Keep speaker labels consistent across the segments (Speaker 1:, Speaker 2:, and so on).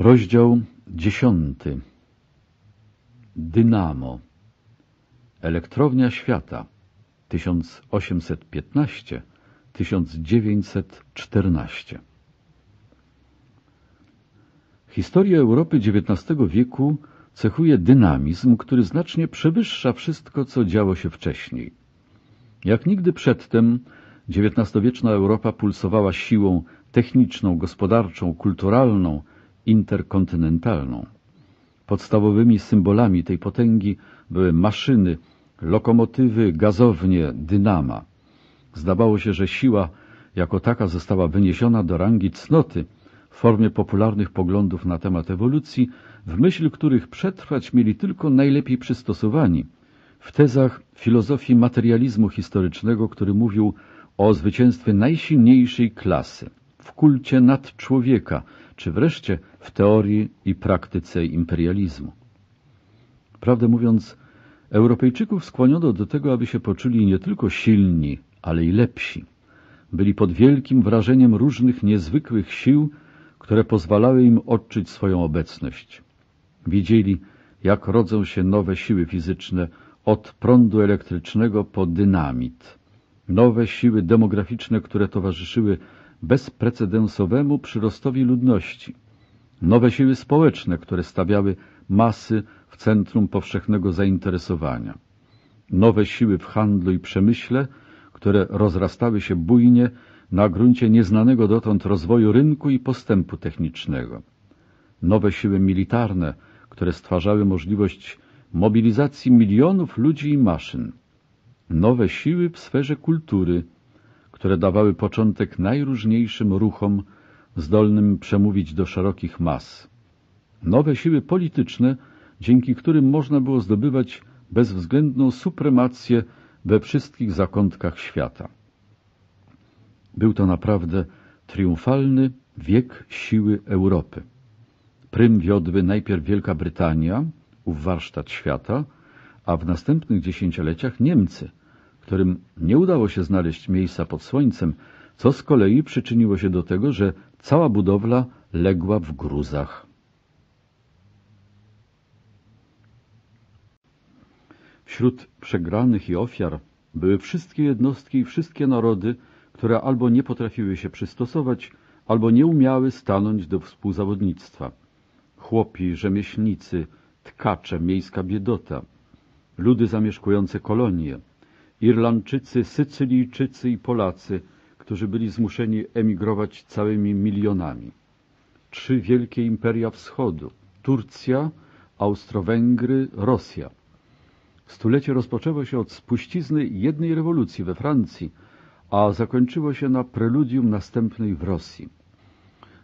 Speaker 1: Rozdział dziesiąty Dynamo Elektrownia Świata 1815-1914 Historia Europy XIX wieku cechuje dynamizm, który znacznie przewyższa wszystko, co działo się wcześniej. Jak nigdy przedtem XIX-wieczna Europa pulsowała siłą techniczną, gospodarczą, kulturalną, interkontynentalną. Podstawowymi symbolami tej potęgi były maszyny, lokomotywy, gazownie, dynama. Zdawało się, że siła jako taka została wyniesiona do rangi cnoty w formie popularnych poglądów na temat ewolucji, w myśl których przetrwać mieli tylko najlepiej przystosowani. W tezach filozofii materializmu historycznego, który mówił o zwycięstwie najsilniejszej klasy – w kulcie nadczłowieka, czy wreszcie w teorii i praktyce imperializmu. Prawdę mówiąc, Europejczyków skłoniono do tego, aby się poczuli nie tylko silni, ale i lepsi. Byli pod wielkim wrażeniem różnych niezwykłych sił, które pozwalały im odczuć swoją obecność. Widzieli, jak rodzą się nowe siły fizyczne od prądu elektrycznego po dynamit. Nowe siły demograficzne, które towarzyszyły bezprecedensowemu przyrostowi ludności. Nowe siły społeczne, które stawiały masy w centrum powszechnego zainteresowania. Nowe siły w handlu i przemyśle, które rozrastały się bujnie na gruncie nieznanego dotąd rozwoju rynku i postępu technicznego. Nowe siły militarne, które stwarzały możliwość mobilizacji milionów ludzi i maszyn. Nowe siły w sferze kultury, które dawały początek najróżniejszym ruchom zdolnym przemówić do szerokich mas. Nowe siły polityczne, dzięki którym można było zdobywać bezwzględną supremację we wszystkich zakątkach świata. Był to naprawdę triumfalny wiek siły Europy. Prym wiodły najpierw Wielka Brytania, ów warsztat świata, a w następnych dziesięcioleciach Niemcy – którym nie udało się znaleźć miejsca pod słońcem, co z kolei przyczyniło się do tego, że cała budowla legła w gruzach. Wśród przegranych i ofiar były wszystkie jednostki i wszystkie narody, które albo nie potrafiły się przystosować, albo nie umiały stanąć do współzawodnictwa. Chłopi, rzemieślnicy, tkacze, miejska biedota, ludy zamieszkujące kolonie – Irlandczycy, Sycylijczycy i Polacy, którzy byli zmuszeni emigrować całymi milionami. Trzy wielkie imperia wschodu – Turcja, Austro-Węgry, Rosja. Stulecie rozpoczęło się od spuścizny jednej rewolucji we Francji, a zakończyło się na preludium następnej w Rosji.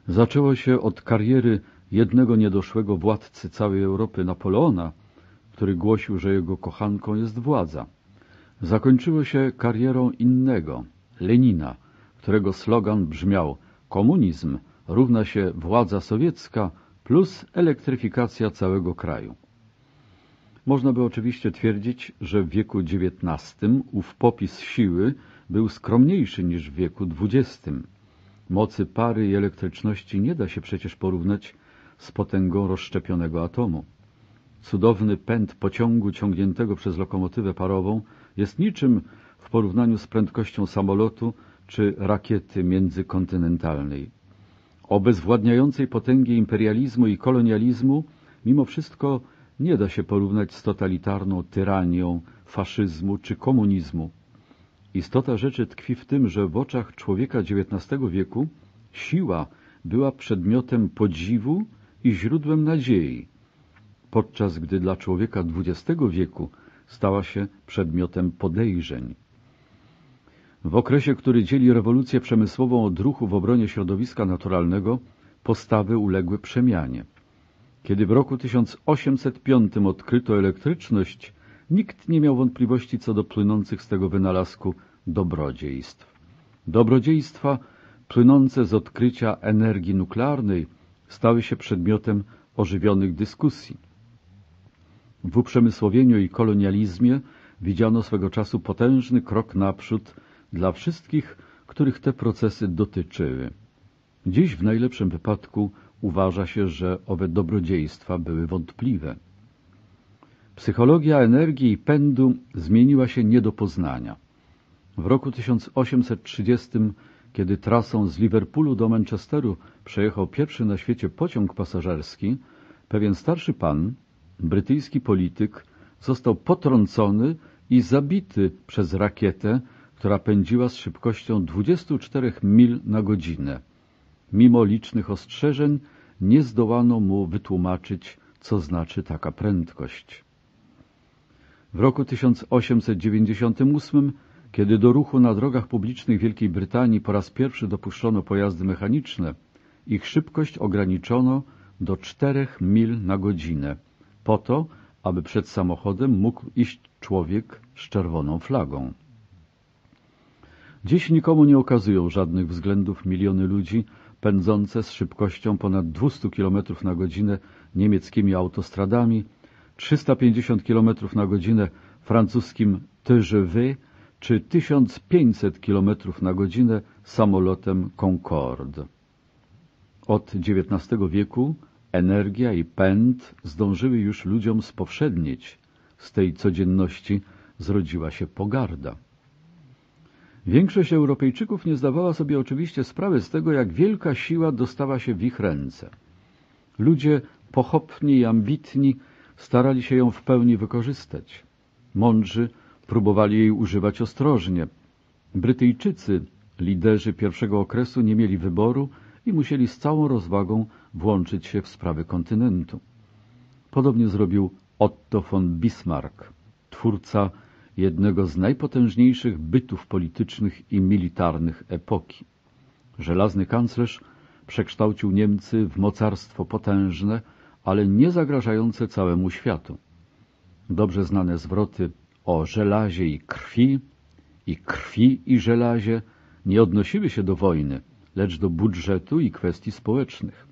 Speaker 1: Zaczęło się od kariery jednego niedoszłego władcy całej Europy, Napoleona, który głosił, że jego kochanką jest władza – Zakończyło się karierą innego, Lenina, którego slogan brzmiał komunizm równa się władza sowiecka plus elektryfikacja całego kraju. Można by oczywiście twierdzić, że w wieku XIX ów popis siły był skromniejszy niż w wieku XX. Mocy pary i elektryczności nie da się przecież porównać z potęgą rozszczepionego atomu. Cudowny pęd pociągu ciągniętego przez lokomotywę parową jest niczym w porównaniu z prędkością samolotu czy rakiety międzykontynentalnej. O bezwładniającej potęgi imperializmu i kolonializmu mimo wszystko nie da się porównać z totalitarną tyranią, faszyzmu czy komunizmu. Istota rzeczy tkwi w tym, że w oczach człowieka XIX wieku siła była przedmiotem podziwu i źródłem nadziei, podczas gdy dla człowieka XX wieku stała się przedmiotem podejrzeń. W okresie, który dzieli rewolucję przemysłową od ruchu w obronie środowiska naturalnego, postawy uległy przemianie. Kiedy w roku 1805 odkryto elektryczność, nikt nie miał wątpliwości co do płynących z tego wynalazku dobrodziejstw. Dobrodziejstwa płynące z odkrycia energii nuklearnej stały się przedmiotem ożywionych dyskusji. W uprzemysłowieniu i kolonializmie widziano swego czasu potężny krok naprzód dla wszystkich, których te procesy dotyczyły. Dziś w najlepszym wypadku uważa się, że owe dobrodziejstwa były wątpliwe. Psychologia energii i pędu zmieniła się nie do poznania. W roku 1830, kiedy trasą z Liverpoolu do Manchesteru przejechał pierwszy na świecie pociąg pasażerski, pewien starszy pan, brytyjski polityk został potrącony i zabity przez rakietę, która pędziła z szybkością 24 mil na godzinę. Mimo licznych ostrzeżeń nie zdołano mu wytłumaczyć, co znaczy taka prędkość. W roku 1898, kiedy do ruchu na drogach publicznych Wielkiej Brytanii po raz pierwszy dopuszczono pojazdy mechaniczne, ich szybkość ograniczono do 4 mil na godzinę po to, aby przed samochodem mógł iść człowiek z czerwoną flagą. Dziś nikomu nie okazują żadnych względów miliony ludzi pędzące z szybkością ponad 200 km na godzinę niemieckimi autostradami, 350 km na godzinę francuskim TGV czy 1500 km na godzinę samolotem Concorde. Od XIX wieku Energia i pęd zdążyły już ludziom spowszednieć. Z tej codzienności zrodziła się pogarda. Większość Europejczyków nie zdawała sobie oczywiście sprawy z tego, jak wielka siła dostała się w ich ręce. Ludzie pochopni i ambitni starali się ją w pełni wykorzystać. Mądrzy próbowali jej używać ostrożnie. Brytyjczycy, liderzy pierwszego okresu, nie mieli wyboru i musieli z całą rozwagą włączyć się w sprawy kontynentu. Podobnie zrobił Otto von Bismarck, twórca jednego z najpotężniejszych bytów politycznych i militarnych epoki. Żelazny kanclerz przekształcił Niemcy w mocarstwo potężne, ale nie zagrażające całemu światu. Dobrze znane zwroty o żelazie i krwi i krwi i żelazie nie odnosiły się do wojny, lecz do budżetu i kwestii społecznych.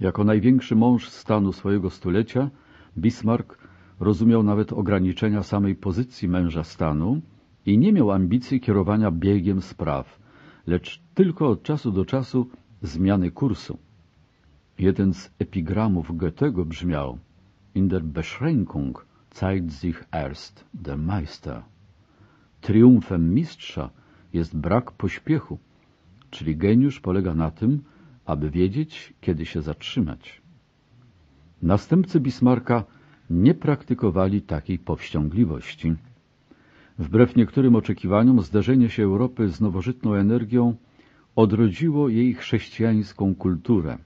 Speaker 1: Jako największy mąż stanu swojego stulecia, Bismarck rozumiał nawet ograniczenia samej pozycji męża stanu i nie miał ambicji kierowania biegiem spraw, lecz tylko od czasu do czasu zmiany kursu. Jeden z epigramów Goethego brzmiał In der Beschränkung zeigt sich erst der Meister. Triumfem mistrza jest brak pośpiechu, czyli geniusz polega na tym, aby wiedzieć, kiedy się zatrzymać. Następcy Bismarka nie praktykowali takiej powściągliwości. Wbrew niektórym oczekiwaniom zderzenie się Europy z nowożytną energią odrodziło jej chrześcijańską kulturę.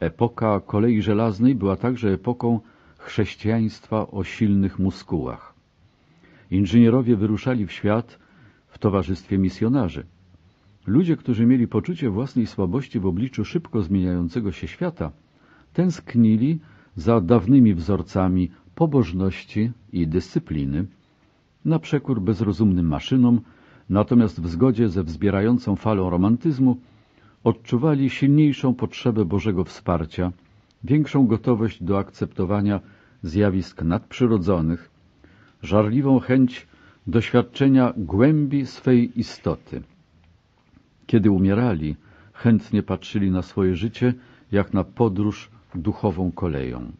Speaker 1: Epoka kolei żelaznej była także epoką chrześcijaństwa o silnych muskułach. Inżynierowie wyruszali w świat w towarzystwie misjonarzy – Ludzie, którzy mieli poczucie własnej słabości w obliczu szybko zmieniającego się świata, tęsknili za dawnymi wzorcami pobożności i dyscypliny, na przekór bezrozumnym maszynom, natomiast w zgodzie ze wzbierającą falą romantyzmu odczuwali silniejszą potrzebę Bożego wsparcia, większą gotowość do akceptowania zjawisk nadprzyrodzonych, żarliwą chęć doświadczenia głębi swej istoty. Kiedy umierali, chętnie patrzyli na swoje życie jak na podróż duchową koleją.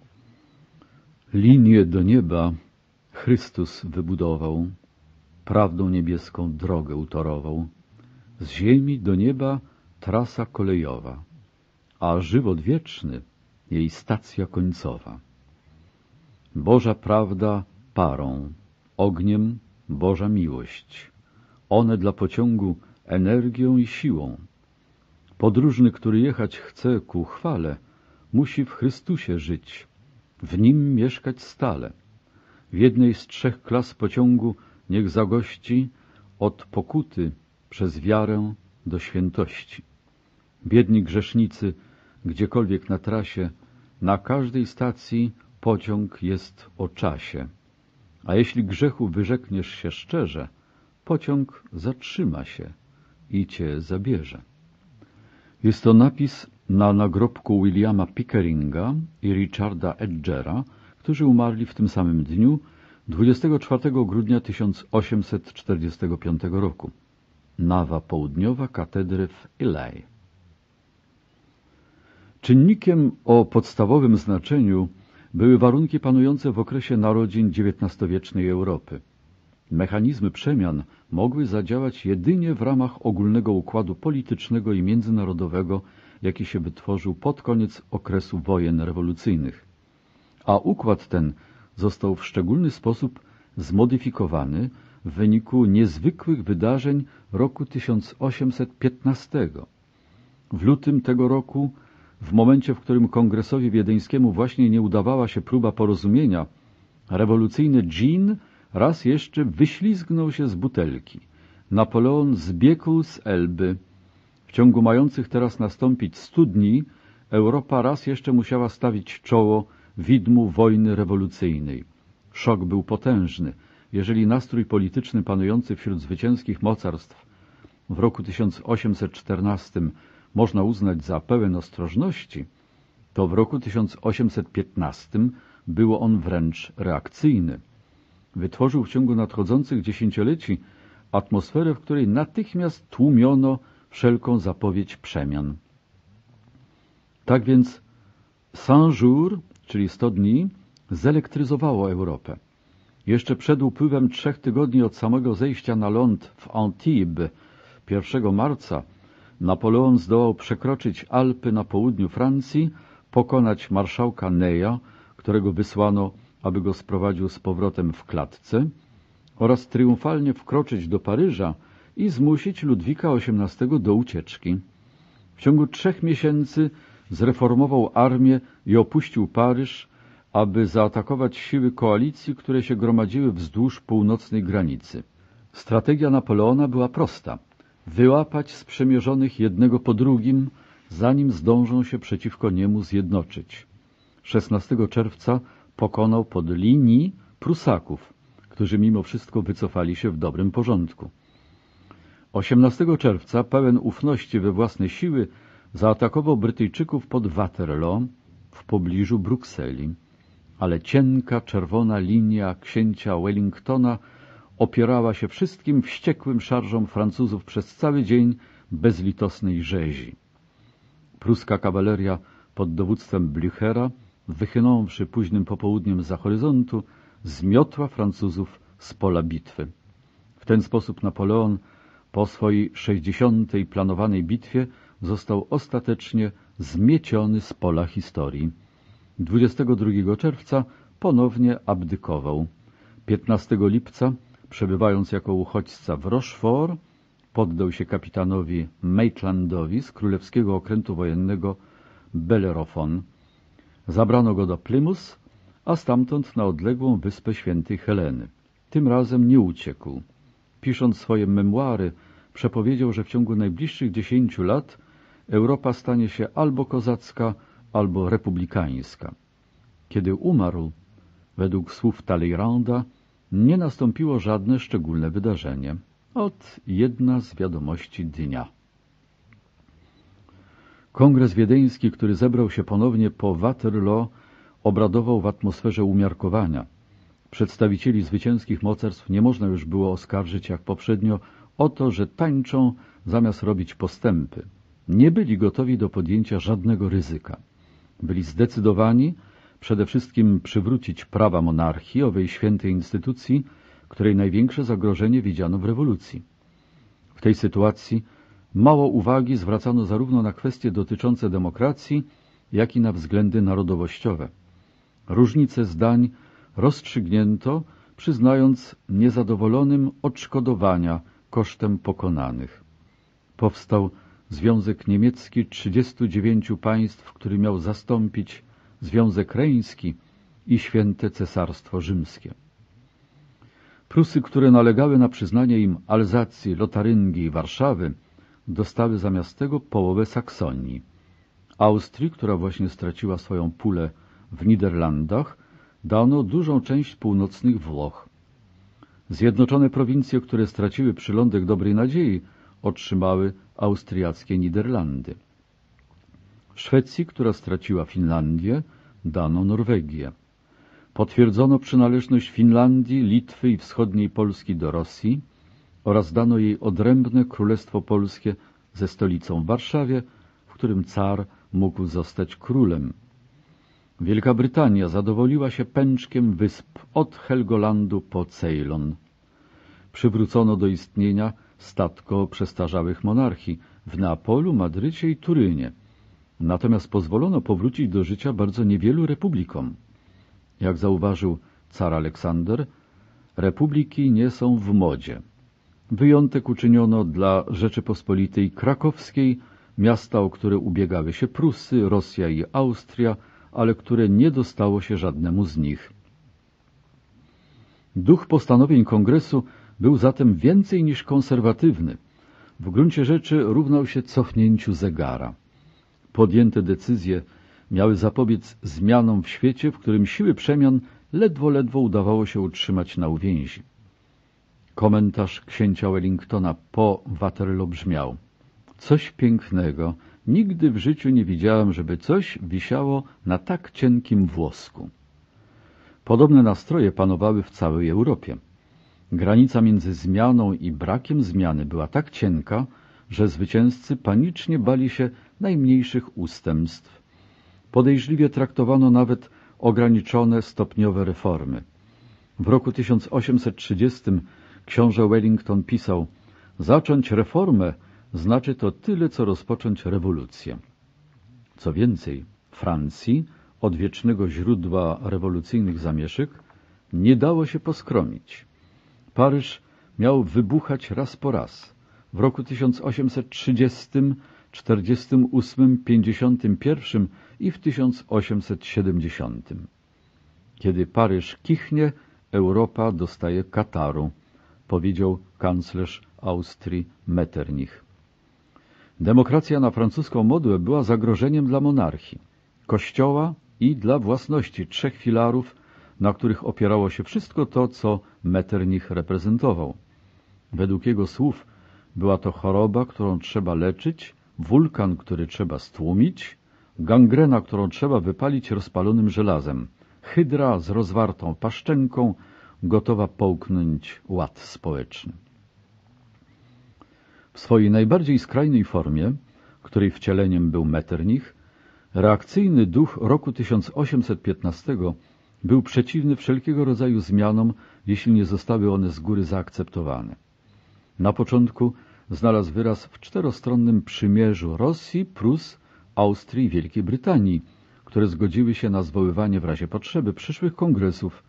Speaker 1: Linię do nieba Chrystus wybudował, prawdą niebieską drogę utorował. Z ziemi do nieba trasa kolejowa, a żywot wieczny jej stacja końcowa. Boża prawda parą, ogniem Boża miłość. One dla pociągu energią i siłą. Podróżny, który jechać chce ku chwale, musi w Chrystusie żyć, w Nim mieszkać stale. W jednej z trzech klas pociągu niech zagości od pokuty przez wiarę do świętości. Biedni grzesznicy, gdziekolwiek na trasie, na każdej stacji pociąg jest o czasie. A jeśli grzechu wyrzekniesz się szczerze, pociąg zatrzyma się i cię zabierze. Jest to napis na nagrobku Williama Pickeringa i Richarda Edgera, którzy umarli w tym samym dniu, 24 grudnia 1845 roku. Nawa południowa katedry w Ilej. Czynnikiem o podstawowym znaczeniu były warunki panujące w okresie narodzin XIX-wiecznej Europy. Mechanizmy przemian mogły zadziałać jedynie w ramach ogólnego układu politycznego i międzynarodowego, jaki się wytworzył pod koniec okresu wojen rewolucyjnych. A układ ten został w szczególny sposób zmodyfikowany w wyniku niezwykłych wydarzeń roku 1815. W lutym tego roku, w momencie, w którym kongresowi wiedeńskiemu właśnie nie udawała się próba porozumienia, rewolucyjny dżin Raz jeszcze wyślizgnął się z butelki. Napoleon zbiegł z Elby. W ciągu mających teraz nastąpić dni Europa raz jeszcze musiała stawić czoło widmu wojny rewolucyjnej. Szok był potężny. Jeżeli nastrój polityczny panujący wśród zwycięskich mocarstw w roku 1814 można uznać za pełen ostrożności, to w roku 1815 było on wręcz reakcyjny wytworzył w ciągu nadchodzących dziesięcioleci atmosferę, w której natychmiast tłumiono wszelką zapowiedź przemian. Tak więc Saint-Jour, czyli 100 dni, zelektryzowało Europę. Jeszcze przed upływem trzech tygodni od samego zejścia na ląd w Antibes 1 marca Napoleon zdołał przekroczyć Alpy na południu Francji, pokonać marszałka Neya, którego wysłano aby go sprowadził z powrotem w klatce oraz triumfalnie wkroczyć do Paryża i zmusić Ludwika XVIII do ucieczki. W ciągu trzech miesięcy zreformował armię i opuścił Paryż, aby zaatakować siły koalicji, które się gromadziły wzdłuż północnej granicy. Strategia Napoleona była prosta. Wyłapać sprzemierzonych jednego po drugim, zanim zdążą się przeciwko niemu zjednoczyć. 16 czerwca pokonał pod linii Prusaków, którzy mimo wszystko wycofali się w dobrym porządku. 18 czerwca pełen ufności we własne siły zaatakował Brytyjczyków pod Waterloo w pobliżu Brukseli, ale cienka czerwona linia księcia Wellingtona opierała się wszystkim wściekłym szarżom Francuzów przez cały dzień bezlitosnej rzezi. Pruska kawaleria pod dowództwem Blüchera wychynąwszy późnym popołudniem za horyzontu, zmiotła Francuzów z pola bitwy. W ten sposób Napoleon po swojej sześćdziesiątej planowanej bitwie został ostatecznie zmieciony z pola historii. 22 czerwca ponownie abdykował. 15 lipca, przebywając jako uchodźca w Rochefort, poddał się kapitanowi Maitlandowi z Królewskiego Okrętu Wojennego Bellerophon. Zabrano go do Plymouth, a stamtąd na odległą wyspę świętej Heleny. Tym razem nie uciekł. Pisząc swoje memuary, przepowiedział, że w ciągu najbliższych dziesięciu lat Europa stanie się albo kozacka, albo republikańska. Kiedy umarł, według słów Talleyranda, nie nastąpiło żadne szczególne wydarzenie. Od jedna z wiadomości dnia. Kongres Wiedeński, który zebrał się ponownie po Waterloo, obradował w atmosferze umiarkowania. Przedstawicieli zwycięskich mocarstw nie można już było oskarżyć jak poprzednio o to, że tańczą zamiast robić postępy. Nie byli gotowi do podjęcia żadnego ryzyka. Byli zdecydowani przede wszystkim przywrócić prawa monarchii, owej świętej instytucji, której największe zagrożenie widziano w rewolucji. W tej sytuacji Mało uwagi zwracano zarówno na kwestie dotyczące demokracji, jak i na względy narodowościowe. Różnice zdań rozstrzygnięto, przyznając niezadowolonym odszkodowania kosztem pokonanych. Powstał Związek Niemiecki 39 państw, który miał zastąpić Związek Reński i Święte Cesarstwo Rzymskie. Prusy, które nalegały na przyznanie im Alzacji, Lotaryngii i Warszawy – dostały zamiast tego połowę Saksonii. Austrii, która właśnie straciła swoją pulę w Niderlandach, dano dużą część północnych Włoch. Zjednoczone prowincje, które straciły przylądek dobrej nadziei, otrzymały austriackie Niderlandy. Szwecji, która straciła Finlandię, dano Norwegię. Potwierdzono przynależność Finlandii, Litwy i wschodniej Polski do Rosji – oraz dano jej odrębne Królestwo Polskie ze stolicą w Warszawie, w którym car mógł zostać królem. Wielka Brytania zadowoliła się pęczkiem wysp od Helgolandu po Ceylon. Przywrócono do istnienia statko przestarzałych monarchii w Neapolu, Madrycie i Turynie. Natomiast pozwolono powrócić do życia bardzo niewielu republikom. Jak zauważył car Aleksander, republiki nie są w modzie. Wyjątek uczyniono dla Rzeczypospolitej Krakowskiej, miasta, o które ubiegały się Prusy, Rosja i Austria, ale które nie dostało się żadnemu z nich. Duch postanowień kongresu był zatem więcej niż konserwatywny. W gruncie rzeczy równał się cofnięciu zegara. Podjęte decyzje miały zapobiec zmianom w świecie, w którym siły przemian ledwo, ledwo udawało się utrzymać na uwięzi. Komentarz księcia Wellingtona po Waterloo brzmiał Coś pięknego. Nigdy w życiu nie widziałem, żeby coś wisiało na tak cienkim włosku. Podobne nastroje panowały w całej Europie. Granica między zmianą i brakiem zmiany była tak cienka, że zwycięzcy panicznie bali się najmniejszych ustępstw. Podejrzliwie traktowano nawet ograniczone stopniowe reformy. W roku 1830 Książę Wellington pisał Zacząć reformę znaczy to tyle, co rozpocząć rewolucję. Co więcej, Francji, odwiecznego źródła rewolucyjnych zamieszek, nie dało się poskromić. Paryż miał wybuchać raz po raz. W roku 1830, 48, 51 i w 1870. Kiedy Paryż kichnie, Europa dostaje kataru, powiedział kanclerz Austrii Metternich. Demokracja na francuską modłę była zagrożeniem dla monarchii, kościoła i dla własności trzech filarów, na których opierało się wszystko to, co Metternich reprezentował. Według jego słów była to choroba, którą trzeba leczyć, wulkan, który trzeba stłumić, gangrena, którą trzeba wypalić rozpalonym żelazem, hydra z rozwartą paszczenką, gotowa połknąć ład społeczny. W swojej najbardziej skrajnej formie, której wcieleniem był Metternich, reakcyjny duch roku 1815 był przeciwny wszelkiego rodzaju zmianom, jeśli nie zostały one z góry zaakceptowane. Na początku znalazł wyraz w czterostronnym przymierzu Rosji, Prus, Austrii i Wielkiej Brytanii, które zgodziły się na zwoływanie w razie potrzeby przyszłych kongresów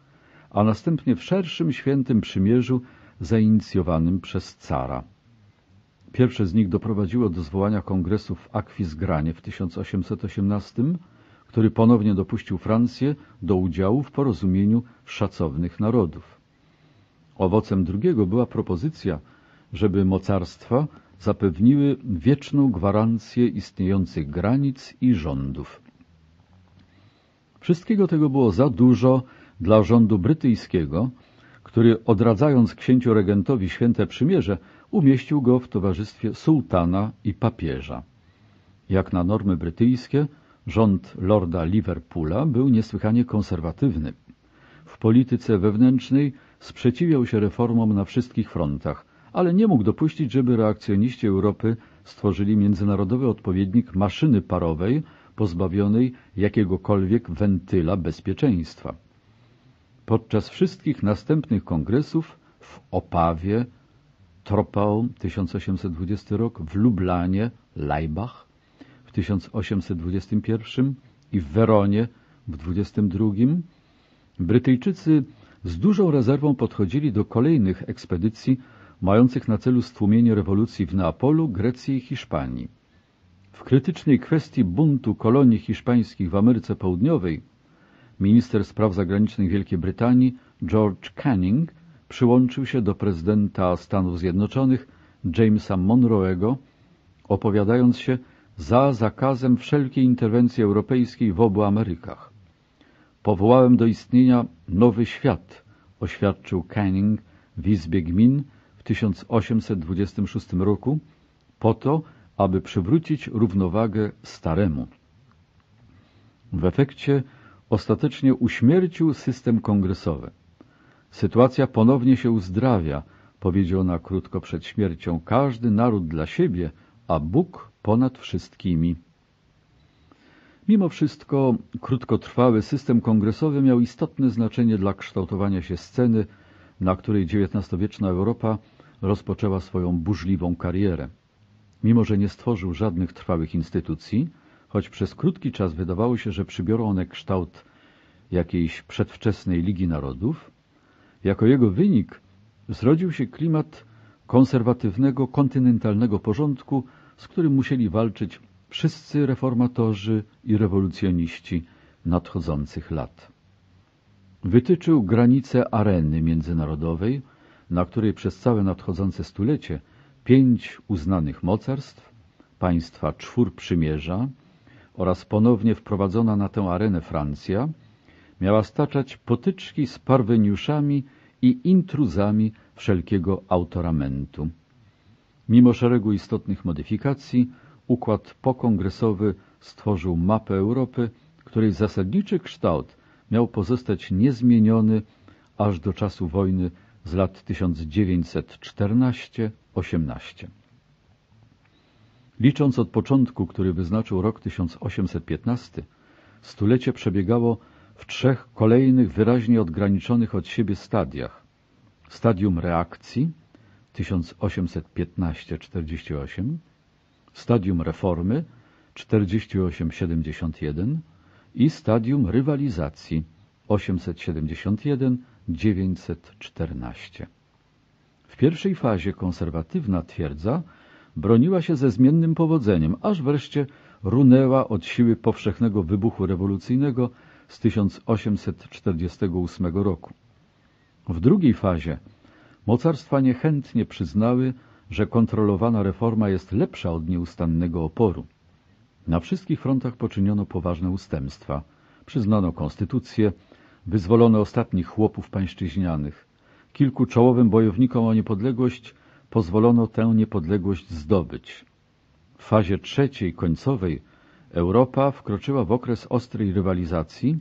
Speaker 1: a następnie w szerszym świętym przymierzu zainicjowanym przez cara. Pierwsze z nich doprowadziło do zwołania kongresu w Akwizgranie w 1818, który ponownie dopuścił Francję do udziału w porozumieniu szacownych narodów. Owocem drugiego była propozycja, żeby mocarstwa zapewniły wieczną gwarancję istniejących granic i rządów. Wszystkiego tego było za dużo, dla rządu brytyjskiego, który odradzając księciu regentowi święte przymierze, umieścił go w towarzystwie sułtana i papieża. Jak na normy brytyjskie, rząd lorda Liverpoola był niesłychanie konserwatywny. W polityce wewnętrznej sprzeciwiał się reformom na wszystkich frontach, ale nie mógł dopuścić, żeby reakcjoniści Europy stworzyli międzynarodowy odpowiednik maszyny parowej pozbawionej jakiegokolwiek wentyla bezpieczeństwa. Podczas wszystkich następnych kongresów w Opawie, Tropaum 1820 rok, w Lublanie, Leibach w 1821 i w Weronie w 1822) Brytyjczycy z dużą rezerwą podchodzili do kolejnych ekspedycji mających na celu stłumienie rewolucji w Neapolu, Grecji i Hiszpanii. W krytycznej kwestii buntu kolonii hiszpańskich w Ameryce Południowej Minister Spraw Zagranicznych Wielkiej Brytanii George Canning przyłączył się do prezydenta Stanów Zjednoczonych Jamesa Monroego, opowiadając się za zakazem wszelkiej interwencji europejskiej w obu Amerykach. Powołałem do istnienia nowy świat, oświadczył Canning w Izbie Gmin w 1826 roku, po to, aby przywrócić równowagę staremu. W efekcie ostatecznie uśmiercił system kongresowy. Sytuacja ponownie się uzdrawia, powiedziano krótko przed śmiercią, każdy naród dla siebie, a Bóg ponad wszystkimi. Mimo wszystko krótkotrwały system kongresowy miał istotne znaczenie dla kształtowania się sceny, na której XIX-wieczna Europa rozpoczęła swoją burzliwą karierę. Mimo, że nie stworzył żadnych trwałych instytucji, Choć przez krótki czas wydawało się, że przybiorą one kształt jakiejś przedwczesnej Ligi Narodów, jako jego wynik zrodził się klimat konserwatywnego, kontynentalnego porządku, z którym musieli walczyć wszyscy reformatorzy i rewolucjoniści nadchodzących lat. Wytyczył granice areny międzynarodowej, na której przez całe nadchodzące stulecie pięć uznanych mocarstw, państwa czwór przymierza, oraz ponownie wprowadzona na tę arenę Francja miała staczać potyczki z parweniuszami i intruzami wszelkiego autoramentu. Mimo szeregu istotnych modyfikacji układ pokongresowy stworzył mapę Europy, której zasadniczy kształt miał pozostać niezmieniony aż do czasu wojny z lat 1914-18. Licząc od początku, który wyznaczył rok 1815, stulecie przebiegało w trzech kolejnych wyraźnie odgraniczonych od siebie stadiach. Stadium reakcji 1815-48, stadium reformy 48-71 i stadium rywalizacji 871-914. W pierwszej fazie konserwatywna twierdza broniła się ze zmiennym powodzeniem, aż wreszcie runęła od siły powszechnego wybuchu rewolucyjnego z 1848 roku. W drugiej fazie mocarstwa niechętnie przyznały, że kontrolowana reforma jest lepsza od nieustannego oporu. Na wszystkich frontach poczyniono poważne ustępstwa. Przyznano konstytucję, wyzwolono ostatnich chłopów pańszczyźnianych. Kilku czołowym bojownikom o niepodległość pozwolono tę niepodległość zdobyć. W fazie trzeciej, końcowej, Europa wkroczyła w okres ostrej rywalizacji,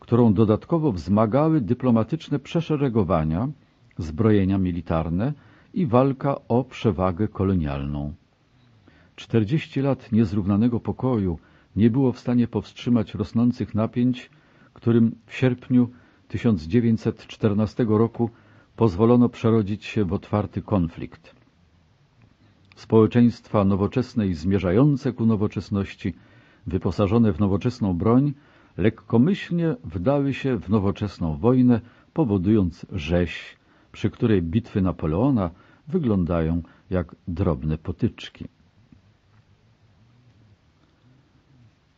Speaker 1: którą dodatkowo wzmagały dyplomatyczne przeszeregowania, zbrojenia militarne i walka o przewagę kolonialną. 40 lat niezrównanego pokoju nie było w stanie powstrzymać rosnących napięć, którym w sierpniu 1914 roku pozwolono przerodzić się w otwarty konflikt. Społeczeństwa nowoczesne i zmierzające ku nowoczesności, wyposażone w nowoczesną broń, lekkomyślnie wdały się w nowoczesną wojnę, powodując rzeź, przy której bitwy Napoleona wyglądają jak drobne potyczki.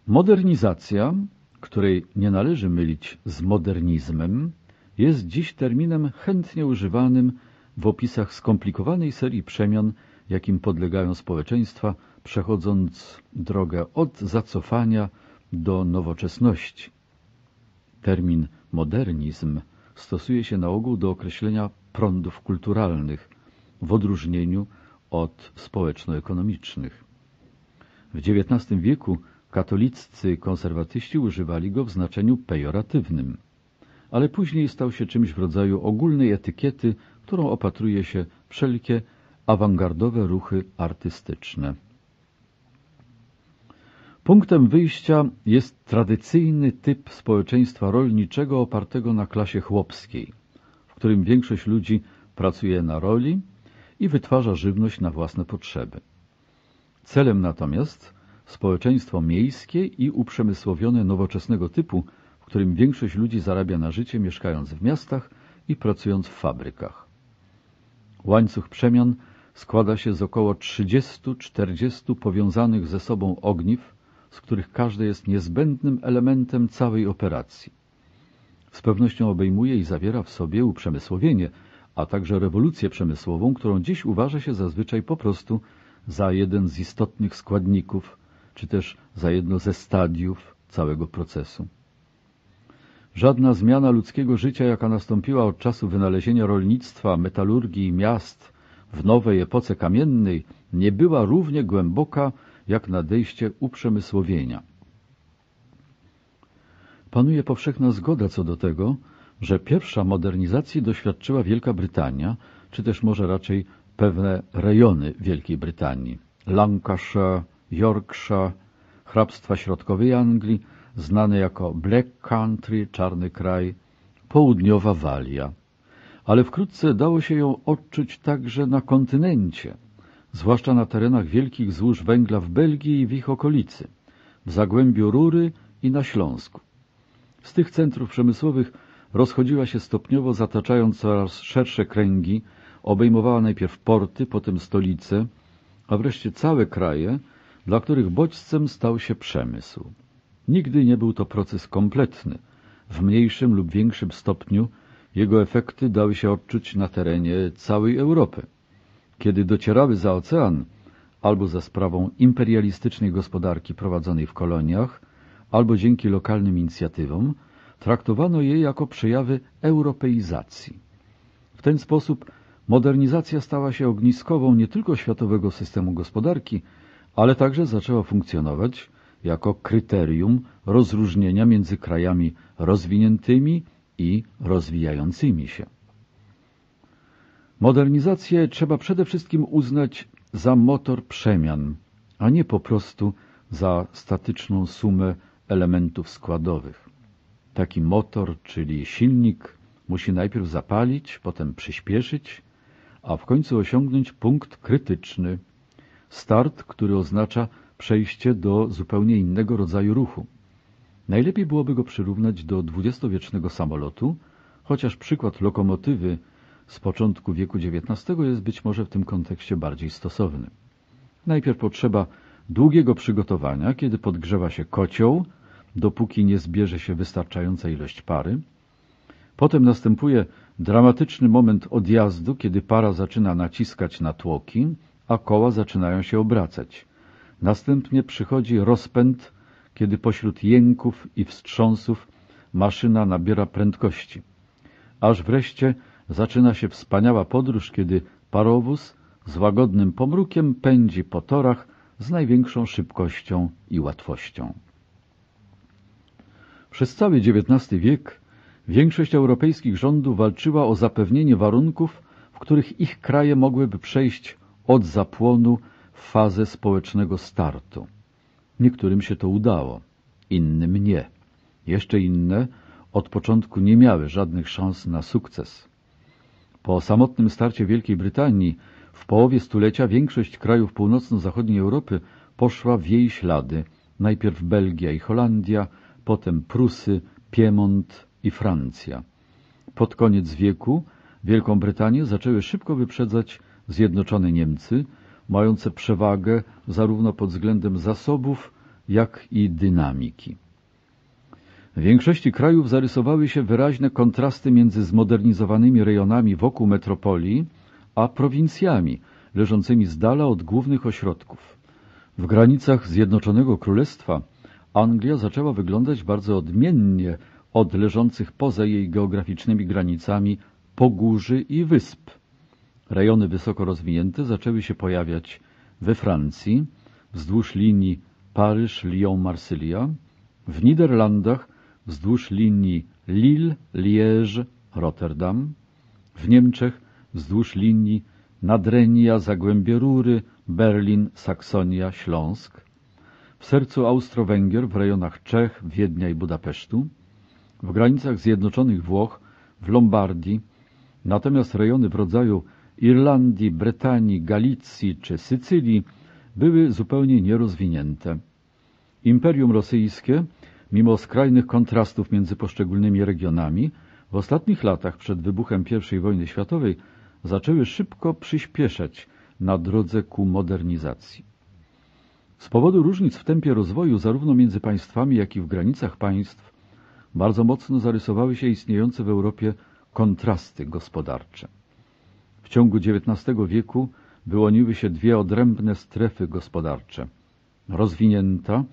Speaker 1: Modernizacja, której nie należy mylić z modernizmem, jest dziś terminem chętnie używanym w opisach skomplikowanej serii przemian, jakim podlegają społeczeństwa, przechodząc drogę od zacofania do nowoczesności. Termin modernizm stosuje się na ogół do określenia prądów kulturalnych w odróżnieniu od społeczno-ekonomicznych. W XIX wieku katoliccy konserwatyści używali go w znaczeniu pejoratywnym – ale później stał się czymś w rodzaju ogólnej etykiety, którą opatruje się wszelkie awangardowe ruchy artystyczne. Punktem wyjścia jest tradycyjny typ społeczeństwa rolniczego opartego na klasie chłopskiej, w którym większość ludzi pracuje na roli i wytwarza żywność na własne potrzeby. Celem natomiast społeczeństwo miejskie i uprzemysłowione nowoczesnego typu – którym większość ludzi zarabia na życie mieszkając w miastach i pracując w fabrykach. Łańcuch przemian składa się z około 30-40 powiązanych ze sobą ogniw, z których każde jest niezbędnym elementem całej operacji. Z pewnością obejmuje i zawiera w sobie uprzemysłowienie, a także rewolucję przemysłową, którą dziś uważa się zazwyczaj po prostu za jeden z istotnych składników, czy też za jedno ze stadiów całego procesu. Żadna zmiana ludzkiego życia, jaka nastąpiła od czasu wynalezienia rolnictwa, metalurgii i miast w nowej epoce kamiennej, nie była równie głęboka jak nadejście uprzemysłowienia. Panuje powszechna zgoda co do tego, że pierwsza modernizacji doświadczyła Wielka Brytania, czy też może raczej pewne rejony Wielkiej Brytanii. Lancashire, Yorkshire, hrabstwa środkowej Anglii, znany jako Black Country, Czarny Kraj, Południowa Walia. Ale wkrótce dało się ją odczuć także na kontynencie, zwłaszcza na terenach wielkich złóż węgla w Belgii i w ich okolicy, w Zagłębiu Rury i na Śląsku. Z tych centrów przemysłowych rozchodziła się stopniowo, zataczając coraz szersze kręgi, obejmowała najpierw porty, potem stolice, a wreszcie całe kraje, dla których bodźcem stał się przemysł. Nigdy nie był to proces kompletny. W mniejszym lub większym stopniu jego efekty dały się odczuć na terenie całej Europy. Kiedy docierały za ocean, albo za sprawą imperialistycznej gospodarki prowadzonej w koloniach, albo dzięki lokalnym inicjatywom, traktowano je jako przejawy europeizacji. W ten sposób modernizacja stała się ogniskową nie tylko światowego systemu gospodarki, ale także zaczęła funkcjonować jako kryterium rozróżnienia między krajami rozwiniętymi i rozwijającymi się. Modernizację trzeba przede wszystkim uznać za motor przemian, a nie po prostu za statyczną sumę elementów składowych. Taki motor, czyli silnik, musi najpierw zapalić, potem przyspieszyć, a w końcu osiągnąć punkt krytyczny, start, który oznacza przejście do zupełnie innego rodzaju ruchu. Najlepiej byłoby go przyrównać do dwudziestowiecznego samolotu, chociaż przykład lokomotywy z początku wieku XIX jest być może w tym kontekście bardziej stosowny. Najpierw potrzeba długiego przygotowania, kiedy podgrzewa się kocioł, dopóki nie zbierze się wystarczająca ilość pary. Potem następuje dramatyczny moment odjazdu, kiedy para zaczyna naciskać na tłoki, a koła zaczynają się obracać. Następnie przychodzi rozpęd, kiedy pośród jęków i wstrząsów maszyna nabiera prędkości. Aż wreszcie zaczyna się wspaniała podróż, kiedy parowóz z łagodnym pomrukiem pędzi po torach z największą szybkością i łatwością. Przez cały XIX wiek większość europejskich rządów walczyła o zapewnienie warunków, w których ich kraje mogłyby przejść od zapłonu fazę społecznego startu. Niektórym się to udało, innym nie. Jeszcze inne od początku nie miały żadnych szans na sukces. Po samotnym starcie Wielkiej Brytanii w połowie stulecia większość krajów północno-zachodniej Europy poszła w jej ślady. Najpierw Belgia i Holandia, potem Prusy, Piemont i Francja. Pod koniec wieku Wielką Brytanię zaczęły szybko wyprzedzać Zjednoczone Niemcy – mające przewagę zarówno pod względem zasobów, jak i dynamiki. W większości krajów zarysowały się wyraźne kontrasty między zmodernizowanymi rejonami wokół metropolii, a prowincjami leżącymi z dala od głównych ośrodków. W granicach Zjednoczonego Królestwa Anglia zaczęła wyglądać bardzo odmiennie od leżących poza jej geograficznymi granicami pogórzy i wysp rejony wysoko rozwinięte zaczęły się pojawiać we Francji wzdłuż linii Paryż-Lyon-Marsylia, w Niderlandach wzdłuż linii Lille-Liège-Rotterdam, w Niemczech wzdłuż linii Nadrenia, Zagłębie Rury, Berlin, Saksonia, Śląsk, w sercu Austro-Węgier, w rejonach Czech, Wiednia i Budapesztu, w granicach Zjednoczonych Włoch, w Lombardii, natomiast rejony w rodzaju Irlandii, Brytanii, Galicji czy Sycylii były zupełnie nierozwinięte. Imperium rosyjskie, mimo skrajnych kontrastów między poszczególnymi regionami, w ostatnich latach przed wybuchem I wojny światowej zaczęły szybko przyspieszać na drodze ku modernizacji. Z powodu różnic w tempie rozwoju zarówno między państwami, jak i w granicach państw bardzo mocno zarysowały się istniejące w Europie kontrasty gospodarcze. W ciągu XIX wieku wyłoniły się dwie odrębne strefy gospodarcze. Rozwinięta,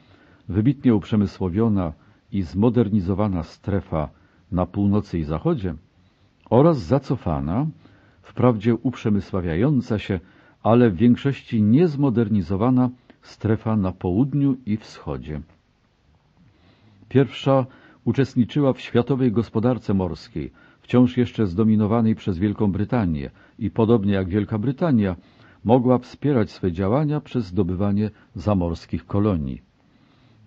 Speaker 1: wybitnie uprzemysłowiona i zmodernizowana strefa na północy i zachodzie oraz zacofana, wprawdzie uprzemysławiająca się, ale w większości niezmodernizowana strefa na południu i wschodzie. Pierwsza uczestniczyła w światowej gospodarce morskiej, wciąż jeszcze zdominowanej przez Wielką Brytanię – i podobnie jak Wielka Brytania mogła wspierać swe działania przez zdobywanie zamorskich kolonii.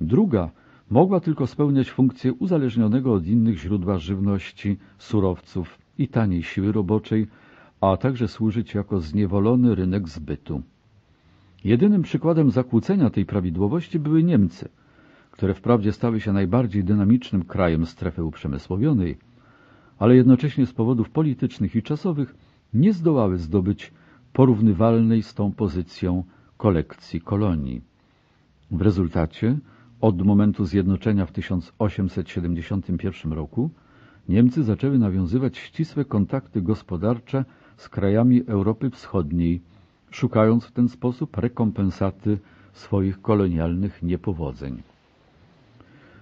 Speaker 1: Druga mogła tylko spełniać funkcję uzależnionego od innych źródła żywności, surowców i taniej siły roboczej, a także służyć jako zniewolony rynek zbytu. Jedynym przykładem zakłócenia tej prawidłowości były Niemcy, które wprawdzie stały się najbardziej dynamicznym krajem strefy uprzemysłowionej, ale jednocześnie z powodów politycznych i czasowych nie zdołały zdobyć porównywalnej z tą pozycją kolekcji kolonii. W rezultacie od momentu zjednoczenia w 1871 roku Niemcy zaczęły nawiązywać ścisłe kontakty gospodarcze z krajami Europy Wschodniej, szukając w ten sposób rekompensaty swoich kolonialnych niepowodzeń.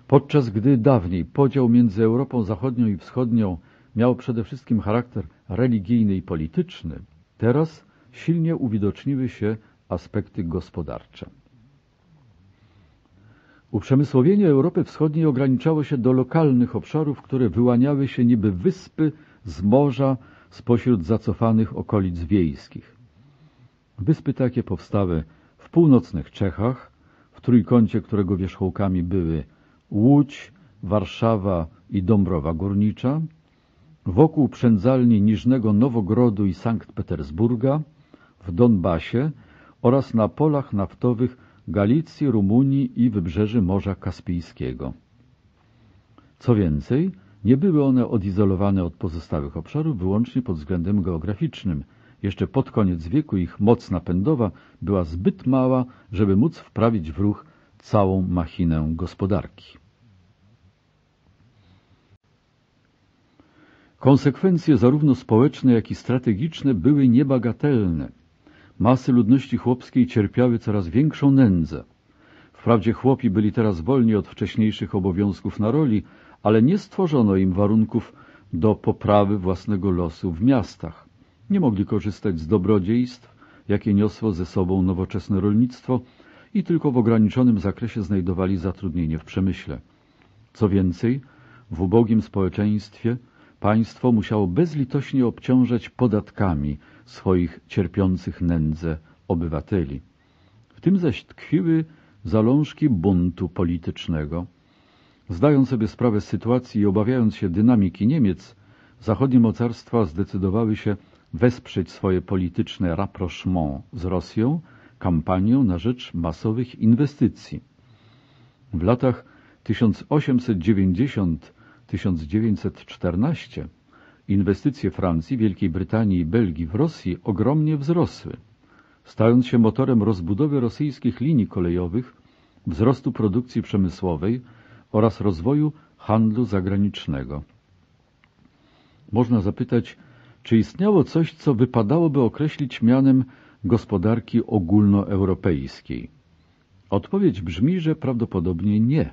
Speaker 1: Podczas gdy dawniej podział między Europą Zachodnią i Wschodnią miał przede wszystkim charakter religijny i polityczny, teraz silnie uwidoczniły się aspekty gospodarcze. Uprzemysłowienie Europy Wschodniej ograniczało się do lokalnych obszarów, które wyłaniały się niby wyspy z morza spośród zacofanych okolic wiejskich. Wyspy takie powstały w północnych Czechach, w trójkącie którego wierzchołkami były Łódź, Warszawa i Dąbrowa Górnicza – Wokół przędzalni Niżnego Nowogrodu i Sankt Petersburga, w Donbasie oraz na polach naftowych Galicji, Rumunii i wybrzeży Morza Kaspijskiego. Co więcej, nie były one odizolowane od pozostałych obszarów wyłącznie pod względem geograficznym. Jeszcze pod koniec wieku ich moc napędowa była zbyt mała, żeby móc wprawić w ruch całą machinę gospodarki. Konsekwencje zarówno społeczne, jak i strategiczne były niebagatelne. Masy ludności chłopskiej cierpiały coraz większą nędzę. Wprawdzie chłopi byli teraz wolni od wcześniejszych obowiązków na roli, ale nie stworzono im warunków do poprawy własnego losu w miastach. Nie mogli korzystać z dobrodziejstw, jakie niosło ze sobą nowoczesne rolnictwo i tylko w ograniczonym zakresie znajdowali zatrudnienie w przemyśle. Co więcej, w ubogim społeczeństwie Państwo musiało bezlitośnie obciążać podatkami swoich cierpiących nędzę obywateli. W tym zaś tkwiły zalążki buntu politycznego. Zdając sobie sprawę z sytuacji i obawiając się dynamiki Niemiec, zachodnie mocarstwa zdecydowały się wesprzeć swoje polityczne rapprochement z Rosją kampanią na rzecz masowych inwestycji. W latach 1890 1914 inwestycje Francji, Wielkiej Brytanii i Belgii w Rosji ogromnie wzrosły, stając się motorem rozbudowy rosyjskich linii kolejowych, wzrostu produkcji przemysłowej oraz rozwoju handlu zagranicznego. Można zapytać, czy istniało coś, co wypadałoby określić mianem gospodarki ogólnoeuropejskiej? Odpowiedź brzmi, że prawdopodobnie nie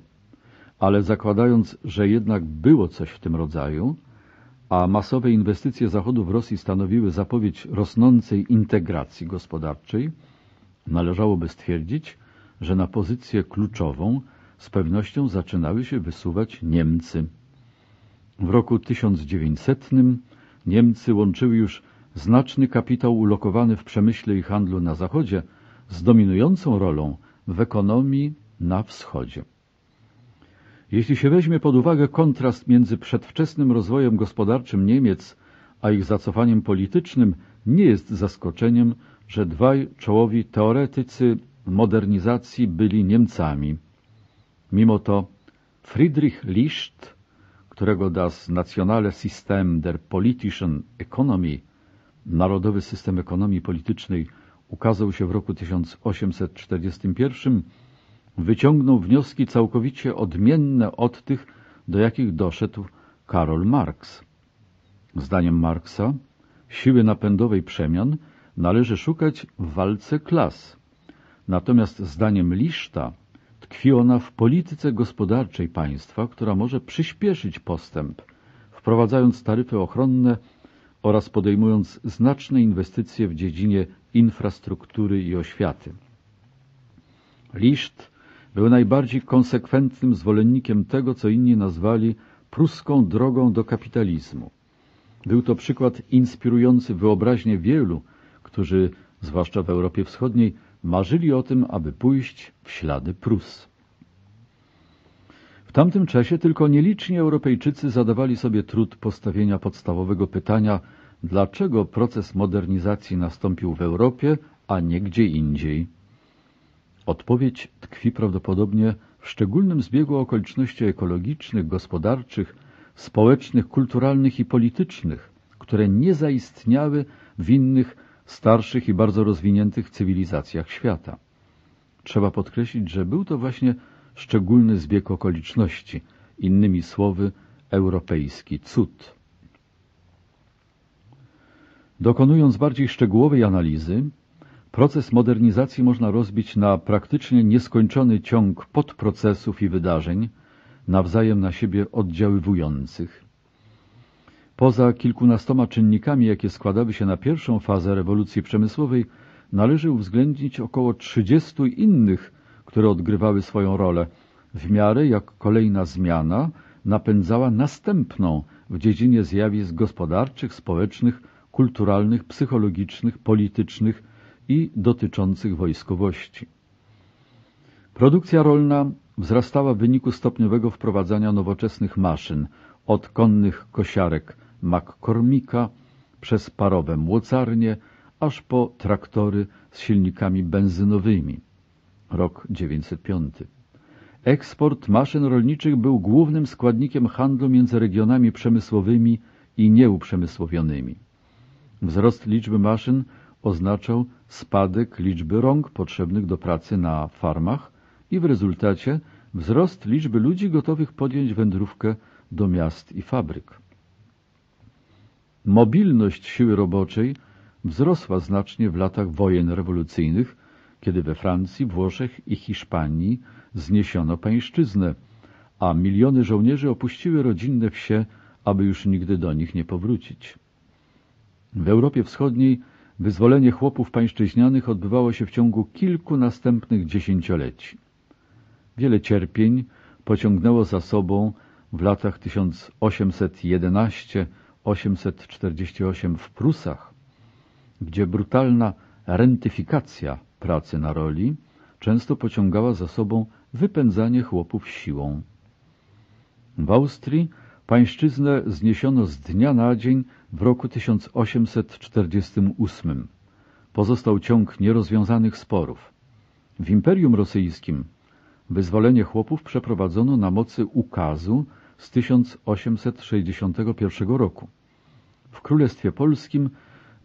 Speaker 1: ale zakładając, że jednak było coś w tym rodzaju, a masowe inwestycje Zachodu w Rosji stanowiły zapowiedź rosnącej integracji gospodarczej, należałoby stwierdzić, że na pozycję kluczową z pewnością zaczynały się wysuwać Niemcy. W roku 1900 Niemcy łączyły już znaczny kapitał ulokowany w przemyśle i handlu na Zachodzie z dominującą rolą w ekonomii na Wschodzie. Jeśli się weźmie pod uwagę kontrast między przedwczesnym rozwojem gospodarczym Niemiec a ich zacofaniem politycznym, nie jest zaskoczeniem, że dwaj czołowi teoretycy modernizacji byli Niemcami. Mimo to Friedrich Liszt, którego das Nationale System der Politischen Ekonomie Narodowy System Ekonomii Politycznej, ukazał się w roku 1841, wyciągnął wnioski całkowicie odmienne od tych, do jakich doszedł Karol Marx. Zdaniem Marksa siły napędowej przemian należy szukać w walce klas. Natomiast zdaniem Liszta tkwi ona w polityce gospodarczej państwa, która może przyspieszyć postęp, wprowadzając taryfy ochronne oraz podejmując znaczne inwestycje w dziedzinie infrastruktury i oświaty. Liszt był najbardziej konsekwentnym zwolennikiem tego, co inni nazwali pruską drogą do kapitalizmu. Był to przykład inspirujący wyobraźnię wielu, którzy, zwłaszcza w Europie Wschodniej, marzyli o tym, aby pójść w ślady Prus. W tamtym czasie tylko nieliczni Europejczycy zadawali sobie trud postawienia podstawowego pytania, dlaczego proces modernizacji nastąpił w Europie, a nie gdzie indziej. Odpowiedź tkwi prawdopodobnie w szczególnym zbiegu okoliczności ekologicznych, gospodarczych, społecznych, kulturalnych i politycznych, które nie zaistniały w innych starszych i bardzo rozwiniętych cywilizacjach świata. Trzeba podkreślić, że był to właśnie szczególny zbieg okoliczności, innymi słowy europejski cud. Dokonując bardziej szczegółowej analizy, Proces modernizacji można rozbić na praktycznie nieskończony ciąg podprocesów i wydarzeń, nawzajem na siebie oddziaływujących. Poza kilkunastoma czynnikami, jakie składały się na pierwszą fazę rewolucji przemysłowej, należy uwzględnić około 30 innych, które odgrywały swoją rolę, w miarę jak kolejna zmiana napędzała następną w dziedzinie zjawisk gospodarczych, społecznych, kulturalnych, psychologicznych, politycznych, i dotyczących wojskowości. Produkcja rolna wzrastała w wyniku stopniowego wprowadzania nowoczesnych maszyn od konnych kosiarek McCormicka przez parowe młocarnie aż po traktory z silnikami benzynowymi. Rok 905. Eksport maszyn rolniczych był głównym składnikiem handlu między regionami przemysłowymi i nieuprzemysłowionymi. Wzrost liczby maszyn oznaczał spadek liczby rąk potrzebnych do pracy na farmach i w rezultacie wzrost liczby ludzi gotowych podjąć wędrówkę do miast i fabryk. Mobilność siły roboczej wzrosła znacznie w latach wojen rewolucyjnych, kiedy we Francji, Włoszech i Hiszpanii zniesiono pańszczyznę, a miliony żołnierzy opuściły rodzinne wsie, aby już nigdy do nich nie powrócić. W Europie Wschodniej Wyzwolenie chłopów pańszczyźnianych odbywało się w ciągu kilku następnych dziesięcioleci. Wiele cierpień pociągnęło za sobą w latach 1811-848 w Prusach, gdzie brutalna rentyfikacja pracy na roli często pociągała za sobą wypędzanie chłopów siłą. W Austrii Pańszczyznę zniesiono z dnia na dzień w roku 1848. Pozostał ciąg nierozwiązanych sporów. W Imperium Rosyjskim wyzwolenie chłopów przeprowadzono na mocy ukazu z 1861 roku. W Królestwie Polskim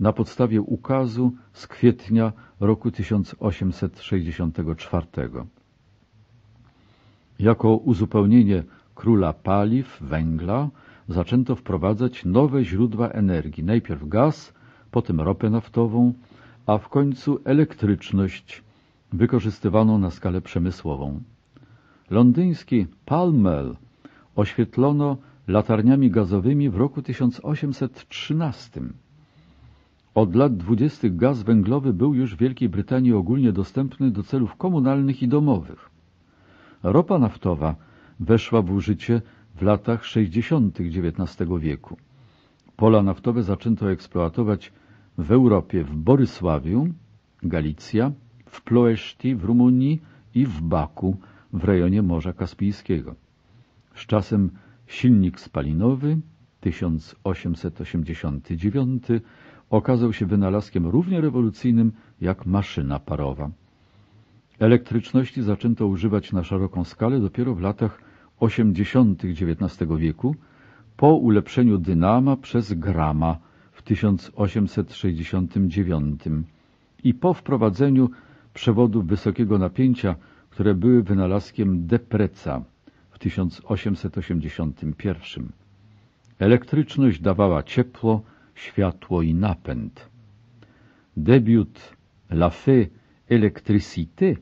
Speaker 1: na podstawie ukazu z kwietnia roku 1864. Jako uzupełnienie króla paliw, węgla, zaczęto wprowadzać nowe źródła energii. Najpierw gaz, potem ropę naftową, a w końcu elektryczność wykorzystywaną na skalę przemysłową. Londyński Palmel oświetlono latarniami gazowymi w roku 1813. Od lat 20. gaz węglowy był już w Wielkiej Brytanii ogólnie dostępny do celów komunalnych i domowych. Ropa naftowa weszła w użycie w latach 60. XIX wieku. Pola naftowe zaczęto eksploatować w Europie, w Borysławiu, Galicja, w Ploeszti w Rumunii i w Baku w rejonie Morza Kaspijskiego. Z czasem silnik spalinowy 1889 okazał się wynalazkiem równie rewolucyjnym jak maszyna parowa. Elektryczności zaczęto używać na szeroką skalę dopiero w latach 80. XIX wieku po ulepszeniu dynama przez Grama w 1869 i po wprowadzeniu przewodów wysokiego napięcia, które były wynalazkiem Depreca w 1881. Elektryczność dawała ciepło, światło i napęd. Debiut La Fée Electricité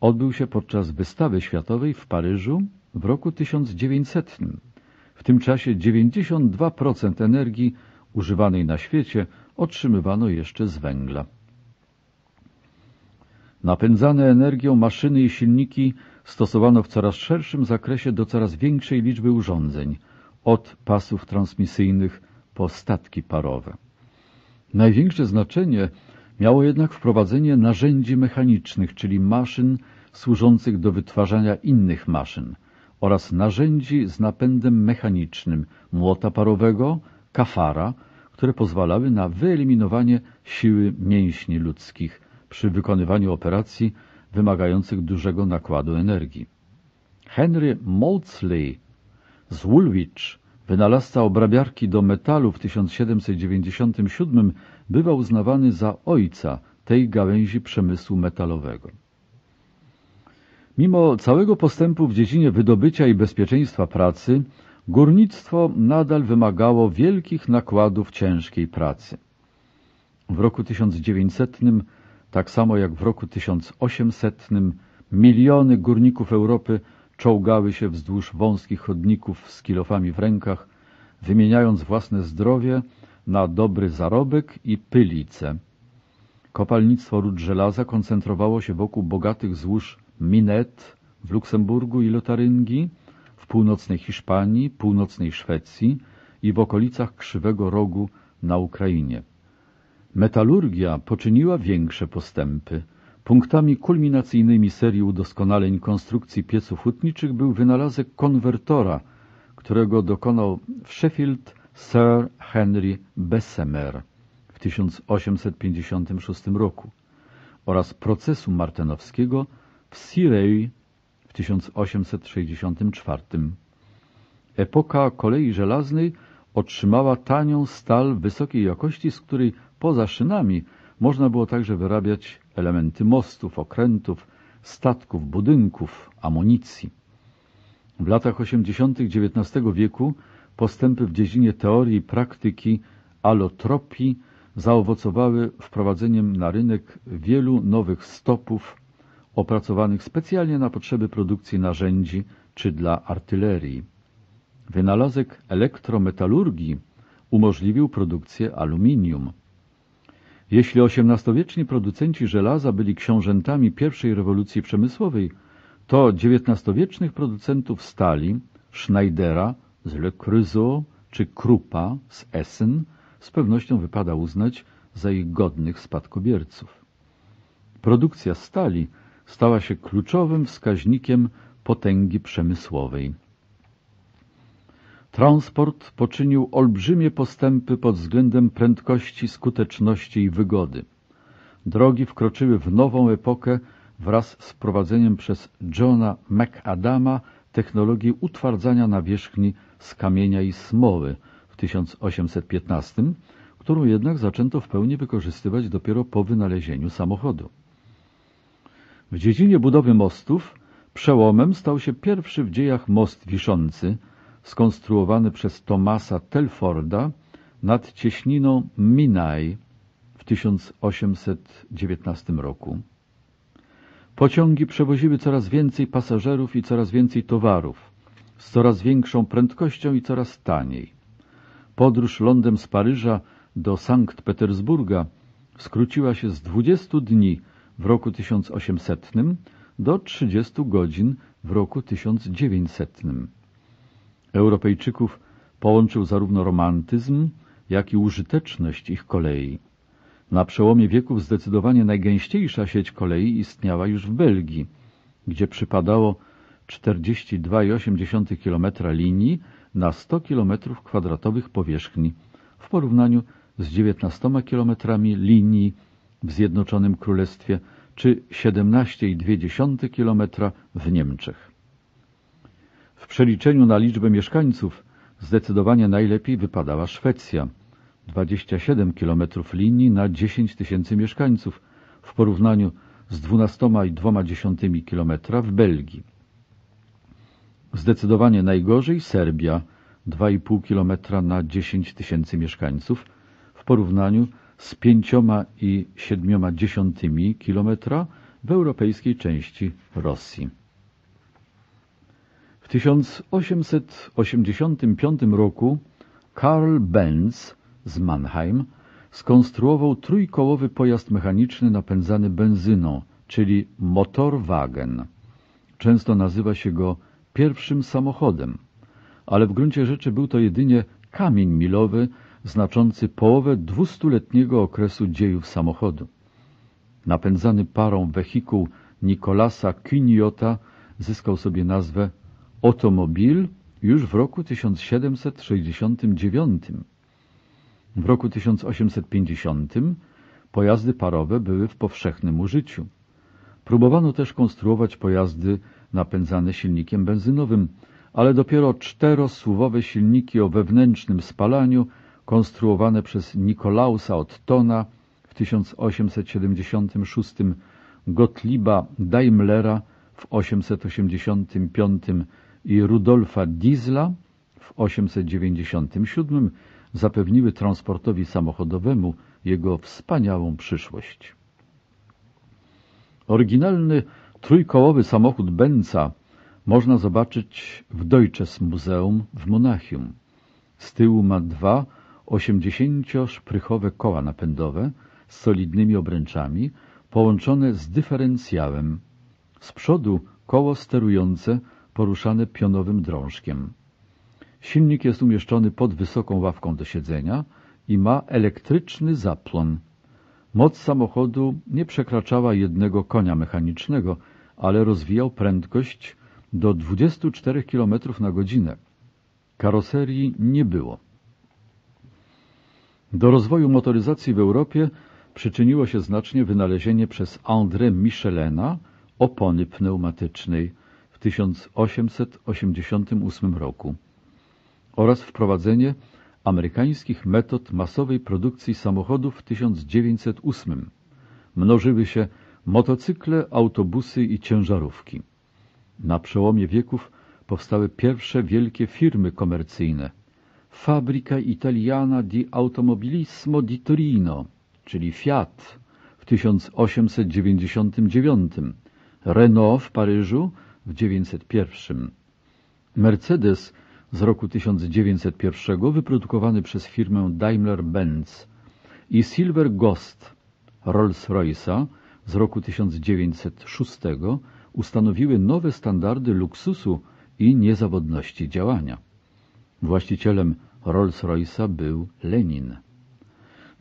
Speaker 1: odbył się podczas wystawy światowej w Paryżu w roku 1900. W tym czasie 92% energii używanej na świecie otrzymywano jeszcze z węgla. Napędzane energią maszyny i silniki stosowano w coraz szerszym zakresie do coraz większej liczby urządzeń, od pasów transmisyjnych po statki parowe. Największe znaczenie miało jednak wprowadzenie narzędzi mechanicznych, czyli maszyn służących do wytwarzania innych maszyn – oraz narzędzi z napędem mechanicznym, młota parowego, kafara, które pozwalały na wyeliminowanie siły mięśni ludzkich przy wykonywaniu operacji wymagających dużego nakładu energii. Henry Maudsley z Woolwich, wynalazca obrabiarki do metalu w 1797, bywa uznawany za ojca tej gałęzi przemysłu metalowego. Mimo całego postępu w dziedzinie wydobycia i bezpieczeństwa pracy, górnictwo nadal wymagało wielkich nakładów ciężkiej pracy. W roku 1900, tak samo jak w roku 1800, miliony górników Europy czołgały się wzdłuż wąskich chodników z kilofami w rękach, wymieniając własne zdrowie na dobry zarobek i pylice. Kopalnictwo rud żelaza koncentrowało się wokół bogatych złóż Minet w Luksemburgu i Lotaryngii, w północnej Hiszpanii, północnej Szwecji i w okolicach Krzywego Rogu na Ukrainie. Metalurgia poczyniła większe postępy. Punktami kulminacyjnymi serii udoskonaleń konstrukcji pieców hutniczych był wynalazek konwertora, którego dokonał w Sheffield Sir Henry Bessemer w 1856 roku oraz procesu martenowskiego w Sirei w 1864. Epoka kolei żelaznej otrzymała tanią stal wysokiej jakości, z której poza szynami można było także wyrabiać elementy mostów, okrętów, statków, budynków, amunicji. W latach 80. XIX wieku postępy w dziedzinie teorii i praktyki alotropii zaowocowały wprowadzeniem na rynek wielu nowych stopów, opracowanych specjalnie na potrzeby produkcji narzędzi czy dla artylerii. Wynalazek elektrometalurgii umożliwił produkcję aluminium. Jeśli XVIII-wieczni producenci żelaza byli książętami pierwszej rewolucji przemysłowej, to XIX-wiecznych producentów stali, Schneidera z Le Creusot czy Krupa z Essen z pewnością wypada uznać za ich godnych spadkobierców. Produkcja stali stała się kluczowym wskaźnikiem potęgi przemysłowej. Transport poczynił olbrzymie postępy pod względem prędkości, skuteczności i wygody. Drogi wkroczyły w nową epokę wraz z wprowadzeniem przez Johna McAdama technologii utwardzania nawierzchni z kamienia i smoły w 1815, którą jednak zaczęto w pełni wykorzystywać dopiero po wynalezieniu samochodu. W dziedzinie budowy mostów przełomem stał się pierwszy w dziejach most wiszący, skonstruowany przez Tomasa Telforda nad cieśniną Minaj w 1819 roku. Pociągi przewoziły coraz więcej pasażerów i coraz więcej towarów, z coraz większą prędkością i coraz taniej. Podróż lądem z Paryża do Sankt Petersburga skróciła się z 20 dni w roku 1800 do 30 godzin w roku 1900. Europejczyków połączył zarówno romantyzm, jak i użyteczność ich kolei. Na przełomie wieków zdecydowanie najgęściejsza sieć kolei istniała już w Belgii, gdzie przypadało 42,8 km linii na 100 km2 powierzchni w porównaniu z 19 km linii w Zjednoczonym Królestwie czy 17,2 km w Niemczech. W przeliczeniu na liczbę mieszkańców zdecydowanie najlepiej wypadała Szwecja. 27 km linii na 10 tysięcy mieszkańców w porównaniu z 12,2 km w Belgii. Zdecydowanie najgorzej Serbia 2,5 km na 10 tysięcy mieszkańców w porównaniu z pięcioma i siedmioma dziesiątymi kilometra w europejskiej części Rosji. W 1885 roku Karl Benz z Mannheim skonstruował trójkołowy pojazd mechaniczny napędzany benzyną, czyli motorwagen. Często nazywa się go pierwszym samochodem, ale w gruncie rzeczy był to jedynie kamień milowy znaczący połowę dwustuletniego okresu dziejów samochodu. Napędzany parą wehikuł Nicolasa Quiniota zyskał sobie nazwę Automobil już w roku 1769. W roku 1850 pojazdy parowe były w powszechnym użyciu. Próbowano też konstruować pojazdy napędzane silnikiem benzynowym, ale dopiero czterosłowowe silniki o wewnętrznym spalaniu konstruowane przez Nikolausa Ottona w 1876, Gottlieba Daimlera w 885 i Rudolfa Diesla w 897 zapewniły transportowi samochodowemu jego wspaniałą przyszłość. Oryginalny trójkołowy samochód Benza można zobaczyć w Deutsches Museum w Monachium. Z tyłu ma dwa osiemdziesięcioszprychowe koła napędowe z solidnymi obręczami, połączone z dyferencjałem. Z przodu koło sterujące poruszane pionowym drążkiem. Silnik jest umieszczony pod wysoką ławką do siedzenia i ma elektryczny zaplon. Moc samochodu nie przekraczała jednego konia mechanicznego, ale rozwijał prędkość do 24 km na godzinę. Karoserii nie było. Do rozwoju motoryzacji w Europie przyczyniło się znacznie wynalezienie przez André Michelena opony pneumatycznej w 1888 roku oraz wprowadzenie amerykańskich metod masowej produkcji samochodów w 1908. Mnożyły się motocykle, autobusy i ciężarówki. Na przełomie wieków powstały pierwsze wielkie firmy komercyjne – Fabryka Italiana di Automobilismo di Torino, czyli Fiat w 1899, Renault w Paryżu w 1901, Mercedes z roku 1901 wyprodukowany przez firmę Daimler-Benz i Silver Ghost Rolls-Royce'a z roku 1906 ustanowiły nowe standardy luksusu i niezawodności działania. Właścicielem Rolls-Royce'a był Lenin.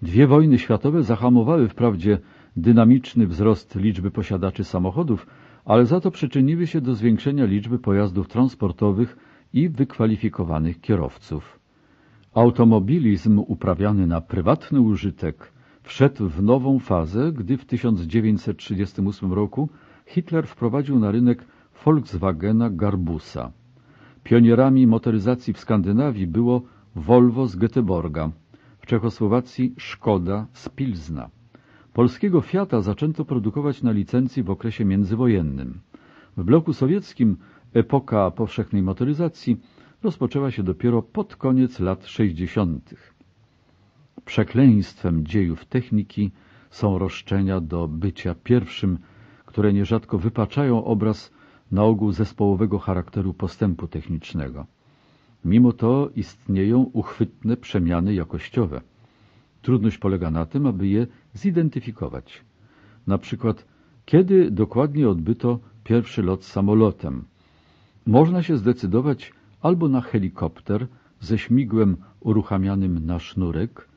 Speaker 1: Dwie wojny światowe zahamowały wprawdzie dynamiczny wzrost liczby posiadaczy samochodów, ale za to przyczyniły się do zwiększenia liczby pojazdów transportowych i wykwalifikowanych kierowców. Automobilizm uprawiany na prywatny użytek wszedł w nową fazę, gdy w 1938 roku Hitler wprowadził na rynek Volkswagena Garbusa. Pionierami motoryzacji w Skandynawii było Volvo z Göteborga, w Czechosłowacji Szkoda z Pilzna. Polskiego Fiata zaczęto produkować na licencji w okresie międzywojennym. W bloku sowieckim epoka powszechnej motoryzacji rozpoczęła się dopiero pod koniec lat 60. Przekleństwem dziejów techniki są roszczenia do bycia pierwszym, które nierzadko wypaczają obraz na ogół zespołowego charakteru postępu technicznego. Mimo to istnieją uchwytne przemiany jakościowe. Trudność polega na tym, aby je zidentyfikować. Na przykład, kiedy dokładnie odbyto pierwszy lot samolotem. Można się zdecydować albo na helikopter ze śmigłem uruchamianym na sznurek,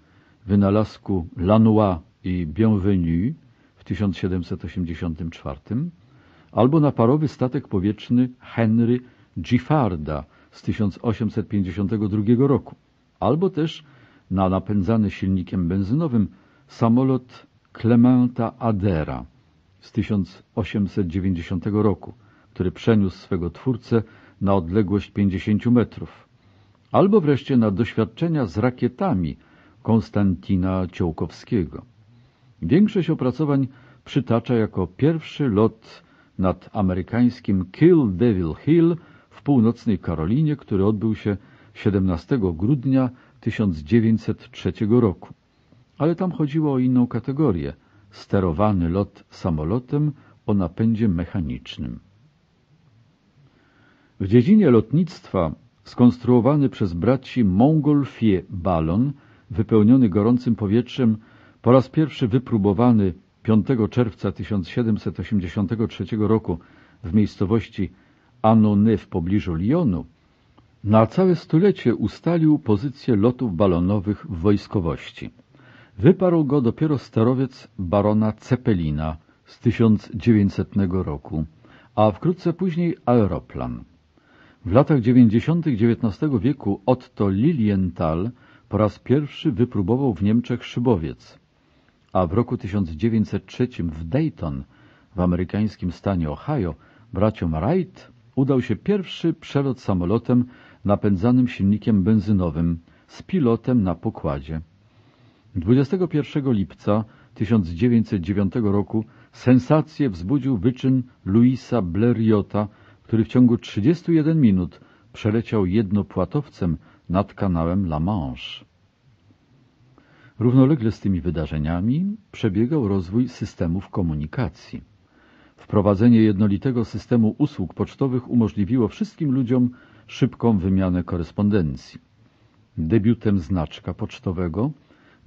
Speaker 1: wynalazku Lanois i Bienvenue w 1784, albo na parowy statek powietrzny Henry Giffarda z 1852 roku, albo też na napędzany silnikiem benzynowym samolot Clementa Adera z 1890 roku, który przeniósł swego twórcę na odległość 50 metrów, albo wreszcie na doświadczenia z rakietami Konstantina Ciołkowskiego. Większość opracowań przytacza jako pierwszy lot nad amerykańskim Kill Devil Hill – w północnej Karolinie, który odbył się 17 grudnia 1903 roku. Ale tam chodziło o inną kategorię – sterowany lot samolotem o napędzie mechanicznym. W dziedzinie lotnictwa skonstruowany przez braci Montgolfier balon wypełniony gorącym powietrzem po raz pierwszy wypróbowany 5 czerwca 1783 roku w miejscowości Annonay w pobliżu Lyonu, na całe stulecie ustalił pozycję lotów balonowych w wojskowości. Wyparł go dopiero sterowiec barona Cepelina z 1900 roku, a wkrótce później aeroplan. W latach 90. XIX wieku Otto Lilienthal po raz pierwszy wypróbował w Niemczech szybowiec, a w roku 1903 w Dayton w amerykańskim stanie Ohio braciom Wright udał się pierwszy przelot samolotem napędzanym silnikiem benzynowym z pilotem na pokładzie. 21 lipca 1909 roku sensację wzbudził wyczyn Louisa Blériota, który w ciągu 31 minut przeleciał jednopłatowcem nad kanałem La Manche. Równolegle z tymi wydarzeniami przebiegał rozwój systemów komunikacji. Wprowadzenie jednolitego systemu usług pocztowych umożliwiło wszystkim ludziom szybką wymianę korespondencji. Debiutem znaczka pocztowego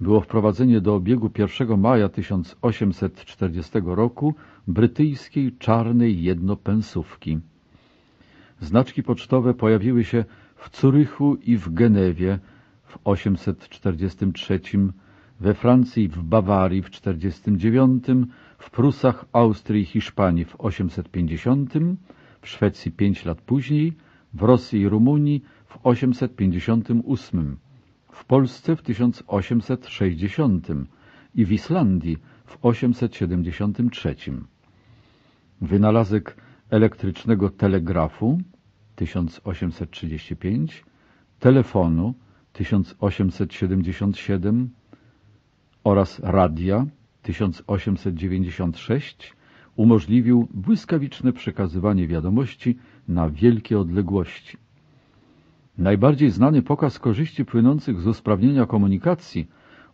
Speaker 1: było wprowadzenie do obiegu 1 maja 1840 roku brytyjskiej czarnej jednopensówki. Znaczki pocztowe pojawiły się w Curychu i w Genewie w 843, we Francji w Bawarii w 1949 w Prusach, Austrii i Hiszpanii w 850, w Szwecji 5 lat później, w Rosji i Rumunii w 858, w Polsce w 1860 i w Islandii w 873. Wynalazek elektrycznego telegrafu 1835, telefonu 1877 oraz radia 1896 umożliwił błyskawiczne przekazywanie wiadomości na wielkie odległości. Najbardziej znany pokaz korzyści płynących z usprawnienia komunikacji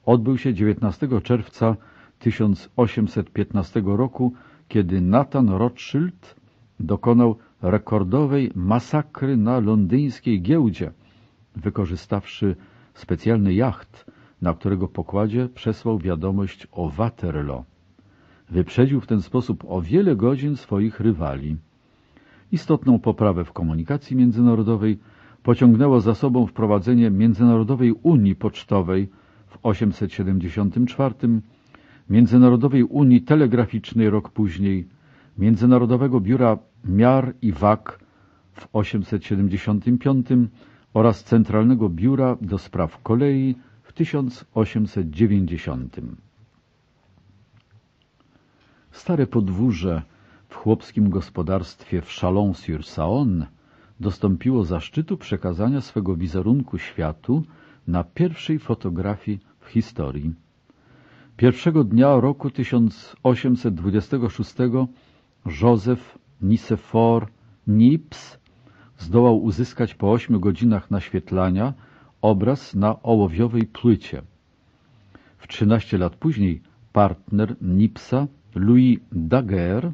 Speaker 1: odbył się 19 czerwca 1815 roku, kiedy Nathan Rothschild dokonał rekordowej masakry na londyńskiej giełdzie, wykorzystawszy specjalny jacht na którego pokładzie przesłał wiadomość o Waterloo. Wyprzedził w ten sposób o wiele godzin swoich rywali. Istotną poprawę w komunikacji międzynarodowej pociągnęło za sobą wprowadzenie Międzynarodowej Unii Pocztowej w 874, Międzynarodowej Unii Telegraficznej rok później, Międzynarodowego Biura Miar i Wag w 875 oraz Centralnego Biura do Spraw Kolei 1890. Stare podwórze w chłopskim gospodarstwie w Chalon-sur-Saône dostąpiło zaszczytu przekazania swego wizerunku światu na pierwszej fotografii w historii. Pierwszego dnia roku 1826 Józef Nicephore Nips zdołał uzyskać po ośmiu godzinach naświetlania obraz na ołowiowej płycie. W 13 lat później partner Nipsa, Louis Daguerre,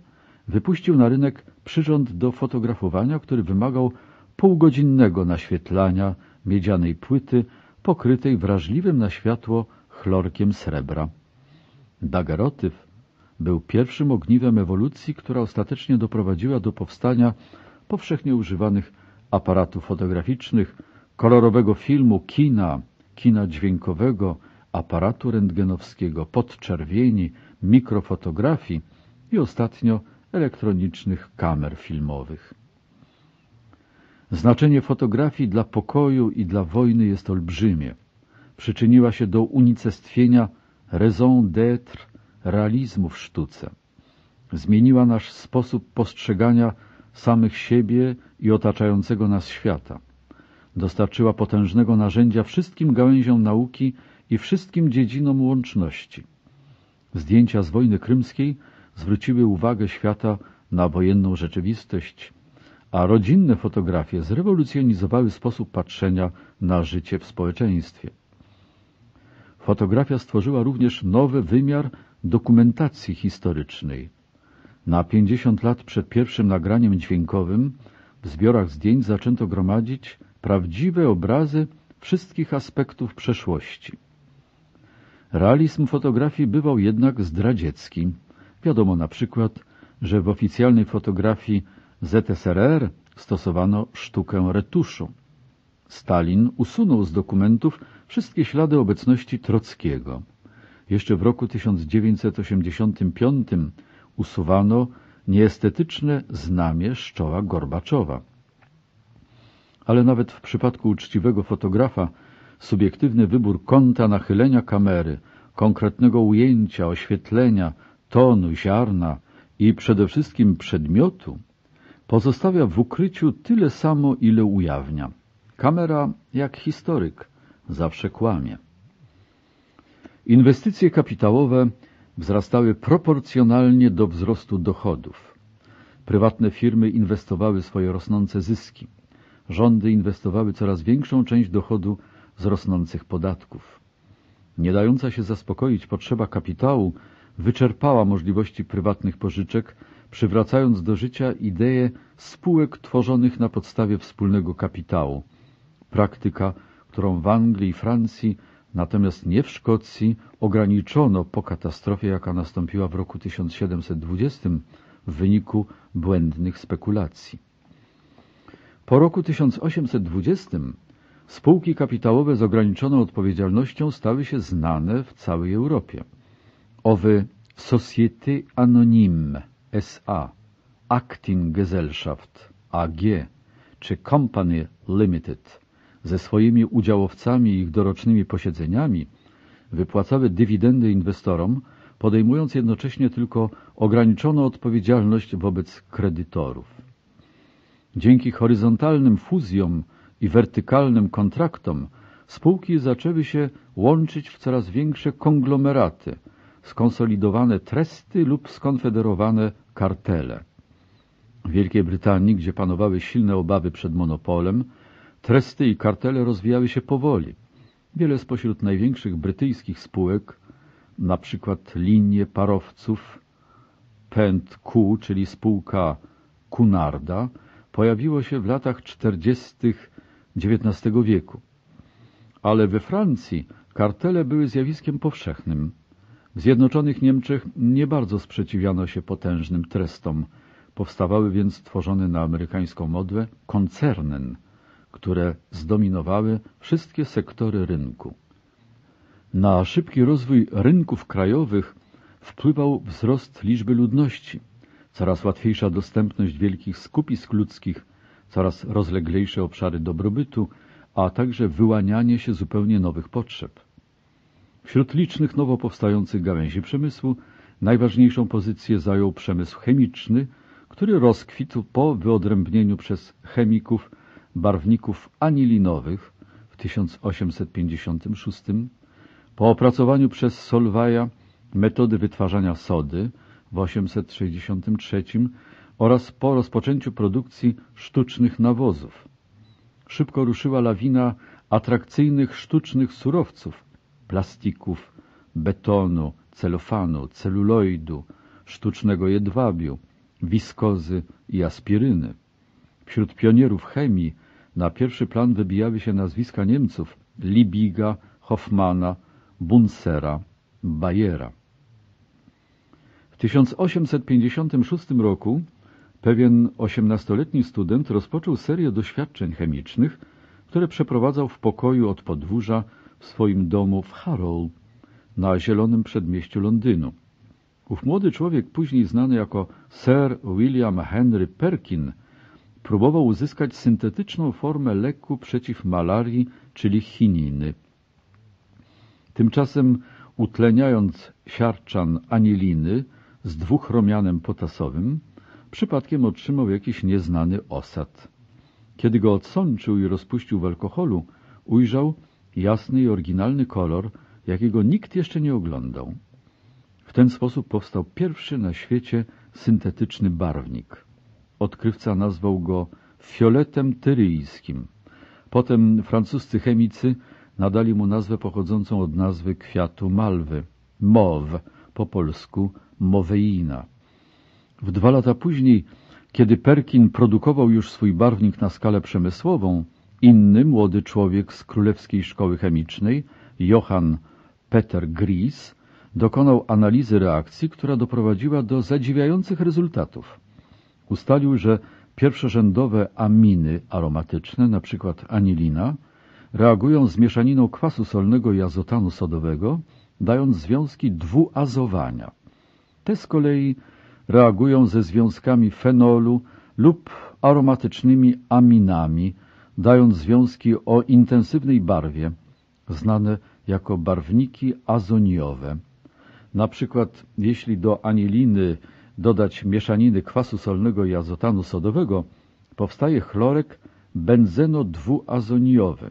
Speaker 1: wypuścił na rynek przyrząd do fotografowania, który wymagał półgodzinnego naświetlania miedzianej płyty pokrytej wrażliwym na światło chlorkiem srebra. Dagerotyp był pierwszym ogniwem ewolucji, która ostatecznie doprowadziła do powstania powszechnie używanych aparatów fotograficznych, kolorowego filmu, kina, kina dźwiękowego, aparatu rentgenowskiego, podczerwieni, mikrofotografii i ostatnio elektronicznych kamer filmowych. Znaczenie fotografii dla pokoju i dla wojny jest olbrzymie. Przyczyniła się do unicestwienia raison d'être realizmu w sztuce. Zmieniła nasz sposób postrzegania samych siebie i otaczającego nas świata. Dostarczyła potężnego narzędzia wszystkim gałęziom nauki i wszystkim dziedzinom łączności. Zdjęcia z wojny krymskiej zwróciły uwagę świata na wojenną rzeczywistość, a rodzinne fotografie zrewolucjonizowały sposób patrzenia na życie w społeczeństwie. Fotografia stworzyła również nowy wymiar dokumentacji historycznej. Na 50 lat przed pierwszym nagraniem dźwiękowym w zbiorach zdjęć zaczęto gromadzić prawdziwe obrazy wszystkich aspektów przeszłości. Realizm fotografii bywał jednak zdradziecki. Wiadomo na przykład, że w oficjalnej fotografii ZSRR stosowano sztukę retuszu. Stalin usunął z dokumentów wszystkie ślady obecności Trockiego. Jeszcze w roku 1985 usuwano nieestetyczne znamie z czoła Gorbaczowa ale nawet w przypadku uczciwego fotografa subiektywny wybór kąta nachylenia kamery, konkretnego ujęcia, oświetlenia, tonu, ziarna i przede wszystkim przedmiotu pozostawia w ukryciu tyle samo, ile ujawnia. Kamera, jak historyk, zawsze kłamie. Inwestycje kapitałowe wzrastały proporcjonalnie do wzrostu dochodów. Prywatne firmy inwestowały swoje rosnące zyski rządy inwestowały coraz większą część dochodu z rosnących podatków. Nie dająca się zaspokoić potrzeba kapitału wyczerpała możliwości prywatnych pożyczek, przywracając do życia ideę spółek tworzonych na podstawie wspólnego kapitału. Praktyka, którą w Anglii i Francji, natomiast nie w Szkocji, ograniczono po katastrofie, jaka nastąpiła w roku 1720 w wyniku błędnych spekulacji. Po roku 1820 spółki kapitałowe z ograniczoną odpowiedzialnością stały się znane w całej Europie. Owy Société Anonyme SA, Aktiengesellschaft AG czy Company Limited ze swoimi udziałowcami i ich dorocznymi posiedzeniami wypłacały dywidendy inwestorom, podejmując jednocześnie tylko ograniczoną odpowiedzialność wobec kredytorów. Dzięki horyzontalnym fuzjom i wertykalnym kontraktom spółki zaczęły się łączyć w coraz większe konglomeraty, skonsolidowane tresty lub skonfederowane kartele. W Wielkiej Brytanii, gdzie panowały silne obawy przed monopolem, tresty i kartele rozwijały się powoli. Wiele spośród największych brytyjskich spółek, na przykład linie parowców Pent Q, czyli spółka Cunarda, pojawiło się w latach 40. XIX wieku. Ale we Francji kartele były zjawiskiem powszechnym. W Zjednoczonych Niemczech nie bardzo sprzeciwiano się potężnym trestom. Powstawały więc tworzone na amerykańską modłę koncernen, które zdominowały wszystkie sektory rynku. Na szybki rozwój rynków krajowych wpływał wzrost liczby ludności – coraz łatwiejsza dostępność wielkich skupisk ludzkich, coraz rozleglejsze obszary dobrobytu, a także wyłanianie się zupełnie nowych potrzeb. Wśród licznych nowo powstających gałęzi przemysłu najważniejszą pozycję zajął przemysł chemiczny, który rozkwitł po wyodrębnieniu przez chemików barwników anilinowych w 1856, po opracowaniu przez Solwaja metody wytwarzania sody w 863 oraz po rozpoczęciu produkcji sztucznych nawozów. Szybko ruszyła lawina atrakcyjnych sztucznych surowców, plastików, betonu, celofanu, celuloidu, sztucznego jedwabiu, wiskozy i aspiryny. Wśród pionierów chemii na pierwszy plan wybijały się nazwiska Niemców Libiga, Hoffmana, Bunsera, Bayera. W 1856 roku pewien osiemnastoletni student rozpoczął serię doświadczeń chemicznych, które przeprowadzał w pokoju od podwórza w swoim domu w Harrow, na zielonym przedmieściu Londynu. Ów młody człowiek, później znany jako Sir William Henry Perkin, próbował uzyskać syntetyczną formę leku przeciw malarii, czyli chininy. Tymczasem utleniając siarczan aniliny, z dwóch romianem potasowym, przypadkiem otrzymał jakiś nieznany osad. Kiedy go odsączył i rozpuścił w alkoholu, ujrzał jasny i oryginalny kolor, jakiego nikt jeszcze nie oglądał. W ten sposób powstał pierwszy na świecie syntetyczny barwnik. Odkrywca nazwał go fioletem tyryjskim. Potem francuscy chemicy nadali mu nazwę pochodzącą od nazwy kwiatu malwy – mow – po polsku Moweina. W dwa lata później, kiedy Perkin produkował już swój barwnik na skalę przemysłową, inny młody człowiek z Królewskiej Szkoły Chemicznej, Johann Peter Gries, dokonał analizy reakcji, która doprowadziła do zadziwiających rezultatów. Ustalił, że pierwszorzędowe aminy aromatyczne, np. anilina, reagują z mieszaniną kwasu solnego i azotanu sodowego dając związki dwuazowania. Te z kolei reagują ze związkami fenolu lub aromatycznymi aminami, dając związki o intensywnej barwie, znane jako barwniki azoniowe. Na przykład jeśli do aniliny dodać mieszaniny kwasu solnego i azotanu sodowego, powstaje chlorek benzeno dwuazoniowy.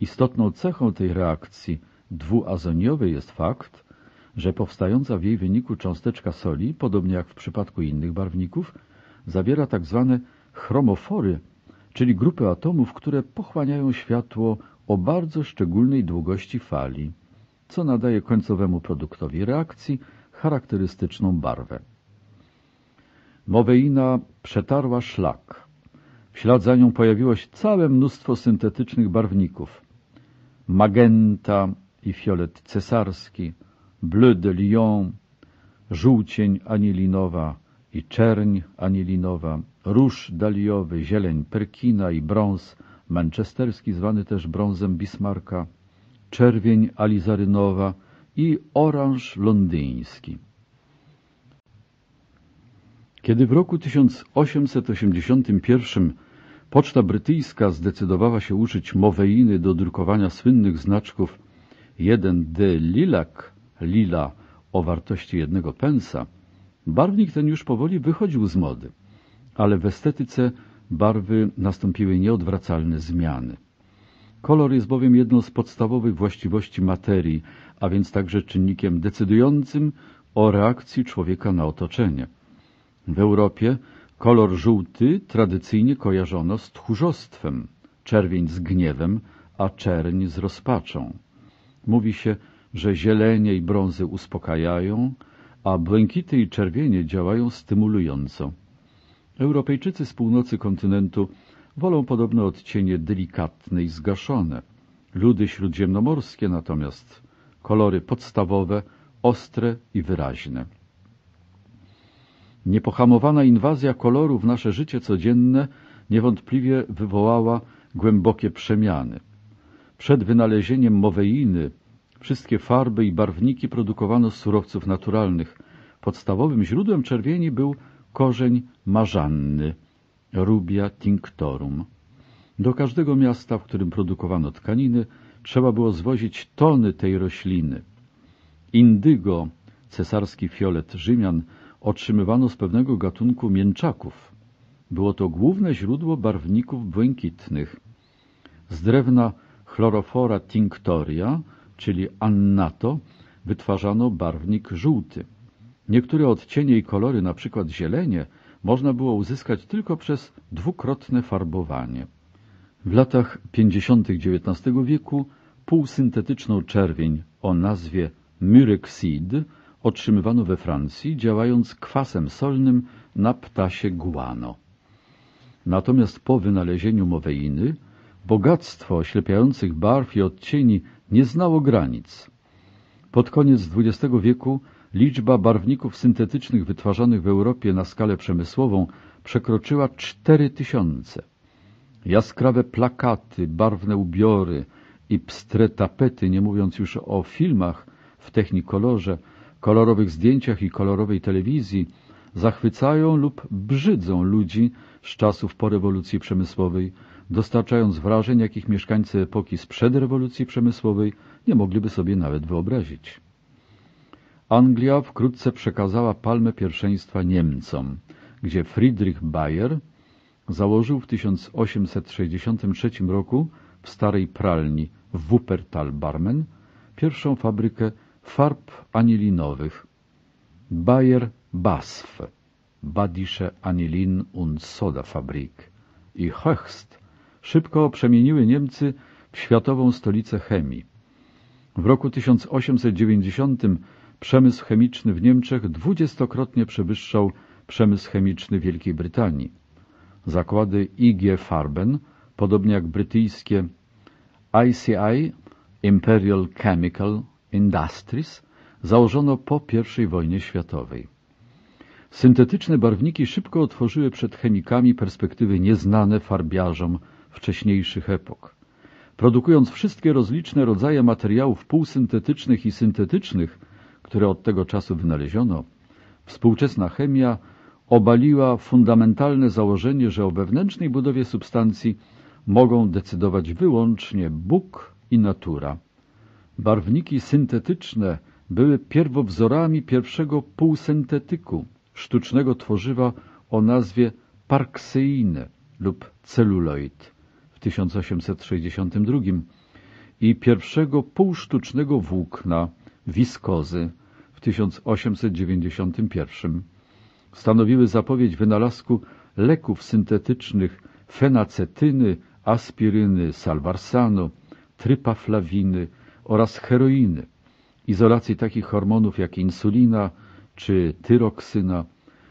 Speaker 1: Istotną cechą tej reakcji Dwuazoniowy jest fakt, że powstająca w jej wyniku cząsteczka soli, podobnie jak w przypadku innych barwników, zawiera tak zwane chromofory, czyli grupy atomów, które pochłaniają światło o bardzo szczególnej długości fali, co nadaje końcowemu produktowi reakcji charakterystyczną barwę. Moweina przetarła szlak. W ślad za nią pojawiło się całe mnóstwo syntetycznych barwników. Magenta, i fiolet cesarski, bleu de Lyon, żółcień anilinowa i czerń anilinowa, róż daliowy, zieleń Perkina i brąz manchesterski, zwany też brązem Bismarka, czerwień alizarynowa i oranż londyński. Kiedy w roku 1881 poczta brytyjska zdecydowała się użyć moweiny do drukowania słynnych znaczków Jeden delilak lila o wartości jednego pensa, barwnik ten już powoli wychodził z mody, ale w estetyce barwy nastąpiły nieodwracalne zmiany. Kolor jest bowiem jedną z podstawowych właściwości materii, a więc także czynnikiem decydującym o reakcji człowieka na otoczenie. W Europie kolor żółty tradycyjnie kojarzono z tchórzostwem, czerwień z gniewem, a czerń z rozpaczą. Mówi się, że zielenie i brązy uspokajają, a błękity i czerwienie działają stymulująco. Europejczycy z północy kontynentu wolą podobno odcienie delikatne i zgaszone. Ludy śródziemnomorskie natomiast kolory podstawowe, ostre i wyraźne. Niepohamowana inwazja kolorów w nasze życie codzienne niewątpliwie wywołała głębokie przemiany. Przed wynalezieniem moweiny wszystkie farby i barwniki produkowano z surowców naturalnych. Podstawowym źródłem czerwieni był korzeń marzanny, rubia tinctorum. Do każdego miasta, w którym produkowano tkaniny, trzeba było zwozić tony tej rośliny. Indygo, cesarski fiolet Rzymian, otrzymywano z pewnego gatunku mięczaków. Było to główne źródło barwników błękitnych. Z drewna chlorofora tinctoria, czyli annato, wytwarzano barwnik żółty. Niektóre odcienie i kolory, np. zielenie, można było uzyskać tylko przez dwukrotne farbowanie. W latach 50. XIX wieku półsyntetyczną czerwień o nazwie myrexid otrzymywano we Francji, działając kwasem solnym na ptasie guano. Natomiast po wynalezieniu moweiny Bogactwo oślepiających barw i odcieni nie znało granic. Pod koniec XX wieku liczba barwników syntetycznych wytwarzanych w Europie na skalę przemysłową przekroczyła 4000. Jaskrawe plakaty, barwne ubiory i pstre tapety, nie mówiąc już o filmach w technikolorze, kolorowych zdjęciach i kolorowej telewizji, zachwycają lub brzydzą ludzi z czasów po rewolucji przemysłowej – dostarczając wrażeń, jakich mieszkańcy epoki sprzed rewolucji przemysłowej nie mogliby sobie nawet wyobrazić. Anglia wkrótce przekazała palmę pierwszeństwa Niemcom, gdzie Friedrich Bayer założył w 1863 roku w starej pralni w Wuppertal Barmen pierwszą fabrykę farb anilinowych Bayer BASF Badische Anilin und Soda Fabrik i Höchst szybko przemieniły Niemcy w światową stolicę chemii. W roku 1890 przemysł chemiczny w Niemczech dwudziestokrotnie przewyższał przemysł chemiczny Wielkiej Brytanii. Zakłady IG Farben, podobnie jak brytyjskie ICI Imperial Chemical Industries, założono po I wojnie światowej. Syntetyczne barwniki szybko otworzyły przed chemikami perspektywy nieznane farbiarzom wcześniejszych epok. Produkując wszystkie rozliczne rodzaje materiałów półsyntetycznych i syntetycznych, które od tego czasu wynaleziono, współczesna chemia obaliła fundamentalne założenie, że o wewnętrznej budowie substancji mogą decydować wyłącznie Bóg i natura. Barwniki syntetyczne były pierwowzorami pierwszego półsyntetyku, sztucznego tworzywa o nazwie parksyjny lub celuloid w 1862 i pierwszego półsztucznego włókna wiskozy w 1891. Stanowiły zapowiedź wynalazku leków syntetycznych fenacetyny, aspiryny, salwarsanu, trypaflawiny oraz heroiny, izolacji takich hormonów jak insulina czy tyroksyna,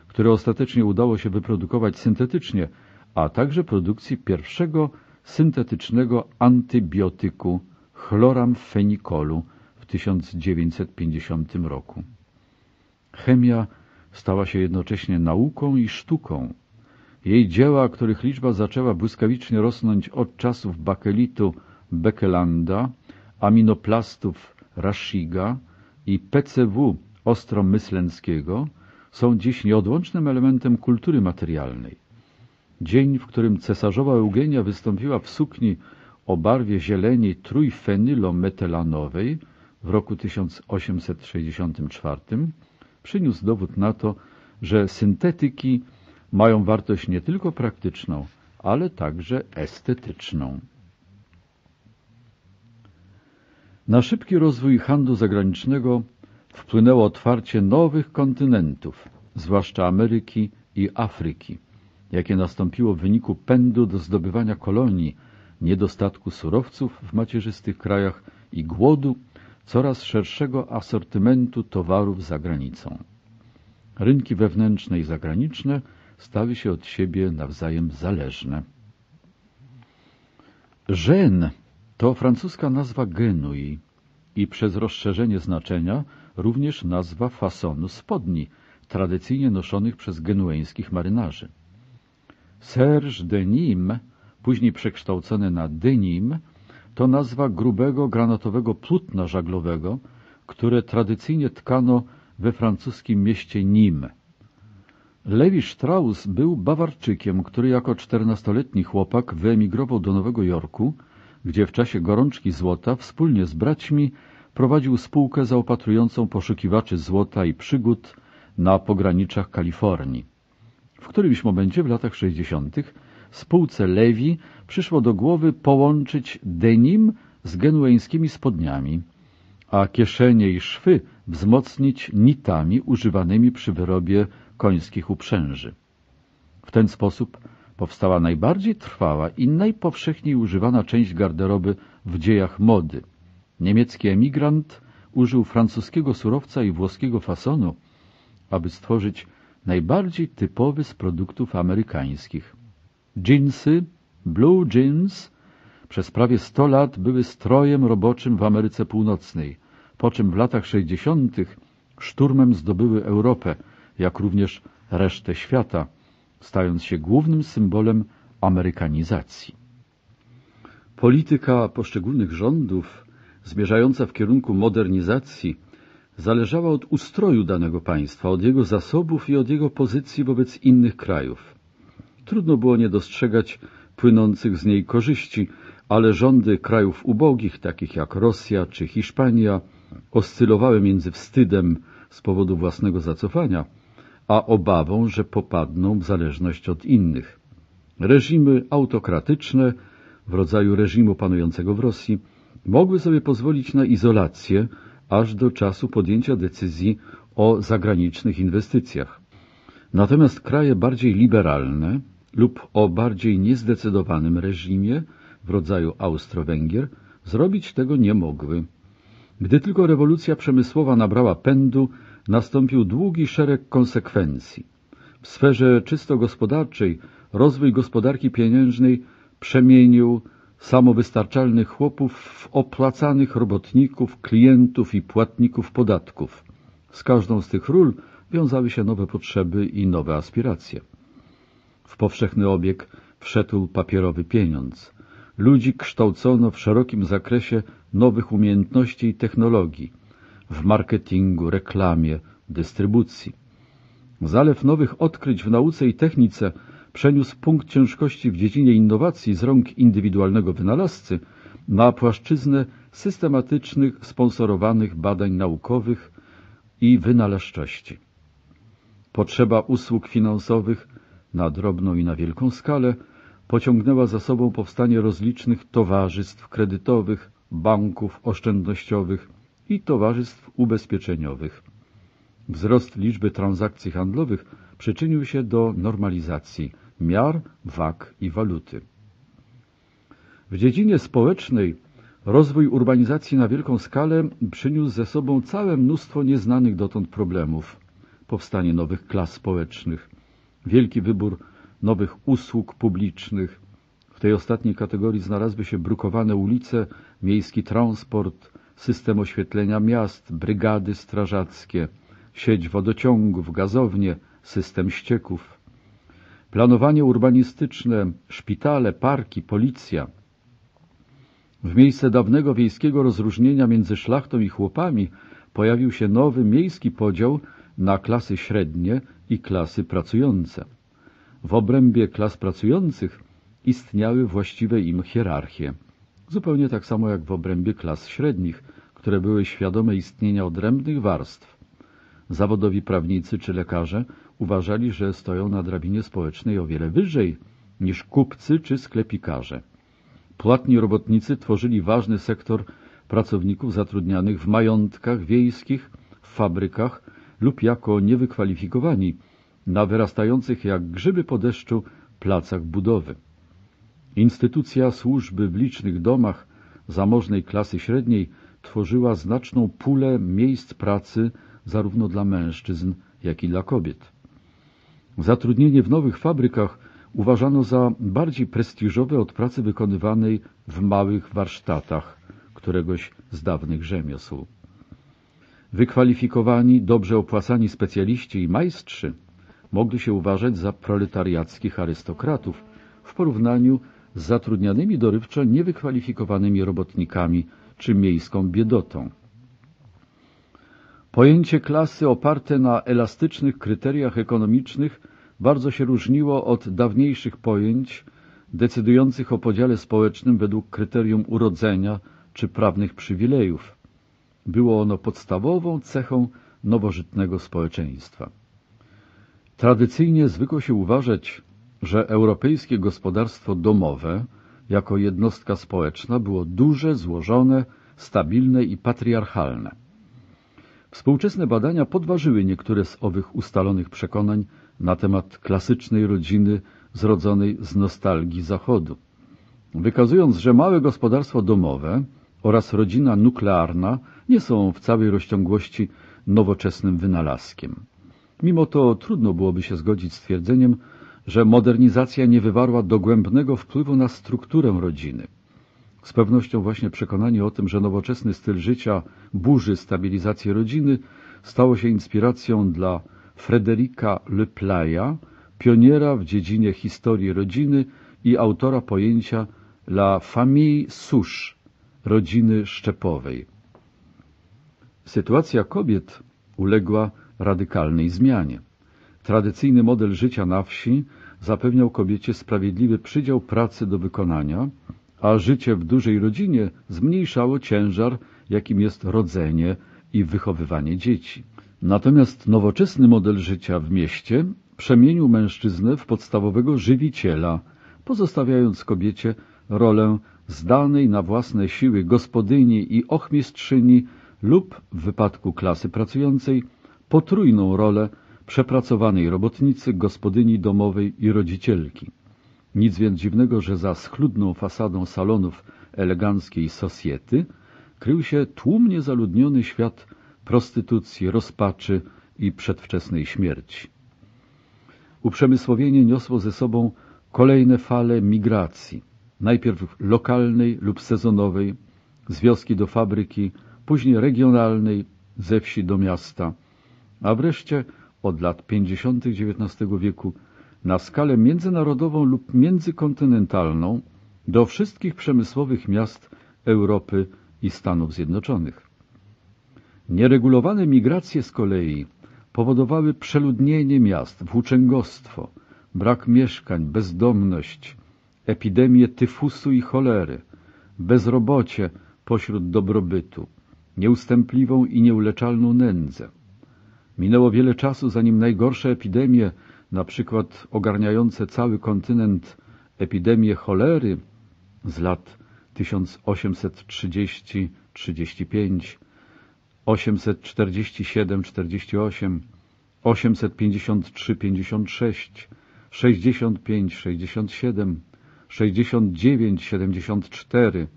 Speaker 1: które ostatecznie udało się wyprodukować syntetycznie, a także produkcji pierwszego syntetycznego antybiotyku chloramfenikolu w 1950 roku. Chemia stała się jednocześnie nauką i sztuką. Jej dzieła, których liczba zaczęła błyskawicznie rosnąć od czasów bakelitu Beckelanda, aminoplastów Rashiga i PCW Ostromyslenckiego, są dziś nieodłącznym elementem kultury materialnej. Dzień, w którym cesarzowa Eugenia wystąpiła w sukni o barwie zieleni trójfenylometelanowej w roku 1864 przyniósł dowód na to, że syntetyki mają wartość nie tylko praktyczną, ale także estetyczną. Na szybki rozwój handlu zagranicznego wpłynęło otwarcie nowych kontynentów, zwłaszcza Ameryki i Afryki jakie nastąpiło w wyniku pędu do zdobywania kolonii, niedostatku surowców w macierzystych krajach i głodu coraz szerszego asortymentu towarów za granicą. Rynki wewnętrzne i zagraniczne stały się od siebie nawzajem zależne. Ren to francuska nazwa Genui i przez rozszerzenie znaczenia również nazwa fasonu spodni, tradycyjnie noszonych przez genueńskich marynarzy. Serge de Nîmes, później przekształcony na Nîmes, to nazwa grubego granatowego płótna żaglowego, które tradycyjnie tkano we francuskim mieście Nîmes. Levi Strauss był Bawarczykiem, który jako czternastoletni chłopak wyemigrował do Nowego Jorku, gdzie w czasie gorączki złota wspólnie z braćmi prowadził spółkę zaopatrującą poszukiwaczy złota i przygód na pograniczach Kalifornii. W którymś momencie w latach 60. spółce Lewi przyszło do głowy połączyć denim z genueńskimi spodniami, a kieszenie i szwy wzmocnić nitami używanymi przy wyrobie końskich uprzęży. W ten sposób powstała najbardziej trwała i najpowszechniej używana część garderoby w dziejach mody. Niemiecki emigrant użył francuskiego surowca i włoskiego fasonu, aby stworzyć najbardziej typowy z produktów amerykańskich. Jeansy, blue jeans, przez prawie 100 lat były strojem roboczym w Ameryce Północnej, po czym w latach 60. szturmem zdobyły Europę, jak również resztę świata, stając się głównym symbolem amerykanizacji. Polityka poszczególnych rządów zmierzająca w kierunku modernizacji zależała od ustroju danego państwa, od jego zasobów i od jego pozycji wobec innych krajów. Trudno było nie dostrzegać płynących z niej korzyści, ale rządy krajów ubogich, takich jak Rosja czy Hiszpania, oscylowały między wstydem z powodu własnego zacofania, a obawą, że popadną w zależność od innych. Reżimy autokratyczne w rodzaju reżimu panującego w Rosji mogły sobie pozwolić na izolację aż do czasu podjęcia decyzji o zagranicznych inwestycjach. Natomiast kraje bardziej liberalne lub o bardziej niezdecydowanym reżimie w rodzaju Austro-Węgier zrobić tego nie mogły. Gdy tylko rewolucja przemysłowa nabrała pędu, nastąpił długi szereg konsekwencji. W sferze czysto gospodarczej rozwój gospodarki pieniężnej przemienił samowystarczalnych chłopów w opłacanych robotników, klientów i płatników podatków. Z każdą z tych ról wiązały się nowe potrzeby i nowe aspiracje. W powszechny obieg wszedł papierowy pieniądz. Ludzi kształcono w szerokim zakresie nowych umiejętności i technologii w marketingu, reklamie, dystrybucji. Zalew nowych odkryć w nauce i technice przeniósł punkt ciężkości w dziedzinie innowacji z rąk indywidualnego wynalazcy na płaszczyznę systematycznych, sponsorowanych badań naukowych i wynalazczości. Potrzeba usług finansowych na drobną i na wielką skalę pociągnęła za sobą powstanie rozlicznych towarzystw kredytowych, banków oszczędnościowych i towarzystw ubezpieczeniowych. Wzrost liczby transakcji handlowych przyczynił się do normalizacji miar, wag i waluty. W dziedzinie społecznej rozwój urbanizacji na wielką skalę przyniósł ze sobą całe mnóstwo nieznanych dotąd problemów. Powstanie nowych klas społecznych, wielki wybór nowych usług publicznych. W tej ostatniej kategorii znalazły się brukowane ulice, miejski transport, system oświetlenia miast, brygady strażackie, sieć wodociągów, gazownie, system ścieków planowanie urbanistyczne, szpitale, parki, policja. W miejsce dawnego wiejskiego rozróżnienia między szlachtą i chłopami pojawił się nowy miejski podział na klasy średnie i klasy pracujące. W obrębie klas pracujących istniały właściwe im hierarchie. Zupełnie tak samo jak w obrębie klas średnich, które były świadome istnienia odrębnych warstw. Zawodowi prawnicy czy lekarze uważali, że stoją na drabinie społecznej o wiele wyżej niż kupcy czy sklepikarze. Płatni robotnicy tworzyli ważny sektor pracowników zatrudnianych w majątkach wiejskich, w fabrykach lub jako niewykwalifikowani na wyrastających jak grzyby po deszczu placach budowy. Instytucja służby w licznych domach zamożnej klasy średniej tworzyła znaczną pulę miejsc pracy zarówno dla mężczyzn, jak i dla kobiet. Zatrudnienie w nowych fabrykach uważano za bardziej prestiżowe od pracy wykonywanej w małych warsztatach któregoś z dawnych rzemiosł. Wykwalifikowani, dobrze opłacani specjaliści i majstrzy mogli się uważać za proletariackich arystokratów w porównaniu z zatrudnianymi dorywczo niewykwalifikowanymi robotnikami czy miejską biedotą. Pojęcie klasy oparte na elastycznych kryteriach ekonomicznych bardzo się różniło od dawniejszych pojęć decydujących o podziale społecznym według kryterium urodzenia czy prawnych przywilejów. Było ono podstawową cechą nowożytnego społeczeństwa. Tradycyjnie zwykło się uważać, że europejskie gospodarstwo domowe jako jednostka społeczna było duże, złożone, stabilne i patriarchalne. Współczesne badania podważyły niektóre z owych ustalonych przekonań na temat klasycznej rodziny zrodzonej z nostalgii Zachodu, wykazując, że małe gospodarstwo domowe oraz rodzina nuklearna nie są w całej rozciągłości nowoczesnym wynalazkiem. Mimo to trudno byłoby się zgodzić z twierdzeniem, że modernizacja nie wywarła dogłębnego wpływu na strukturę rodziny – z pewnością właśnie przekonanie o tym, że nowoczesny styl życia burzy stabilizację rodziny, stało się inspiracją dla Frederika Le Playa, pioniera w dziedzinie historii rodziny i autora pojęcia La famille souche, rodziny szczepowej. Sytuacja kobiet uległa radykalnej zmianie. Tradycyjny model życia na wsi zapewniał kobiecie sprawiedliwy przydział pracy do wykonania – a życie w dużej rodzinie zmniejszało ciężar, jakim jest rodzenie i wychowywanie dzieci. Natomiast nowoczesny model życia w mieście przemienił mężczyznę w podstawowego żywiciela, pozostawiając kobiecie rolę zdanej na własne siły gospodyni i ochmistrzyni lub, w wypadku klasy pracującej, potrójną rolę przepracowanej robotnicy, gospodyni domowej i rodzicielki. Nic więc dziwnego, że za schludną fasadą salonów eleganckiej sosiety krył się tłumnie zaludniony świat prostytucji, rozpaczy i przedwczesnej śmierci. Uprzemysłowienie niosło ze sobą kolejne fale migracji, najpierw lokalnej lub sezonowej, z wioski do fabryki, później regionalnej, ze wsi do miasta, a wreszcie od lat 50. XIX wieku na skalę międzynarodową lub międzykontynentalną do wszystkich przemysłowych miast Europy i Stanów Zjednoczonych. Nieregulowane migracje z kolei powodowały przeludnienie miast, włóczęgostwo, brak mieszkań, bezdomność, epidemie tyfusu i cholery, bezrobocie pośród dobrobytu, nieustępliwą i nieuleczalną nędzę. Minęło wiele czasu, zanim najgorsze epidemie na przykład ogarniające cały kontynent epidemie cholery z lat 1830-35, 847-48, 853-56, 65-67, 69-74,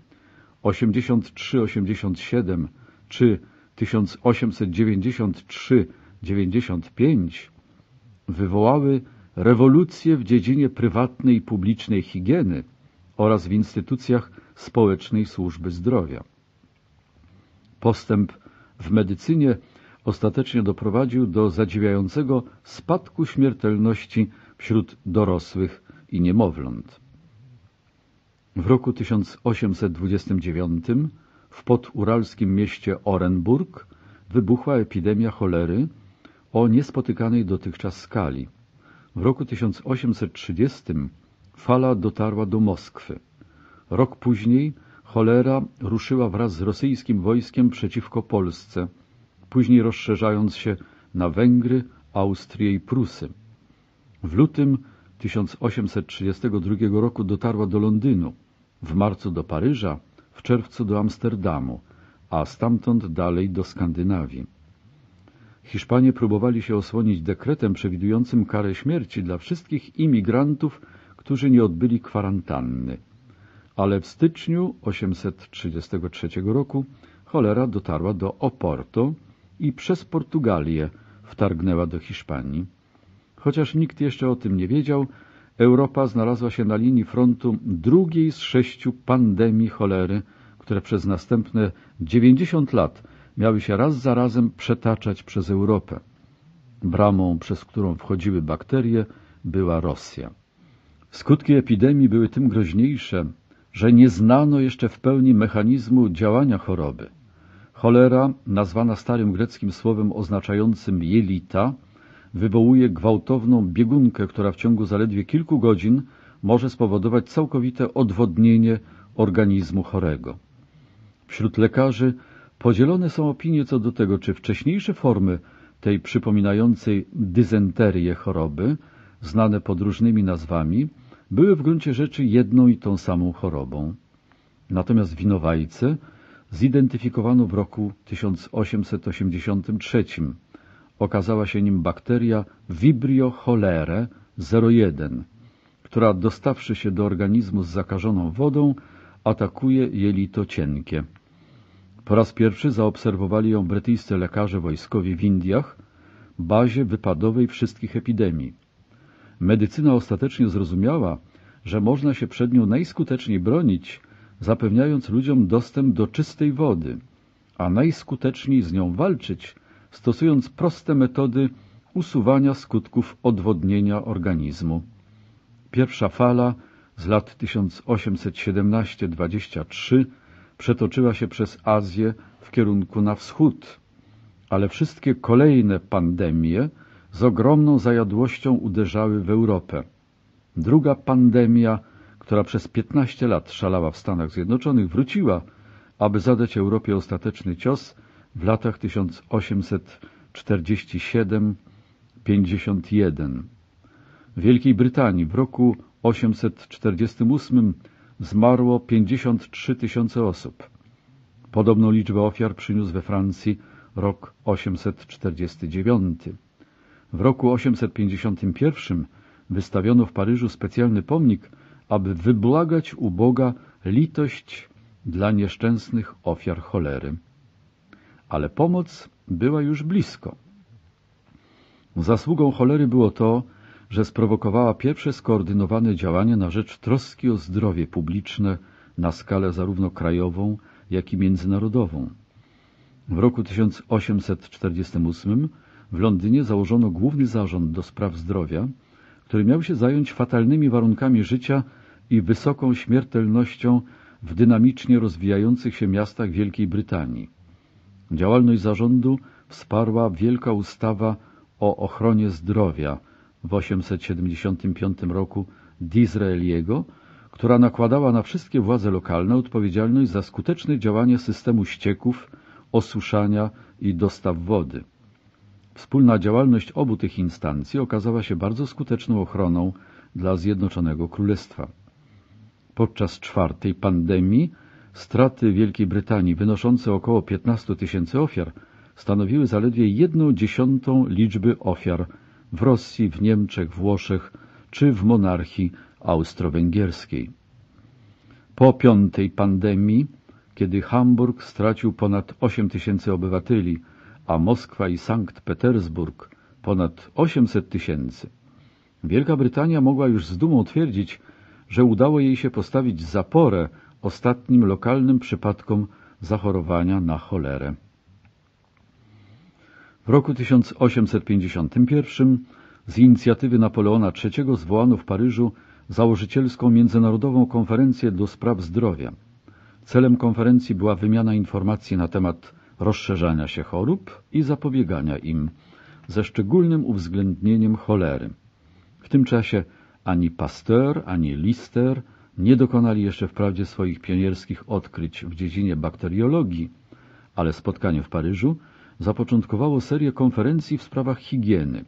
Speaker 1: 83-87 czy 1893-95 wywołały rewolucję w dziedzinie prywatnej i publicznej higieny oraz w instytucjach społecznej służby zdrowia. Postęp w medycynie ostatecznie doprowadził do zadziwiającego spadku śmiertelności wśród dorosłych i niemowląt. W roku 1829 w poduralskim mieście Orenburg wybuchła epidemia cholery, o niespotykanej dotychczas skali. W roku 1830 fala dotarła do Moskwy. Rok później cholera ruszyła wraz z rosyjskim wojskiem przeciwko Polsce, później rozszerzając się na Węgry, Austrię i Prusy. W lutym 1832 roku dotarła do Londynu, w marcu do Paryża, w czerwcu do Amsterdamu, a stamtąd dalej do Skandynawii. Hiszpanie próbowali się osłonić dekretem przewidującym karę śmierci dla wszystkich imigrantów, którzy nie odbyli kwarantanny. Ale w styczniu 833 roku cholera dotarła do Oporto i przez Portugalię wtargnęła do Hiszpanii. Chociaż nikt jeszcze o tym nie wiedział, Europa znalazła się na linii frontu drugiej z sześciu pandemii cholery, które przez następne 90 lat miały się raz za razem przetaczać przez Europę. Bramą, przez którą wchodziły bakterie, była Rosja. Skutki epidemii były tym groźniejsze, że nie znano jeszcze w pełni mechanizmu działania choroby. Cholera, nazwana starym greckim słowem oznaczającym jelita, wywołuje gwałtowną biegunkę, która w ciągu zaledwie kilku godzin może spowodować całkowite odwodnienie organizmu chorego. Wśród lekarzy Podzielone są opinie co do tego, czy wcześniejsze formy tej przypominającej dysenterię choroby, znane pod różnymi nazwami, były w gruncie rzeczy jedną i tą samą chorobą. Natomiast winowajcę zidentyfikowano w roku 1883. Okazała się nim bakteria Vibrio cholerae 01, która dostawszy się do organizmu z zakażoną wodą, atakuje jelito cienkie. Po raz pierwszy zaobserwowali ją brytyjscy lekarze wojskowi w Indiach, bazie wypadowej wszystkich epidemii. Medycyna ostatecznie zrozumiała, że można się przed nią najskuteczniej bronić, zapewniając ludziom dostęp do czystej wody, a najskuteczniej z nią walczyć, stosując proste metody usuwania skutków odwodnienia organizmu. Pierwsza fala z lat 1817-23 przetoczyła się przez Azję w kierunku na wschód, ale wszystkie kolejne pandemie z ogromną zajadłością uderzały w Europę. Druga pandemia, która przez 15 lat szalała w Stanach Zjednoczonych, wróciła, aby zadać Europie ostateczny cios w latach 1847 51. W Wielkiej Brytanii w roku 848 zmarło 53 tysiące osób. Podobną liczbę ofiar przyniósł we Francji rok 849. W roku 851 wystawiono w Paryżu specjalny pomnik, aby wybłagać u Boga litość dla nieszczęsnych ofiar cholery. Ale pomoc była już blisko. Zasługą cholery było to, że sprowokowała pierwsze skoordynowane działania na rzecz troski o zdrowie publiczne na skalę zarówno krajową, jak i międzynarodową. W roku 1848 w Londynie założono Główny Zarząd do Spraw Zdrowia, który miał się zająć fatalnymi warunkami życia i wysoką śmiertelnością w dynamicznie rozwijających się miastach Wielkiej Brytanii. Działalność zarządu wsparła wielka ustawa o ochronie zdrowia – w 875 roku Disraeliego, która nakładała na wszystkie władze lokalne odpowiedzialność za skuteczne działanie systemu ścieków, osuszania i dostaw wody. Wspólna działalność obu tych instancji okazała się bardzo skuteczną ochroną dla Zjednoczonego Królestwa. Podczas czwartej pandemii straty Wielkiej Brytanii wynoszące około 15 tysięcy ofiar stanowiły zaledwie jedną dziesiątą liczby ofiar w Rosji, w Niemczech, Włoszech czy w monarchii austro-węgierskiej. Po piątej pandemii, kiedy Hamburg stracił ponad 8 tysięcy obywateli, a Moskwa i Sankt Petersburg ponad 800 tysięcy, Wielka Brytania mogła już z dumą twierdzić, że udało jej się postawić zaporę ostatnim lokalnym przypadkom zachorowania na cholerę roku 1851 z inicjatywy Napoleona III zwołano w Paryżu założycielską międzynarodową konferencję do spraw zdrowia. Celem konferencji była wymiana informacji na temat rozszerzania się chorób i zapobiegania im, ze szczególnym uwzględnieniem cholery. W tym czasie ani Pasteur, ani Lister nie dokonali jeszcze wprawdzie swoich pionierskich odkryć w dziedzinie bakteriologii, ale spotkanie w Paryżu – zapoczątkowało serię konferencji w sprawach higieny,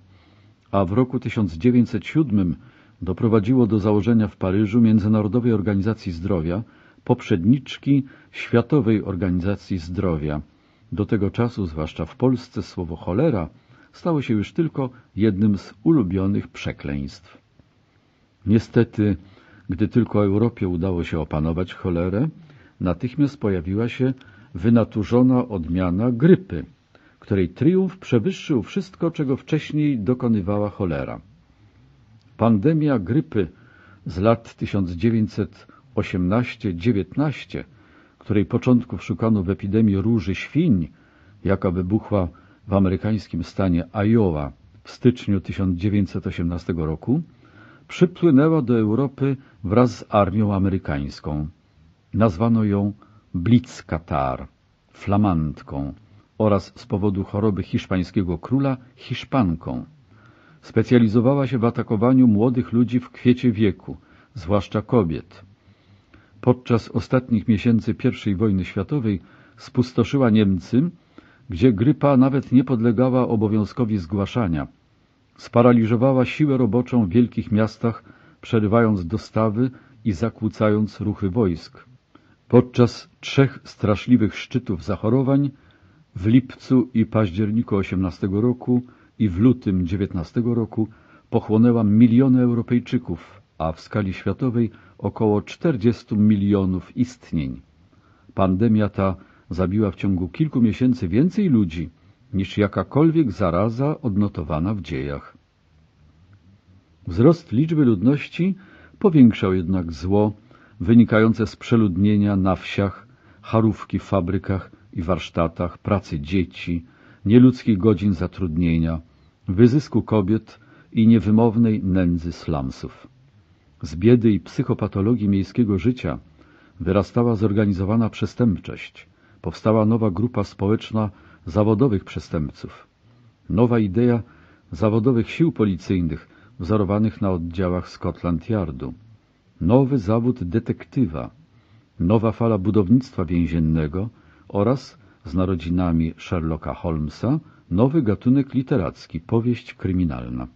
Speaker 1: a w roku 1907 doprowadziło do założenia w Paryżu Międzynarodowej Organizacji Zdrowia, poprzedniczki Światowej Organizacji Zdrowia. Do tego czasu, zwłaszcza w Polsce, słowo cholera stało się już tylko jednym z ulubionych przekleństw. Niestety, gdy tylko Europie udało się opanować cholerę, natychmiast pojawiła się wynaturzona odmiana grypy, której triumf przewyższył wszystko, czego wcześniej dokonywała cholera. Pandemia grypy z lat 1918-19, której początków szukano w epidemii róży świń, jaka wybuchła w amerykańskim stanie Iowa w styczniu 1918 roku, przypłynęła do Europy wraz z armią amerykańską. Nazwano ją Blitzkatar, flamandką oraz z powodu choroby hiszpańskiego króla Hiszpanką. Specjalizowała się w atakowaniu młodych ludzi w kwiecie wieku, zwłaszcza kobiet. Podczas ostatnich miesięcy I wojny światowej spustoszyła Niemcy, gdzie grypa nawet nie podlegała obowiązkowi zgłaszania. Sparaliżowała siłę roboczą w wielkich miastach, przerywając dostawy i zakłócając ruchy wojsk. Podczas trzech straszliwych szczytów zachorowań w lipcu i październiku 18 roku i w lutym 19 roku pochłonęła miliony Europejczyków, a w skali światowej około 40 milionów istnień. Pandemia ta zabiła w ciągu kilku miesięcy więcej ludzi niż jakakolwiek zaraza odnotowana w dziejach. Wzrost liczby ludności powiększał jednak zło wynikające z przeludnienia na wsiach, charówki w fabrykach, i warsztatach, pracy dzieci, nieludzkich godzin zatrudnienia, wyzysku kobiet i niewymownej nędzy slumsów. Z biedy i psychopatologii miejskiego życia wyrastała zorganizowana przestępczość, powstała nowa grupa społeczna zawodowych przestępców, nowa idea zawodowych sił policyjnych wzorowanych na oddziałach Scotland Yardu, nowy zawód detektywa, nowa fala budownictwa więziennego – oraz z narodzinami Sherlocka Holmesa nowy gatunek literacki – powieść kryminalna.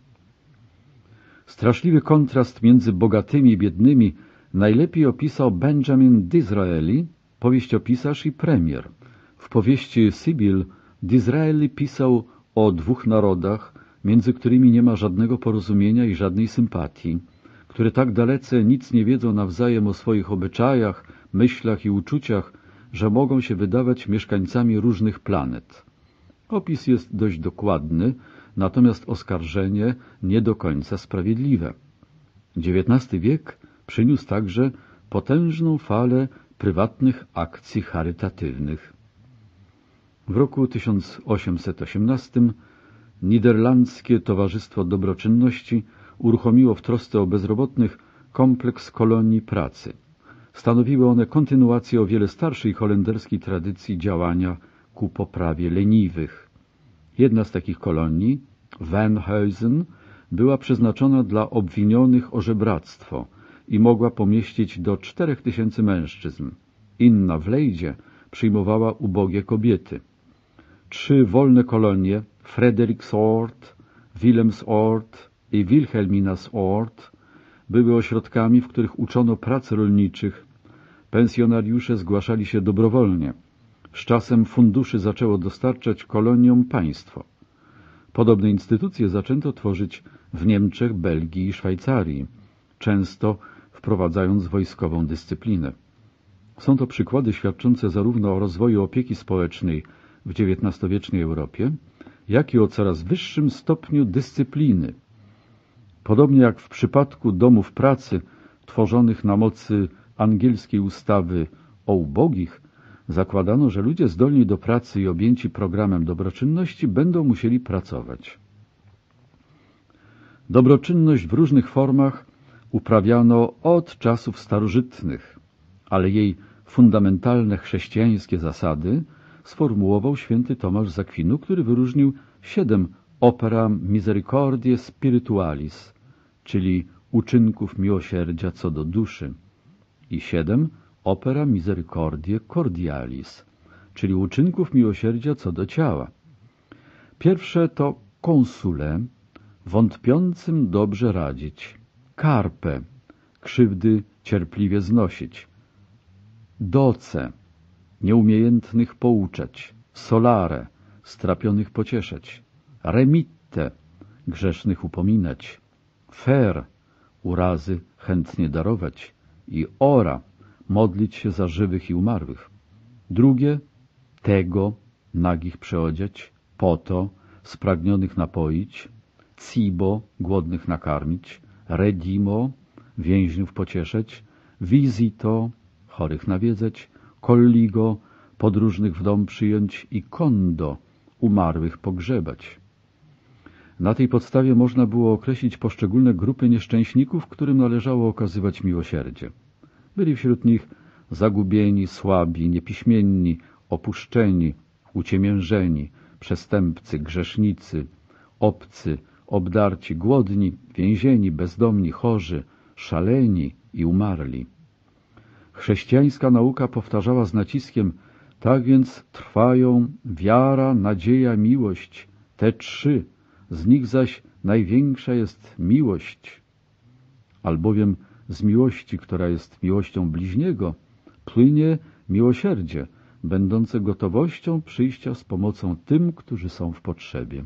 Speaker 1: Straszliwy kontrast między bogatymi i biednymi najlepiej opisał Benjamin Disraeli, powieściopisarz i premier. W powieści Sybil Disraeli pisał o dwóch narodach, między którymi nie ma żadnego porozumienia i żadnej sympatii, które tak dalece nic nie wiedzą nawzajem o swoich obyczajach, myślach i uczuciach, że mogą się wydawać mieszkańcami różnych planet. Opis jest dość dokładny, natomiast oskarżenie nie do końca sprawiedliwe. XIX wiek przyniósł także potężną falę prywatnych akcji charytatywnych. W roku 1818 Niderlandzkie Towarzystwo Dobroczynności uruchomiło w trosce o bezrobotnych kompleks kolonii pracy – Stanowiły one kontynuację o wiele starszej holenderskiej tradycji działania ku poprawie leniwych. Jedna z takich kolonii, Van Wenhuizen, była przeznaczona dla obwinionych o żebractwo i mogła pomieścić do tysięcy mężczyzn. Inna w Lejdzie przyjmowała ubogie kobiety. Trzy wolne kolonie, Frederiksort, Willemsort i Wilhelminasort, były ośrodkami, w których uczono prac rolniczych, Pensjonariusze zgłaszali się dobrowolnie. Z czasem funduszy zaczęło dostarczać koloniom państwo. Podobne instytucje zaczęto tworzyć w Niemczech, Belgii i Szwajcarii, często wprowadzając wojskową dyscyplinę. Są to przykłady świadczące zarówno o rozwoju opieki społecznej w XIX-wiecznej Europie, jak i o coraz wyższym stopniu dyscypliny. Podobnie jak w przypadku domów pracy tworzonych na mocy angielskiej ustawy o ubogich zakładano, że ludzie zdolni do pracy i objęci programem dobroczynności będą musieli pracować. Dobroczynność w różnych formach uprawiano od czasów starożytnych, ale jej fundamentalne chrześcijańskie zasady sformułował święty Tomasz Zakwinu, który wyróżnił siedem opera misericordiae spiritualis, czyli uczynków miłosierdzia co do duszy i 7 opera misericordie cordialis, czyli uczynków miłosierdzia co do ciała. Pierwsze to konsule, wątpiącym dobrze radzić, carpe, krzywdy cierpliwie znosić, doce, nieumiejętnych pouczać, solare, strapionych pocieszać, remitte, grzesznych upominać, fer, urazy chętnie darować, i ora modlić się za żywych i umarłych. Drugie, tego nagich przeodziać, po to spragnionych napoić, cibo głodnych nakarmić, redimo więźniów pocieszyć, visito chorych nawiedzać, colligo podróżnych w dom przyjąć i kondo umarłych pogrzebać. Na tej podstawie można było określić poszczególne grupy nieszczęśników, którym należało okazywać miłosierdzie. Byli wśród nich zagubieni, słabi, niepiśmienni, opuszczeni, uciemiężeni, przestępcy, grzesznicy, obcy, obdarci, głodni, więzieni, bezdomni, chorzy, szaleni i umarli. Chrześcijańska nauka powtarzała z naciskiem tak więc trwają wiara, nadzieja, miłość, te trzy – z nich zaś największa jest miłość, albowiem z miłości, która jest miłością bliźniego, płynie miłosierdzie, będące gotowością przyjścia z pomocą tym, którzy są w potrzebie.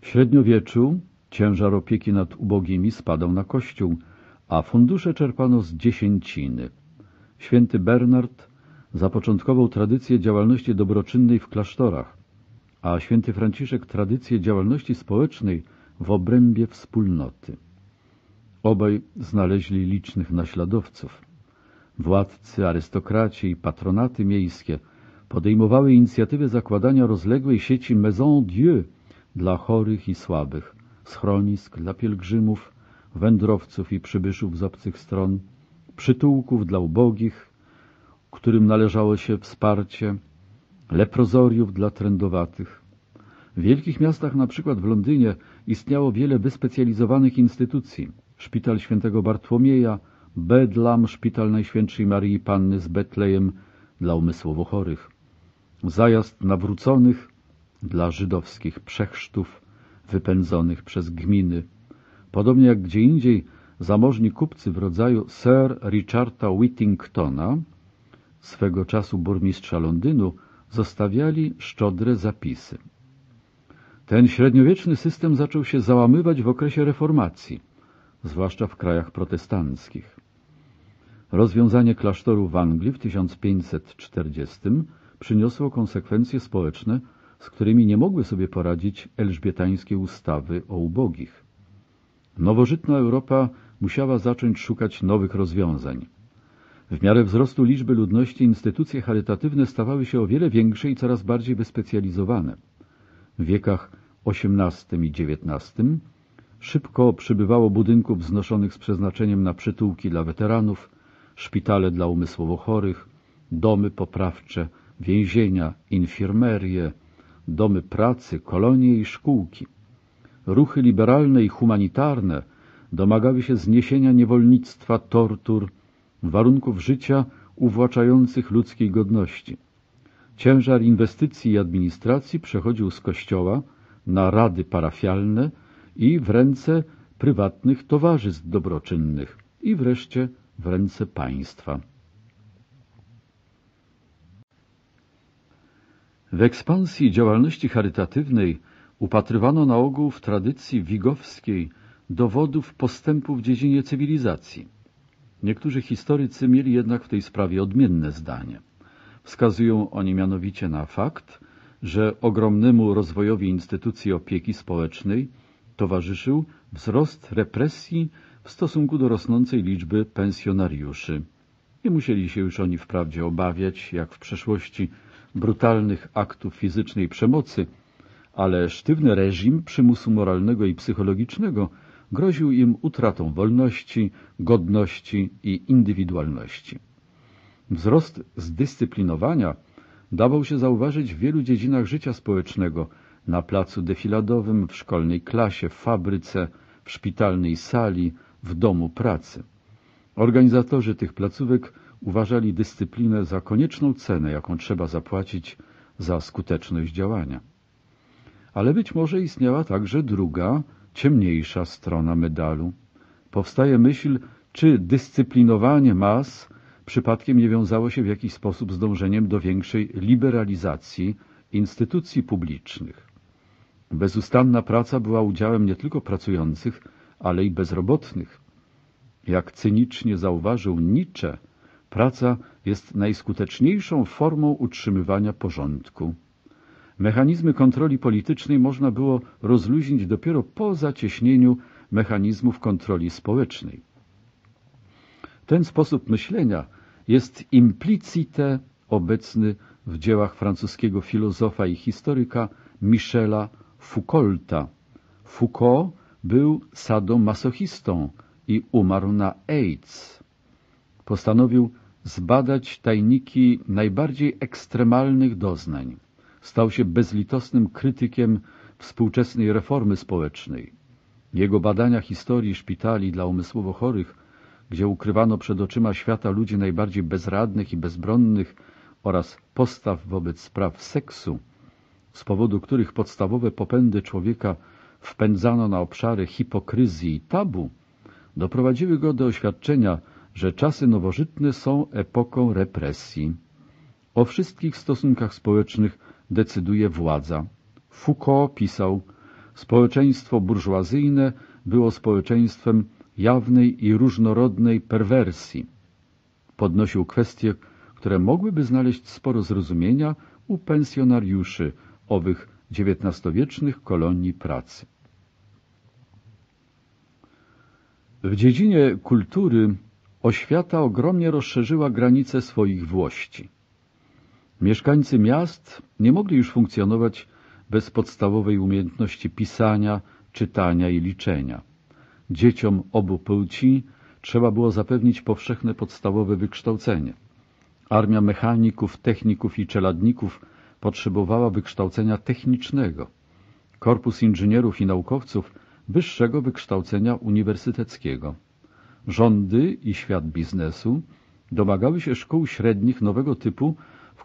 Speaker 1: W średniowieczu ciężar opieki nad ubogimi spadał na Kościół, a fundusze czerpano z dziesięciny. Święty Bernard zapoczątkował tradycję działalności dobroczynnej w klasztorach, a święty Franciszek tradycję działalności społecznej w obrębie wspólnoty. Obaj znaleźli licznych naśladowców. Władcy, arystokraci i patronaty miejskie podejmowały inicjatywę zakładania rozległej sieci Maison Dieu dla chorych i słabych, schronisk dla pielgrzymów, wędrowców i przybyszów z obcych stron, przytułków dla ubogich, którym należało się wsparcie, leprozoriów dla trędowatych. W wielkich miastach, na przykład w Londynie, istniało wiele wyspecjalizowanych instytucji. Szpital Świętego Bartłomieja, Bedlam, Szpital Najświętszej Marii Panny z Betlejem dla umysłowo chorych. Zajazd nawróconych dla żydowskich przechrztów wypędzonych przez gminy. Podobnie jak gdzie indziej zamożni kupcy w rodzaju Sir Richarda Whittingtona, swego czasu burmistrza Londynu, zostawiali szczodre zapisy. Ten średniowieczny system zaczął się załamywać w okresie reformacji, zwłaszcza w krajach protestanckich. Rozwiązanie klasztoru w Anglii w 1540 przyniosło konsekwencje społeczne, z którymi nie mogły sobie poradzić elżbietańskie ustawy o ubogich. Nowożytna Europa musiała zacząć szukać nowych rozwiązań. W miarę wzrostu liczby ludności instytucje charytatywne stawały się o wiele większe i coraz bardziej wyspecjalizowane. W wiekach XVIII i XIX szybko przybywało budynków wznoszonych z przeznaczeniem na przytułki dla weteranów, szpitale dla umysłowo chorych, domy poprawcze, więzienia, infirmerie, domy pracy, kolonie i szkółki. Ruchy liberalne i humanitarne domagały się zniesienia niewolnictwa, tortur, warunków życia uwłaczających ludzkiej godności. Ciężar inwestycji i administracji przechodził z kościoła na rady parafialne i w ręce prywatnych towarzystw dobroczynnych i wreszcie w ręce państwa. W ekspansji działalności charytatywnej upatrywano na ogół w tradycji wigowskiej dowodów postępu w dziedzinie cywilizacji. Niektórzy historycy mieli jednak w tej sprawie odmienne zdanie. Wskazują oni mianowicie na fakt, że ogromnemu rozwojowi instytucji opieki społecznej towarzyszył wzrost represji w stosunku do rosnącej liczby pensjonariuszy. Nie musieli się już oni wprawdzie obawiać, jak w przeszłości, brutalnych aktów fizycznej przemocy, ale sztywny reżim przymusu moralnego i psychologicznego – groził im utratą wolności, godności i indywidualności. Wzrost zdyscyplinowania dawał się zauważyć w wielu dziedzinach życia społecznego, na placu defiladowym, w szkolnej klasie, w fabryce, w szpitalnej sali, w domu pracy. Organizatorzy tych placówek uważali dyscyplinę za konieczną cenę, jaką trzeba zapłacić za skuteczność działania. Ale być może istniała także druga, ciemniejsza strona medalu. Powstaje myśl, czy dyscyplinowanie mas przypadkiem nie wiązało się w jakiś sposób z dążeniem do większej liberalizacji instytucji publicznych. Bezustanna praca była udziałem nie tylko pracujących, ale i bezrobotnych. Jak cynicznie zauważył Nietzsche, praca jest najskuteczniejszą formą utrzymywania porządku. Mechanizmy kontroli politycznej można było rozluźnić dopiero po zacieśnieniu mechanizmów kontroli społecznej. Ten sposób myślenia jest implicite obecny w dziełach francuskiego filozofa i historyka Michela Foucaulta. Foucault był sadomasochistą i umarł na AIDS. Postanowił zbadać tajniki najbardziej ekstremalnych doznań stał się bezlitosnym krytykiem współczesnej reformy społecznej. Jego badania historii szpitali dla umysłowo chorych, gdzie ukrywano przed oczyma świata ludzi najbardziej bezradnych i bezbronnych oraz postaw wobec spraw seksu, z powodu których podstawowe popędy człowieka wpędzano na obszary hipokryzji i tabu, doprowadziły go do oświadczenia, że czasy nowożytne są epoką represji. O wszystkich stosunkach społecznych decyduje władza. Foucault pisał Społeczeństwo burżuazyjne było społeczeństwem jawnej i różnorodnej perwersji. Podnosił kwestie, które mogłyby znaleźć sporo zrozumienia u pensjonariuszy owych XIX-wiecznych kolonii pracy. W dziedzinie kultury oświata ogromnie rozszerzyła granice swoich włości. Mieszkańcy miast nie mogli już funkcjonować bez podstawowej umiejętności pisania, czytania i liczenia. Dzieciom obu płci trzeba było zapewnić powszechne podstawowe wykształcenie. Armia mechaników, techników i czeladników potrzebowała wykształcenia technicznego. Korpus inżynierów i naukowców wyższego wykształcenia uniwersyteckiego. Rządy i świat biznesu domagały się szkół średnich nowego typu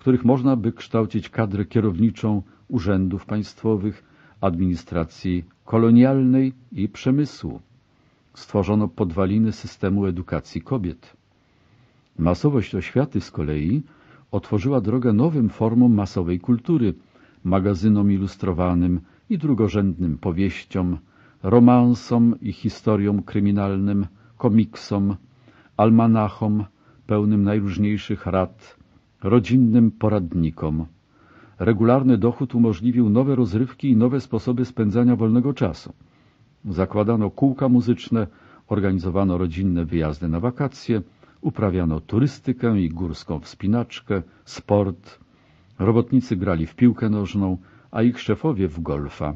Speaker 1: których można by kształcić kadrę kierowniczą urzędów państwowych, administracji kolonialnej i przemysłu. Stworzono podwaliny systemu edukacji kobiet. Masowość oświaty z kolei otworzyła drogę nowym formom masowej kultury, magazynom ilustrowanym i drugorzędnym powieściom, romansom i historiom kryminalnym, komiksom, almanachom pełnym najróżniejszych rad, rodzinnym poradnikom. Regularny dochód umożliwił nowe rozrywki i nowe sposoby spędzania wolnego czasu. Zakładano kółka muzyczne, organizowano rodzinne wyjazdy na wakacje, uprawiano turystykę i górską wspinaczkę, sport. Robotnicy grali w piłkę nożną, a ich szefowie w golfa.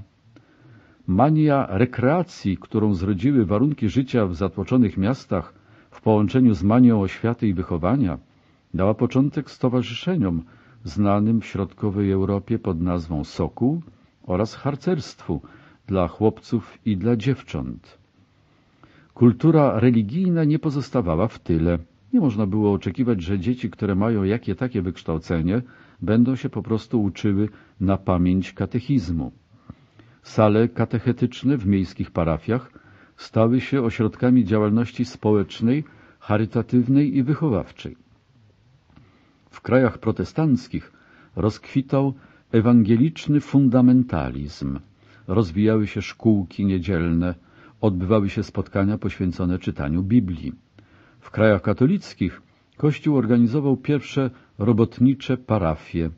Speaker 1: Mania rekreacji, którą zrodziły warunki życia w zatłoczonych miastach w połączeniu z manią oświaty i wychowania – dała początek stowarzyszeniom znanym w środkowej Europie pod nazwą Sokół oraz harcerstwu dla chłopców i dla dziewcząt. Kultura religijna nie pozostawała w tyle. Nie można było oczekiwać, że dzieci, które mają jakie takie wykształcenie, będą się po prostu uczyły na pamięć katechizmu. Sale katechetyczne w miejskich parafiach stały się ośrodkami działalności społecznej, charytatywnej i wychowawczej. W krajach protestanckich rozkwitał ewangeliczny fundamentalizm. Rozwijały się szkółki niedzielne, odbywały się spotkania poświęcone czytaniu Biblii. W krajach katolickich Kościół organizował pierwsze robotnicze parafie,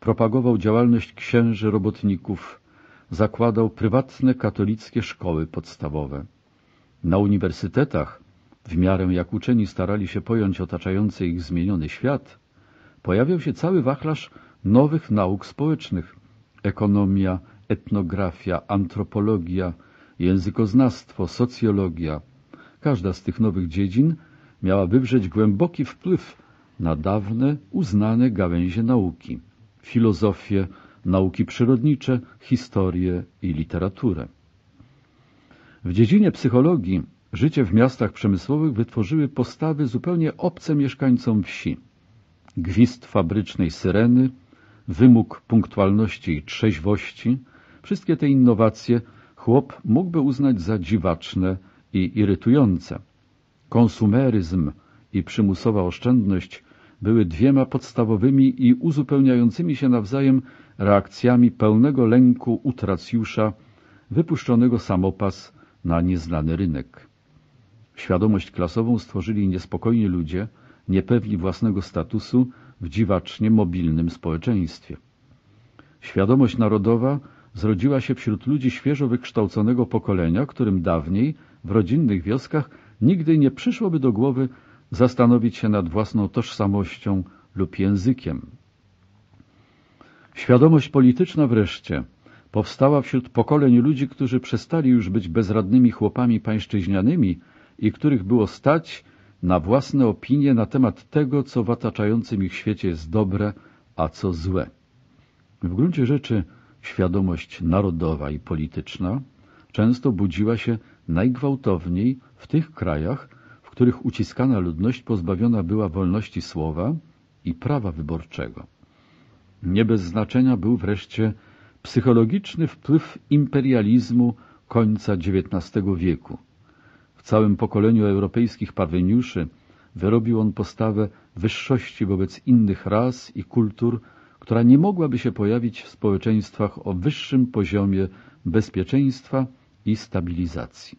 Speaker 1: propagował działalność księży robotników, zakładał prywatne katolickie szkoły podstawowe. Na uniwersytetach, w miarę jak uczeni starali się pojąć otaczający ich zmieniony świat, pojawiał się cały wachlarz nowych nauk społecznych. Ekonomia, etnografia, antropologia, językoznawstwo, socjologia. Każda z tych nowych dziedzin miała wywrzeć głęboki wpływ na dawne, uznane gałęzie nauki. Filozofię, nauki przyrodnicze, historię i literaturę. W dziedzinie psychologii życie w miastach przemysłowych wytworzyły postawy zupełnie obce mieszkańcom wsi – gwizd fabrycznej syreny, wymóg punktualności i trzeźwości, wszystkie te innowacje chłop mógłby uznać za dziwaczne i irytujące. Konsumeryzm i przymusowa oszczędność były dwiema podstawowymi i uzupełniającymi się nawzajem reakcjami pełnego lęku utracjusza wypuszczonego samopas na nieznany rynek. Świadomość klasową stworzyli niespokojni ludzie, niepewni własnego statusu w dziwacznie mobilnym społeczeństwie. Świadomość narodowa zrodziła się wśród ludzi świeżo wykształconego pokolenia, którym dawniej w rodzinnych wioskach nigdy nie przyszłoby do głowy zastanowić się nad własną tożsamością lub językiem. Świadomość polityczna wreszcie powstała wśród pokoleń ludzi, którzy przestali już być bezradnymi chłopami pańszczyźnianymi i których było stać na własne opinie na temat tego, co w otaczającym ich świecie jest dobre, a co złe. W gruncie rzeczy świadomość narodowa i polityczna często budziła się najgwałtowniej w tych krajach, w których uciskana ludność pozbawiona była wolności słowa i prawa wyborczego. Nie bez znaczenia był wreszcie psychologiczny wpływ imperializmu końca XIX wieku – w całym pokoleniu europejskich parweniuszy wyrobił on postawę wyższości wobec innych ras i kultur, która nie mogłaby się pojawić w społeczeństwach o wyższym poziomie bezpieczeństwa i stabilizacji.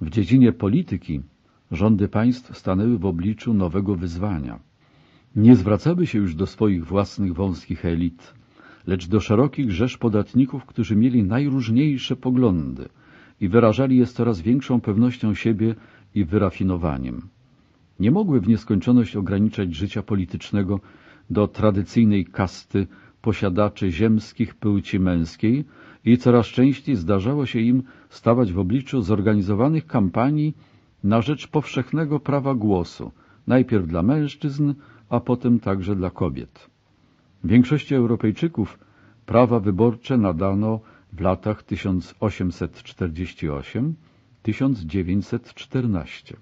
Speaker 1: W dziedzinie polityki rządy państw stanęły w obliczu nowego wyzwania. Nie zwracały się już do swoich własnych wąskich elit, lecz do szerokich rzesz podatników, którzy mieli najróżniejsze poglądy – i wyrażali je z coraz większą pewnością siebie i wyrafinowaniem. Nie mogły w nieskończoność ograniczać życia politycznego do tradycyjnej kasty posiadaczy ziemskich płci męskiej i coraz częściej zdarzało się im stawać w obliczu zorganizowanych kampanii na rzecz powszechnego prawa głosu, najpierw dla mężczyzn, a potem także dla kobiet. W większości Europejczyków prawa wyborcze nadano w latach 1848-1914.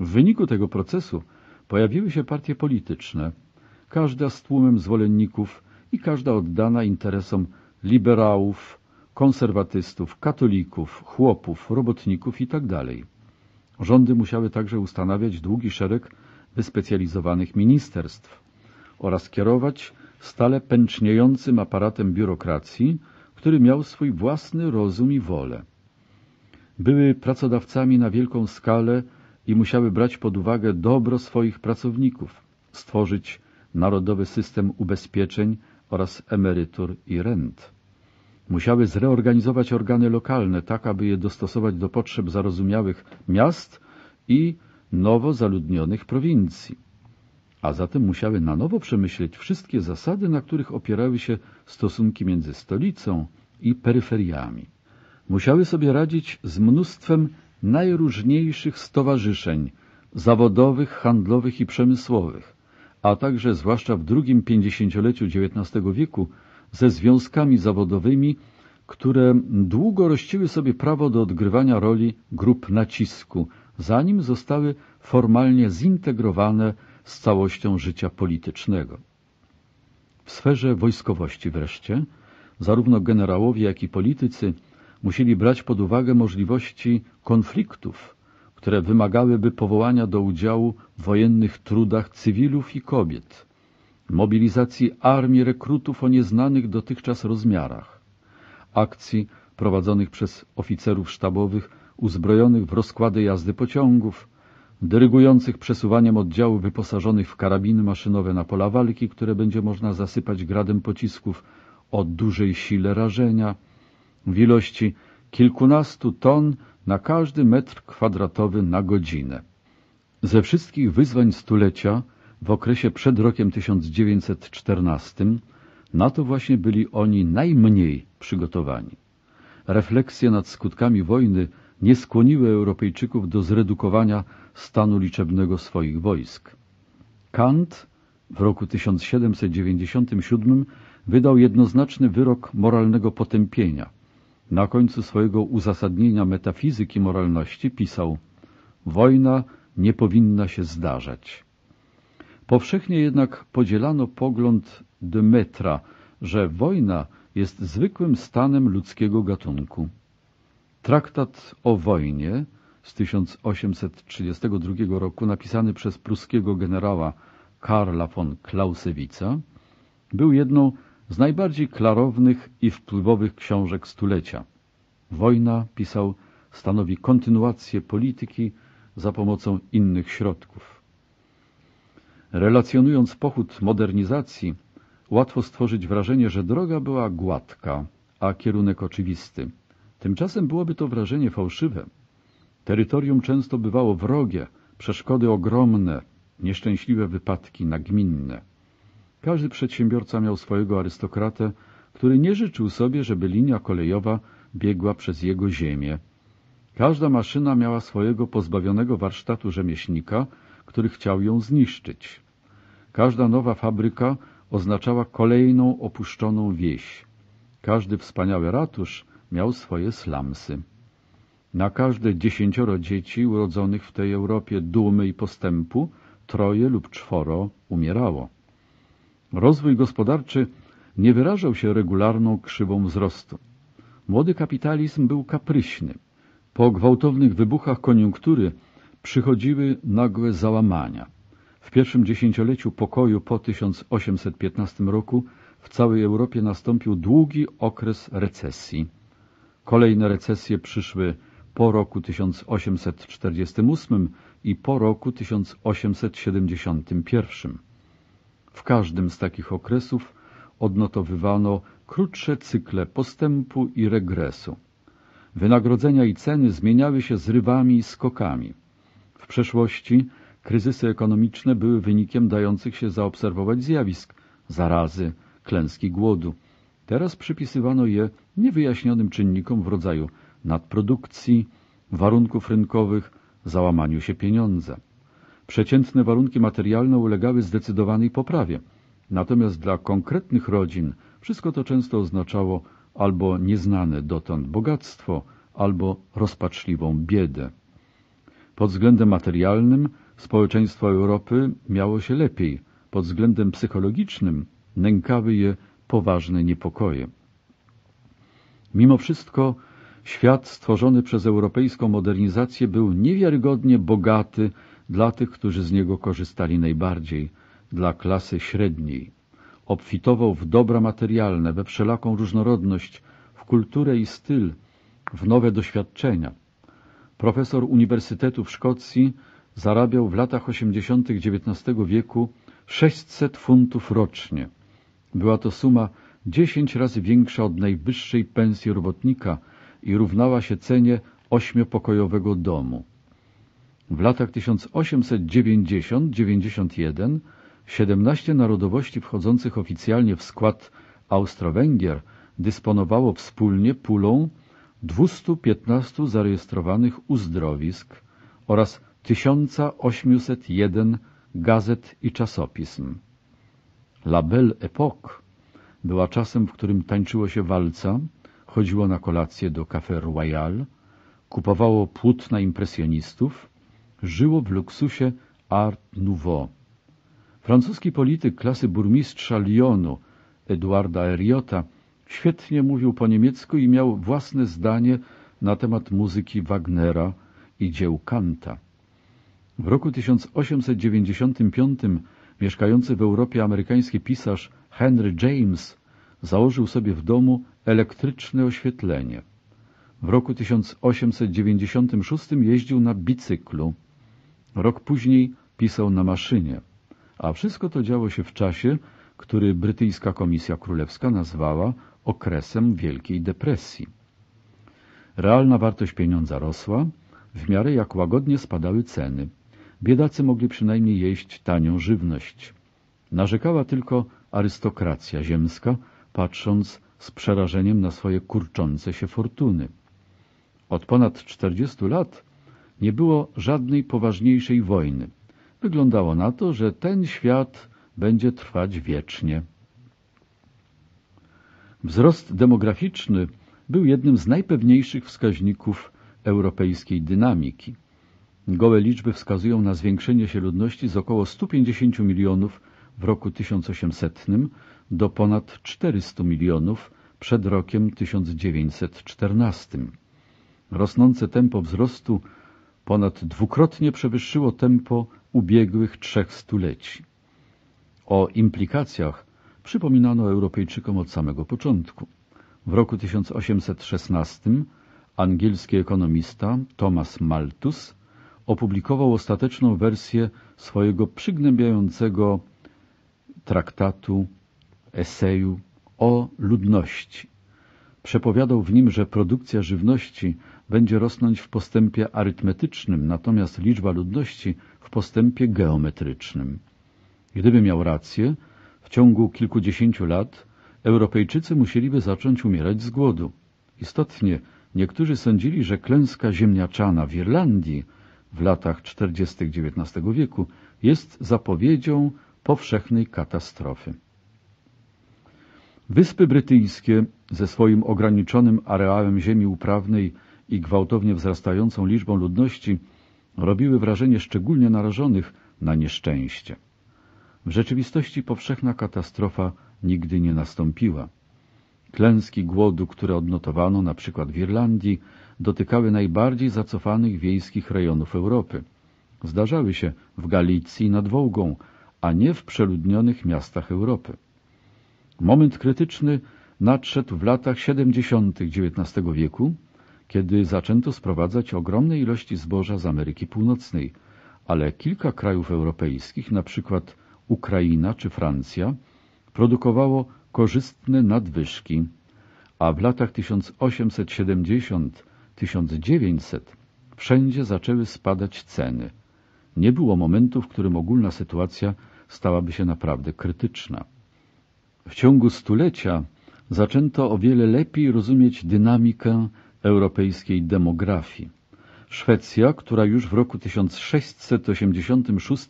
Speaker 1: W wyniku tego procesu pojawiły się partie polityczne, każda z tłumem zwolenników i każda oddana interesom liberałów, konserwatystów, katolików, chłopów, robotników itd. Tak Rządy musiały także ustanawiać długi szereg wyspecjalizowanych ministerstw oraz kierować stale pęczniejącym aparatem biurokracji który miał swój własny rozum i wolę. Były pracodawcami na wielką skalę i musiały brać pod uwagę dobro swoich pracowników, stworzyć narodowy system ubezpieczeń oraz emerytur i rent. Musiały zreorganizować organy lokalne tak, aby je dostosować do potrzeb zarozumiałych miast i nowo zaludnionych prowincji a zatem musiały na nowo przemyśleć wszystkie zasady, na których opierały się stosunki między stolicą i peryferiami. Musiały sobie radzić z mnóstwem najróżniejszych stowarzyszeń zawodowych, handlowych i przemysłowych, a także zwłaszcza w drugim pięćdziesięcioleciu XIX wieku ze związkami zawodowymi, które długo rościły sobie prawo do odgrywania roli grup nacisku, zanim zostały formalnie zintegrowane z całością życia politycznego. W sferze wojskowości wreszcie zarówno generałowie, jak i politycy musieli brać pod uwagę możliwości konfliktów, które wymagałyby powołania do udziału w wojennych trudach cywilów i kobiet, mobilizacji armii rekrutów o nieznanych dotychczas rozmiarach, akcji prowadzonych przez oficerów sztabowych uzbrojonych w rozkłady jazdy pociągów, dyrygujących przesuwaniem oddziałów wyposażonych w karabiny maszynowe na pola walki, które będzie można zasypać gradem pocisków o dużej sile rażenia w ilości kilkunastu ton na każdy metr kwadratowy na godzinę. Ze wszystkich wyzwań stulecia w okresie przed rokiem 1914 na to właśnie byli oni najmniej przygotowani. Refleksje nad skutkami wojny nie skłoniły Europejczyków do zredukowania stanu liczebnego swoich wojsk. Kant w roku 1797 wydał jednoznaczny wyrok moralnego potępienia. Na końcu swojego uzasadnienia metafizyki moralności pisał Wojna nie powinna się zdarzać. Powszechnie jednak podzielano pogląd Demetra, że wojna jest zwykłym stanem ludzkiego gatunku. Traktat o wojnie z 1832 roku, napisany przez pruskiego generała Karla von Clausewica, był jedną z najbardziej klarownych i wpływowych książek stulecia. Wojna, pisał, stanowi kontynuację polityki za pomocą innych środków. Relacjonując pochód modernizacji, łatwo stworzyć wrażenie, że droga była gładka, a kierunek oczywisty – Tymczasem byłoby to wrażenie fałszywe. Terytorium często bywało wrogie, przeszkody ogromne, nieszczęśliwe wypadki nagminne. Każdy przedsiębiorca miał swojego arystokratę, który nie życzył sobie, żeby linia kolejowa biegła przez jego ziemię. Każda maszyna miała swojego pozbawionego warsztatu rzemieślnika, który chciał ją zniszczyć. Każda nowa fabryka oznaczała kolejną opuszczoną wieś. Każdy wspaniały ratusz miał swoje slamsy. Na każde dziesięcioro dzieci urodzonych w tej Europie dumy i postępu troje lub czworo umierało. Rozwój gospodarczy nie wyrażał się regularną krzywą wzrostu. Młody kapitalizm był kapryśny. Po gwałtownych wybuchach koniunktury przychodziły nagłe załamania. W pierwszym dziesięcioleciu pokoju po 1815 roku w całej Europie nastąpił długi okres recesji. Kolejne recesje przyszły po roku 1848 i po roku 1871. W każdym z takich okresów odnotowywano krótsze cykle postępu i regresu. Wynagrodzenia i ceny zmieniały się zrywami i skokami. W przeszłości kryzysy ekonomiczne były wynikiem dających się zaobserwować zjawisk zarazy, klęski głodu, Teraz przypisywano je niewyjaśnionym czynnikom w rodzaju nadprodukcji, warunków rynkowych, załamaniu się pieniądza. Przeciętne warunki materialne ulegały zdecydowanej poprawie, natomiast dla konkretnych rodzin wszystko to często oznaczało albo nieznane dotąd bogactwo, albo rozpaczliwą biedę. Pod względem materialnym społeczeństwo Europy miało się lepiej, pod względem psychologicznym nękały je poważne niepokoje. Mimo wszystko świat stworzony przez europejską modernizację był niewiarygodnie bogaty dla tych, którzy z niego korzystali najbardziej, dla klasy średniej. Obfitował w dobra materialne, we wszelaką różnorodność, w kulturę i styl, w nowe doświadczenia. Profesor Uniwersytetu w Szkocji zarabiał w latach 80. XIX wieku 600 funtów rocznie. Była to suma dziesięć razy większa od najwyższej pensji robotnika i równała się cenie ośmiopokojowego domu. W latach 1890-91 17 narodowości wchodzących oficjalnie w skład Austro-Węgier dysponowało wspólnie pulą 215 zarejestrowanych uzdrowisk oraz 1801 gazet i czasopism. La Belle Époque była czasem, w którym tańczyło się walca, chodziło na kolację do Café Royal, kupowało płótna impresjonistów, żyło w luksusie Art Nouveau. Francuski polityk klasy burmistrza Lyonu, Eduarda Eriota, świetnie mówił po niemiecku i miał własne zdanie na temat muzyki Wagnera i dzieł Kanta. W roku 1895 Mieszkający w Europie amerykański pisarz Henry James założył sobie w domu elektryczne oświetlenie. W roku 1896 jeździł na bicyklu. Rok później pisał na maszynie. A wszystko to działo się w czasie, który brytyjska komisja królewska nazwała okresem Wielkiej Depresji. Realna wartość pieniądza rosła, w miarę jak łagodnie spadały ceny. Biedacy mogli przynajmniej jeść tanią żywność. Narzekała tylko arystokracja ziemska, patrząc z przerażeniem na swoje kurczące się fortuny. Od ponad 40 lat nie było żadnej poważniejszej wojny. Wyglądało na to, że ten świat będzie trwać wiecznie. Wzrost demograficzny był jednym z najpewniejszych wskaźników europejskiej dynamiki. Gołe liczby wskazują na zwiększenie się ludności z około 150 milionów w roku 1800 do ponad 400 milionów przed rokiem 1914. Rosnące tempo wzrostu ponad dwukrotnie przewyższyło tempo ubiegłych trzech stuleci. O implikacjach przypominano Europejczykom od samego początku. W roku 1816 angielski ekonomista Thomas Malthus opublikował ostateczną wersję swojego przygnębiającego traktatu, eseju o ludności. Przepowiadał w nim, że produkcja żywności będzie rosnąć w postępie arytmetycznym, natomiast liczba ludności w postępie geometrycznym. Gdyby miał rację, w ciągu kilkudziesięciu lat Europejczycy musieliby zacząć umierać z głodu. Istotnie, niektórzy sądzili, że klęska ziemniaczana w Irlandii w latach 40. XIX wieku jest zapowiedzią powszechnej katastrofy. Wyspy Brytyjskie ze swoim ograniczonym areałem ziemi uprawnej i gwałtownie wzrastającą liczbą ludności robiły wrażenie szczególnie narażonych na nieszczęście. W rzeczywistości powszechna katastrofa nigdy nie nastąpiła. Klęski głodu, które odnotowano na przykład w Irlandii, dotykały najbardziej zacofanych wiejskich rejonów Europy. Zdarzały się w Galicji nad Wołgą, a nie w przeludnionych miastach Europy. Moment krytyczny nadszedł w latach 70. XIX wieku, kiedy zaczęto sprowadzać ogromne ilości zboża z Ameryki Północnej, ale kilka krajów europejskich, np. Ukraina czy Francja, produkowało korzystne nadwyżki, a w latach 1870 1900 wszędzie zaczęły spadać ceny. Nie było momentu, w którym ogólna sytuacja stałaby się naprawdę krytyczna. W ciągu stulecia zaczęto o wiele lepiej rozumieć dynamikę europejskiej demografii. Szwecja, która już w roku 1686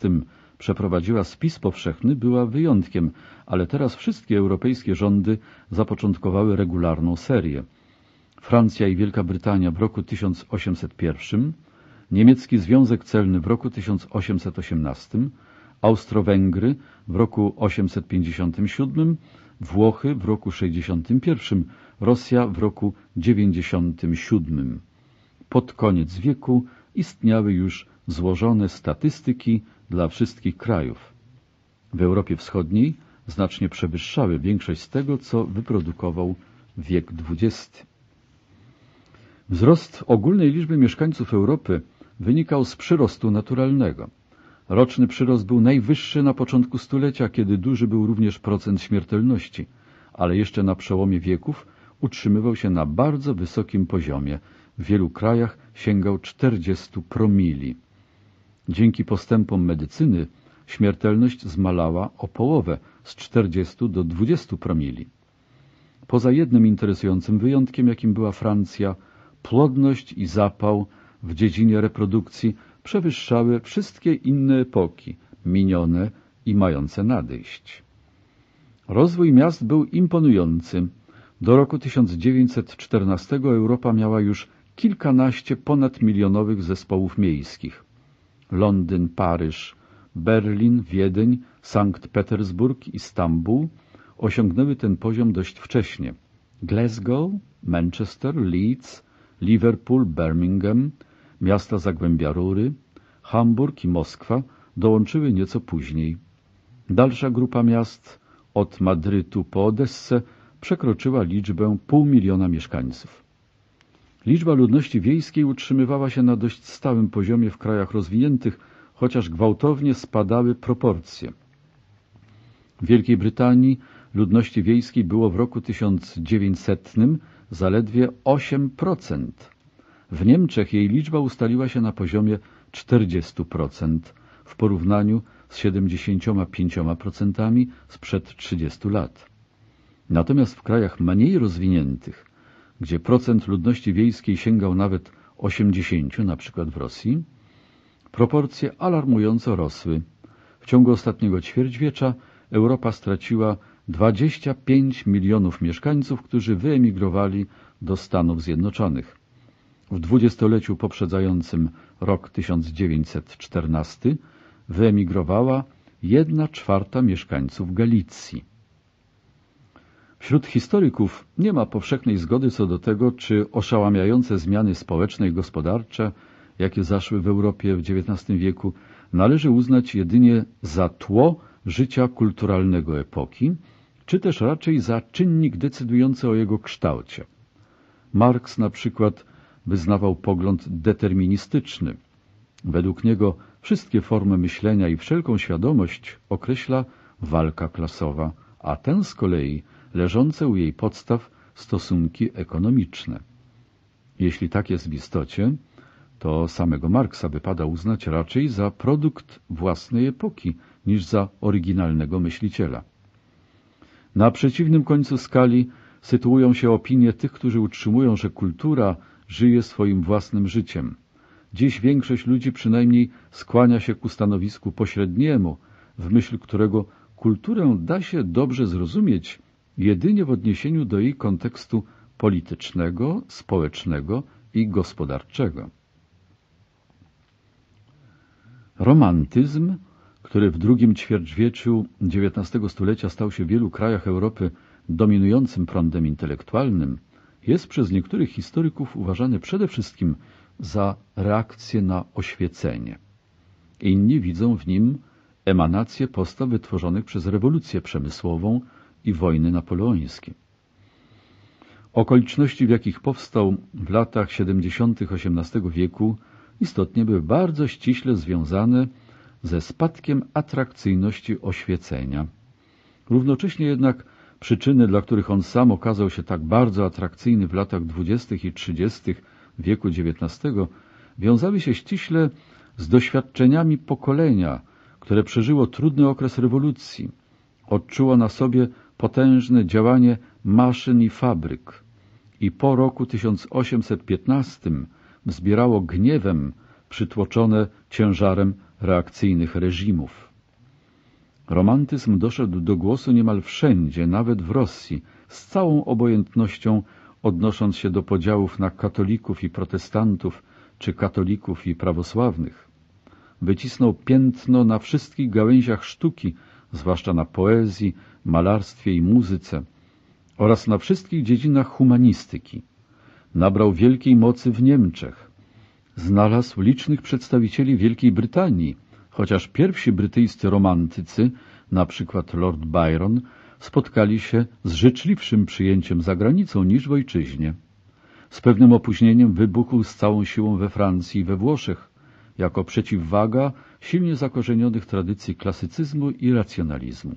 Speaker 1: przeprowadziła spis powszechny, była wyjątkiem, ale teraz wszystkie europejskie rządy zapoczątkowały regularną serię. Francja i Wielka Brytania w roku 1801, niemiecki Związek Celny w roku 1818, Austro-Węgry w roku 857, Włochy w roku 61, Rosja w roku 97. Pod koniec wieku istniały już złożone statystyki dla wszystkich krajów. W Europie Wschodniej znacznie przewyższały większość z tego, co wyprodukował wiek XX. Wzrost ogólnej liczby mieszkańców Europy wynikał z przyrostu naturalnego. Roczny przyrost był najwyższy na początku stulecia, kiedy duży był również procent śmiertelności, ale jeszcze na przełomie wieków utrzymywał się na bardzo wysokim poziomie. W wielu krajach sięgał 40 promili. Dzięki postępom medycyny śmiertelność zmalała o połowę z 40 do 20 promili. Poza jednym interesującym wyjątkiem, jakim była Francja – Płodność i zapał w dziedzinie reprodukcji przewyższały wszystkie inne epoki, minione i mające nadejść. Rozwój miast był imponujący. Do roku 1914 Europa miała już kilkanaście ponadmilionowych zespołów miejskich. Londyn, Paryż, Berlin, Wiedeń, Sankt Petersburg i Stambuł osiągnęły ten poziom dość wcześnie. Glasgow, Manchester, Leeds, Liverpool, Birmingham, miasta Zagłębia Rury, Hamburg i Moskwa dołączyły nieco później. Dalsza grupa miast od Madrytu po Odessę przekroczyła liczbę pół miliona mieszkańców. Liczba ludności wiejskiej utrzymywała się na dość stałym poziomie w krajach rozwiniętych, chociaż gwałtownie spadały proporcje. W Wielkiej Brytanii ludności wiejskiej było w roku 1900 zaledwie 8%. W Niemczech jej liczba ustaliła się na poziomie 40% w porównaniu z 75% sprzed 30 lat. Natomiast w krajach mniej rozwiniętych, gdzie procent ludności wiejskiej sięgał nawet 80, na przykład w Rosji, proporcje alarmująco rosły. W ciągu ostatniego ćwierćwiecza Europa straciła 25 milionów mieszkańców, którzy wyemigrowali do Stanów Zjednoczonych. W dwudziestoleciu poprzedzającym rok 1914 wyemigrowała jedna czwarta mieszkańców Galicji. Wśród historyków nie ma powszechnej zgody co do tego, czy oszałamiające zmiany społeczne i gospodarcze, jakie zaszły w Europie w XIX wieku, należy uznać jedynie za tło życia kulturalnego epoki, czy też raczej za czynnik decydujący o jego kształcie. Marx na przykład wyznawał pogląd deterministyczny. Według niego wszystkie formy myślenia i wszelką świadomość określa walka klasowa, a ten z kolei leżące u jej podstaw stosunki ekonomiczne. Jeśli tak jest w istocie, to samego Marksa wypada uznać raczej za produkt własnej epoki niż za oryginalnego myśliciela. Na przeciwnym końcu skali sytuują się opinie tych, którzy utrzymują, że kultura żyje swoim własnym życiem. Dziś większość ludzi przynajmniej skłania się ku stanowisku pośredniemu, w myśl którego kulturę da się dobrze zrozumieć jedynie w odniesieniu do jej kontekstu politycznego, społecznego i gospodarczego. Romantyzm który w drugim ćwierćwieczu XIX stulecia stał się w wielu krajach Europy dominującym prądem intelektualnym, jest przez niektórych historyków uważany przede wszystkim za reakcję na oświecenie. Inni widzą w nim emanację postaw wytworzonych przez rewolucję przemysłową i wojny napoleońskie. Okoliczności, w jakich powstał w latach 70. XVIII wieku, istotnie były bardzo ściśle związane ze spadkiem atrakcyjności oświecenia. Równocześnie jednak przyczyny, dla których on sam okazał się tak bardzo atrakcyjny w latach dwudziestych i trzydziestych wieku XIX, wiązały się ściśle z doświadczeniami pokolenia, które przeżyło trudny okres rewolucji. Odczuło na sobie potężne działanie maszyn i fabryk i po roku 1815 zbierało gniewem przytłoczone ciężarem reakcyjnych reżimów. Romantyzm doszedł do głosu niemal wszędzie, nawet w Rosji, z całą obojętnością odnosząc się do podziałów na katolików i protestantów, czy katolików i prawosławnych. Wycisnął piętno na wszystkich gałęziach sztuki, zwłaszcza na poezji, malarstwie i muzyce, oraz na wszystkich dziedzinach humanistyki. Nabrał wielkiej mocy w Niemczech, znalazł licznych przedstawicieli Wielkiej Brytanii, chociaż pierwsi brytyjscy romantycy, na przykład Lord Byron, spotkali się z życzliwszym przyjęciem za granicą niż w ojczyźnie. Z pewnym opóźnieniem wybuchł z całą siłą we Francji i we Włoszech, jako przeciwwaga silnie zakorzenionych tradycji klasycyzmu i racjonalizmu.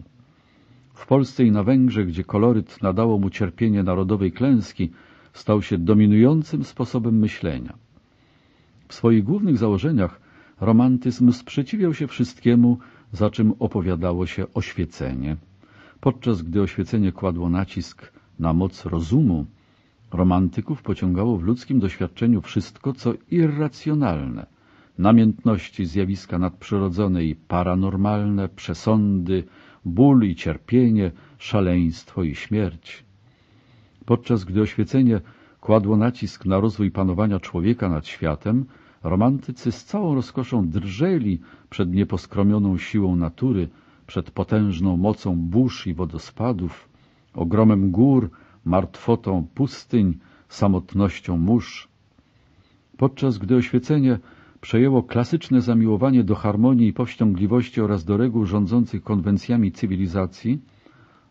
Speaker 1: W Polsce i na Węgrzech, gdzie koloryt nadało mu cierpienie narodowej klęski, stał się dominującym sposobem myślenia. W swoich głównych założeniach romantyzm sprzeciwiał się wszystkiemu, za czym opowiadało się oświecenie. Podczas gdy oświecenie kładło nacisk na moc rozumu, romantyków pociągało w ludzkim doświadczeniu wszystko, co irracjonalne. Namiętności, zjawiska nadprzyrodzone i paranormalne, przesądy, ból i cierpienie, szaleństwo i śmierć. Podczas gdy oświecenie kładło nacisk na rozwój panowania człowieka nad światem, romantycy z całą rozkoszą drżeli przed nieposkromioną siłą natury, przed potężną mocą burz i wodospadów, ogromem gór, martwotą pustyń, samotnością mórz. Podczas gdy oświecenie przejęło klasyczne zamiłowanie do harmonii i powściągliwości oraz do reguł rządzących konwencjami cywilizacji,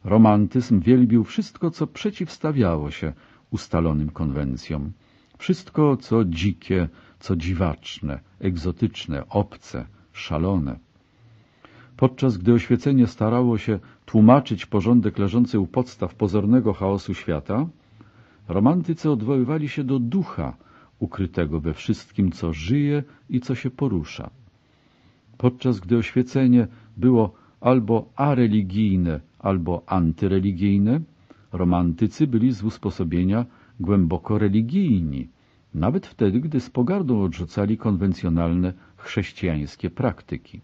Speaker 1: romantyzm wielbił wszystko, co przeciwstawiało się ustalonym konwencjom. Wszystko, co dzikie, co dziwaczne, egzotyczne, obce, szalone. Podczas gdy oświecenie starało się tłumaczyć porządek leżący u podstaw pozornego chaosu świata, romantycy odwoływali się do ducha ukrytego we wszystkim, co żyje i co się porusza. Podczas gdy oświecenie było albo areligijne, albo antyreligijne, Romantycy byli z usposobienia głęboko religijni, nawet wtedy, gdy z pogardą odrzucali konwencjonalne chrześcijańskie praktyki.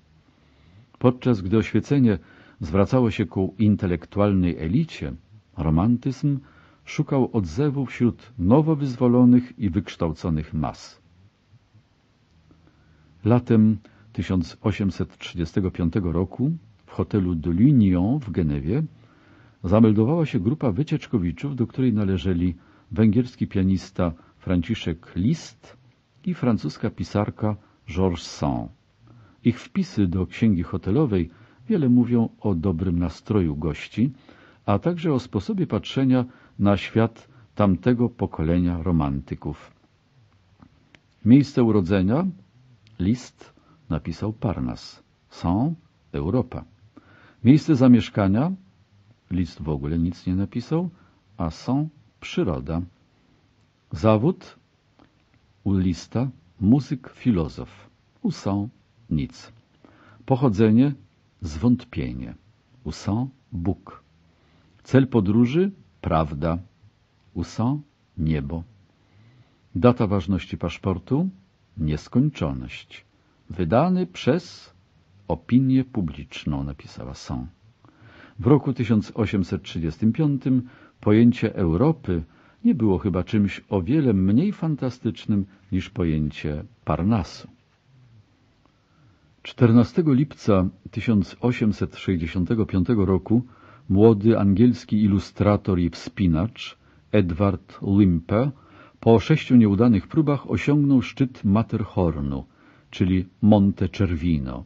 Speaker 1: Podczas gdy oświecenie zwracało się ku intelektualnej elicie, romantyzm szukał odzewu wśród nowo wyzwolonych i wykształconych mas. Latem 1835 roku w hotelu de l'Union w Genewie zameldowała się grupa wycieczkowiczów, do której należeli węgierski pianista Franciszek Liszt i francuska pisarka Georges Saint. Ich wpisy do księgi hotelowej wiele mówią o dobrym nastroju gości, a także o sposobie patrzenia na świat tamtego pokolenia romantyków. Miejsce urodzenia list napisał Parnas, Sand, Europa. Miejsce zamieszkania List w ogóle nic nie napisał, a są przyroda. Zawód u Lista muzyk, filozof. U są nic. Pochodzenie zwątpienie. U są Bóg. Cel podróży prawda. U są niebo. Data ważności paszportu nieskończoność. Wydany przez opinię publiczną, napisała są. W roku 1835 pojęcie Europy nie było chyba czymś o wiele mniej fantastycznym niż pojęcie Parnasu. 14 lipca 1865 roku młody angielski ilustrator i wspinacz Edward Limpe po sześciu nieudanych próbach osiągnął szczyt Matterhornu, czyli Monte Cervino.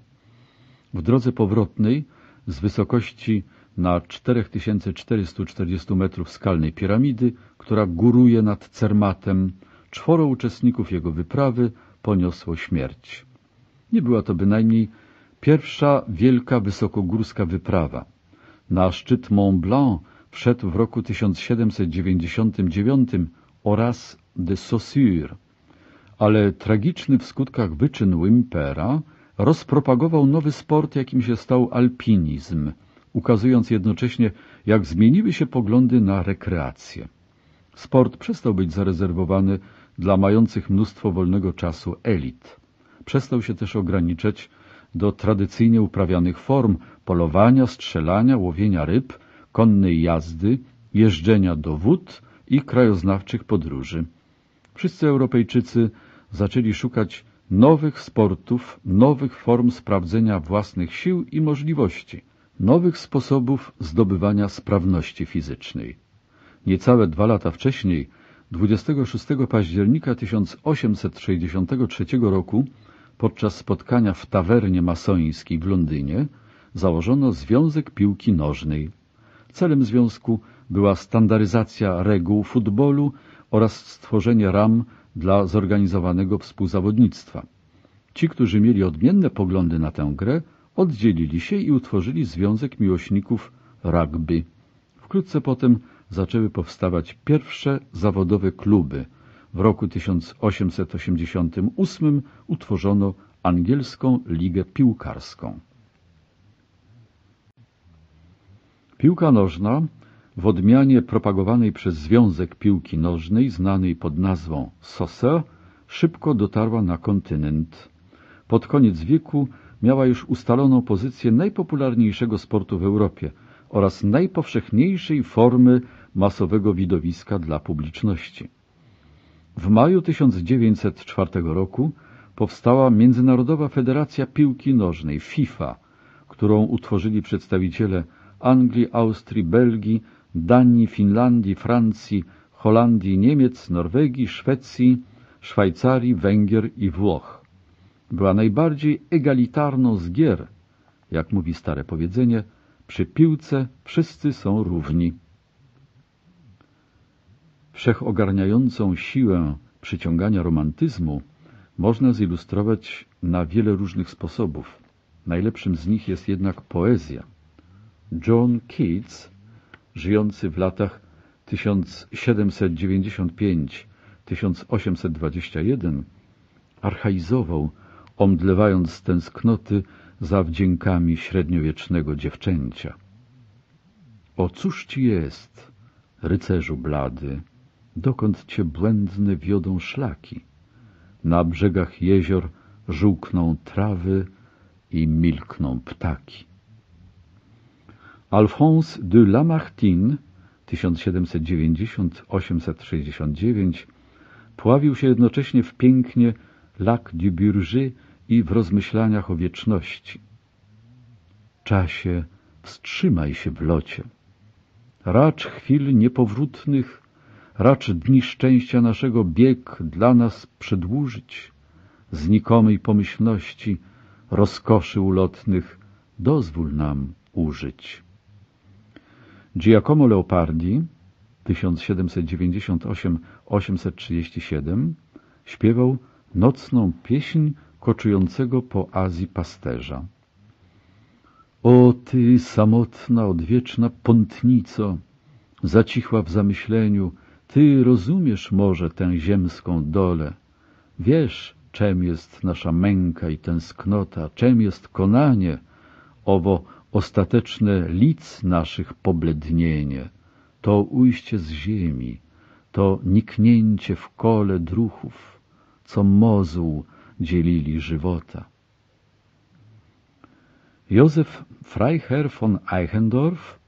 Speaker 1: W drodze powrotnej z wysokości na 4440 metrów skalnej piramidy, która góruje nad Cermatem, czworo uczestników jego wyprawy poniosło śmierć. Nie była to bynajmniej pierwsza wielka wysokogórska wyprawa. Na szczyt Mont Blanc wszedł w roku 1799 oraz de Saussure, ale tragiczny w skutkach wyczyn Wimpera rozpropagował nowy sport, jakim się stał alpinizm – ukazując jednocześnie, jak zmieniły się poglądy na rekreację. Sport przestał być zarezerwowany dla mających mnóstwo wolnego czasu elit. Przestał się też ograniczać do tradycyjnie uprawianych form polowania, strzelania, łowienia ryb, konnej jazdy, jeżdżenia do wód i krajoznawczych podróży. Wszyscy Europejczycy zaczęli szukać nowych sportów, nowych form sprawdzenia własnych sił i możliwości nowych sposobów zdobywania sprawności fizycznej. Niecałe dwa lata wcześniej, 26 października 1863 roku, podczas spotkania w tawernie masońskiej w Londynie, założono Związek Piłki Nożnej. Celem związku była standaryzacja reguł futbolu oraz stworzenie ram dla zorganizowanego współzawodnictwa. Ci, którzy mieli odmienne poglądy na tę grę, oddzielili się i utworzyli Związek Miłośników Rugby. Wkrótce potem zaczęły powstawać pierwsze zawodowe kluby. W roku 1888 utworzono Angielską Ligę Piłkarską. Piłka nożna w odmianie propagowanej przez Związek Piłki Nożnej, znanej pod nazwą Sosa, szybko dotarła na kontynent. Pod koniec wieku miała już ustaloną pozycję najpopularniejszego sportu w Europie oraz najpowszechniejszej formy masowego widowiska dla publiczności. W maju 1904 roku powstała Międzynarodowa Federacja Piłki Nożnej FIFA, którą utworzyli przedstawiciele Anglii, Austrii, Belgii, Danii, Finlandii, Francji, Holandii, Niemiec, Norwegii, Szwecji, Szwajcarii, Węgier i Włoch. Była najbardziej egalitarną z gier, jak mówi stare powiedzenie, przy piłce wszyscy są równi. Wszechogarniającą siłę przyciągania romantyzmu można zilustrować na wiele różnych sposobów. Najlepszym z nich jest jednak poezja. John Keats, żyjący w latach 1795-1821, archaizował omdlewając z tęsknoty za wdziękami średniowiecznego dziewczęcia. O cóż ci jest, rycerzu blady, dokąd cię błędne wiodą szlaki? Na brzegach jezior żółkną trawy i milkną ptaki. Alphonse de Lamartine 1790-869 pławił się jednocześnie w pięknie Lac du Bourget i w rozmyślaniach o wieczności. Czasie, wstrzymaj się w locie. Racz chwil niepowrótnych, racz dni szczęścia naszego bieg dla nas przedłużyć, znikomej pomyślności, rozkoszy ulotnych, dozwól nam użyć. Giacomo Leopardi 1798-837 śpiewał nocną pieśń koczującego po Azji pasterza. O ty, samotna, odwieczna pątnico, zacichła w zamyśleniu, ty rozumiesz może tę ziemską dolę. Wiesz, czem jest nasza męka i tęsknota, czem jest konanie, owo ostateczne lic naszych poblednienie, to ujście z ziemi, to niknięcie w kole druhów, co mozuł dzielili żywota. Józef Freiherr von Eichendorff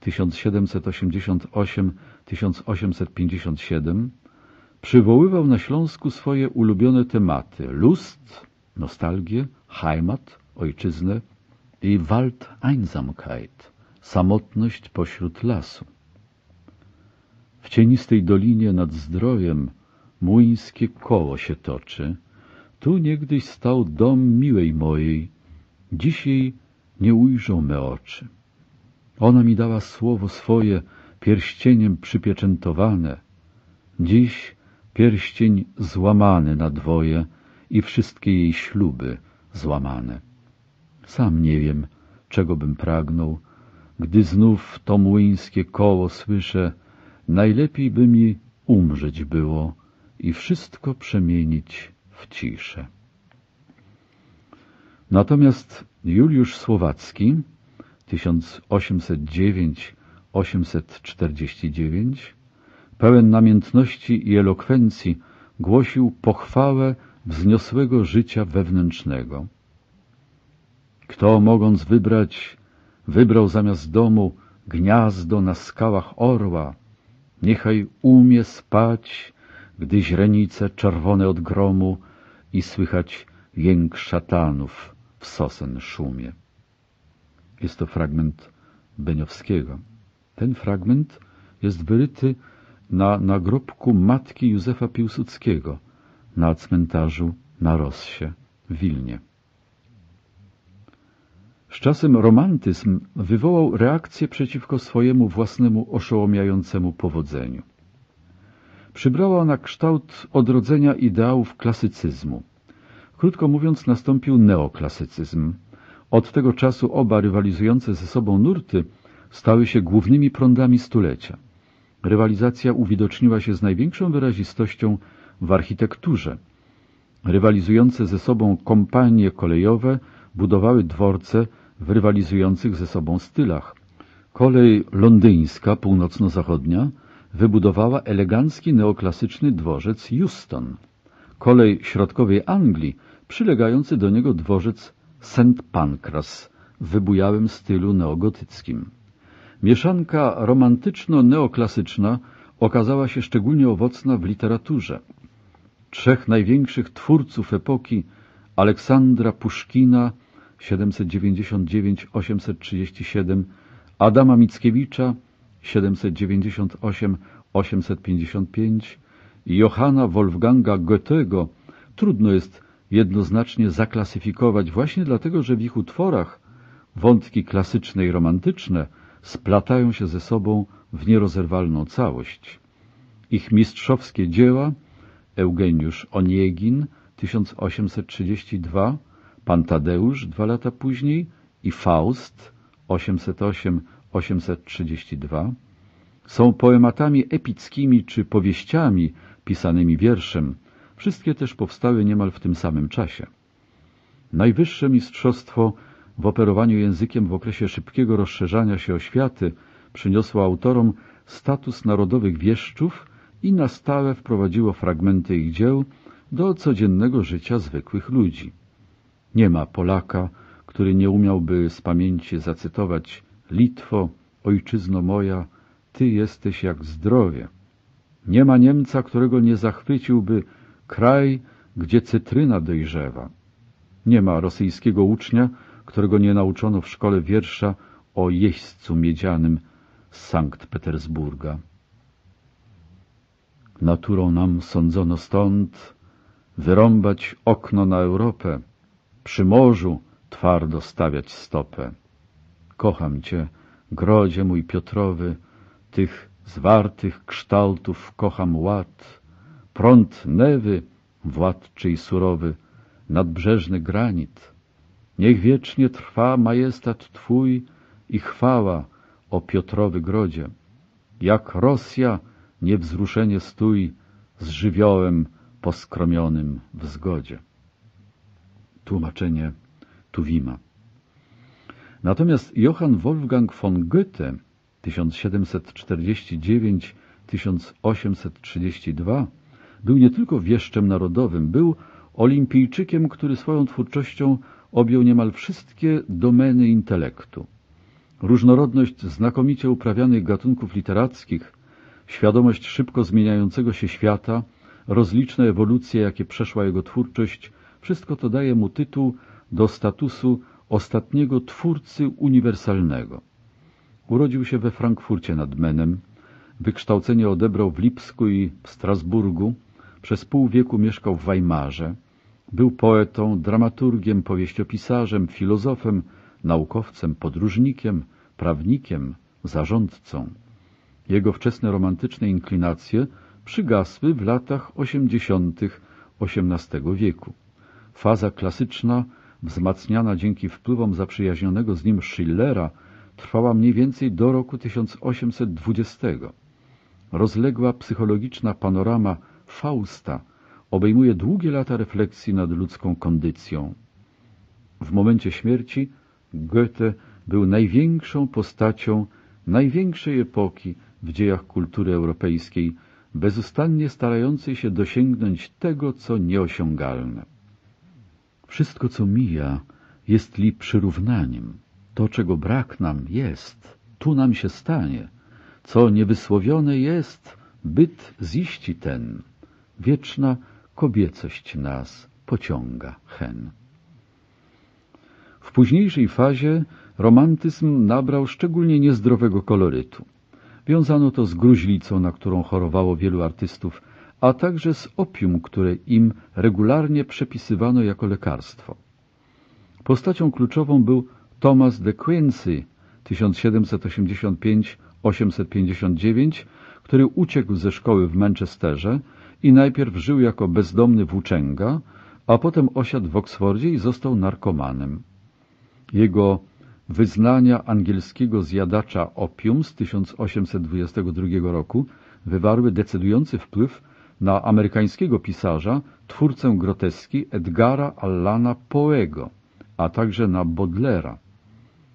Speaker 1: 1788-1857 przywoływał na Śląsku swoje ulubione tematy lust, nostalgię, heimat, ojczyznę i Wald Einsamkeit samotność pośród lasu. W cienistej dolinie nad zdrojem młyńskie koło się toczy, tu niegdyś stał dom miłej mojej, dzisiaj nie ujrzą me oczy. Ona mi dała słowo swoje, pierścieniem przypieczętowane. Dziś pierścień złamany na dwoje i wszystkie jej śluby złamane. Sam nie wiem, czego bym pragnął, gdy znów to młyńskie koło słyszę, najlepiej by mi umrzeć było i wszystko przemienić w ciszy. Natomiast Juliusz Słowacki 1809-849 pełen namiętności i elokwencji głosił pochwałę wzniosłego życia wewnętrznego. Kto mogąc wybrać, wybrał zamiast domu gniazdo na skałach orła, niechaj umie spać, gdy źrenice czerwone od gromu i słychać jęk szatanów w sosen szumie. Jest to fragment Beniowskiego. Ten fragment jest wyryty na nagrobku matki Józefa Piłsudskiego na cmentarzu na Rossie w Wilnie. Z czasem romantyzm wywołał reakcję przeciwko swojemu własnemu oszołomiającemu powodzeniu. Przybrała ona kształt odrodzenia ideałów klasycyzmu. Krótko mówiąc, nastąpił neoklasycyzm. Od tego czasu oba rywalizujące ze sobą nurty stały się głównymi prądami stulecia. Rywalizacja uwidoczniła się z największą wyrazistością w architekturze. Rywalizujące ze sobą kompanie kolejowe budowały dworce w rywalizujących ze sobą stylach. Kolej londyńska, północno-zachodnia, wybudowała elegancki neoklasyczny dworzec Houston, kolej środkowej Anglii, przylegający do niego dworzec St. Pancras w wybujałym stylu neogotyckim. Mieszanka romantyczno-neoklasyczna okazała się szczególnie owocna w literaturze. Trzech największych twórców epoki Aleksandra Puszkina 799-837, Adama Mickiewicza 798 855 Johanna Wolfganga Goethego trudno jest jednoznacznie zaklasyfikować właśnie dlatego, że w ich utworach wątki klasyczne i romantyczne splatają się ze sobą w nierozerwalną całość. Ich mistrzowskie dzieła Eugeniusz Oniegin 1832, Tadeusz dwa lata później i Faust 808 832, są poematami epickimi czy powieściami pisanymi wierszem. Wszystkie też powstały niemal w tym samym czasie. Najwyższe mistrzostwo w operowaniu językiem w okresie szybkiego rozszerzania się oświaty przyniosło autorom status narodowych wieszczów i na stałe wprowadziło fragmenty ich dzieł do codziennego życia zwykłych ludzi. Nie ma Polaka, który nie umiałby z pamięci zacytować Litwo, ojczyzno moja, Ty jesteś jak zdrowie. Nie ma Niemca, którego nie zachwyciłby kraj, gdzie cytryna dojrzewa. Nie ma rosyjskiego ucznia, którego nie nauczono w szkole wiersza o jeźdźcu miedzianym z Sankt Petersburga. Naturą nam sądzono stąd wyrąbać okno na Europę, przy morzu twardo stawiać stopę kocham Cię, grodzie mój Piotrowy, tych zwartych kształtów kocham ład, prąd Newy, władczy i surowy, nadbrzeżny granit. Niech wiecznie trwa majestat Twój i chwała o Piotrowy grodzie. Jak Rosja niewzruszenie stój z żywiołem poskromionym w zgodzie. Tłumaczenie Tuwima. Natomiast Johann Wolfgang von Goethe 1749-1832 był nie tylko wieszczem narodowym, był olimpijczykiem, który swoją twórczością objął niemal wszystkie domeny intelektu. Różnorodność znakomicie uprawianych gatunków literackich, świadomość szybko zmieniającego się świata, rozliczne ewolucje, jakie przeszła jego twórczość, wszystko to daje mu tytuł do statusu ostatniego twórcy uniwersalnego. Urodził się we Frankfurcie nad Menem, wykształcenie odebrał w Lipsku i w Strasburgu, przez pół wieku mieszkał w Weimarze, był poetą, dramaturgiem, powieściopisarzem, filozofem, naukowcem, podróżnikiem, prawnikiem, zarządcą. Jego wczesne romantyczne inklinacje przygasły w latach osiemdziesiątych XVIII wieku. Faza klasyczna wzmacniana dzięki wpływom zaprzyjaźnionego z nim Schillera, trwała mniej więcej do roku 1820. Rozległa psychologiczna panorama Fausta obejmuje długie lata refleksji nad ludzką kondycją. W momencie śmierci Goethe był największą postacią największej epoki w dziejach kultury europejskiej, bezustannie starającej się dosięgnąć tego, co nieosiągalne. Wszystko, co mija, jest li przyrównaniem. To, czego brak nam jest, tu nam się stanie. Co niewysłowione jest, byt ziści ten. Wieczna kobiecość nas pociąga hen. W późniejszej fazie romantyzm nabrał szczególnie niezdrowego kolorytu. Wiązano to z gruźlicą, na którą chorowało wielu artystów a także z opium, które im regularnie przepisywano jako lekarstwo. Postacią kluczową był Thomas de Quincy 1785-859, który uciekł ze szkoły w Manchesterze i najpierw żył jako bezdomny włóczęga, a potem osiadł w Oksfordzie i został narkomanem. Jego wyznania angielskiego zjadacza opium z 1822 roku wywarły decydujący wpływ na amerykańskiego pisarza, twórcę groteski Edgara Allana Poego, a także na Bodlera.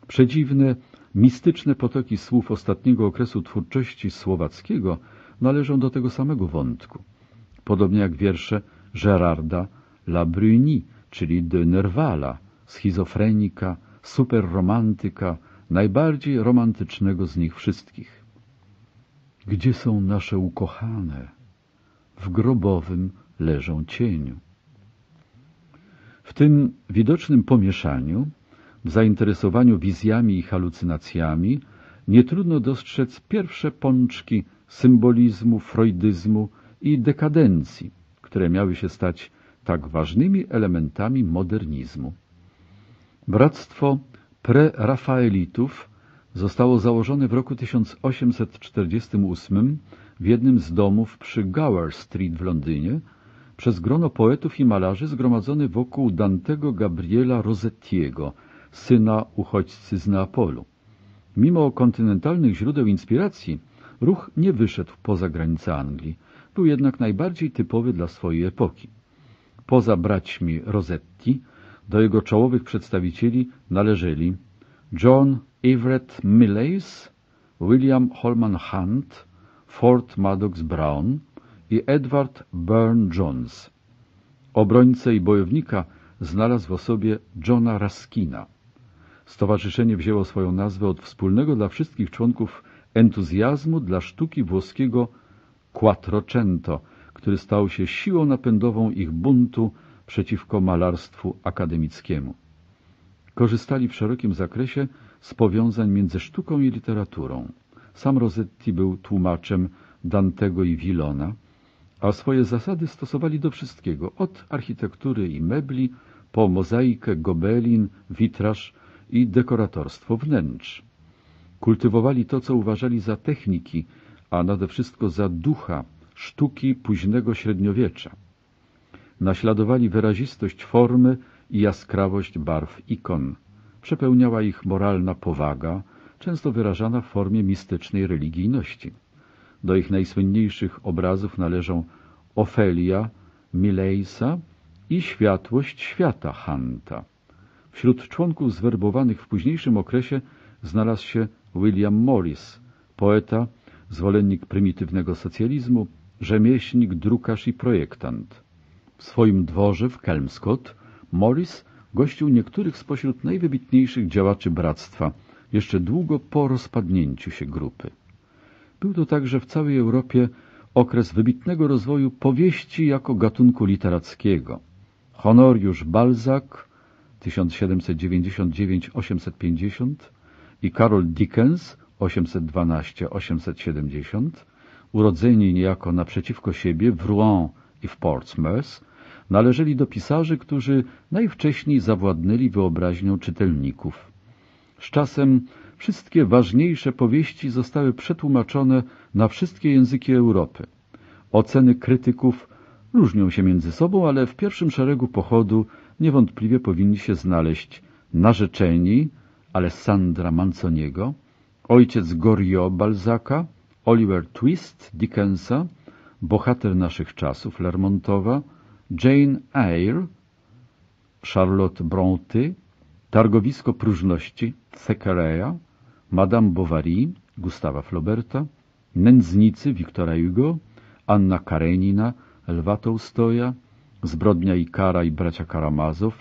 Speaker 1: Przedziwne, mistyczne potoki słów ostatniego okresu twórczości słowackiego należą do tego samego wątku, podobnie jak wiersze Gerarda Labruni, czyli de Nervala, schizofrenika, superromantyka, najbardziej romantycznego z nich wszystkich. Gdzie są nasze ukochane? w grobowym leżą cieniu. W tym widocznym pomieszaniu, w zainteresowaniu wizjami i halucynacjami, nie trudno dostrzec pierwsze pączki symbolizmu, freudyzmu i dekadencji, które miały się stać tak ważnymi elementami modernizmu. Bractwo prerafaelitów zostało założone w roku 1848 w jednym z domów przy Gower Street w Londynie przez grono poetów i malarzy zgromadzony wokół Dantego Gabriela Rossettiego, syna uchodźcy z Neapolu. Mimo kontynentalnych źródeł inspiracji, ruch nie wyszedł poza granice Anglii. Był jednak najbardziej typowy dla swojej epoki. Poza braćmi Rossetti do jego czołowych przedstawicieli należeli John Everett Millais, William Holman Hunt, Ford Maddox Brown i Edward Byrne Jones. Obrońcę i bojownika znalazł w osobie Johna Raskina. Stowarzyszenie wzięło swoją nazwę od wspólnego dla wszystkich członków entuzjazmu dla sztuki włoskiego Quattrocento, który stał się siłą napędową ich buntu przeciwko malarstwu akademickiemu. Korzystali w szerokim zakresie z powiązań między sztuką i literaturą. Sam Rosetti był tłumaczem Dantego i Villona, a swoje zasady stosowali do wszystkiego, od architektury i mebli, po mozaikę, gobelin, witraż i dekoratorstwo wnętrz. Kultywowali to, co uważali za techniki, a nade wszystko za ducha sztuki późnego średniowiecza. Naśladowali wyrazistość formy i jaskrawość barw ikon. Przepełniała ich moralna powaga, często wyrażana w formie mistycznej religijności. Do ich najsłynniejszych obrazów należą Ofelia Milejsa i Światłość Świata Hanta. Wśród członków zwerbowanych w późniejszym okresie znalazł się William Morris, poeta, zwolennik prymitywnego socjalizmu, rzemieślnik, drukarz i projektant. W swoim dworze w Kelmscott Morris gościł niektórych spośród najwybitniejszych działaczy bractwa – jeszcze długo po rozpadnięciu się grupy. Był to także w całej Europie okres wybitnego rozwoju powieści jako gatunku literackiego. Honoriusz Balzac 1799-850 i Karol Dickens 812-870, urodzeni niejako naprzeciwko siebie w Rouen i w Portsmouth, należeli do pisarzy, którzy najwcześniej zawładnęli wyobraźnią czytelników. Z czasem wszystkie ważniejsze powieści zostały przetłumaczone na wszystkie języki Europy. Oceny krytyków różnią się między sobą, ale w pierwszym szeregu pochodu niewątpliwie powinni się znaleźć narzeczeni Alessandra Manzoniego, ojciec Gorio Balzaka, Oliver Twist Dickensa, bohater naszych czasów Lermontowa, Jane Eyre, Charlotte Bronte, Targowisko Próżności Thackeraya, Madame Bovary Gustawa Floberta, Nędznicy Wiktora Hugo, Anna Karenina Lwa Tołstoja, Zbrodnia i Kara i Bracia Karamazow,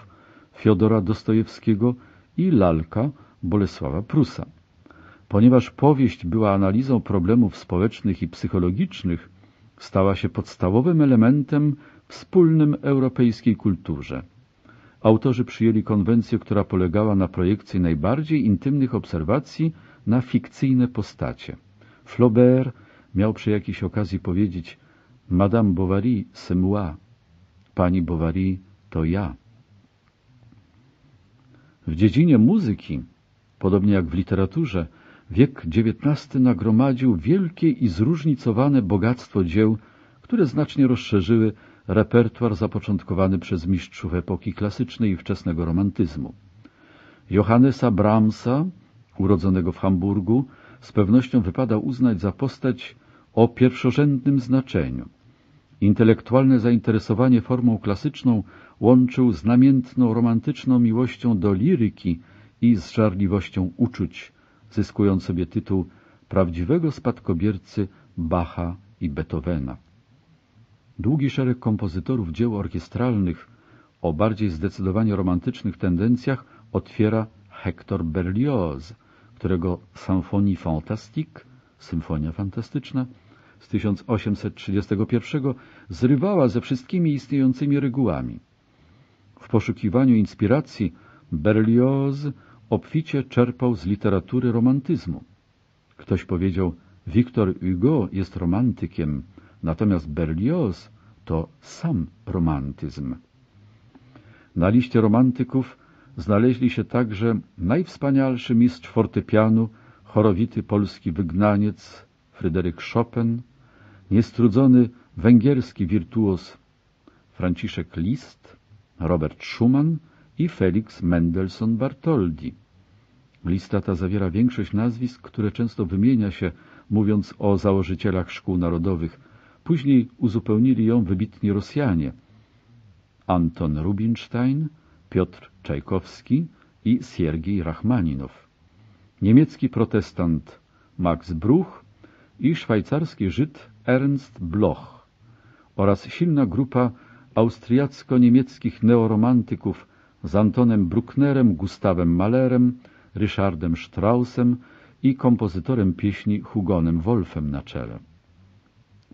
Speaker 1: Fiodora Dostojewskiego i Lalka Bolesława Prusa. Ponieważ powieść była analizą problemów społecznych i psychologicznych, stała się podstawowym elementem wspólnym europejskiej kulturze autorzy przyjęli konwencję, która polegała na projekcji najbardziej intymnych obserwacji na fikcyjne postacie. Flaubert miał przy jakiejś okazji powiedzieć Madame Bovary, c'est moi. Pani Bovary to ja. W dziedzinie muzyki, podobnie jak w literaturze, wiek XIX nagromadził wielkie i zróżnicowane bogactwo dzieł, które znacznie rozszerzyły repertuar zapoczątkowany przez mistrzów epoki klasycznej i wczesnego romantyzmu. Johannesa Brahmsa, urodzonego w Hamburgu, z pewnością wypada uznać za postać o pierwszorzędnym znaczeniu. Intelektualne zainteresowanie formą klasyczną łączył z namiętną romantyczną miłością do liryki i z żarliwością uczuć, zyskując sobie tytuł prawdziwego spadkobiercy Bacha i Beethovena. Długi szereg kompozytorów dzieł orkiestralnych o bardziej zdecydowanie romantycznych tendencjach otwiera Hector Berlioz, którego Symphonie Fantastique, Symfonia Fantastyczna, z 1831 zrywała ze wszystkimi istniejącymi regułami. W poszukiwaniu inspiracji Berlioz obficie czerpał z literatury romantyzmu. Ktoś powiedział, Victor Hugo jest romantykiem, Natomiast Berlioz to sam romantyzm. Na liście romantyków znaleźli się także najwspanialszy mistrz fortepianu, chorowity polski wygnaniec Fryderyk Chopin, niestrudzony węgierski wirtuos Franciszek Liszt, Robert Schumann i Felix Mendelssohn Bartholdi. Lista ta zawiera większość nazwisk, które często wymienia się, mówiąc o założycielach szkół narodowych – Później uzupełnili ją wybitni Rosjanie Anton Rubinstein, Piotr Czajkowski i Siergiej Rachmaninow. Niemiecki protestant Max Bruch i szwajcarski Żyd Ernst Bloch oraz silna grupa austriacko-niemieckich neoromantyków z Antonem Brucknerem, Gustawem Malerem, Ryszardem Straussem i kompozytorem pieśni Hugonem Wolfem na czele.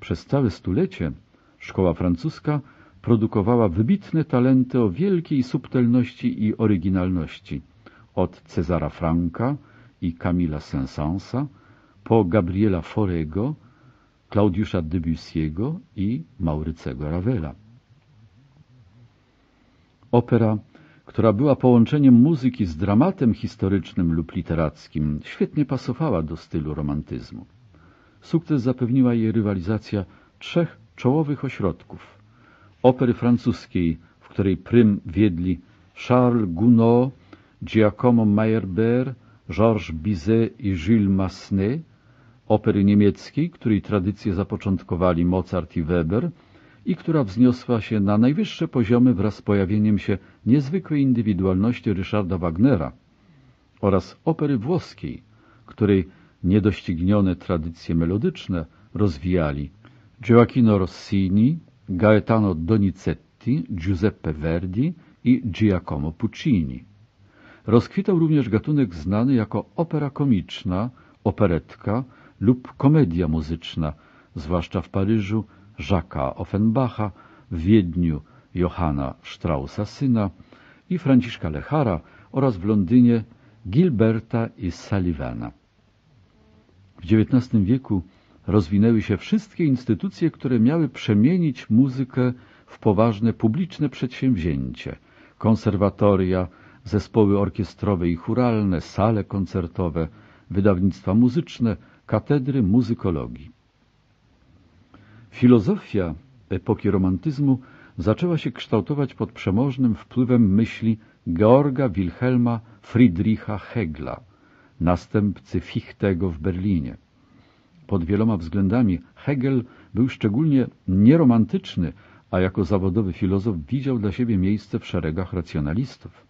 Speaker 1: Przez całe stulecie szkoła francuska produkowała wybitne talenty o wielkiej subtelności i oryginalności. Od Cezara Franka i Camila saint po Gabriela Forego, Klaudiusza Debussy'ego i Maurycego Ravela. Opera, która była połączeniem muzyki z dramatem historycznym lub literackim, świetnie pasowała do stylu romantyzmu. Sukces zapewniła jej rywalizacja trzech czołowych ośrodków. Opery francuskiej, w której prym wiedli Charles Gounod, Giacomo Meyerbeer, Georges Bizet i Jules Massenet, opery niemieckiej, której tradycję zapoczątkowali Mozart i Weber i która wzniosła się na najwyższe poziomy wraz z pojawieniem się niezwykłej indywidualności Ryszarda Wagnera oraz opery włoskiej, której niedoścignione tradycje melodyczne rozwijali Gioacchino Rossini, Gaetano Donizetti, Giuseppe Verdi i Giacomo Puccini. Rozkwitał również gatunek znany jako opera komiczna, operetka lub komedia muzyczna, zwłaszcza w Paryżu Jacques'a Offenbacha, w Wiedniu Johanna Straussa syna i Franciszka Lechara oraz w Londynie Gilberta i Sullivana. W XIX wieku rozwinęły się wszystkie instytucje, które miały przemienić muzykę w poważne publiczne przedsięwzięcie. Konserwatoria, zespoły orkiestrowe i churalne, sale koncertowe, wydawnictwa muzyczne, katedry muzykologii. Filozofia epoki romantyzmu zaczęła się kształtować pod przemożnym wpływem myśli Georga Wilhelma Friedricha Hegla – następcy Fichtego w Berlinie. Pod wieloma względami Hegel był szczególnie nieromantyczny, a jako zawodowy filozof widział dla siebie miejsce w szeregach racjonalistów.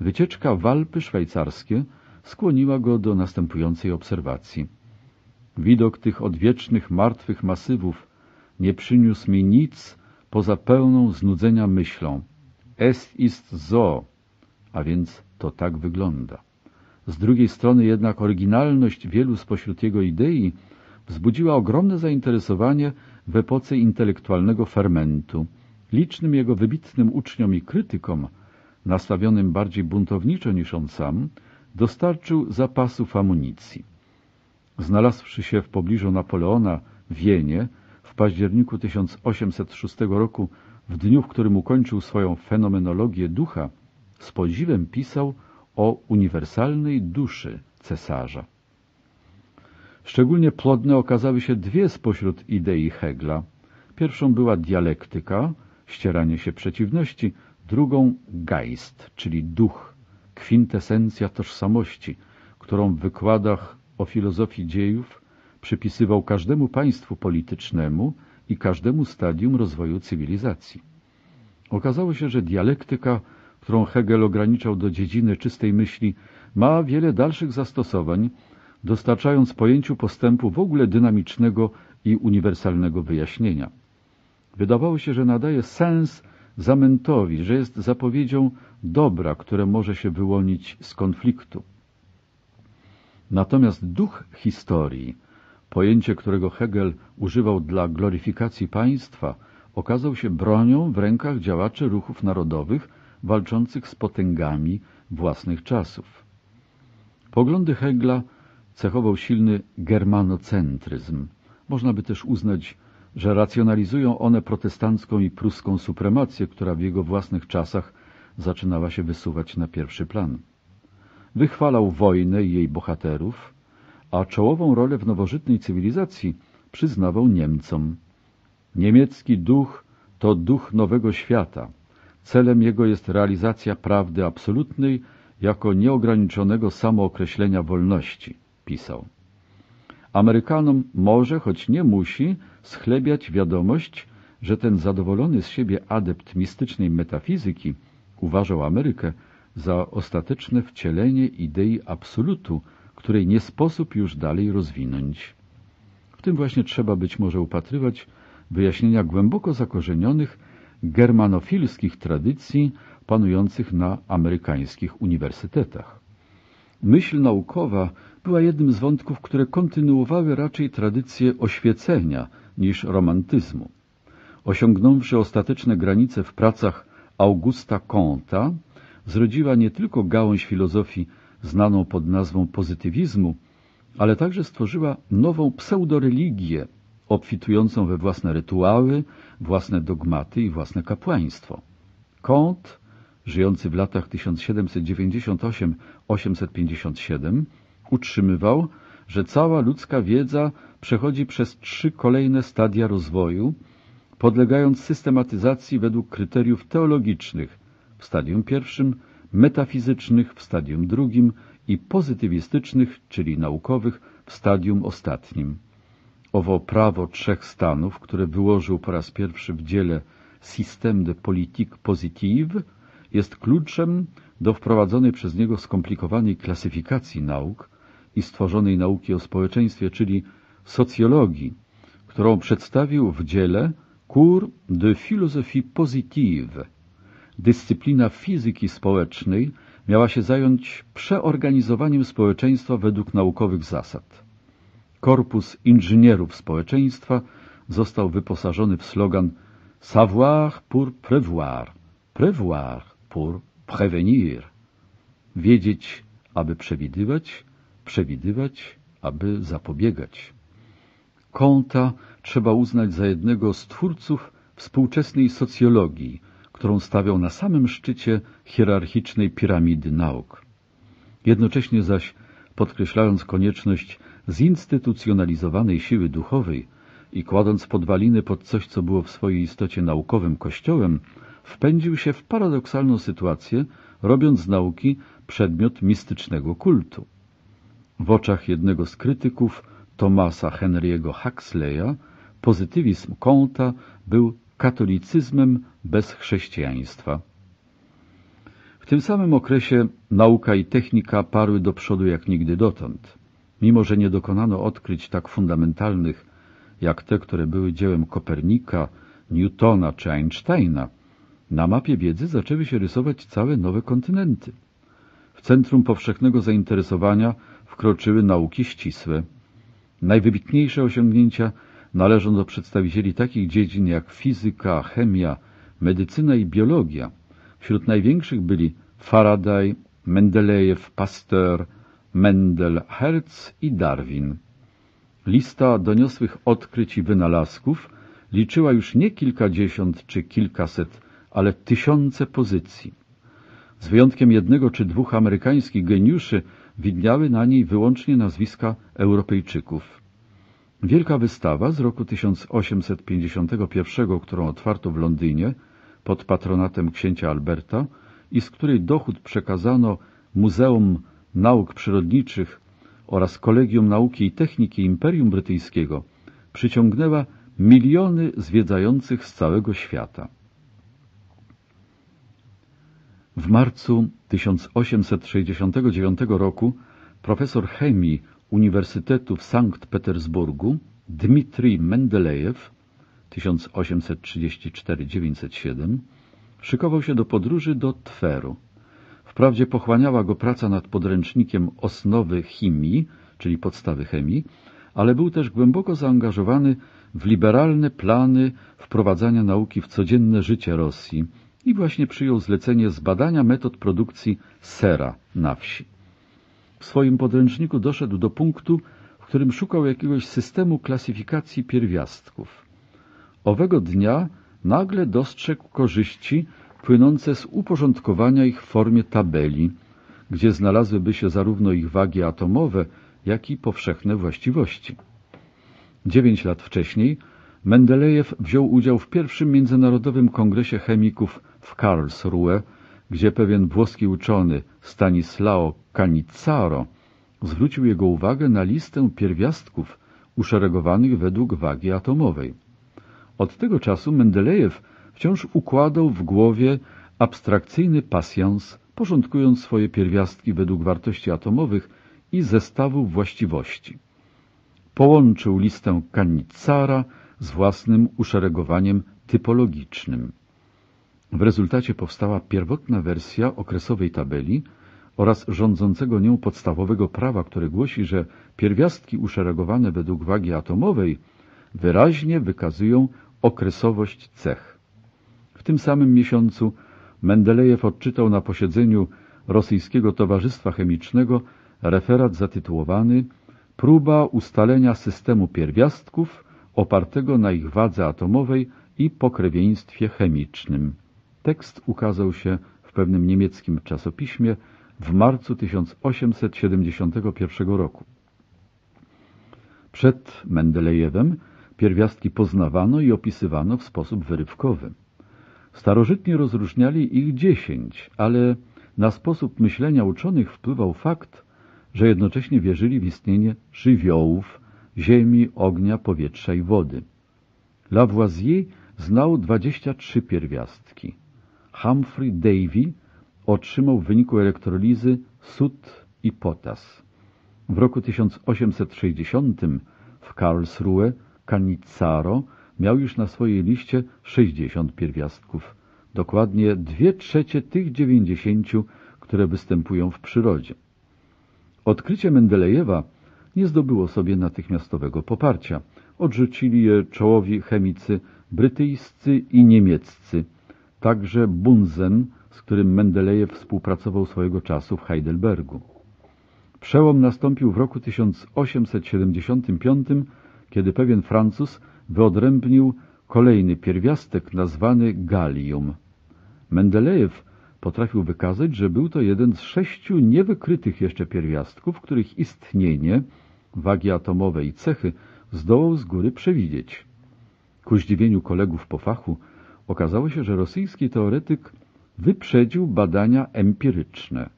Speaker 1: Wycieczka w Alpy szwajcarskie skłoniła go do następującej obserwacji. Widok tych odwiecznych, martwych masywów nie przyniósł mi nic poza pełną znudzenia myślą. Es ist so, a więc to tak wygląda. Z drugiej strony jednak oryginalność wielu spośród jego idei wzbudziła ogromne zainteresowanie w epoce intelektualnego fermentu. Licznym jego wybitnym uczniom i krytykom, nastawionym bardziej buntowniczo niż on sam, dostarczył zapasów amunicji. Znalazłszy się w pobliżu Napoleona w Wienie w październiku 1806 roku, w dniu, w którym ukończył swoją fenomenologię ducha, z podziwem pisał o uniwersalnej duszy cesarza. Szczególnie plodne okazały się dwie spośród idei Hegla. Pierwszą była dialektyka, ścieranie się przeciwności, drugą geist, czyli duch, kwintesencja tożsamości, którą w wykładach o filozofii dziejów przypisywał każdemu państwu politycznemu i każdemu stadium rozwoju cywilizacji. Okazało się, że dialektyka którą Hegel ograniczał do dziedziny czystej myśli, ma wiele dalszych zastosowań, dostarczając pojęciu postępu w ogóle dynamicznego i uniwersalnego wyjaśnienia. Wydawało się, że nadaje sens zamętowi, że jest zapowiedzią dobra, które może się wyłonić z konfliktu. Natomiast duch historii, pojęcie którego Hegel używał dla gloryfikacji państwa, okazał się bronią w rękach działaczy ruchów narodowych, walczących z potęgami własnych czasów. Poglądy Hegla cechował silny germanocentryzm. Można by też uznać, że racjonalizują one protestancką i pruską supremację, która w jego własnych czasach zaczynała się wysuwać na pierwszy plan. Wychwalał wojnę i jej bohaterów, a czołową rolę w nowożytnej cywilizacji przyznawał Niemcom. Niemiecki duch to duch nowego świata – Celem jego jest realizacja prawdy absolutnej jako nieograniczonego samookreślenia wolności, pisał. Amerykanom może, choć nie musi, schlebiać wiadomość, że ten zadowolony z siebie adept mistycznej metafizyki uważał Amerykę za ostateczne wcielenie idei absolutu, której nie sposób już dalej rozwinąć. W tym właśnie trzeba być może upatrywać wyjaśnienia głęboko zakorzenionych germanofilskich tradycji panujących na amerykańskich uniwersytetach. Myśl naukowa była jednym z wątków, które kontynuowały raczej tradycję oświecenia niż romantyzmu. Osiągnąwszy ostateczne granice w pracach Augusta Comte'a, zrodziła nie tylko gałąź filozofii znaną pod nazwą pozytywizmu, ale także stworzyła nową pseudoreligię obfitującą we własne rytuały, własne dogmaty i własne kapłaństwo. Kant, żyjący w latach 1798-857, utrzymywał, że cała ludzka wiedza przechodzi przez trzy kolejne stadia rozwoju, podlegając systematyzacji według kryteriów teologicznych w stadium pierwszym, metafizycznych w stadium drugim i pozytywistycznych, czyli naukowych, w stadium ostatnim owo prawo trzech stanów, które wyłożył po raz pierwszy w dziele System de Politique Positive, jest kluczem do wprowadzonej przez niego skomplikowanej klasyfikacji nauk i stworzonej nauki o społeczeństwie, czyli socjologii, którą przedstawił w dziele Cours de Philosophie Positive. Dyscyplina fizyki społecznej miała się zająć przeorganizowaniem społeczeństwa według naukowych zasad. Korpus Inżynierów Społeczeństwa został wyposażony w slogan Savoir pour prévoir, prévoir pour prévenir. Wiedzieć, aby przewidywać, przewidywać, aby zapobiegać. Konta trzeba uznać za jednego z twórców współczesnej socjologii, którą stawiał na samym szczycie hierarchicznej piramidy nauk. Jednocześnie zaś, podkreślając konieczność zinstytucjonalizowanej siły duchowej i kładąc podwaliny pod coś, co było w swojej istocie naukowym kościołem, wpędził się w paradoksalną sytuację, robiąc z nauki przedmiot mistycznego kultu. W oczach jednego z krytyków, Thomasa Henry'ego Huxleya, pozytywizm Comte'a był katolicyzmem bez chrześcijaństwa. W tym samym okresie nauka i technika parły do przodu jak nigdy dotąd. Mimo, że nie dokonano odkryć tak fundamentalnych, jak te, które były dziełem Kopernika, Newtona czy Einsteina, na mapie wiedzy zaczęły się rysować całe nowe kontynenty. W centrum powszechnego zainteresowania wkroczyły nauki ścisłe. Najwybitniejsze osiągnięcia należą do przedstawicieli takich dziedzin jak fizyka, chemia, medycyna i biologia. Wśród największych byli Faraday, Mendelejew, Pasteur, Mendel, Hertz i Darwin. Lista doniosłych odkryć i wynalazków liczyła już nie kilkadziesiąt czy kilkaset, ale tysiące pozycji. Z wyjątkiem jednego czy dwóch amerykańskich geniuszy widniały na niej wyłącznie nazwiska Europejczyków. Wielka wystawa z roku 1851, którą otwarto w Londynie pod patronatem księcia Alberta i z której dochód przekazano Muzeum Nauk Przyrodniczych oraz Kolegium Nauki i Techniki Imperium Brytyjskiego przyciągnęła miliony zwiedzających z całego świata. W marcu 1869 roku profesor chemii Uniwersytetu w Sankt Petersburgu Dmitrij Mendelejew 1834-907 szykował się do podróży do Tweru. Wprawdzie pochłaniała go praca nad podręcznikiem osnowy chimii, czyli podstawy chemii, ale był też głęboko zaangażowany w liberalne plany wprowadzania nauki w codzienne życie Rosji i właśnie przyjął zlecenie zbadania metod produkcji sera na wsi. W swoim podręczniku doszedł do punktu, w którym szukał jakiegoś systemu klasyfikacji pierwiastków. Owego dnia nagle dostrzegł korzyści płynące z uporządkowania ich w formie tabeli, gdzie znalazłyby się zarówno ich wagi atomowe, jak i powszechne właściwości. Dziewięć lat wcześniej Mendelejew wziął udział w pierwszym międzynarodowym kongresie chemików w Karlsruhe, gdzie pewien włoski uczony Stanislao Canizzaro zwrócił jego uwagę na listę pierwiastków uszeregowanych według wagi atomowej. Od tego czasu Mendelejew wciąż układał w głowie abstrakcyjny pasjans, porządkując swoje pierwiastki według wartości atomowych i zestawu właściwości. Połączył listę Kanicara z własnym uszeregowaniem typologicznym. W rezultacie powstała pierwotna wersja okresowej tabeli oraz rządzącego nią podstawowego prawa, które głosi, że pierwiastki uszeregowane według wagi atomowej wyraźnie wykazują okresowość cech. W tym samym miesiącu Mendelejew odczytał na posiedzeniu Rosyjskiego Towarzystwa Chemicznego referat zatytułowany Próba ustalenia systemu pierwiastków opartego na ich wadze atomowej i pokrewieństwie chemicznym. Tekst ukazał się w pewnym niemieckim czasopiśmie w marcu 1871 roku. Przed Mendelejewem pierwiastki poznawano i opisywano w sposób wyrywkowy. Starożytni rozróżniali ich dziesięć, ale na sposób myślenia uczonych wpływał fakt, że jednocześnie wierzyli w istnienie żywiołów, ziemi, ognia, powietrza i wody. Lavoisier znał 23 pierwiastki. Humphrey Davy otrzymał w wyniku elektrolizy sód i potas. W roku 1860 w Karlsruhe Canizzaro miał już na swojej liście 60 pierwiastków, dokładnie dwie trzecie tych 90, które występują w przyrodzie. Odkrycie Mendelejewa nie zdobyło sobie natychmiastowego poparcia. Odrzucili je czołowi chemicy brytyjscy i niemieccy. Także Bunsen, z którym Mendelejew współpracował swojego czasu w Heidelbergu. Przełom nastąpił w roku 1875, kiedy pewien Francuz wyodrębnił kolejny pierwiastek nazwany galium. Mendelejew potrafił wykazać, że był to jeden z sześciu niewykrytych jeszcze pierwiastków, których istnienie, wagi atomowe i cechy zdołał z góry przewidzieć. Ku zdziwieniu kolegów po fachu okazało się, że rosyjski teoretyk wyprzedził badania empiryczne.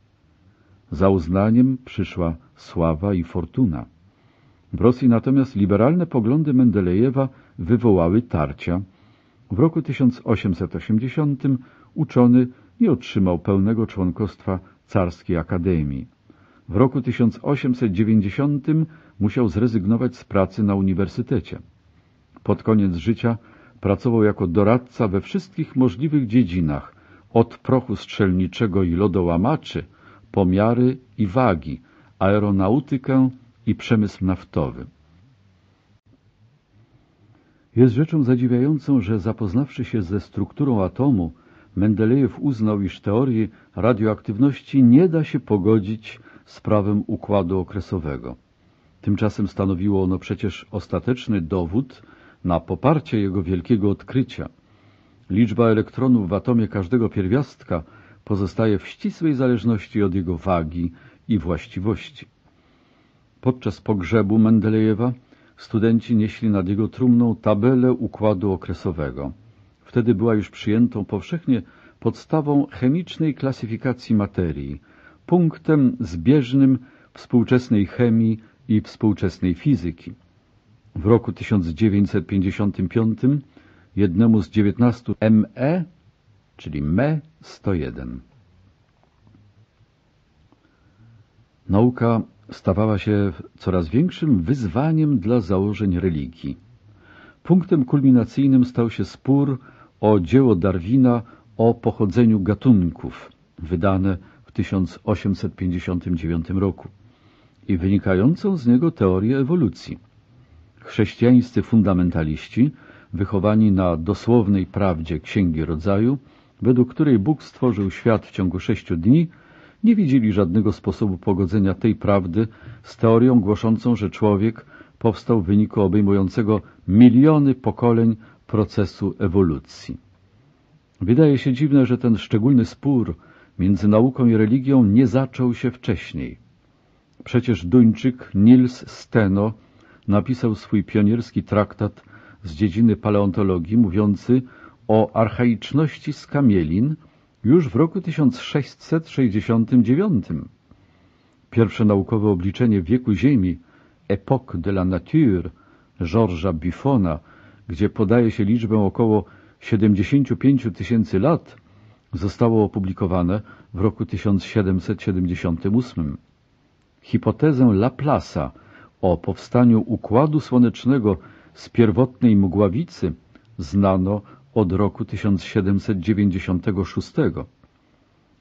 Speaker 1: Za uznaniem przyszła sława i fortuna. W Rosji natomiast liberalne poglądy Mendelejewa wywołały tarcia. W roku 1880 uczony nie otrzymał pełnego członkostwa Carskiej Akademii. W roku 1890 musiał zrezygnować z pracy na uniwersytecie. Pod koniec życia pracował jako doradca we wszystkich możliwych dziedzinach, od prochu strzelniczego i lodołamaczy, pomiary i wagi, aeronautykę i przemysł naftowy. Jest rzeczą zadziwiającą, że zapoznawszy się ze strukturą atomu, Mendelejew uznał, iż teorii radioaktywności nie da się pogodzić z prawem układu okresowego. Tymczasem stanowiło ono przecież ostateczny dowód na poparcie jego wielkiego odkrycia. Liczba elektronów w atomie każdego pierwiastka pozostaje w ścisłej zależności od jego wagi i właściwości. Podczas pogrzebu Mendelejewa studenci nieśli nad jego trumną tabelę układu okresowego. Wtedy była już przyjętą powszechnie podstawą chemicznej klasyfikacji materii, punktem zbieżnym współczesnej chemii i współczesnej fizyki. W roku 1955 jednemu z 19 ME, czyli ME 101. Nauka stawała się coraz większym wyzwaniem dla założeń religii. Punktem kulminacyjnym stał się spór o dzieło Darwina o pochodzeniu gatunków, wydane w 1859 roku i wynikającą z niego teorię ewolucji. Chrześcijańscy fundamentaliści, wychowani na dosłownej prawdzie Księgi Rodzaju, według której Bóg stworzył świat w ciągu sześciu dni – nie widzieli żadnego sposobu pogodzenia tej prawdy z teorią głoszącą, że człowiek powstał w wyniku obejmującego miliony pokoleń procesu ewolucji. Wydaje się dziwne, że ten szczególny spór między nauką i religią nie zaczął się wcześniej. Przecież Duńczyk Nils Steno napisał swój pionierski traktat z dziedziny paleontologii mówiący o archaiczności skamielin, już w roku 1669. Pierwsze naukowe obliczenie wieku Ziemi, Époque de la Nature, Georgesa Buffona, gdzie podaje się liczbę około 75 tysięcy lat, zostało opublikowane w roku 1778. Hipotezę Laplace'a o powstaniu Układu Słonecznego z pierwotnej mgławicy znano od roku 1796.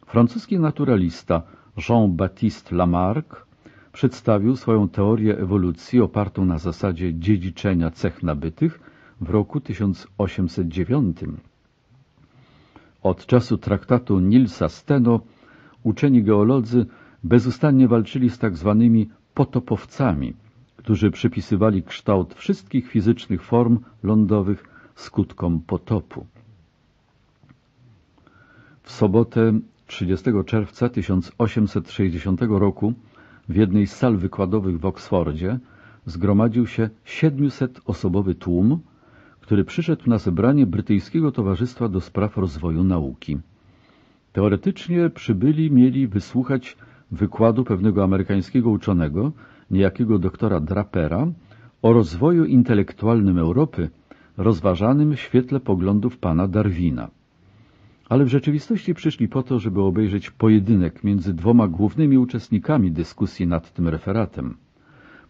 Speaker 1: Francuski naturalista Jean-Baptiste Lamarck przedstawił swoją teorię ewolucji opartą na zasadzie dziedziczenia cech nabytych w roku 1809. Od czasu traktatu Nilsa Steno uczeni geolodzy bezustannie walczyli z tak zwanymi potopowcami, którzy przypisywali kształt wszystkich fizycznych form lądowych skutkom potopu. W sobotę 30 czerwca 1860 roku w jednej z sal wykładowych w Oksfordzie zgromadził się 700-osobowy tłum, który przyszedł na zebranie Brytyjskiego Towarzystwa do Spraw Rozwoju Nauki. Teoretycznie przybyli mieli wysłuchać wykładu pewnego amerykańskiego uczonego, niejakiego doktora Drapera, o rozwoju intelektualnym Europy rozważanym w świetle poglądów pana Darwina. Ale w rzeczywistości przyszli po to, żeby obejrzeć pojedynek między dwoma głównymi uczestnikami dyskusji nad tym referatem.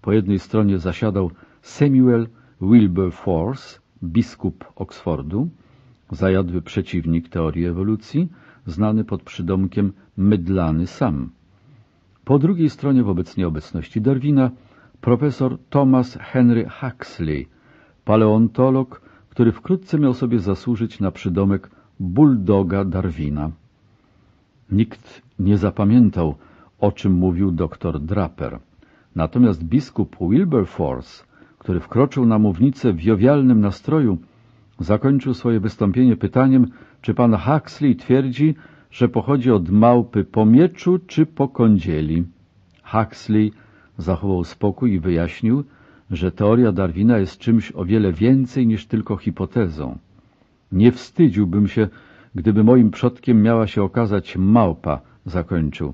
Speaker 1: Po jednej stronie zasiadał Samuel Wilberforce, biskup Oksfordu, zajadły przeciwnik teorii ewolucji, znany pod przydomkiem Mydlany Sam. Po drugiej stronie wobec nieobecności Darwina profesor Thomas Henry Huxley – paleontolog, który wkrótce miał sobie zasłużyć na przydomek buldoga Darwina. Nikt nie zapamiętał, o czym mówił doktor Draper. Natomiast biskup Wilberforce, który wkroczył na mównicę w jowialnym nastroju, zakończył swoje wystąpienie pytaniem, czy pan Huxley twierdzi, że pochodzi od małpy po mieczu czy po kądzieli. Huxley zachował spokój i wyjaśnił, że teoria Darwina jest czymś o wiele więcej niż tylko hipotezą. Nie wstydziłbym się, gdyby moim przodkiem miała się okazać małpa, zakończył.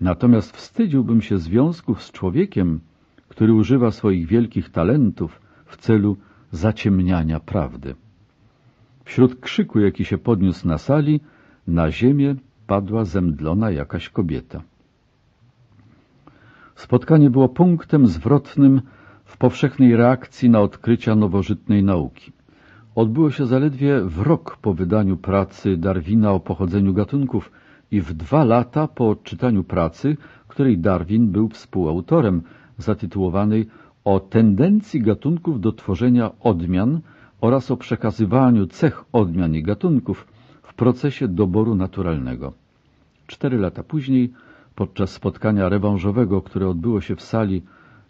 Speaker 1: Natomiast wstydziłbym się związków z człowiekiem, który używa swoich wielkich talentów w celu zaciemniania prawdy. Wśród krzyku, jaki się podniósł na sali, na ziemię padła zemdlona jakaś kobieta. Spotkanie było punktem zwrotnym w powszechnej reakcji na odkrycia nowożytnej nauki. Odbyło się zaledwie w rok po wydaniu pracy Darwina o pochodzeniu gatunków i w dwa lata po odczytaniu pracy, której Darwin był współautorem, zatytułowanej o tendencji gatunków do tworzenia odmian oraz o przekazywaniu cech odmian i gatunków w procesie doboru naturalnego. Cztery lata później, podczas spotkania rewanżowego, które odbyło się w sali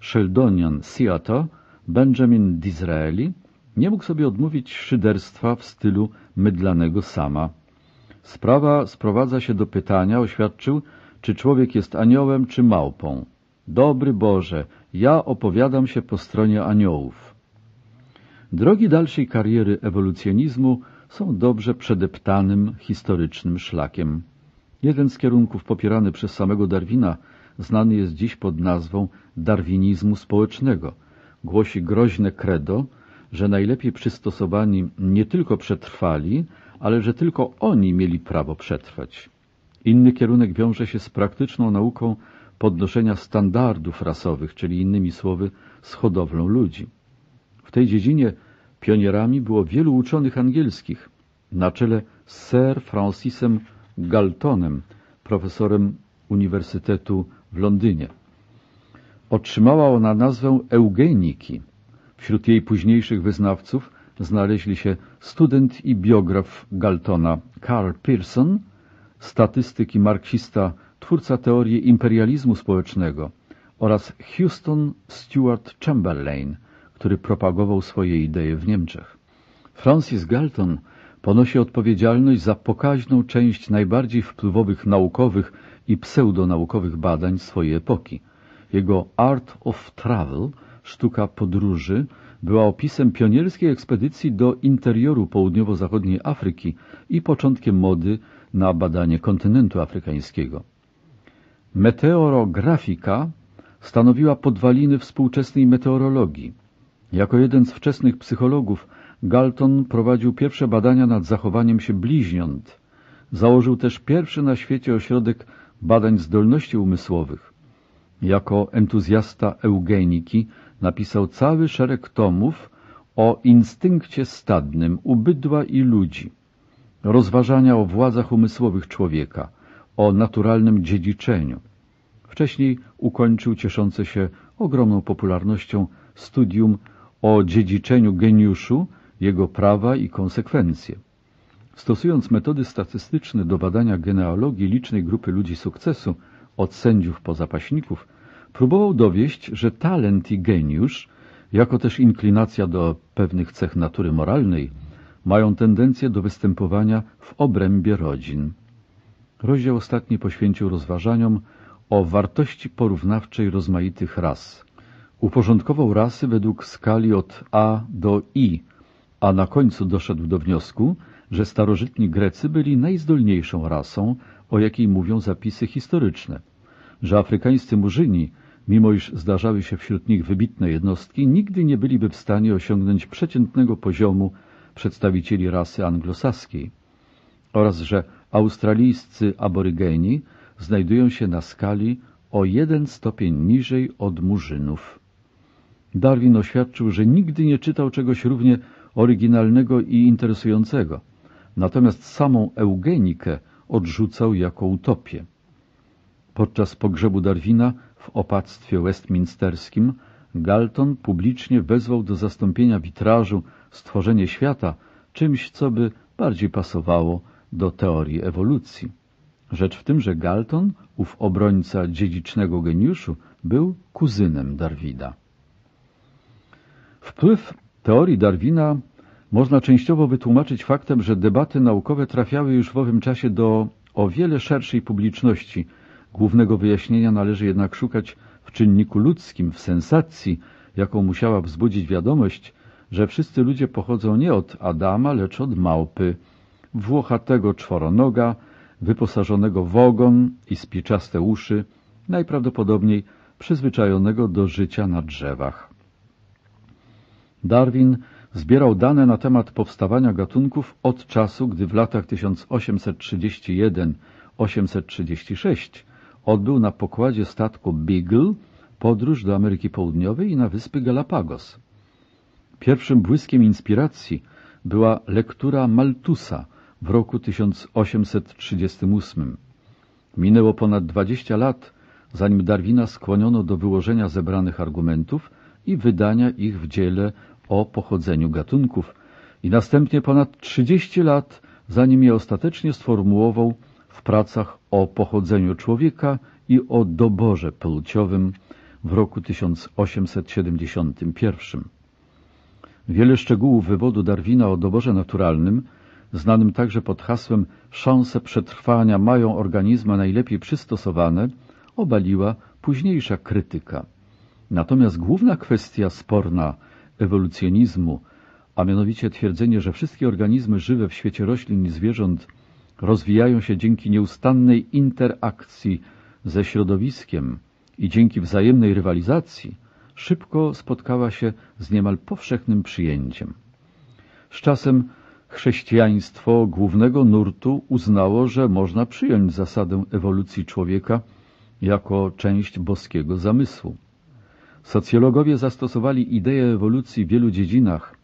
Speaker 1: Sheldonian Siata, Benjamin Disraeli, nie mógł sobie odmówić szyderstwa w stylu mydlanego sama. Sprawa sprowadza się do pytania, oświadczył, czy człowiek jest aniołem, czy małpą. Dobry Boże, ja opowiadam się po stronie aniołów. Drogi dalszej kariery ewolucjonizmu są dobrze przedeptanym historycznym szlakiem. Jeden z kierunków popierany przez samego Darwina – znany jest dziś pod nazwą darwinizmu społecznego. Głosi groźne credo, że najlepiej przystosowani nie tylko przetrwali, ale że tylko oni mieli prawo przetrwać. Inny kierunek wiąże się z praktyczną nauką podnoszenia standardów rasowych, czyli innymi słowy z hodowlą ludzi. W tej dziedzinie pionierami było wielu uczonych angielskich, na czele z Sir Francisem Galtonem, profesorem Uniwersytetu w Londynie. Otrzymała ona nazwę Eugeniki. Wśród jej późniejszych wyznawców znaleźli się student i biograf Galtona Carl Pearson, statystyk i marksista, twórca teorii imperializmu społecznego oraz Houston Stuart Chamberlain, który propagował swoje idee w Niemczech. Francis Galton ponosi odpowiedzialność za pokaźną część najbardziej wpływowych naukowych i pseudonaukowych badań swojej epoki. Jego Art of Travel, sztuka podróży, była opisem pionierskiej ekspedycji do interioru południowo-zachodniej Afryki i początkiem mody na badanie kontynentu afrykańskiego. Meteorografika stanowiła podwaliny współczesnej meteorologii. Jako jeden z wczesnych psychologów Galton prowadził pierwsze badania nad zachowaniem się bliźniąt. Założył też pierwszy na świecie ośrodek badań zdolności umysłowych. Jako entuzjasta eugeniki napisał cały szereg tomów o instynkcie stadnym u bydła i ludzi, rozważania o władzach umysłowych człowieka, o naturalnym dziedziczeniu. Wcześniej ukończył cieszące się ogromną popularnością studium o dziedziczeniu geniuszu, jego prawa i konsekwencje. Stosując metody statystyczne do badania genealogii licznej grupy ludzi sukcesu, od sędziów po zapaśników, próbował dowieść, że talent i geniusz, jako też inklinacja do pewnych cech natury moralnej, mają tendencję do występowania w obrębie rodzin. Rozdział ostatni poświęcił rozważaniom o wartości porównawczej rozmaitych ras. Uporządkował rasy według skali od A do I, a na końcu doszedł do wniosku, że starożytni Grecy byli najzdolniejszą rasą, o jakiej mówią zapisy historyczne, że afrykańscy murzyni, mimo iż zdarzały się wśród nich wybitne jednostki, nigdy nie byliby w stanie osiągnąć przeciętnego poziomu przedstawicieli rasy anglosaskiej oraz że australijscy aborygeni znajdują się na skali o jeden stopień niżej od murzynów. Darwin oświadczył, że nigdy nie czytał czegoś równie oryginalnego i interesującego – natomiast samą eugenikę odrzucał jako utopię. Podczas pogrzebu Darwina w opactwie westminsterskim Galton publicznie wezwał do zastąpienia witrażu stworzenie świata czymś, co by bardziej pasowało do teorii ewolucji. Rzecz w tym, że Galton, ów obrońca dziedzicznego geniuszu, był kuzynem Darwida. Wpływ teorii Darwina można częściowo wytłumaczyć faktem, że debaty naukowe trafiały już w owym czasie do o wiele szerszej publiczności. Głównego wyjaśnienia należy jednak szukać w czynniku ludzkim, w sensacji, jaką musiała wzbudzić wiadomość, że wszyscy ludzie pochodzą nie od Adama, lecz od małpy, włochatego czworonoga, wyposażonego w ogon i spiczaste uszy, najprawdopodobniej przyzwyczajonego do życia na drzewach. Darwin zbierał dane na temat powstawania gatunków od czasu, gdy w latach 1831-836 odbył na pokładzie statku Beagle podróż do Ameryki Południowej i na wyspy Galapagos. Pierwszym błyskiem inspiracji była lektura Maltusa w roku 1838. Minęło ponad 20 lat, zanim Darwina skłoniono do wyłożenia zebranych argumentów i wydania ich w dziele o pochodzeniu gatunków i następnie ponad 30 lat, zanim je ostatecznie sformułował w pracach o pochodzeniu człowieka i o doborze płciowym w roku 1871. Wiele szczegółów wywodu Darwina o doborze naturalnym, znanym także pod hasłem szanse przetrwania mają organizmy najlepiej przystosowane, obaliła późniejsza krytyka. Natomiast główna kwestia sporna ewolucjonizmu, a mianowicie twierdzenie, że wszystkie organizmy żywe w świecie roślin i zwierząt rozwijają się dzięki nieustannej interakcji ze środowiskiem i dzięki wzajemnej rywalizacji, szybko spotkała się z niemal powszechnym przyjęciem. Z czasem chrześcijaństwo głównego nurtu uznało, że można przyjąć zasadę ewolucji człowieka jako część boskiego zamysłu. Socjologowie zastosowali ideę ewolucji w wielu dziedzinach.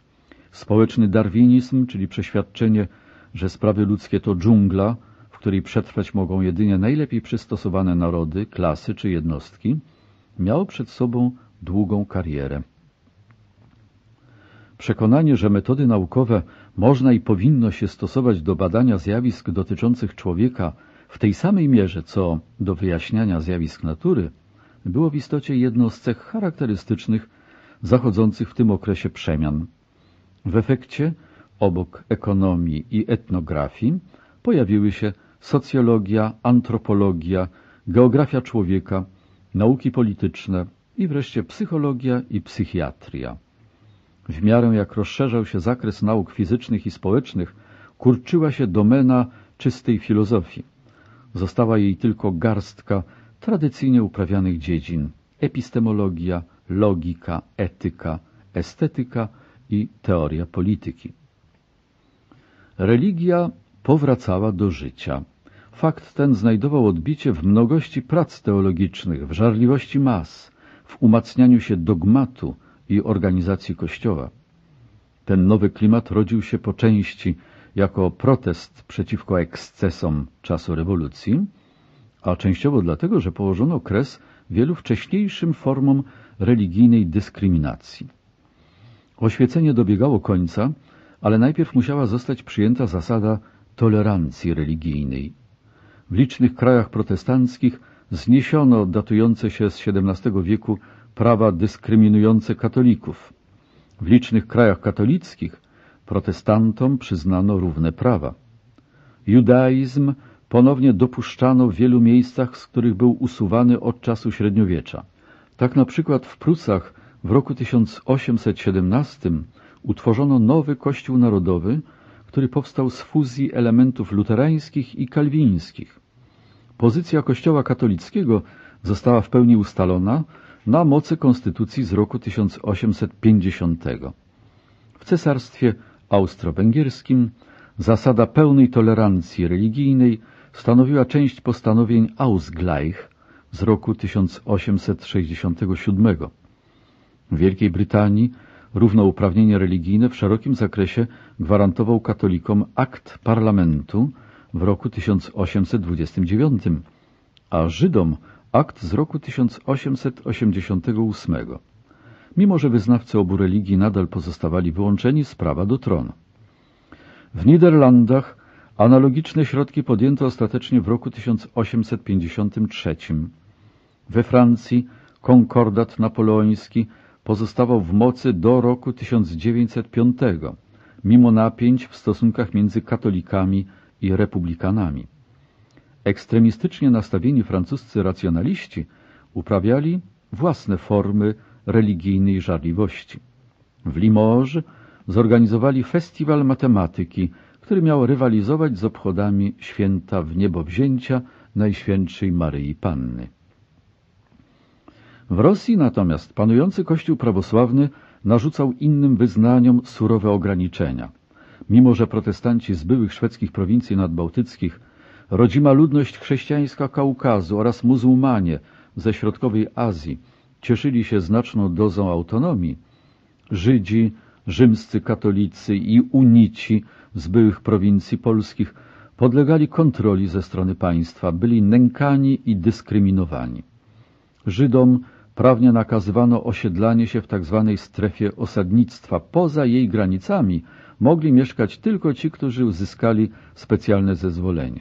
Speaker 1: Społeczny darwinizm, czyli przeświadczenie, że sprawy ludzkie to dżungla, w której przetrwać mogą jedynie najlepiej przystosowane narody, klasy czy jednostki, miał przed sobą długą karierę. Przekonanie, że metody naukowe można i powinno się stosować do badania zjawisk dotyczących człowieka w tej samej mierze, co do wyjaśniania zjawisk natury – było w istocie jedną z cech charakterystycznych zachodzących w tym okresie przemian. W efekcie obok ekonomii i etnografii pojawiły się socjologia, antropologia, geografia człowieka, nauki polityczne i wreszcie psychologia i psychiatria. W miarę jak rozszerzał się zakres nauk fizycznych i społecznych, kurczyła się domena czystej filozofii. Została jej tylko garstka tradycyjnie uprawianych dziedzin epistemologia, logika, etyka, estetyka i teoria polityki. Religia powracała do życia. Fakt ten znajdował odbicie w mnogości prac teologicznych, w żarliwości mas, w umacnianiu się dogmatu i organizacji Kościoła. Ten nowy klimat rodził się po części jako protest przeciwko ekscesom czasu rewolucji, a częściowo dlatego, że położono kres wielu wcześniejszym formom religijnej dyskryminacji. Oświecenie dobiegało końca, ale najpierw musiała zostać przyjęta zasada tolerancji religijnej. W licznych krajach protestanckich zniesiono datujące się z XVII wieku prawa dyskryminujące katolików. W licznych krajach katolickich protestantom przyznano równe prawa. Judaizm ponownie dopuszczano w wielu miejscach, z których był usuwany od czasu średniowiecza. Tak na przykład w Prusach w roku 1817 utworzono nowy kościół narodowy, który powstał z fuzji elementów luterańskich i kalwińskich. Pozycja kościoła katolickiego została w pełni ustalona na mocy konstytucji z roku 1850. W cesarstwie austro-węgierskim zasada pełnej tolerancji religijnej stanowiła część postanowień Ausgleich z roku 1867. W Wielkiej Brytanii równouprawnienie religijne w szerokim zakresie gwarantował katolikom akt parlamentu w roku 1829, a Żydom akt z roku 1888, mimo że wyznawcy obu religii nadal pozostawali wyłączeni z prawa do tronu. W Niderlandach Analogiczne środki podjęto ostatecznie w roku 1853. We Francji konkordat napoleoński pozostawał w mocy do roku 1905, mimo napięć w stosunkach między katolikami i republikanami. Ekstremistycznie nastawieni francuscy racjonaliści uprawiali własne formy religijnej żarliwości. W Limoges zorganizowali festiwal matematyki – który miał rywalizować z obchodami święta w niebowzięcia Najświętszej Maryi Panny. W Rosji natomiast panujący Kościół prawosławny narzucał innym wyznaniom surowe ograniczenia. Mimo, że protestanci z byłych szwedzkich prowincji nadbałtyckich, rodzima ludność chrześcijańska Kaukazu oraz muzułmanie ze środkowej Azji cieszyli się znaczną dozą autonomii, Żydzi, rzymscy katolicy i unici z byłych prowincji polskich podlegali kontroli ze strony państwa, byli nękani i dyskryminowani. Żydom prawnie nakazywano osiedlanie się w tzw. Tak strefie osadnictwa. Poza jej granicami mogli mieszkać tylko ci, którzy uzyskali specjalne zezwolenie.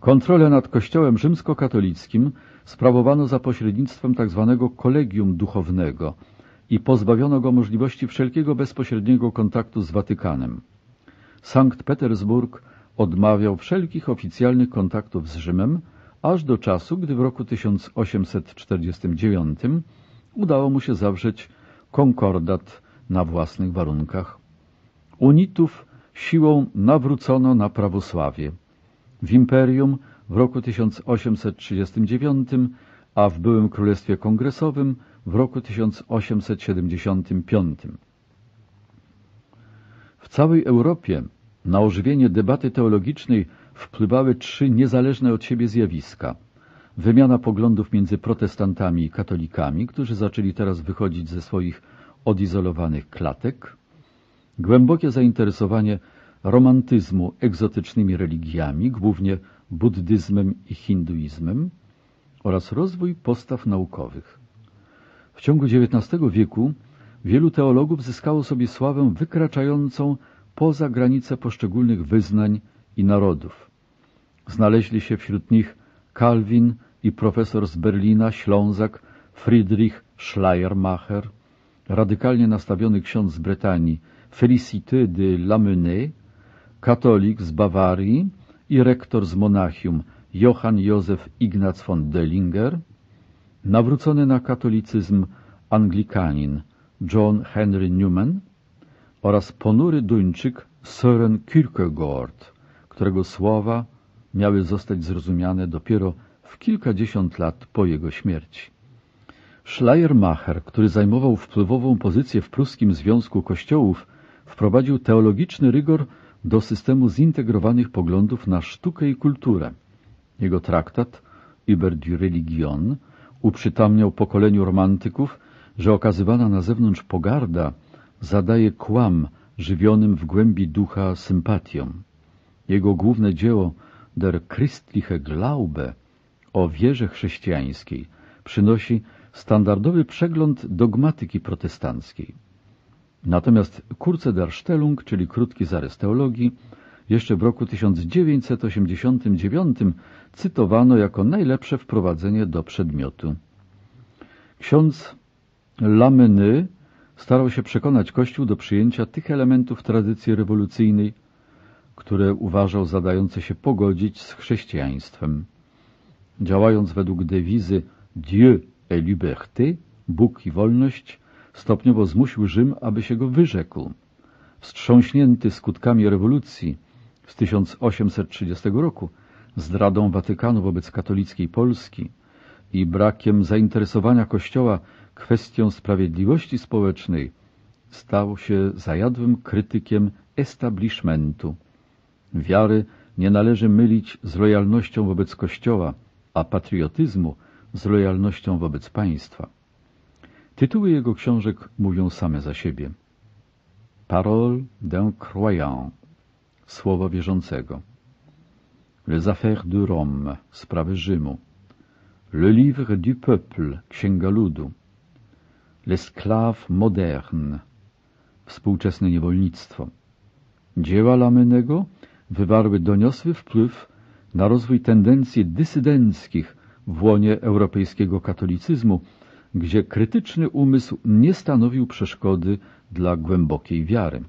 Speaker 1: Kontrolę nad kościołem rzymskokatolickim sprawowano za pośrednictwem tzw. Tak kolegium duchownego i pozbawiono go możliwości wszelkiego bezpośredniego kontaktu z Watykanem. Sankt Petersburg odmawiał wszelkich oficjalnych kontaktów z Rzymem, aż do czasu, gdy w roku 1849 udało mu się zawrzeć konkordat na własnych warunkach. Unitów siłą nawrócono na prawosławie. W imperium w roku 1839, a w byłym Królestwie Kongresowym w roku 1875 całej Europie na ożywienie debaty teologicznej wpływały trzy niezależne od siebie zjawiska. Wymiana poglądów między protestantami i katolikami, którzy zaczęli teraz wychodzić ze swoich odizolowanych klatek, głębokie zainteresowanie romantyzmu egzotycznymi religiami, głównie buddyzmem i hinduizmem, oraz rozwój postaw naukowych. W ciągu XIX wieku Wielu teologów zyskało sobie sławę wykraczającą poza granice poszczególnych wyznań i narodów. Znaleźli się wśród nich Calvin i profesor z Berlina, Ślązak, Friedrich Schleiermacher, radykalnie nastawiony ksiądz z Brytanii Felicité de Lamennais, katolik z Bawarii i rektor z Monachium Johann Józef Ignaz von Dellinger, nawrócony na katolicyzm Anglikanin John Henry Newman oraz ponury Duńczyk Søren Kierkegaard, którego słowa miały zostać zrozumiane dopiero w kilkadziesiąt lat po jego śmierci. Schleiermacher, który zajmował wpływową pozycję w pruskim Związku Kościołów, wprowadził teologiczny rygor do systemu zintegrowanych poglądów na sztukę i kulturę. Jego traktat Über die Religion uprzytamniał pokoleniu romantyków że okazywana na zewnątrz pogarda zadaje kłam żywionym w głębi ducha sympatiom. Jego główne dzieło Der christliche Glaube o wierze chrześcijańskiej przynosi standardowy przegląd dogmatyki protestanckiej. Natomiast Kurze der Stellung, czyli krótki zarys teologii, jeszcze w roku 1989 cytowano jako najlepsze wprowadzenie do przedmiotu. Ksiądz Lameny starał się przekonać Kościół do przyjęcia tych elementów tradycji rewolucyjnej, które uważał zadające się pogodzić z chrześcijaństwem. Działając według dewizy Dieu et liberté, Bóg i wolność, stopniowo zmusił Rzym, aby się go wyrzekł. Wstrząśnięty skutkami rewolucji z 1830 roku, zdradą Watykanu wobec katolickiej Polski i brakiem zainteresowania Kościoła kwestią sprawiedliwości społecznej stał się zajadłym krytykiem establishmentu. Wiary nie należy mylić z lojalnością wobec Kościoła, a patriotyzmu z lojalnością wobec państwa. Tytuły jego książek mówią same za siebie. Parole d'un croyant Słowa wierzącego Les affaires de Rome Sprawy Rzymu Le livre du peuple Księga ludu L'esclave moderne Współczesne niewolnictwo Dzieła Lamennego wywarły doniosły wpływ na rozwój tendencji dysydenckich w łonie europejskiego katolicyzmu, gdzie krytyczny umysł nie stanowił przeszkody dla głębokiej wiary.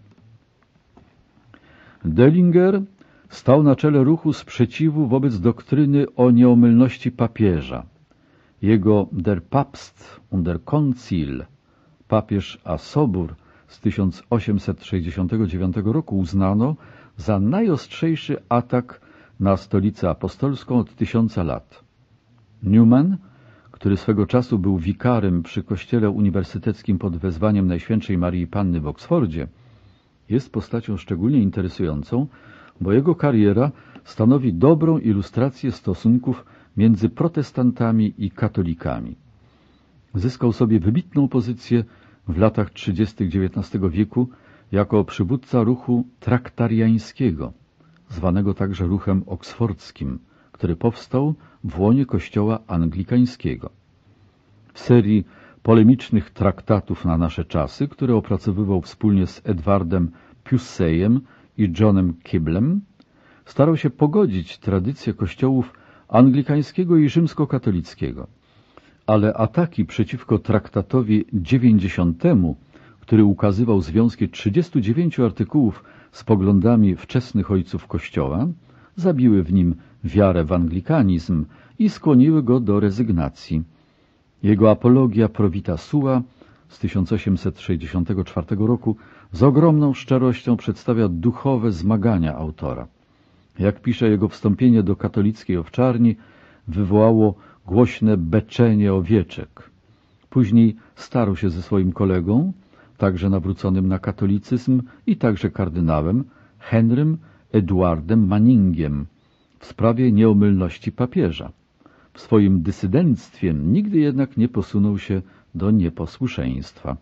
Speaker 1: Dellinger stał na czele ruchu sprzeciwu wobec doktryny o nieomylności papieża. Jego Der Papst und der Konzil, papież a sobór z 1869 roku uznano za najostrzejszy atak na stolicę apostolską od tysiąca lat. Newman, który swego czasu był wikarym przy kościele uniwersyteckim pod wezwaniem Najświętszej Marii Panny w Oksfordzie, jest postacią szczególnie interesującą, bo jego kariera stanowi dobrą ilustrację stosunków między protestantami i katolikami. Zyskał sobie wybitną pozycję w latach 30. XIX wieku jako przywódca ruchu traktariańskiego, zwanego także ruchem oksfordzkim, który powstał w łonie kościoła anglikańskiego. W serii polemicznych traktatów na nasze czasy, które opracowywał wspólnie z Edwardem Puseyem i Johnem Kiblem, starał się pogodzić tradycje kościołów anglikańskiego i rzymskokatolickiego. Ale ataki przeciwko traktatowi 90, który ukazywał związki 39 artykułów z poglądami wczesnych ojców Kościoła, zabiły w nim wiarę w anglikanizm i skłoniły go do rezygnacji. Jego apologia Provita Sua z 1864 roku z ogromną szczerością przedstawia duchowe zmagania autora. Jak pisze jego wstąpienie do katolickiej owczarni, wywołało głośne beczenie owieczek. Później starł się ze swoim kolegą, także nawróconym na katolicyzm i także kardynałem, Henrym Eduardem Manningiem w sprawie nieomylności papieża. W swoim dysydenctwie nigdy jednak nie posunął się do nieposłuszeństwa.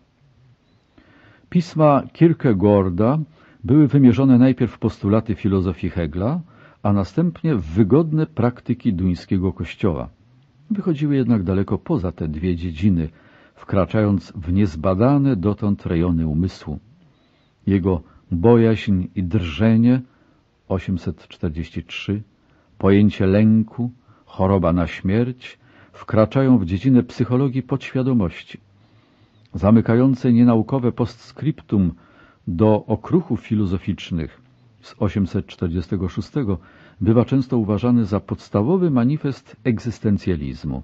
Speaker 1: Pisma Kierkegaarda były wymierzone najpierw w postulaty filozofii Hegla, a następnie w wygodne praktyki duńskiego kościoła. Wychodziły jednak daleko poza te dwie dziedziny, wkraczając w niezbadane dotąd rejony umysłu. Jego bojaźń i drżenie 843, pojęcie lęku, choroba na śmierć wkraczają w dziedzinę psychologii podświadomości. Zamykające nienaukowe postscriptum do okruchów filozoficznych z 846 bywa często uważany za podstawowy manifest egzystencjalizmu.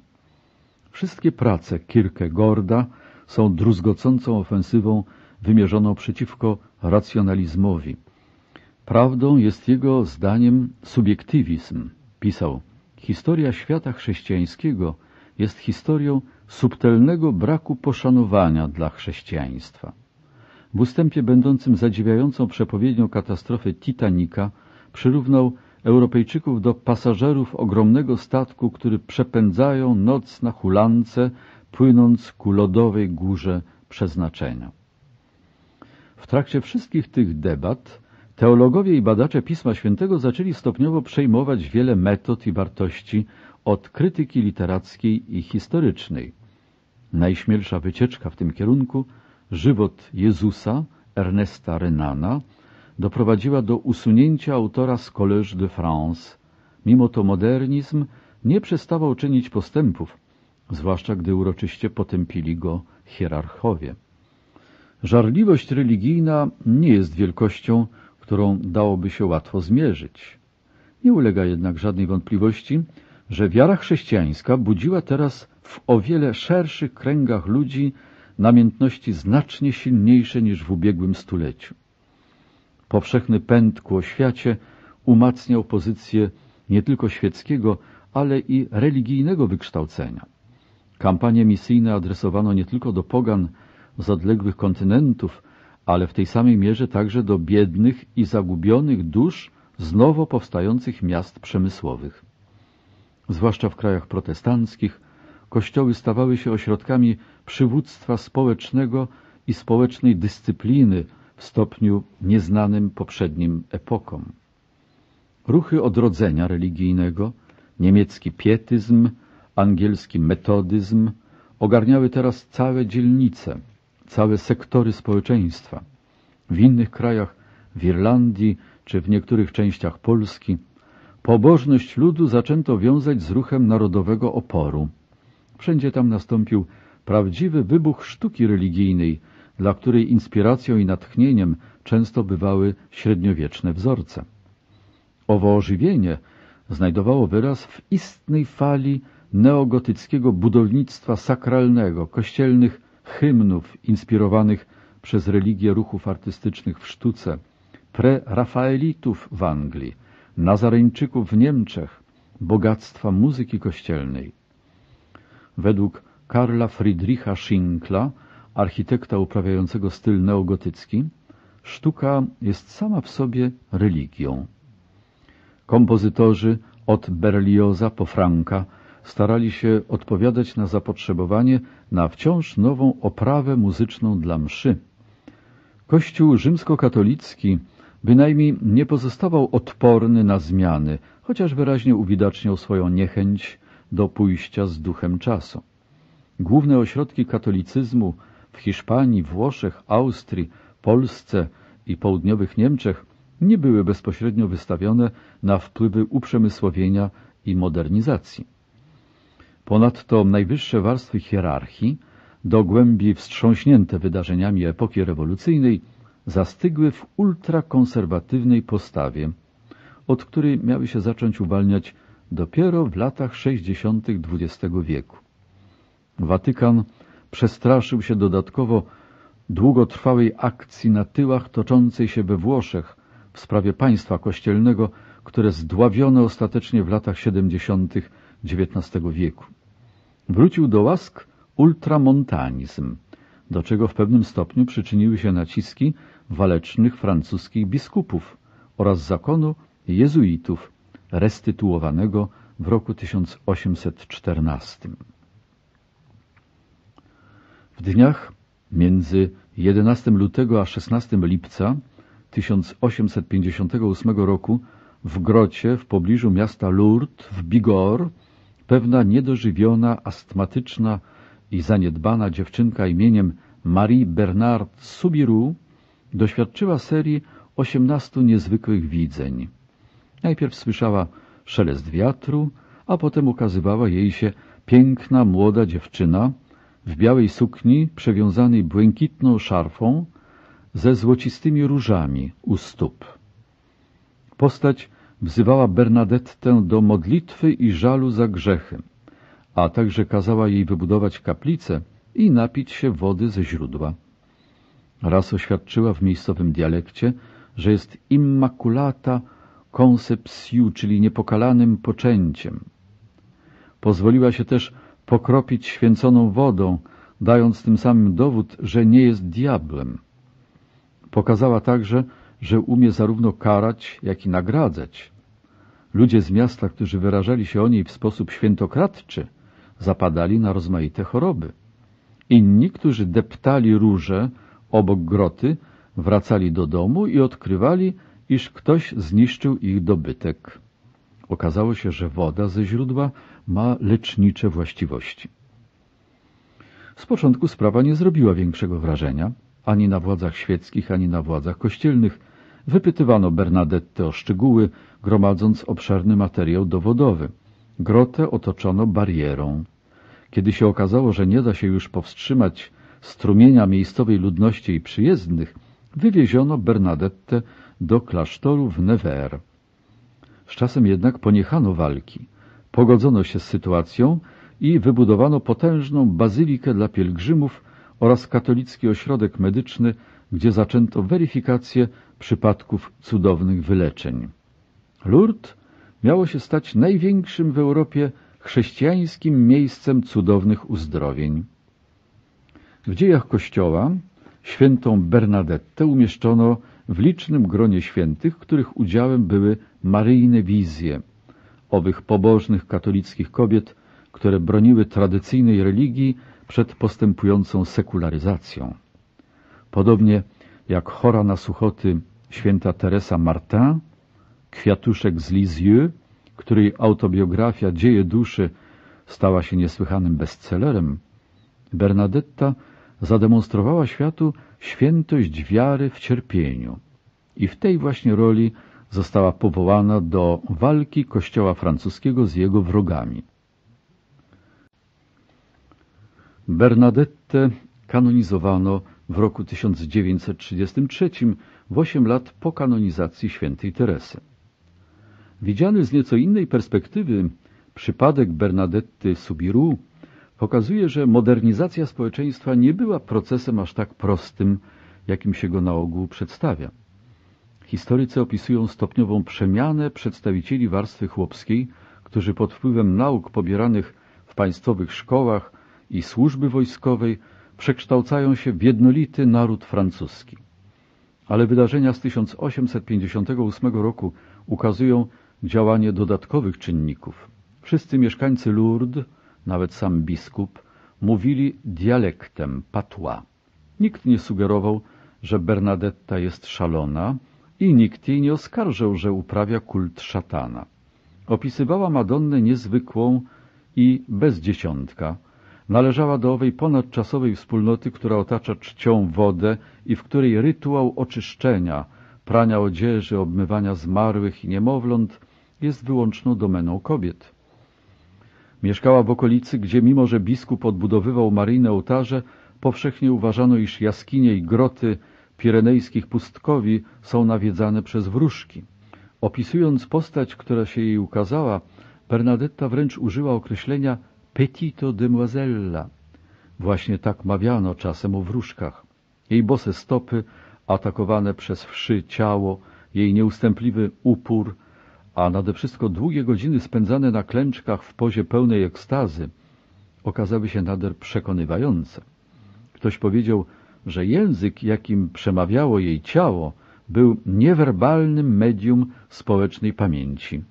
Speaker 1: Wszystkie prace Kierkegaarda są druzgocącą ofensywą wymierzoną przeciwko racjonalizmowi. Prawdą jest jego zdaniem subiektywizm. Pisał, historia świata chrześcijańskiego jest historią subtelnego braku poszanowania dla chrześcijaństwa w ustępie będącym zadziwiającą przepowiednią katastrofy Titanica przyrównał Europejczyków do pasażerów ogromnego statku, który przepędzają noc na hulance, płynąc ku lodowej górze przeznaczenia. W trakcie wszystkich tych debat teologowie i badacze Pisma Świętego zaczęli stopniowo przejmować wiele metod i wartości od krytyki literackiej i historycznej. Najśmielsza wycieczka w tym kierunku – Żywot Jezusa Ernesta Renana doprowadziła do usunięcia autora z Collège de France. Mimo to modernizm nie przestawał czynić postępów, zwłaszcza gdy uroczyście potępili go hierarchowie. Żarliwość religijna nie jest wielkością, którą dałoby się łatwo zmierzyć. Nie ulega jednak żadnej wątpliwości, że wiara chrześcijańska budziła teraz w o wiele szerszych kręgach ludzi namiętności znacznie silniejsze niż w ubiegłym stuleciu. Powszechny pęd ku oświacie umacniał pozycję nie tylko świeckiego, ale i religijnego wykształcenia. Kampanie misyjne adresowano nie tylko do pogan z odległych kontynentów, ale w tej samej mierze także do biednych i zagubionych dusz z nowo powstających miast przemysłowych. Zwłaszcza w krajach protestanckich kościoły stawały się ośrodkami przywództwa społecznego i społecznej dyscypliny w stopniu nieznanym poprzednim epokom. Ruchy odrodzenia religijnego, niemiecki pietyzm, angielski metodyzm ogarniały teraz całe dzielnice, całe sektory społeczeństwa. W innych krajach, w Irlandii czy w niektórych częściach Polski, pobożność ludu zaczęto wiązać z ruchem narodowego oporu – Wszędzie tam nastąpił prawdziwy wybuch sztuki religijnej, dla której inspiracją i natchnieniem często bywały średniowieczne wzorce. Owo ożywienie znajdowało wyraz w istnej fali neogotyckiego budownictwa sakralnego, kościelnych hymnów inspirowanych przez religię ruchów artystycznych w sztuce, prerafaelitów w Anglii, nazareńczyków w Niemczech, bogactwa muzyki kościelnej. Według Karla Friedricha Schinkla, architekta uprawiającego styl neogotycki, sztuka jest sama w sobie religią. Kompozytorzy od Berlioza po Franka starali się odpowiadać na zapotrzebowanie na wciąż nową oprawę muzyczną dla mszy. Kościół rzymskokatolicki bynajmniej nie pozostawał odporny na zmiany, chociaż wyraźnie uwidaczniał swoją niechęć do pójścia z duchem czasu. Główne ośrodki katolicyzmu w Hiszpanii, Włoszech, Austrii, Polsce i południowych Niemczech nie były bezpośrednio wystawione na wpływy uprzemysłowienia i modernizacji. Ponadto najwyższe warstwy hierarchii, do głębi wstrząśnięte wydarzeniami epoki rewolucyjnej, zastygły w ultrakonserwatywnej postawie, od której miały się zacząć uwalniać dopiero w latach 60. XX wieku. Watykan przestraszył się dodatkowo długotrwałej akcji na tyłach toczącej się we Włoszech w sprawie państwa kościelnego, które zdławiono ostatecznie w latach 70. XIX wieku. Wrócił do łask ultramontanizm, do czego w pewnym stopniu przyczyniły się naciski walecznych francuskich biskupów oraz zakonu jezuitów restytuowanego w roku 1814. W dniach między 11 lutego a 16 lipca 1858 roku w grocie w pobliżu miasta Lourdes w Bigor pewna niedożywiona, astmatyczna i zaniedbana dziewczynka imieniem Marie Bernard Subiru doświadczyła serii 18 niezwykłych widzeń. Najpierw słyszała szelest wiatru, a potem ukazywała jej się piękna, młoda dziewczyna w białej sukni przewiązanej błękitną szarfą ze złocistymi różami u stóp. Postać wzywała Bernadettę do modlitwy i żalu za grzechy, a także kazała jej wybudować kaplicę i napić się wody ze źródła. Raz oświadczyła w miejscowym dialekcie, że jest immakulata konsepsiu, czyli niepokalanym poczęciem. Pozwoliła się też pokropić święconą wodą, dając tym samym dowód, że nie jest diablem. Pokazała także, że umie zarówno karać, jak i nagradzać. Ludzie z miasta, którzy wyrażali się o niej w sposób świętokradczy, zapadali na rozmaite choroby. Inni, którzy deptali róże obok groty, wracali do domu i odkrywali, iż ktoś zniszczył ich dobytek. Okazało się, że woda ze źródła ma lecznicze właściwości. Z początku sprawa nie zrobiła większego wrażenia, ani na władzach świeckich, ani na władzach kościelnych. Wypytywano Bernadettę o szczegóły, gromadząc obszerny materiał dowodowy. Grotę otoczono barierą. Kiedy się okazało, że nie da się już powstrzymać strumienia miejscowej ludności i przyjezdnych, wywieziono Bernadettę do klasztoru w Nevers. Z czasem jednak poniechano walki. Pogodzono się z sytuacją i wybudowano potężną bazylikę dla pielgrzymów oraz katolicki ośrodek medyczny, gdzie zaczęto weryfikację przypadków cudownych wyleczeń. Lourdes miało się stać największym w Europie chrześcijańskim miejscem cudownych uzdrowień. W dziejach Kościoła świętą Bernadettę umieszczono w licznym gronie świętych, których udziałem były maryjne wizje owych pobożnych katolickich kobiet, które broniły tradycyjnej religii przed postępującą sekularyzacją. Podobnie jak chora na suchoty święta Teresa Martin, kwiatuszek z Lisieux, której autobiografia Dzieje duszy stała się niesłychanym bestsellerem, Bernadetta zademonstrowała światu, świętość wiary w cierpieniu i w tej właśnie roli została powołana do walki kościoła francuskiego z jego wrogami. Bernadette kanonizowano w roku 1933, w 8 lat po kanonizacji świętej Teresy. Widziany z nieco innej perspektywy przypadek Bernadette Subiru pokazuje, że modernizacja społeczeństwa nie była procesem aż tak prostym, jakim się go na ogół przedstawia. Historycy opisują stopniową przemianę przedstawicieli warstwy chłopskiej, którzy pod wpływem nauk pobieranych w państwowych szkołach i służby wojskowej przekształcają się w jednolity naród francuski. Ale wydarzenia z 1858 roku ukazują działanie dodatkowych czynników. Wszyscy mieszkańcy Lourdes nawet sam biskup, mówili dialektem patła. Nikt nie sugerował, że Bernadetta jest szalona i nikt jej nie oskarżył, że uprawia kult szatana. Opisywała Madonnę niezwykłą i bez dziesiątka. Należała do owej ponadczasowej wspólnoty, która otacza czcią wodę i w której rytuał oczyszczenia, prania odzieży, obmywania zmarłych i niemowląt jest wyłączną domeną kobiet. Mieszkała w okolicy, gdzie mimo, że biskup odbudowywał maryjne ołtarze, powszechnie uważano, iż jaskinie i groty pirenejskich pustkowi są nawiedzane przez wróżki. Opisując postać, która się jej ukazała, Bernadetta wręcz użyła określenia petito demoisella. Właśnie tak mawiano czasem o wróżkach. Jej bose stopy, atakowane przez wszy ciało, jej nieustępliwy upór, a nade wszystko długie godziny spędzane na klęczkach w pozie pełnej ekstazy okazały się nader przekonywające. Ktoś powiedział, że język, jakim przemawiało jej ciało, był niewerbalnym medium społecznej pamięci.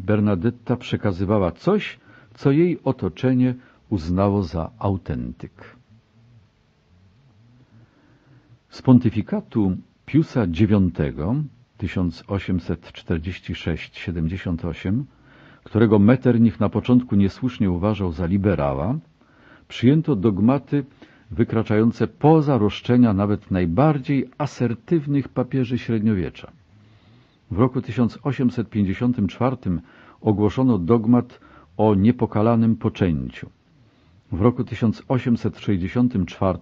Speaker 1: Bernadetta przekazywała coś, co jej otoczenie uznało za autentyk. Z pontyfikatu Piusa IX 1846-78, którego Metternich na początku niesłusznie uważał za liberała, przyjęto dogmaty wykraczające poza roszczenia nawet najbardziej asertywnych papieży średniowiecza. W roku 1854 ogłoszono dogmat o niepokalanym poczęciu. W roku 1864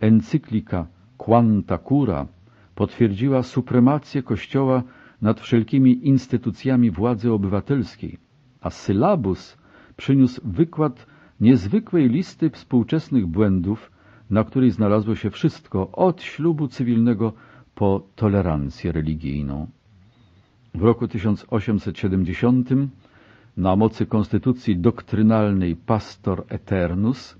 Speaker 1: encyklika Quanta Cura potwierdziła supremację Kościoła nad wszelkimi instytucjami władzy obywatelskiej, a sylabus przyniósł wykład niezwykłej listy współczesnych błędów, na której znalazło się wszystko od ślubu cywilnego po tolerancję religijną. W roku 1870 na mocy konstytucji doktrynalnej Pastor Eternus,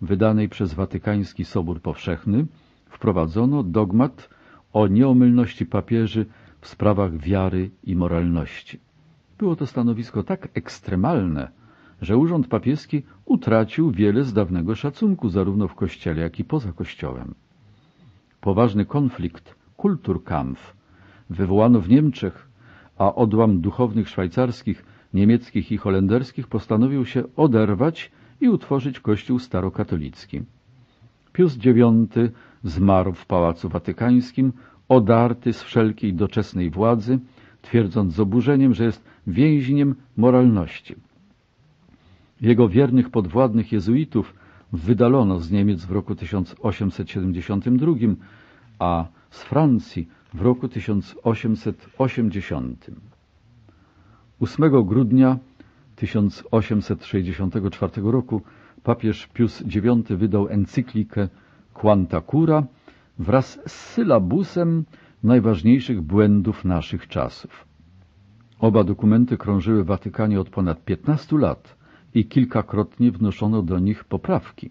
Speaker 1: wydanej przez Watykański Sobór Powszechny, wprowadzono dogmat o nieomylności papieży w sprawach wiary i moralności. Było to stanowisko tak ekstremalne, że urząd papieski utracił wiele z dawnego szacunku zarówno w kościele, jak i poza kościołem. Poważny konflikt, Kulturkampf, wywołano w Niemczech, a odłam duchownych szwajcarskich, niemieckich i holenderskich postanowił się oderwać i utworzyć kościół starokatolicki. Pius IX Zmarł w Pałacu Watykańskim, odarty z wszelkiej doczesnej władzy, twierdząc z oburzeniem, że jest więźniem moralności. Jego wiernych podwładnych jezuitów wydalono z Niemiec w roku 1872, a z Francji w roku 1880. 8 grudnia 1864 roku papież Pius IX wydał encyklikę Quantacura wraz z sylabusem najważniejszych błędów naszych czasów. Oba dokumenty krążyły w Watykanie od ponad 15 lat i kilkakrotnie wnoszono do nich poprawki.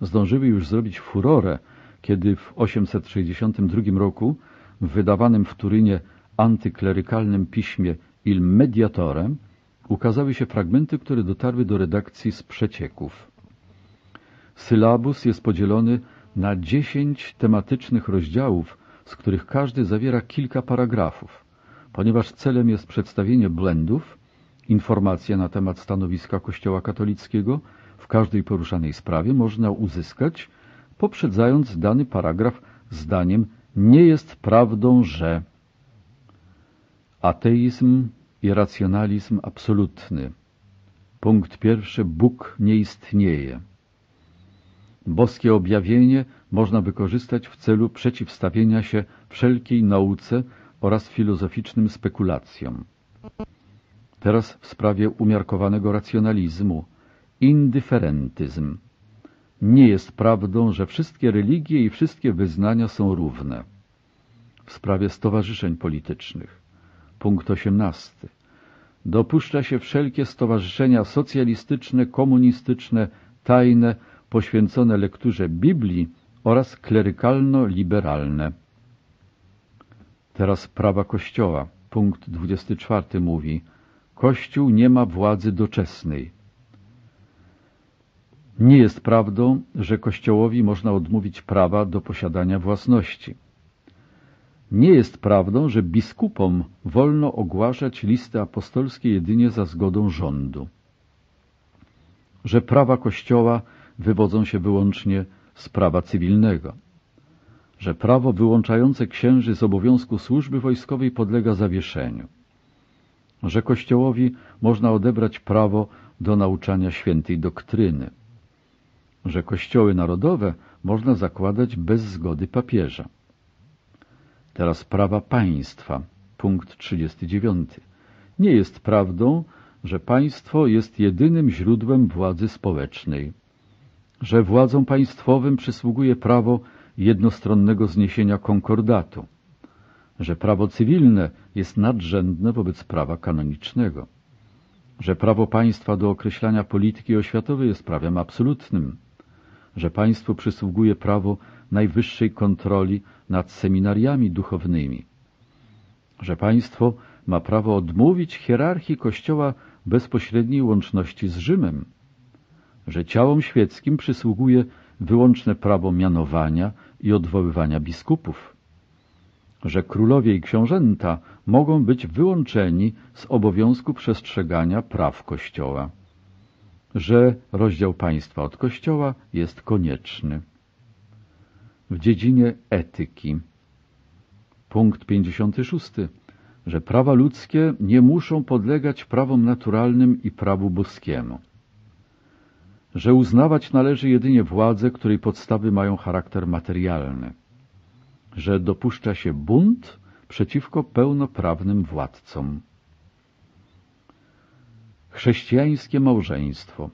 Speaker 1: Zdążyły już zrobić furorę, kiedy w 862 roku w wydawanym w Turynie antyklerykalnym piśmie Il Mediatore ukazały się fragmenty, które dotarły do redakcji z przecieków. Sylabus jest podzielony na dziesięć tematycznych rozdziałów, z których każdy zawiera kilka paragrafów. Ponieważ celem jest przedstawienie błędów, informacje na temat stanowiska Kościoła katolickiego w każdej poruszanej sprawie można uzyskać, poprzedzając dany paragraf zdaniem nie jest prawdą, że ateizm i racjonalizm absolutny. Punkt pierwszy. Bóg nie istnieje. Boskie objawienie można wykorzystać w celu przeciwstawienia się wszelkiej nauce oraz filozoficznym spekulacjom. Teraz w sprawie umiarkowanego racjonalizmu. Indyferentyzm. Nie jest prawdą, że wszystkie religie i wszystkie wyznania są równe. W sprawie stowarzyszeń politycznych. Punkt 18. Dopuszcza się wszelkie stowarzyszenia socjalistyczne, komunistyczne, tajne, poświęcone lekturze Biblii oraz klerykalno-liberalne. Teraz prawa Kościoła. Punkt 24 mówi Kościół nie ma władzy doczesnej. Nie jest prawdą, że Kościołowi można odmówić prawa do posiadania własności. Nie jest prawdą, że biskupom wolno ogłaszać listy apostolskie jedynie za zgodą rządu. Że prawa Kościoła wywodzą się wyłącznie z prawa cywilnego, że prawo wyłączające księży z obowiązku służby wojskowej podlega zawieszeniu, że Kościołowi można odebrać prawo do nauczania świętej doktryny, że kościoły narodowe można zakładać bez zgody papieża. Teraz prawa państwa, punkt 39. Nie jest prawdą, że państwo jest jedynym źródłem władzy społecznej że władzom państwowym przysługuje prawo jednostronnego zniesienia konkordatu, że prawo cywilne jest nadrzędne wobec prawa kanonicznego, że prawo państwa do określania polityki oświatowej jest prawem absolutnym, że państwu przysługuje prawo najwyższej kontroli nad seminariami duchownymi, że państwo ma prawo odmówić hierarchii Kościoła bezpośredniej łączności z Rzymem, że ciałom świeckim przysługuje wyłączne prawo mianowania i odwoływania biskupów, że królowie i książęta mogą być wyłączeni z obowiązku przestrzegania praw Kościoła, że rozdział państwa od Kościoła jest konieczny. W dziedzinie etyki Punkt 56. Że prawa ludzkie nie muszą podlegać prawom naturalnym i prawu boskiemu że uznawać należy jedynie władzę, której podstawy mają charakter materialny, że dopuszcza się bunt przeciwko pełnoprawnym władcom. Chrześcijańskie małżeństwo.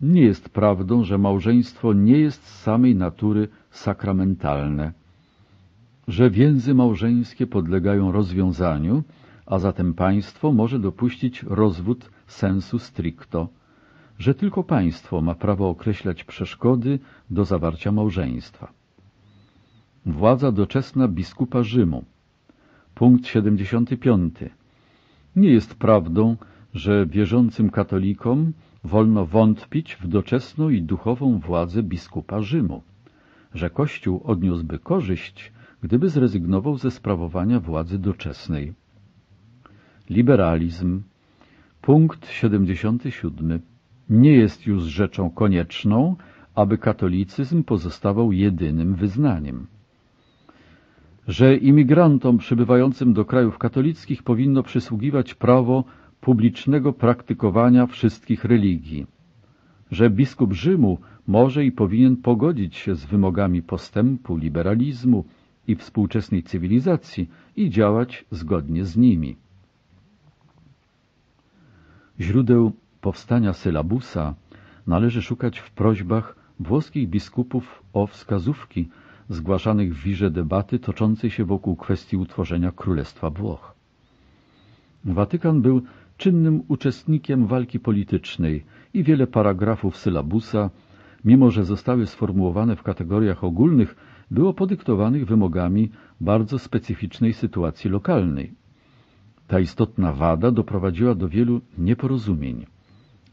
Speaker 1: Nie jest prawdą, że małżeństwo nie jest z samej natury sakramentalne, że więzy małżeńskie podlegają rozwiązaniu, a zatem państwo może dopuścić rozwód sensu stricto, że tylko państwo ma prawo określać przeszkody do zawarcia małżeństwa. Władza doczesna biskupa Rzymu. Punkt 75. Nie jest prawdą, że wierzącym katolikom wolno wątpić w doczesną i duchową władzę biskupa Rzymu, że Kościół odniósłby korzyść, gdyby zrezygnował ze sprawowania władzy doczesnej. Liberalizm. Punkt 77. Nie jest już rzeczą konieczną, aby katolicyzm pozostawał jedynym wyznaniem. Że imigrantom przybywającym do krajów katolickich powinno przysługiwać prawo publicznego praktykowania wszystkich religii. Że biskup Rzymu może i powinien pogodzić się z wymogami postępu, liberalizmu i współczesnej cywilizacji i działać zgodnie z nimi. Źródeł powstania sylabusa należy szukać w prośbach włoskich biskupów o wskazówki zgłaszanych w wirze debaty toczącej się wokół kwestii utworzenia Królestwa Włoch. Watykan był czynnym uczestnikiem walki politycznej i wiele paragrafów sylabusa, mimo że zostały sformułowane w kategoriach ogólnych, było podyktowanych wymogami bardzo specyficznej sytuacji lokalnej. Ta istotna wada doprowadziła do wielu nieporozumień.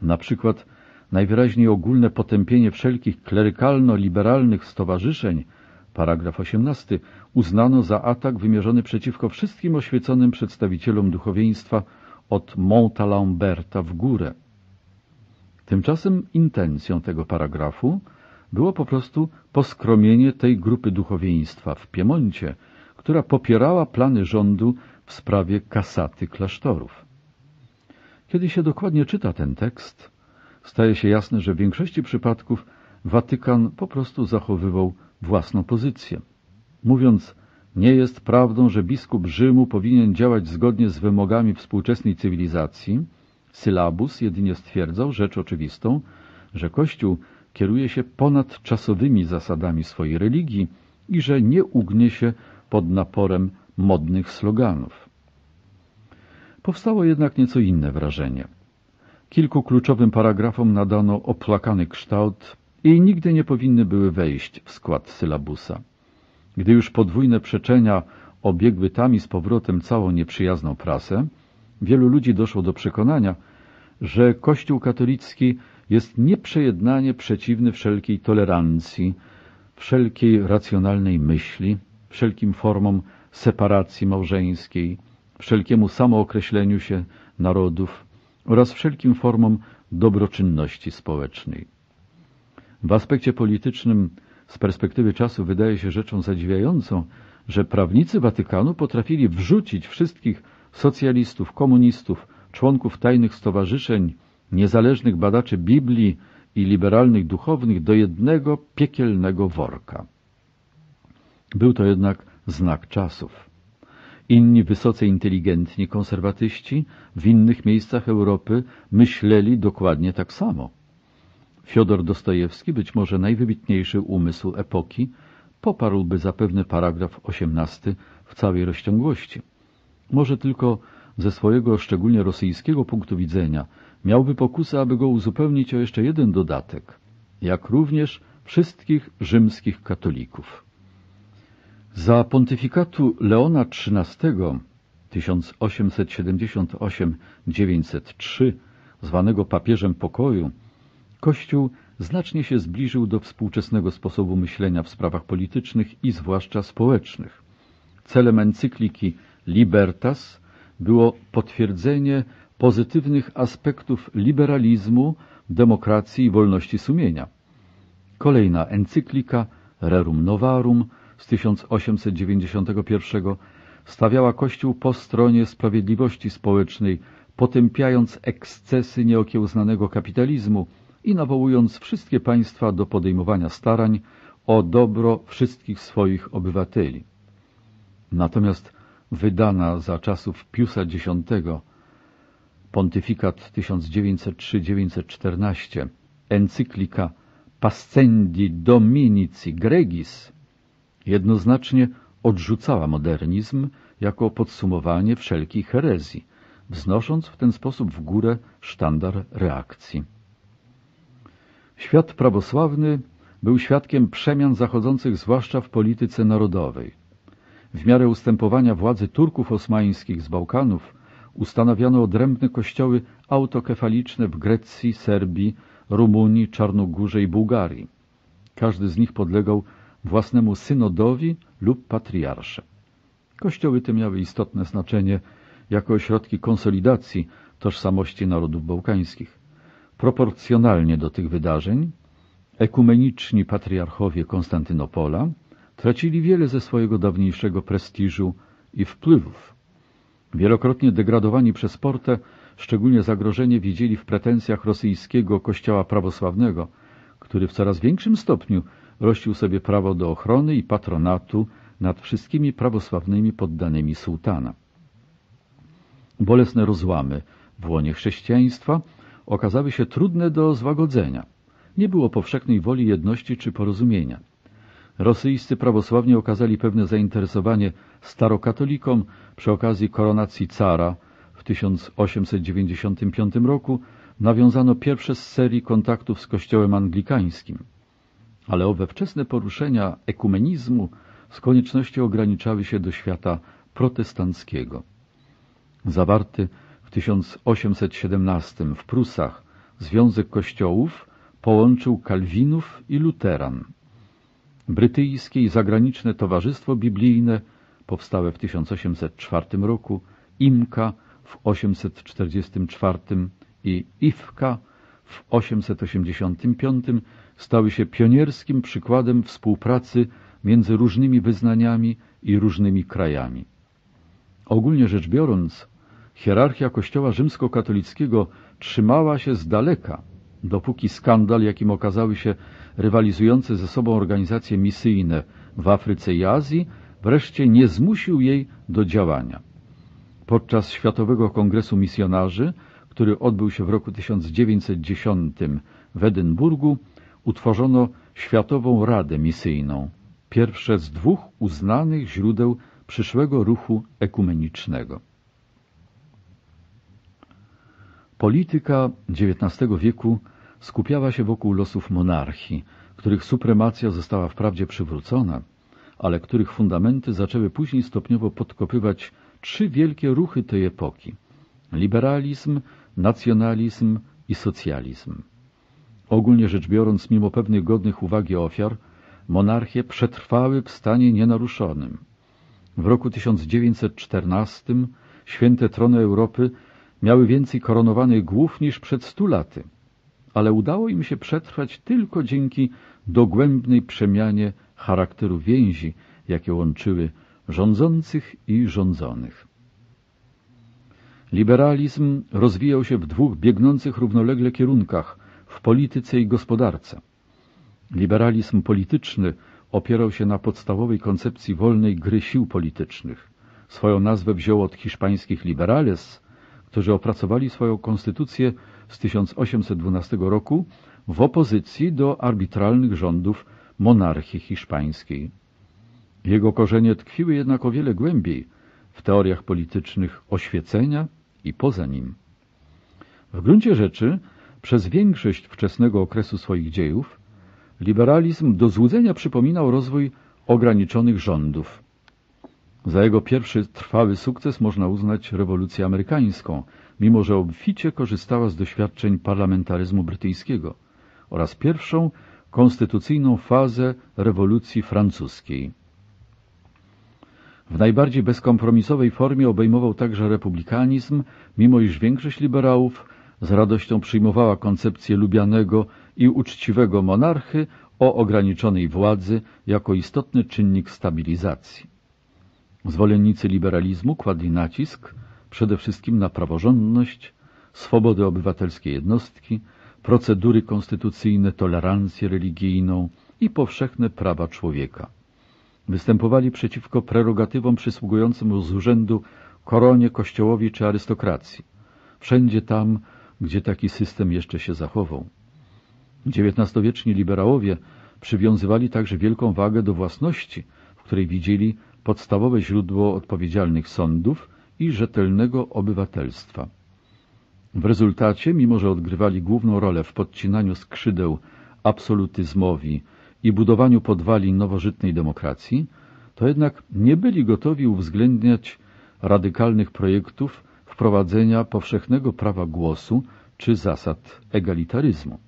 Speaker 1: Na przykład najwyraźniej ogólne potępienie wszelkich klerykalno-liberalnych stowarzyszeń, paragraf 18, uznano za atak wymierzony przeciwko wszystkim oświeconym przedstawicielom duchowieństwa od Monta Lamberta w górę. Tymczasem intencją tego paragrafu było po prostu poskromienie tej grupy duchowieństwa w Piemoncie, która popierała plany rządu w sprawie kasaty klasztorów. Kiedy się dokładnie czyta ten tekst, staje się jasne, że w większości przypadków Watykan po prostu zachowywał własną pozycję. Mówiąc, nie jest prawdą, że biskup Rzymu powinien działać zgodnie z wymogami współczesnej cywilizacji, Sylabus jedynie stwierdzał rzecz oczywistą, że Kościół kieruje się ponad czasowymi zasadami swojej religii i że nie ugnie się pod naporem modnych sloganów. Powstało jednak nieco inne wrażenie. Kilku kluczowym paragrafom nadano opłakany kształt i nigdy nie powinny były wejść w skład sylabusa. Gdy już podwójne przeczenia obiegły tam i z powrotem całą nieprzyjazną prasę, wielu ludzi doszło do przekonania, że Kościół katolicki jest nieprzejednanie przeciwny wszelkiej tolerancji, wszelkiej racjonalnej myśli, wszelkim formom separacji małżeńskiej, wszelkiemu samookreśleniu się narodów oraz wszelkim formom dobroczynności społecznej. W aspekcie politycznym z perspektywy czasu wydaje się rzeczą zadziwiającą, że prawnicy Watykanu potrafili wrzucić wszystkich socjalistów, komunistów, członków tajnych stowarzyszeń, niezależnych badaczy Biblii i liberalnych duchownych do jednego piekielnego worka. Był to jednak znak czasów. Inni wysoce inteligentni konserwatyści w innych miejscach Europy myśleli dokładnie tak samo. Fiodor Dostojewski, być może najwybitniejszy umysł epoki, poparłby zapewne paragraf 18 w całej rozciągłości. Może tylko ze swojego szczególnie rosyjskiego punktu widzenia miałby pokusę, aby go uzupełnić o jeszcze jeden dodatek, jak również wszystkich rzymskich katolików. Za pontyfikatu Leona XIII 1878-903, zwanego papieżem pokoju, Kościół znacznie się zbliżył do współczesnego sposobu myślenia w sprawach politycznych i zwłaszcza społecznych. Celem encykliki Libertas było potwierdzenie pozytywnych aspektów liberalizmu, demokracji i wolności sumienia. Kolejna encyklika Rerum Novarum – z 1891 stawiała Kościół po stronie sprawiedliwości społecznej, potępiając ekscesy nieokiełznanego kapitalizmu i nawołując wszystkie państwa do podejmowania starań o dobro wszystkich swoich obywateli. Natomiast wydana za czasów Piusa X, pontyfikat 1903-1914, encyklika Pascendi Dominici Gregis Jednoznacznie odrzucała modernizm jako podsumowanie wszelkich herezji, wznosząc w ten sposób w górę sztandar reakcji. Świat prawosławny był świadkiem przemian zachodzących zwłaszcza w polityce narodowej. W miarę ustępowania władzy Turków osmańskich z Bałkanów ustanawiano odrębne kościoły autokefaliczne w Grecji, Serbii, Rumunii, Czarnogórze i Bułgarii. Każdy z nich podlegał własnemu synodowi lub patriarsze. Kościoły te miały istotne znaczenie jako ośrodki konsolidacji tożsamości narodów bałkańskich. Proporcjonalnie do tych wydarzeń ekumeniczni patriarchowie Konstantynopola tracili wiele ze swojego dawniejszego prestiżu i wpływów. Wielokrotnie degradowani przez Portę, szczególnie zagrożenie widzieli w pretensjach rosyjskiego kościoła prawosławnego, który w coraz większym stopniu Rościł sobie prawo do ochrony i patronatu nad wszystkimi prawosławnymi poddanymi sułtana. Bolesne rozłamy w łonie chrześcijaństwa okazały się trudne do złagodzenia. Nie było powszechnej woli jedności czy porozumienia. Rosyjscy prawosławni okazali pewne zainteresowanie starokatolikom przy okazji koronacji cara w 1895 roku nawiązano pierwsze z serii kontaktów z kościołem anglikańskim ale owe wczesne poruszenia ekumenizmu z konieczności ograniczały się do świata protestanckiego. Zawarty w 1817 w Prusach Związek Kościołów połączył Kalwinów i Luteran. Brytyjskie i zagraniczne Towarzystwo Biblijne powstałe w 1804 roku, Imka w 844 i Ifka w 885 stały się pionierskim przykładem współpracy między różnymi wyznaniami i różnymi krajami. Ogólnie rzecz biorąc, hierarchia kościoła rzymskokatolickiego trzymała się z daleka, dopóki skandal, jakim okazały się rywalizujące ze sobą organizacje misyjne w Afryce i Azji, wreszcie nie zmusił jej do działania. Podczas Światowego Kongresu Misjonarzy, który odbył się w roku 1910 w Edynburgu, utworzono Światową Radę Misyjną, pierwsze z dwóch uznanych źródeł przyszłego ruchu ekumenicznego. Polityka XIX wieku skupiała się wokół losów monarchii, których supremacja została wprawdzie przywrócona, ale których fundamenty zaczęły później stopniowo podkopywać trzy wielkie ruchy tej epoki – liberalizm, nacjonalizm i socjalizm. Ogólnie rzecz biorąc, mimo pewnych godnych uwagi ofiar, monarchie przetrwały w stanie nienaruszonym. W roku 1914 święte trony Europy miały więcej koronowanych głów niż przed stu laty, ale udało im się przetrwać tylko dzięki dogłębnej przemianie charakteru więzi, jakie łączyły rządzących i rządzonych. Liberalizm rozwijał się w dwóch biegnących równolegle kierunkach w polityce i gospodarce. Liberalizm polityczny opierał się na podstawowej koncepcji wolnej gry sił politycznych. Swoją nazwę wziął od hiszpańskich liberales, którzy opracowali swoją konstytucję z 1812 roku w opozycji do arbitralnych rządów monarchii hiszpańskiej. Jego korzenie tkwiły jednak o wiele głębiej w teoriach politycznych oświecenia i poza nim. W gruncie rzeczy przez większość wczesnego okresu swoich dziejów liberalizm do złudzenia przypominał rozwój ograniczonych rządów. Za jego pierwszy trwały sukces można uznać rewolucję amerykańską, mimo że obficie korzystała z doświadczeń parlamentaryzmu brytyjskiego oraz pierwszą konstytucyjną fazę rewolucji francuskiej. W najbardziej bezkompromisowej formie obejmował także republikanizm, mimo iż większość liberałów z radością przyjmowała koncepcję lubianego i uczciwego monarchy o ograniczonej władzy jako istotny czynnik stabilizacji. Zwolennicy liberalizmu kładli nacisk przede wszystkim na praworządność, swobodę obywatelskiej jednostki, procedury konstytucyjne, tolerancję religijną i powszechne prawa człowieka. Występowali przeciwko prerogatywom przysługującym z urzędu koronie, kościołowi czy arystokracji. Wszędzie tam gdzie taki system jeszcze się zachował. XIX-wieczni liberałowie przywiązywali także wielką wagę do własności, w której widzieli podstawowe źródło odpowiedzialnych sądów i rzetelnego obywatelstwa. W rezultacie, mimo że odgrywali główną rolę w podcinaniu skrzydeł absolutyzmowi i budowaniu podwali nowożytnej demokracji, to jednak nie byli gotowi uwzględniać radykalnych projektów wprowadzenia powszechnego prawa głosu czy zasad egalitaryzmu.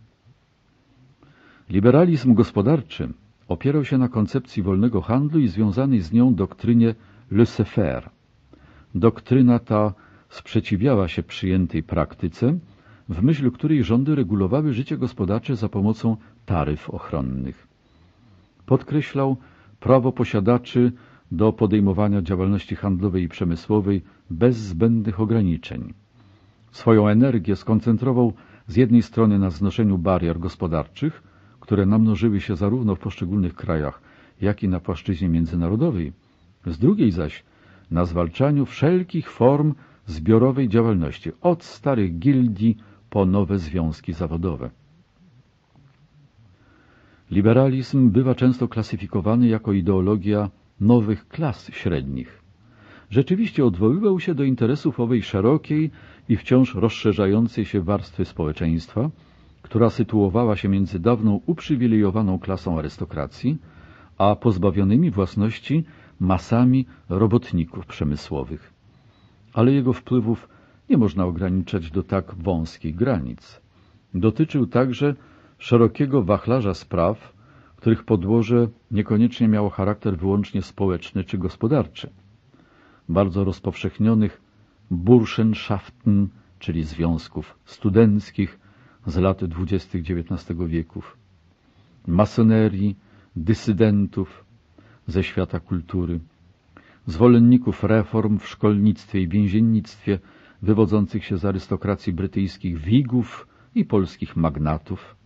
Speaker 1: Liberalizm gospodarczy opierał się na koncepcji wolnego handlu i związanej z nią doktrynie laissez-faire. Doktryna ta sprzeciwiała się przyjętej praktyce, w myśl której rządy regulowały życie gospodarcze za pomocą taryf ochronnych. Podkreślał prawo posiadaczy do podejmowania działalności handlowej i przemysłowej bez zbędnych ograniczeń. Swoją energię skoncentrował z jednej strony na znoszeniu barier gospodarczych, które namnożyły się zarówno w poszczególnych krajach, jak i na płaszczyźnie międzynarodowej, z drugiej zaś na zwalczaniu wszelkich form zbiorowej działalności, od starych gildii po nowe związki zawodowe. Liberalizm bywa często klasyfikowany jako ideologia nowych klas średnich rzeczywiście odwoływał się do interesów owej szerokiej i wciąż rozszerzającej się warstwy społeczeństwa, która sytuowała się między dawną uprzywilejowaną klasą arystokracji, a pozbawionymi własności masami robotników przemysłowych. Ale jego wpływów nie można ograniczać do tak wąskich granic. Dotyczył także szerokiego wachlarza spraw, których podłoże niekoniecznie miało charakter wyłącznie społeczny czy gospodarczy bardzo rozpowszechnionych Burschenschaften, czyli związków studenckich z lat dwudziestych XIX wieków, masonerii, dysydentów ze świata kultury, zwolenników reform w szkolnictwie i więziennictwie wywodzących się z arystokracji brytyjskich wigów i polskich magnatów,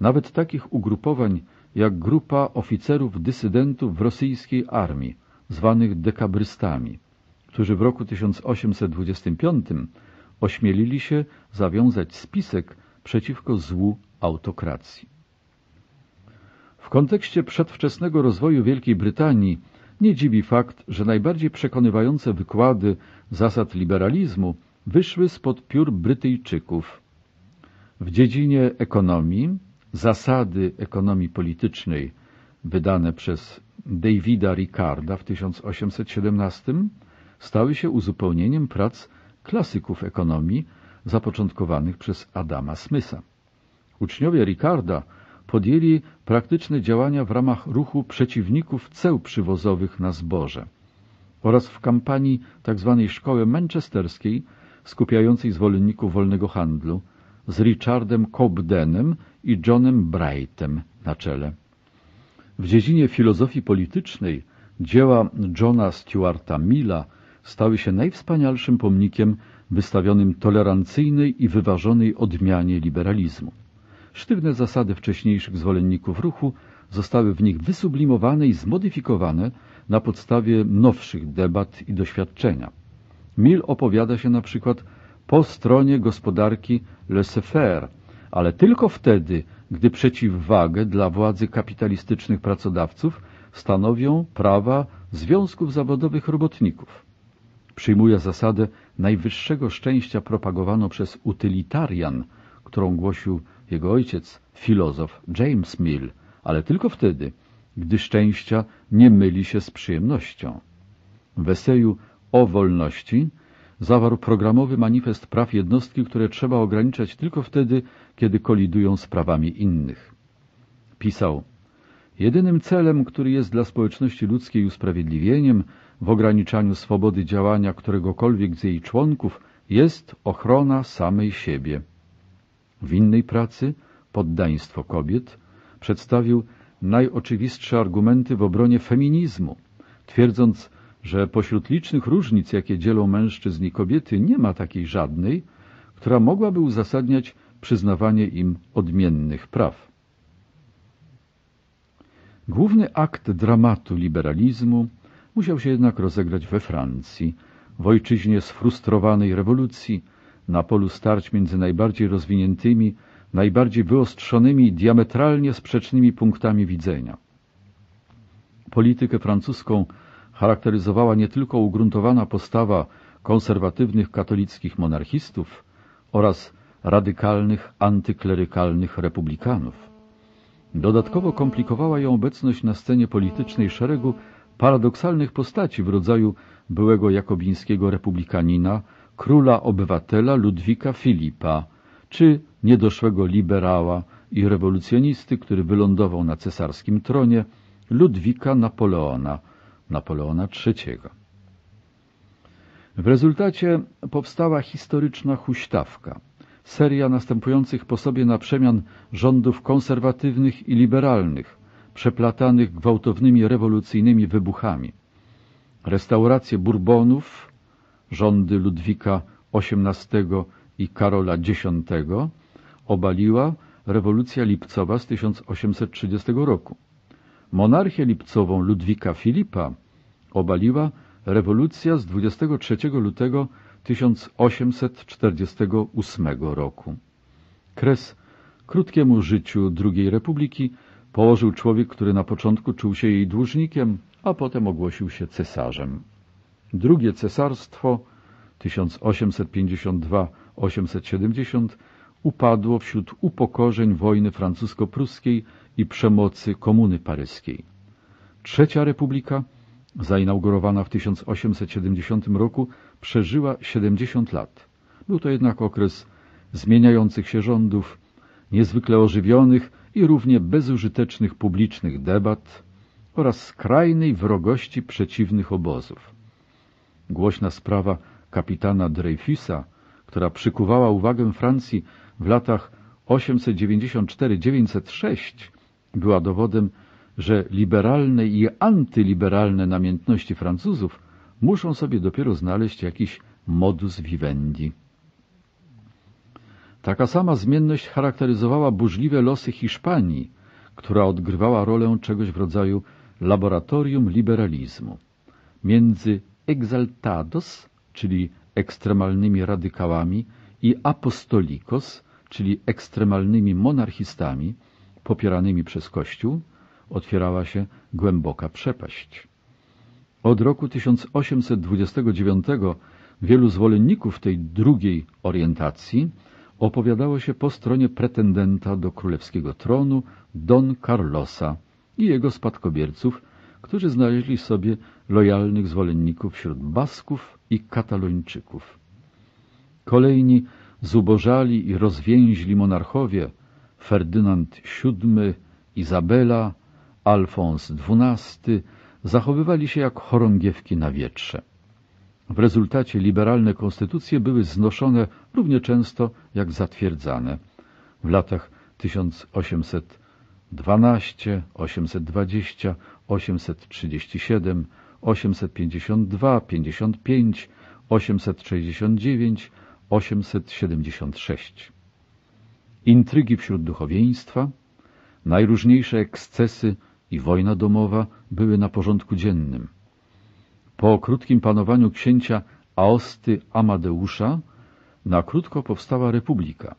Speaker 1: nawet takich ugrupowań jak grupa oficerów dysydentów w rosyjskiej armii, zwanych dekabrystami – którzy w roku 1825 ośmielili się zawiązać spisek przeciwko złu autokracji. W kontekście przedwczesnego rozwoju Wielkiej Brytanii nie dziwi fakt, że najbardziej przekonywające wykłady zasad liberalizmu wyszły spod piór Brytyjczyków. W dziedzinie ekonomii zasady ekonomii politycznej wydane przez Davida Ricarda w 1817 stały się uzupełnieniem prac klasyków ekonomii zapoczątkowanych przez Adama Smysa. Uczniowie Ricarda podjęli praktyczne działania w ramach ruchu przeciwników ceł przywozowych na zboże oraz w kampanii tzw. Tak szkoły Manchesterskiej skupiającej zwolenników wolnego handlu z Richardem Cobdenem i Johnem Brightem na czele. W dziedzinie filozofii politycznej dzieła Johna Stuarta Milla stały się najwspanialszym pomnikiem wystawionym tolerancyjnej i wyważonej odmianie liberalizmu. Sztywne zasady wcześniejszych zwolenników ruchu zostały w nich wysublimowane i zmodyfikowane na podstawie nowszych debat i doświadczenia. Mill opowiada się na przykład po stronie gospodarki laissez-faire, ale tylko wtedy, gdy przeciwwagę dla władzy kapitalistycznych pracodawców stanowią prawa związków zawodowych robotników. Przyjmuje zasadę najwyższego szczęścia propagowaną przez utylitarian, którą głosił jego ojciec, filozof James Mill, ale tylko wtedy, gdy szczęścia nie myli się z przyjemnością. W eseju o wolności zawarł programowy manifest praw jednostki, które trzeba ograniczać tylko wtedy, kiedy kolidują z prawami innych. Pisał, jedynym celem, który jest dla społeczności ludzkiej usprawiedliwieniem, w ograniczaniu swobody działania któregokolwiek z jej członków jest ochrona samej siebie. W innej pracy, Poddaństwo kobiet, przedstawił najoczywistsze argumenty w obronie feminizmu, twierdząc, że pośród licznych różnic, jakie dzielą mężczyzn i kobiety, nie ma takiej żadnej, która mogłaby uzasadniać przyznawanie im odmiennych praw. Główny akt dramatu liberalizmu Musiał się jednak rozegrać we Francji, w ojczyźnie sfrustrowanej rewolucji, na polu starć między najbardziej rozwiniętymi, najbardziej wyostrzonymi diametralnie sprzecznymi punktami widzenia. Politykę francuską charakteryzowała nie tylko ugruntowana postawa konserwatywnych katolickich monarchistów oraz radykalnych, antyklerykalnych republikanów. Dodatkowo komplikowała ją obecność na scenie politycznej szeregu paradoksalnych postaci w rodzaju byłego jakobińskiego republikanina, króla obywatela Ludwika Filipa, czy niedoszłego liberała i rewolucjonisty, który wylądował na cesarskim tronie, Ludwika Napoleona, Napoleona III. W rezultacie powstała historyczna huśtawka, seria następujących po sobie na przemian rządów konserwatywnych i liberalnych, przeplatanych gwałtownymi rewolucyjnymi wybuchami. Restauracje Bourbonów, rządy Ludwika XVIII i Karola X, obaliła rewolucja lipcowa z 1830 roku. Monarchię lipcową Ludwika Filipa obaliła rewolucja z 23 lutego 1848 roku. Kres krótkiemu życiu II Republiki położył człowiek, który na początku czuł się jej dłużnikiem, a potem ogłosił się cesarzem. Drugie cesarstwo 1852-870 upadło wśród upokorzeń wojny francusko-pruskiej i przemocy komuny paryskiej. Trzecia republika, zainaugurowana w 1870 roku, przeżyła 70 lat. Był to jednak okres zmieniających się rządów, niezwykle ożywionych, i równie bezużytecznych publicznych debat oraz skrajnej wrogości przeciwnych obozów. Głośna sprawa kapitana Dreyfusa, która przykuwała uwagę Francji w latach 894-906, była dowodem, że liberalne i antyliberalne namiętności Francuzów muszą sobie dopiero znaleźć jakiś modus vivendi. Taka sama zmienność charakteryzowała burzliwe losy Hiszpanii, która odgrywała rolę czegoś w rodzaju laboratorium liberalizmu. Między exaltados, czyli ekstremalnymi radykałami, i apostolikos, czyli ekstremalnymi monarchistami, popieranymi przez Kościół, otwierała się głęboka przepaść. Od roku 1829 wielu zwolenników tej drugiej orientacji opowiadało się po stronie pretendenta do królewskiego tronu Don Carlosa i jego spadkobierców, którzy znaleźli sobie lojalnych zwolenników wśród Basków i Katalończyków. Kolejni zubożali i rozwięźli monarchowie Ferdynand VII, Izabela, Alfons XII zachowywali się jak chorągiewki na wietrze. W rezultacie liberalne konstytucje były znoszone równie często jak zatwierdzane. W latach 1812, 820, 837, 852, 55, 869, 876. Intrygi wśród duchowieństwa, najróżniejsze ekscesy i wojna domowa były na porządku dziennym – po krótkim panowaniu księcia Aosty Amadeusza na krótko powstała republika.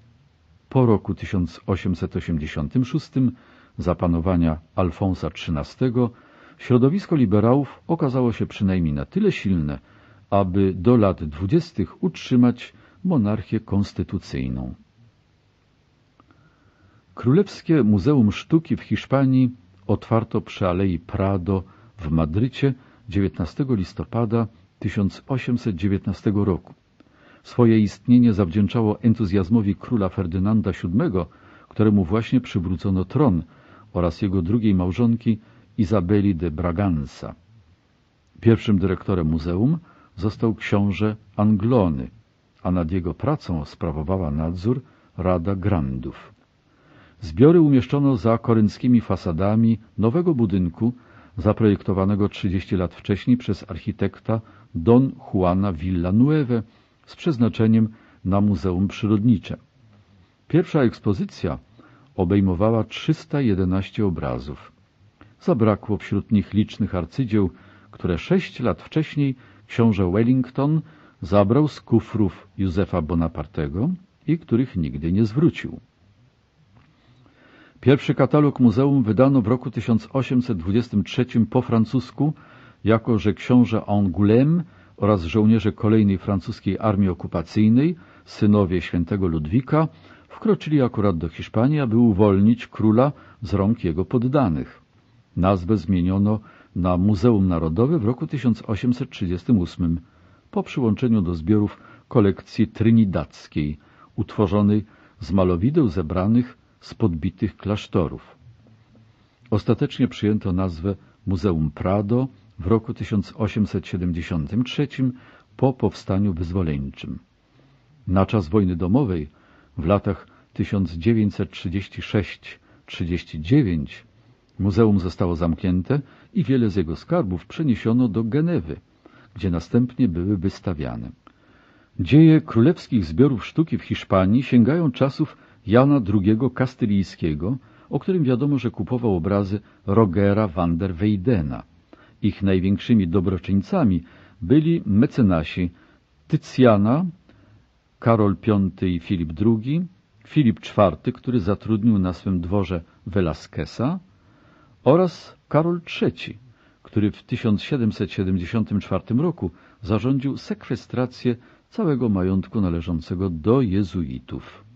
Speaker 1: Po roku 1886 za panowania Alfonsa XIII środowisko liberałów okazało się przynajmniej na tyle silne, aby do lat dwudziestych utrzymać monarchię konstytucyjną. Królewskie Muzeum Sztuki w Hiszpanii otwarto przy Alei Prado w Madrycie 19 listopada 1819 roku. Swoje istnienie zawdzięczało entuzjazmowi króla Ferdynanda VII, któremu właśnie przywrócono tron oraz jego drugiej małżonki Izabeli de Braganza. Pierwszym dyrektorem muzeum został książę Anglony, a nad jego pracą sprawowała nadzór Rada Grandów. Zbiory umieszczono za korynckimi fasadami nowego budynku, zaprojektowanego 30 lat wcześniej przez architekta Don Juana Villanueva z przeznaczeniem na Muzeum Przyrodnicze. Pierwsza ekspozycja obejmowała 311 obrazów. Zabrakło wśród nich licznych arcydzieł, które 6 lat wcześniej książę Wellington zabrał z kufrów Józefa Bonapartego i których nigdy nie zwrócił. Pierwszy katalog muzeum wydano w roku 1823 po francusku, jako że książę Angoulême oraz żołnierze kolejnej francuskiej armii okupacyjnej, synowie świętego Ludwika, wkroczyli akurat do Hiszpanii, aby uwolnić króla z rąk jego poddanych. Nazwę zmieniono na Muzeum Narodowe w roku 1838 po przyłączeniu do zbiorów kolekcji trynidackiej, utworzonej z malowideł zebranych z podbitych klasztorów. Ostatecznie przyjęto nazwę Muzeum Prado w roku 1873 po powstaniu wyzwoleńczym. Na czas wojny domowej w latach 1936-39 muzeum zostało zamknięte i wiele z jego skarbów przeniesiono do Genewy, gdzie następnie były wystawiane. Dzieje królewskich zbiorów sztuki w Hiszpanii sięgają czasów Jana II Kastylijskiego, o którym wiadomo, że kupował obrazy Rogera van der Weydena. Ich największymi dobroczyńcami byli mecenasi Tycjana, Karol V i Filip II, Filip IV, który zatrudnił na swym dworze Velasquesa oraz Karol III, który w 1774 roku zarządził sekwestrację całego majątku należącego do jezuitów.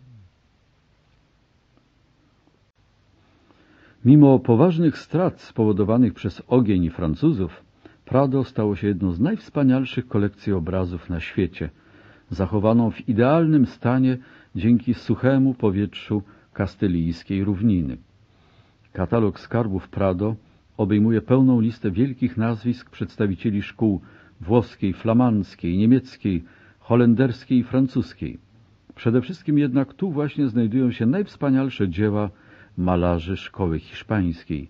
Speaker 1: Mimo poważnych strat spowodowanych przez ogień i Francuzów, Prado stało się jedną z najwspanialszych kolekcji obrazów na świecie, zachowaną w idealnym stanie dzięki suchemu powietrzu kastylijskiej równiny. Katalog skarbów Prado obejmuje pełną listę wielkich nazwisk przedstawicieli szkół włoskiej, flamandzkiej, niemieckiej, holenderskiej i francuskiej. Przede wszystkim jednak tu właśnie znajdują się najwspanialsze dzieła malarzy szkoły hiszpańskiej.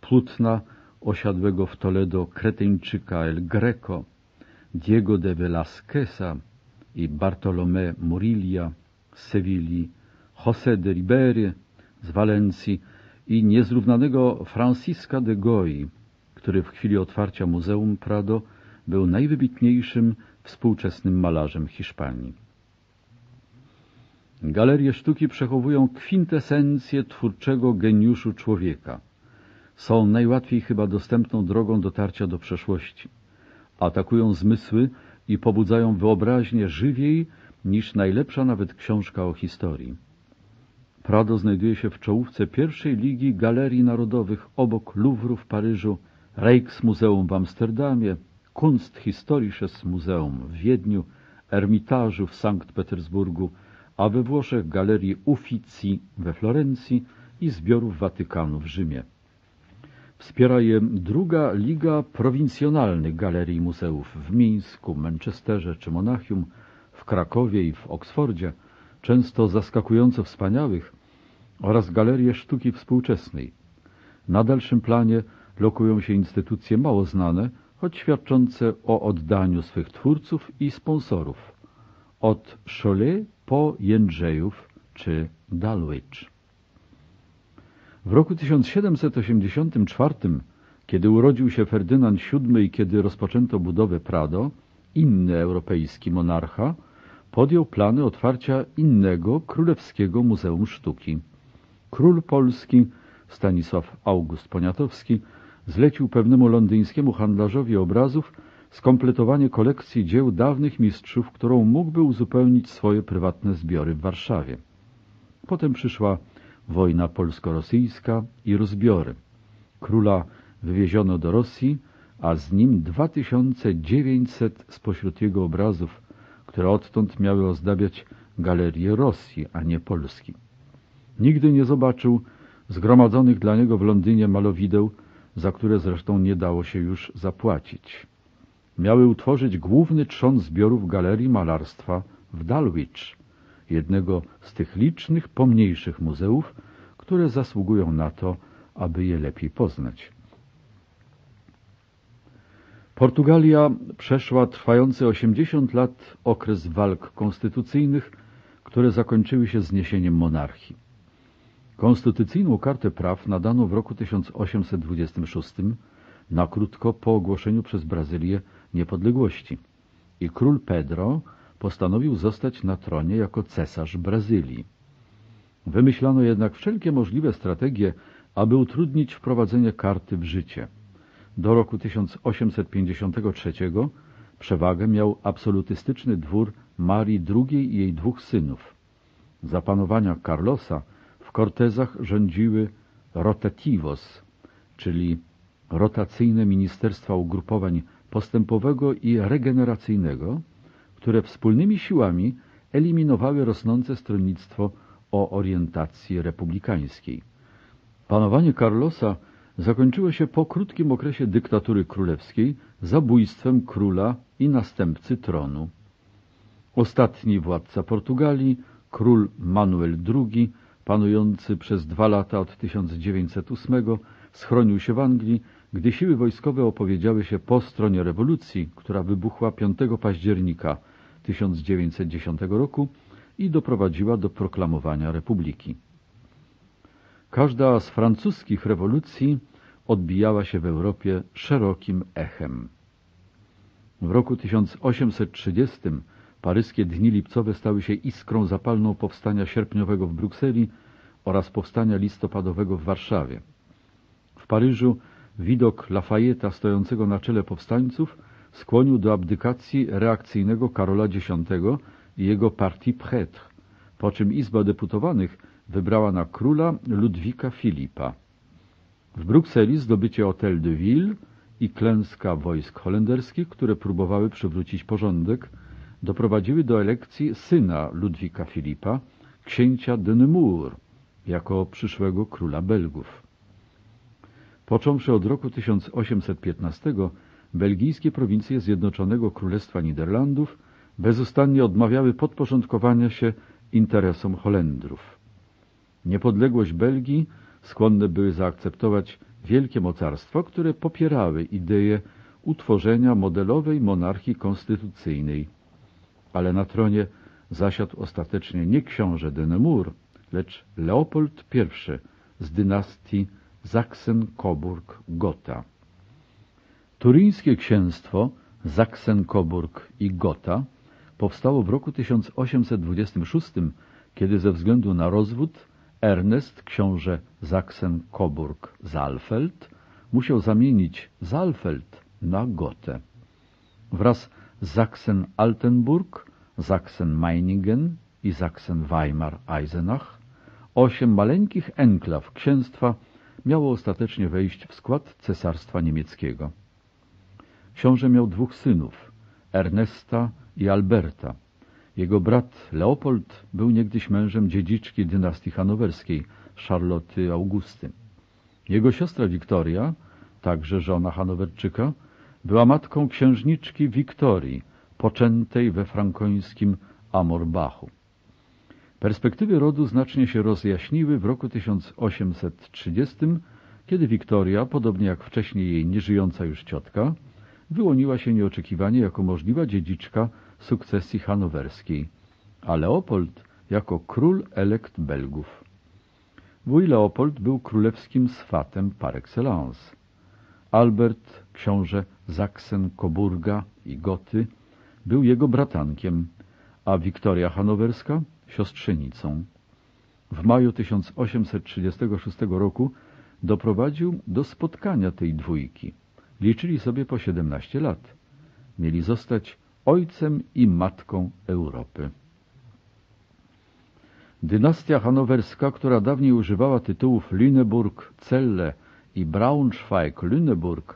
Speaker 1: Płótna osiadłego w Toledo Kretyńczyka El Greco, Diego de Velasquesa i Bartolomé Murilla z Sewilli, José de Ribery z Walencji i niezrównanego Francisca de Goy, który w chwili otwarcia Muzeum Prado był najwybitniejszym współczesnym malarzem Hiszpanii. Galerie sztuki przechowują kwintesencję twórczego geniuszu człowieka. Są najłatwiej chyba dostępną drogą dotarcia do przeszłości. Atakują zmysły i pobudzają wyobraźnię żywiej niż najlepsza nawet książka o historii. Prado znajduje się w czołówce pierwszej ligi galerii narodowych obok Louvre w Paryżu, Rijksmuseum w Amsterdamie, Kunsthistorisches Museum w Wiedniu, Ermitażu w Sankt Petersburgu, a we Włoszech galerii Uffizi we Florencji i zbiorów Watykanu w Rzymie. Wspiera je druga Liga Prowincjonalnych Galerii i Muzeów w Mińsku, Manchesterze czy Monachium, w Krakowie i w Oksfordzie, często zaskakująco wspaniałych, oraz Galerie Sztuki Współczesnej. Na dalszym planie lokują się instytucje mało znane, choć świadczące o oddaniu swych twórców i sponsorów od Szoli po Jędrzejów czy Dalwich. W roku 1784, kiedy urodził się Ferdynand VII i kiedy rozpoczęto budowę Prado, inny europejski monarcha podjął plany otwarcia innego królewskiego muzeum sztuki. Król polski Stanisław August Poniatowski zlecił pewnemu londyńskiemu handlarzowi obrazów skompletowanie kolekcji dzieł dawnych mistrzów, którą mógłby uzupełnić swoje prywatne zbiory w Warszawie. Potem przyszła wojna polsko-rosyjska i rozbiory. Króla wywieziono do Rosji, a z nim 2900 spośród jego obrazów, które odtąd miały ozdabiać galerie Rosji, a nie Polski. Nigdy nie zobaczył zgromadzonych dla niego w Londynie malowideł, za które zresztą nie dało się już zapłacić miały utworzyć główny trzon zbiorów Galerii Malarstwa w Dalwich, jednego z tych licznych, pomniejszych muzeów, które zasługują na to, aby je lepiej poznać. Portugalia przeszła trwający 80 lat okres walk konstytucyjnych, które zakończyły się zniesieniem monarchii. Konstytucyjną kartę praw nadano w roku 1826, na krótko po ogłoszeniu przez Brazylię niepodległości. I król Pedro postanowił zostać na tronie jako cesarz Brazylii. Wymyślano jednak wszelkie możliwe strategie, aby utrudnić wprowadzenie karty w życie. Do roku 1853 przewagę miał absolutystyczny dwór Marii II i jej dwóch synów. Za panowania Carlosa w Cortezach rządziły rotativos, czyli rotacyjne ministerstwa ugrupowań postępowego i regeneracyjnego, które wspólnymi siłami eliminowały rosnące stronnictwo o orientacji republikańskiej. Panowanie Carlosa zakończyło się po krótkim okresie dyktatury królewskiej zabójstwem króla i następcy tronu. Ostatni władca Portugalii, król Manuel II, panujący przez dwa lata od 1908, schronił się w Anglii gdy siły wojskowe opowiedziały się po stronie rewolucji, która wybuchła 5 października 1910 roku i doprowadziła do proklamowania republiki. Każda z francuskich rewolucji odbijała się w Europie szerokim echem. W roku 1830 paryskie dni lipcowe stały się iskrą zapalną powstania sierpniowego w Brukseli oraz powstania listopadowego w Warszawie. W Paryżu Widok Lafayeta stojącego na czele powstańców skłonił do abdykacji reakcyjnego Karola X i jego partii Prêtre, po czym Izba Deputowanych wybrała na króla Ludwika Filipa. W Brukseli zdobycie Hotel de Ville i klęska wojsk holenderskich, które próbowały przywrócić porządek, doprowadziły do elekcji syna Ludwika Filipa, księcia de Nemours, jako przyszłego króla Belgów. Począwszy od roku 1815 belgijskie prowincje Zjednoczonego Królestwa Niderlandów bezustannie odmawiały podporządkowania się interesom Holendrów. Niepodległość Belgii skłonne były zaakceptować wielkie mocarstwa, które popierały ideę utworzenia modelowej monarchii konstytucyjnej. Ale na tronie zasiadł ostatecznie nie książę Denemur, lecz Leopold I z dynastii Zaksen-Coburg-Gotha. Turyńskie księstwo Zaksen-Coburg i Gotha powstało w roku 1826, kiedy ze względu na rozwód Ernest, książę Zaksen-Coburg-Zalfeld, musiał zamienić Zalfeld na Gotę. Wraz z Zaksen-Altenburg, Zaksen-Meiningen i Zaksen-Weimar-Eisenach osiem maleńkich enklaw księstwa miało ostatecznie wejść w skład Cesarstwa Niemieckiego. Książę miał dwóch synów, Ernesta i Alberta. Jego brat Leopold był niegdyś mężem dziedziczki dynastii hanowerskiej, Charlotte Augusty. Jego siostra Wiktoria, także żona Hanowerczyka, była matką księżniczki Wiktorii, poczętej we frankońskim Amorbachu. Perspektywy rodu znacznie się rozjaśniły w roku 1830, kiedy Wiktoria, podobnie jak wcześniej jej nieżyjąca już ciotka, wyłoniła się nieoczekiwanie jako możliwa dziedziczka sukcesji hanowerskiej, a Leopold jako król elekt Belgów. Wuj Leopold był królewskim swatem par excellence. Albert, książę Zaksen, Coburga i Goty, był jego bratankiem, a Wiktoria Hanowerska siostrzenicą. W maju 1836 roku doprowadził do spotkania tej dwójki. Liczyli sobie po 17 lat. Mieli zostać ojcem i matką Europy. Dynastia hanowerska, która dawniej używała tytułów Lüneburg, Celle i Braunschweig-Lüneburg,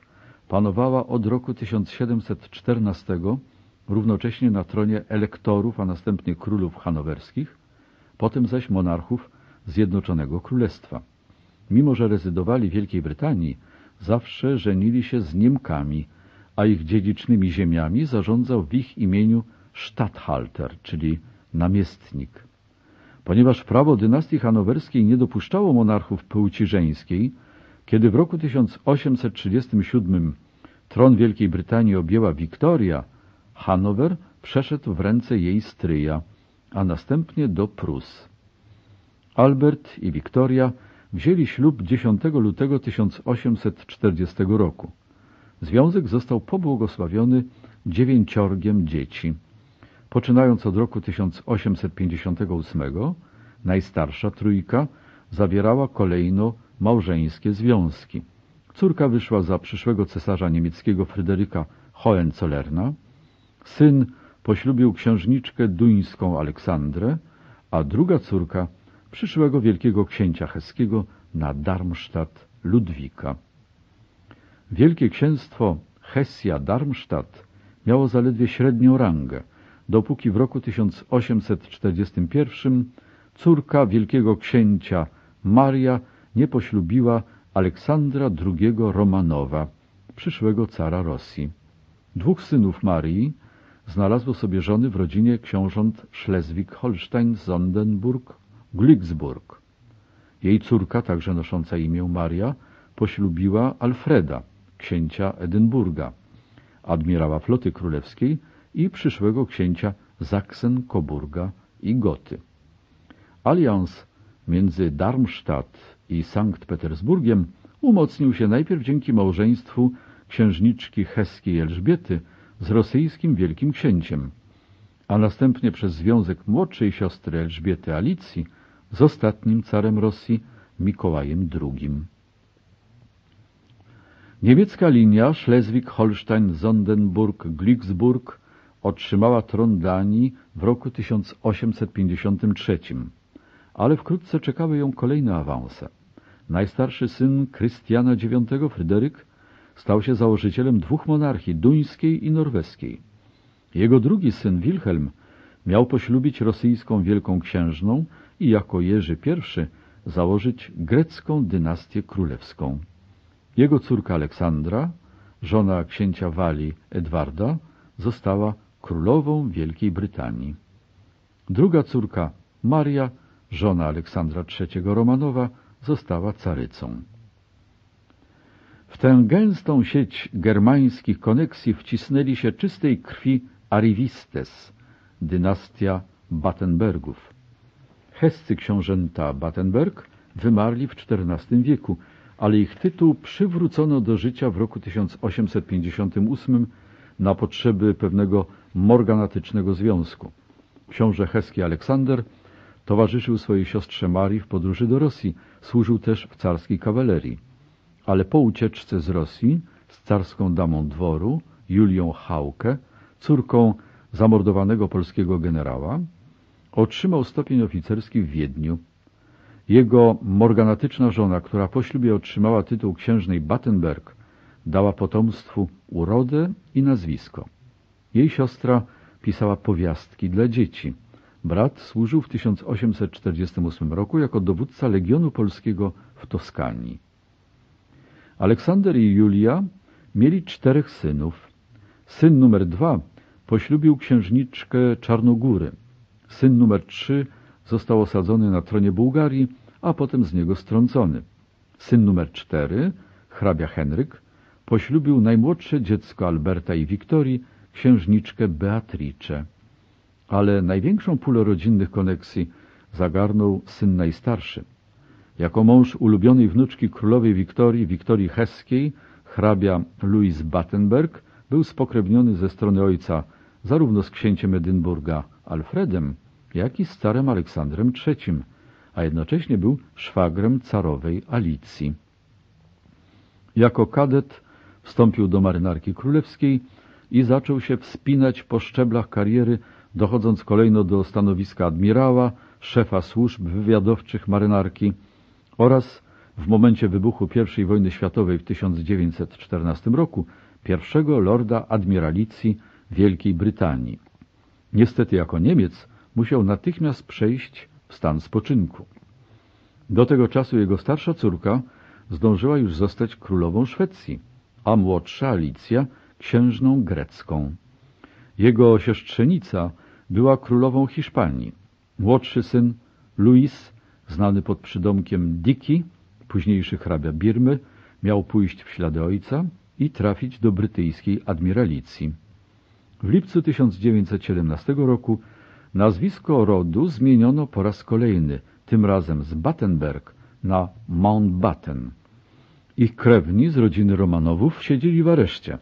Speaker 1: panowała od roku 1714 równocześnie na tronie elektorów, a następnie królów hanowerskich, potem zaś monarchów Zjednoczonego Królestwa. Mimo, że rezydowali w Wielkiej Brytanii, zawsze żenili się z Niemkami, a ich dziedzicznymi ziemiami zarządzał w ich imieniu Stadthalter, czyli namiestnik. Ponieważ prawo dynastii hanowerskiej nie dopuszczało monarchów płci żeńskiej, kiedy w roku 1837 tron Wielkiej Brytanii objęła Wiktoria, Hanower przeszedł w ręce jej stryja, a następnie do Prus. Albert i Wiktoria wzięli ślub 10 lutego 1840 roku. Związek został pobłogosławiony dziewięciorgiem dzieci. Poczynając od roku 1858, najstarsza trójka zawierała kolejno małżeńskie związki. Córka wyszła za przyszłego cesarza niemieckiego Fryderyka Hohenzollerna, Syn poślubił księżniczkę duńską Aleksandrę, a druga córka przyszłego wielkiego księcia heskiego na Darmstadt Ludwika. Wielkie księstwo Hesja-Darmstadt miało zaledwie średnią rangę, dopóki w roku 1841 córka wielkiego księcia Maria nie poślubiła Aleksandra II Romanowa, przyszłego cara Rosji. Dwóch synów Marii, Znalazło sobie żony w rodzinie książąt Schleswig-Holstein-Sondenburg-Glücksburg. Jej córka, także nosząca imię Maria, poślubiła Alfreda, księcia Edynburga, admirała floty królewskiej i przyszłego księcia sachsen Koburga i Goty. Alians między Darmstadt i Sankt Petersburgiem umocnił się najpierw dzięki małżeństwu księżniczki heskiej Elżbiety z rosyjskim wielkim księciem, a następnie przez związek młodszej siostry Elżbiety Alicji z ostatnim carem Rosji Mikołajem II. Niemiecka linia Schleswig-Holstein-Sondenburg-Glücksburg otrzymała tron Danii w roku 1853, ale wkrótce czekały ją kolejne awanse. Najstarszy syn Krystiana IX, Fryderyk, stał się założycielem dwóch monarchii, duńskiej i norweskiej. Jego drugi syn Wilhelm miał poślubić rosyjską wielką księżną i jako Jerzy I założyć grecką dynastię królewską. Jego córka Aleksandra, żona księcia Walii Edwarda, została królową Wielkiej Brytanii. Druga córka Maria, żona Aleksandra III Romanowa, została carycą. W tę gęstą sieć germańskich koneksji wcisnęli się czystej krwi Arivistes, dynastia Battenbergów. Hescy książęta Battenberg wymarli w XIV wieku, ale ich tytuł przywrócono do życia w roku 1858 na potrzeby pewnego morganatycznego związku. Książę heski Aleksander towarzyszył swojej siostrze Marii w podróży do Rosji, służył też w carskiej kawalerii ale po ucieczce z Rosji z carską damą dworu, Julią Hałkę, córką zamordowanego polskiego generała, otrzymał stopień oficerski w Wiedniu. Jego morganatyczna żona, która po ślubie otrzymała tytuł księżnej Battenberg, dała potomstwu urodę i nazwisko. Jej siostra pisała powiastki dla dzieci. Brat służył w 1848 roku jako dowódca Legionu Polskiego w Toskanii. Aleksander i Julia mieli czterech synów. Syn numer dwa poślubił księżniczkę Czarnogóry. Syn numer trzy został osadzony na tronie Bułgarii, a potem z niego strącony. Syn numer cztery, hrabia Henryk, poślubił najmłodsze dziecko Alberta i Wiktorii, księżniczkę Beatrice. Ale największą pulę rodzinnych koneksji zagarnął syn najstarszy – jako mąż ulubionej wnuczki królowej Wiktorii, Wiktorii Heskiej, hrabia Louis Battenberg, był spokrewniony ze strony ojca zarówno z księciem Edynburga Alfredem, jak i z carem Aleksandrem III, a jednocześnie był szwagrem carowej Alicji. Jako kadet wstąpił do marynarki królewskiej i zaczął się wspinać po szczeblach kariery, dochodząc kolejno do stanowiska admirała, szefa służb wywiadowczych marynarki – oraz w momencie wybuchu I wojny światowej w 1914 roku pierwszego lorda admiralicji Wielkiej Brytanii. Niestety jako Niemiec musiał natychmiast przejść w stan spoczynku. Do tego czasu jego starsza córka zdążyła już zostać królową Szwecji, a młodsza Alicja księżną grecką. Jego siostrzenica była królową Hiszpanii. Młodszy syn Luis znany pod przydomkiem Diki, późniejszy hrabia Birmy, miał pójść w ślady ojca i trafić do brytyjskiej admiralicji. W lipcu 1917 roku nazwisko rodu zmieniono po raz kolejny, tym razem z Battenberg na Mountbatten. Ich krewni z rodziny Romanowów siedzieli w areszcie,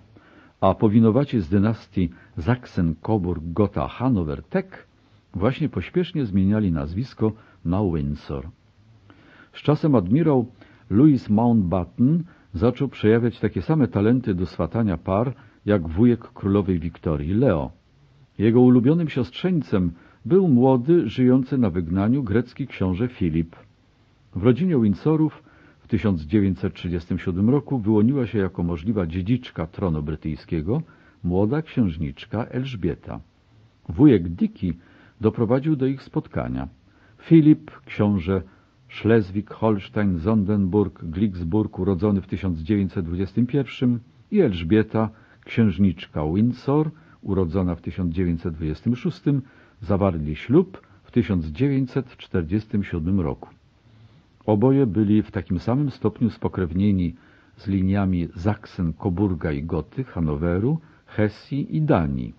Speaker 1: a powinowaci z dynastii sachsen coburg gotha hanover tech właśnie pośpiesznie zmieniali nazwisko na Windsor. Z czasem admirał Louis Mountbatten zaczął przejawiać takie same talenty do swatania par, jak wujek królowej Wiktorii, Leo. Jego ulubionym siostrzeńcem był młody, żyjący na wygnaniu grecki książę Filip. W rodzinie Windsorów w 1937 roku wyłoniła się jako możliwa dziedziczka tronu brytyjskiego młoda księżniczka Elżbieta. Wujek Dickie doprowadził do ich spotkania. Filip, książę Szlezwik-Holstein-Sondenburg-Glicksburg, urodzony w 1921 i Elżbieta, księżniczka Windsor, urodzona w 1926, zawarli ślub w 1947 roku. Oboje byli w takim samym stopniu spokrewnieni z liniami Zaksen, Coburga i Goty, Hanoweru, Hesji i Danii.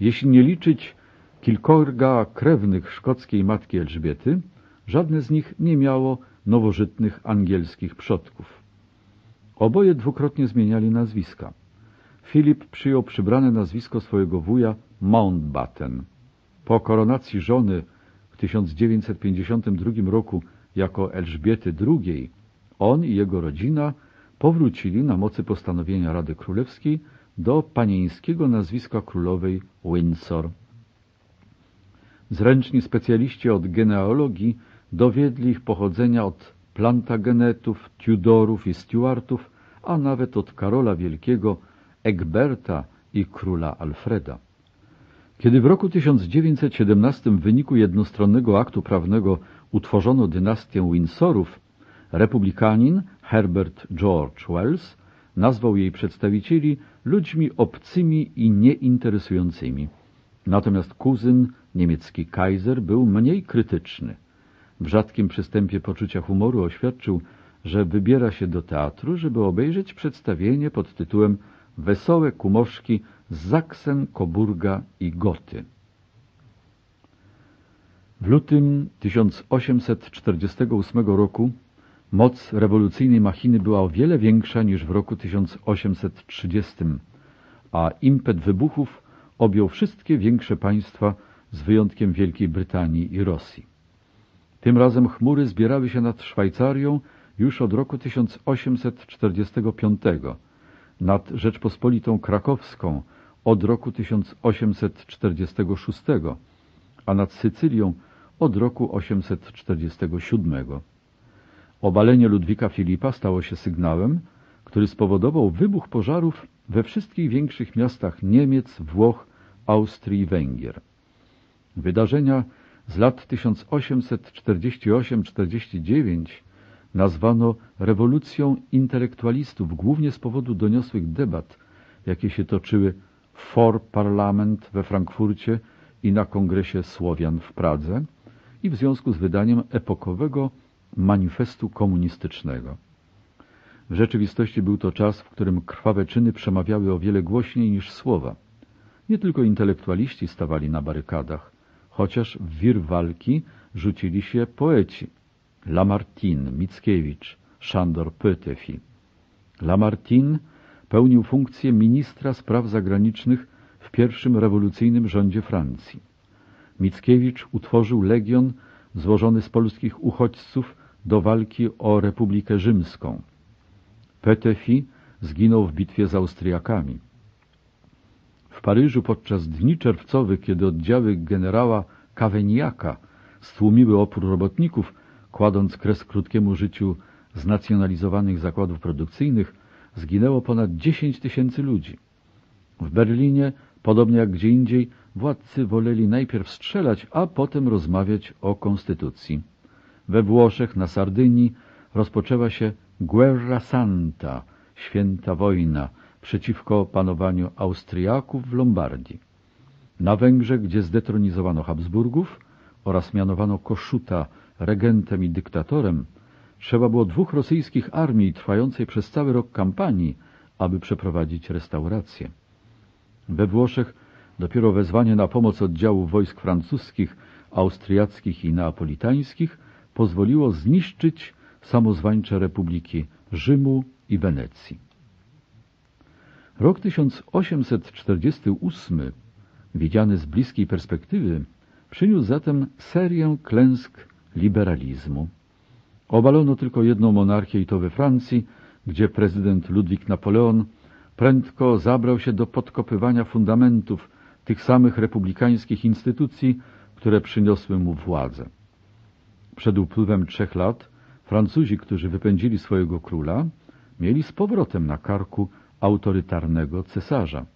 Speaker 1: Jeśli nie liczyć Kilkorga krewnych szkockiej matki Elżbiety, żadne z nich nie miało nowożytnych angielskich przodków. Oboje dwukrotnie zmieniali nazwiska. Filip przyjął przybrane nazwisko swojego wuja Mountbatten. Po koronacji żony w 1952 roku jako Elżbiety II, on i jego rodzina powrócili na mocy postanowienia Rady Królewskiej do panieńskiego nazwiska królowej Windsor. Zręczni specjaliści od genealogii dowiedli ich pochodzenia od Plantagenetów, Tudorów i Stuartów, a nawet od Karola Wielkiego, Egberta i króla Alfreda. Kiedy w roku 1917 w wyniku jednostronnego aktu prawnego utworzono dynastię Windsorów, republikanin Herbert George Wells nazwał jej przedstawicieli ludźmi obcymi i nieinteresującymi. Natomiast kuzyn, niemiecki Kaiser, był mniej krytyczny. W rzadkim przystępie poczucia humoru oświadczył, że wybiera się do teatru, żeby obejrzeć przedstawienie pod tytułem Wesołe kumoszki z Zaksen, Koburga i Goty. W lutym 1848 roku moc rewolucyjnej machiny była o wiele większa niż w roku 1830, a impet wybuchów objął wszystkie większe państwa z wyjątkiem Wielkiej Brytanii i Rosji. Tym razem chmury zbierały się nad Szwajcarią już od roku 1845, nad Rzeczpospolitą Krakowską od roku 1846, a nad Sycylią od roku 847. Obalenie Ludwika Filipa stało się sygnałem, który spowodował wybuch pożarów we wszystkich większych miastach Niemiec, Włoch, Austrii i Węgier. Wydarzenia z lat 1848-49 nazwano rewolucją intelektualistów, głównie z powodu doniosłych debat, jakie się toczyły w For Parlament we Frankfurcie i na Kongresie Słowian w Pradze i w związku z wydaniem epokowego manifestu komunistycznego. W rzeczywistości był to czas, w którym krwawe czyny przemawiały o wiele głośniej niż słowa. Nie tylko intelektualiści stawali na barykadach, chociaż w wir walki rzucili się poeci. Lamartine, Mickiewicz, Szandor Pytefi. Lamartine pełnił funkcję ministra spraw zagranicznych w pierwszym rewolucyjnym rządzie Francji. Mickiewicz utworzył legion złożony z polskich uchodźców do walki o Republikę Rzymską. Petefi zginął w bitwie z Austriakami. W Paryżu podczas dni czerwcowych, kiedy oddziały generała Cavaignaca stłumiły opór robotników, kładąc kres krótkiemu życiu znacjonalizowanych zakładów produkcyjnych, zginęło ponad 10 tysięcy ludzi. W Berlinie, podobnie jak gdzie indziej, władcy woleli najpierw strzelać, a potem rozmawiać o konstytucji. We Włoszech, na Sardynii rozpoczęła się Guerra Santa, święta wojna, przeciwko panowaniu Austriaków w Lombardii. Na Węgrzech, gdzie zdetronizowano Habsburgów oraz mianowano Koszuta regentem i dyktatorem, trzeba było dwóch rosyjskich armii trwającej przez cały rok kampanii, aby przeprowadzić restaurację. We Włoszech dopiero wezwanie na pomoc oddziałów wojsk francuskich, austriackich i neapolitańskich pozwoliło zniszczyć samozwańcze republiki Rzymu i Wenecji. Rok 1848, widziany z bliskiej perspektywy, przyniósł zatem serię klęsk liberalizmu. Obalono tylko jedną monarchię i to we Francji, gdzie prezydent Ludwik Napoleon prędko zabrał się do podkopywania fundamentów tych samych republikańskich instytucji, które przyniosły mu władzę. Przed upływem trzech lat Francuzi, którzy wypędzili swojego króla, mieli z powrotem na karku autorytarnego cesarza.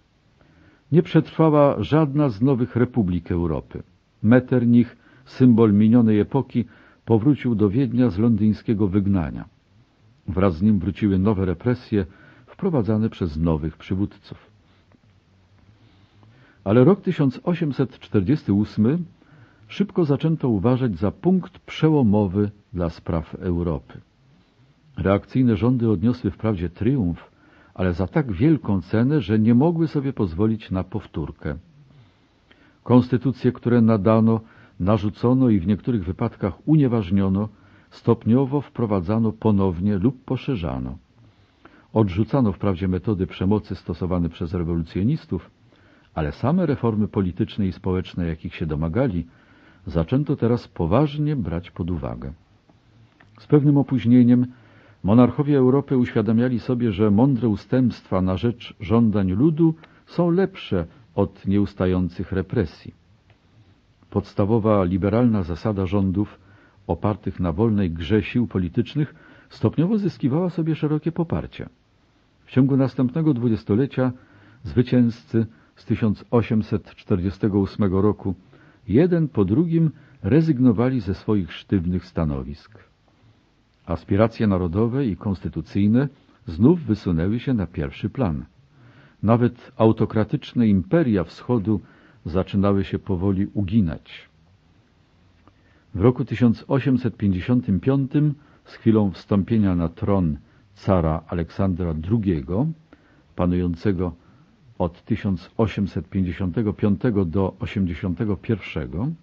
Speaker 1: Nie przetrwała żadna z nowych republik Europy. Metternich, symbol minionej epoki, powrócił do Wiednia z londyńskiego wygnania. Wraz z nim wróciły nowe represje wprowadzane przez nowych przywódców. Ale rok 1848 szybko zaczęto uważać za punkt przełomowy dla spraw Europy. Reakcyjne rządy odniosły wprawdzie triumf, ale za tak wielką cenę, że nie mogły sobie pozwolić na powtórkę. Konstytucje, które nadano, narzucono i w niektórych wypadkach unieważniono, stopniowo wprowadzano ponownie lub poszerzano. Odrzucano wprawdzie metody przemocy stosowane przez rewolucjonistów, ale same reformy polityczne i społeczne, jakich się domagali, zaczęto teraz poważnie brać pod uwagę. Z pewnym opóźnieniem monarchowie Europy uświadamiali sobie, że mądre ustępstwa na rzecz żądań ludu są lepsze od nieustających represji. Podstawowa liberalna zasada rządów opartych na wolnej grze sił politycznych stopniowo zyskiwała sobie szerokie poparcie. W ciągu następnego dwudziestolecia zwycięzcy z 1848 roku jeden po drugim rezygnowali ze swoich sztywnych stanowisk. Aspiracje narodowe i konstytucyjne znów wysunęły się na pierwszy plan. Nawet autokratyczne imperia wschodu zaczynały się powoli uginać. W roku 1855, z chwilą wstąpienia na tron cara Aleksandra II, panującego od 1855 do 81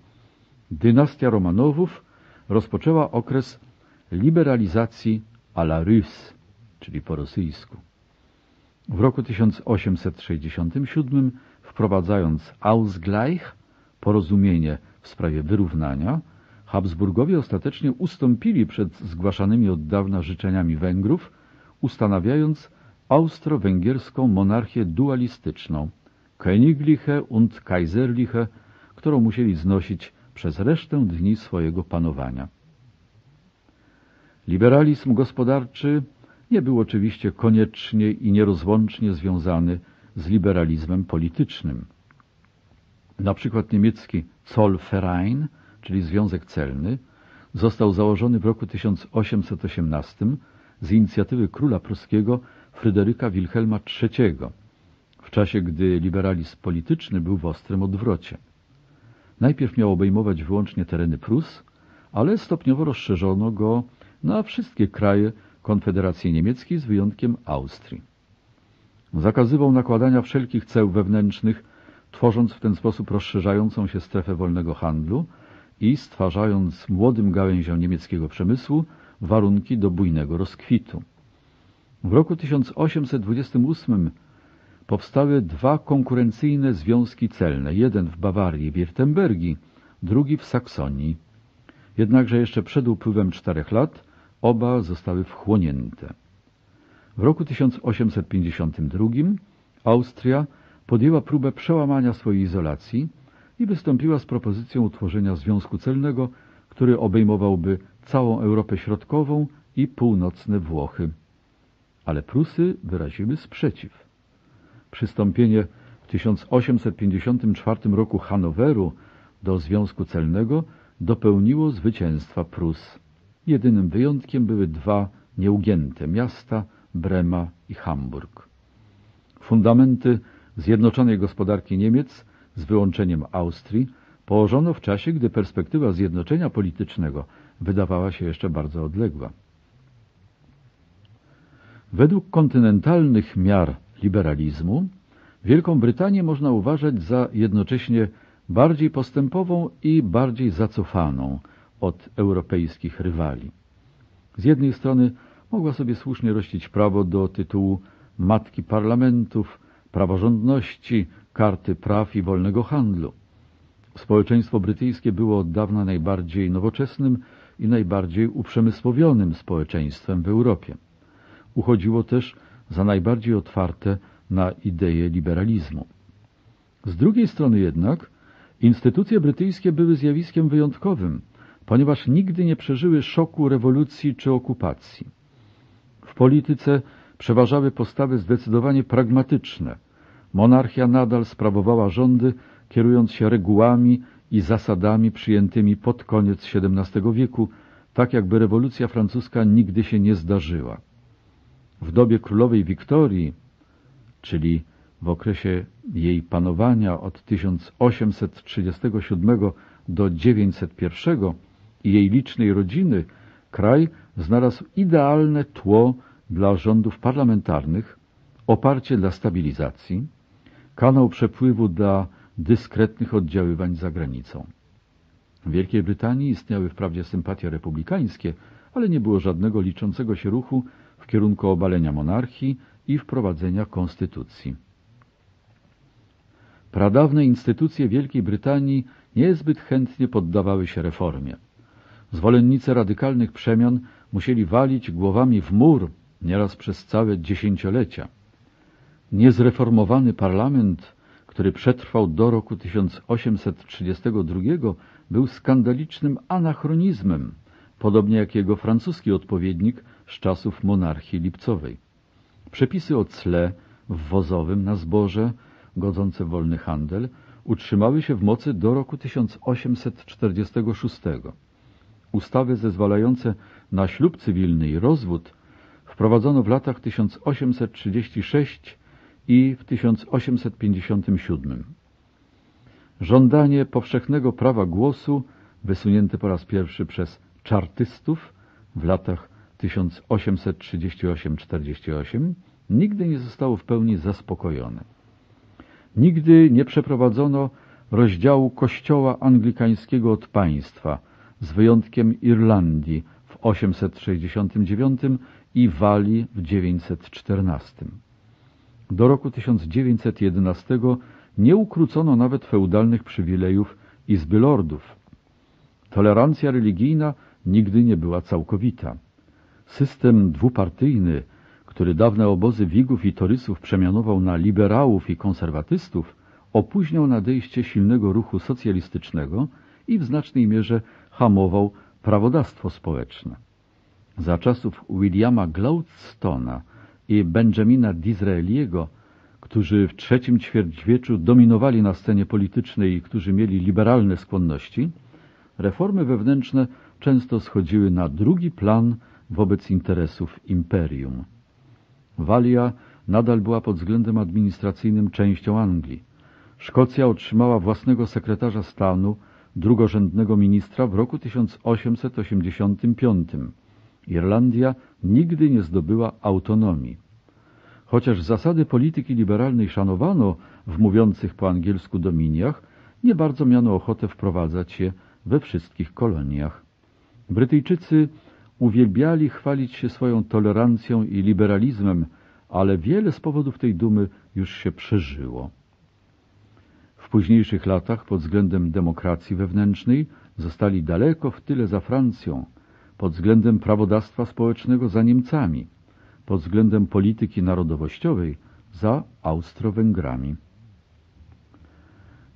Speaker 1: dynastia Romanowów rozpoczęła okres liberalizacji à la Rus, czyli po rosyjsku. W roku 1867, wprowadzając Ausgleich, porozumienie w sprawie wyrównania, Habsburgowie ostatecznie ustąpili przed zgłaszanymi od dawna życzeniami Węgrów, ustanawiając austro-węgierską monarchię dualistyczną Königliche und Kaiserliche, którą musieli znosić przez resztę dni swojego panowania. Liberalizm gospodarczy nie był oczywiście koniecznie i nierozłącznie związany z liberalizmem politycznym. Na przykład niemiecki Zollverein, czyli Związek Celny, został założony w roku 1818 z inicjatywy króla pruskiego Fryderyka Wilhelma III, w czasie gdy liberalizm polityczny był w ostrym odwrocie. Najpierw miał obejmować wyłącznie tereny Prus, ale stopniowo rozszerzono go na wszystkie kraje Konfederacji Niemieckiej z wyjątkiem Austrii. Zakazywał nakładania wszelkich ceł wewnętrznych, tworząc w ten sposób rozszerzającą się strefę wolnego handlu i stwarzając młodym gałęziom niemieckiego przemysłu warunki do bujnego rozkwitu. W roku 1828 powstały dwa konkurencyjne związki celne, jeden w Bawarii, Wirtembergi, drugi w Saksonii. Jednakże jeszcze przed upływem czterech lat oba zostały wchłonięte. W roku 1852 Austria podjęła próbę przełamania swojej izolacji i wystąpiła z propozycją utworzenia związku celnego, który obejmowałby całą Europę Środkową i północne Włochy ale Prusy wyraziły sprzeciw. Przystąpienie w 1854 roku Hanoweru do Związku Celnego dopełniło zwycięstwa Prus. Jedynym wyjątkiem były dwa nieugięte miasta Brema i Hamburg. Fundamenty zjednoczonej gospodarki Niemiec z wyłączeniem Austrii położono w czasie, gdy perspektywa zjednoczenia politycznego wydawała się jeszcze bardzo odległa. Według kontynentalnych miar liberalizmu Wielką Brytanię można uważać za jednocześnie bardziej postępową i bardziej zacofaną od europejskich rywali. Z jednej strony mogła sobie słusznie rościć prawo do tytułu matki parlamentów, praworządności, karty praw i wolnego handlu. Społeczeństwo brytyjskie było od dawna najbardziej nowoczesnym i najbardziej uprzemysłowionym społeczeństwem w Europie uchodziło też za najbardziej otwarte na idee liberalizmu. Z drugiej strony jednak instytucje brytyjskie były zjawiskiem wyjątkowym, ponieważ nigdy nie przeżyły szoku rewolucji czy okupacji. W polityce przeważały postawy zdecydowanie pragmatyczne. Monarchia nadal sprawowała rządy, kierując się regułami i zasadami przyjętymi pod koniec XVII wieku, tak jakby rewolucja francuska nigdy się nie zdarzyła w dobie królowej Wiktorii, czyli w okresie jej panowania od 1837 do 901 i jej licznej rodziny, kraj znalazł idealne tło dla rządów parlamentarnych, oparcie dla stabilizacji, kanał przepływu dla dyskretnych oddziaływań za granicą. W Wielkiej Brytanii istniały wprawdzie sympatie republikańskie, ale nie było żadnego liczącego się ruchu w kierunku obalenia monarchii i wprowadzenia konstytucji. Pradawne instytucje Wielkiej Brytanii niezbyt chętnie poddawały się reformie. Zwolennicy radykalnych przemian musieli walić głowami w mur nieraz przez całe dziesięciolecia. Niezreformowany parlament, który przetrwał do roku 1832, był skandalicznym anachronizmem, podobnie jak jego francuski odpowiednik z czasów monarchii lipcowej. Przepisy o cle wwozowym na zboże, godzące wolny handel, utrzymały się w mocy do roku 1846. Ustawy zezwalające na ślub cywilny i rozwód wprowadzono w latach 1836 i w 1857. Żądanie powszechnego prawa głosu, wysunięte po raz pierwszy przez czartystów w latach 1838-48 nigdy nie zostało w pełni zaspokojone. Nigdy nie przeprowadzono rozdziału kościoła anglikańskiego od państwa, z wyjątkiem Irlandii w 869 i Walii w 914. Do roku 1911 nie ukrócono nawet feudalnych przywilejów Izby Lordów. Tolerancja religijna nigdy nie była całkowita. System dwupartyjny, który dawne obozy Wigów i Torysów przemianował na liberałów i konserwatystów, opóźniał nadejście silnego ruchu socjalistycznego i w znacznej mierze hamował prawodawstwo społeczne. Za czasów Williama Gladstona i Benjamina Disraeliego, którzy w trzecim ćwierćwieczu dominowali na scenie politycznej i którzy mieli liberalne skłonności, reformy wewnętrzne często schodziły na drugi plan wobec interesów imperium. Walia nadal była pod względem administracyjnym częścią Anglii. Szkocja otrzymała własnego sekretarza stanu, drugorzędnego ministra w roku 1885. Irlandia nigdy nie zdobyła autonomii. Chociaż zasady polityki liberalnej szanowano w mówiących po angielsku dominiach, nie bardzo miano ochotę wprowadzać je we wszystkich koloniach. Brytyjczycy Uwielbiali chwalić się swoją tolerancją i liberalizmem, ale wiele z powodów tej dumy już się przeżyło. W późniejszych latach pod względem demokracji wewnętrznej zostali daleko w tyle za Francją, pod względem prawodawstwa społecznego za Niemcami, pod względem polityki narodowościowej za Austro-Węgrami.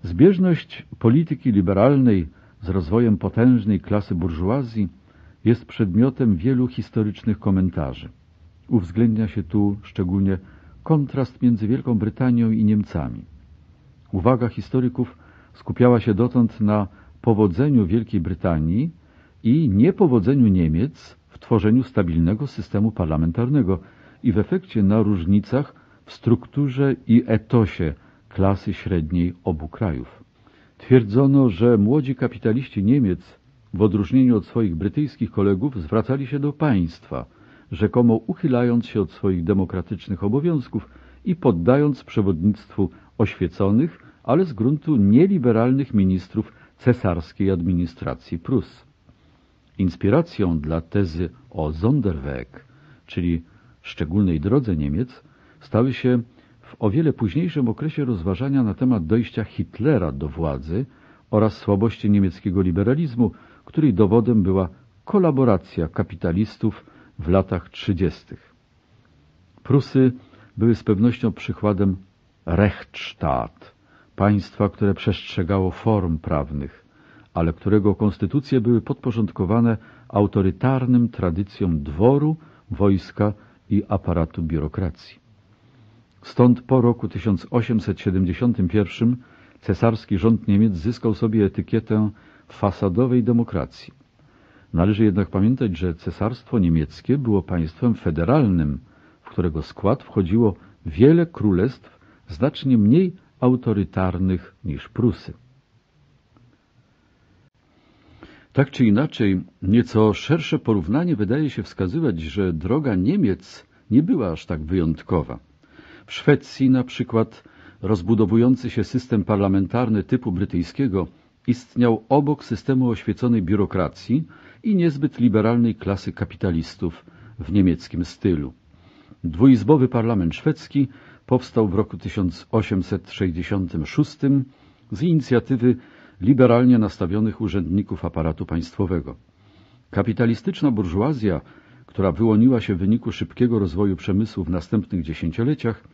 Speaker 1: Zbieżność polityki liberalnej z rozwojem potężnej klasy burżuazji jest przedmiotem wielu historycznych komentarzy. Uwzględnia się tu szczególnie kontrast między Wielką Brytanią i Niemcami. Uwaga historyków skupiała się dotąd na powodzeniu Wielkiej Brytanii i niepowodzeniu Niemiec w tworzeniu stabilnego systemu parlamentarnego i w efekcie na różnicach w strukturze i etosie klasy średniej obu krajów. Twierdzono, że młodzi kapitaliści Niemiec w odróżnieniu od swoich brytyjskich kolegów zwracali się do państwa, rzekomo uchylając się od swoich demokratycznych obowiązków i poddając przewodnictwu oświeconych, ale z gruntu nieliberalnych ministrów cesarskiej administracji Prus. Inspiracją dla tezy o Sonderweg, czyli szczególnej drodze Niemiec, stały się w o wiele późniejszym okresie rozważania na temat dojścia Hitlera do władzy oraz słabości niemieckiego liberalizmu, której dowodem była kolaboracja kapitalistów w latach 30. Prusy były z pewnością przykładem Rechtsstaat, państwa, które przestrzegało form prawnych, ale którego konstytucje były podporządkowane autorytarnym tradycjom dworu, wojska i aparatu biurokracji. Stąd po roku 1871 cesarski rząd Niemiec zyskał sobie etykietę fasadowej demokracji. Należy jednak pamiętać, że Cesarstwo Niemieckie było państwem federalnym, w którego skład wchodziło wiele królestw znacznie mniej autorytarnych niż Prusy. Tak czy inaczej, nieco szersze porównanie wydaje się wskazywać, że droga Niemiec nie była aż tak wyjątkowa. W Szwecji na przykład rozbudowujący się system parlamentarny typu brytyjskiego istniał obok systemu oświeconej biurokracji i niezbyt liberalnej klasy kapitalistów w niemieckim stylu. Dwuizbowy parlament szwedzki powstał w roku 1866 z inicjatywy liberalnie nastawionych urzędników aparatu państwowego. Kapitalistyczna burżuazja, która wyłoniła się w wyniku szybkiego rozwoju przemysłu w następnych dziesięcioleciach,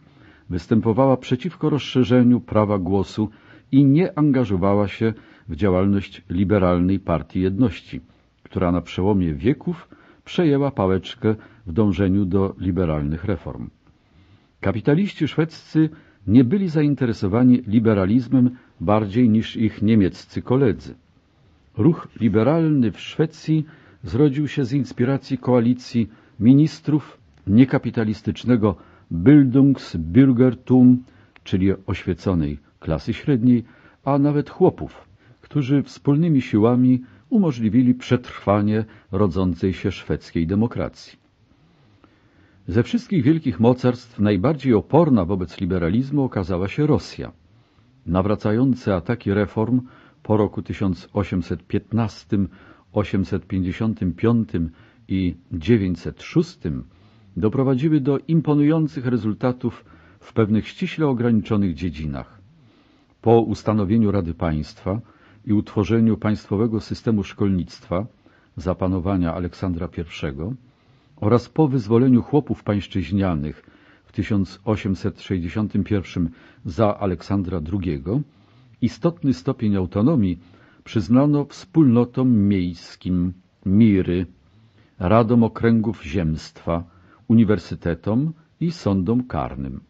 Speaker 1: występowała przeciwko rozszerzeniu prawa głosu i nie angażowała się w działalność liberalnej partii jedności, która na przełomie wieków przejęła pałeczkę w dążeniu do liberalnych reform. Kapitaliści szwedzcy nie byli zainteresowani liberalizmem bardziej niż ich niemieccy koledzy. Ruch liberalny w Szwecji zrodził się z inspiracji koalicji ministrów niekapitalistycznego Bildungsbürgertum, czyli oświeconej klasy średniej, a nawet chłopów którzy wspólnymi siłami umożliwili przetrwanie rodzącej się szwedzkiej demokracji. Ze wszystkich wielkich mocarstw najbardziej oporna wobec liberalizmu okazała się Rosja. Nawracające ataki reform po roku 1815, 855 i 906 doprowadziły do imponujących rezultatów w pewnych ściśle ograniczonych dziedzinach. Po ustanowieniu Rady Państwa i utworzeniu państwowego systemu szkolnictwa za panowania Aleksandra I oraz po wyzwoleniu chłopów pańszczyźnianych w 1861 za Aleksandra II istotny stopień autonomii przyznano wspólnotom miejskim, miry, radom okręgów ziemstwa, uniwersytetom i sądom karnym.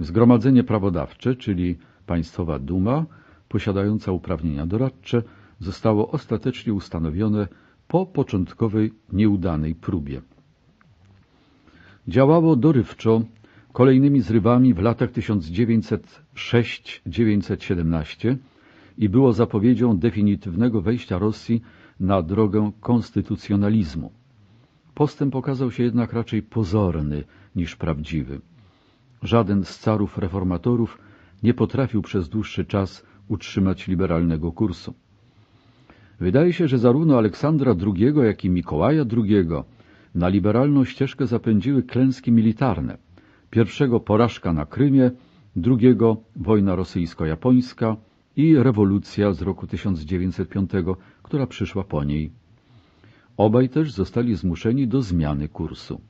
Speaker 1: Zgromadzenie Prawodawcze, czyli Państwowa Duma, posiadająca uprawnienia doradcze zostało ostatecznie ustanowione po początkowej nieudanej próbie. Działało dorywczo kolejnymi zrywami w latach 1906-1917 i było zapowiedzią definitywnego wejścia Rosji na drogę konstytucjonalizmu. Postęp okazał się jednak raczej pozorny niż prawdziwy. Żaden z carów reformatorów nie potrafił przez dłuższy czas utrzymać liberalnego kursu. Wydaje się, że zarówno Aleksandra II, jak i Mikołaja II na liberalną ścieżkę zapędziły klęski militarne. Pierwszego porażka na Krymie, drugiego wojna rosyjsko-japońska i rewolucja z roku 1905, która przyszła po niej. Obaj też zostali zmuszeni do zmiany kursu.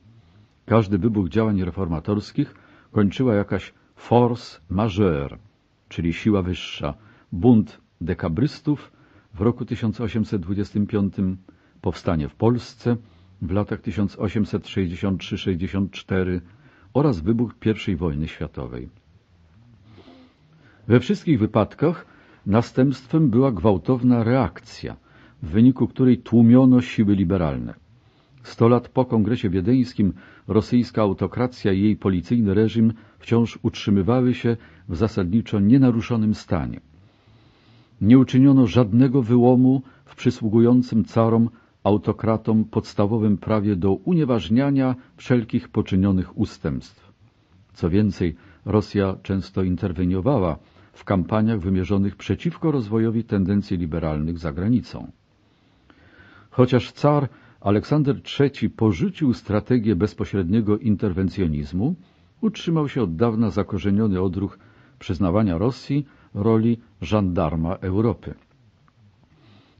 Speaker 1: Każdy wybuch działań reformatorskich kończyła jakaś force majeure, czyli siła wyższa, bunt dekabrystów w roku 1825, powstanie w Polsce w latach 1863-64 oraz wybuch I wojny światowej. We wszystkich wypadkach następstwem była gwałtowna reakcja, w wyniku której tłumiono siły liberalne. Sto lat po kongresie wiedeńskim rosyjska autokracja i jej policyjny reżim wciąż utrzymywały się w zasadniczo nienaruszonym stanie. Nie uczyniono żadnego wyłomu w przysługującym carom, autokratom podstawowym prawie do unieważniania wszelkich poczynionych ustępstw. Co więcej, Rosja często interweniowała w kampaniach wymierzonych przeciwko rozwojowi tendencji liberalnych za granicą. Chociaż Czar Aleksander III porzucił strategię bezpośredniego interwencjonizmu, utrzymał się od dawna zakorzeniony odruch przyznawania Rosji roli żandarma Europy.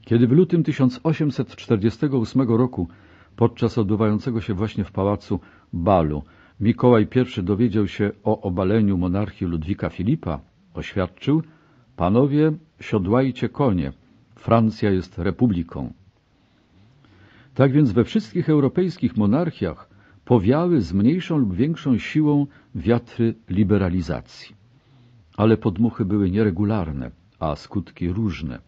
Speaker 1: Kiedy w lutym 1848 roku podczas odbywającego się właśnie w pałacu balu Mikołaj I dowiedział się o obaleniu monarchii Ludwika Filipa, oświadczył Panowie, siodłajcie konie, Francja jest republiką. Tak więc we wszystkich europejskich monarchiach powiały z mniejszą lub większą siłą wiatry liberalizacji. Ale podmuchy były nieregularne, a skutki różne.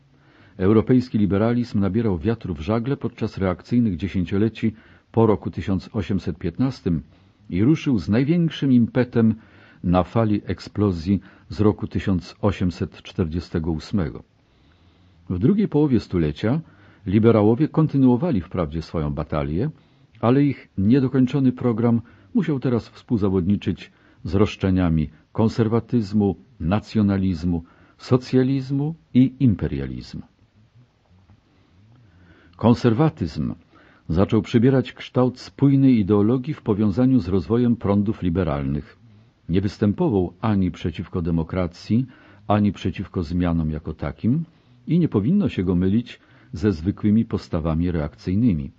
Speaker 1: Europejski liberalizm nabierał wiatru w żagle podczas reakcyjnych dziesięcioleci po roku 1815 i ruszył z największym impetem na fali eksplozji z roku 1848. W drugiej połowie stulecia liberałowie kontynuowali wprawdzie swoją batalię, ale ich niedokończony program musiał teraz współzawodniczyć z roszczeniami konserwatyzmu, nacjonalizmu, socjalizmu i imperializmu. Konserwatyzm zaczął przybierać kształt spójnej ideologii w powiązaniu z rozwojem prądów liberalnych. Nie występował ani przeciwko demokracji, ani przeciwko zmianom jako takim i nie powinno się go mylić ze zwykłymi postawami reakcyjnymi.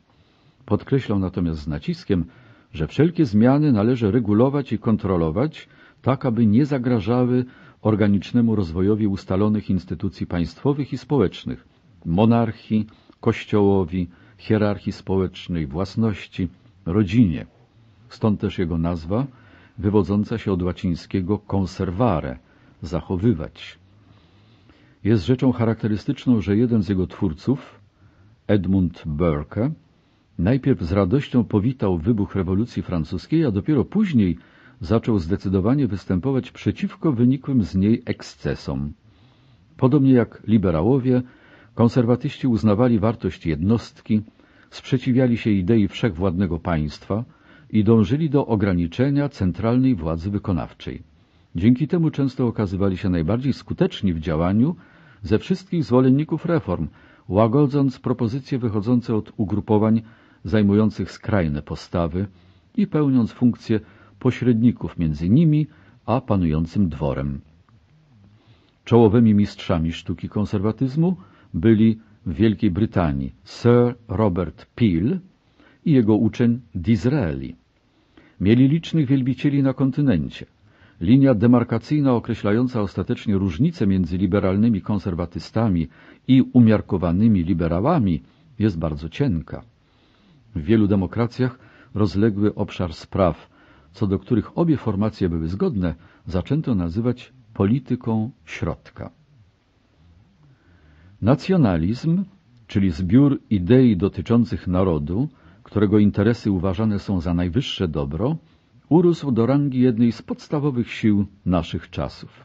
Speaker 1: Podkreślał natomiast z naciskiem, że wszelkie zmiany należy regulować i kontrolować, tak aby nie zagrażały organicznemu rozwojowi ustalonych instytucji państwowych i społecznych, monarchii, kościołowi, hierarchii społecznej, własności, rodzinie. Stąd też jego nazwa, wywodząca się od łacińskiego conservare, zachowywać. Jest rzeczą charakterystyczną, że jeden z jego twórców, Edmund Burke, Najpierw z radością powitał wybuch rewolucji francuskiej, a dopiero później zaczął zdecydowanie występować przeciwko wynikłym z niej ekscesom. Podobnie jak liberałowie, konserwatyści uznawali wartość jednostki, sprzeciwiali się idei wszechwładnego państwa i dążyli do ograniczenia centralnej władzy wykonawczej. Dzięki temu często okazywali się najbardziej skuteczni w działaniu ze wszystkich zwolenników reform, łagodząc propozycje wychodzące od ugrupowań zajmujących skrajne postawy i pełniąc funkcję pośredników między nimi a panującym dworem. Czołowymi mistrzami sztuki konserwatyzmu byli w Wielkiej Brytanii Sir Robert Peel i jego uczeń Disraeli. Mieli licznych wielbicieli na kontynencie. Linia demarkacyjna określająca ostatecznie różnicę między liberalnymi konserwatystami i umiarkowanymi liberałami jest bardzo cienka. W wielu demokracjach rozległy obszar spraw, co do których obie formacje były zgodne, zaczęto nazywać polityką środka. Nacjonalizm, czyli zbiór idei dotyczących narodu, którego interesy uważane są za najwyższe dobro, urósł do rangi jednej z podstawowych sił naszych czasów.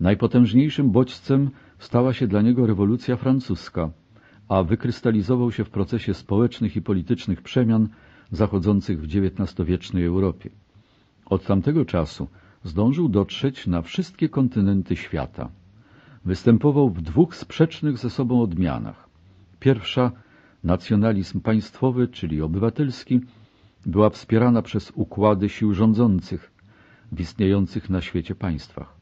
Speaker 1: Najpotężniejszym bodźcem stała się dla niego rewolucja francuska – a wykrystalizował się w procesie społecznych i politycznych przemian zachodzących w XIX-wiecznej Europie. Od tamtego czasu zdążył dotrzeć na wszystkie kontynenty świata. Występował w dwóch sprzecznych ze sobą odmianach. Pierwsza, nacjonalizm państwowy, czyli obywatelski, była wspierana przez układy sił rządzących w istniejących na świecie państwach.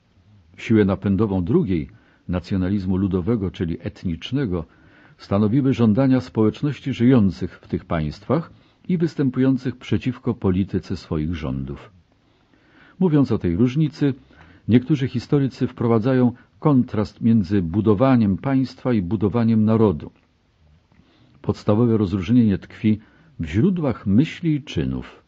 Speaker 1: Siłę napędową drugiej, nacjonalizmu ludowego, czyli etnicznego, stanowiły żądania społeczności żyjących w tych państwach i występujących przeciwko polityce swoich rządów. Mówiąc o tej różnicy, niektórzy historycy wprowadzają kontrast między budowaniem państwa i budowaniem narodu. Podstawowe rozróżnienie tkwi w źródłach myśli i czynów.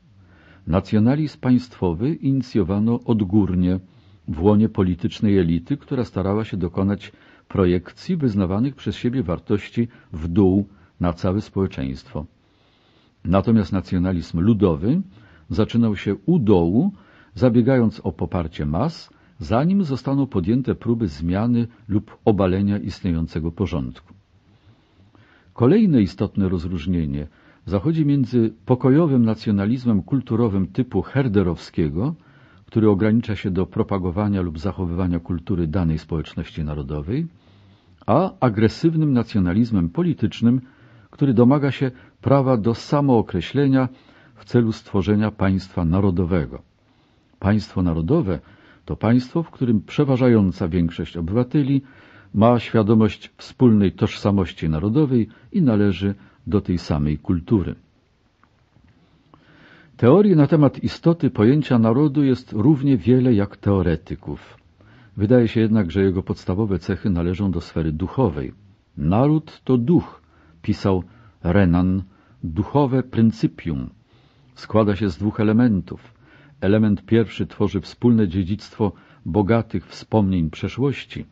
Speaker 1: Nacjonalizm państwowy inicjowano odgórnie w łonie politycznej elity, która starała się dokonać projekcji wyznawanych przez siebie wartości w dół na całe społeczeństwo. Natomiast nacjonalizm ludowy zaczynał się u dołu, zabiegając o poparcie mas, zanim zostaną podjęte próby zmiany lub obalenia istniejącego porządku. Kolejne istotne rozróżnienie zachodzi między pokojowym nacjonalizmem kulturowym typu herderowskiego – który ogranicza się do propagowania lub zachowywania kultury danej społeczności narodowej, a agresywnym nacjonalizmem politycznym, który domaga się prawa do samookreślenia w celu stworzenia państwa narodowego. Państwo narodowe to państwo, w którym przeważająca większość obywateli ma świadomość wspólnej tożsamości narodowej i należy do tej samej kultury. Teorii na temat istoty pojęcia narodu jest równie wiele jak teoretyków. Wydaje się jednak, że jego podstawowe cechy należą do sfery duchowej. Naród to duch, pisał Renan, duchowe pryncypium. Składa się z dwóch elementów. Element pierwszy tworzy wspólne dziedzictwo bogatych wspomnień przeszłości.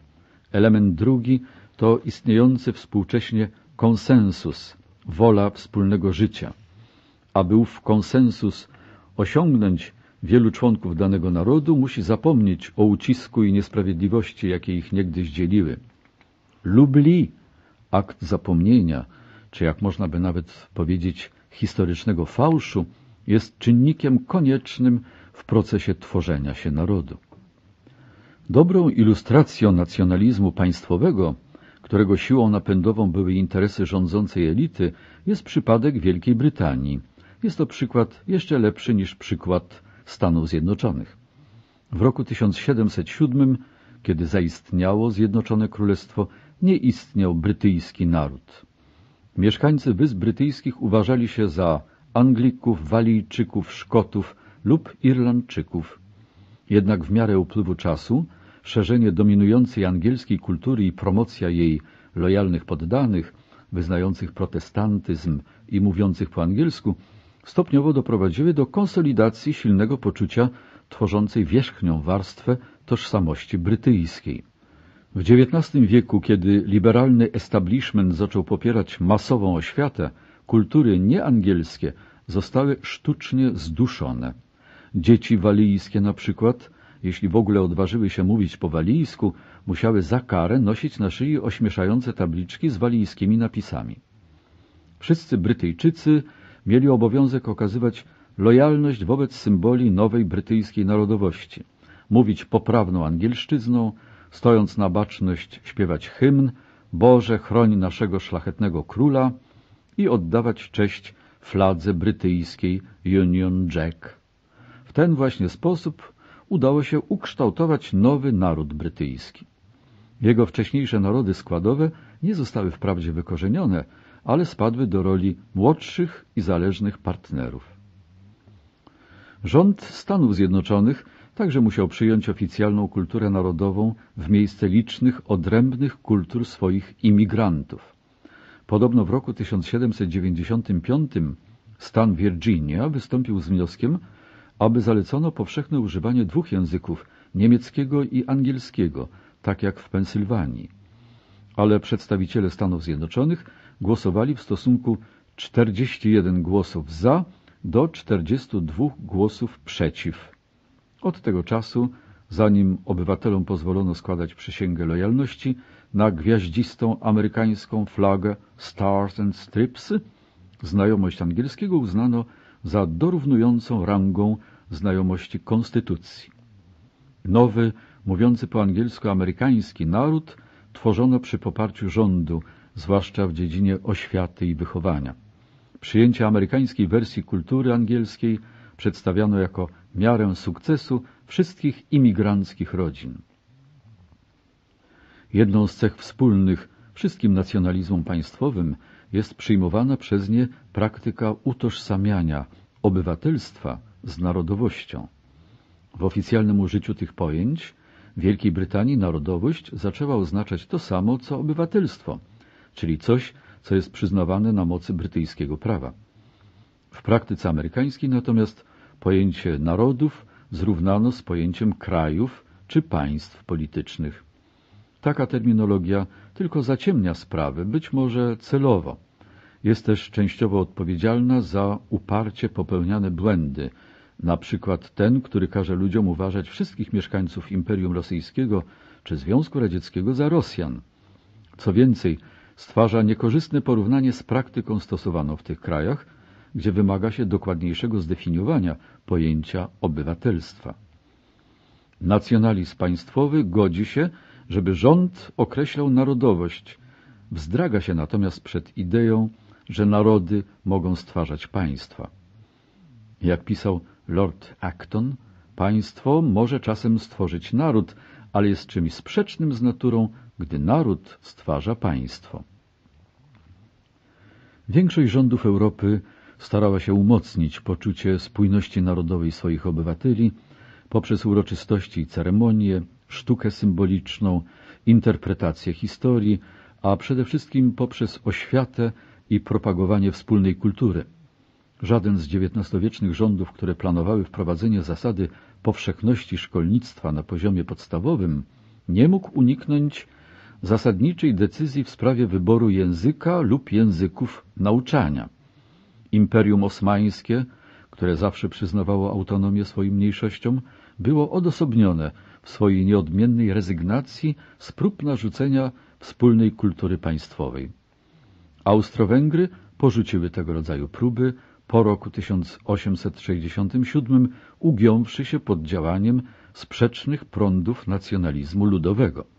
Speaker 1: Element drugi to istniejący współcześnie konsensus, wola wspólnego życia aby ów konsensus osiągnąć wielu członków danego narodu, musi zapomnieć o ucisku i niesprawiedliwości, jakie ich niegdyś dzieliły. Lubli, akt zapomnienia, czy jak można by nawet powiedzieć historycznego fałszu, jest czynnikiem koniecznym w procesie tworzenia się narodu. Dobrą ilustracją nacjonalizmu państwowego, którego siłą napędową były interesy rządzącej elity, jest przypadek Wielkiej Brytanii – jest to przykład jeszcze lepszy niż przykład Stanów Zjednoczonych. W roku 1707, kiedy zaistniało Zjednoczone Królestwo, nie istniał brytyjski naród. Mieszkańcy Wysp Brytyjskich uważali się za Anglików, Walijczyków, Szkotów lub Irlandczyków. Jednak w miarę upływu czasu szerzenie dominującej angielskiej kultury i promocja jej lojalnych poddanych, wyznających protestantyzm i mówiących po angielsku – stopniowo doprowadziły do konsolidacji silnego poczucia tworzącej wierzchnią warstwę tożsamości brytyjskiej. W XIX wieku, kiedy liberalny establishment zaczął popierać masową oświatę, kultury nieangielskie zostały sztucznie zduszone. Dzieci walijskie na przykład, jeśli w ogóle odważyły się mówić po walijsku, musiały za karę nosić na szyi ośmieszające tabliczki z walijskimi napisami. Wszyscy Brytyjczycy mieli obowiązek okazywać lojalność wobec symboli nowej brytyjskiej narodowości, mówić poprawną angielszczyzną, stojąc na baczność śpiewać hymn Boże chroń naszego szlachetnego króla i oddawać cześć fladze brytyjskiej Union Jack. W ten właśnie sposób udało się ukształtować nowy naród brytyjski. Jego wcześniejsze narody składowe nie zostały wprawdzie wykorzenione, ale spadły do roli młodszych i zależnych partnerów. Rząd Stanów Zjednoczonych także musiał przyjąć oficjalną kulturę narodową w miejsce licznych odrębnych kultur swoich imigrantów. Podobno w roku 1795 stan Virginia wystąpił z wnioskiem, aby zalecono powszechne używanie dwóch języków, niemieckiego i angielskiego, tak jak w Pensylwanii. Ale przedstawiciele Stanów Zjednoczonych głosowali w stosunku 41 głosów za do 42 głosów przeciw. Od tego czasu, zanim obywatelom pozwolono składać przysięgę lojalności na gwiaździstą amerykańską flagę Stars and Strips, znajomość angielskiego uznano za dorównującą rangą znajomości konstytucji. Nowy, mówiący po angielsku amerykański naród tworzono przy poparciu rządu zwłaszcza w dziedzinie oświaty i wychowania. Przyjęcie amerykańskiej wersji kultury angielskiej przedstawiano jako miarę sukcesu wszystkich imigranckich rodzin. Jedną z cech wspólnych wszystkim nacjonalizmom państwowym jest przyjmowana przez nie praktyka utożsamiania obywatelstwa z narodowością. W oficjalnym użyciu tych pojęć Wielkiej Brytanii narodowość zaczęła oznaczać to samo, co obywatelstwo – czyli coś, co jest przyznawane na mocy brytyjskiego prawa. W praktyce amerykańskiej natomiast pojęcie narodów zrównano z pojęciem krajów czy państw politycznych. Taka terminologia tylko zaciemnia sprawy, być może celowo. Jest też częściowo odpowiedzialna za uparcie popełniane błędy, na przykład ten, który każe ludziom uważać wszystkich mieszkańców Imperium Rosyjskiego czy Związku Radzieckiego za Rosjan. Co więcej, stwarza niekorzystne porównanie z praktyką stosowaną w tych krajach, gdzie wymaga się dokładniejszego zdefiniowania pojęcia obywatelstwa. Nacjonalizm państwowy godzi się, żeby rząd określał narodowość, wzdraga się natomiast przed ideą, że narody mogą stwarzać państwa. Jak pisał Lord Acton, państwo może czasem stworzyć naród, ale jest czymś sprzecznym z naturą gdy naród stwarza państwo. Większość rządów Europy starała się umocnić poczucie spójności narodowej swoich obywateli poprzez uroczystości i ceremonie, sztukę symboliczną, interpretację historii, a przede wszystkim poprzez oświatę i propagowanie wspólnej kultury. Żaden z XIX-wiecznych rządów, które planowały wprowadzenie zasady powszechności szkolnictwa na poziomie podstawowym, nie mógł uniknąć zasadniczej decyzji w sprawie wyboru języka lub języków nauczania. Imperium Osmańskie, które zawsze przyznawało autonomię swoim mniejszościom, było odosobnione w swojej nieodmiennej rezygnacji z prób narzucenia wspólnej kultury państwowej. Austro-Węgry porzuciły tego rodzaju próby po roku 1867, ugiąwszy się pod działaniem sprzecznych prądów nacjonalizmu ludowego.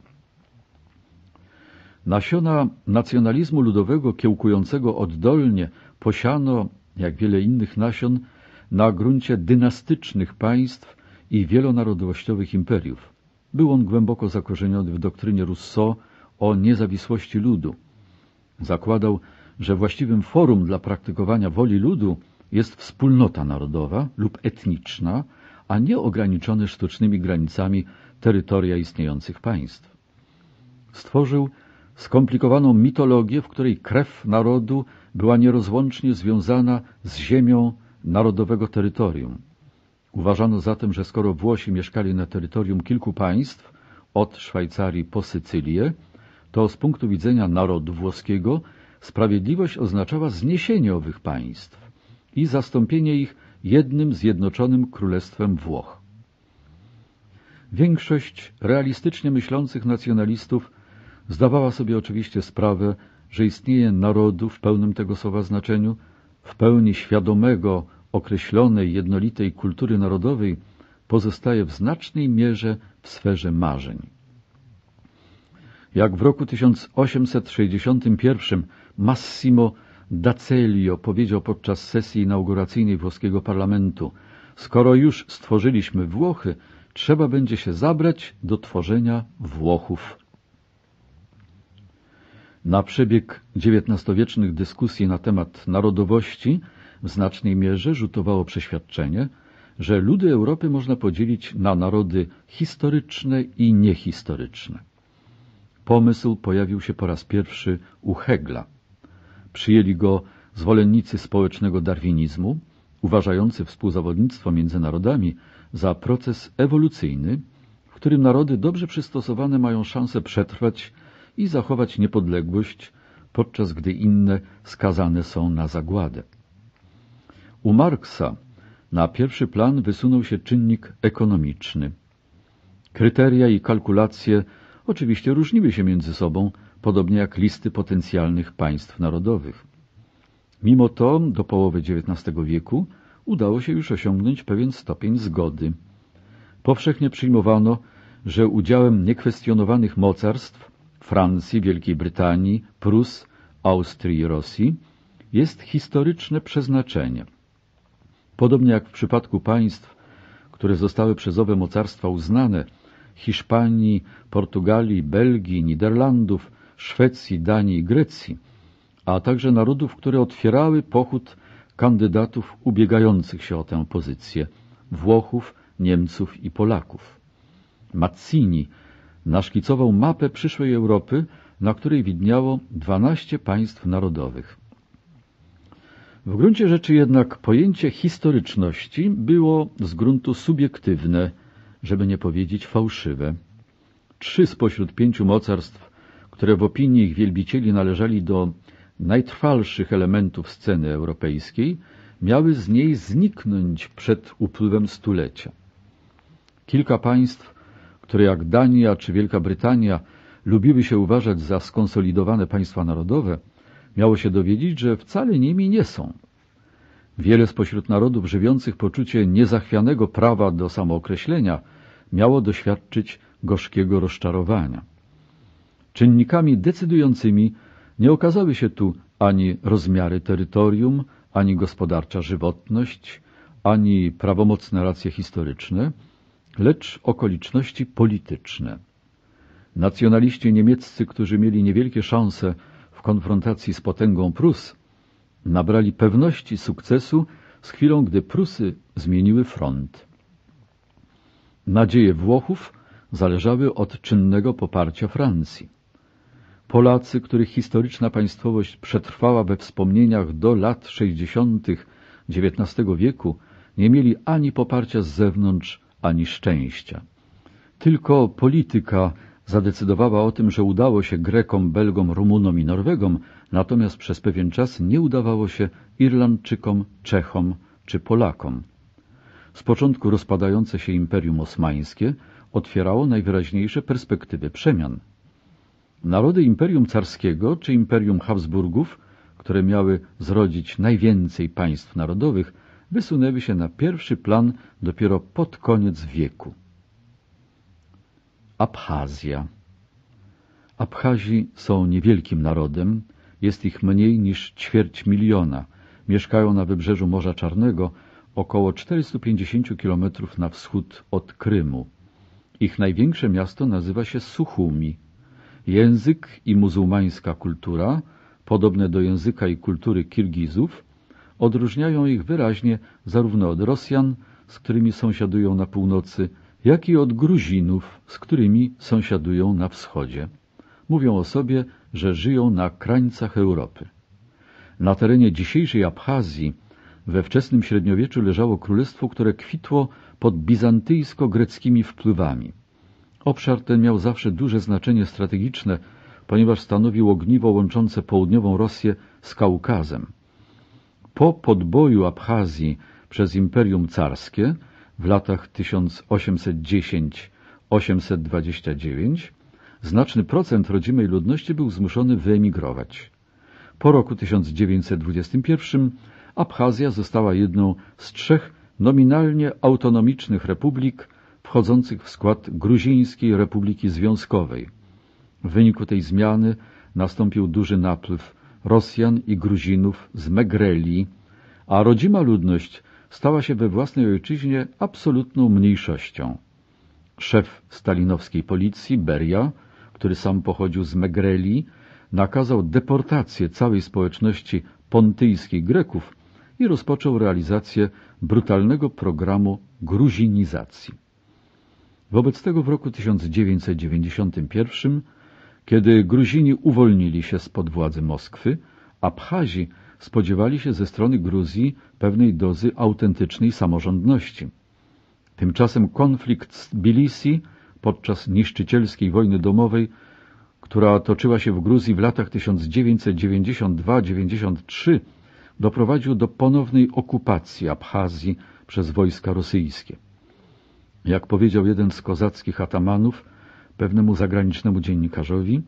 Speaker 1: Nasiona nacjonalizmu ludowego kiełkującego oddolnie posiano, jak wiele innych nasion, na gruncie dynastycznych państw i wielonarodowościowych imperiów. Był on głęboko zakorzeniony w doktrynie Rousseau o niezawisłości ludu. Zakładał, że właściwym forum dla praktykowania woli ludu jest wspólnota narodowa lub etniczna, a nie ograniczone sztucznymi granicami terytoria istniejących państw. Stworzył skomplikowaną mitologię, w której krew narodu była nierozłącznie związana z ziemią narodowego terytorium. Uważano zatem, że skoro Włosi mieszkali na terytorium kilku państw, od Szwajcarii po Sycylię, to z punktu widzenia narodu włoskiego sprawiedliwość oznaczała zniesienie owych państw i zastąpienie ich jednym zjednoczonym królestwem Włoch. Większość realistycznie myślących nacjonalistów Zdawała sobie oczywiście sprawę, że istnieje narodu w pełnym tego słowa znaczeniu, w pełni świadomego, określonej, jednolitej kultury narodowej pozostaje w znacznej mierze w sferze marzeń. Jak w roku 1861 Massimo Dacelio powiedział podczas sesji inauguracyjnej włoskiego parlamentu Skoro już stworzyliśmy Włochy, trzeba będzie się zabrać do tworzenia Włochów. Na przebieg XIX-wiecznych dyskusji na temat narodowości w znacznej mierze rzutowało przeświadczenie, że ludy Europy można podzielić na narody historyczne i niehistoryczne. Pomysł pojawił się po raz pierwszy u Hegla. Przyjęli go zwolennicy społecznego darwinizmu, uważający współzawodnictwo między narodami za proces ewolucyjny, w którym narody dobrze przystosowane mają szansę przetrwać i zachować niepodległość, podczas gdy inne skazane są na zagładę. U Marksa na pierwszy plan wysunął się czynnik ekonomiczny. Kryteria i kalkulacje oczywiście różniły się między sobą, podobnie jak listy potencjalnych państw narodowych. Mimo to do połowy XIX wieku udało się już osiągnąć pewien stopień zgody. Powszechnie przyjmowano, że udziałem niekwestionowanych mocarstw Francji, Wielkiej Brytanii, Prus, Austrii i Rosji jest historyczne przeznaczenie. Podobnie jak w przypadku państw, które zostały przez owe mocarstwa uznane, Hiszpanii, Portugalii, Belgii, Niderlandów, Szwecji, Danii i Grecji, a także narodów, które otwierały pochód kandydatów ubiegających się o tę pozycję Włochów, Niemców i Polaków. Mazzini naszkicował mapę przyszłej Europy, na której widniało 12 państw narodowych. W gruncie rzeczy jednak pojęcie historyczności było z gruntu subiektywne, żeby nie powiedzieć fałszywe. Trzy spośród pięciu mocarstw, które w opinii ich wielbicieli należeli do najtrwalszych elementów sceny europejskiej, miały z niej zniknąć przed upływem stulecia. Kilka państw które jak Dania czy Wielka Brytania lubiły się uważać za skonsolidowane państwa narodowe, miało się dowiedzieć, że wcale nimi nie są. Wiele spośród narodów żywiących poczucie niezachwianego prawa do samookreślenia miało doświadczyć gorzkiego rozczarowania. Czynnikami decydującymi nie okazały się tu ani rozmiary terytorium, ani gospodarcza żywotność, ani prawomocne racje historyczne, lecz okoliczności polityczne. Nacjonaliści niemieccy, którzy mieli niewielkie szanse w konfrontacji z potęgą Prus, nabrali pewności sukcesu z chwilą, gdy Prusy zmieniły front. Nadzieje Włochów zależały od czynnego poparcia Francji. Polacy, których historyczna państwowość przetrwała we wspomnieniach do lat 60. XIX wieku, nie mieli ani poparcia z zewnątrz, ani szczęścia. Tylko polityka zadecydowała o tym, że udało się Grekom, Belgom, Rumunom i Norwegom, natomiast przez pewien czas nie udawało się Irlandczykom, Czechom czy Polakom. Z początku rozpadające się Imperium Osmańskie otwierało najwyraźniejsze perspektywy przemian. Narody Imperium Carskiego czy Imperium Habsburgów, które miały zrodzić najwięcej państw narodowych, wysunęły się na pierwszy plan dopiero pod koniec wieku. Abchazja Abchazi są niewielkim narodem, jest ich mniej niż ćwierć miliona. Mieszkają na wybrzeżu Morza Czarnego, około 450 km na wschód od Krymu. Ich największe miasto nazywa się Suchumi. Język i muzułmańska kultura, podobne do języka i kultury Kirgizów, odróżniają ich wyraźnie zarówno od Rosjan, z którymi sąsiadują na północy, jak i od Gruzinów, z którymi sąsiadują na wschodzie. Mówią o sobie, że żyją na krańcach Europy. Na terenie dzisiejszej Abchazji we wczesnym średniowieczu leżało królestwo, które kwitło pod bizantyjsko-greckimi wpływami. Obszar ten miał zawsze duże znaczenie strategiczne, ponieważ stanowił ogniwo łączące południową Rosję z Kaukazem. Po podboju Abchazji przez Imperium Carskie w latach 1810-829 znaczny procent rodzimej ludności był zmuszony wyemigrować. Po roku 1921 Abchazja została jedną z trzech nominalnie autonomicznych republik wchodzących w skład Gruzińskiej Republiki Związkowej. W wyniku tej zmiany nastąpił duży napływ Rosjan i Gruzinów z Megreli, a rodzima ludność stała się we własnej ojczyźnie absolutną mniejszością. Szef stalinowskiej policji, Beria, który sam pochodził z Megreli, nakazał deportację całej społeczności pontyjskich Greków i rozpoczął realizację brutalnego programu gruzinizacji. Wobec tego w roku 1991 kiedy Gruzini uwolnili się spod władzy Moskwy, Abchazi spodziewali się ze strony Gruzji pewnej dozy autentycznej samorządności. Tymczasem konflikt z Tbilisi podczas niszczycielskiej wojny domowej, która toczyła się w Gruzji w latach 1992-93, doprowadził do ponownej okupacji Abchazji przez wojska rosyjskie. Jak powiedział jeden z kozackich atamanów, pewnemu zagranicznemu dziennikarzowi,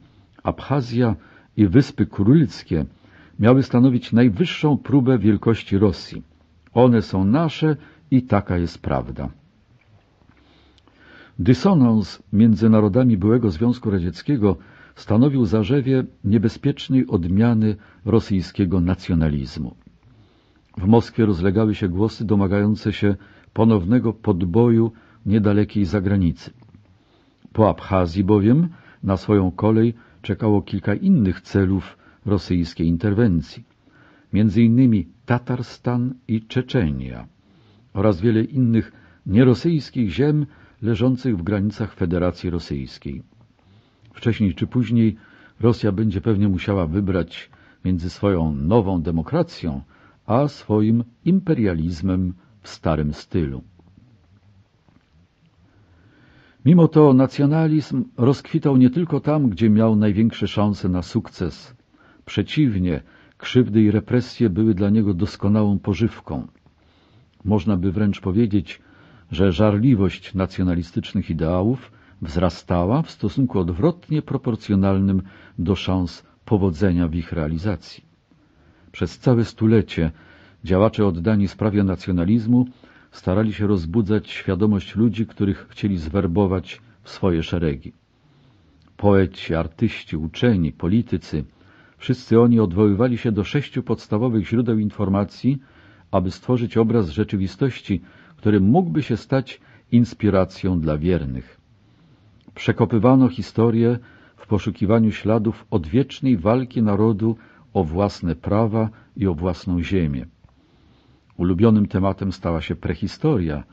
Speaker 1: Abchazja i Wyspy Królewskie miały stanowić najwyższą próbę wielkości Rosji. One są nasze i taka jest prawda. Dysonans między narodami byłego Związku Radzieckiego stanowił zarzewie niebezpiecznej odmiany rosyjskiego nacjonalizmu. W Moskwie rozlegały się głosy domagające się ponownego podboju niedalekiej zagranicy. Po Abchazji bowiem na swoją kolej czekało kilka innych celów rosyjskiej interwencji, między innymi Tatarstan i Czeczenia oraz wiele innych nierosyjskich ziem leżących w granicach Federacji Rosyjskiej. Wcześniej czy później Rosja będzie pewnie musiała wybrać między swoją nową demokracją, a swoim imperializmem w starym stylu. Mimo to nacjonalizm rozkwitał nie tylko tam, gdzie miał największe szanse na sukces. Przeciwnie, krzywdy i represje były dla niego doskonałą pożywką. Można by wręcz powiedzieć, że żarliwość nacjonalistycznych ideałów wzrastała w stosunku odwrotnie proporcjonalnym do szans powodzenia w ich realizacji. Przez całe stulecie działacze oddani sprawie nacjonalizmu starali się rozbudzać świadomość ludzi, których chcieli zwerbować w swoje szeregi. Poeci, artyści, uczeni, politycy, wszyscy oni odwoływali się do sześciu podstawowych źródeł informacji, aby stworzyć obraz rzeczywistości, który mógłby się stać inspiracją dla wiernych. Przekopywano historię w poszukiwaniu śladów odwiecznej walki narodu o własne prawa i o własną ziemię. Ulubionym tematem stała się prehistoria,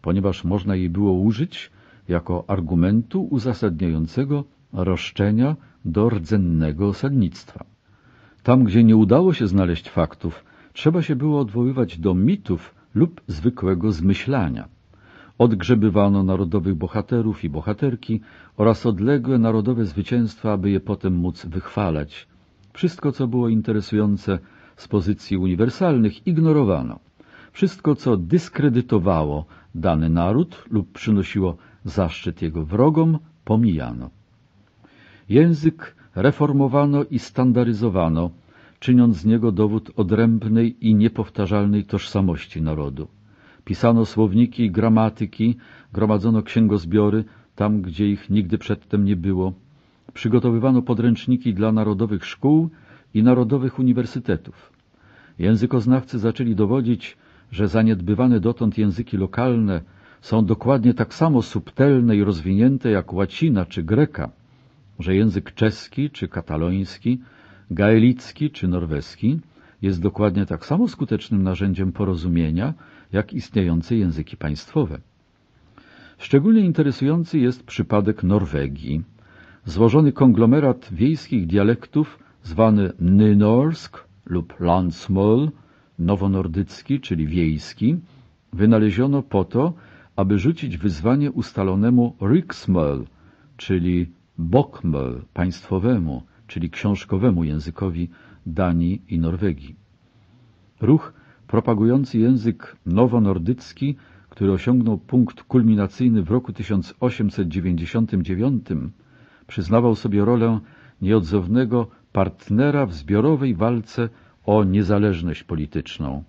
Speaker 1: ponieważ można jej było użyć jako argumentu uzasadniającego roszczenia do rdzennego osadnictwa. Tam, gdzie nie udało się znaleźć faktów, trzeba się było odwoływać do mitów lub zwykłego zmyślania. Odgrzebywano narodowych bohaterów i bohaterki oraz odległe narodowe zwycięstwa, aby je potem móc wychwalać. Wszystko, co było interesujące z pozycji uniwersalnych, ignorowano wszystko, co dyskredytowało dany naród lub przynosiło zaszczyt jego wrogom, pomijano. Język reformowano i standaryzowano, czyniąc z niego dowód odrębnej i niepowtarzalnej tożsamości narodu. Pisano słowniki i gramatyki, gromadzono księgozbiory tam, gdzie ich nigdy przedtem nie było. Przygotowywano podręczniki dla narodowych szkół i narodowych uniwersytetów. Językoznawcy zaczęli dowodzić, że zaniedbywane dotąd języki lokalne są dokładnie tak samo subtelne i rozwinięte jak łacina czy greka, że język czeski czy kataloński, gaelicki czy norweski jest dokładnie tak samo skutecznym narzędziem porozumienia jak istniejące języki państwowe. Szczególnie interesujący jest przypadek Norwegii. Złożony konglomerat wiejskich dialektów zwany Nynorsk lub Landsmål nowonordycki, czyli wiejski, wynaleziono po to, aby rzucić wyzwanie ustalonemu Riksmel, czyli Bokmel państwowemu, czyli książkowemu językowi Danii i Norwegii. Ruch propagujący język nowonordycki, który osiągnął punkt kulminacyjny w roku 1899, przyznawał sobie rolę nieodzownego partnera w zbiorowej walce o niezależność polityczną,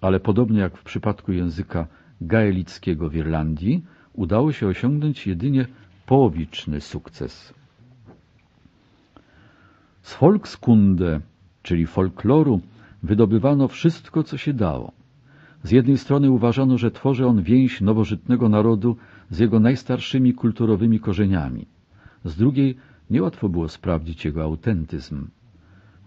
Speaker 1: ale podobnie jak w przypadku języka gaelickiego w Irlandii, udało się osiągnąć jedynie połowiczny sukces. Z Volkskunde, czyli folkloru, wydobywano wszystko, co się dało. Z jednej strony uważano, że tworzy on więź nowożytnego narodu z jego najstarszymi kulturowymi korzeniami. Z drugiej niełatwo było sprawdzić jego autentyzm.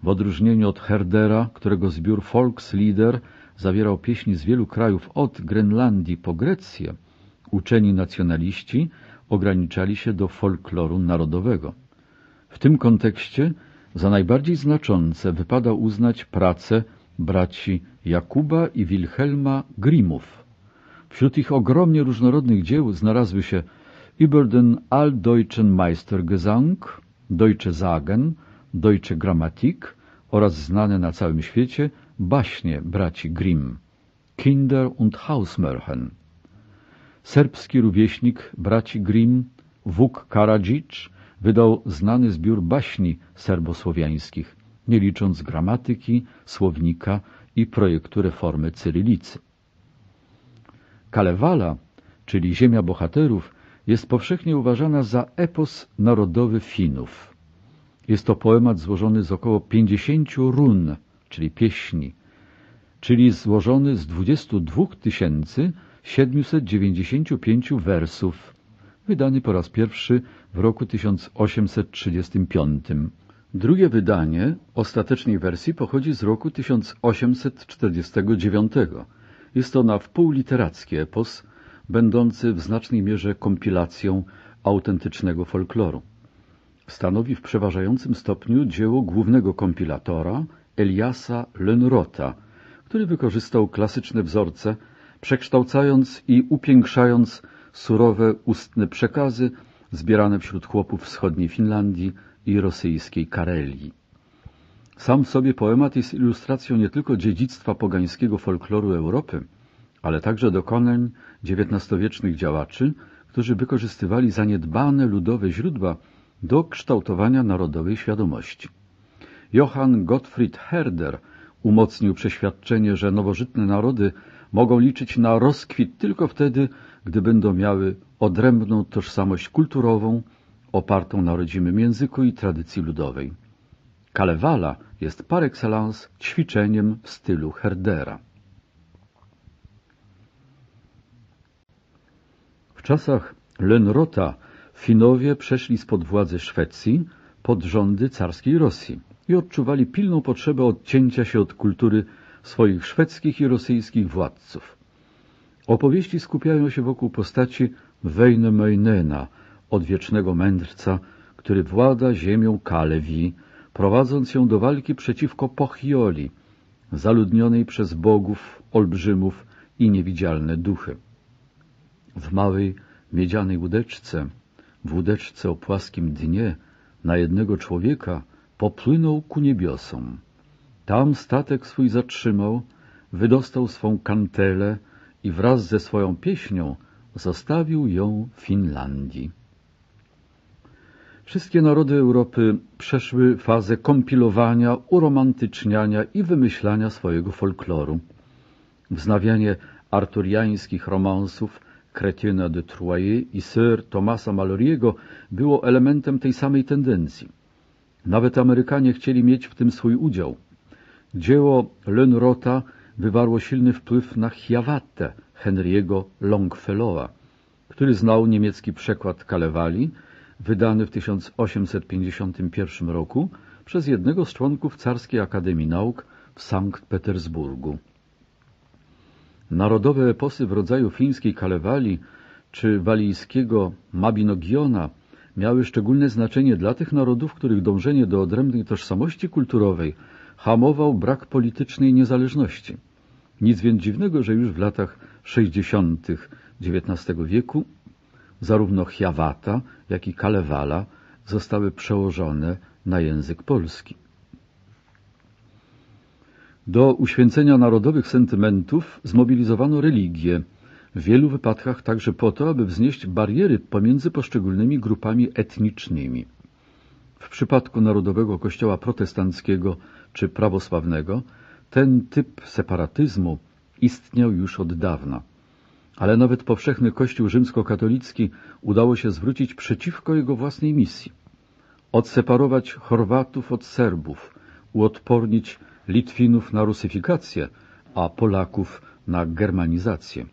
Speaker 1: W odróżnieniu od Herdera, którego zbiór Volkslieder zawierał pieśni z wielu krajów od Grenlandii po Grecję, uczeni nacjonaliści ograniczali się do folkloru narodowego. W tym kontekście za najbardziej znaczące wypada uznać pracę braci Jakuba i Wilhelma Grimów. Wśród ich ogromnie różnorodnych dzieł znalazły się Über den Alldeutschen Meistergesang, Deutsche Sagen, Deutsche Grammatik oraz znane na całym świecie baśnie braci Grimm Kinder und Hausmörchen. Serbski rówieśnik braci Grimm Vuk Karadzic wydał znany zbiór baśni serbosłowiańskich, nie licząc gramatyki, słownika i projektu reformy cyrylicy. Kalewala, czyli ziemia bohaterów, jest powszechnie uważana za epos narodowy Finów. Jest to poemat złożony z około 50 run, czyli pieśni, czyli złożony z 22 795 wersów, wydany po raz pierwszy w roku 1835. Drugie wydanie ostatecznej wersji pochodzi z roku 1849. Jest to na wpół literacki epos, będący w znacznej mierze kompilacją autentycznego folkloru stanowi w przeważającym stopniu dzieło głównego kompilatora Eliasa Lenrota, który wykorzystał klasyczne wzorce, przekształcając i upiększając surowe ustne przekazy zbierane wśród chłopów wschodniej Finlandii i rosyjskiej Karelii. Sam w sobie poemat jest ilustracją nie tylko dziedzictwa pogańskiego folkloru Europy, ale także dokonań XIX-wiecznych działaczy, którzy wykorzystywali zaniedbane ludowe źródła do kształtowania narodowej świadomości. Johann Gottfried Herder umocnił przeświadczenie, że nowożytne narody mogą liczyć na rozkwit tylko wtedy, gdy będą miały odrębną tożsamość kulturową opartą na rodzimym języku i tradycji ludowej. Kalewala jest par excellence ćwiczeniem w stylu Herdera. W czasach Lenrota Finowie przeszli spod władzy Szwecji pod rządy carskiej Rosji i odczuwali pilną potrzebę odcięcia się od kultury swoich szwedzkich i rosyjskich władców. Opowieści skupiają się wokół postaci Weinemeinena, odwiecznego mędrca, który włada ziemią Kalewi, prowadząc ją do walki przeciwko Pochioli, zaludnionej przez bogów, olbrzymów i niewidzialne duchy. W małej miedzianej łódeczce wódeczce o płaskim dnie na jednego człowieka popłynął ku niebiosom. Tam statek swój zatrzymał, wydostał swą kantelę i wraz ze swoją pieśnią zostawił ją Finlandii. Wszystkie narody Europy przeszły fazę kompilowania, uromantyczniania i wymyślania swojego folkloru. Wznawianie arturiańskich romansów Kretyna de Troyes i Sir Thomasa Malory'ego było elementem tej samej tendencji. Nawet Amerykanie chcieli mieć w tym swój udział. Dzieło Lenrota wywarło silny wpływ na Chiawattę Henry'ego Longfellowa, który znał niemiecki przekład Kalewali, wydany w 1851 roku przez jednego z członków Carskiej Akademii Nauk w Sankt Petersburgu. Narodowe eposy w rodzaju fińskiej Kalewali czy walijskiego Mabinogiona miały szczególne znaczenie dla tych narodów, których dążenie do odrębnej tożsamości kulturowej hamował brak politycznej niezależności. Nic więc dziwnego, że już w latach 60. XIX wieku zarówno Chiawata, jak i Kalewala zostały przełożone na język polski. Do uświęcenia narodowych sentymentów zmobilizowano religię, w wielu wypadkach także po to, aby wznieść bariery pomiędzy poszczególnymi grupami etnicznymi. W przypadku Narodowego Kościoła Protestanckiego czy Prawosławnego ten typ separatyzmu istniał już od dawna. Ale nawet powszechny Kościół rzymskokatolicki udało się zwrócić przeciwko jego własnej misji. Odseparować Chorwatów od Serbów, uodpornić Litwinów na rusyfikację, a Polaków na germanizację.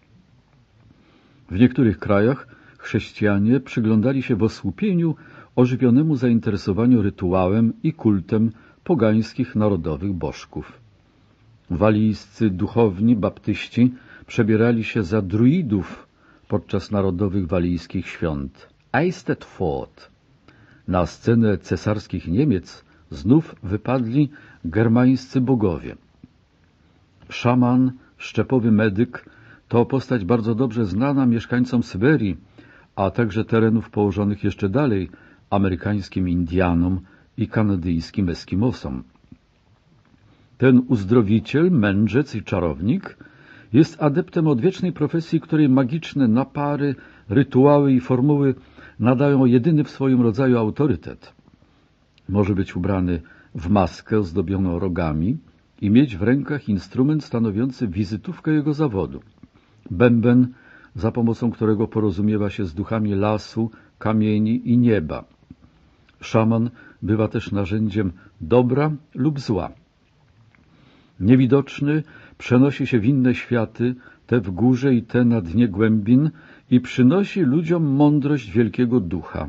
Speaker 1: W niektórych krajach chrześcijanie przyglądali się w osłupieniu ożywionemu zainteresowaniu rytuałem i kultem pogańskich narodowych bożków. Walijscy duchowni baptyści przebierali się za druidów podczas narodowych walijskich świąt. Eisteddfod. Na scenę cesarskich Niemiec znów wypadli germańscy bogowie. Szaman, szczepowy medyk, to postać bardzo dobrze znana mieszkańcom Syberii, a także terenów położonych jeszcze dalej amerykańskim Indianom i kanadyjskim Eskimosom. Ten uzdrowiciel, mędrzec i czarownik jest adeptem odwiecznej profesji, której magiczne napary, rytuały i formuły nadają jedyny w swoim rodzaju autorytet. Może być ubrany w maskę zdobioną rogami i mieć w rękach instrument stanowiący wizytówkę jego zawodu. Bęben, za pomocą którego porozumiewa się z duchami lasu, kamieni i nieba. Szaman bywa też narzędziem dobra lub zła. Niewidoczny przenosi się w inne światy, te w górze i te na dnie głębin i przynosi ludziom mądrość wielkiego ducha.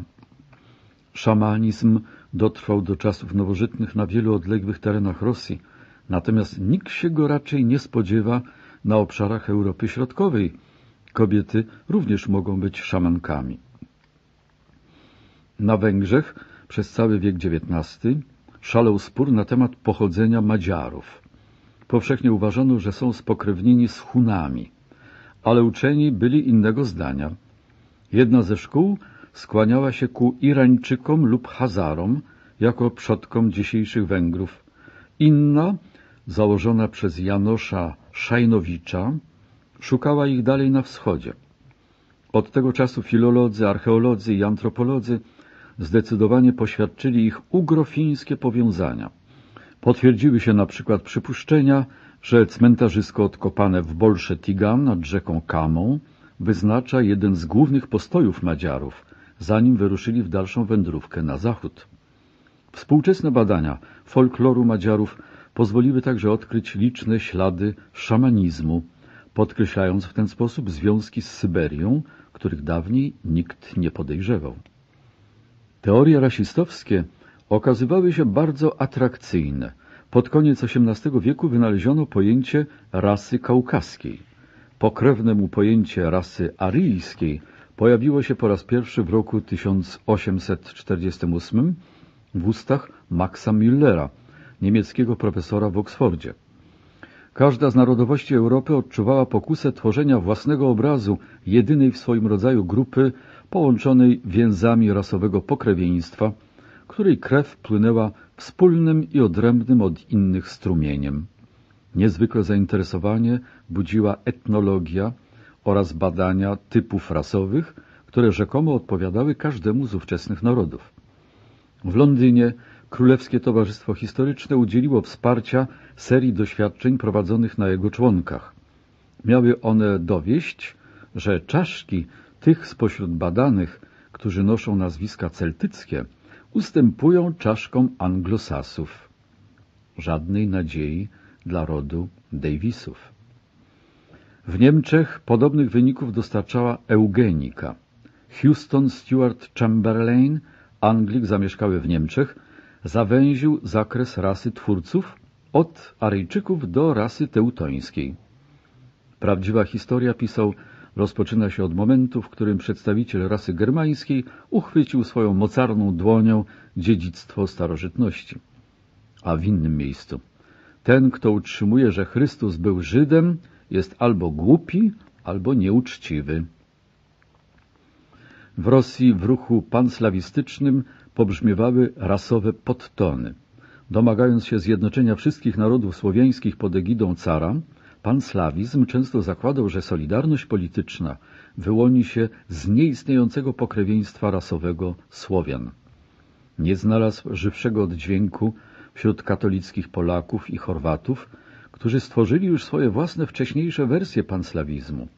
Speaker 1: Szamanizm dotrwał do czasów nowożytnych na wielu odległych terenach Rosji, natomiast nikt się go raczej nie spodziewa na obszarach Europy Środkowej. Kobiety również mogą być szamankami. Na Węgrzech przez cały wiek XIX szalał spór na temat pochodzenia Madziarów. Powszechnie uważano, że są spokrewnieni z Hunami, ale uczeni byli innego zdania. Jedna ze szkół skłaniała się ku Irańczykom lub Hazarom jako przodkom dzisiejszych Węgrów. Inna, założona przez Janosza Szajnowicza, szukała ich dalej na wschodzie. Od tego czasu filolodzy, archeolodzy i antropolodzy zdecydowanie poświadczyli ich ugrofińskie powiązania. Potwierdziły się na przykład przypuszczenia, że cmentarzysko odkopane w Bolsze Tigan nad rzeką Kamą wyznacza jeden z głównych postojów Madziarów, zanim wyruszyli w dalszą wędrówkę na zachód. Współczesne badania folkloru Madziarów pozwoliły także odkryć liczne ślady szamanizmu, podkreślając w ten sposób związki z Syberią, których dawniej nikt nie podejrzewał. Teorie rasistowskie okazywały się bardzo atrakcyjne. Pod koniec XVIII wieku wynaleziono pojęcie rasy kaukaskiej. Pokrewne mu pojęcie rasy aryjskiej pojawiło się po raz pierwszy w roku 1848 w ustach Maxa Müllera, niemieckiego profesora w Oksfordzie. Każda z narodowości Europy odczuwała pokusę tworzenia własnego obrazu jedynej w swoim rodzaju grupy połączonej więzami rasowego pokrewieństwa, której krew płynęła wspólnym i odrębnym od innych strumieniem. Niezwykłe zainteresowanie budziła etnologia, oraz badania typów rasowych, które rzekomo odpowiadały każdemu z ówczesnych narodów. W Londynie Królewskie Towarzystwo Historyczne udzieliło wsparcia serii doświadczeń prowadzonych na jego członkach. Miały one dowieść, że czaszki tych spośród badanych, którzy noszą nazwiska celtyckie, ustępują czaszkom anglosasów. Żadnej nadziei dla rodu Davisów. W Niemczech podobnych wyników dostarczała eugenika. Houston Stuart Chamberlain, Anglik zamieszkały w Niemczech, zawęził zakres rasy twórców od Aryjczyków do rasy teutońskiej. Prawdziwa historia, pisał, rozpoczyna się od momentu, w którym przedstawiciel rasy germańskiej uchwycił swoją mocarną dłonią dziedzictwo starożytności. A w innym miejscu. Ten, kto utrzymuje, że Chrystus był Żydem, jest albo głupi, albo nieuczciwy. W Rosji w ruchu panslawistycznym pobrzmiewały rasowe podtony. Domagając się zjednoczenia wszystkich narodów słowiańskich pod egidą cara, panslawizm często zakładał, że solidarność polityczna wyłoni się z nieistniejącego pokrewieństwa rasowego Słowian. Nie znalazł żywszego oddźwięku wśród katolickich Polaków i Chorwatów, którzy stworzyli już swoje własne wcześniejsze wersje panslawizmu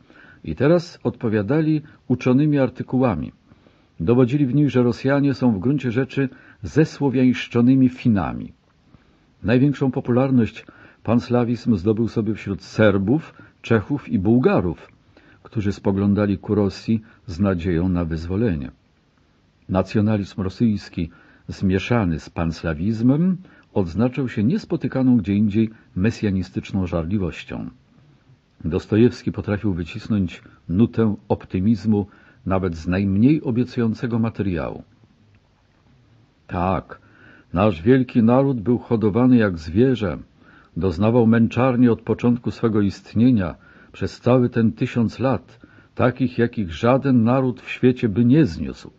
Speaker 1: i teraz odpowiadali uczonymi artykułami. Dowodzili w nich, że Rosjanie są w gruncie rzeczy zesłowiańszczonymi Finami. Największą popularność panslawizm zdobył sobie wśród Serbów, Czechów i Bułgarów, którzy spoglądali ku Rosji z nadzieją na wyzwolenie. Nacjonalizm rosyjski zmieszany z panslawizmem odznaczał się niespotykaną gdzie indziej mesjanistyczną żarliwością. Dostojewski potrafił wycisnąć nutę optymizmu nawet z najmniej obiecującego materiału. Tak, nasz wielki naród był hodowany jak zwierzę, doznawał męczarni od początku swego istnienia przez cały ten tysiąc lat, takich jakich żaden naród w świecie by nie zniósł.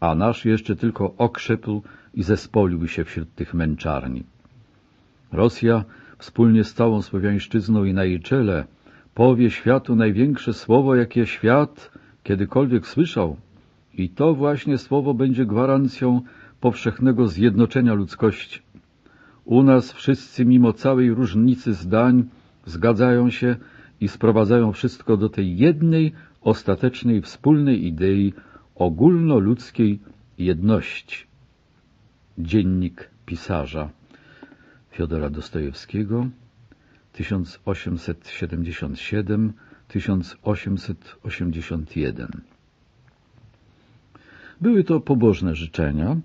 Speaker 1: A nasz jeszcze tylko okrzepł i zespolił się wśród tych męczarni. Rosja wspólnie z całą Słowiańszczyzną i na jej czele powie światu największe słowo, jakie świat kiedykolwiek słyszał. I to właśnie słowo będzie gwarancją powszechnego zjednoczenia ludzkości. U nas wszyscy mimo całej różnicy zdań zgadzają się i sprowadzają wszystko do tej jednej, ostatecznej, wspólnej idei ogólnoludzkiej jedności. Dziennik pisarza Fiodora Dostojewskiego 1877-1881. Były to pobożne życzenia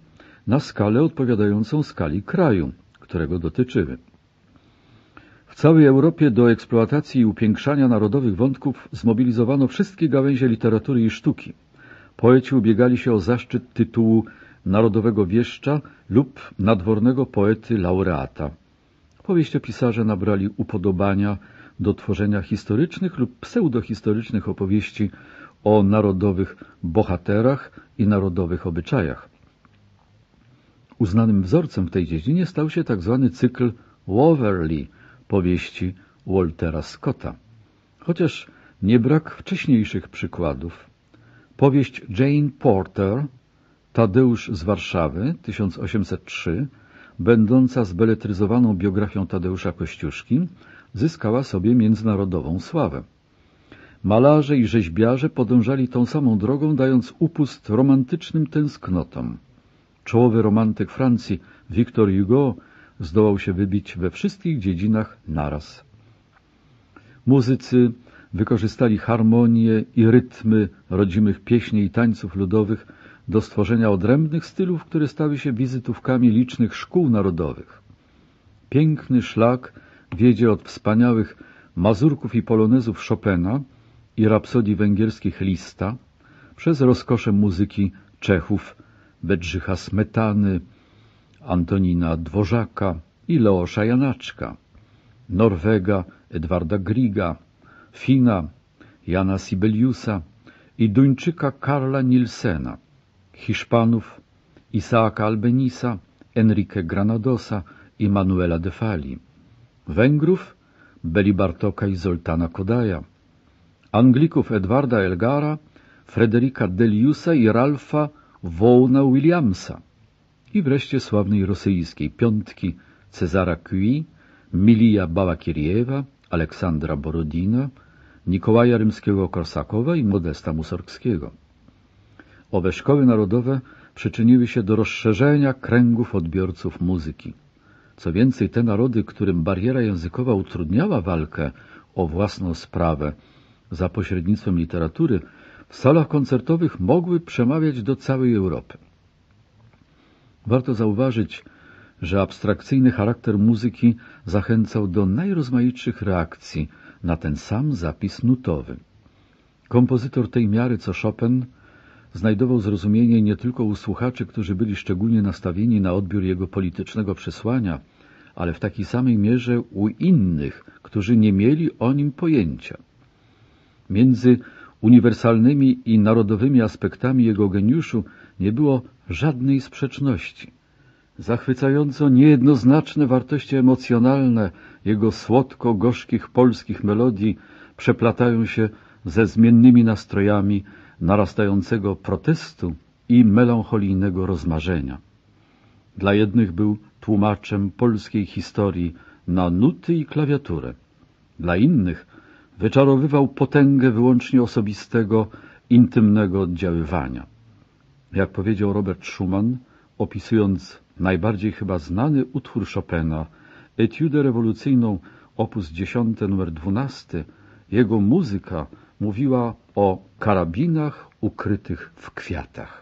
Speaker 1: na skalę odpowiadającą skali kraju, którego dotyczyły. W całej Europie do eksploatacji i upiększania narodowych wątków zmobilizowano wszystkie gałęzie literatury i sztuki. Poeci ubiegali się o zaszczyt tytułu narodowego wieszcza lub nadwornego poety laureata. pisarze nabrali upodobania do tworzenia historycznych lub pseudohistorycznych opowieści o narodowych bohaterach i narodowych obyczajach. Uznanym wzorcem w tej dziedzinie stał się tzw. Tak cykl Waverley powieści Waltera Scotta. Chociaż nie brak wcześniejszych przykładów. Powieść Jane Porter Tadeusz z Warszawy, 1803, będąca zbeletryzowaną biografią Tadeusza Kościuszki, zyskała sobie międzynarodową sławę. Malarze i rzeźbiarze podążali tą samą drogą, dając upust romantycznym tęsknotom. Czołowy romantyk Francji, Victor Hugo, zdołał się wybić we wszystkich dziedzinach naraz. Muzycy wykorzystali harmonie i rytmy rodzimych pieśni i tańców ludowych do stworzenia odrębnych stylów, które stały się wizytówkami licznych szkół narodowych. Piękny szlak wiedzie od wspaniałych mazurków i polonezów Chopina i rapsodii węgierskich Lista, przez rozkosze muzyki Czechów, Bedrzycha Smetany, Antonina Dworzaka i Leosza Janaczka, Norwega Edwarda Griga, Fina Jana Sibeliusa i Duńczyka Karla Nilsena. Hiszpanów Isaaca Albenisa, Enrique Granadosa i Manuela de Fali, Węgrów Belibartoka i Zoltana Kodaja, Anglików Edwarda Elgara, Frederika Deliusa i Ralfa Wołna Williamsa i wreszcie sławnej rosyjskiej piątki Cezara Cui, Milija Bałakiriewa, Aleksandra Borodina, Nikołaja Rymskiego-Korsakowa i Modesta Musorgskiego. Owe szkoły narodowe przyczyniły się do rozszerzenia kręgów odbiorców muzyki. Co więcej, te narody, którym bariera językowa utrudniała walkę o własną sprawę za pośrednictwem literatury, w salach koncertowych mogły przemawiać do całej Europy. Warto zauważyć, że abstrakcyjny charakter muzyki zachęcał do najrozmaitszych reakcji na ten sam zapis nutowy. Kompozytor tej miary co Chopin znajdował zrozumienie nie tylko u słuchaczy, którzy byli szczególnie nastawieni na odbiór jego politycznego przesłania, ale w takiej samej mierze u innych, którzy nie mieli o nim pojęcia. Między uniwersalnymi i narodowymi aspektami jego geniuszu nie było żadnej sprzeczności. Zachwycająco niejednoznaczne wartości emocjonalne jego słodko-gorzkich polskich melodii przeplatają się ze zmiennymi nastrojami narastającego protestu i melancholijnego rozmarzenia. Dla jednych był tłumaczem polskiej historii na nuty i klawiaturę. Dla innych wyczarowywał potęgę wyłącznie osobistego, intymnego oddziaływania. Jak powiedział Robert Schumann, opisując najbardziej chyba znany utwór Chopina, etiudę rewolucyjną op. 10 nr 12, jego muzyka mówiła o karabinach ukrytych w kwiatach.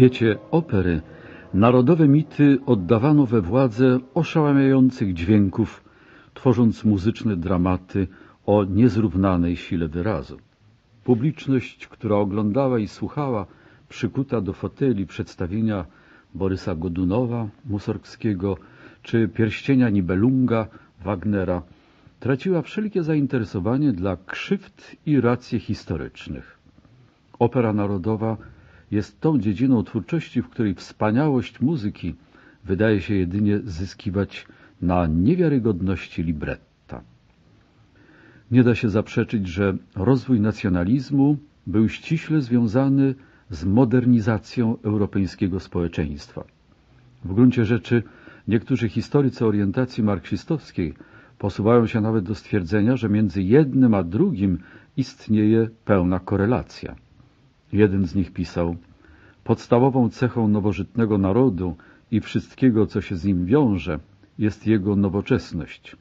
Speaker 1: świecie opery narodowe mity oddawano we władzę oszałamiających dźwięków, tworząc muzyczne dramaty o niezrównanej sile wyrazu. Publiczność, która oglądała i słuchała, przykuta do foteli przedstawienia Borysa Godunowa, Musorgskiego czy Pierścienia Nibelunga, Wagnera, traciła wszelkie zainteresowanie dla krzywd i racji historycznych. Opera narodowa jest tą dziedziną twórczości, w której wspaniałość muzyki wydaje się jedynie zyskiwać na niewiarygodności libretta. Nie da się zaprzeczyć, że rozwój nacjonalizmu był ściśle związany z modernizacją europejskiego społeczeństwa. W gruncie rzeczy niektórzy historycy orientacji marksistowskiej posuwają się nawet do stwierdzenia, że między jednym a drugim istnieje pełna korelacja. Jeden z nich pisał Podstawową cechą nowożytnego narodu i wszystkiego, co się z nim wiąże, jest jego nowoczesność.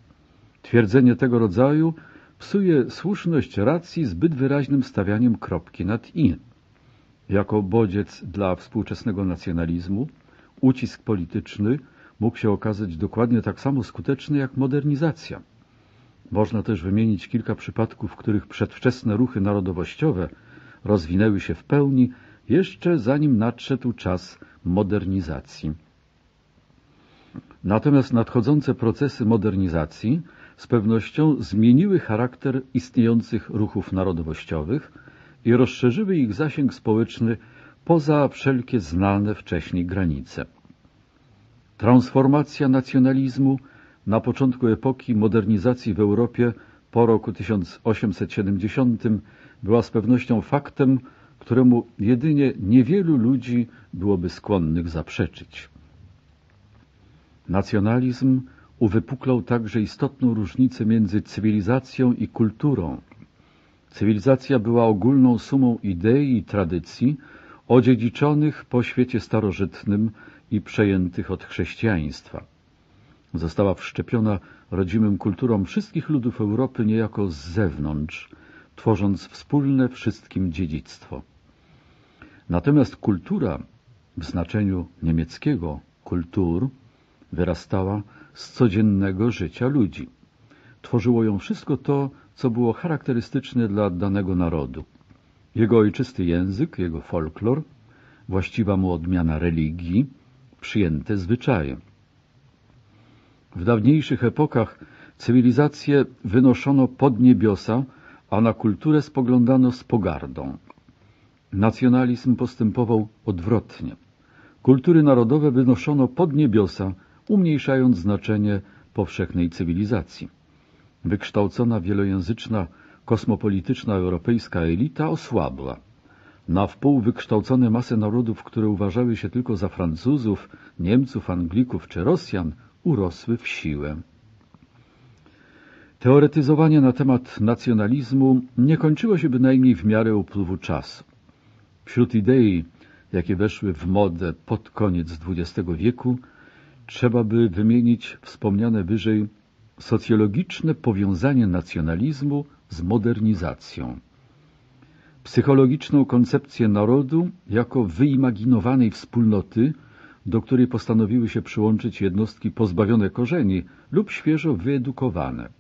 Speaker 1: Twierdzenie tego rodzaju psuje słuszność racji zbyt wyraźnym stawianiem kropki nad i. Jako bodziec dla współczesnego nacjonalizmu, ucisk polityczny mógł się okazać dokładnie tak samo skuteczny jak modernizacja. Można też wymienić kilka przypadków, w których przedwczesne ruchy narodowościowe – rozwinęły się w pełni, jeszcze zanim nadszedł czas modernizacji. Natomiast nadchodzące procesy modernizacji z pewnością zmieniły charakter istniejących ruchów narodowościowych i rozszerzyły ich zasięg społeczny poza wszelkie znane wcześniej granice. Transformacja nacjonalizmu na początku epoki modernizacji w Europie po roku 1870 była z pewnością faktem, któremu jedynie niewielu ludzi byłoby skłonnych zaprzeczyć. Nacjonalizm uwypuklał także istotną różnicę między cywilizacją i kulturą. Cywilizacja była ogólną sumą idei i tradycji odziedziczonych po świecie starożytnym i przejętych od chrześcijaństwa. Została wszczepiona rodzimym kulturom wszystkich ludów Europy niejako z zewnątrz, tworząc wspólne wszystkim dziedzictwo. Natomiast kultura w znaczeniu niemieckiego kultur wyrastała z codziennego życia ludzi. Tworzyło ją wszystko to, co było charakterystyczne dla danego narodu. Jego ojczysty język, jego folklor, właściwa mu odmiana religii, przyjęte zwyczaje. W dawniejszych epokach cywilizację wynoszono pod niebiosa a na kulturę spoglądano z pogardą. Nacjonalizm postępował odwrotnie. Kultury narodowe wynoszono pod niebiosa, umniejszając znaczenie powszechnej cywilizacji. Wykształcona wielojęzyczna, kosmopolityczna europejska elita osłabła. Na wpół wykształcone masy narodów, które uważały się tylko za Francuzów, Niemców, Anglików czy Rosjan, urosły w siłę. Teoretyzowanie na temat nacjonalizmu nie kończyło się bynajmniej w miarę upływu czasu. Wśród idei, jakie weszły w modę pod koniec XX wieku, trzeba by wymienić wspomniane wyżej socjologiczne powiązanie nacjonalizmu z modernizacją. Psychologiczną koncepcję narodu jako wyimaginowanej wspólnoty, do której postanowiły się przyłączyć jednostki pozbawione korzeni lub świeżo wyedukowane –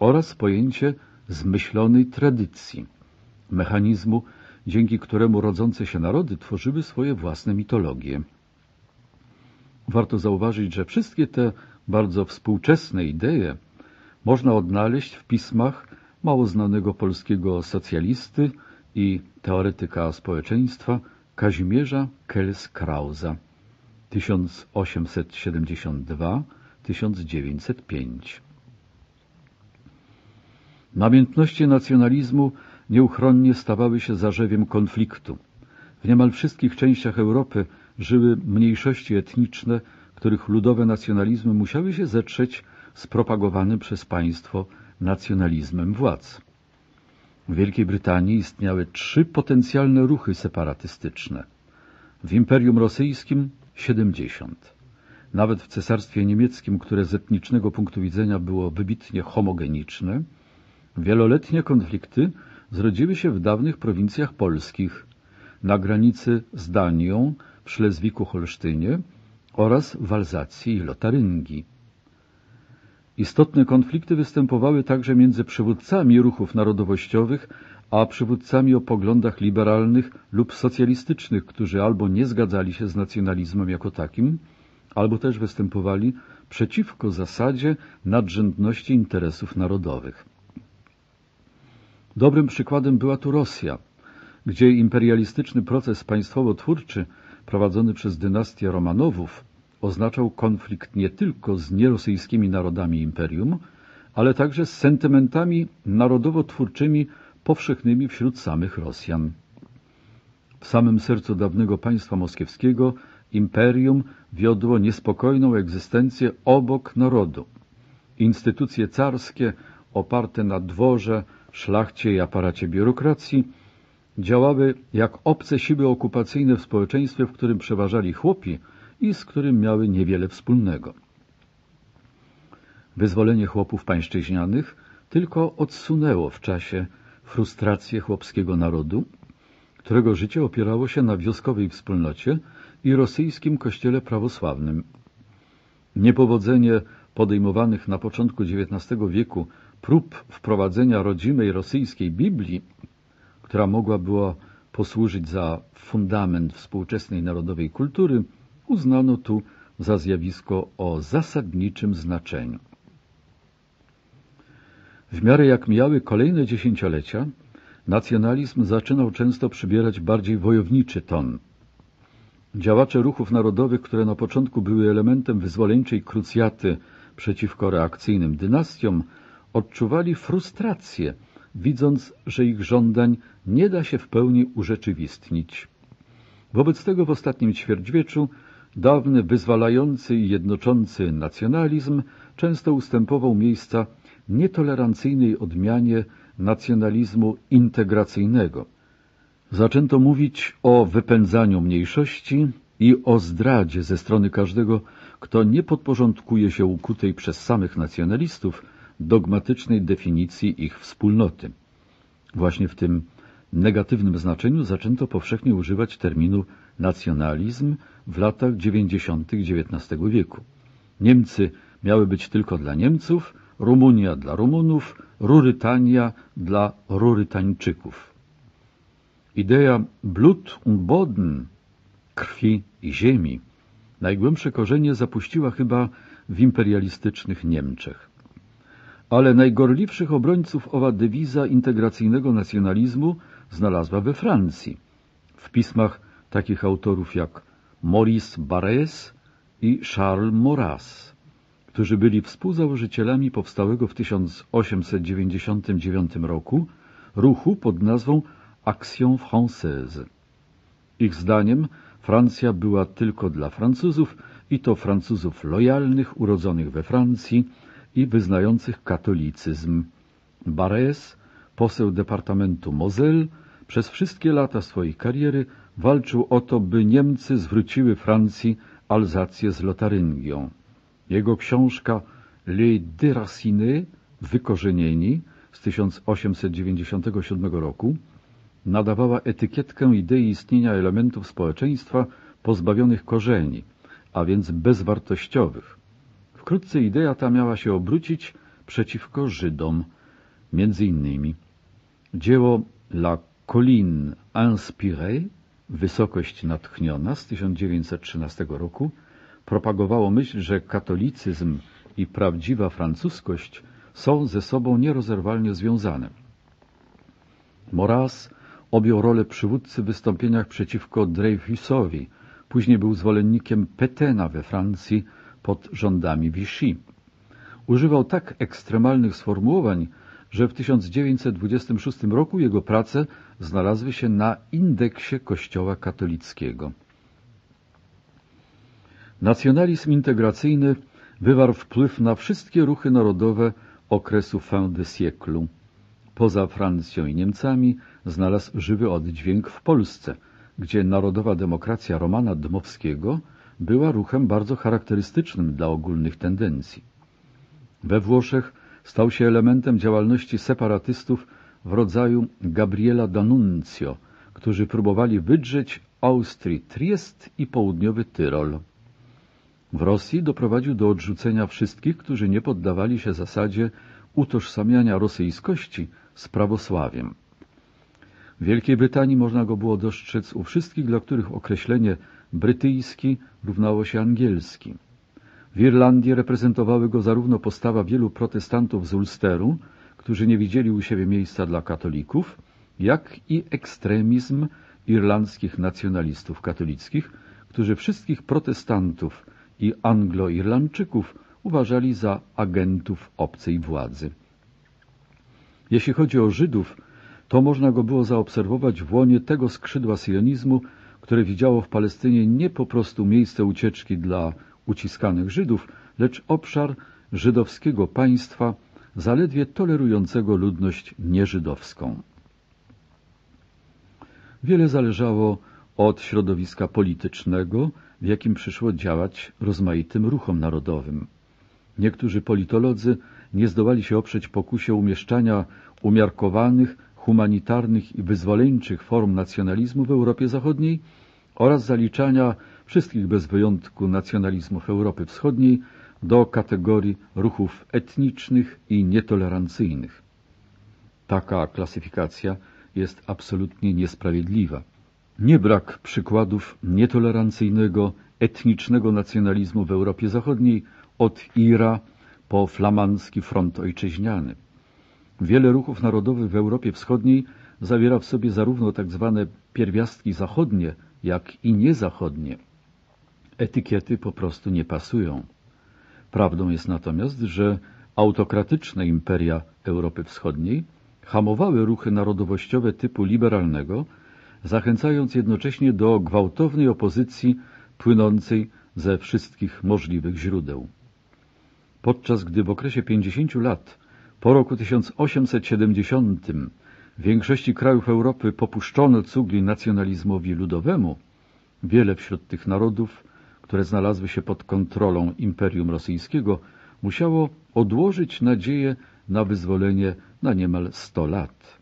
Speaker 1: oraz pojęcie zmyślonej tradycji, mechanizmu, dzięki któremu rodzące się narody tworzyły swoje własne mitologie. Warto zauważyć, że wszystkie te bardzo współczesne idee można odnaleźć w pismach mało znanego polskiego socjalisty i teoretyka społeczeństwa Kazimierza Kels-Krauza 1872-1905. Namiętności nacjonalizmu nieuchronnie stawały się zarzewiem konfliktu. W niemal wszystkich częściach Europy żyły mniejszości etniczne, których ludowe nacjonalizmy musiały się zetrzeć z propagowanym przez państwo nacjonalizmem władz. W Wielkiej Brytanii istniały trzy potencjalne ruchy separatystyczne. W Imperium Rosyjskim 70. Nawet w Cesarstwie Niemieckim, które z etnicznego punktu widzenia było wybitnie homogeniczne, Wieloletnie konflikty zrodziły się w dawnych prowincjach polskich, na granicy z Danią w Szlezwiku-Holsztynie oraz w Alzacji i Lotaryngii. Istotne konflikty występowały także między przywódcami ruchów narodowościowych a przywódcami o poglądach liberalnych lub socjalistycznych, którzy albo nie zgadzali się z nacjonalizmem jako takim, albo też występowali przeciwko zasadzie nadrzędności interesów narodowych. Dobrym przykładem była tu Rosja, gdzie imperialistyczny proces państwowo-twórczy prowadzony przez dynastię Romanowów oznaczał konflikt nie tylko z nierosyjskimi narodami imperium, ale także z sentymentami narodowo-twórczymi powszechnymi wśród samych Rosjan. W samym sercu dawnego państwa moskiewskiego imperium wiodło niespokojną egzystencję obok narodu. Instytucje carskie oparte na dworze, szlachcie i aparacie biurokracji, działały jak obce siły okupacyjne w społeczeństwie, w którym przeważali chłopi i z którym miały niewiele wspólnego. Wyzwolenie chłopów pańszczyźnianych tylko odsunęło w czasie frustrację chłopskiego narodu, którego życie opierało się na wioskowej wspólnocie i rosyjskim kościele prawosławnym. Niepowodzenie podejmowanych na początku XIX wieku prób wprowadzenia rodzimej rosyjskiej Biblii, która mogła była posłużyć za fundament współczesnej narodowej kultury, uznano tu za zjawisko o zasadniczym znaczeniu. W miarę jak mijały kolejne dziesięciolecia, nacjonalizm zaczynał często przybierać bardziej wojowniczy ton. Działacze ruchów narodowych, które na początku były elementem wyzwoleńczej krucjaty przeciwko reakcyjnym dynastiom, odczuwali frustrację, widząc, że ich żądań nie da się w pełni urzeczywistnić. Wobec tego w ostatnim ćwierćwieczu dawny wyzwalający i jednoczący nacjonalizm często ustępował miejsca nietolerancyjnej odmianie nacjonalizmu integracyjnego. Zaczęto mówić o wypędzaniu mniejszości i o zdradzie ze strony każdego, kto nie podporządkuje się ukutej przez samych nacjonalistów dogmatycznej definicji ich wspólnoty. Właśnie w tym negatywnym znaczeniu zaczęto powszechnie używać terminu nacjonalizm w latach 90. XIX wieku. Niemcy miały być tylko dla Niemców, Rumunia dla Rumunów, Rurytania dla Rurytańczyków. Idea Blut und Boden, krwi i ziemi, najgłębsze korzenie zapuściła chyba w imperialistycznych Niemczech ale najgorliwszych obrońców owa dewiza integracyjnego nacjonalizmu znalazła we Francji, w pismach takich autorów jak Maurice Barès i Charles Maurras, którzy byli współzałożycielami powstałego w 1899 roku ruchu pod nazwą Action Française. Ich zdaniem Francja była tylko dla Francuzów i to Francuzów lojalnych, urodzonych we Francji, i wyznających katolicyzm. Barres, poseł departamentu Moselle, przez wszystkie lata swojej kariery walczył o to, by Niemcy zwróciły Francji Alzację z Lotaryngią. Jego książka Les Déracinés, Wykorzenieni z 1897 roku, nadawała etykietkę idei istnienia elementów społeczeństwa pozbawionych korzeni, a więc bezwartościowych. Wkrótce idea ta miała się obrócić przeciwko Żydom, między innymi. Dzieło La Colline Inspirée, Wysokość Natchniona z 1913 roku, propagowało myśl, że katolicyzm i prawdziwa francuskość są ze sobą nierozerwalnie związane. Moraz objął rolę przywódcy w wystąpieniach przeciwko Dreyfusowi, później był zwolennikiem Petena we Francji, pod rządami Vichy. Używał tak ekstremalnych sformułowań, że w 1926 roku jego prace znalazły się na indeksie Kościoła katolickiego. Nacjonalizm integracyjny wywarł wpływ na wszystkie ruchy narodowe okresu fin de siècle. Poza Francją i Niemcami znalazł żywy oddźwięk w Polsce, gdzie narodowa demokracja Romana Dmowskiego – była ruchem bardzo charakterystycznym dla ogólnych tendencji. We Włoszech stał się elementem działalności separatystów w rodzaju Gabriela D'Annunzio, którzy próbowali wydrzeć Austrii Triest i południowy Tyrol. W Rosji doprowadził do odrzucenia wszystkich, którzy nie poddawali się zasadzie utożsamiania rosyjskości z prawosławiem. W Wielkiej Brytanii można go było dostrzec u wszystkich, dla których określenie brytyjski równało się angielski. W Irlandii reprezentowały go zarówno postawa wielu protestantów z Ulsteru, którzy nie widzieli u siebie miejsca dla katolików, jak i ekstremizm irlandzkich nacjonalistów katolickich, którzy wszystkich protestantów i anglo-irlandczyków uważali za agentów obcej władzy. Jeśli chodzi o Żydów, to można go było zaobserwować w łonie tego skrzydła sionizmu które widziało w Palestynie nie po prostu miejsce ucieczki dla uciskanych Żydów, lecz obszar żydowskiego państwa zaledwie tolerującego ludność nieżydowską. Wiele zależało od środowiska politycznego, w jakim przyszło działać rozmaitym ruchom narodowym. Niektórzy politolodzy nie zdołali się oprzeć pokusie umieszczania umiarkowanych, humanitarnych i wyzwoleńczych form nacjonalizmu w Europie Zachodniej, oraz zaliczania wszystkich bez wyjątku nacjonalizmów Europy Wschodniej do kategorii ruchów etnicznych i nietolerancyjnych. Taka klasyfikacja jest absolutnie niesprawiedliwa. Nie brak przykładów nietolerancyjnego, etnicznego nacjonalizmu w Europie Zachodniej od Ira po flamandzki front ojczyźniany. Wiele ruchów narodowych w Europie Wschodniej zawiera w sobie zarówno tzw. Tak pierwiastki zachodnie, jak i niezachodnie. Etykiety po prostu nie pasują. Prawdą jest natomiast, że autokratyczne imperia Europy Wschodniej hamowały ruchy narodowościowe typu liberalnego, zachęcając jednocześnie do gwałtownej opozycji płynącej ze wszystkich możliwych źródeł. Podczas gdy w okresie 50 lat po roku 1870 w większości krajów Europy popuszczono cugli nacjonalizmowi ludowemu, wiele wśród tych narodów, które znalazły się pod kontrolą Imperium Rosyjskiego, musiało odłożyć nadzieję na wyzwolenie na niemal 100 lat.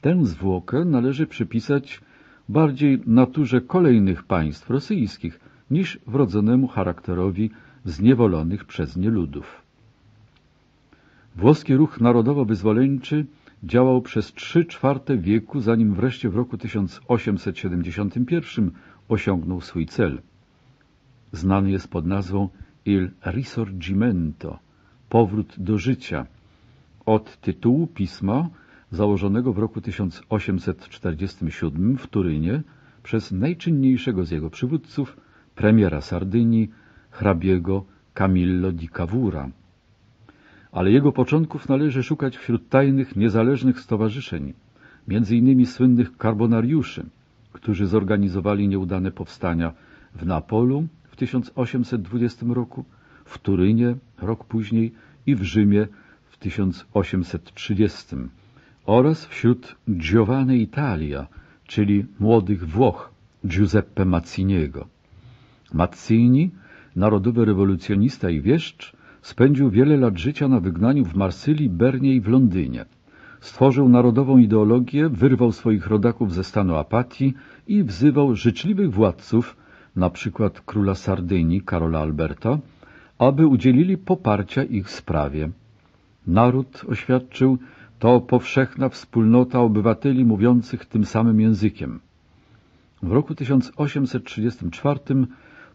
Speaker 1: Tę zwłokę należy przypisać bardziej naturze kolejnych państw rosyjskich niż wrodzonemu charakterowi zniewolonych przez nie ludów. Włoski ruch narodowo-wyzwoleńczy – działał przez trzy czwarte wieku, zanim wreszcie w roku 1871 osiągnął swój cel. Znany jest pod nazwą Il Risorgimento, powrót do życia, od tytułu pisma założonego w roku 1847 w Turynie przez najczynniejszego z jego przywódców, premiera Sardynii, hrabiego Camillo di Cavoura ale jego początków należy szukać wśród tajnych, niezależnych stowarzyszeń, między innymi słynnych karbonariuszy, którzy zorganizowali nieudane powstania w Napolu w 1820 roku, w Turynie rok później i w Rzymie w 1830 oraz wśród Giovanni Italia, czyli młodych Włoch Giuseppe Mazziniego. Mazzini, narodowy rewolucjonista i wieszcz, Spędził wiele lat życia na wygnaniu w Marsylii, Bernie i w Londynie. Stworzył narodową ideologię, wyrwał swoich rodaków ze stanu apatii i wzywał życzliwych władców, na przykład króla Sardynii Karola Alberta, aby udzielili poparcia ich sprawie. Naród, oświadczył, to powszechna wspólnota obywateli mówiących tym samym językiem. W roku 1834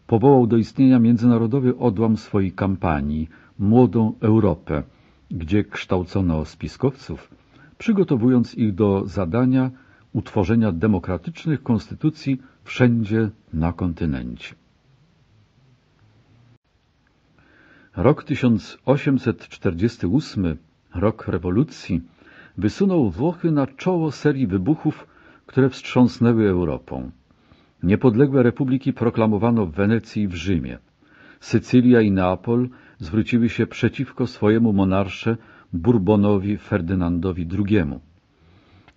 Speaker 1: powołał do istnienia międzynarodowy odłam swojej kampanii Młodą Europę, gdzie kształcono spiskowców, przygotowując ich do zadania utworzenia demokratycznych konstytucji wszędzie na kontynencie. Rok 1848, rok rewolucji, wysunął Włochy na czoło serii wybuchów, które wstrząsnęły Europą. Niepodległe republiki proklamowano w Wenecji i w Rzymie. Sycylia i Neapol zwróciły się przeciwko swojemu monarsze Bourbonowi Ferdynandowi II.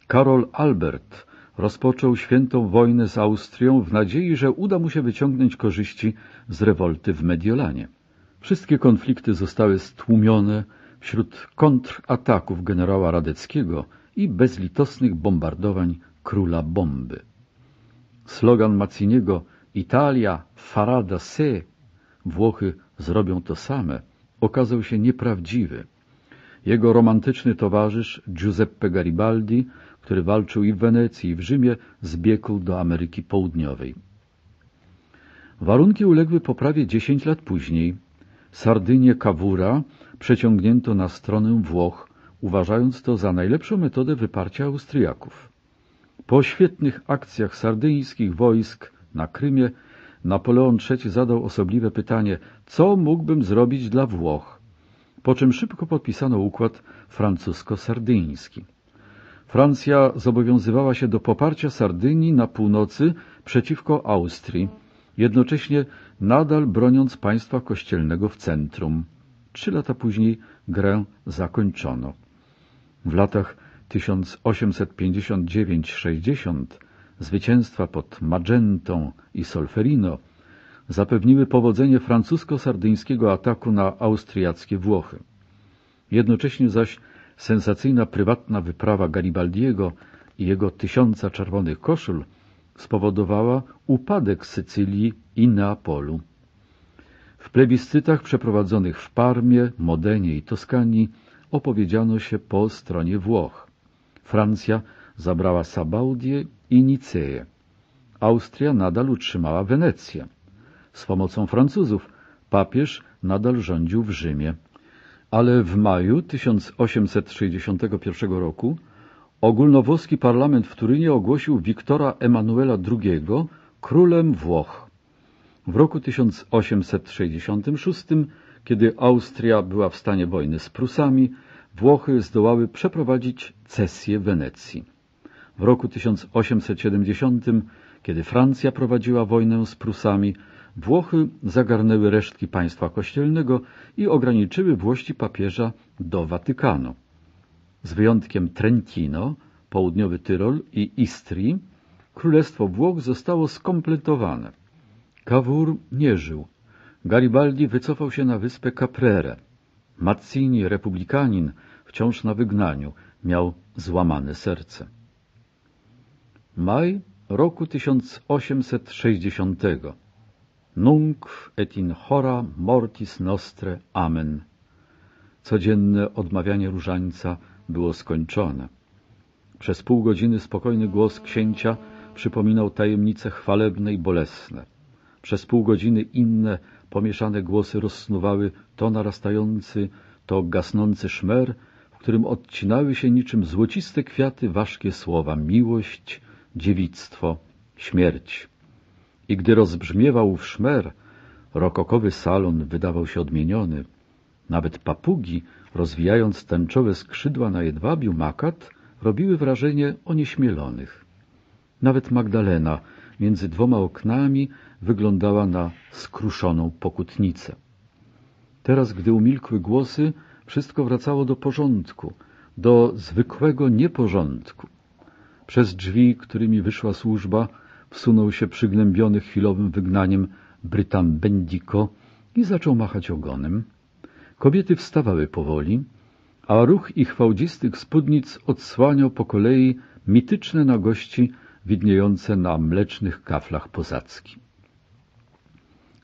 Speaker 1: Karol Albert rozpoczął świętą wojnę z Austrią w nadziei, że uda mu się wyciągnąć korzyści z rewolty w Mediolanie. Wszystkie konflikty zostały stłumione wśród kontrataków generała Radeckiego i bezlitosnych bombardowań króla bomby. Slogan Mazziniego Italia Farada da Włochy zrobią to same, okazał się nieprawdziwy. Jego romantyczny towarzysz Giuseppe Garibaldi, który walczył i w Wenecji, i w Rzymie, zbiegł do Ameryki Południowej. Warunki uległy poprawie 10 lat później. Sardynię Cavura przeciągnięto na stronę Włoch, uważając to za najlepszą metodę wyparcia Austriaków. Po świetnych akcjach sardyńskich wojsk na Krymie Napoleon III zadał osobliwe pytanie, co mógłbym zrobić dla Włoch, po czym szybko podpisano układ francusko-sardyński. Francja zobowiązywała się do poparcia Sardynii na północy przeciwko Austrii, jednocześnie nadal broniąc państwa kościelnego w centrum. Trzy lata później grę zakończono. W latach 1859-60 zwycięstwa pod Magentą i Solferino zapewniły powodzenie francusko-sardyńskiego ataku na austriackie Włochy. Jednocześnie zaś sensacyjna prywatna wyprawa Garibaldiego i jego tysiąca czerwonych koszul spowodowała upadek Sycylii i Neapolu. W plebiscytach przeprowadzonych w Parmie, Modenie i Toskanii opowiedziano się po stronie Włoch. Francja zabrała Sabaudię i Niceję. Austria nadal utrzymała Wenecję. Z pomocą Francuzów papież nadal rządził w Rzymie. Ale w maju 1861 roku ogólnowłoski parlament w Turynie ogłosił Wiktora Emanuela II królem Włoch. W roku 1866, kiedy Austria była w stanie wojny z Prusami, Włochy zdołały przeprowadzić cesję Wenecji. W roku 1870, kiedy Francja prowadziła wojnę z Prusami, Włochy zagarnęły resztki państwa kościelnego i ograniczyły włości papieża do Watykanu. Z wyjątkiem Trentino, południowy Tyrol i Istrii, Królestwo Włoch zostało skompletowane. Cavour nie żył. Garibaldi wycofał się na wyspę Caprere. Mazzini, republikanin, wciąż na wygnaniu, miał złamane serce. Maj roku 1860. Nunc et in hora mortis nostre. Amen. Codzienne odmawianie różańca było skończone. Przez pół godziny spokojny głos księcia przypominał tajemnice chwalebne i bolesne. Przez pół godziny inne, pomieszane głosy rozsnuwały to narastający, to gasnący szmer, którym odcinały się niczym złociste kwiaty ważkie słowa miłość, dziewictwo, śmierć. I gdy rozbrzmiewał w szmer, rokokowy salon wydawał się odmieniony. Nawet papugi, rozwijając tęczowe skrzydła na jedwabiu makat, robiły wrażenie onieśmielonych. Nawet Magdalena między dwoma oknami wyglądała na skruszoną pokutnicę. Teraz, gdy umilkły głosy, wszystko wracało do porządku, do zwykłego nieporządku. Przez drzwi, którymi wyszła służba, wsunął się przygnębiony chwilowym wygnaniem Brytam Bendiko i zaczął machać ogonem. Kobiety wstawały powoli, a ruch ich fałdzistych spódnic odsłaniał po kolei mityczne nagości widniejące na mlecznych kaflach pozacki.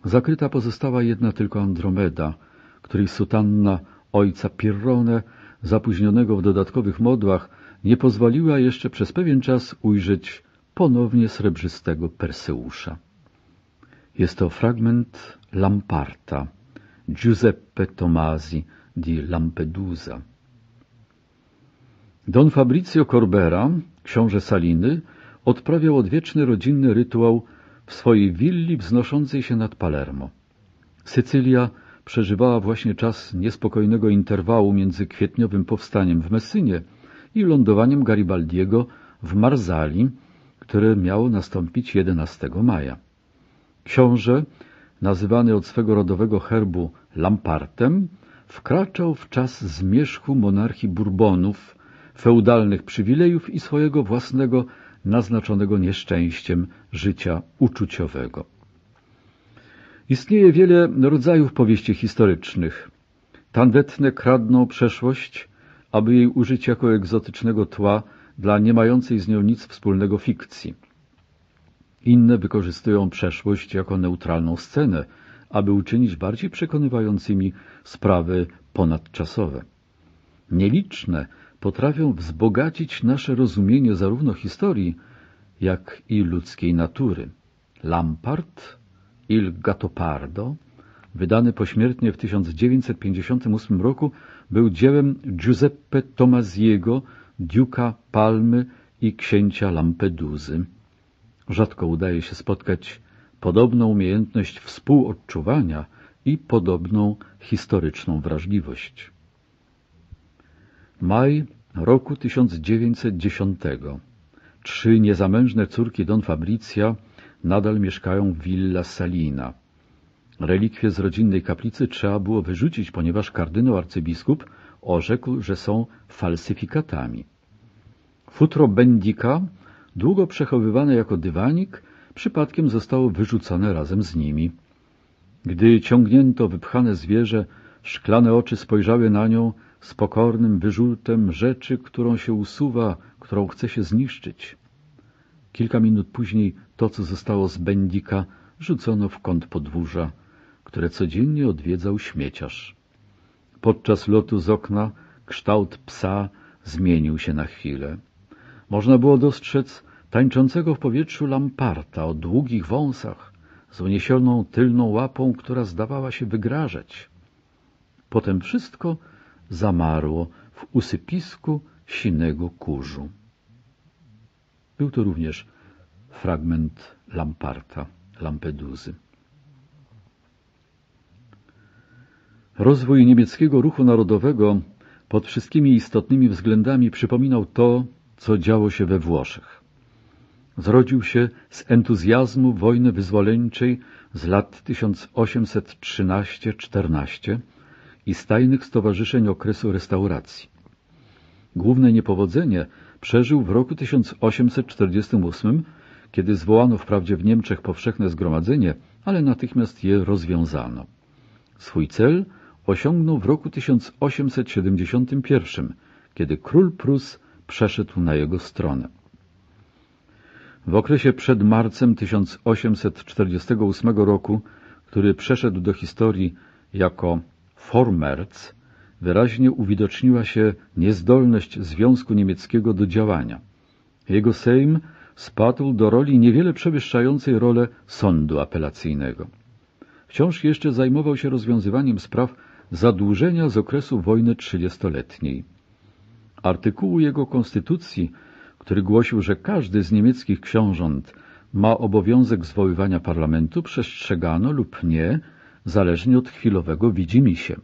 Speaker 1: Zakryta pozostała jedna tylko Andromeda, której sutanna ojca Pirrone, zapóźnionego w dodatkowych modłach, nie pozwoliła jeszcze przez pewien czas ujrzeć ponownie srebrzystego Perseusza. Jest to fragment Lamparta Giuseppe Tomasi di Lampedusa. Don Fabrizio Corbera, książę Saliny, odprawiał odwieczny rodzinny rytuał w swojej willi wznoszącej się nad Palermo. Sycylia – przeżywała właśnie czas niespokojnego interwału między kwietniowym powstaniem w Messynie i lądowaniem Garibaldiego w Marzali, które miało nastąpić 11 maja. Książę, nazywany od swego rodowego herbu Lampartem, wkraczał w czas zmierzchu monarchii Bourbonów, feudalnych przywilejów i swojego własnego, naznaczonego nieszczęściem życia uczuciowego. Istnieje wiele rodzajów powieści historycznych. Tandetne kradną przeszłość, aby jej użyć jako egzotycznego tła dla nie mającej z nią nic wspólnego fikcji. Inne wykorzystują przeszłość jako neutralną scenę, aby uczynić bardziej przekonywającymi sprawy ponadczasowe. Nieliczne potrafią wzbogacić nasze rozumienie zarówno historii, jak i ludzkiej natury. Lampart Il Gattopardo, wydany pośmiertnie w 1958 roku, był dziełem Giuseppe Tomasiego, Duka Palmy i księcia Lampeduzy. Rzadko udaje się spotkać podobną umiejętność współodczuwania i podobną historyczną wrażliwość. Maj roku 1910. Trzy niezamężne córki Don Fabricia nadal mieszkają w Villa Salina. Relikwie z rodzinnej kaplicy trzeba było wyrzucić, ponieważ kardynał arcybiskup orzekł, że są falsyfikatami. Futro Bendika, długo przechowywane jako dywanik, przypadkiem zostało wyrzucone razem z nimi. Gdy ciągnięto wypchane zwierzę, szklane oczy spojrzały na nią z pokornym wyrzutem rzeczy, którą się usuwa, którą chce się zniszczyć. Kilka minut później to, co zostało z Bendika, rzucono w kąt podwórza, które codziennie odwiedzał śmieciarz. Podczas lotu z okna kształt psa zmienił się na chwilę. Można było dostrzec tańczącego w powietrzu lamparta o długich wąsach z uniesioną tylną łapą, która zdawała się wygrażać. Potem wszystko zamarło w usypisku sinego kurzu. Był to również fragment Lamparta, Lampeduzy. Rozwój niemieckiego ruchu narodowego pod wszystkimi istotnymi względami przypominał to, co działo się we Włoszech. Zrodził się z entuzjazmu wojny wyzwoleńczej z lat 1813-14 i stajnych stowarzyszeń okresu restauracji. Główne niepowodzenie – przeżył w roku 1848, kiedy zwołano wprawdzie w Niemczech powszechne zgromadzenie, ale natychmiast je rozwiązano. Swój cel osiągnął w roku 1871, kiedy król Prus przeszedł na jego stronę. W okresie przed marcem 1848 roku, który przeszedł do historii jako Formerz, wyraźnie uwidoczniła się niezdolność Związku Niemieckiego do działania. Jego Sejm spadł do roli niewiele przewyższającej rolę sądu apelacyjnego. Wciąż jeszcze zajmował się rozwiązywaniem spraw zadłużenia z okresu wojny trzydziestoletniej. Artykułu jego konstytucji, który głosił, że każdy z niemieckich książąt ma obowiązek zwoływania parlamentu, przestrzegano lub nie, zależnie od chwilowego widzimisię.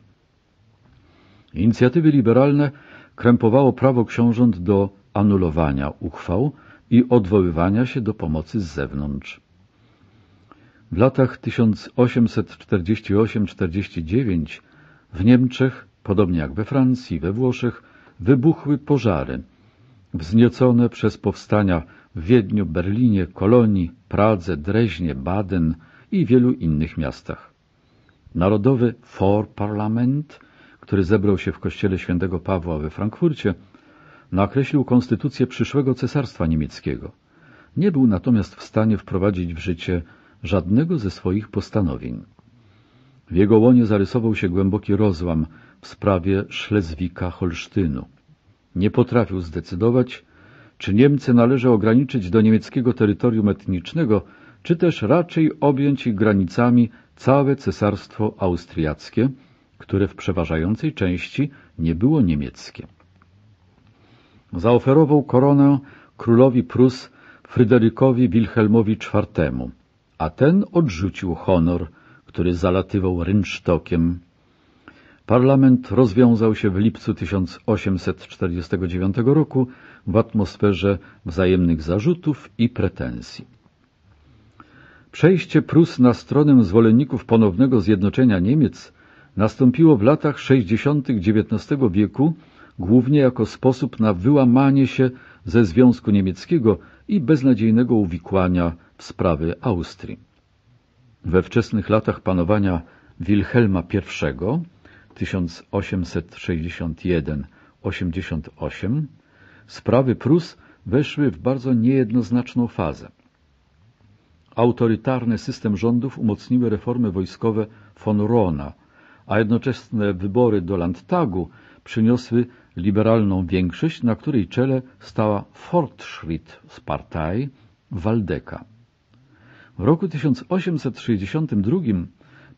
Speaker 1: Inicjatywy liberalne krępowało prawo książąt do anulowania uchwał i odwoływania się do pomocy z zewnątrz. W latach 1848-49 w Niemczech, podobnie jak we Francji, we Włoszech, wybuchły pożary. Wzniecone przez powstania w Wiedniu, Berlinie, Kolonii, Pradze, Dreźnie, Baden i wielu innych miastach. Narodowy For Parlament który zebrał się w kościele świętego Pawła we Frankfurcie, nakreślił konstytucję przyszłego cesarstwa niemieckiego. Nie był natomiast w stanie wprowadzić w życie żadnego ze swoich postanowień. W jego łonie zarysował się głęboki rozłam w sprawie Szlezwika-Holsztynu. Nie potrafił zdecydować, czy Niemcy należy ograniczyć do niemieckiego terytorium etnicznego, czy też raczej objąć ich granicami całe cesarstwo austriackie – które w przeważającej części nie było niemieckie. Zaoferował koronę królowi Prus Fryderykowi Wilhelmowi IV, a ten odrzucił honor, który zalatywał rynsztokiem. Parlament rozwiązał się w lipcu 1849 roku w atmosferze wzajemnych zarzutów i pretensji. Przejście Prus na stronę zwolenników ponownego zjednoczenia Niemiec nastąpiło w latach 60. XIX wieku głównie jako sposób na wyłamanie się ze Związku Niemieckiego i beznadziejnego uwikłania w sprawy Austrii. We wczesnych latach panowania Wilhelma I 1861-88 sprawy Prus weszły w bardzo niejednoznaczną fazę. Autorytarny system rządów umocniły reformy wojskowe von Rona a jednoczesne wybory do Landtagu przyniosły liberalną większość, na której czele stała Fortschritt z partii Waldeka. W roku 1862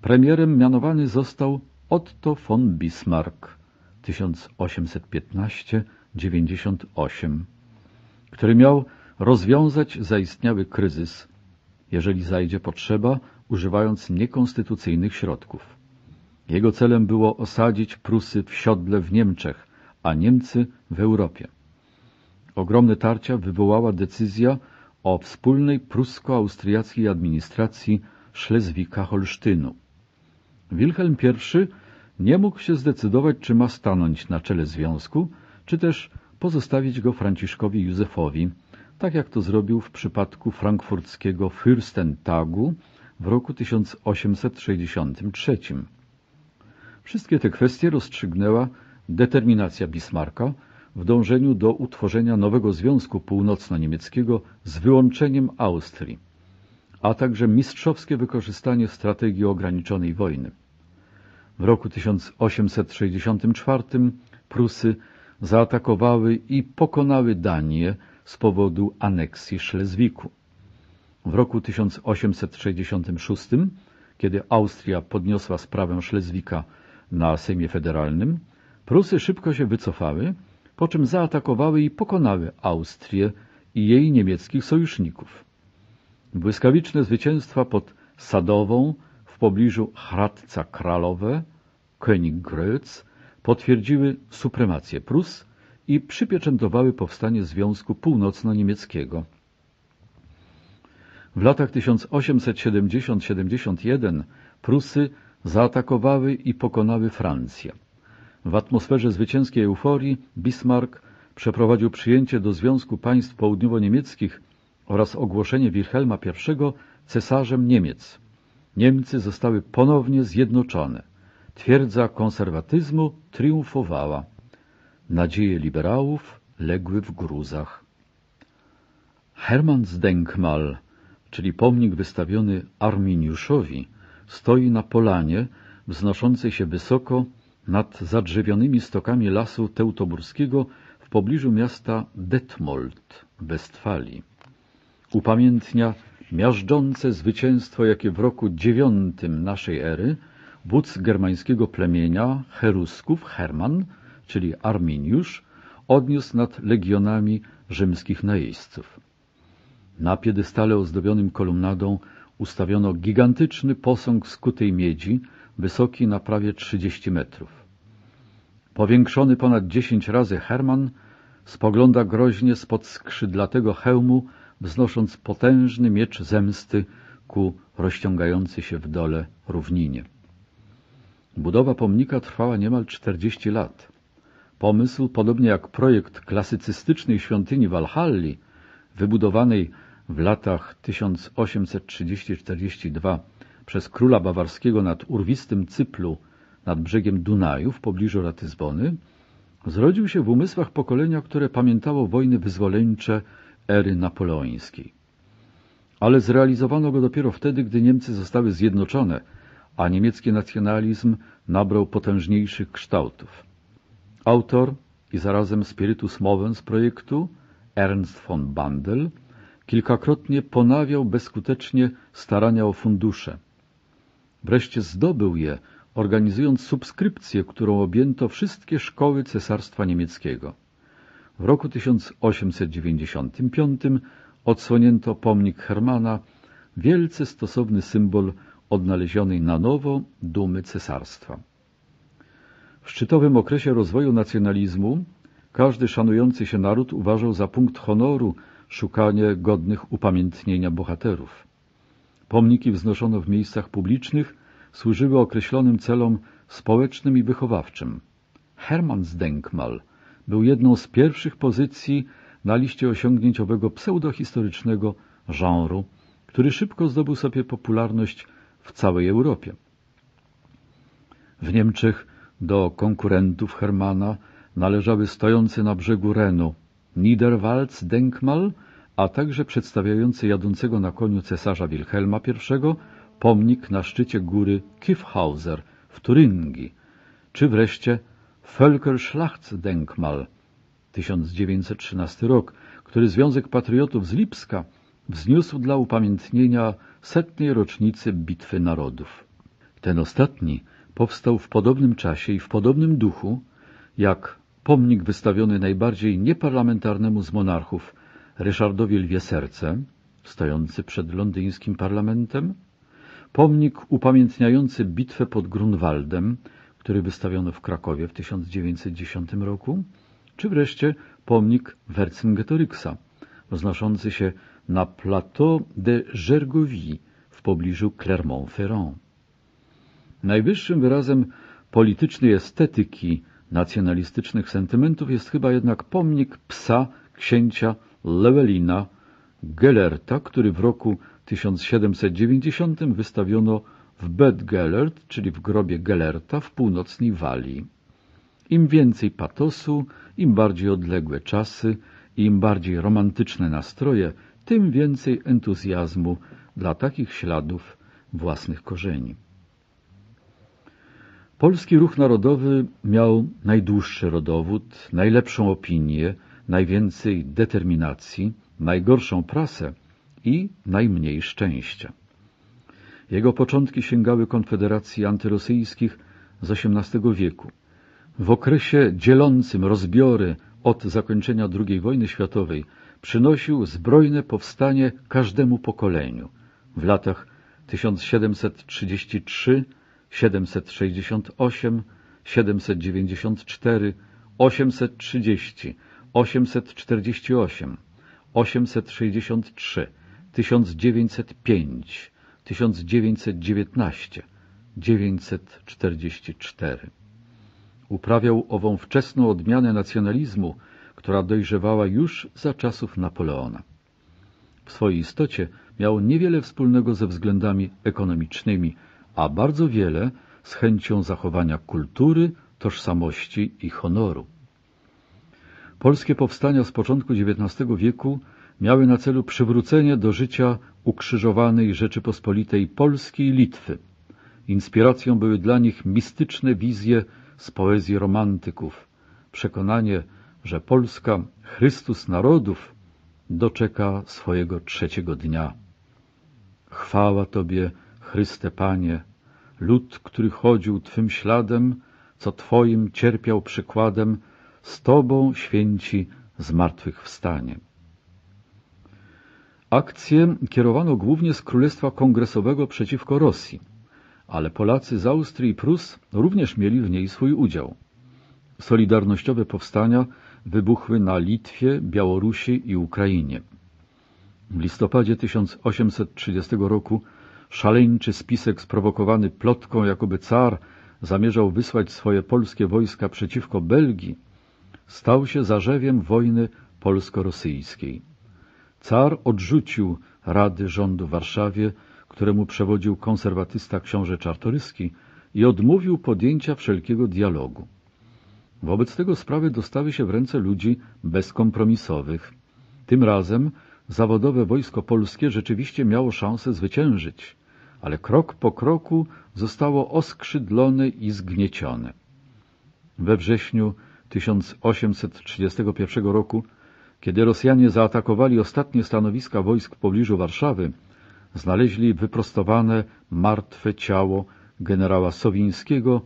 Speaker 1: premierem mianowany został Otto von Bismarck 1815-98, który miał rozwiązać zaistniały kryzys, jeżeli zajdzie potrzeba, używając niekonstytucyjnych środków. Jego celem było osadzić Prusy w siodle w Niemczech, a Niemcy w Europie. Ogromne tarcia wywołała decyzja o wspólnej prusko-austriackiej administracji Szlezwika-Holsztynu. Wilhelm I nie mógł się zdecydować, czy ma stanąć na czele związku, czy też pozostawić go Franciszkowi Józefowi, tak jak to zrobił w przypadku frankfurckiego Fürstentagu w roku 1863. Wszystkie te kwestie rozstrzygnęła determinacja Bismarka w dążeniu do utworzenia nowego Związku Północno-Niemieckiego z wyłączeniem Austrii, a także mistrzowskie wykorzystanie strategii ograniczonej wojny. W roku 1864 Prusy zaatakowały i pokonały Danię z powodu aneksji Szlezwiku. W roku 1866, kiedy Austria podniosła sprawę Szlezwika na Sejmie Federalnym, Prusy szybko się wycofały, po czym zaatakowały i pokonały Austrię i jej niemieckich sojuszników. Błyskawiczne zwycięstwa pod Sadową w pobliżu Hradca Kralowe, Königgrätz, potwierdziły supremację Prus i przypieczętowały powstanie Związku Północno-Niemieckiego. W latach 1870-71 Prusy zaatakowały i pokonały Francję. W atmosferze zwycięskiej euforii Bismarck przeprowadził przyjęcie do Związku Państw Południowo-Niemieckich oraz ogłoszenie Wilhelma I cesarzem Niemiec. Niemcy zostały ponownie zjednoczone. Twierdza konserwatyzmu triumfowała. Nadzieje liberałów legły w gruzach. Hermannsdenkmal, czyli pomnik wystawiony Arminiuszowi, Stoi na polanie, wznoszącej się wysoko nad zadrzewionymi stokami lasu teutoburskiego w pobliżu miasta Detmold w Westfalii. Upamiętnia miażdżące zwycięstwo, jakie w roku dziewiątym naszej ery wódz germańskiego plemienia Herusków Herman, czyli Arminiusz, odniósł nad legionami rzymskich najeźdźców. Na piedestale ozdobionym kolumnadą ustawiono gigantyczny posąg z kutej miedzi, wysoki na prawie 30 metrów. Powiększony ponad 10 razy Herman spogląda groźnie spod skrzydlatego hełmu, wznosząc potężny miecz zemsty ku rozciągającej się w dole równinie. Budowa pomnika trwała niemal 40 lat. Pomysł, podobnie jak projekt klasycystycznej świątyni Walhalli, wybudowanej w latach 1830-42 przez króla bawarskiego nad urwistym Cyplu nad brzegiem Dunaju w pobliżu Ratyzbony zrodził się w umysłach pokolenia, które pamiętało wojny wyzwoleńcze ery napoleońskiej. Ale zrealizowano go dopiero wtedy, gdy Niemcy zostały zjednoczone, a niemiecki nacjonalizm nabrał potężniejszych kształtów. Autor i zarazem spirytus mowens projektu Ernst von Bandel – Kilkakrotnie ponawiał bezskutecznie starania o fundusze. Wreszcie zdobył je, organizując subskrypcję, którą objęto wszystkie szkoły Cesarstwa Niemieckiego. W roku 1895 odsłonięto pomnik Hermana, wielce stosowny symbol odnalezionej na nowo dumy cesarstwa. W szczytowym okresie rozwoju nacjonalizmu każdy szanujący się naród uważał za punkt honoru szukanie godnych upamiętnienia bohaterów. Pomniki wznoszono w miejscach publicznych, służyły określonym celom społecznym i wychowawczym. Hermannsdenkmal był jedną z pierwszych pozycji na liście osiągnięciowego pseudohistorycznego żanru, który szybko zdobył sobie popularność w całej Europie. W Niemczech do konkurentów Hermana należały stojące na brzegu Renu Niederwalds-Denkmal, a także przedstawiający jadącego na koniu cesarza Wilhelma I pomnik na szczycie góry Kiffhauser w Turyngii, czy wreszcie Völkerschlachtsdenkmal 1913 rok, który Związek Patriotów z Lipska wzniósł dla upamiętnienia setnej rocznicy Bitwy Narodów. Ten ostatni powstał w podobnym czasie i w podobnym duchu jak pomnik wystawiony najbardziej nieparlamentarnemu z monarchów, Ryszardowi Lwie Serce, stojący przed londyńskim parlamentem, pomnik upamiętniający bitwę pod Grunwaldem, który wystawiono w Krakowie w 1910 roku, czy wreszcie pomnik Vercingetoryksa, roznoszący się na Plateau de Gergovie w pobliżu Clermont-Ferrand. Najwyższym wyrazem politycznej estetyki nacjonalistycznych sentymentów jest chyba jednak pomnik psa księcia Lewelina Gellerta, który w roku 1790 wystawiono w Bed Gellert, czyli w grobie Gellerta w północnej Walii. Im więcej patosu, im bardziej odległe czasy, im bardziej romantyczne nastroje, tym więcej entuzjazmu dla takich śladów własnych korzeni. Polski ruch narodowy miał najdłuższy rodowód, najlepszą opinię, najwięcej determinacji, najgorszą prasę i najmniej szczęścia. Jego początki sięgały konfederacji antyrosyjskich z XVIII wieku. W okresie dzielącym rozbiory od zakończenia II wojny światowej przynosił zbrojne powstanie każdemu pokoleniu. W latach 1733 768, 794, 830, 848, 863, 1905, 1919, 944. Uprawiał ową wczesną odmianę nacjonalizmu, która dojrzewała już za czasów Napoleona. W swojej istocie miał niewiele wspólnego ze względami ekonomicznymi, a bardzo wiele z chęcią zachowania kultury, tożsamości i honoru. Polskie powstania z początku XIX wieku miały na celu przywrócenie do życia ukrzyżowanej Rzeczypospolitej Polski i Litwy. Inspiracją były dla nich mistyczne wizje z poezji romantyków, przekonanie, że Polska, Chrystus narodów, doczeka swojego trzeciego dnia. Chwała Tobie, Chryste Panie, lud, który chodził Twym śladem, co Twoim cierpiał przykładem, z Tobą święci zmartwychwstanie. Akcję kierowano głównie z Królestwa Kongresowego przeciwko Rosji, ale Polacy z Austrii i Prus również mieli w niej swój udział. Solidarnościowe powstania wybuchły na Litwie, Białorusi i Ukrainie. W listopadzie 1830 roku Szaleńczy spisek sprowokowany plotką, jakoby car zamierzał wysłać swoje polskie wojska przeciwko Belgii, stał się zarzewiem wojny polsko-rosyjskiej. Car odrzucił rady rządu w Warszawie, któremu przewodził konserwatysta książę Czartoryski i odmówił podjęcia wszelkiego dialogu. Wobec tego sprawy dostały się w ręce ludzi bezkompromisowych. Tym razem zawodowe wojsko polskie rzeczywiście miało szansę zwyciężyć ale krok po kroku zostało oskrzydlone i zgniecione. We wrześniu 1831 roku, kiedy Rosjanie zaatakowali ostatnie stanowiska wojsk w pobliżu Warszawy, znaleźli wyprostowane, martwe ciało generała Sowińskiego,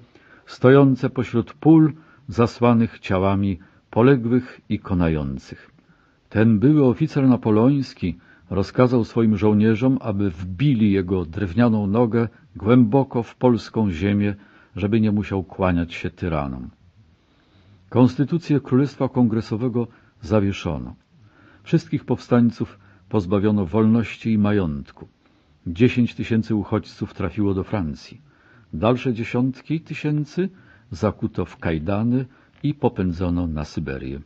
Speaker 1: stojące pośród pól zasłanych ciałami poległych i konających. Ten były oficer napoleoński rozkazał swoim żołnierzom, aby wbili jego drewnianą nogę głęboko w polską ziemię, żeby nie musiał kłaniać się tyranom. Konstytucję Królestwa Kongresowego zawieszono. Wszystkich powstańców pozbawiono wolności i majątku. Dziesięć tysięcy uchodźców trafiło do Francji. Dalsze dziesiątki tysięcy zakuto w kajdany i popędzono na Syberię.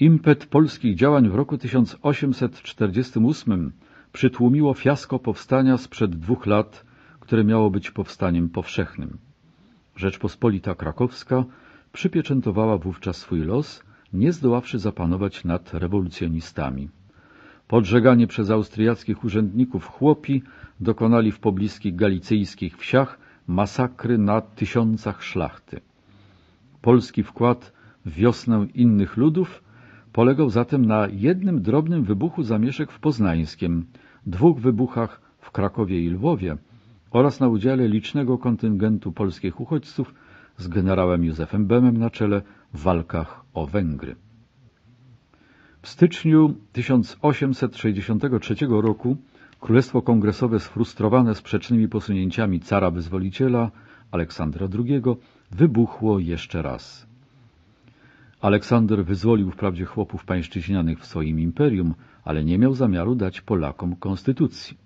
Speaker 1: Impet polskich działań w roku 1848 przytłumiło fiasko powstania sprzed dwóch lat, które miało być powstaniem powszechnym. Rzeczpospolita Krakowska przypieczętowała wówczas swój los, nie zdoławszy zapanować nad rewolucjonistami. Podżeganie przez austriackich urzędników chłopi dokonali w pobliskich galicyjskich wsiach masakry na tysiącach szlachty. Polski wkład w wiosnę innych ludów Polegał zatem na jednym drobnym wybuchu zamieszek w Poznańskiem, dwóch wybuchach w Krakowie i Lwowie oraz na udziale licznego kontyngentu polskich uchodźców z generałem Józefem Bemem na czele w walkach o Węgry. W styczniu 1863 roku Królestwo Kongresowe sfrustrowane sprzecznymi posunięciami cara wyzwoliciela Aleksandra II wybuchło jeszcze raz. Aleksander wyzwolił wprawdzie chłopów pańszczyźnianych w swoim imperium, ale nie miał zamiaru dać Polakom konstytucji.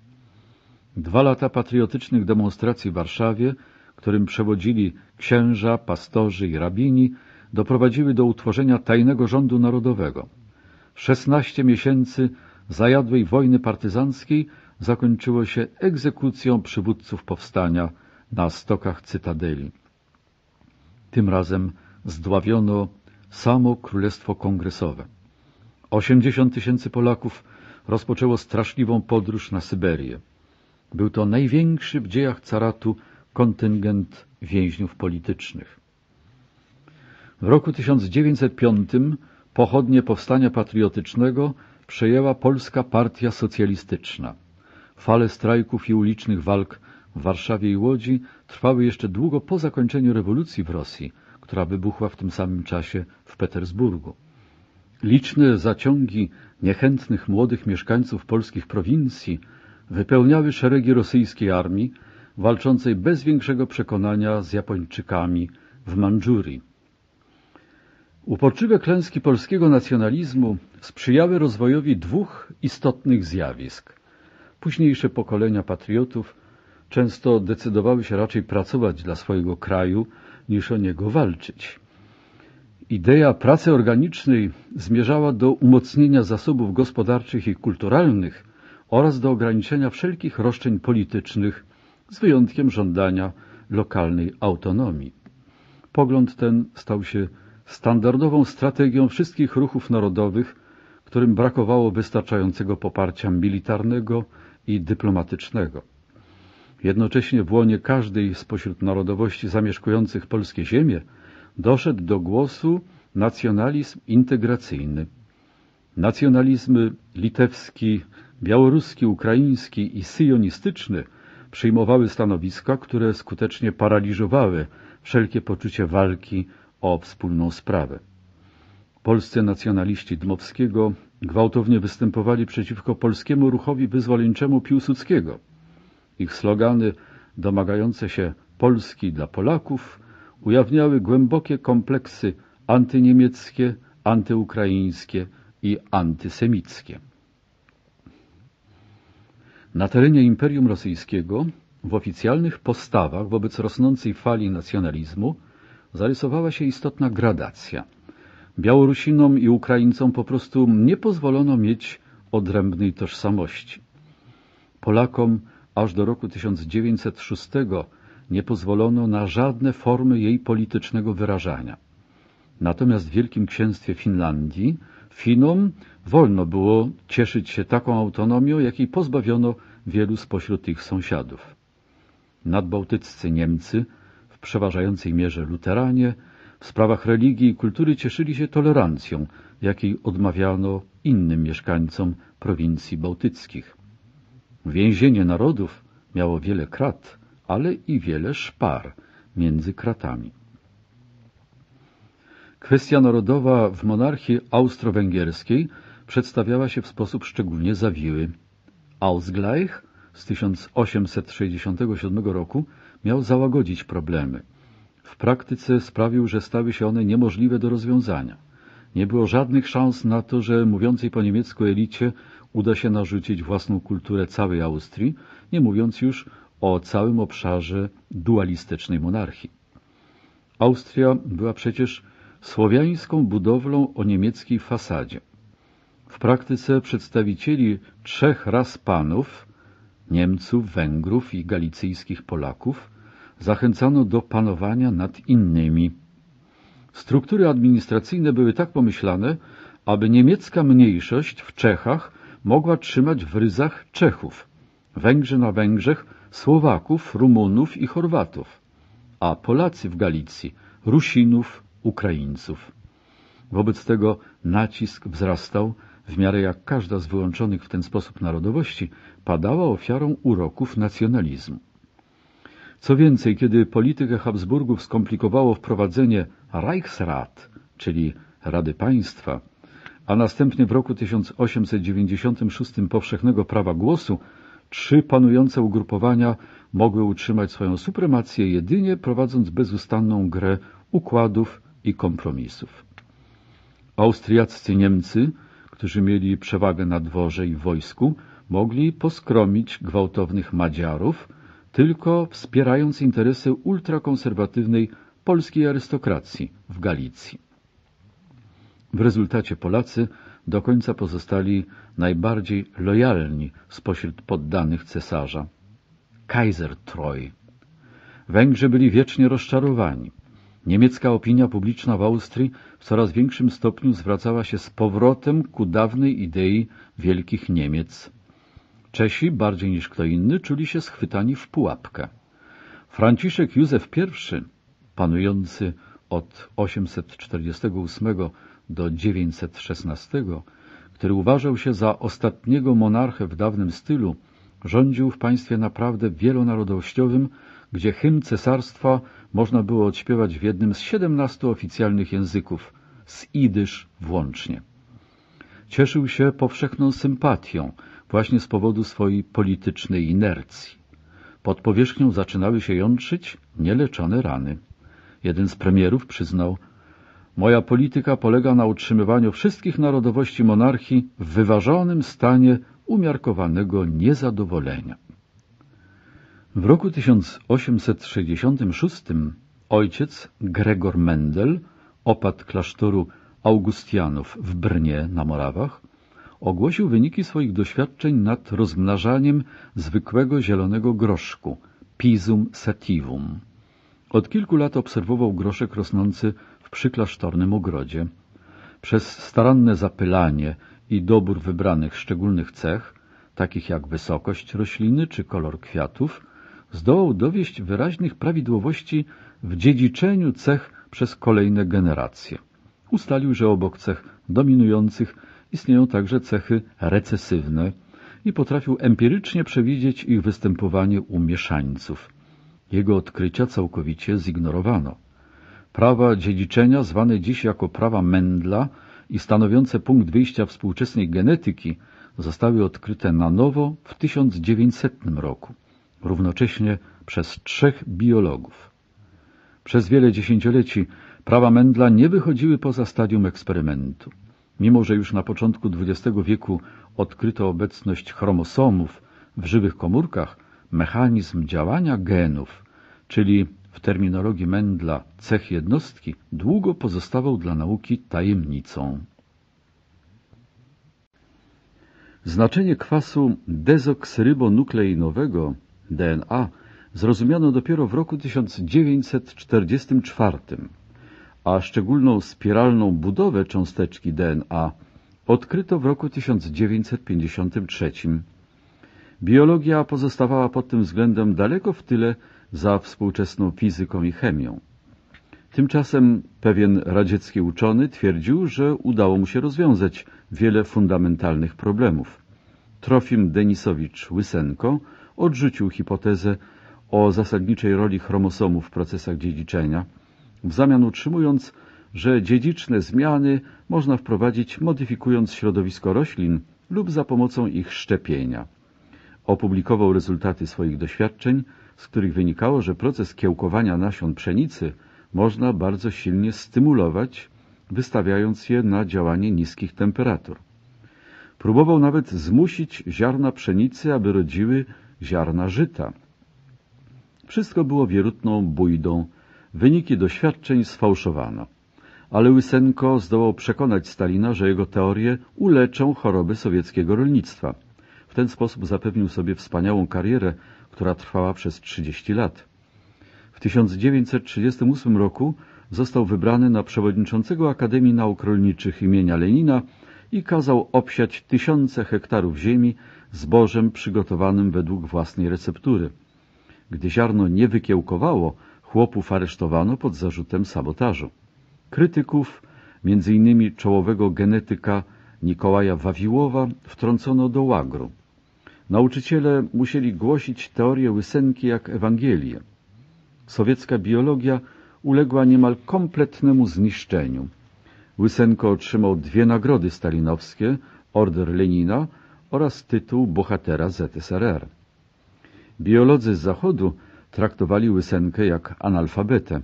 Speaker 1: Dwa lata patriotycznych demonstracji w Warszawie, którym przewodzili księża, pastorzy i rabini, doprowadziły do utworzenia tajnego rządu narodowego. 16 miesięcy zajadłej wojny partyzanckiej zakończyło się egzekucją przywódców powstania na stokach Cytadeli. Tym razem zdławiono samo Królestwo Kongresowe. 80 tysięcy Polaków rozpoczęło straszliwą podróż na Syberię. Był to największy w dziejach caratu kontyngent więźniów politycznych. W roku 1905 pochodnie powstania patriotycznego przejęła Polska Partia Socjalistyczna. Fale strajków i ulicznych walk w Warszawie i Łodzi trwały jeszcze długo po zakończeniu rewolucji w Rosji – która wybuchła w tym samym czasie w Petersburgu. Liczne zaciągi niechętnych młodych mieszkańców polskich prowincji wypełniały szeregi rosyjskiej armii walczącej bez większego przekonania z Japończykami w Mandżurii. Uporczywe klęski polskiego nacjonalizmu sprzyjały rozwojowi dwóch istotnych zjawisk. Późniejsze pokolenia patriotów często decydowały się raczej pracować dla swojego kraju niż o niego walczyć. Idea pracy organicznej zmierzała do umocnienia zasobów gospodarczych i kulturalnych oraz do ograniczenia wszelkich roszczeń politycznych, z wyjątkiem żądania lokalnej autonomii. Pogląd ten stał się standardową strategią wszystkich ruchów narodowych, którym brakowało wystarczającego poparcia militarnego i dyplomatycznego jednocześnie w łonie każdej spośród narodowości zamieszkujących polskie ziemie, doszedł do głosu nacjonalizm integracyjny. Nacjonalizmy litewski, białoruski, ukraiński i syjonistyczny przyjmowały stanowiska, które skutecznie paraliżowały wszelkie poczucie walki o wspólną sprawę. Polscy nacjonaliści Dmowskiego gwałtownie występowali przeciwko polskiemu ruchowi wyzwoleńczemu Piłsudskiego – ich slogany domagające się Polski dla Polaków ujawniały głębokie kompleksy antyniemieckie, antyukraińskie i antysemickie. Na terenie Imperium Rosyjskiego w oficjalnych postawach wobec rosnącej fali nacjonalizmu zarysowała się istotna gradacja. Białorusinom i Ukraińcom po prostu nie pozwolono mieć odrębnej tożsamości. Polakom aż do roku 1906 nie pozwolono na żadne formy jej politycznego wyrażania. Natomiast w Wielkim Księstwie Finlandii Finom wolno było cieszyć się taką autonomią, jakiej pozbawiono wielu spośród ich sąsiadów. Nadbałtyccy Niemcy, w przeważającej mierze luteranie, w sprawach religii i kultury cieszyli się tolerancją, jakiej odmawiano innym mieszkańcom prowincji bałtyckich. Więzienie narodów miało wiele krat, ale i wiele szpar między kratami. Kwestia narodowa w monarchii austro-węgierskiej przedstawiała się w sposób szczególnie zawiły. Ausgleich z 1867 roku miał załagodzić problemy. W praktyce sprawił, że stały się one niemożliwe do rozwiązania. Nie było żadnych szans na to, że mówiącej po niemiecku elicie uda się narzucić własną kulturę całej Austrii, nie mówiąc już o całym obszarze dualistycznej monarchii. Austria była przecież słowiańską budowlą o niemieckiej fasadzie. W praktyce przedstawicieli trzech ras panów, Niemców, Węgrów i galicyjskich Polaków, zachęcano do panowania nad innymi. Struktury administracyjne były tak pomyślane, aby niemiecka mniejszość w Czechach mogła trzymać w ryzach Czechów, Węgrzy na Węgrzech, Słowaków, Rumunów i Chorwatów, a Polacy w Galicji Rusinów, Ukraińców. Wobec tego nacisk wzrastał, w miarę jak każda z wyłączonych w ten sposób narodowości padała ofiarą uroków nacjonalizmu. Co więcej, kiedy politykę Habsburgów skomplikowało wprowadzenie Reichsrat, czyli Rady Państwa, a następnie w roku 1896 powszechnego prawa głosu trzy panujące ugrupowania mogły utrzymać swoją supremację jedynie prowadząc bezustanną grę układów i kompromisów. Austriaccy Niemcy, którzy mieli przewagę na dworze i wojsku, mogli poskromić gwałtownych Madziarów, tylko wspierając interesy ultrakonserwatywnej polskiej arystokracji w Galicji. W rezultacie Polacy do końca pozostali najbardziej lojalni spośród poddanych cesarza. Kaiser Troj. Węgrzy byli wiecznie rozczarowani. Niemiecka opinia publiczna w Austrii w coraz większym stopniu zwracała się z powrotem ku dawnej idei wielkich Niemiec. Czesi, bardziej niż kto inny, czuli się schwytani w pułapkę. Franciszek Józef I, panujący od 848 do 916, który uważał się za ostatniego monarchę w dawnym stylu, rządził w państwie naprawdę wielonarodowościowym, gdzie hymn cesarstwa można było odśpiewać w jednym z 17 oficjalnych języków, z idysz włącznie. Cieszył się powszechną sympatią właśnie z powodu swojej politycznej inercji. Pod powierzchnią zaczynały się jątrzyć nieleczone rany. Jeden z premierów przyznał, Moja polityka polega na utrzymywaniu wszystkich narodowości monarchii w wyważonym stanie umiarkowanego niezadowolenia. W roku 1866 ojciec Gregor Mendel, opat klasztoru Augustianów w Brnie na Morawach, ogłosił wyniki swoich doświadczeń nad rozmnażaniem zwykłego zielonego groszku, pisum sativum. Od kilku lat obserwował groszek rosnący przy klasztornym ogrodzie. Przez staranne zapylanie i dobór wybranych szczególnych cech, takich jak wysokość rośliny czy kolor kwiatów, zdołał dowieść wyraźnych prawidłowości w dziedziczeniu cech przez kolejne generacje. Ustalił, że obok cech dominujących istnieją także cechy recesywne i potrafił empirycznie przewidzieć ich występowanie u mieszańców. Jego odkrycia całkowicie zignorowano. Prawa dziedziczenia, zwane dziś jako prawa Mendla i stanowiące punkt wyjścia współczesnej genetyki, zostały odkryte na nowo w 1900 roku, równocześnie przez trzech biologów. Przez wiele dziesięcioleci prawa Mendla nie wychodziły poza stadium eksperymentu. Mimo, że już na początku XX wieku odkryto obecność chromosomów w żywych komórkach, mechanizm działania genów, czyli w terminologii Mendla cech jednostki, długo pozostawał dla nauki tajemnicą. Znaczenie kwasu dezoksrybonukleinowego, DNA zrozumiano dopiero w roku 1944, a szczególną spiralną budowę cząsteczki DNA odkryto w roku 1953. Biologia pozostawała pod tym względem daleko w tyle za współczesną fizyką i chemią. Tymczasem pewien radziecki uczony twierdził, że udało mu się rozwiązać wiele fundamentalnych problemów. Trofim Denisowicz-Łysenko odrzucił hipotezę o zasadniczej roli chromosomów w procesach dziedziczenia, w zamian utrzymując, że dziedziczne zmiany można wprowadzić modyfikując środowisko roślin lub za pomocą ich szczepienia. Opublikował rezultaty swoich doświadczeń z których wynikało, że proces kiełkowania nasion pszenicy można bardzo silnie stymulować, wystawiając je na działanie niskich temperatur. Próbował nawet zmusić ziarna pszenicy, aby rodziły ziarna żyta. Wszystko było wierutną bójdą. Wyniki doświadczeń sfałszowano. Ale Łysenko zdołał przekonać Stalina, że jego teorie uleczą choroby sowieckiego rolnictwa. W ten sposób zapewnił sobie wspaniałą karierę, która trwała przez 30 lat. W 1938 roku został wybrany na przewodniczącego Akademii Nauk Rolniczych imienia Lenina i kazał obsiać tysiące hektarów ziemi zbożem przygotowanym według własnej receptury. Gdy ziarno nie wykiełkowało, chłopów aresztowano pod zarzutem sabotażu. Krytyków, m.in. czołowego genetyka Nikołaja Wawiłowa, wtrącono do łagru. Nauczyciele musieli głosić teorię łysenki jak Ewangelię. Sowiecka biologia uległa niemal kompletnemu zniszczeniu. Łysenko otrzymał dwie nagrody stalinowskie, Order Lenina oraz tytuł Bohatera ZSRR. Biolodzy z Zachodu traktowali Łysenkę jak analfabetę.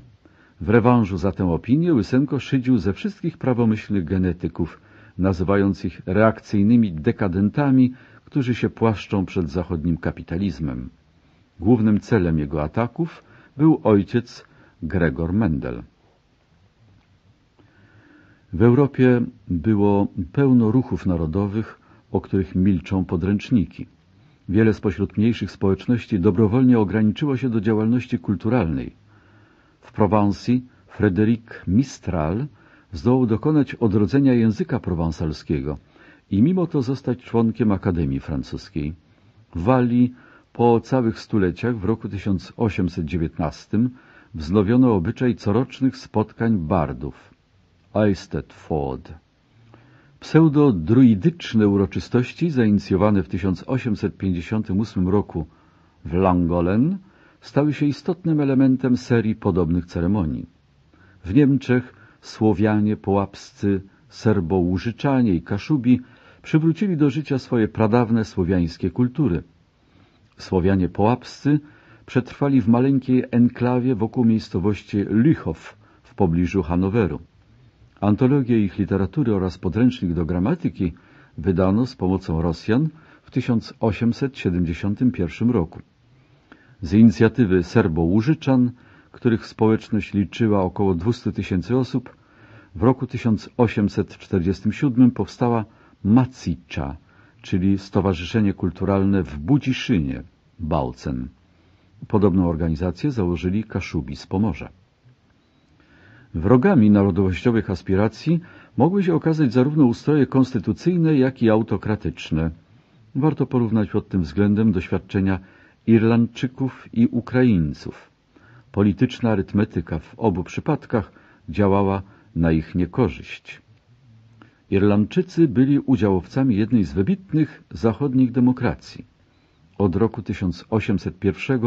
Speaker 1: W rewanżu za tę opinię Łysenko szydził ze wszystkich prawomyślnych genetyków, nazywając ich reakcyjnymi dekadentami którzy się płaszczą przed zachodnim kapitalizmem. Głównym celem jego ataków był ojciec Gregor Mendel. W Europie było pełno ruchów narodowych, o których milczą podręczniki. Wiele spośród mniejszych społeczności dobrowolnie ograniczyło się do działalności kulturalnej. W Prowansji Frederic Mistral zdołał dokonać odrodzenia języka prowansalskiego – i mimo to zostać członkiem Akademii Francuskiej. W Walii po całych stuleciach w roku 1819 wznowiono obyczaj corocznych spotkań bardów. Eisted Ford. Pseudo-druidyczne uroczystości zainicjowane w 1858 roku w Langolen stały się istotnym elementem serii podobnych ceremonii. W Niemczech Słowianie, Połapscy, Serbo-Łużyczanie i Kaszubi przywrócili do życia swoje pradawne słowiańskie kultury. Słowianie połapscy przetrwali w maleńkiej enklawie wokół miejscowości Lichow w pobliżu Hanoweru. Antologię ich literatury oraz podręcznik do gramatyki wydano z pomocą Rosjan w 1871 roku. Z inicjatywy Serbo-Łużyczan, których społeczność liczyła około 200 tysięcy osób, w roku 1847 powstała Macicza, czyli Stowarzyszenie Kulturalne w Budziszynie, Bałcen. Podobną organizację założyli Kaszubi z Pomorza. Wrogami narodowościowych aspiracji mogły się okazać zarówno ustroje konstytucyjne, jak i autokratyczne. Warto porównać pod tym względem doświadczenia Irlandczyków i Ukraińców. Polityczna arytmetyka w obu przypadkach działała na ich niekorzyść. Irlandczycy byli udziałowcami jednej z wybitnych zachodnich demokracji. Od roku 1801,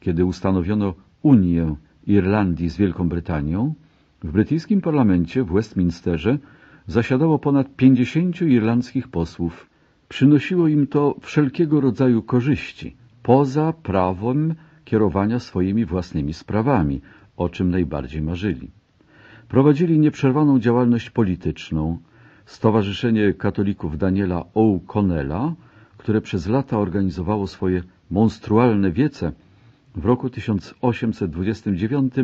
Speaker 1: kiedy ustanowiono Unię Irlandii z Wielką Brytanią, w brytyjskim parlamencie w Westminsterze zasiadało ponad 50 irlandzkich posłów. Przynosiło im to wszelkiego rodzaju korzyści, poza prawem kierowania swoimi własnymi sprawami, o czym najbardziej marzyli. Prowadzili nieprzerwaną działalność polityczną, Stowarzyszenie Katolików Daniela O'Connella, które przez lata organizowało swoje monstrualne wiece, w roku 1829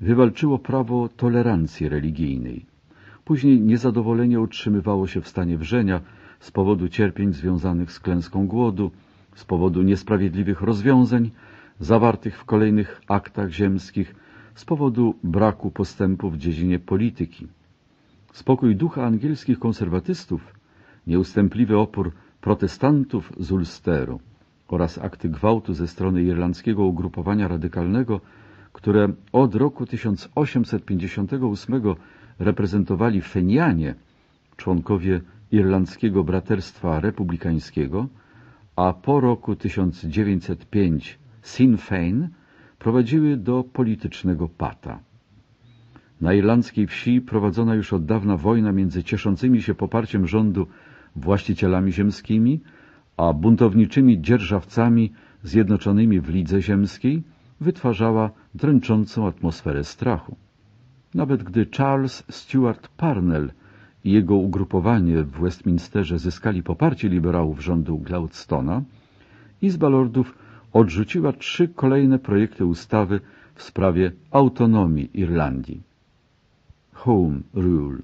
Speaker 1: wywalczyło prawo tolerancji religijnej. Później niezadowolenie utrzymywało się w stanie wrzenia z powodu cierpień związanych z klęską głodu, z powodu niesprawiedliwych rozwiązań zawartych w kolejnych aktach ziemskich, z powodu braku postępu w dziedzinie polityki. Spokój ducha angielskich konserwatystów, nieustępliwy opór protestantów z Ulsteru oraz akty gwałtu ze strony irlandzkiego ugrupowania radykalnego, które od roku 1858 reprezentowali Fenianie, członkowie Irlandzkiego Braterstwa Republikańskiego, a po roku 1905 Sinn Fein prowadziły do politycznego pata. Na irlandzkiej wsi prowadzona już od dawna wojna między cieszącymi się poparciem rządu właścicielami ziemskimi, a buntowniczymi dzierżawcami zjednoczonymi w Lidze Ziemskiej wytwarzała dręczącą atmosferę strachu. Nawet gdy Charles Stuart Parnell i jego ugrupowanie w Westminsterze zyskali poparcie liberałów rządu Gladstona, Izba Lordów odrzuciła trzy kolejne projekty ustawy w sprawie autonomii Irlandii. Home Rule.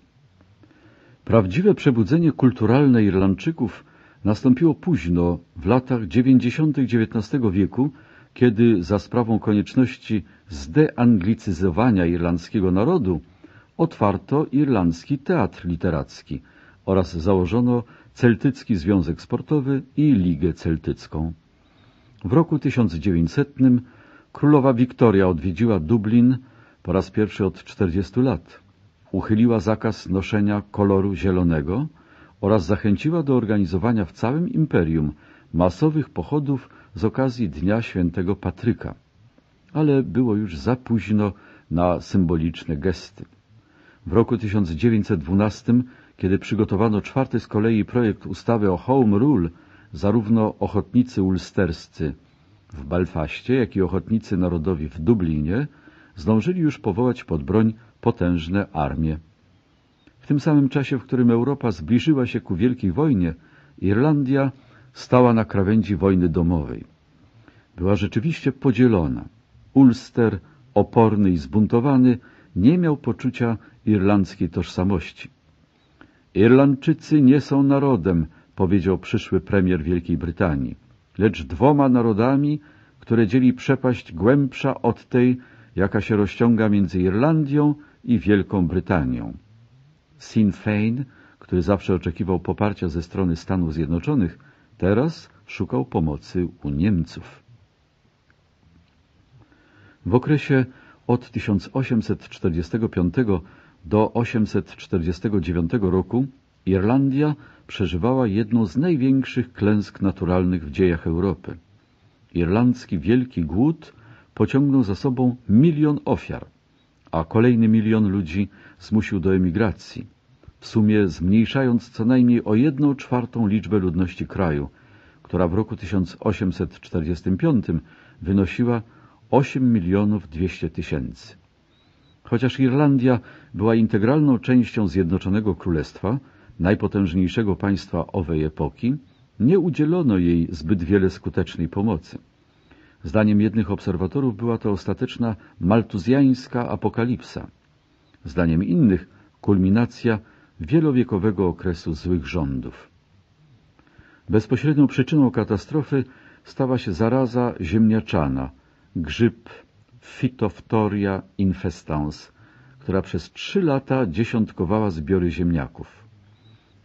Speaker 1: Prawdziwe przebudzenie kulturalne Irlandczyków nastąpiło późno, w latach 90. XIX wieku, kiedy za sprawą konieczności zdeanglicyzowania irlandzkiego narodu otwarto Irlandzki Teatr Literacki oraz założono Celtycki Związek Sportowy i Ligę Celtycką. W roku 1900 królowa Wiktoria odwiedziła Dublin po raz pierwszy od 40 lat uchyliła zakaz noszenia koloru zielonego oraz zachęciła do organizowania w całym imperium masowych pochodów z okazji Dnia Świętego Patryka. Ale było już za późno na symboliczne gesty. W roku 1912, kiedy przygotowano czwarty z kolei projekt ustawy o Home Rule, zarówno ochotnicy ulsterscy w Belfaście, jak i ochotnicy narodowi w Dublinie zdążyli już powołać pod broń potężne armie. W tym samym czasie, w którym Europa zbliżyła się ku Wielkiej Wojnie, Irlandia stała na krawędzi wojny domowej. Była rzeczywiście podzielona. Ulster, oporny i zbuntowany, nie miał poczucia irlandzkiej tożsamości. Irlandczycy nie są narodem, powiedział przyszły premier Wielkiej Brytanii, lecz dwoma narodami, które dzieli przepaść głębsza od tej, jaka się rozciąga między Irlandią i Wielką Brytanią. Sinn Fein, który zawsze oczekiwał poparcia ze strony Stanów Zjednoczonych, teraz szukał pomocy u Niemców. W okresie od 1845 do 1849 roku Irlandia przeżywała jedną z największych klęsk naturalnych w dziejach Europy. Irlandzki Wielki Głód pociągnął za sobą milion ofiar, a kolejny milion ludzi zmusił do emigracji, w sumie zmniejszając co najmniej o jedną czwartą liczbę ludności kraju, która w roku 1845 wynosiła 8 milionów 200 tysięcy. Chociaż Irlandia była integralną częścią Zjednoczonego Królestwa, najpotężniejszego państwa owej epoki, nie udzielono jej zbyt wiele skutecznej pomocy. Zdaniem jednych obserwatorów była to ostateczna maltuzjańska apokalipsa. Zdaniem innych kulminacja wielowiekowego okresu złych rządów. Bezpośrednią przyczyną katastrofy stała się zaraza ziemniaczana, grzyb Phytophtoria infestans, która przez trzy lata dziesiątkowała zbiory ziemniaków.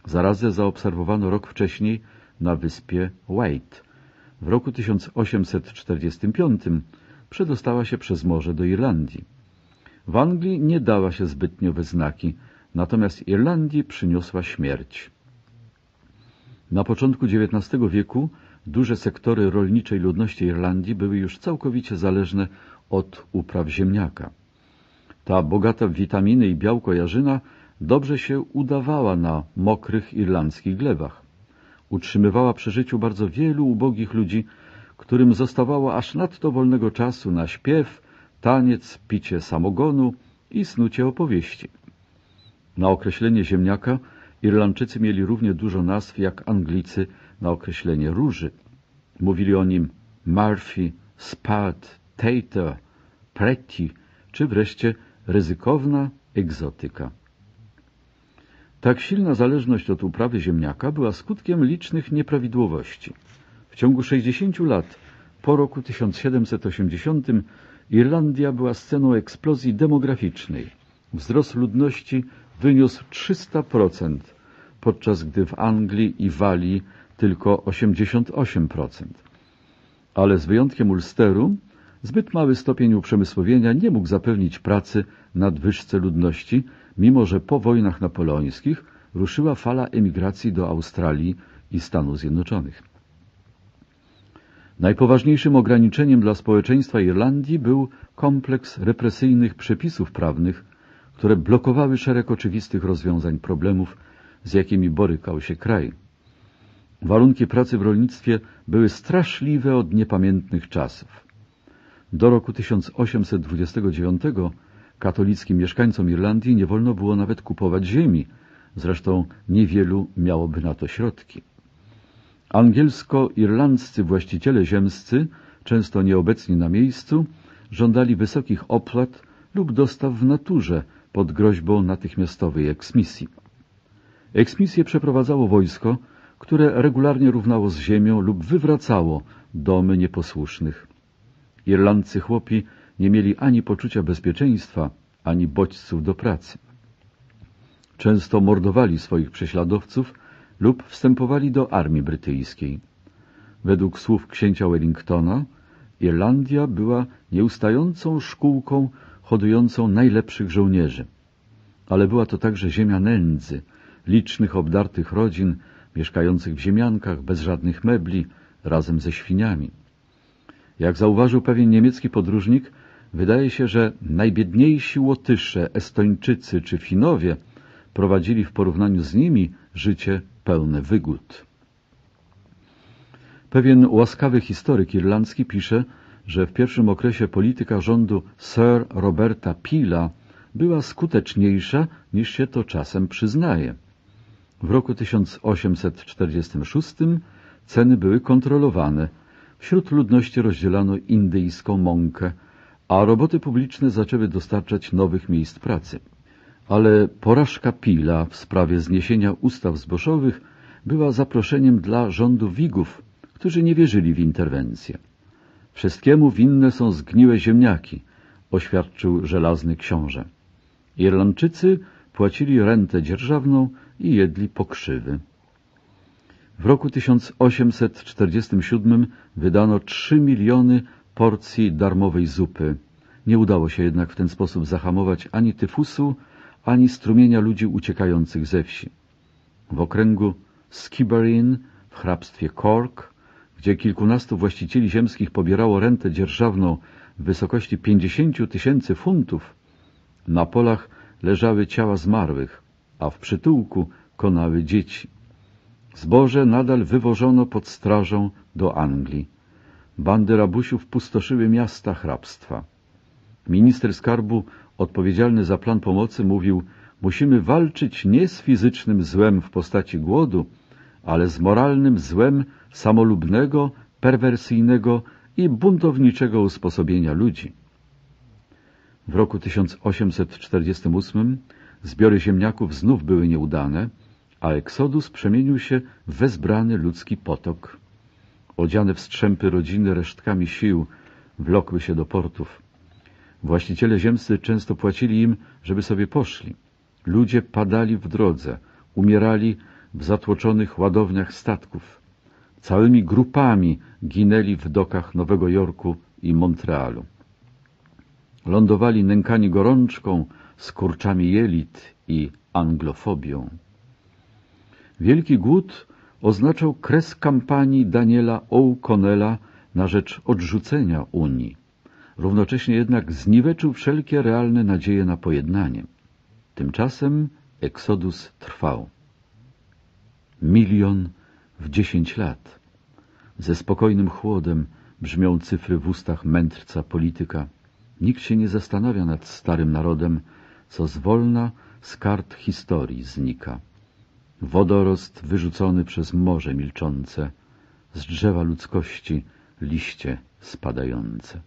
Speaker 1: Zarazę zaobserwowano rok wcześniej na wyspie White – w roku 1845 przedostała się przez morze do Irlandii. W Anglii nie dała się zbytnio we znaki, natomiast Irlandii przyniosła śmierć. Na początku XIX wieku duże sektory rolniczej ludności Irlandii były już całkowicie zależne od upraw ziemniaka. Ta bogata w witaminy i białko jarzyna dobrze się udawała na mokrych irlandzkich glebach. Utrzymywała przy życiu bardzo wielu ubogich ludzi, którym zostawało aż nadto wolnego czasu na śpiew, taniec, picie samogonu i snucie opowieści. Na określenie ziemniaka Irlandczycy mieli równie dużo nazw jak Anglicy na określenie róży. Mówili o nim Murphy, Spad, Tater, Pretty czy wreszcie ryzykowna egzotyka. Tak silna zależność od uprawy ziemniaka była skutkiem licznych nieprawidłowości. W ciągu 60 lat, po roku 1780, Irlandia była sceną eksplozji demograficznej. Wzrost ludności wyniósł 300%, podczas gdy w Anglii i Walii tylko 88%. Ale z wyjątkiem Ulsteru, zbyt mały stopień uprzemysłowienia nie mógł zapewnić pracy nadwyżce ludności, mimo że po wojnach napoleońskich ruszyła fala emigracji do Australii i Stanów Zjednoczonych. Najpoważniejszym ograniczeniem dla społeczeństwa Irlandii był kompleks represyjnych przepisów prawnych, które blokowały szereg oczywistych rozwiązań problemów, z jakimi borykał się kraj. Warunki pracy w rolnictwie były straszliwe od niepamiętnych czasów. Do roku 1829 Katolickim mieszkańcom Irlandii nie wolno było nawet kupować ziemi, zresztą niewielu miałoby na to środki. Angielsko-irlandzcy właściciele ziemscy, często nieobecni na miejscu, żądali wysokich opłat lub dostaw w naturze pod groźbą natychmiastowej eksmisji. Eksmisję przeprowadzało wojsko, które regularnie równało z ziemią lub wywracało domy nieposłusznych. Irlandcy chłopi nie mieli ani poczucia bezpieczeństwa, ani bodźców do pracy. Często mordowali swoich prześladowców lub wstępowali do armii brytyjskiej. Według słów księcia Wellingtona Irlandia była nieustającą szkółką hodującą najlepszych żołnierzy. Ale była to także ziemia nędzy, licznych obdartych rodzin, mieszkających w ziemiankach, bez żadnych mebli, razem ze świniami. Jak zauważył pewien niemiecki podróżnik, Wydaje się, że najbiedniejsi Łotysze, Estończycy czy Finowie prowadzili w porównaniu z nimi życie pełne wygód. Pewien łaskawy historyk irlandzki pisze, że w pierwszym okresie polityka rządu Sir Roberta Peela była skuteczniejsza niż się to czasem przyznaje. W roku 1846 ceny były kontrolowane. Wśród ludności rozdzielano indyjską mąkę – a roboty publiczne zaczęły dostarczać nowych miejsc pracy. Ale porażka Pila w sprawie zniesienia ustaw zboszowych była zaproszeniem dla rządu Wigów, którzy nie wierzyli w interwencję. Wszystkiemu winne są zgniłe ziemniaki, oświadczył żelazny książę. Irlandczycy płacili rentę dzierżawną i jedli pokrzywy. W roku 1847 wydano 3 miliony porcji darmowej zupy. Nie udało się jednak w ten sposób zahamować ani tyfusu, ani strumienia ludzi uciekających ze wsi. W okręgu Skiberin w hrabstwie Cork, gdzie kilkunastu właścicieli ziemskich pobierało rentę dzierżawną w wysokości 50 tysięcy funtów, na polach leżały ciała zmarłych, a w przytułku konały dzieci. Zboże nadal wywożono pod strażą do Anglii. Bandy rabusiów pustoszyły miasta hrabstwa. Minister skarbu odpowiedzialny za plan pomocy mówił musimy walczyć nie z fizycznym złem w postaci głodu, ale z moralnym złem samolubnego, perwersyjnego i buntowniczego usposobienia ludzi. W roku 1848 zbiory ziemniaków znów były nieudane, a eksodus przemienił się w wezbrany ludzki potok odziane w strzępy rodziny resztkami sił, wlokły się do portów. Właściciele ziemscy często płacili im, żeby sobie poszli. Ludzie padali w drodze, umierali w zatłoczonych ładowniach statków. Całymi grupami ginęli w dokach Nowego Jorku i Montrealu. Lądowali nękani gorączką, skurczami jelit i anglofobią. Wielki głód oznaczał kres kampanii Daniela O'Connella na rzecz odrzucenia Unii. Równocześnie jednak zniweczył wszelkie realne nadzieje na pojednanie. Tymczasem eksodus trwał. Milion w dziesięć lat. Ze spokojnym chłodem brzmią cyfry w ustach mędrca polityka. Nikt się nie zastanawia nad starym narodem, co zwolna z kart historii znika wodorost wyrzucony przez morze milczące, z drzewa ludzkości liście spadające.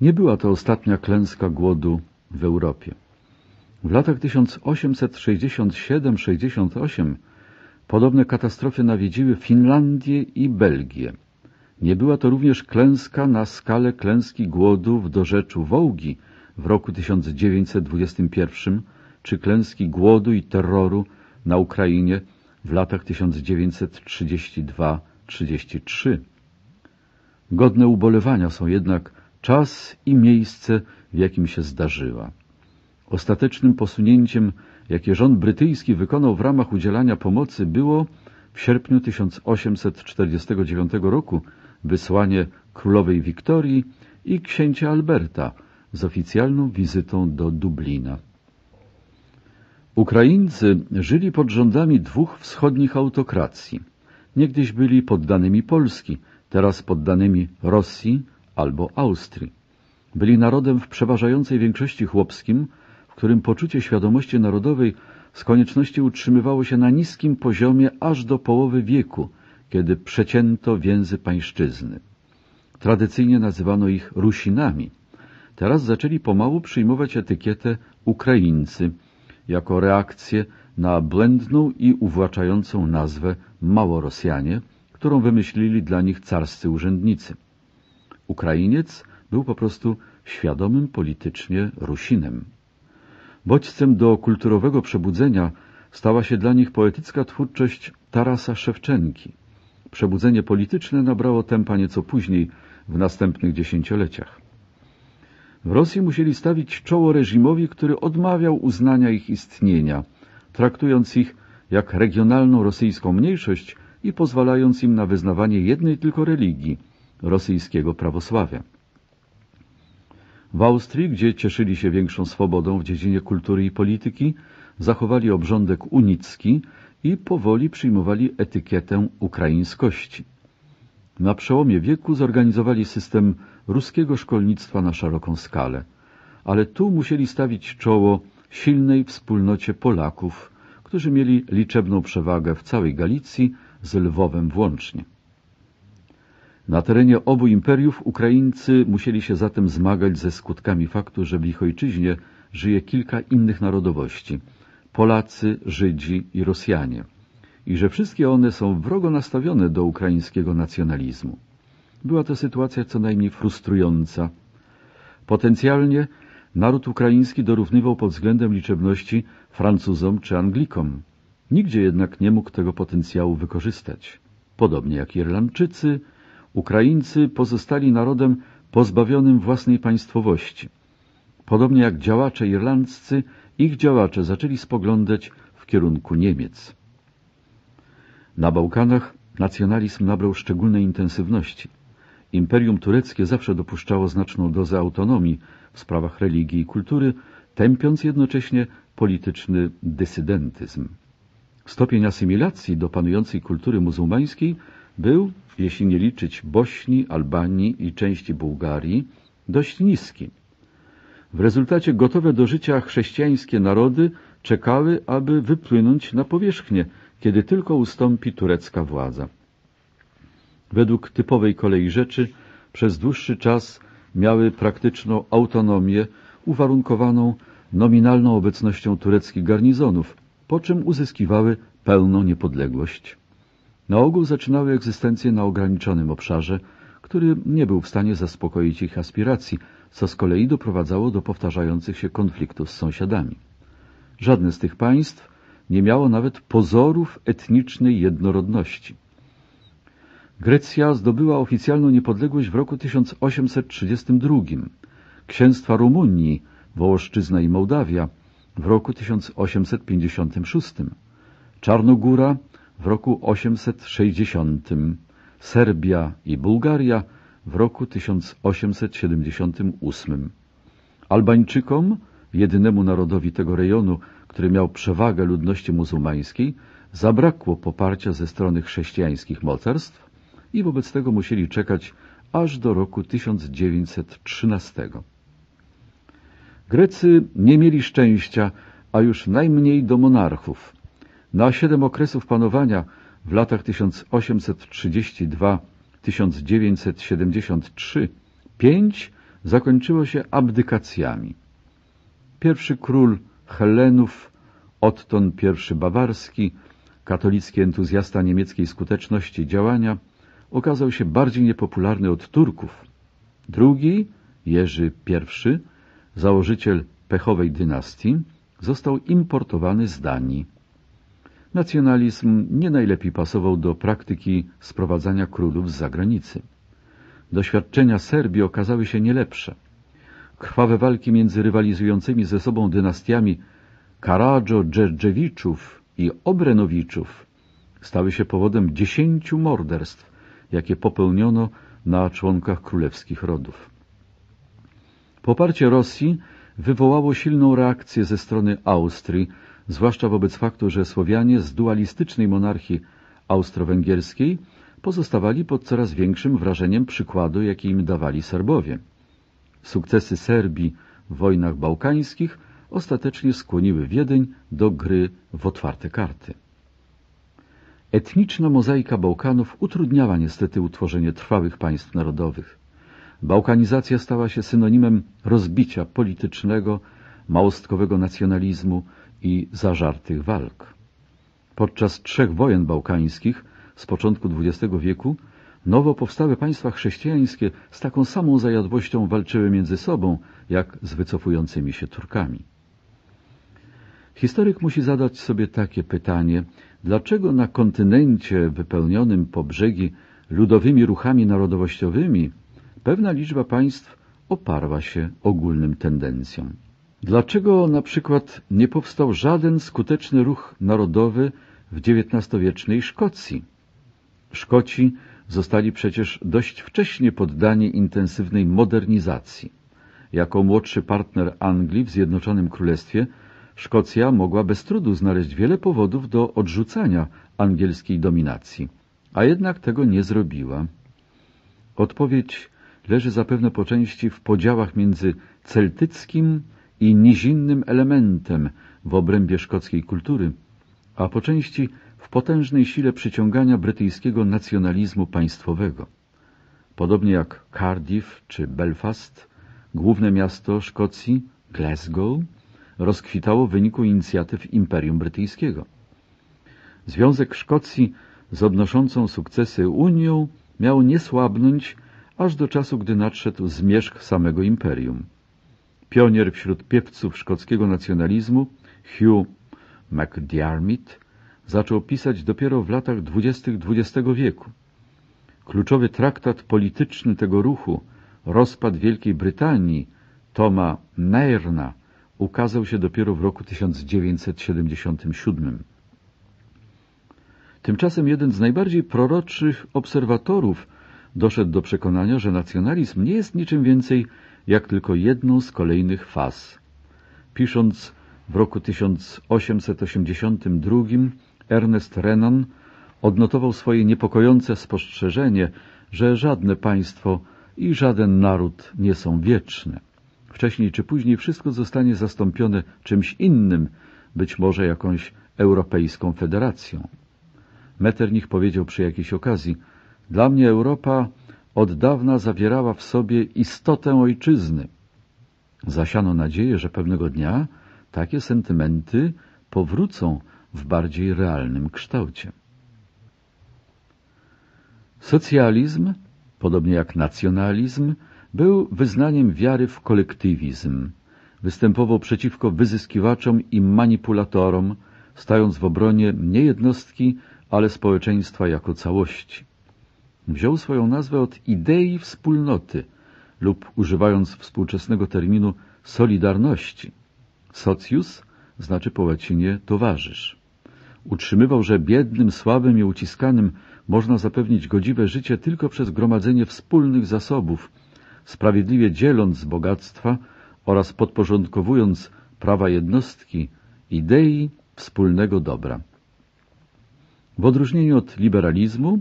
Speaker 1: Nie była to ostatnia klęska głodu w Europie. W latach 1867-68 podobne katastrofy nawiedziły Finlandię i Belgię. Nie była to również klęska na skalę klęski głodu w dorzeczu Wołgi w roku 1921 czy klęski głodu i terroru na Ukrainie w latach 1932-33. Godne ubolewania są jednak czas i miejsce, w jakim się zdarzyła. Ostatecznym posunięciem, jakie rząd brytyjski wykonał w ramach udzielania pomocy, było w sierpniu 1849 roku wysłanie królowej Wiktorii i księcia Alberta z oficjalną wizytą do Dublina. Ukraińcy żyli pod rządami dwóch wschodnich autokracji. Niegdyś byli poddanymi Polski, teraz poddanymi Rosji albo Austrii. Byli narodem w przeważającej większości chłopskim, w którym poczucie świadomości narodowej z konieczności utrzymywało się na niskim poziomie aż do połowy wieku, kiedy przecięto więzy pańszczyzny. Tradycyjnie nazywano ich Rusinami. Teraz zaczęli pomału przyjmować etykietę Ukraińcy – jako reakcję na błędną i uwłaczającą nazwę Małorosjanie, którą wymyślili dla nich carscy urzędnicy. Ukrainiec był po prostu świadomym politycznie Rusinem. Bodźcem do kulturowego przebudzenia stała się dla nich poetycka twórczość Tarasa Szewczenki. Przebudzenie polityczne nabrało tempa nieco później, w następnych dziesięcioleciach. W Rosji musieli stawić czoło reżimowi, który odmawiał uznania ich istnienia, traktując ich jak regionalną rosyjską mniejszość i pozwalając im na wyznawanie jednej tylko religii – rosyjskiego prawosławia. W Austrii, gdzie cieszyli się większą swobodą w dziedzinie kultury i polityki, zachowali obrządek unicki i powoli przyjmowali etykietę ukraińskości. Na przełomie wieku zorganizowali system ruskiego szkolnictwa na szeroką skalę. Ale tu musieli stawić czoło silnej wspólnocie Polaków, którzy mieli liczebną przewagę w całej Galicji z Lwowem włącznie. Na terenie obu imperiów Ukraińcy musieli się zatem zmagać ze skutkami faktu, że w ich ojczyźnie żyje kilka innych narodowości – Polacy, Żydzi i Rosjanie – i że wszystkie one są wrogo nastawione do ukraińskiego nacjonalizmu. Była to sytuacja co najmniej frustrująca. Potencjalnie naród ukraiński dorównywał pod względem liczebności Francuzom czy Anglikom. Nigdzie jednak nie mógł tego potencjału wykorzystać. Podobnie jak Irlandczycy, Ukraińcy pozostali narodem pozbawionym własnej państwowości. Podobnie jak działacze irlandzcy, ich działacze zaczęli spoglądać w kierunku Niemiec. Na Bałkanach nacjonalizm nabrał szczególnej intensywności – Imperium tureckie zawsze dopuszczało znaczną dozę autonomii w sprawach religii i kultury, tępiąc jednocześnie polityczny dysydentyzm. Stopień asymilacji do panującej kultury muzułmańskiej był, jeśli nie liczyć Bośni, Albanii i części Bułgarii, dość niski. W rezultacie gotowe do życia chrześcijańskie narody czekały, aby wypłynąć na powierzchnię, kiedy tylko ustąpi turecka władza według typowej kolei rzeczy przez dłuższy czas miały praktyczną autonomię uwarunkowaną nominalną obecnością tureckich garnizonów, po czym uzyskiwały pełną niepodległość. Na ogół zaczynały egzystencję na ograniczonym obszarze, który nie był w stanie zaspokoić ich aspiracji, co z kolei doprowadzało do powtarzających się konfliktów z sąsiadami. Żadne z tych państw nie miało nawet pozorów etnicznej jednorodności. Grecja zdobyła oficjalną niepodległość w roku 1832, księstwa Rumunii, Wołoszczyzna i Mołdawia w roku 1856, Czarnogóra w roku 860, Serbia i Bułgaria w roku 1878. Albańczykom, jedynemu narodowi tego rejonu, który miał przewagę ludności muzułmańskiej, zabrakło poparcia ze strony chrześcijańskich mocarstw, i wobec tego musieli czekać aż do roku 1913. Grecy nie mieli szczęścia, a już najmniej do monarchów. Na siedem okresów panowania w latach 1832-1973 pięć zakończyło się abdykacjami. Pierwszy król Helenów, Otton I Bawarski, katolicki entuzjasta niemieckiej skuteczności działania – okazał się bardziej niepopularny od Turków. Drugi, Jerzy I, założyciel pechowej dynastii, został importowany z Danii. Nacjonalizm nie najlepiej pasował do praktyki sprowadzania królów z zagranicy. Doświadczenia Serbii okazały się nie lepsze. Krwawe walki między rywalizującymi ze sobą dynastiami Karadżo-Dżerdżewiczów i Obrenowiczów stały się powodem dziesięciu morderstw, jakie popełniono na członkach królewskich rodów. Poparcie Rosji wywołało silną reakcję ze strony Austrii, zwłaszcza wobec faktu, że Słowianie z dualistycznej monarchii austro-węgierskiej pozostawali pod coraz większym wrażeniem przykładu, jaki im dawali Serbowie. Sukcesy Serbii w wojnach bałkańskich ostatecznie skłoniły Wiedeń do gry w otwarte karty. Etniczna mozaika Bałkanów utrudniała niestety utworzenie trwałych państw narodowych. Bałkanizacja stała się synonimem rozbicia politycznego, małostkowego nacjonalizmu i zażartych walk. Podczas trzech wojen bałkańskich z początku XX wieku nowo powstałe państwa chrześcijańskie z taką samą zajadłością walczyły między sobą, jak z wycofującymi się Turkami. Historyk musi zadać sobie takie pytanie, dlaczego na kontynencie wypełnionym po brzegi ludowymi ruchami narodowościowymi pewna liczba państw oparła się ogólnym tendencjom. Dlaczego na przykład nie powstał żaden skuteczny ruch narodowy w XIX-wiecznej Szkocji? Szkoci zostali przecież dość wcześnie poddani intensywnej modernizacji. Jako młodszy partner Anglii w Zjednoczonym Królestwie – Szkocja mogła bez trudu znaleźć wiele powodów do odrzucania angielskiej dominacji, a jednak tego nie zrobiła. Odpowiedź leży zapewne po części w podziałach między celtyckim i nizinnym elementem w obrębie szkockiej kultury, a po części w potężnej sile przyciągania brytyjskiego nacjonalizmu państwowego. Podobnie jak Cardiff czy Belfast, główne miasto Szkocji, Glasgow, rozkwitało w wyniku inicjatyw Imperium Brytyjskiego. Związek Szkocji z odnoszącą sukcesy Unią miał słabnąć aż do czasu, gdy nadszedł zmierzch samego imperium. Pionier wśród piewców szkockiego nacjonalizmu Hugh MacDiarmid zaczął pisać dopiero w latach dwudziestych XX wieku. Kluczowy traktat polityczny tego ruchu, rozpad Wielkiej Brytanii, Toma Nairna, ukazał się dopiero w roku 1977. Tymczasem jeden z najbardziej proroczych obserwatorów doszedł do przekonania, że nacjonalizm nie jest niczym więcej jak tylko jedną z kolejnych faz. Pisząc w roku 1882 Ernest Renan odnotował swoje niepokojące spostrzeżenie, że żadne państwo i żaden naród nie są wieczne. Wcześniej czy później wszystko zostanie zastąpione czymś innym, być może jakąś europejską federacją. Metternich powiedział przy jakiejś okazji, dla mnie Europa od dawna zawierała w sobie istotę ojczyzny. Zasiano nadzieję, że pewnego dnia takie sentymenty powrócą w bardziej realnym kształcie. Socjalizm, podobnie jak nacjonalizm, był wyznaniem wiary w kolektywizm. Występował przeciwko wyzyskiwaczom i manipulatorom, stając w obronie nie jednostki, ale społeczeństwa jako całości. Wziął swoją nazwę od idei wspólnoty lub, używając współczesnego terminu, solidarności. Socius znaczy po łacinie towarzysz. Utrzymywał, że biednym, słabym i uciskanym można zapewnić godziwe życie tylko przez gromadzenie wspólnych zasobów, sprawiedliwie dzieląc bogactwa oraz podporządkowując prawa jednostki idei wspólnego dobra. W odróżnieniu od liberalizmu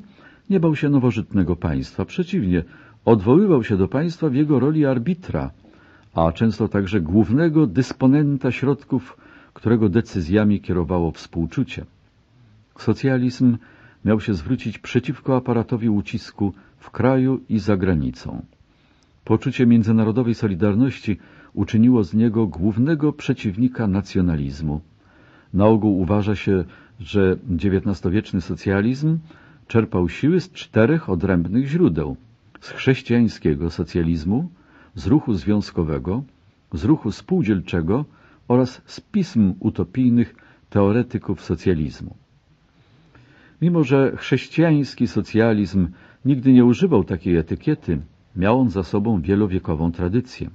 Speaker 1: nie bał się nowożytnego państwa. Przeciwnie, odwoływał się do państwa w jego roli arbitra, a często także głównego dysponenta środków, którego decyzjami kierowało współczucie. Socjalizm miał się zwrócić przeciwko aparatowi ucisku w kraju i za granicą. Poczucie międzynarodowej solidarności uczyniło z niego głównego przeciwnika nacjonalizmu. Na ogół uważa się, że XIX-wieczny socjalizm czerpał siły z czterech odrębnych źródeł. Z chrześcijańskiego socjalizmu, z ruchu związkowego, z ruchu spółdzielczego oraz z pism utopijnych teoretyków socjalizmu. Mimo, że chrześcijański socjalizm nigdy nie używał takiej etykiety, Miał on za sobą wielowiekową tradycję.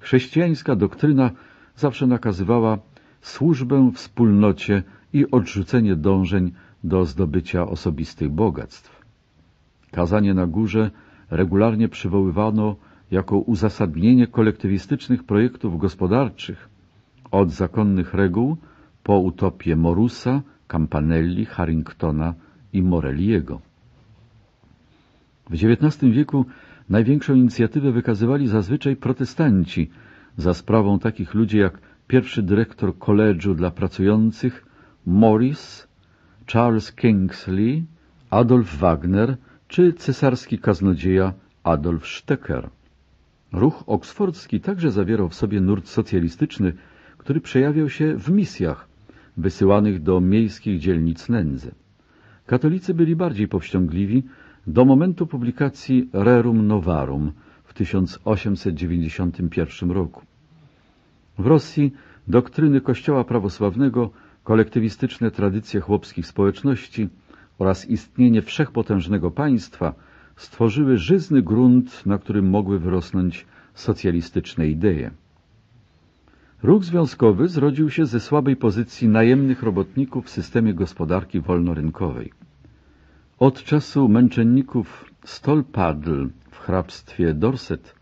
Speaker 1: Chrześcijańska doktryna zawsze nakazywała służbę wspólnocie i odrzucenie dążeń do zdobycia osobistych bogactw. Kazanie na górze regularnie przywoływano jako uzasadnienie kolektywistycznych projektów gospodarczych od zakonnych reguł po utopię Morusa, Campanelli, Harringtona i Morelliego. W XIX wieku Największą inicjatywę wykazywali zazwyczaj protestanci za sprawą takich ludzi jak pierwszy dyrektor koledżu dla pracujących Morris, Charles Kingsley, Adolf Wagner czy cesarski kaznodzieja Adolf Stecker. Ruch oksfordzki także zawierał w sobie nurt socjalistyczny, który przejawiał się w misjach wysyłanych do miejskich dzielnic nędzy. Katolicy byli bardziej powściągliwi, do momentu publikacji Rerum Novarum w 1891 roku. W Rosji doktryny kościoła prawosławnego, kolektywistyczne tradycje chłopskich społeczności oraz istnienie wszechpotężnego państwa stworzyły żyzny grunt, na którym mogły wyrosnąć socjalistyczne idee. Ruch związkowy zrodził się ze słabej pozycji najemnych robotników w systemie gospodarki wolnorynkowej. Od czasu męczenników Stolpadl w hrabstwie Dorset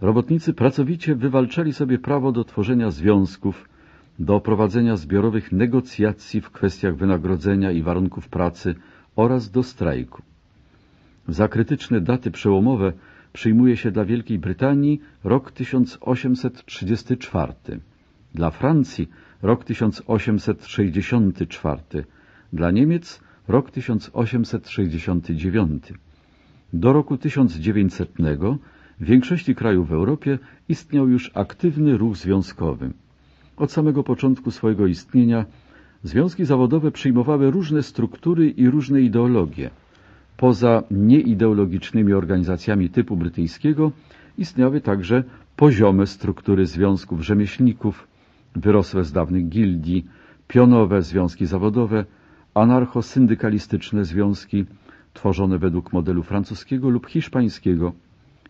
Speaker 1: robotnicy pracowicie wywalczali sobie prawo do tworzenia związków, do prowadzenia zbiorowych negocjacji w kwestiach wynagrodzenia i warunków pracy oraz do strajku. Za krytyczne daty przełomowe przyjmuje się dla Wielkiej Brytanii rok 1834, dla Francji rok 1864, dla Niemiec rok 1869. Do roku 1900 w większości krajów w Europie istniał już aktywny ruch związkowy. Od samego początku swojego istnienia związki zawodowe przyjmowały różne struktury i różne ideologie. Poza nieideologicznymi organizacjami typu brytyjskiego istniały także poziome struktury związków rzemieślników, wyrosłe z dawnych gildii, pionowe związki zawodowe – anarchosyndykalistyczne związki tworzone według modelu francuskiego lub hiszpańskiego,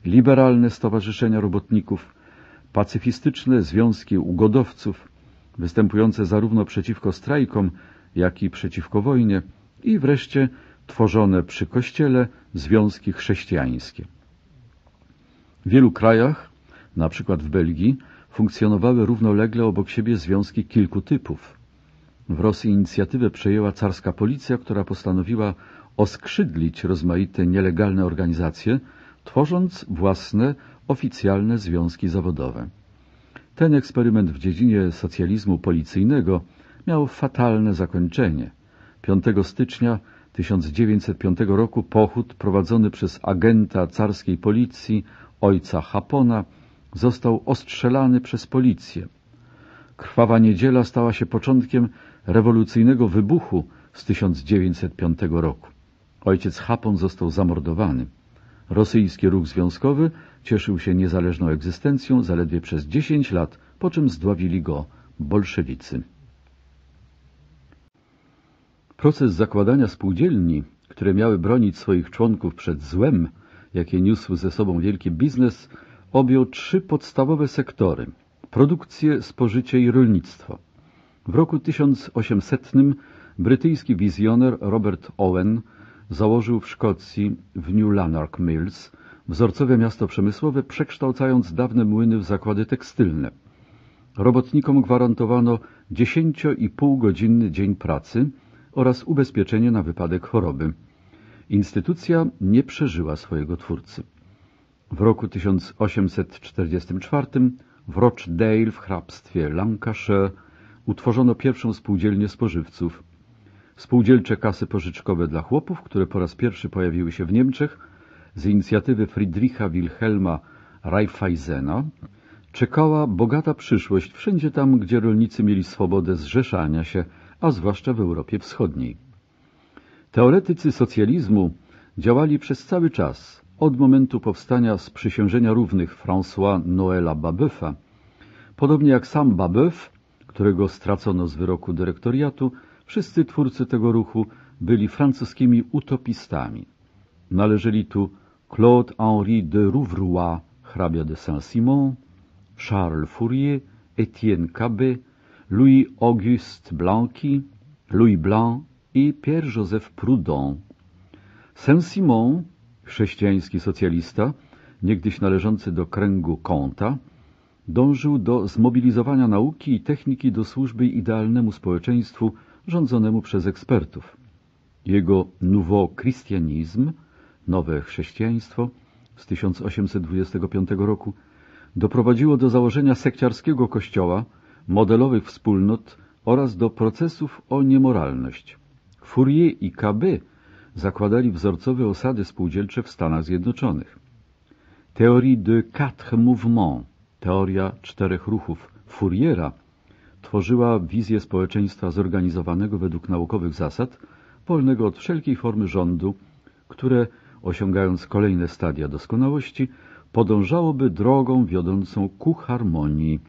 Speaker 1: liberalne stowarzyszenia robotników, pacyfistyczne związki ugodowców, występujące zarówno przeciwko strajkom, jak i przeciwko wojnie i wreszcie tworzone przy kościele związki chrześcijańskie. W wielu krajach, na przykład w Belgii, funkcjonowały równolegle obok siebie związki kilku typów – w Rosji inicjatywę przejęła carska policja, która postanowiła oskrzydlić rozmaite nielegalne organizacje, tworząc własne oficjalne związki zawodowe. Ten eksperyment w dziedzinie socjalizmu policyjnego miał fatalne zakończenie. 5 stycznia 1905 roku pochód prowadzony przez agenta carskiej policji, ojca Hapona, został ostrzelany przez policję. Krwawa niedziela stała się początkiem rewolucyjnego wybuchu z 1905 roku. Ojciec Hapon został zamordowany. Rosyjski ruch związkowy cieszył się niezależną egzystencją zaledwie przez 10 lat, po czym zdławili go bolszewicy. Proces zakładania spółdzielni, które miały bronić swoich członków przed złem, jakie niósł ze sobą wielki biznes, objął trzy podstawowe sektory – produkcję, spożycie i rolnictwo – w roku 1800 brytyjski wizjoner Robert Owen założył w Szkocji w New Lanark Mills wzorcowe miasto przemysłowe, przekształcając dawne młyny w zakłady tekstylne. Robotnikom gwarantowano 10,5 godzinny dzień pracy oraz ubezpieczenie na wypadek choroby. Instytucja nie przeżyła swojego twórcy. W roku 1844 w Rochdale w hrabstwie Lancashire utworzono pierwszą spółdzielnię spożywców, spółdzielcze kasy pożyczkowe dla chłopów, które po raz pierwszy pojawiły się w Niemczech z inicjatywy Friedricha Wilhelma Raiffeisena, czekała bogata przyszłość wszędzie tam, gdzie rolnicy mieli swobodę zrzeszania się, a zwłaszcza w Europie Wschodniej. Teoretycy socjalizmu działali przez cały czas, od momentu powstania z przysiężenia równych François Noëla Babeufa, podobnie jak sam Babeuf, którego stracono z wyroku dyrektoriatu, wszyscy twórcy tego ruchu byli francuskimi utopistami. Należeli tu Claude Henri de Rouvroy, hrabia de Saint-Simon, Charles Fourier, Etienne Cabet, Louis-Auguste Blanqui, Louis Blanc i Pierre-Joseph Proudhon. Saint-Simon, chrześcijański socjalista, niegdyś należący do kręgu Comte'a, dążył do zmobilizowania nauki i techniki do służby idealnemu społeczeństwu rządzonemu przez ekspertów. Jego nouveau christianizm, nowe chrześcijaństwo z 1825 roku, doprowadziło do założenia sekciarskiego kościoła, modelowych wspólnot oraz do procesów o niemoralność. Fourier i Cabet zakładali wzorcowe osady spółdzielcze w Stanach Zjednoczonych. Teorii de quatre mouvements teoria czterech ruchów Fouriera tworzyła wizję społeczeństwa zorganizowanego według naukowych zasad, wolnego od wszelkiej formy rządu, które, osiągając kolejne stadia doskonałości, podążałoby drogą wiodącą ku harmonii.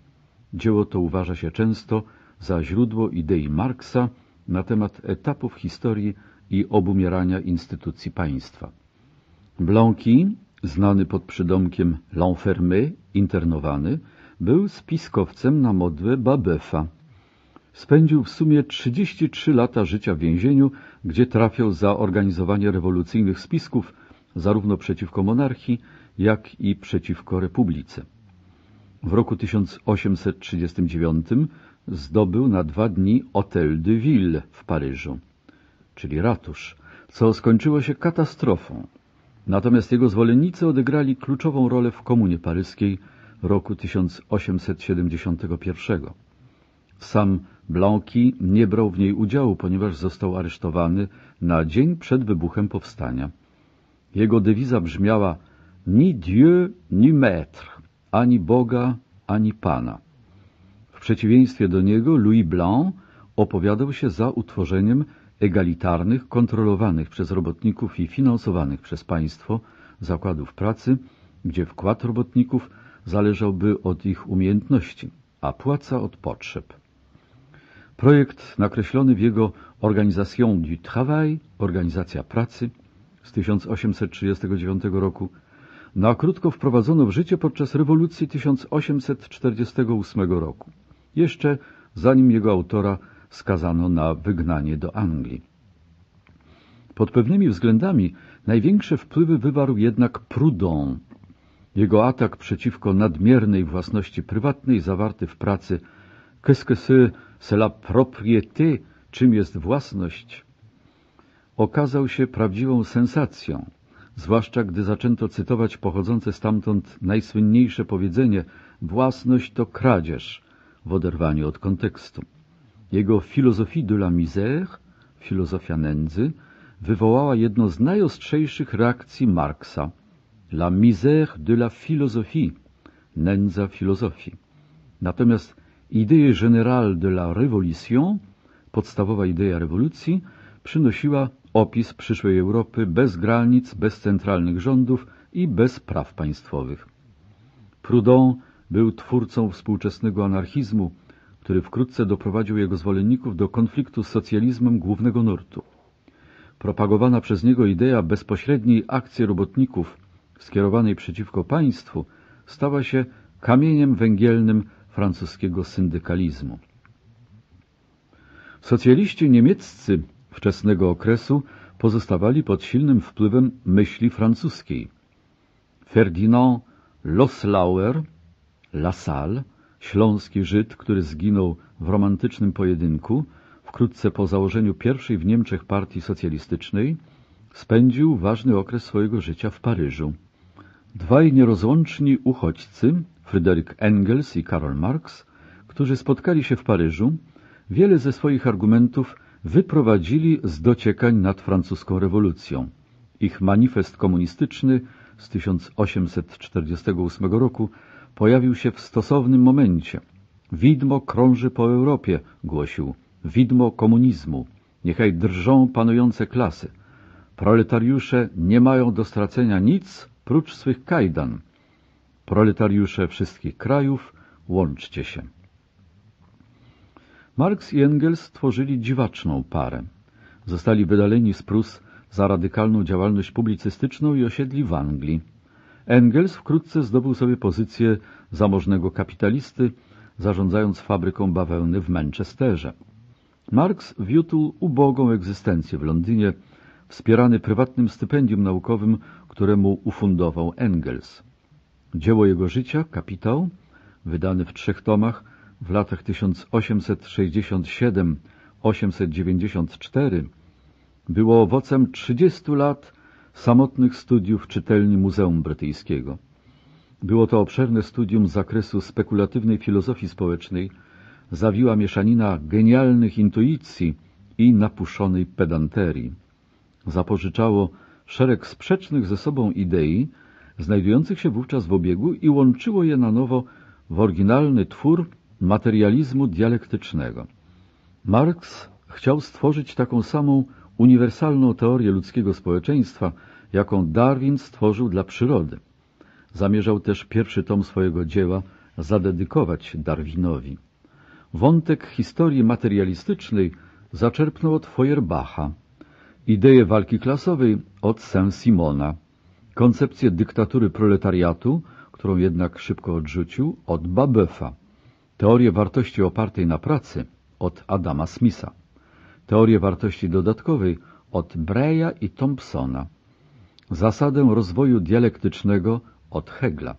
Speaker 1: Dzieło to uważa się często za źródło idei Marksa na temat etapów historii i obumierania instytucji państwa. Blanqui znany pod przydomkiem L'Enfermé, internowany, był spiskowcem na modłę Babeffa. Spędził w sumie 33 lata życia w więzieniu, gdzie trafiał za organizowanie rewolucyjnych spisków zarówno przeciwko monarchii, jak i przeciwko republice. W roku 1839 zdobył na dwa dni Hotel de Ville w Paryżu, czyli ratusz, co skończyło się katastrofą. Natomiast jego zwolennicy odegrali kluczową rolę w Komunie Paryskiej roku 1871. Sam Blanqui nie brał w niej udziału, ponieważ został aresztowany na dzień przed wybuchem powstania. Jego dewiza brzmiała ni Dieu, ni maître, ani Boga, ani Pana. W przeciwieństwie do niego Louis Blanc opowiadał się za utworzeniem egalitarnych, kontrolowanych przez robotników i finansowanych przez państwo zakładów pracy, gdzie wkład robotników zależałby od ich umiejętności, a płaca od potrzeb. Projekt nakreślony w jego Organisation du Travail, Organizacja Pracy z 1839 roku, na krótko wprowadzono w życie podczas rewolucji 1848 roku, jeszcze zanim jego autora skazano na wygnanie do Anglii. Pod pewnymi względami największe wpływy wywarł jednak Proudhon. Jego atak przeciwko nadmiernej własności prywatnej zawarty w pracy Qu'est-ce que c'est la propriété? Czym jest własność? okazał się prawdziwą sensacją, zwłaszcza gdy zaczęto cytować pochodzące stamtąd najsłynniejsze powiedzenie własność to kradzież w oderwaniu od kontekstu. Jego Philosophie de la misère, filozofia nędzy, wywołała jedną z najostrzejszych reakcji Marksa. La misère de la philosophie, nędza filozofii. Natomiast idée générale de la révolution, podstawowa idea rewolucji, przynosiła opis przyszłej Europy bez granic, bez centralnych rządów i bez praw państwowych. Proudhon był twórcą współczesnego anarchizmu, który wkrótce doprowadził jego zwolenników do konfliktu z socjalizmem głównego nurtu. Propagowana przez niego idea bezpośredniej akcji robotników skierowanej przeciwko państwu stała się kamieniem węgielnym francuskiego syndykalizmu. Socjaliści niemieccy wczesnego okresu pozostawali pod silnym wpływem myśli francuskiej. Ferdinand Loslauer, Lassalle, Śląski Żyd, który zginął w romantycznym pojedynku, wkrótce po założeniu pierwszej w Niemczech partii socjalistycznej, spędził ważny okres swojego życia w Paryżu. Dwaj nierozłączni uchodźcy, Fryderyk Engels i Karol Marx, którzy spotkali się w Paryżu, wiele ze swoich argumentów wyprowadzili z dociekań nad francuską rewolucją. Ich manifest komunistyczny z 1848 roku pojawił się w stosownym momencie. Widmo krąży po Europie, głosił. Widmo komunizmu. Niechaj drżą panujące klasy. Proletariusze nie mają do stracenia nic prócz swych kajdan. Proletariusze wszystkich krajów, łączcie się. Marx i Engels tworzyli dziwaczną parę. Zostali wydaleni z Prus za radykalną działalność publicystyczną i osiedli w Anglii. Engels wkrótce zdobył sobie pozycję zamożnego kapitalisty, zarządzając fabryką bawełny w Manchesterze. Marx wiódł ubogą egzystencję w Londynie, wspierany prywatnym stypendium naukowym, któremu ufundował Engels. Dzieło jego życia, Kapitał, wydany w trzech tomach w latach 1867-894, było owocem 30 lat samotnych studiów czytelni Muzeum Brytyjskiego. Było to obszerne studium z zakresu spekulatywnej filozofii społecznej, zawiła mieszanina genialnych intuicji i napuszonej pedanterii. Zapożyczało szereg sprzecznych ze sobą idei, znajdujących się wówczas w obiegu i łączyło je na nowo w oryginalny twór materializmu dialektycznego. Marx chciał stworzyć taką samą uniwersalną teorię ludzkiego społeczeństwa, jaką Darwin stworzył dla przyrody. Zamierzał też pierwszy tom swojego dzieła zadedykować Darwinowi. Wątek historii materialistycznej zaczerpnął od Feuerbacha, ideę walki klasowej od Saint-Simona, koncepcję dyktatury proletariatu, którą jednak szybko odrzucił, od Babeffa, teorię wartości opartej na pracy od Adama Smitha teorię wartości dodatkowej od Breya i Thompsona, zasadę rozwoju dialektycznego od Hegla.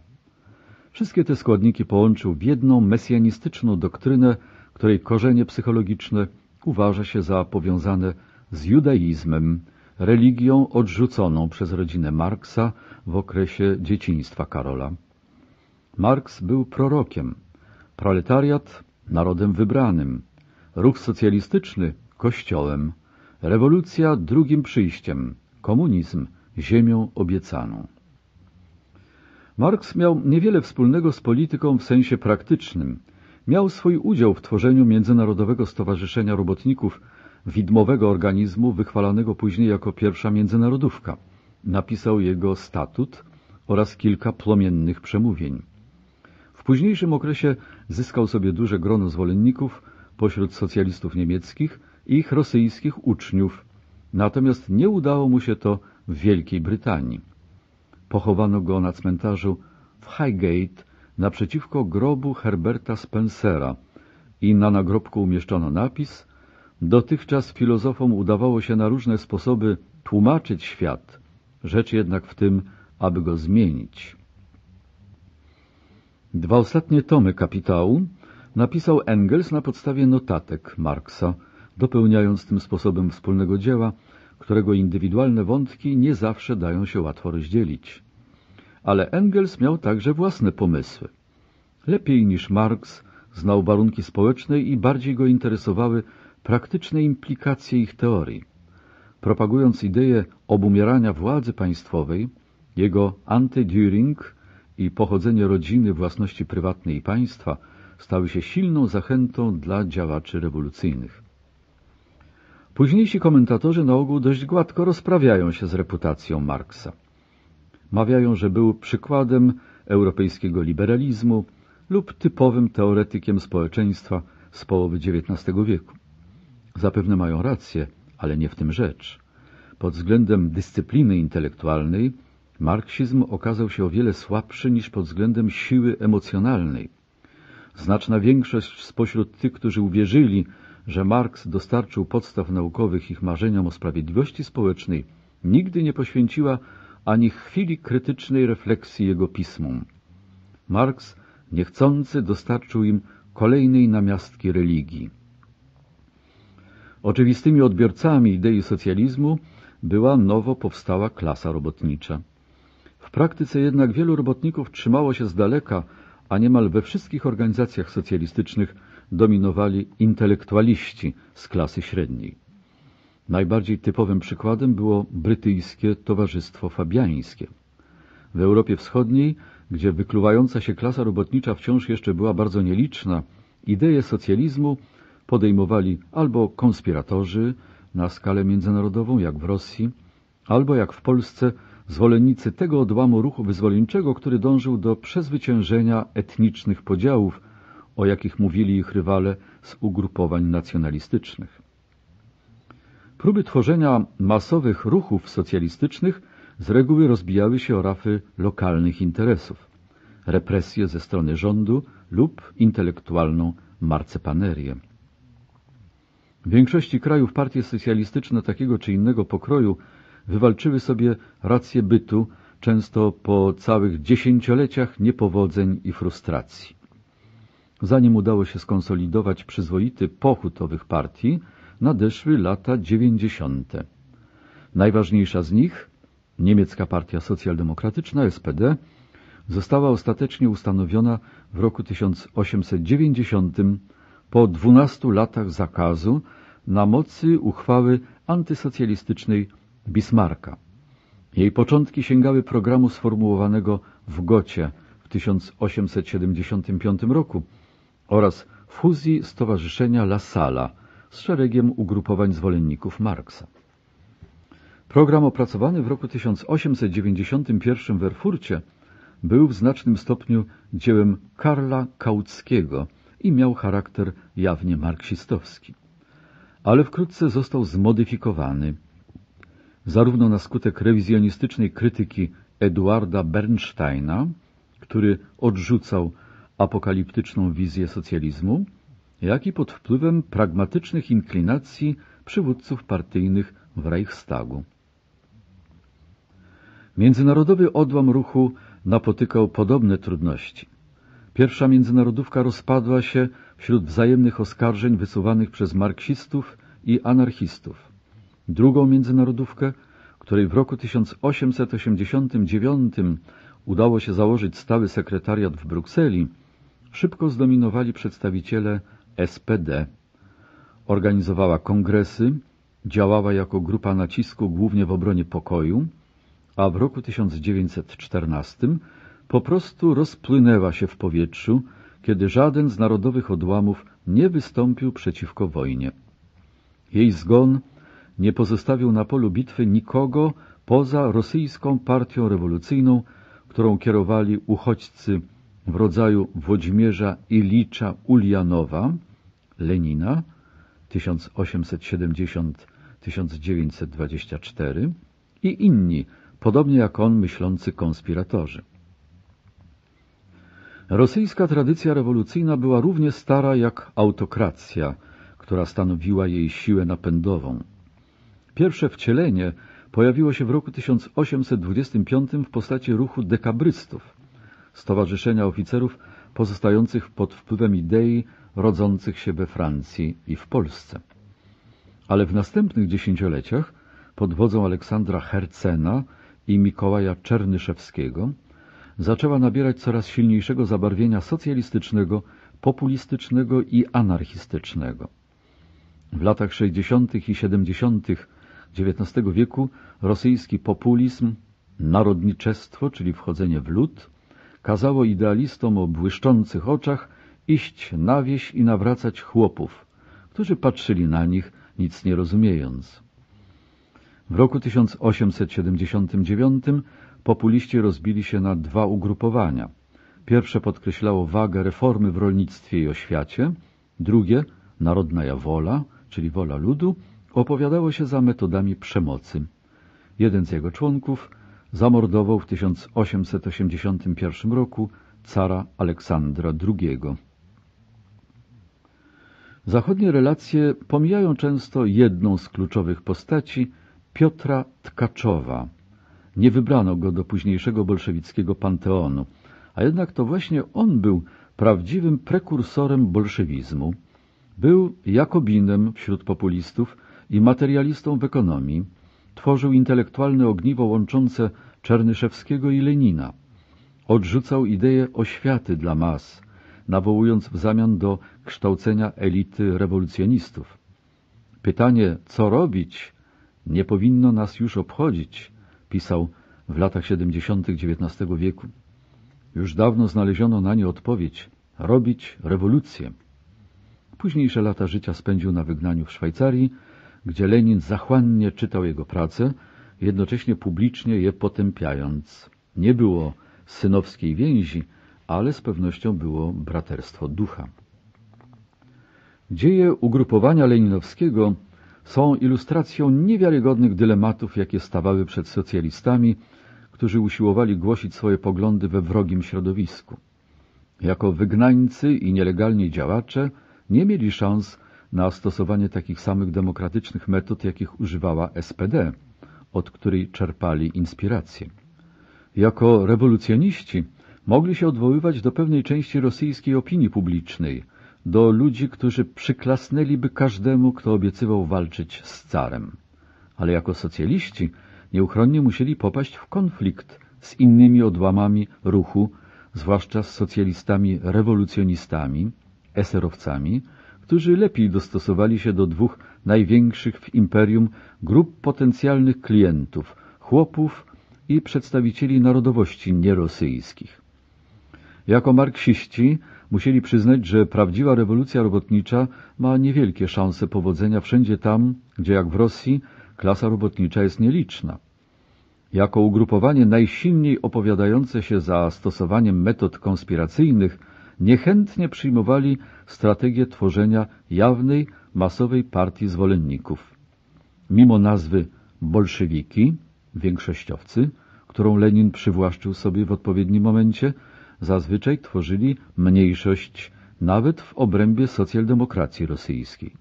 Speaker 1: Wszystkie te składniki połączył w jedną mesjanistyczną doktrynę, której korzenie psychologiczne uważa się za powiązane z judaizmem, religią odrzuconą przez rodzinę Marksa w okresie dzieciństwa Karola. Marks był prorokiem, proletariat narodem wybranym, ruch socjalistyczny Kościołem, rewolucja drugim przyjściem, komunizm ziemią obiecaną. Marks miał niewiele wspólnego z polityką w sensie praktycznym. Miał swój udział w tworzeniu Międzynarodowego Stowarzyszenia Robotników, widmowego organizmu wychwalanego później jako pierwsza międzynarodówka. Napisał jego statut oraz kilka płomiennych przemówień. W późniejszym okresie zyskał sobie duże grono zwolenników pośród socjalistów niemieckich, ich rosyjskich uczniów, natomiast nie udało mu się to w Wielkiej Brytanii. Pochowano go na cmentarzu w Highgate naprzeciwko grobu Herberta Spencera i na nagrobku umieszczono napis Dotychczas filozofom udawało się na różne sposoby tłumaczyć świat, rzecz jednak w tym, aby go zmienić. Dwa ostatnie tomy kapitału napisał Engels na podstawie notatek Marksa, dopełniając tym sposobem wspólnego dzieła, którego indywidualne wątki nie zawsze dają się łatwo rozdzielić. Ale Engels miał także własne pomysły. Lepiej niż Marx znał warunki społeczne i bardziej go interesowały praktyczne implikacje ich teorii. Propagując ideę obumierania władzy państwowej, jego anti during i pochodzenie rodziny, własności prywatnej i państwa stały się silną zachętą dla działaczy rewolucyjnych. Późniejsi komentatorzy na ogół dość gładko rozprawiają się z reputacją Marksa. Mawiają, że był przykładem europejskiego liberalizmu lub typowym teoretykiem społeczeństwa z połowy XIX wieku. Zapewne mają rację, ale nie w tym rzecz. Pod względem dyscypliny intelektualnej marksizm okazał się o wiele słabszy niż pod względem siły emocjonalnej. Znaczna większość spośród tych, którzy uwierzyli, że Marks dostarczył podstaw naukowych ich marzeniom o sprawiedliwości społecznej, nigdy nie poświęciła ani chwili krytycznej refleksji jego pismom. Marks niechcący dostarczył im kolejnej namiastki religii. Oczywistymi odbiorcami idei socjalizmu była nowo powstała klasa robotnicza. W praktyce jednak wielu robotników trzymało się z daleka, a niemal we wszystkich organizacjach socjalistycznych dominowali intelektualiści z klasy średniej. Najbardziej typowym przykładem było brytyjskie Towarzystwo Fabiańskie. W Europie Wschodniej, gdzie wykluwająca się klasa robotnicza wciąż jeszcze była bardzo nieliczna, idee socjalizmu podejmowali albo konspiratorzy na skalę międzynarodową, jak w Rosji, albo jak w Polsce zwolennicy tego odłamu ruchu wyzwoleńczego, który dążył do przezwyciężenia etnicznych podziałów o jakich mówili ich rywale z ugrupowań nacjonalistycznych. Próby tworzenia masowych ruchów socjalistycznych z reguły rozbijały się o rafy lokalnych interesów, represje ze strony rządu lub intelektualną marcepanerię. W większości krajów partie socjalistyczne takiego czy innego pokroju wywalczyły sobie rację bytu, często po całych dziesięcioleciach niepowodzeń i frustracji. Zanim udało się skonsolidować przyzwoity pochód owych partii, nadeszły lata dziewięćdziesiąte. Najważniejsza z nich, niemiecka partia socjaldemokratyczna SPD, została ostatecznie ustanowiona w roku 1890 po 12 latach zakazu na mocy uchwały antysocjalistycznej Bismarcka. Jej początki sięgały programu sformułowanego w Gocie w 1875 roku, oraz fuzji Stowarzyszenia La Sala z szeregiem ugrupowań zwolenników Marksa. Program opracowany w roku 1891 w Erfurcie był w znacznym stopniu dziełem Karla Kauckiego i miał charakter jawnie marksistowski. Ale wkrótce został zmodyfikowany zarówno na skutek rewizjonistycznej krytyki Eduarda Bernsteina, który odrzucał apokaliptyczną wizję socjalizmu, jak i pod wpływem pragmatycznych inklinacji przywódców partyjnych w Reichstagu. Międzynarodowy odłam ruchu napotykał podobne trudności. Pierwsza międzynarodówka rozpadła się wśród wzajemnych oskarżeń wysuwanych przez marksistów i anarchistów. Drugą międzynarodówkę, której w roku 1889 udało się założyć stały sekretariat w Brukseli, szybko zdominowali przedstawiciele SPD. Organizowała kongresy, działała jako grupa nacisku głównie w obronie pokoju, a w roku 1914 po prostu rozpłynęła się w powietrzu, kiedy żaden z narodowych odłamów nie wystąpił przeciwko wojnie. Jej zgon nie pozostawił na polu bitwy nikogo poza rosyjską partią rewolucyjną, którą kierowali uchodźcy w rodzaju Włodzimierza Ilicza Ulianowa, Lenina 1870-1924 i inni, podobnie jak on, myślący konspiratorzy. Rosyjska tradycja rewolucyjna była równie stara jak autokracja, która stanowiła jej siłę napędową. Pierwsze wcielenie pojawiło się w roku 1825 w postaci ruchu dekabrystów – Stowarzyszenia Oficerów pozostających pod wpływem idei rodzących się we Francji i w Polsce. Ale w następnych dziesięcioleciach pod wodzą Aleksandra Hercena i Mikołaja Czernyszewskiego zaczęła nabierać coraz silniejszego zabarwienia socjalistycznego, populistycznego i anarchistycznego. W latach 60. i 70. XIX wieku rosyjski populizm, narodniczestwo, czyli wchodzenie w lud, kazało idealistom o błyszczących oczach iść na wieś i nawracać chłopów, którzy patrzyli na nich, nic nie rozumiejąc. W roku 1879 populiści rozbili się na dwa ugrupowania. Pierwsze podkreślało wagę reformy w rolnictwie i oświacie, drugie – narodna wola, czyli wola ludu, opowiadało się za metodami przemocy. Jeden z jego członków – zamordował w 1881 roku cara Aleksandra II. Zachodnie relacje pomijają często jedną z kluczowych postaci, Piotra Tkaczowa. Nie wybrano go do późniejszego bolszewickiego panteonu, a jednak to właśnie on był prawdziwym prekursorem bolszewizmu. Był jakobinem wśród populistów i materialistą w ekonomii, Tworzył intelektualne ogniwo łączące Czernyszewskiego i Lenina. Odrzucał ideę oświaty dla mas, nawołując w zamian do kształcenia elity rewolucjonistów. Pytanie, co robić, nie powinno nas już obchodzić, pisał w latach 70. XIX wieku. Już dawno znaleziono na nie odpowiedź – robić rewolucję. Późniejsze lata życia spędził na wygnaniu w Szwajcarii – gdzie Lenin zachłannie czytał jego prace, jednocześnie publicznie je potępiając. Nie było synowskiej więzi, ale z pewnością było braterstwo ducha. Dzieje ugrupowania leninowskiego są ilustracją niewiarygodnych dylematów, jakie stawały przed socjalistami, którzy usiłowali głosić swoje poglądy we wrogim środowisku. Jako wygnańcy i nielegalni działacze nie mieli szans na stosowanie takich samych demokratycznych metod, jakich używała SPD, od której czerpali inspirację. Jako rewolucjoniści mogli się odwoływać do pewnej części rosyjskiej opinii publicznej, do ludzi, którzy przyklasnęliby każdemu, kto obiecywał walczyć z carem. Ale jako socjaliści nieuchronnie musieli popaść w konflikt z innymi odłamami ruchu, zwłaszcza z socjalistami rewolucjonistami, eserowcami, którzy lepiej dostosowali się do dwóch największych w imperium grup potencjalnych klientów, chłopów i przedstawicieli narodowości nierosyjskich. Jako marksiści musieli przyznać, że prawdziwa rewolucja robotnicza ma niewielkie szanse powodzenia wszędzie tam, gdzie jak w Rosji klasa robotnicza jest nieliczna. Jako ugrupowanie najsilniej opowiadające się za stosowaniem metod konspiracyjnych – niechętnie przyjmowali strategię tworzenia jawnej, masowej partii zwolenników. Mimo nazwy bolszewiki, większościowcy, którą Lenin przywłaszczył sobie w odpowiednim momencie, zazwyczaj tworzyli mniejszość nawet w obrębie socjaldemokracji rosyjskiej.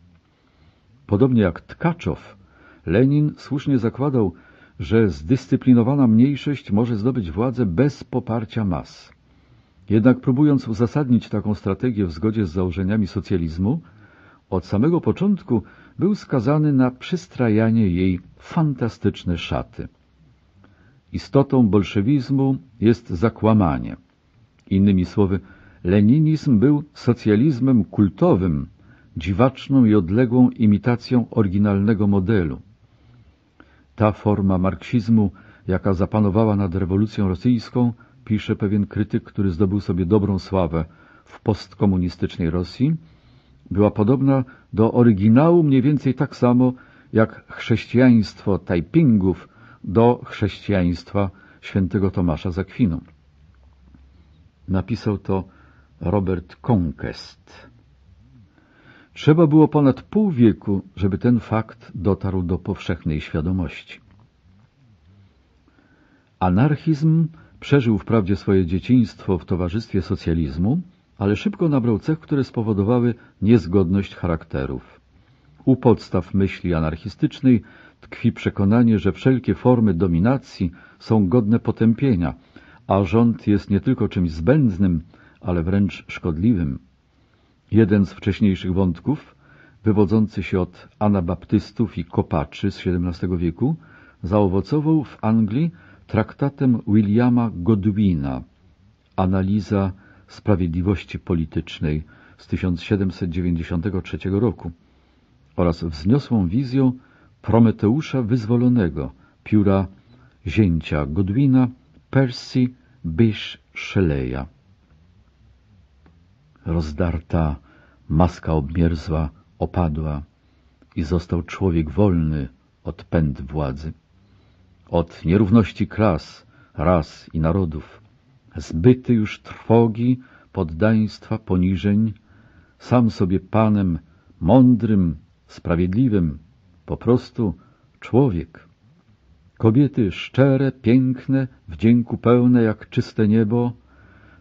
Speaker 1: Podobnie jak Tkaczow, Lenin słusznie zakładał, że zdyscyplinowana mniejszość może zdobyć władzę bez poparcia mas. Jednak próbując uzasadnić taką strategię w zgodzie z założeniami socjalizmu, od samego początku był skazany na przystrajanie jej fantastyczne szaty. Istotą bolszewizmu jest zakłamanie. Innymi słowy, leninizm był socjalizmem kultowym, dziwaczną i odległą imitacją oryginalnego modelu. Ta forma marksizmu, jaka zapanowała nad rewolucją rosyjską – pisze pewien krytyk, który zdobył sobie dobrą sławę w postkomunistycznej Rosji, była podobna do oryginału mniej więcej tak samo jak chrześcijaństwo Tajpingów do chrześcijaństwa świętego Tomasza z Napisał to Robert Conquest. Trzeba było ponad pół wieku, żeby ten fakt dotarł do powszechnej świadomości. Anarchizm Przeżył wprawdzie swoje dzieciństwo w towarzystwie socjalizmu, ale szybko nabrał cech, które spowodowały niezgodność charakterów. U podstaw myśli anarchistycznej tkwi przekonanie, że wszelkie formy dominacji są godne potępienia, a rząd jest nie tylko czymś zbędnym, ale wręcz szkodliwym. Jeden z wcześniejszych wątków, wywodzący się od anabaptystów i kopaczy z XVII wieku, zaowocował w Anglii Traktatem Williama Godwina Analiza Sprawiedliwości Politycznej z 1793 roku oraz wzniosłą wizją Prometeusza Wyzwolonego pióra zięcia Godwina Percy Bysz Shelley'a. Rozdarta maska obmierzła, opadła i został człowiek wolny od pęd władzy od nierówności klas, ras i narodów, zbyty już trwogi, poddaństwa, poniżeń, sam sobie Panem, mądrym, sprawiedliwym, po prostu człowiek. Kobiety szczere, piękne, wdzięku pełne jak czyste niebo,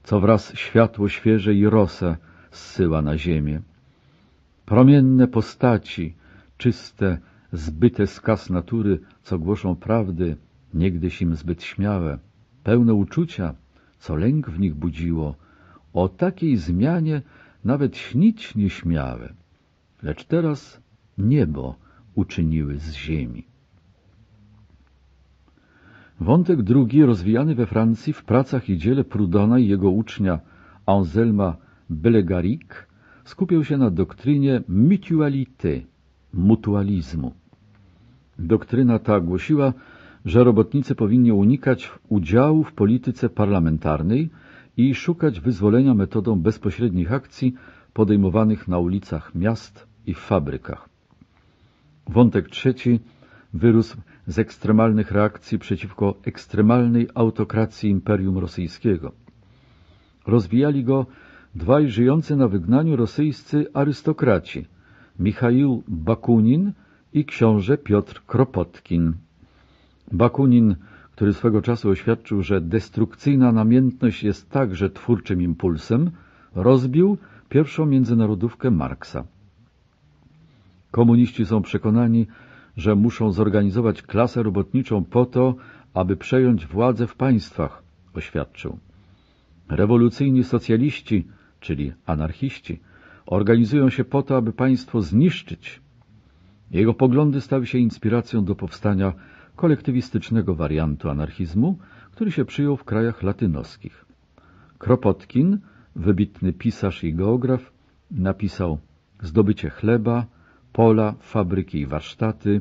Speaker 1: co wraz światło świeże i rosę zsyła na ziemię. Promienne postaci, czyste, zbyte z kas natury, co głoszą prawdy, niegdyś im zbyt śmiałe, pełne uczucia, co lęk w nich budziło, o takiej zmianie nawet śnić nie Lecz teraz niebo uczyniły z ziemi. Wątek drugi rozwijany we Francji w pracach i dziele Prudona i jego ucznia Anselma Belegaric skupiał się na doktrynie mutualité, mutualizmu. Doktryna ta głosiła, że robotnicy powinni unikać udziału w polityce parlamentarnej i szukać wyzwolenia metodą bezpośrednich akcji podejmowanych na ulicach miast i w fabrykach. Wątek trzeci wyrósł z ekstremalnych reakcji przeciwko ekstremalnej autokracji Imperium Rosyjskiego. Rozwijali go dwaj żyjący na wygnaniu rosyjscy arystokraci – Michaił Bakunin i książę Piotr Kropotkin. Bakunin, który swego czasu oświadczył, że destrukcyjna namiętność jest także twórczym impulsem, rozbił pierwszą międzynarodówkę Marksa. Komuniści są przekonani, że muszą zorganizować klasę robotniczą po to, aby przejąć władzę w państwach, oświadczył. Rewolucyjni socjaliści, czyli anarchiści, organizują się po to, aby państwo zniszczyć. Jego poglądy stały się inspiracją do powstania kolektywistycznego wariantu anarchizmu, który się przyjął w krajach latynoskich. Kropotkin, wybitny pisarz i geograf, napisał zdobycie chleba, pola, fabryki i warsztaty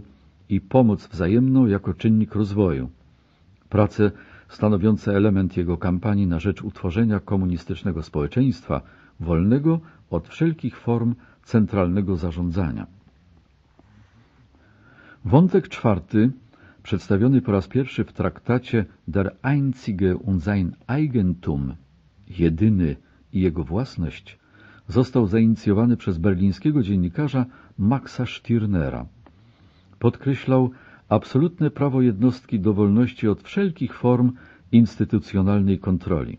Speaker 1: i pomoc wzajemną jako czynnik rozwoju. Prace stanowiące element jego kampanii na rzecz utworzenia komunistycznego społeczeństwa wolnego od wszelkich form centralnego zarządzania. Wątek czwarty, przedstawiony po raz pierwszy w traktacie Der Einzige und sein Eigentum, jedyny i jego własność, został zainicjowany przez berlińskiego dziennikarza Maxa Stirnera. Podkreślał absolutne prawo jednostki do wolności od wszelkich form instytucjonalnej kontroli.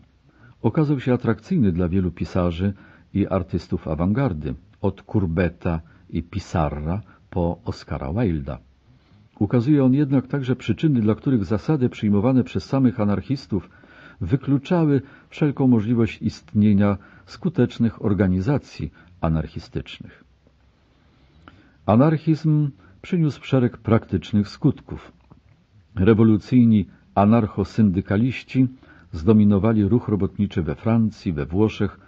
Speaker 1: Okazał się atrakcyjny dla wielu pisarzy, i artystów awangardy, od Courbeta i Pisarra po Oscara Wilda. Ukazuje on jednak także przyczyny, dla których zasady przyjmowane przez samych anarchistów wykluczały wszelką możliwość istnienia skutecznych organizacji anarchistycznych. Anarchizm przyniósł szereg praktycznych skutków. Rewolucyjni anarchosyndykaliści zdominowali ruch robotniczy we Francji, we Włoszech,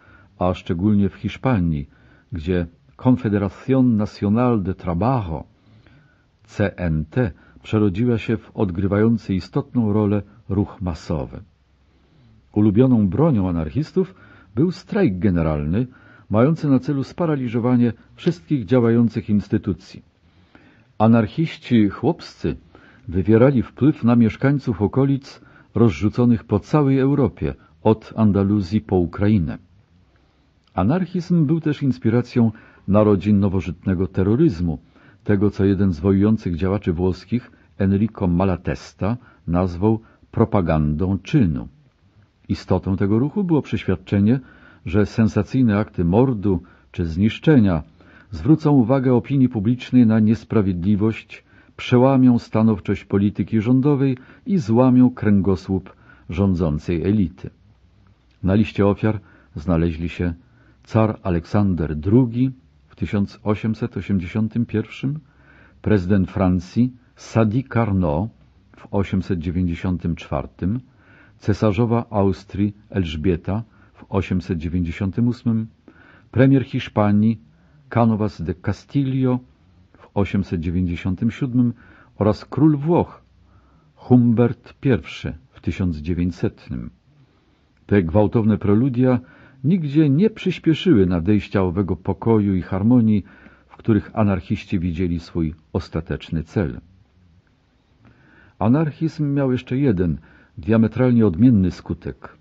Speaker 1: a szczególnie w Hiszpanii, gdzie Confederación Nacional de Trabajo, CNT, przerodziła się w odgrywający istotną rolę ruch masowy. Ulubioną bronią anarchistów był strajk generalny, mający na celu sparaliżowanie wszystkich działających instytucji. Anarchiści chłopscy wywierali wpływ na mieszkańców okolic rozrzuconych po całej Europie, od Andaluzji po Ukrainę. Anarchizm był też inspiracją narodzin nowożytnego terroryzmu, tego co jeden z wojujących działaczy włoskich, Enrico Malatesta, nazwał propagandą czynu. Istotą tego ruchu było przeświadczenie, że sensacyjne akty mordu czy zniszczenia zwrócą uwagę opinii publicznej na niesprawiedliwość, przełamią stanowczość polityki rządowej i złamią kręgosłup rządzącej elity. Na liście ofiar znaleźli się Car Aleksander II w 1881, prezydent Francji Sadi Carnot w 894, cesarzowa Austrii Elżbieta w 898, premier Hiszpanii Canovas de Castillo w 897 oraz król Włoch Humbert I w 1900. Te gwałtowne preludia nigdzie nie przyspieszyły nadejścia owego pokoju i harmonii, w których anarchiści widzieli swój ostateczny cel. Anarchizm miał jeszcze jeden, diametralnie odmienny skutek.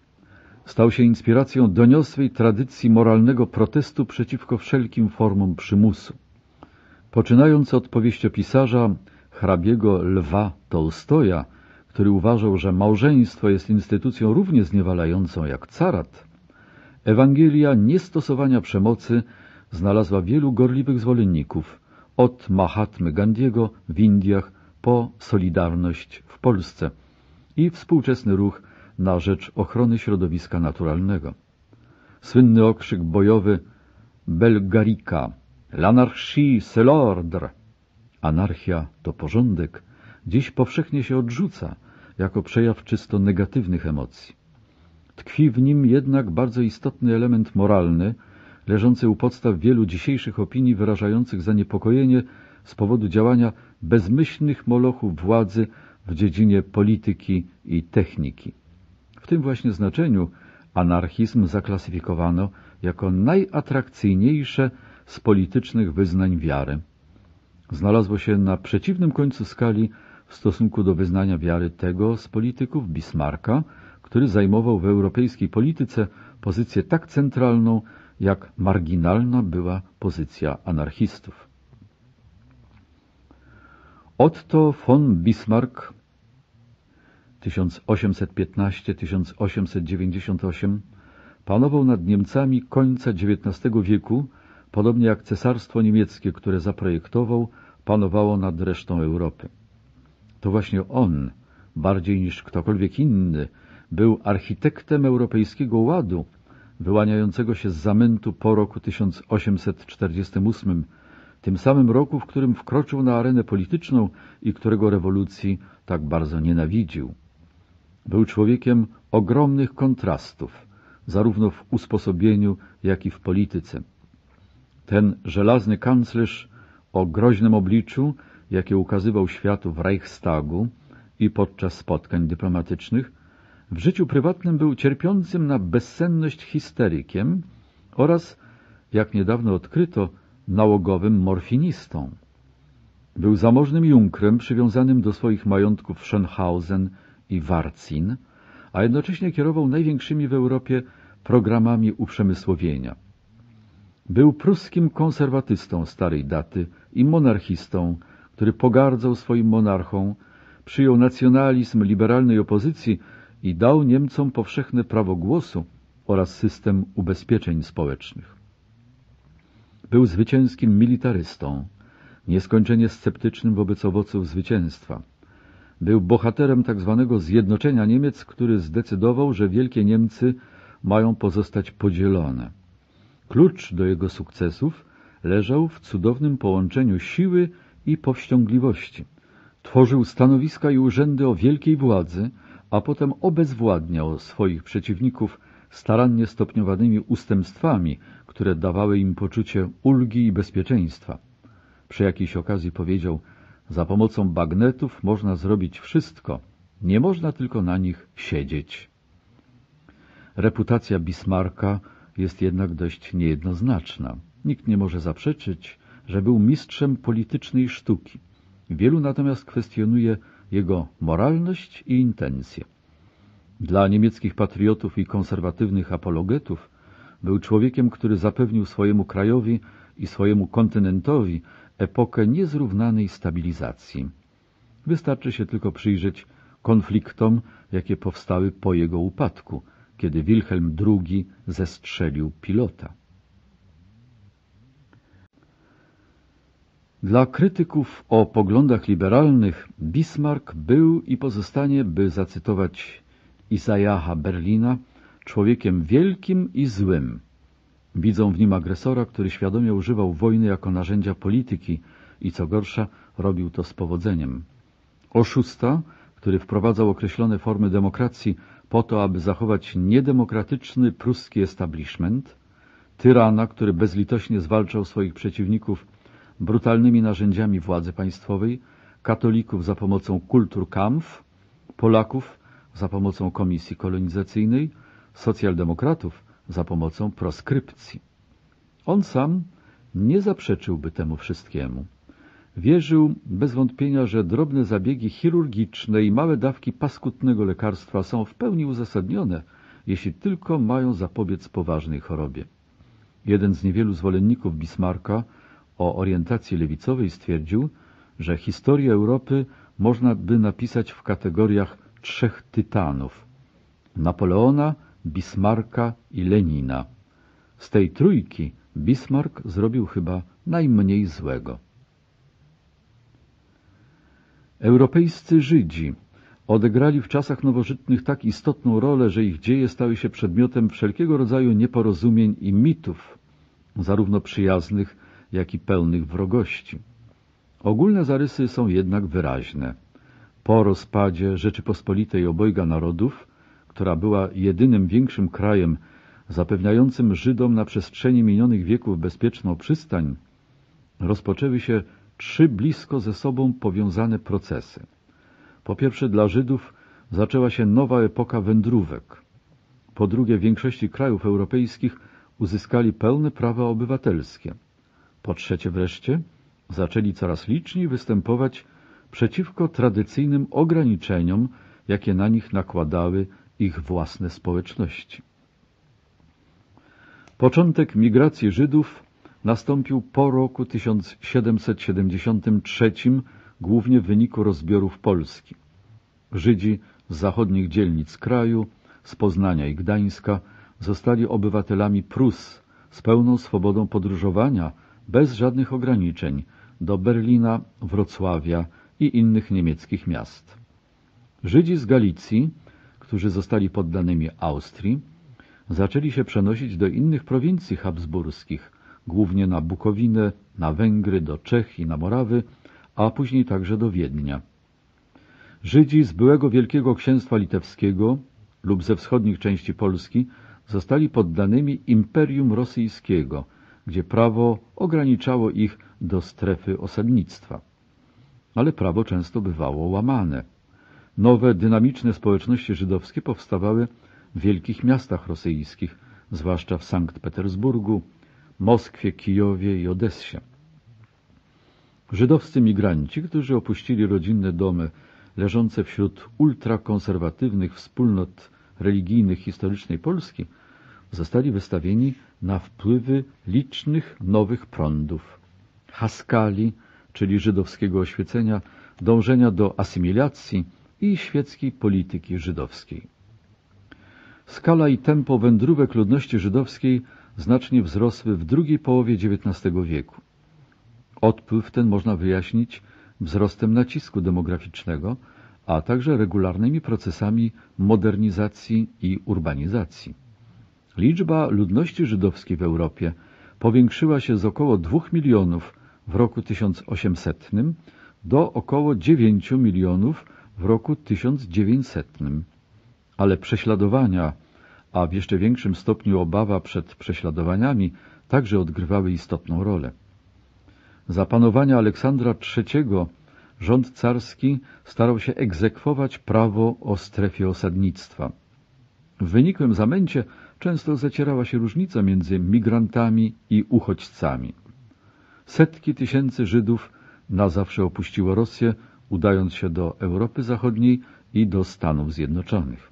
Speaker 1: Stał się inspiracją doniosłej tradycji moralnego protestu przeciwko wszelkim formom przymusu. Poczynając od powieściopisarza hrabiego Lwa Tolstoja, który uważał, że małżeństwo jest instytucją równie zniewalającą jak carat – Ewangelia niestosowania przemocy znalazła wielu gorliwych zwolenników, od Mahatmy Gandiego w Indiach po Solidarność w Polsce i współczesny ruch na rzecz ochrony środowiska naturalnego. Słynny okrzyk bojowy Belgarika L'anarchie c'est l'ordre Anarchia to porządek dziś powszechnie się odrzuca jako przejaw czysto negatywnych emocji. Tkwi w nim jednak bardzo istotny element moralny, leżący u podstaw wielu dzisiejszych opinii wyrażających zaniepokojenie z powodu działania bezmyślnych molochów władzy w dziedzinie polityki i techniki. W tym właśnie znaczeniu anarchizm zaklasyfikowano jako najatrakcyjniejsze z politycznych wyznań wiary. Znalazło się na przeciwnym końcu skali w stosunku do wyznania wiary tego z polityków Bismarcka, który zajmował w europejskiej polityce pozycję tak centralną, jak marginalna była pozycja anarchistów. Otto von Bismarck 1815-1898 panował nad Niemcami końca XIX wieku, podobnie jak cesarstwo niemieckie, które zaprojektował, panowało nad resztą Europy. To właśnie on, bardziej niż ktokolwiek inny, był architektem Europejskiego Ładu, wyłaniającego się z zamętu po roku 1848, tym samym roku, w którym wkroczył na arenę polityczną i którego rewolucji tak bardzo nienawidził. Był człowiekiem ogromnych kontrastów, zarówno w usposobieniu, jak i w polityce. Ten żelazny kanclerz o groźnym obliczu, jakie ukazywał światu w Reichstagu i podczas spotkań dyplomatycznych, w życiu prywatnym był cierpiącym na bezsenność histerykiem oraz, jak niedawno odkryto, nałogowym morfinistą. Był zamożnym junkrem przywiązanym do swoich majątków Schönhausen i Warcin, a jednocześnie kierował największymi w Europie programami uprzemysłowienia. Był pruskim konserwatystą starej daty i monarchistą, który pogardzał swoim monarchą, przyjął nacjonalizm liberalnej opozycji, i dał Niemcom powszechne prawo głosu oraz system ubezpieczeń społecznych. Był zwycięskim militarystą, nieskończenie sceptycznym wobec owoców zwycięstwa. Był bohaterem tzw. Tak zjednoczenia Niemiec, który zdecydował, że wielkie Niemcy mają pozostać podzielone. Klucz do jego sukcesów leżał w cudownym połączeniu siły i powściągliwości. Tworzył stanowiska i urzędy o wielkiej władzy, a potem obezwładniał swoich przeciwników starannie stopniowanymi ustępstwami, które dawały im poczucie ulgi i bezpieczeństwa. Przy jakiejś okazji powiedział, za pomocą bagnetów można zrobić wszystko, nie można tylko na nich siedzieć. Reputacja Bismarka jest jednak dość niejednoznaczna. Nikt nie może zaprzeczyć, że był mistrzem politycznej sztuki. Wielu natomiast kwestionuje jego moralność i intencje. Dla niemieckich patriotów i konserwatywnych apologetów był człowiekiem, który zapewnił swojemu krajowi i swojemu kontynentowi epokę niezrównanej stabilizacji. Wystarczy się tylko przyjrzeć konfliktom, jakie powstały po jego upadku, kiedy Wilhelm II zestrzelił pilota. Dla krytyków o poglądach liberalnych Bismarck był i pozostanie, by zacytować Isaiaha Berlina, człowiekiem wielkim i złym. Widzą w nim agresora, który świadomie używał wojny jako narzędzia polityki i co gorsza, robił to z powodzeniem. Oszusta, który wprowadzał określone formy demokracji po to, aby zachować niedemokratyczny pruski establishment, tyrana, który bezlitośnie zwalczał swoich przeciwników brutalnymi narzędziami władzy państwowej, katolików za pomocą kulturkampf, Polaków za pomocą komisji kolonizacyjnej, socjaldemokratów za pomocą proskrypcji. On sam nie zaprzeczyłby temu wszystkiemu. Wierzył bez wątpienia, że drobne zabiegi chirurgiczne i małe dawki paskutnego lekarstwa są w pełni uzasadnione, jeśli tylko mają zapobiec poważnej chorobie. Jeden z niewielu zwolenników Bismarcka o orientacji lewicowej stwierdził, że historię Europy można by napisać w kategoriach trzech tytanów – Napoleona, Bismarka i Lenina. Z tej trójki Bismarck zrobił chyba najmniej złego. Europejscy Żydzi odegrali w czasach nowożytnych tak istotną rolę, że ich dzieje stały się przedmiotem wszelkiego rodzaju nieporozumień i mitów, zarówno przyjaznych, jak i pełnych wrogości. Ogólne zarysy są jednak wyraźne. Po rozpadzie Rzeczypospolitej obojga narodów, która była jedynym większym krajem zapewniającym Żydom na przestrzeni minionych wieków bezpieczną przystań, rozpoczęły się trzy blisko ze sobą powiązane procesy. Po pierwsze dla Żydów zaczęła się nowa epoka wędrówek. Po drugie większości krajów europejskich uzyskali pełne prawa obywatelskie. Po trzecie wreszcie, zaczęli coraz liczniej występować przeciwko tradycyjnym ograniczeniom, jakie na nich nakładały ich własne społeczności. Początek migracji Żydów nastąpił po roku 1773, głównie w wyniku rozbiorów Polski. Żydzi z zachodnich dzielnic kraju, z Poznania i Gdańska, zostali obywatelami Prus z pełną swobodą podróżowania, bez żadnych ograniczeń do Berlina, Wrocławia i innych niemieckich miast. Żydzi z Galicji, którzy zostali poddanymi Austrii, zaczęli się przenosić do innych prowincji habsburskich, głównie na Bukowinę, na Węgry, do Czech i na Morawy, a później także do Wiednia. Żydzi z byłego Wielkiego Księstwa Litewskiego lub ze wschodnich części Polski zostali poddanymi Imperium Rosyjskiego – gdzie prawo ograniczało ich do strefy osadnictwa. Ale prawo często bywało łamane. Nowe, dynamiczne społeczności żydowskie powstawały w wielkich miastach rosyjskich, zwłaszcza w Sankt Petersburgu, Moskwie, Kijowie i Odessie. Żydowscy migranci, którzy opuścili rodzinne domy leżące wśród ultrakonserwatywnych wspólnot religijnych historycznej Polski, zostali wystawieni na wpływy licznych nowych prądów. Haskali, czyli żydowskiego oświecenia, dążenia do asymilacji i świeckiej polityki żydowskiej. Skala i tempo wędrówek ludności żydowskiej znacznie wzrosły w drugiej połowie XIX wieku. Odpływ ten można wyjaśnić wzrostem nacisku demograficznego, a także regularnymi procesami modernizacji i urbanizacji. Liczba ludności żydowskiej w Europie powiększyła się z około 2 milionów w roku 1800 do około 9 milionów w roku 1900. Ale prześladowania, a w jeszcze większym stopniu obawa przed prześladowaniami, także odgrywały istotną rolę. Za panowania Aleksandra III rząd carski starał się egzekwować prawo o strefie osadnictwa. W wynikłym zamęcie często zacierała się różnica między migrantami i uchodźcami. Setki tysięcy Żydów na zawsze opuściło Rosję, udając się do Europy Zachodniej i do Stanów Zjednoczonych.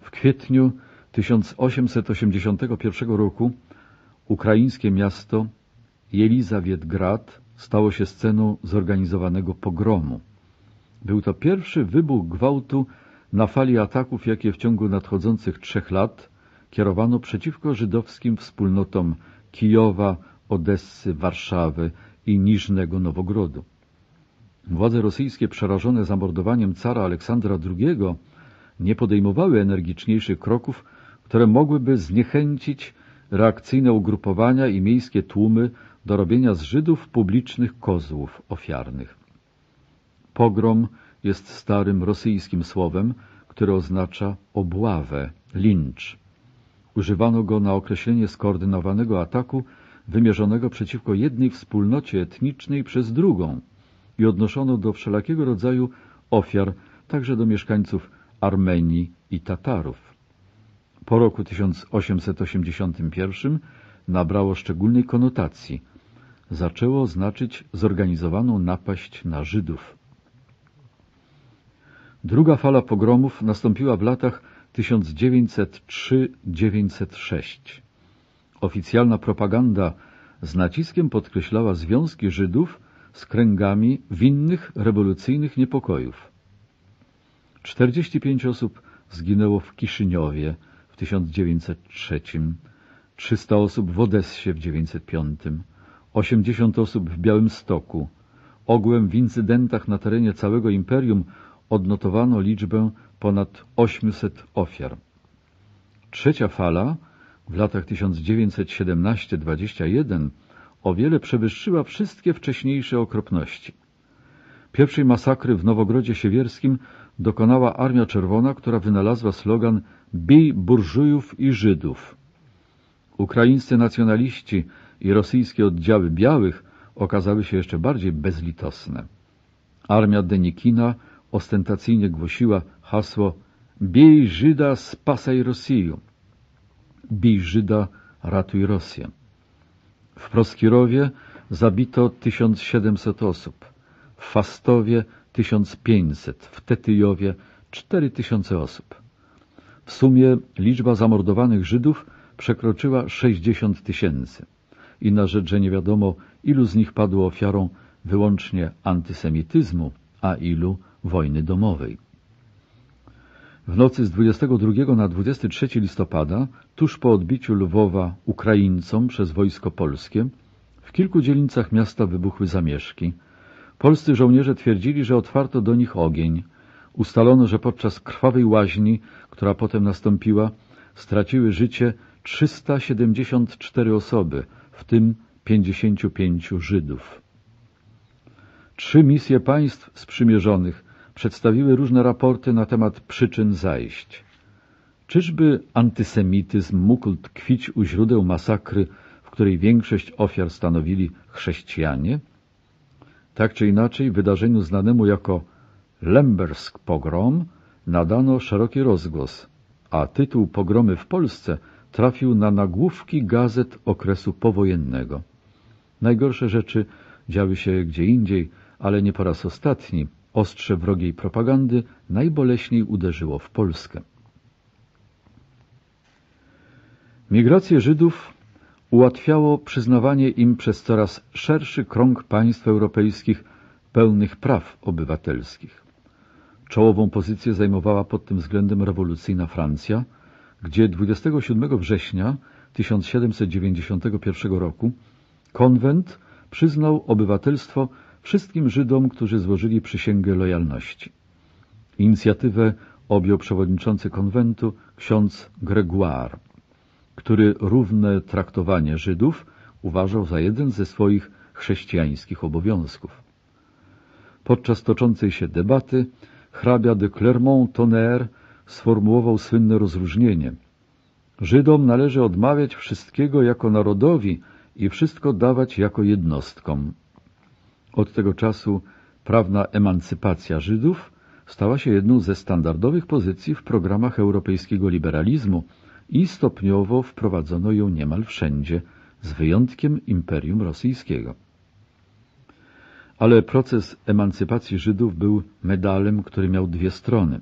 Speaker 1: W kwietniu 1881 roku ukraińskie miasto Jelizawietgrad stało się sceną zorganizowanego pogromu. Był to pierwszy wybuch gwałtu na fali ataków, jakie w ciągu nadchodzących trzech lat kierowano przeciwko żydowskim wspólnotom Kijowa, Odessy, Warszawy i Niżnego Nowogrodu. Władze rosyjskie przerażone zamordowaniem cara Aleksandra II nie podejmowały energiczniejszych kroków, które mogłyby zniechęcić reakcyjne ugrupowania i miejskie tłumy do robienia z Żydów publicznych kozłów ofiarnych. Pogrom jest starym rosyjskim słowem, które oznacza obławę, lincz. Używano go na określenie skoordynowanego ataku wymierzonego przeciwko jednej wspólnocie etnicznej przez drugą i odnoszono do wszelkiego rodzaju ofiar, także do mieszkańców Armenii i Tatarów. Po roku 1881 nabrało szczególnej konotacji. Zaczęło znaczyć zorganizowaną napaść na Żydów. Druga fala pogromów nastąpiła w latach 1903-906. Oficjalna propaganda z naciskiem podkreślała związki Żydów z kręgami winnych rewolucyjnych niepokojów. 45 osób zginęło w Kiszyniowie w 1903, 300 osób w Odessie w 1905, 80 osób w Białymstoku. Ogółem w incydentach na terenie całego imperium odnotowano liczbę ponad 800 ofiar. Trzecia fala w latach 1917-21 o wiele przewyższyła wszystkie wcześniejsze okropności. Pierwszej masakry w Nowogrodzie Siewierskim dokonała Armia Czerwona, która wynalazła slogan Bij burżujów i Żydów. Ukraińscy nacjonaliści i rosyjskie oddziały białych okazały się jeszcze bardziej bezlitosne. Armia Denikina ostentacyjnie głosiła hasło Bij Żyda, spasaj Rosję. Bij Żyda, ratuj Rosję. W Proskirowie zabito 1700 osób, w Fastowie 1500, w Tetyjowie 4000 osób. W sumie liczba zamordowanych Żydów przekroczyła 60 tysięcy i na rzecz, że nie wiadomo, ilu z nich padło ofiarą wyłącznie antysemityzmu, a ilu wojny domowej. W nocy z 22 na 23 listopada, tuż po odbiciu Lwowa Ukraińcom przez wojsko polskie, w kilku dzielnicach miasta wybuchły zamieszki. Polscy żołnierze twierdzili, że otwarto do nich ogień. Ustalono, że podczas krwawej łaźni, która potem nastąpiła, straciły życie 374 osoby, w tym 55 Żydów. Trzy misje państw sprzymierzonych przedstawiły różne raporty na temat przyczyn zajść. Czyżby antysemityzm mógł tkwić u źródeł masakry, w której większość ofiar stanowili chrześcijanie? Tak czy inaczej, wydarzeniu znanemu jako Lembersk Pogrom nadano szeroki rozgłos, a tytuł Pogromy w Polsce trafił na nagłówki gazet okresu powojennego. Najgorsze rzeczy działy się gdzie indziej, ale nie po raz ostatni – Ostrze wrogiej propagandy najboleśniej uderzyło w Polskę. Migrację Żydów ułatwiało przyznawanie im przez coraz szerszy krąg państw europejskich pełnych praw obywatelskich. Czołową pozycję zajmowała pod tym względem rewolucyjna Francja, gdzie 27 września 1791 roku konwent przyznał obywatelstwo wszystkim Żydom, którzy złożyli przysięgę lojalności. Inicjatywę objął przewodniczący konwentu ksiądz Gregoire, który równe traktowanie Żydów uważał za jeden ze swoich chrześcijańskich obowiązków. Podczas toczącej się debaty hrabia de Clermont-Tonnerre sformułował słynne rozróżnienie. Żydom należy odmawiać wszystkiego jako narodowi i wszystko dawać jako jednostkom. Od tego czasu prawna emancypacja Żydów stała się jedną ze standardowych pozycji w programach europejskiego liberalizmu i stopniowo wprowadzono ją niemal wszędzie, z wyjątkiem Imperium Rosyjskiego. Ale proces emancypacji Żydów był medalem, który miał dwie strony.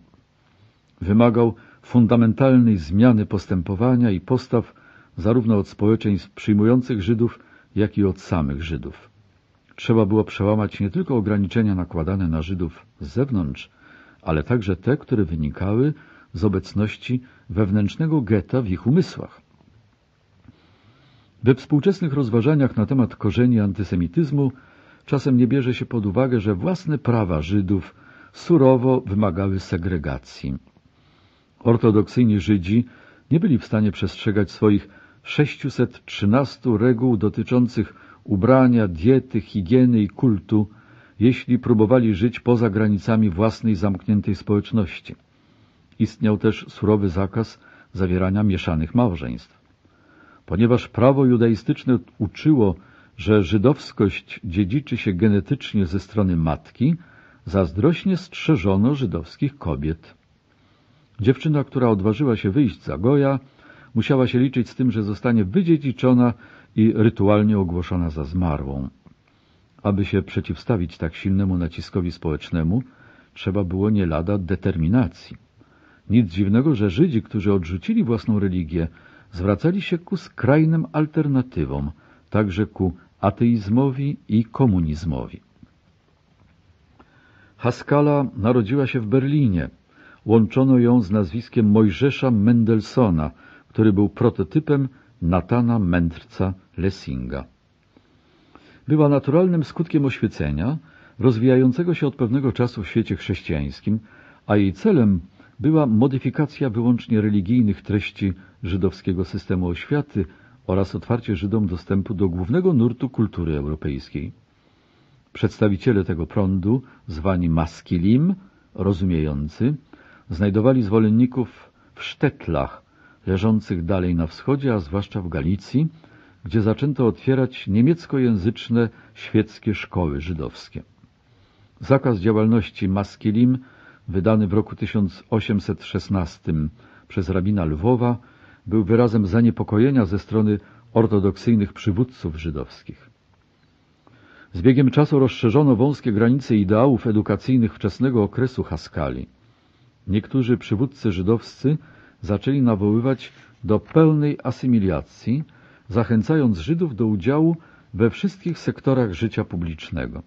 Speaker 1: Wymagał fundamentalnej zmiany postępowania i postaw zarówno od społeczeństw przyjmujących Żydów, jak i od samych Żydów. Trzeba było przełamać nie tylko ograniczenia nakładane na Żydów z zewnątrz, ale także te, które wynikały z obecności wewnętrznego getta w ich umysłach. We współczesnych rozważaniach na temat korzeni antysemityzmu czasem nie bierze się pod uwagę, że własne prawa Żydów surowo wymagały segregacji. Ortodoksyjni Żydzi nie byli w stanie przestrzegać swoich 613 reguł dotyczących ubrania, diety, higieny i kultu, jeśli próbowali żyć poza granicami własnej zamkniętej społeczności. Istniał też surowy zakaz zawierania mieszanych małżeństw. Ponieważ prawo judaistyczne uczyło, że żydowskość dziedziczy się genetycznie ze strony matki, zazdrośnie strzeżono żydowskich kobiet. Dziewczyna, która odważyła się wyjść za Goja, musiała się liczyć z tym, że zostanie wydziedziczona i rytualnie ogłoszona za zmarłą. Aby się przeciwstawić tak silnemu naciskowi społecznemu, trzeba było nie lada determinacji. Nic dziwnego, że Żydzi, którzy odrzucili własną religię, zwracali się ku skrajnym alternatywom, także ku ateizmowi i komunizmowi. Haskala narodziła się w Berlinie. Łączono ją z nazwiskiem Mojżesza Mendelssohna, który był prototypem Natana Mędrca Lessinga. Była naturalnym skutkiem oświecenia, rozwijającego się od pewnego czasu w świecie chrześcijańskim, a jej celem była modyfikacja wyłącznie religijnych treści żydowskiego systemu oświaty oraz otwarcie Żydom dostępu do głównego nurtu kultury europejskiej. Przedstawiciele tego prądu, zwani maskilim, rozumiejący, znajdowali zwolenników w sztetlach, leżących dalej na wschodzie, a zwłaszcza w Galicji, gdzie zaczęto otwierać niemieckojęzyczne świeckie szkoły żydowskie. Zakaz działalności Maskilim, wydany w roku 1816 przez rabina Lwowa, był wyrazem zaniepokojenia ze strony ortodoksyjnych przywódców żydowskich. Z biegiem czasu rozszerzono wąskie granice ideałów edukacyjnych wczesnego okresu Haskali. Niektórzy przywódcy żydowscy zaczęli nawoływać do pełnej asymilacji, zachęcając Żydów do udziału we wszystkich sektorach życia publicznego.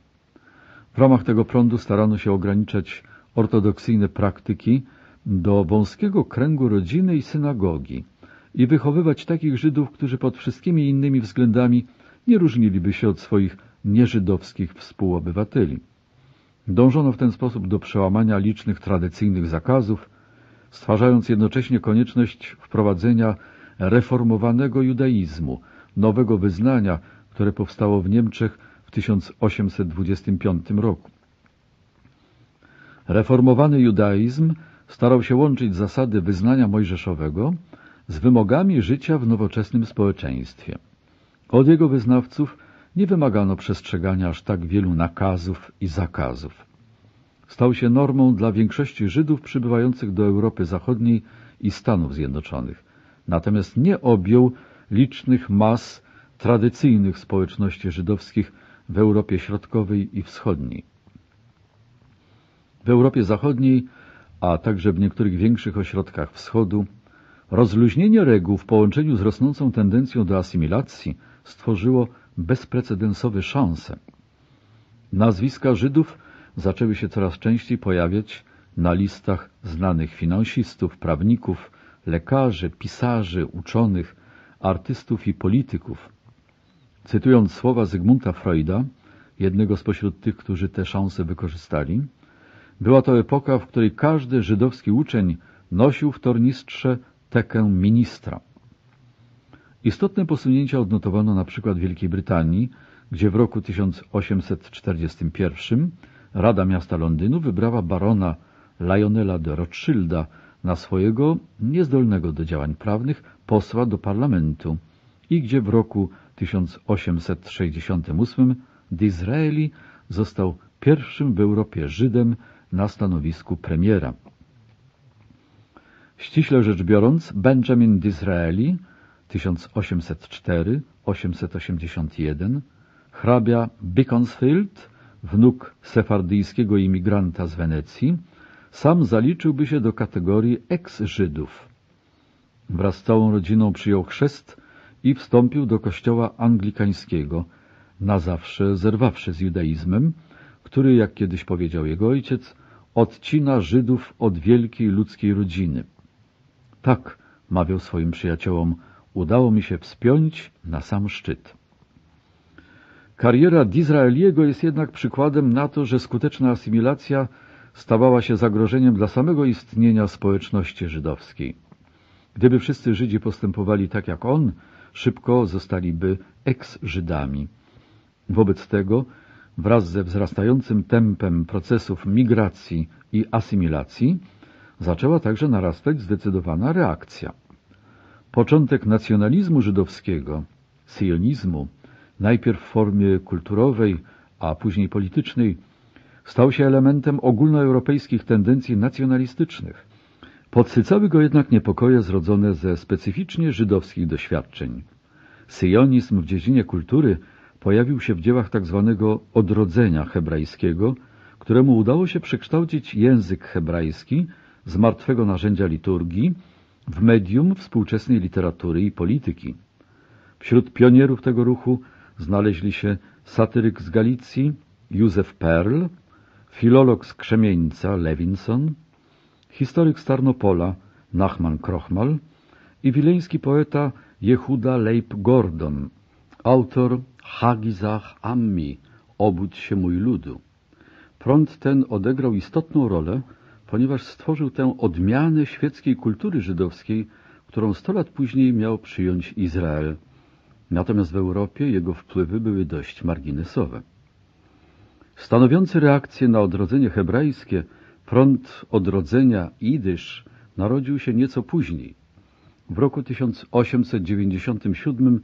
Speaker 1: W ramach tego prądu starano się ograniczać ortodoksyjne praktyki do wąskiego kręgu rodziny i synagogi i wychowywać takich Żydów, którzy pod wszystkimi innymi względami nie różniliby się od swoich nieżydowskich współobywateli. Dążono w ten sposób do przełamania licznych tradycyjnych zakazów, stwarzając jednocześnie konieczność wprowadzenia reformowanego judaizmu, nowego wyznania, które powstało w Niemczech w 1825 roku. Reformowany judaizm starał się łączyć zasady wyznania mojżeszowego z wymogami życia w nowoczesnym społeczeństwie. Od jego wyznawców nie wymagano przestrzegania aż tak wielu nakazów i zakazów stał się normą dla większości Żydów przybywających do Europy Zachodniej i Stanów Zjednoczonych. Natomiast nie objął licznych mas tradycyjnych społeczności żydowskich w Europie Środkowej i Wschodniej. W Europie Zachodniej, a także w niektórych większych ośrodkach Wschodu, rozluźnienie reguł w połączeniu z rosnącą tendencją do asymilacji stworzyło bezprecedensowe szanse. Nazwiska Żydów zaczęły się coraz częściej pojawiać na listach znanych finansistów, prawników, lekarzy, pisarzy, uczonych, artystów i polityków. Cytując słowa Zygmunta Freuda, jednego spośród tych, którzy te szanse wykorzystali, była to epoka, w której każdy żydowski uczeń nosił w tornistrze tekę ministra. Istotne posunięcia odnotowano na przykład w Wielkiej Brytanii, gdzie w roku 1841 Rada Miasta Londynu wybrała barona Lionela de Rothschilda na swojego niezdolnego do działań prawnych posła do parlamentu i gdzie w roku 1868 Disraeli został pierwszym w Europie Żydem na stanowisku premiera. Ściśle rzecz biorąc, Benjamin Disraeli 1804-881, hrabia Beaconsfield wnuk sefardyjskiego imigranta z Wenecji, sam zaliczyłby się do kategorii eks-Żydów. Wraz z całą rodziną przyjął chrzest i wstąpił do kościoła anglikańskiego, na zawsze zerwawszy z judaizmem, który, jak kiedyś powiedział jego ojciec, odcina Żydów od wielkiej ludzkiej rodziny. Tak, mawiał swoim przyjaciołom, udało mi się wspiąć na sam szczyt. Kariera Disraeliego jest jednak przykładem na to, że skuteczna asymilacja stawała się zagrożeniem dla samego istnienia społeczności żydowskiej. Gdyby wszyscy Żydzi postępowali tak jak on, szybko zostaliby eks-Żydami. Wobec tego, wraz ze wzrastającym tempem procesów migracji i asymilacji, zaczęła także narastać zdecydowana reakcja. Początek nacjonalizmu żydowskiego, syjonizmu, najpierw w formie kulturowej, a później politycznej, stał się elementem ogólnoeuropejskich tendencji nacjonalistycznych. Podsycały go jednak niepokoje zrodzone ze specyficznie żydowskich doświadczeń. Syjonizm w dziedzinie kultury pojawił się w dziełach tzw. Tak odrodzenia hebrajskiego, któremu udało się przekształcić język hebrajski z martwego narzędzia liturgii w medium współczesnej literatury i polityki. Wśród pionierów tego ruchu znaleźli się satyryk z Galicji Józef Perl, filolog z Krzemieńca Lewinson, historyk z Tarnopola Nachman Krochmal i wileński poeta Jehuda Leib Gordon, autor Hagizach Ammi, Obudź się mój ludu. Prąd ten odegrał istotną rolę, ponieważ stworzył tę odmianę świeckiej kultury żydowskiej, którą sto lat później miał przyjąć Izrael. Natomiast w Europie jego wpływy były dość marginesowe. Stanowiący reakcję na odrodzenie hebrajskie, prąd odrodzenia Idysz narodził się nieco później. W roku 1897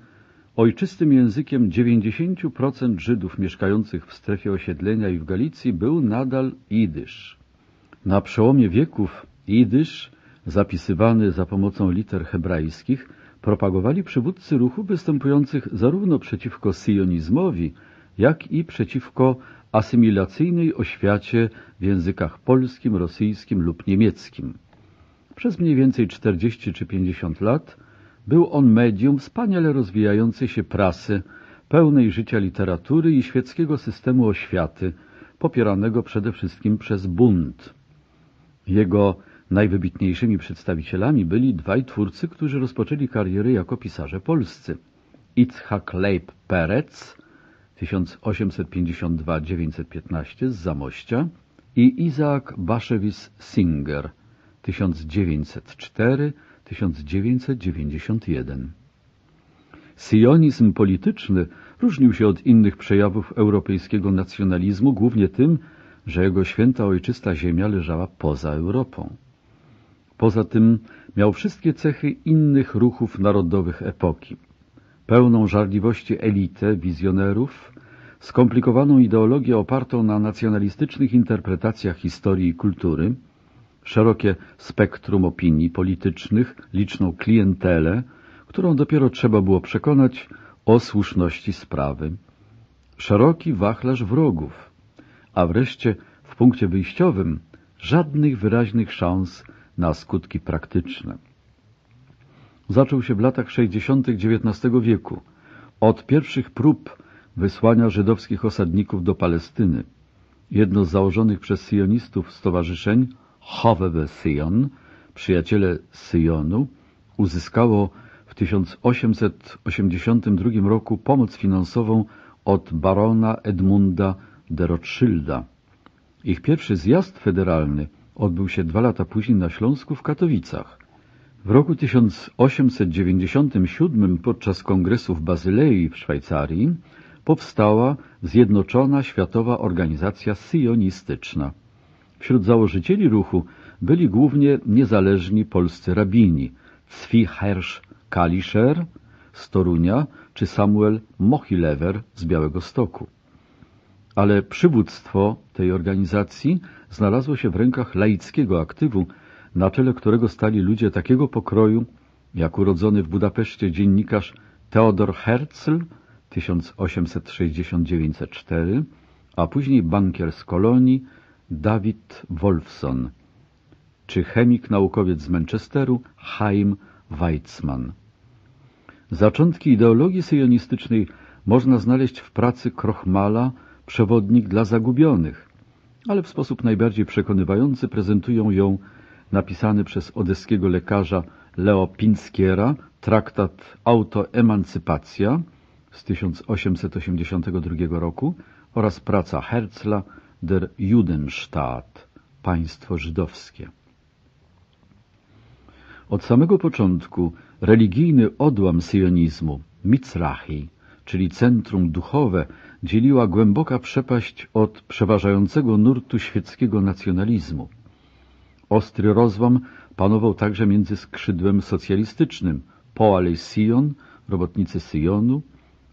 Speaker 1: ojczystym językiem 90% Żydów mieszkających w strefie osiedlenia i w Galicji był nadal idysz. Na przełomie wieków idysz, zapisywany za pomocą liter hebrajskich, propagowali przywódcy ruchu występujących zarówno przeciwko syjonizmowi, jak i przeciwko asymilacyjnej oświacie w językach polskim, rosyjskim lub niemieckim. Przez mniej więcej 40 czy 50 lat był on medium wspaniale rozwijającej się prasy, pełnej życia literatury i świeckiego systemu oświaty, popieranego przede wszystkim przez bunt. Jego Najwybitniejszymi przedstawicielami byli dwaj twórcy, którzy rozpoczęli kariery jako pisarze polscy. Itzhak Leib Perec 1852-915 z Zamościa i Izaak Baszewis Singer 1904-1991. Sionizm polityczny różnił się od innych przejawów europejskiego nacjonalizmu głównie tym, że jego święta ojczysta ziemia leżała poza Europą. Poza tym miał wszystkie cechy innych ruchów narodowych epoki. Pełną żarliwości elitę, wizjonerów, skomplikowaną ideologię opartą na nacjonalistycznych interpretacjach historii i kultury, szerokie spektrum opinii politycznych, liczną klientelę, którą dopiero trzeba było przekonać o słuszności sprawy, szeroki wachlarz wrogów, a wreszcie w punkcie wyjściowym żadnych wyraźnych szans na skutki praktyczne. Zaczął się w latach 60. XIX wieku od pierwszych prób wysłania żydowskich osadników do Palestyny. Jedno z założonych przez syjonistów stowarzyszeń Hovebe Sion, przyjaciele Sionu, uzyskało w 1882 roku pomoc finansową od barona Edmunda de Rothschilda. Ich pierwszy zjazd federalny odbył się dwa lata później na Śląsku w Katowicach. W roku 1897 podczas kongresu w Bazylei w Szwajcarii powstała Zjednoczona Światowa Organizacja Syjonistyczna. Wśród założycieli ruchu byli głównie niezależni polscy rabini Cwi Hersz Kaliszer z Torunia czy Samuel Mochilewer z Białego Stoku. Ale przywództwo tej organizacji znalazło się w rękach laickiego aktywu, na czele którego stali ludzie takiego pokroju, jak urodzony w Budapeszcie dziennikarz Theodor Herzl 1869-4, a później bankier z Kolonii David Wolfson, czy chemik-naukowiec z Manchesteru Chaim Weizmann. Zaczątki ideologii syjonistycznej można znaleźć w pracy Krochmala Przewodnik dla zagubionych, ale w sposób najbardziej przekonywający prezentują ją napisany przez odeskiego lekarza Leo Pinskiera traktat Autoemancypacja z 1882 roku oraz praca Herzla Der Judenstaat Państwo Żydowskie. Od samego początku religijny odłam syjonizmu, Mitzrahi czyli centrum duchowe, dzieliła głęboka przepaść od przeważającego nurtu świeckiego nacjonalizmu. Ostry rozłam panował także między skrzydłem socjalistycznym, Poalej Sion, robotnicy Sionu,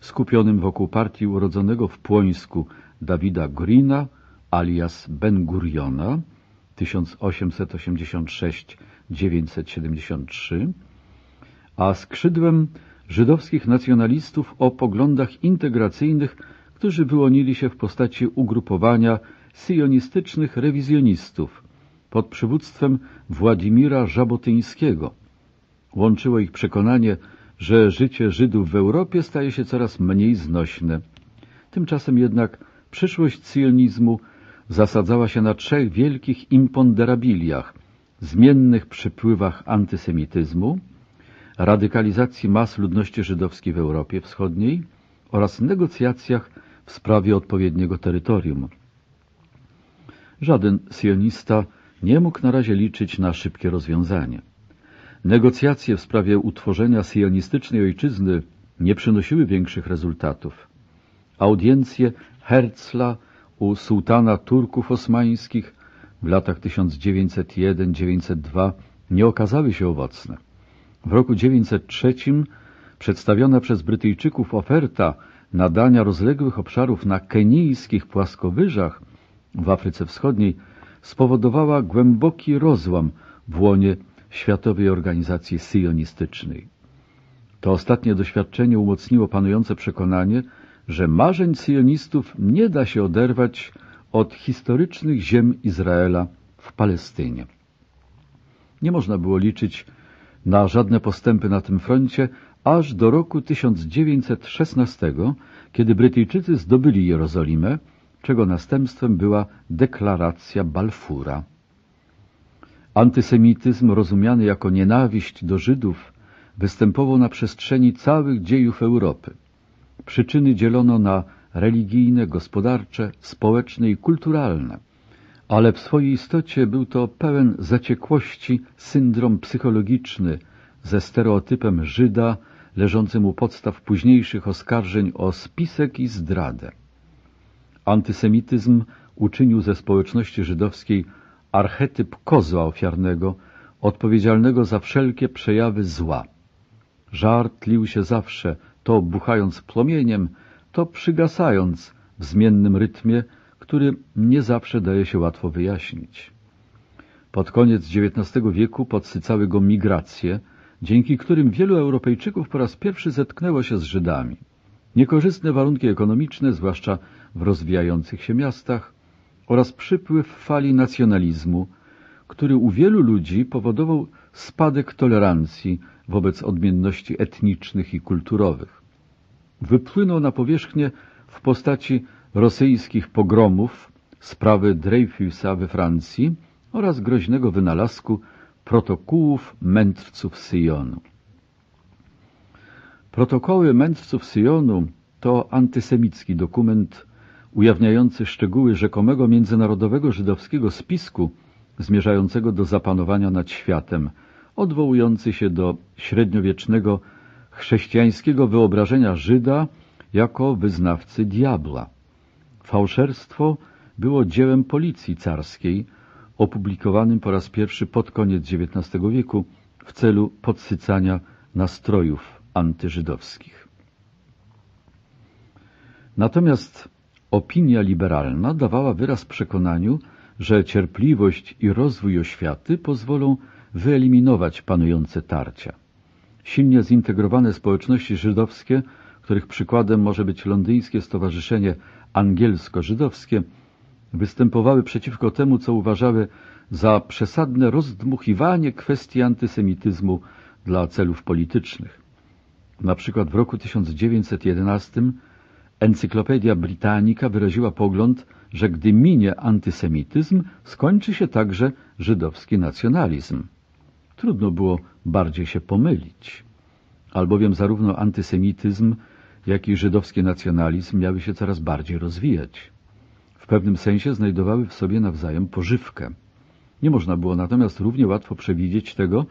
Speaker 1: skupionym wokół partii urodzonego w Płońsku Dawida Grina alias Ben Guriona 1886-973, a skrzydłem żydowskich nacjonalistów o poglądach integracyjnych, którzy wyłonili się w postaci ugrupowania syjonistycznych rewizjonistów pod przywództwem Władimira Żabotyńskiego. Łączyło ich przekonanie, że życie Żydów w Europie staje się coraz mniej znośne. Tymczasem jednak przyszłość sionizmu zasadzała się na trzech wielkich imponderabiliach – zmiennych przypływach antysemityzmu – radykalizacji mas ludności żydowskiej w Europie Wschodniej oraz negocjacjach w sprawie odpowiedniego terytorium. Żaden sionista nie mógł na razie liczyć na szybkie rozwiązanie. Negocjacje w sprawie utworzenia sionistycznej ojczyzny nie przynosiły większych rezultatów. Audiencje Herzla u sułtana Turków osmańskich w latach 1901-1902 nie okazały się owocne. W roku 903 przedstawiona przez Brytyjczyków oferta nadania rozległych obszarów na kenijskich płaskowyżach w Afryce Wschodniej spowodowała głęboki rozłam w łonie Światowej Organizacji Sionistycznej. To ostatnie doświadczenie umocniło panujące przekonanie, że marzeń syjonistów nie da się oderwać od historycznych ziem Izraela w Palestynie. Nie można było liczyć na żadne postępy na tym froncie aż do roku 1916, kiedy Brytyjczycy zdobyli Jerozolimę, czego następstwem była deklaracja Balfoura. Antysemityzm rozumiany jako nienawiść do Żydów występował na przestrzeni całych dziejów Europy. Przyczyny dzielono na religijne, gospodarcze, społeczne i kulturalne ale w swojej istocie był to pełen zaciekłości syndrom psychologiczny ze stereotypem Żyda leżącym u podstaw późniejszych oskarżeń o spisek i zdradę. Antysemityzm uczynił ze społeczności żydowskiej archetyp kozła ofiarnego, odpowiedzialnego za wszelkie przejawy zła. Żart lił się zawsze, to buchając płomieniem, to przygasając w zmiennym rytmie, który nie zawsze daje się łatwo wyjaśnić. Pod koniec XIX wieku podsycały go migracje, dzięki którym wielu Europejczyków po raz pierwszy zetknęło się z Żydami. Niekorzystne warunki ekonomiczne, zwłaszcza w rozwijających się miastach, oraz przypływ fali nacjonalizmu, który u wielu ludzi powodował spadek tolerancji wobec odmienności etnicznych i kulturowych. Wypłynął na powierzchnię w postaci rosyjskich pogromów, sprawy Dreyfusa we Francji oraz groźnego wynalazku protokołów mędrców Syjonu. Protokoły mędrców Syjonu to antysemicki dokument ujawniający szczegóły rzekomego międzynarodowego żydowskiego spisku zmierzającego do zapanowania nad światem, odwołujący się do średniowiecznego chrześcijańskiego wyobrażenia Żyda jako wyznawcy diabła. Fałszerstwo było dziełem policji carskiej, opublikowanym po raz pierwszy pod koniec XIX wieku w celu podsycania nastrojów antyżydowskich. Natomiast opinia liberalna dawała wyraz przekonaniu, że cierpliwość i rozwój oświaty pozwolą wyeliminować panujące tarcia. Silnie zintegrowane społeczności żydowskie, których przykładem może być londyńskie Stowarzyszenie angielsko-żydowskie występowały przeciwko temu, co uważały za przesadne rozdmuchiwanie kwestii antysemityzmu dla celów politycznych. Na przykład w roku 1911 Encyklopedia Britannica wyraziła pogląd, że gdy minie antysemityzm, skończy się także żydowski nacjonalizm. Trudno było bardziej się pomylić, albowiem zarówno antysemityzm, jak i żydowski nacjonalizm miały się coraz bardziej rozwijać. W pewnym sensie znajdowały w sobie nawzajem pożywkę. Nie można było natomiast równie łatwo przewidzieć tego,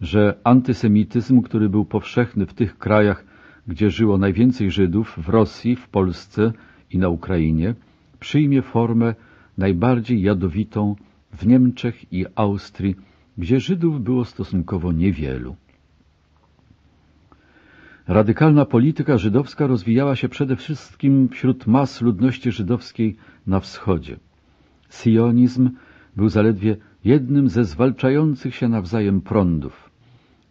Speaker 1: że antysemityzm, który był powszechny w tych krajach, gdzie żyło najwięcej Żydów, w Rosji, w Polsce i na Ukrainie, przyjmie formę najbardziej jadowitą w Niemczech i Austrii, gdzie Żydów było stosunkowo niewielu. Radykalna polityka żydowska rozwijała się przede wszystkim wśród mas ludności żydowskiej na wschodzie. Sionizm był zaledwie jednym ze zwalczających się nawzajem prądów.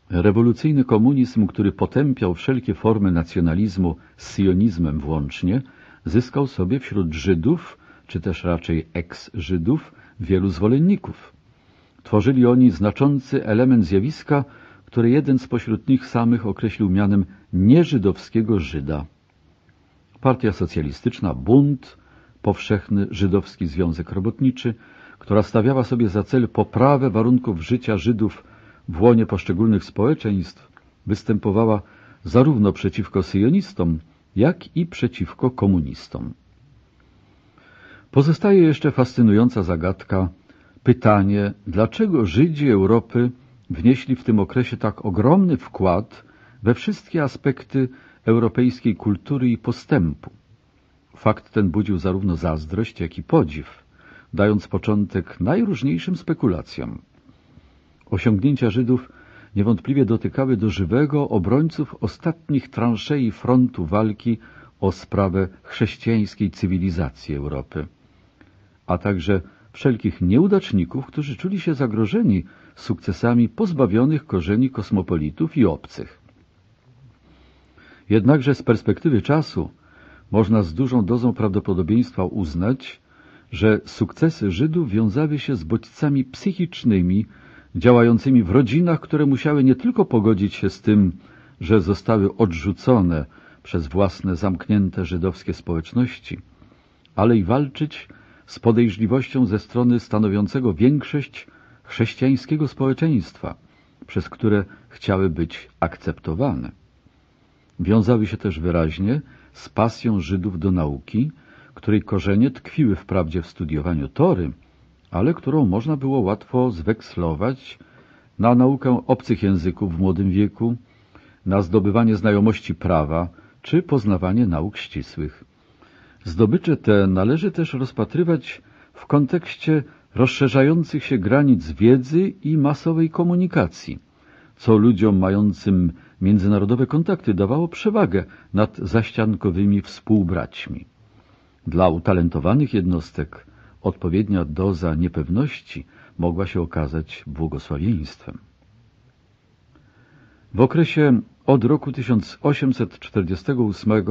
Speaker 1: Rewolucyjny komunizm, który potępiał wszelkie formy nacjonalizmu z sionizmem włącznie, zyskał sobie wśród Żydów, czy też raczej eks-Żydów, wielu zwolenników. Tworzyli oni znaczący element zjawiska, który jeden spośród nich samych określił mianem nieżydowskiego Żyda. Partia Socjalistyczna, bunt, powszechny Żydowski Związek Robotniczy, która stawiała sobie za cel poprawę warunków życia Żydów w łonie poszczególnych społeczeństw, występowała zarówno przeciwko syjonistom, jak i przeciwko komunistom. Pozostaje jeszcze fascynująca zagadka, pytanie, dlaczego Żydzi Europy wnieśli w tym okresie tak ogromny wkład we wszystkie aspekty europejskiej kultury i postępu. Fakt ten budził zarówno zazdrość, jak i podziw, dając początek najróżniejszym spekulacjom. Osiągnięcia Żydów niewątpliwie dotykały do żywego obrońców ostatnich transzei frontu walki o sprawę chrześcijańskiej cywilizacji Europy, a także wszelkich nieudaczników, którzy czuli się zagrożeni sukcesami pozbawionych korzeni kosmopolitów i obcych. Jednakże z perspektywy czasu można z dużą dozą prawdopodobieństwa uznać, że sukcesy Żydów wiązały się z bodźcami psychicznymi działającymi w rodzinach, które musiały nie tylko pogodzić się z tym, że zostały odrzucone przez własne zamknięte żydowskie społeczności, ale i walczyć z podejrzliwością ze strony stanowiącego większość chrześcijańskiego społeczeństwa, przez które chciały być akceptowane. Wiązały się też wyraźnie z pasją Żydów do nauki, której korzenie tkwiły wprawdzie w studiowaniu Tory, ale którą można było łatwo zwekslować na naukę obcych języków w młodym wieku, na zdobywanie znajomości prawa czy poznawanie nauk ścisłych. Zdobycze te należy też rozpatrywać w kontekście rozszerzających się granic wiedzy i masowej komunikacji, co ludziom mającym międzynarodowe kontakty dawało przewagę nad zaściankowymi współbraćmi. Dla utalentowanych jednostek odpowiednia doza niepewności mogła się okazać błogosławieństwem. W okresie od roku 1848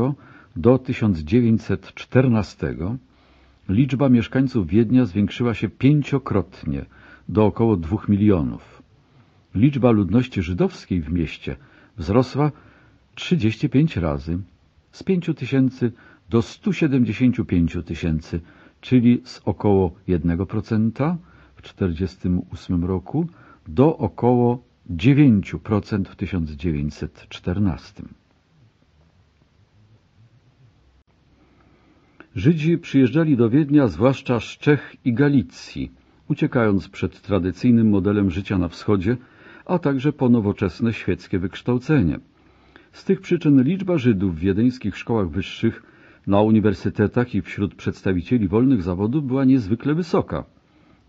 Speaker 1: do 1914 liczba mieszkańców Wiednia zwiększyła się pięciokrotnie do około dwóch milionów. Liczba ludności żydowskiej w mieście wzrosła 35 razy z 5 tysięcy do 175 tysięcy, czyli z około 1% w 1948 roku do około 9% w 1914. Żydzi przyjeżdżali do Wiednia zwłaszcza z Czech i Galicji, uciekając przed tradycyjnym modelem życia na wschodzie, a także po nowoczesne świeckie wykształcenie. Z tych przyczyn liczba Żydów w wiedeńskich szkołach wyższych, na uniwersytetach i wśród przedstawicieli wolnych zawodów była niezwykle wysoka.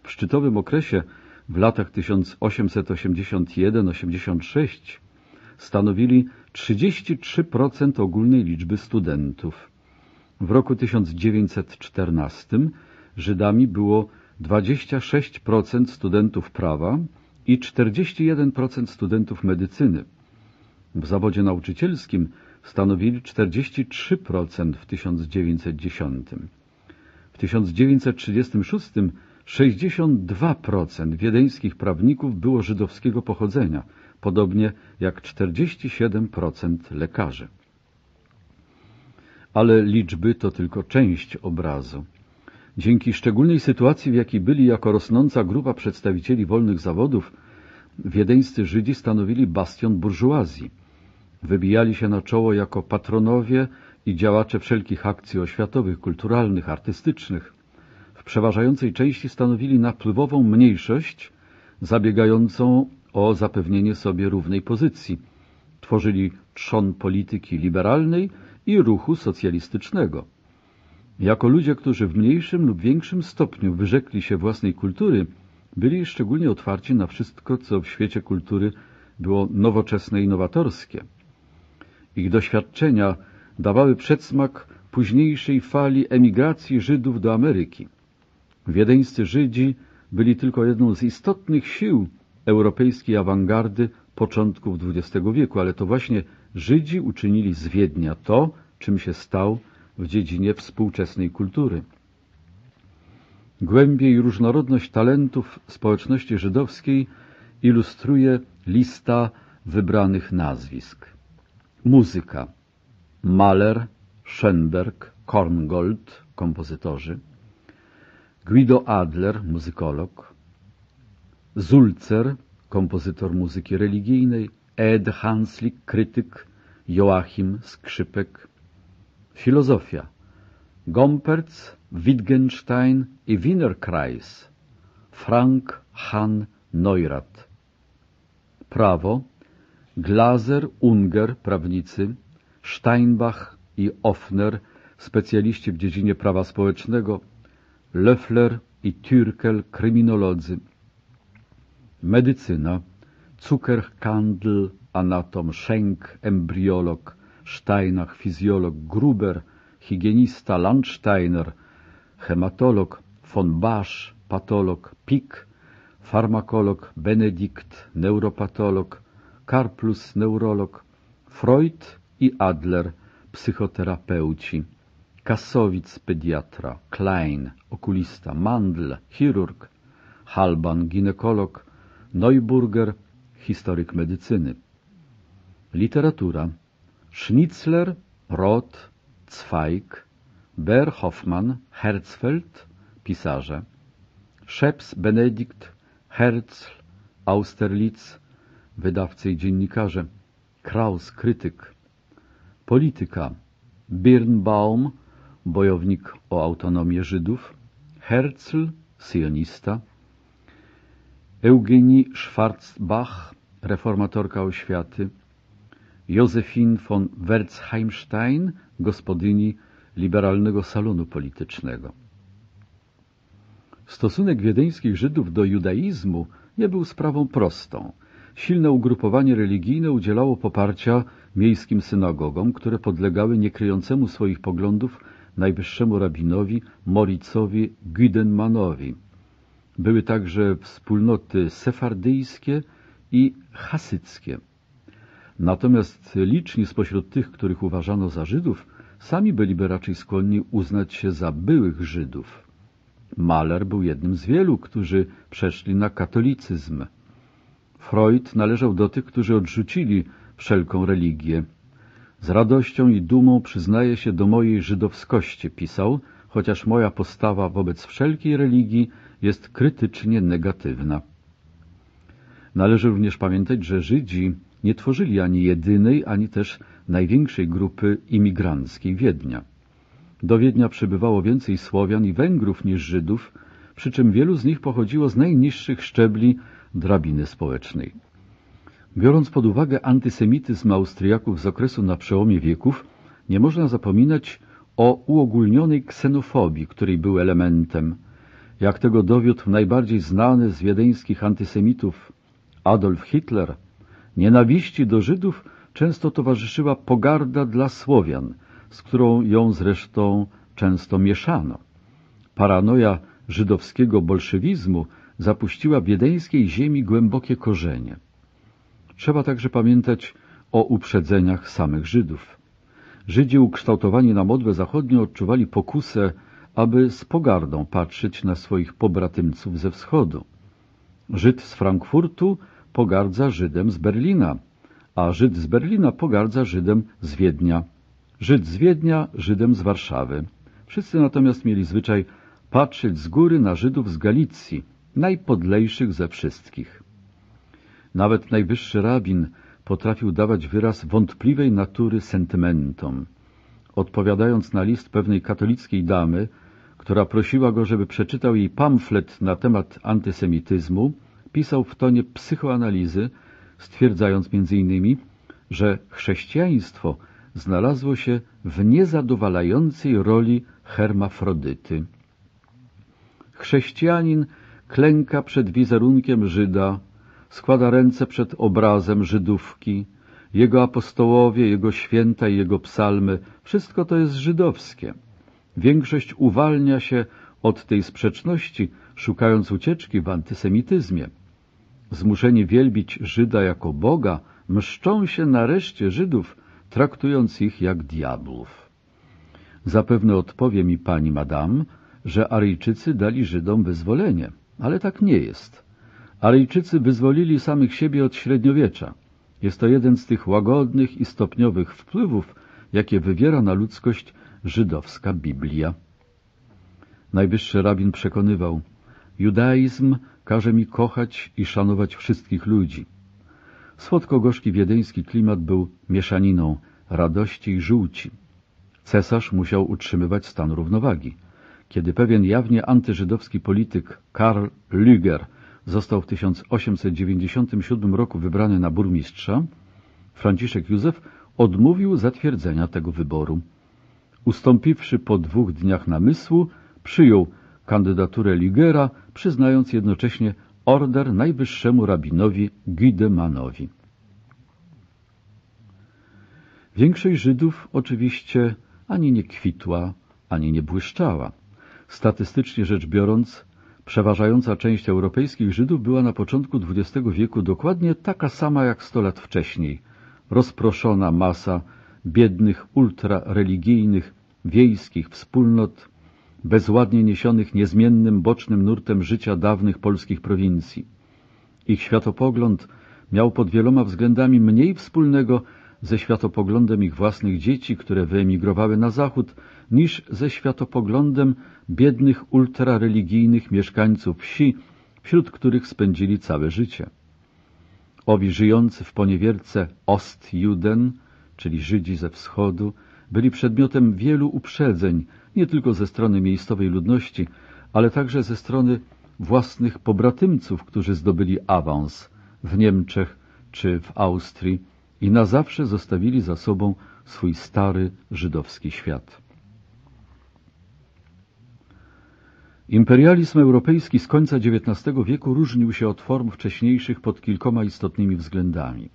Speaker 1: W szczytowym okresie w latach 1881-86 stanowili 33% ogólnej liczby studentów. W roku 1914 Żydami było 26% studentów prawa i 41% studentów medycyny. W zawodzie nauczycielskim stanowili 43% w 1910. W 1936 62% wiedeńskich prawników było żydowskiego pochodzenia, podobnie jak 47% lekarzy ale liczby to tylko część obrazu. Dzięki szczególnej sytuacji, w jakiej byli jako rosnąca grupa przedstawicieli wolnych zawodów, wiedeńscy Żydzi stanowili bastion burżuazji. Wybijali się na czoło jako patronowie i działacze wszelkich akcji oświatowych, kulturalnych, artystycznych. W przeważającej części stanowili napływową mniejszość zabiegającą o zapewnienie sobie równej pozycji. Tworzyli trzon polityki liberalnej i ruchu socjalistycznego. Jako ludzie, którzy w mniejszym lub większym stopniu wyrzekli się własnej kultury, byli szczególnie otwarci na wszystko, co w świecie kultury było nowoczesne i nowatorskie. Ich doświadczenia dawały przedsmak późniejszej fali emigracji Żydów do Ameryki. Wiedeńscy Żydzi byli tylko jedną z istotnych sił europejskiej awangardy początków XX wieku, ale to właśnie Żydzi uczynili z Wiednia to, czym się stał w dziedzinie współczesnej kultury. Głębiej różnorodność talentów społeczności żydowskiej ilustruje lista wybranych nazwisk. Muzyka Mahler, Schönberg, Korngold, kompozytorzy, Guido Adler, muzykolog, Zulzer, kompozytor muzyki religijnej, Ed Hanslik, krytyk, Joachim Skrzypek. Filozofia. Gompertz, Wittgenstein i Wienerkreis. Frank Han Neurath. Prawo. Glaser, Unger, prawnicy, Steinbach i Offner, specjaliści w dziedzinie prawa społecznego, Löffler i Türkel, kryminolodzy. Medycyna. Zuckerkandl, anatom Schenk, embriolog, Steinach, fizjolog, Gruber, higienista, Landsteiner, hematolog, von Basch, patolog, Pick, farmakolog, Benedikt, neuropatolog, Karplus, neurolog, Freud i Adler, psychoterapeuci, Kasowic, pediatra, Klein, okulista, Mandl, chirurg, Halban, ginekolog, Neuburger, historyk medycyny. Literatura Schnitzler, Roth, Zweig, Ber Hoffmann, Herzfeld, pisarze, Szeps Benedikt, Herzl, Austerlitz, wydawcy i dziennikarze, Kraus, krytyk, polityka, Birnbaum, bojownik o autonomię Żydów, Herzl, sionista, Eugenii Schwarzbach, reformatorka oświaty, Józefin von Wertheimstein, gospodyni liberalnego salonu politycznego. Stosunek wiedeńskich Żydów do judaizmu nie był sprawą prostą. Silne ugrupowanie religijne udzielało poparcia miejskim synagogom, które podlegały niekryjącemu swoich poglądów najwyższemu rabinowi Moricowi Güdenmanowi – były także wspólnoty sefardyjskie i hasyckie. Natomiast liczni spośród tych, których uważano za Żydów, sami byliby raczej skłonni uznać się za byłych Żydów. Maler był jednym z wielu, którzy przeszli na katolicyzm. Freud należał do tych, którzy odrzucili wszelką religię. Z radością i dumą przyznaję się do mojej żydowskości, pisał, chociaż moja postawa wobec wszelkiej religii jest krytycznie negatywna. Należy również pamiętać, że Żydzi nie tworzyli ani jedynej, ani też największej grupy imigranckiej Wiednia. Do Wiednia przybywało więcej Słowian i Węgrów niż Żydów, przy czym wielu z nich pochodziło z najniższych szczebli drabiny społecznej. Biorąc pod uwagę antysemityzm Austriaków z okresu na przełomie wieków, nie można zapominać o uogólnionej ksenofobii, której był elementem – jak tego dowiódł najbardziej znany z wiedeńskich antysemitów Adolf Hitler, nienawiści do Żydów często towarzyszyła pogarda dla Słowian, z którą ją zresztą często mieszano. Paranoja żydowskiego bolszewizmu zapuściła w wiedeńskiej ziemi głębokie korzenie. Trzeba także pamiętać o uprzedzeniach samych Żydów. Żydzi ukształtowani na modłę zachodnią odczuwali pokusę aby z pogardą patrzeć na swoich pobratymców ze wschodu. Żyd z Frankfurtu pogardza Żydem z Berlina, a Żyd z Berlina pogardza Żydem z Wiednia. Żyd z Wiednia Żydem z Warszawy. Wszyscy natomiast mieli zwyczaj patrzeć z góry na Żydów z Galicji, najpodlejszych ze wszystkich. Nawet najwyższy rabin potrafił dawać wyraz wątpliwej natury sentymentom. Odpowiadając na list pewnej katolickiej damy, która prosiła go, żeby przeczytał jej pamflet na temat antysemityzmu, pisał w tonie psychoanalizy, stwierdzając m.in., że chrześcijaństwo znalazło się w niezadowalającej roli hermafrodyty. Chrześcijanin klęka przed wizerunkiem Żyda, składa ręce przed obrazem Żydówki, jego apostołowie, jego święta i jego psalmy, wszystko to jest żydowskie. Większość uwalnia się od tej sprzeczności, szukając ucieczki w antysemityzmie. Zmuszeni wielbić Żyda jako Boga, mszczą się nareszcie Żydów, traktując ich jak diabłów. Zapewne odpowie mi pani madam, że Aryjczycy dali Żydom wyzwolenie, ale tak nie jest. Aryjczycy wyzwolili samych siebie od średniowiecza. Jest to jeden z tych łagodnych i stopniowych wpływów, jakie wywiera na ludzkość żydowska Biblia. Najwyższy rabin przekonywał, judaizm każe mi kochać i szanować wszystkich ludzi. Słodko-gorzki wiedeński klimat był mieszaniną radości i żółci. Cesarz musiał utrzymywać stan równowagi. Kiedy pewien jawnie antyżydowski polityk Karl Lüger został w 1897 roku wybrany na burmistrza, Franciszek Józef odmówił zatwierdzenia tego wyboru. Ustąpiwszy po dwóch dniach namysłu, przyjął kandydaturę Ligera, przyznając jednocześnie order najwyższemu rabinowi Gidemanowi. Większość Żydów oczywiście ani nie kwitła, ani nie błyszczała. Statystycznie rzecz biorąc, przeważająca część europejskich Żydów była na początku XX wieku dokładnie taka sama jak 100 lat wcześniej. Rozproszona masa biednych, ultrareligijnych, wiejskich wspólnot, bezładnie niesionych niezmiennym, bocznym nurtem życia dawnych polskich prowincji. Ich światopogląd miał pod wieloma względami mniej wspólnego ze światopoglądem ich własnych dzieci, które wyemigrowały na zachód, niż ze światopoglądem biednych, ultrareligijnych mieszkańców wsi, wśród których spędzili całe życie. Owi żyjący w poniewierce Ostjuden czyli Żydzi ze wschodu, byli przedmiotem wielu uprzedzeń, nie tylko ze strony miejscowej ludności, ale także ze strony własnych pobratymców, którzy zdobyli awans w Niemczech czy w Austrii i na zawsze zostawili za sobą swój stary żydowski świat. Imperializm europejski z końca XIX wieku różnił się od form wcześniejszych pod kilkoma istotnymi względami.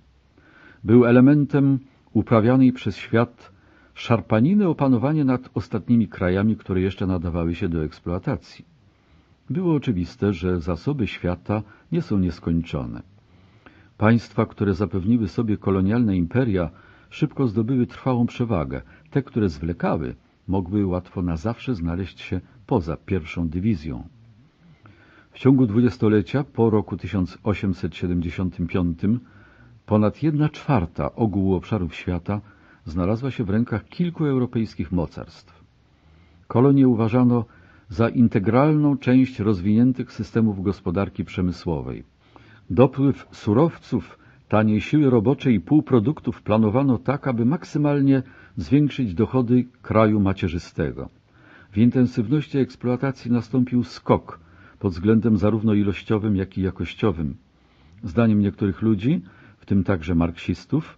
Speaker 1: Był elementem uprawianej przez świat szarpaniny opanowanie nad ostatnimi krajami, które jeszcze nadawały się do eksploatacji. Było oczywiste, że zasoby świata nie są nieskończone. Państwa, które zapewniły sobie kolonialne imperia, szybko zdobyły trwałą przewagę. Te, które zwlekały, mogły łatwo na zawsze znaleźć się poza pierwszą dywizją. W ciągu dwudziestolecia po roku 1875 Ponad jedna czwarta ogółu obszarów świata znalazła się w rękach kilku europejskich mocarstw. Kolonie uważano za integralną część rozwiniętych systemów gospodarki przemysłowej. Dopływ surowców, taniej siły roboczej i półproduktów planowano tak, aby maksymalnie zwiększyć dochody kraju macierzystego. W intensywności eksploatacji nastąpił skok pod względem zarówno ilościowym, jak i jakościowym. Zdaniem niektórych ludzi tym także marksistów,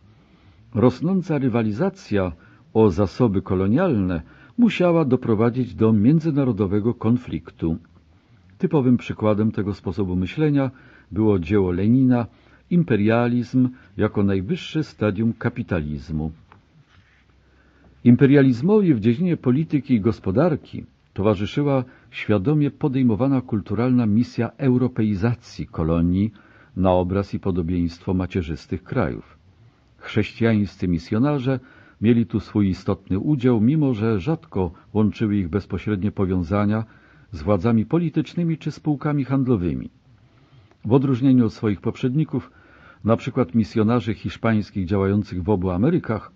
Speaker 1: rosnąca rywalizacja o zasoby kolonialne musiała doprowadzić do międzynarodowego konfliktu. Typowym przykładem tego sposobu myślenia było dzieło Lenina Imperializm jako najwyższe stadium kapitalizmu. Imperializmowi w dziedzinie polityki i gospodarki towarzyszyła świadomie podejmowana kulturalna misja europeizacji kolonii, na obraz i podobieństwo macierzystych krajów. Chrześcijańscy misjonarze mieli tu swój istotny udział, mimo że rzadko łączyły ich bezpośrednie powiązania z władzami politycznymi czy spółkami handlowymi. W odróżnieniu od swoich poprzedników, na przykład misjonarzy hiszpańskich działających w obu Amerykach,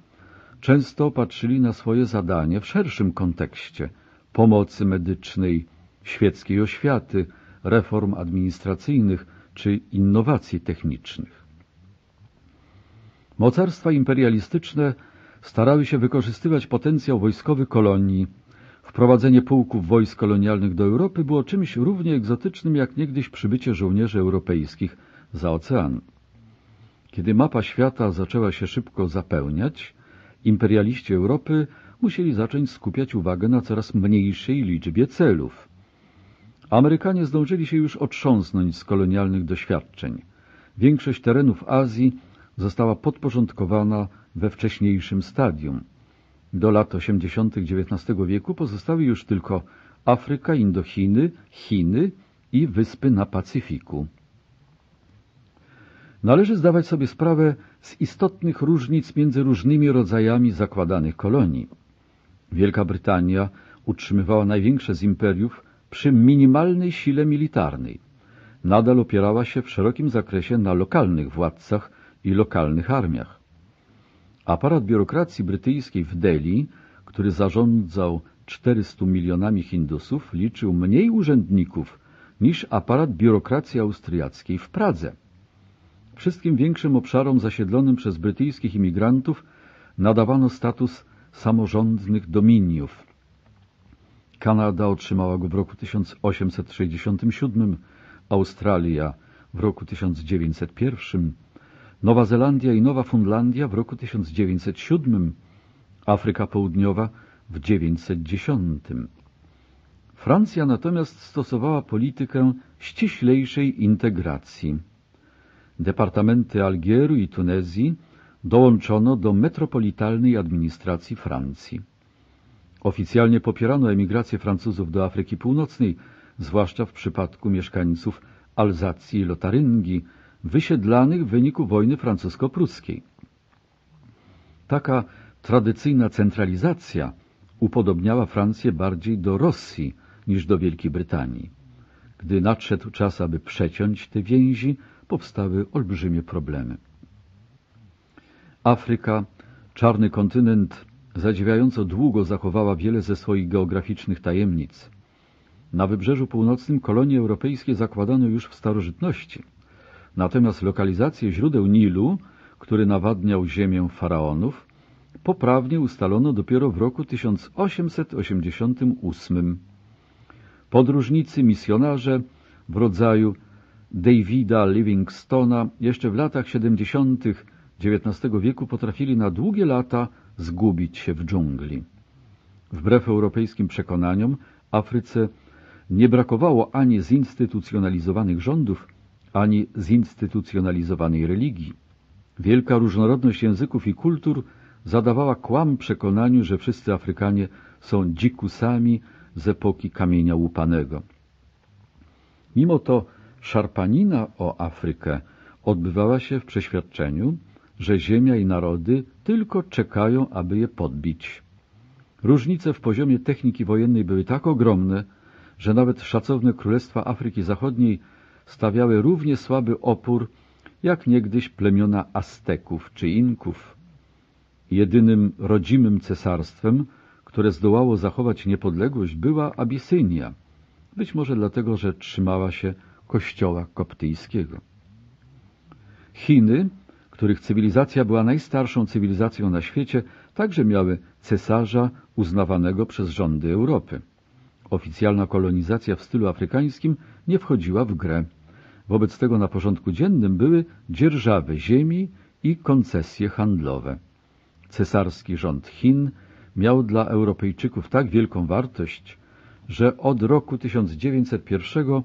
Speaker 1: często patrzyli na swoje zadanie w szerszym kontekście pomocy medycznej, świeckiej oświaty, reform administracyjnych, czy innowacji technicznych. Mocarstwa imperialistyczne starały się wykorzystywać potencjał wojskowy kolonii. Wprowadzenie pułków wojsk kolonialnych do Europy było czymś równie egzotycznym jak niegdyś przybycie żołnierzy europejskich za ocean. Kiedy mapa świata zaczęła się szybko zapełniać, imperialiści Europy musieli zacząć skupiać uwagę na coraz mniejszej liczbie celów. Amerykanie zdążyli się już otrząsnąć z kolonialnych doświadczeń. Większość terenów Azji została podporządkowana we wcześniejszym stadium. Do lat 80. XIX wieku pozostały już tylko Afryka, Indochiny, Chiny i wyspy na Pacyfiku. Należy zdawać sobie sprawę z istotnych różnic między różnymi rodzajami zakładanych kolonii. Wielka Brytania utrzymywała największe z imperiów przy minimalnej sile militarnej. Nadal opierała się w szerokim zakresie na lokalnych władcach i lokalnych armiach. Aparat biurokracji brytyjskiej w Delhi, który zarządzał 400 milionami Hindusów, liczył mniej urzędników niż aparat biurokracji austriackiej w Pradze. Wszystkim większym obszarom zasiedlonym przez brytyjskich imigrantów nadawano status samorządnych dominiów, Kanada otrzymała go w roku 1867, Australia w roku 1901, Nowa Zelandia i Nowa Fundlandia w roku 1907, Afryka Południowa w 1910. Francja natomiast stosowała politykę ściślejszej integracji. Departamenty Algieru i Tunezji dołączono do metropolitalnej administracji Francji. Oficjalnie popierano emigrację Francuzów do Afryki Północnej, zwłaszcza w przypadku mieszkańców Alzacji i Lotaryngii, wysiedlanych w wyniku wojny francusko-pruskiej. Taka tradycyjna centralizacja upodobniała Francję bardziej do Rosji niż do Wielkiej Brytanii. Gdy nadszedł czas, aby przeciąć te więzi, powstały olbrzymie problemy. Afryka, czarny kontynent zadziwiająco długo zachowała wiele ze swoich geograficznych tajemnic. Na wybrzeżu północnym kolonie europejskie zakładano już w starożytności, natomiast lokalizację źródeł Nilu, który nawadniał ziemię faraonów, poprawnie ustalono dopiero w roku 1888. Podróżnicy, misjonarze w rodzaju Davida Livingstona jeszcze w latach 70. XIX wieku potrafili na długie lata zgubić się w dżungli. Wbrew europejskim przekonaniom Afryce nie brakowało ani zinstytucjonalizowanych rządów, ani zinstytucjonalizowanej religii. Wielka różnorodność języków i kultur zadawała kłam przekonaniu, że wszyscy Afrykanie są dzikusami z epoki kamienia łupanego. Mimo to szarpanina o Afrykę odbywała się w przeświadczeniu, że ziemia i narody tylko czekają, aby je podbić. Różnice w poziomie techniki wojennej były tak ogromne, że nawet szacowne królestwa Afryki Zachodniej stawiały równie słaby opór jak niegdyś plemiona Azteków czy Inków. Jedynym rodzimym cesarstwem, które zdołało zachować niepodległość, była Abisynia, być może dlatego, że trzymała się kościoła koptyjskiego. Chiny których cywilizacja była najstarszą cywilizacją na świecie, także miały cesarza uznawanego przez rządy Europy. Oficjalna kolonizacja w stylu afrykańskim nie wchodziła w grę. Wobec tego na porządku dziennym były dzierżawy ziemi i koncesje handlowe. Cesarski rząd Chin miał dla Europejczyków tak wielką wartość, że od roku 1901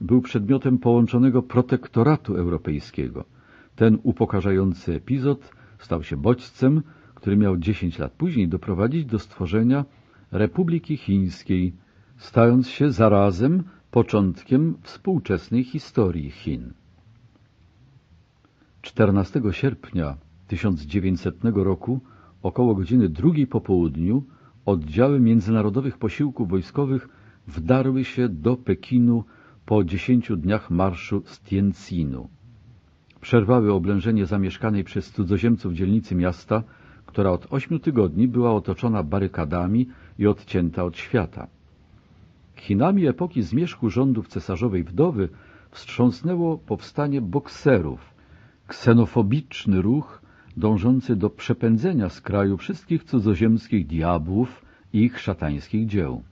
Speaker 1: był przedmiotem połączonego protektoratu europejskiego – ten upokarzający epizod stał się bodźcem, który miał 10 lat później doprowadzić do stworzenia Republiki Chińskiej, stając się zarazem początkiem współczesnej historii Chin. 14 sierpnia 1900 roku około godziny drugiej po południu oddziały międzynarodowych posiłków wojskowych wdarły się do Pekinu po 10 dniach marszu z Tianjinu przerwały oblężenie zamieszkanej przez cudzoziemców dzielnicy miasta, która od ośmiu tygodni była otoczona barykadami i odcięta od świata. Chinami epoki zmierzchu rządów cesarzowej wdowy wstrząsnęło powstanie bokserów, ksenofobiczny ruch dążący do przepędzenia z kraju wszystkich cudzoziemskich diabłów i ich szatańskich dzieł.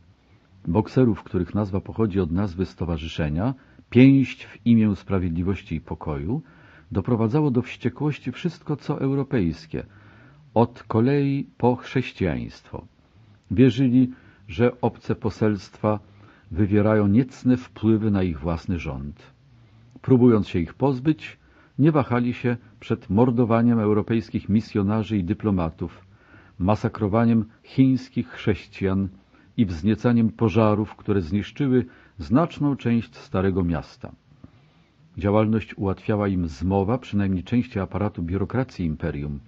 Speaker 1: Bokserów, których nazwa pochodzi od nazwy stowarzyszenia, pięść w imię sprawiedliwości i pokoju – doprowadzało do wściekłości wszystko, co europejskie, od kolei po chrześcijaństwo. Wierzyli, że obce poselstwa wywierają niecne wpływy na ich własny rząd. Próbując się ich pozbyć, nie wahali się przed mordowaniem europejskich misjonarzy i dyplomatów, masakrowaniem chińskich chrześcijan i wzniecaniem pożarów, które zniszczyły znaczną część Starego Miasta. Działalność ułatwiała im zmowa przynajmniej części aparatu biurokracji imperium.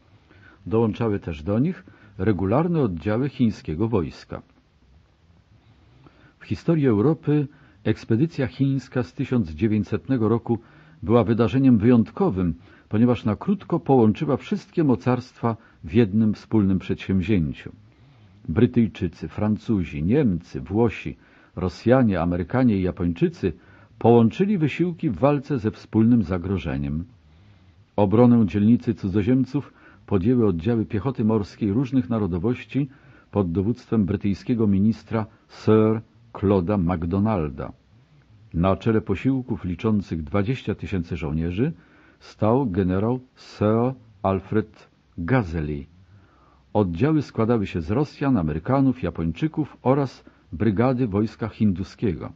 Speaker 1: Dołączały też do nich regularne oddziały chińskiego wojska. W historii Europy ekspedycja chińska z 1900 roku była wydarzeniem wyjątkowym, ponieważ na krótko połączyła wszystkie mocarstwa w jednym wspólnym przedsięwzięciu. Brytyjczycy, Francuzi, Niemcy, Włosi, Rosjanie, Amerykanie i Japończycy – połączyli wysiłki w walce ze wspólnym zagrożeniem. Obronę dzielnicy cudzoziemców podjęły oddziały piechoty morskiej różnych narodowości pod dowództwem brytyjskiego ministra Sir Claude'a MacDonalda. Na czele posiłków liczących 20 tysięcy żołnierzy stał generał Sir Alfred Gazeli. Oddziały składały się z Rosjan, Amerykanów, Japończyków oraz brygady wojska hinduskiego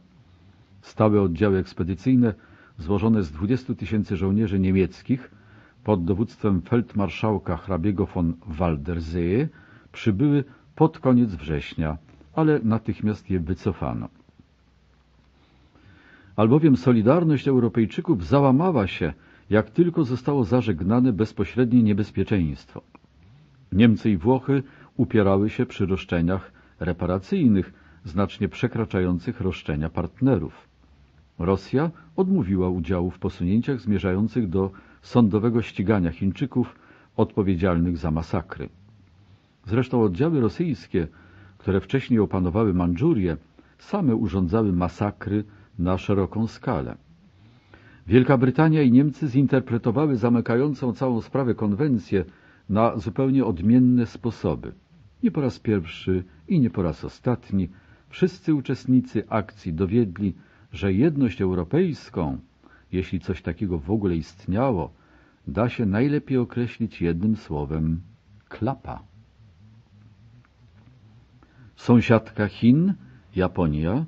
Speaker 1: stałe oddziały ekspedycyjne złożone z 20 tysięcy żołnierzy niemieckich pod dowództwem feldmarszałka hrabiego von Waldersee przybyły pod koniec września, ale natychmiast je wycofano. Albowiem solidarność Europejczyków załamała się, jak tylko zostało zażegnane bezpośrednie niebezpieczeństwo. Niemcy i Włochy upierały się przy roszczeniach reparacyjnych, znacznie przekraczających roszczenia partnerów. Rosja odmówiła udziału w posunięciach zmierzających do sądowego ścigania Chińczyków odpowiedzialnych za masakry. Zresztą oddziały rosyjskie, które wcześniej opanowały Mandżurię, same urządzały masakry na szeroką skalę. Wielka Brytania i Niemcy zinterpretowały zamykającą całą sprawę konwencję na zupełnie odmienne sposoby. Nie po raz pierwszy i nie po raz ostatni wszyscy uczestnicy akcji dowiedli, że jedność europejską, jeśli coś takiego w ogóle istniało, da się najlepiej określić jednym słowem klapa. Sąsiadka Chin, Japonia,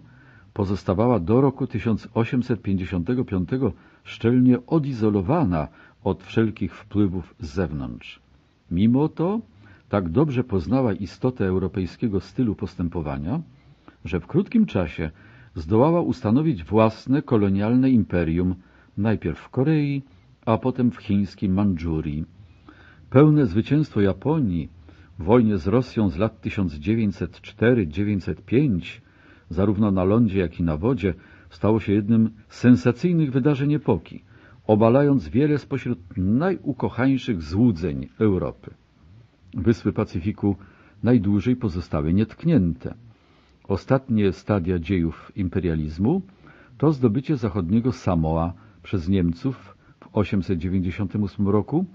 Speaker 1: pozostawała do roku 1855 szczelnie odizolowana od wszelkich wpływów z zewnątrz. Mimo to tak dobrze poznała istotę europejskiego stylu postępowania, że w krótkim czasie zdołała ustanowić własne kolonialne imperium, najpierw w Korei, a potem w chińskim Mandżurii. Pełne zwycięstwo Japonii w wojnie z Rosją z lat 1904-1905, zarówno na lądzie, jak i na wodzie, stało się jednym z sensacyjnych wydarzeń epoki, obalając wiele spośród najukochańszych złudzeń Europy. Wyspy Pacyfiku najdłużej pozostały nietknięte – ostatnie stadia dziejów imperializmu to zdobycie zachodniego Samoa przez Niemców w 898 roku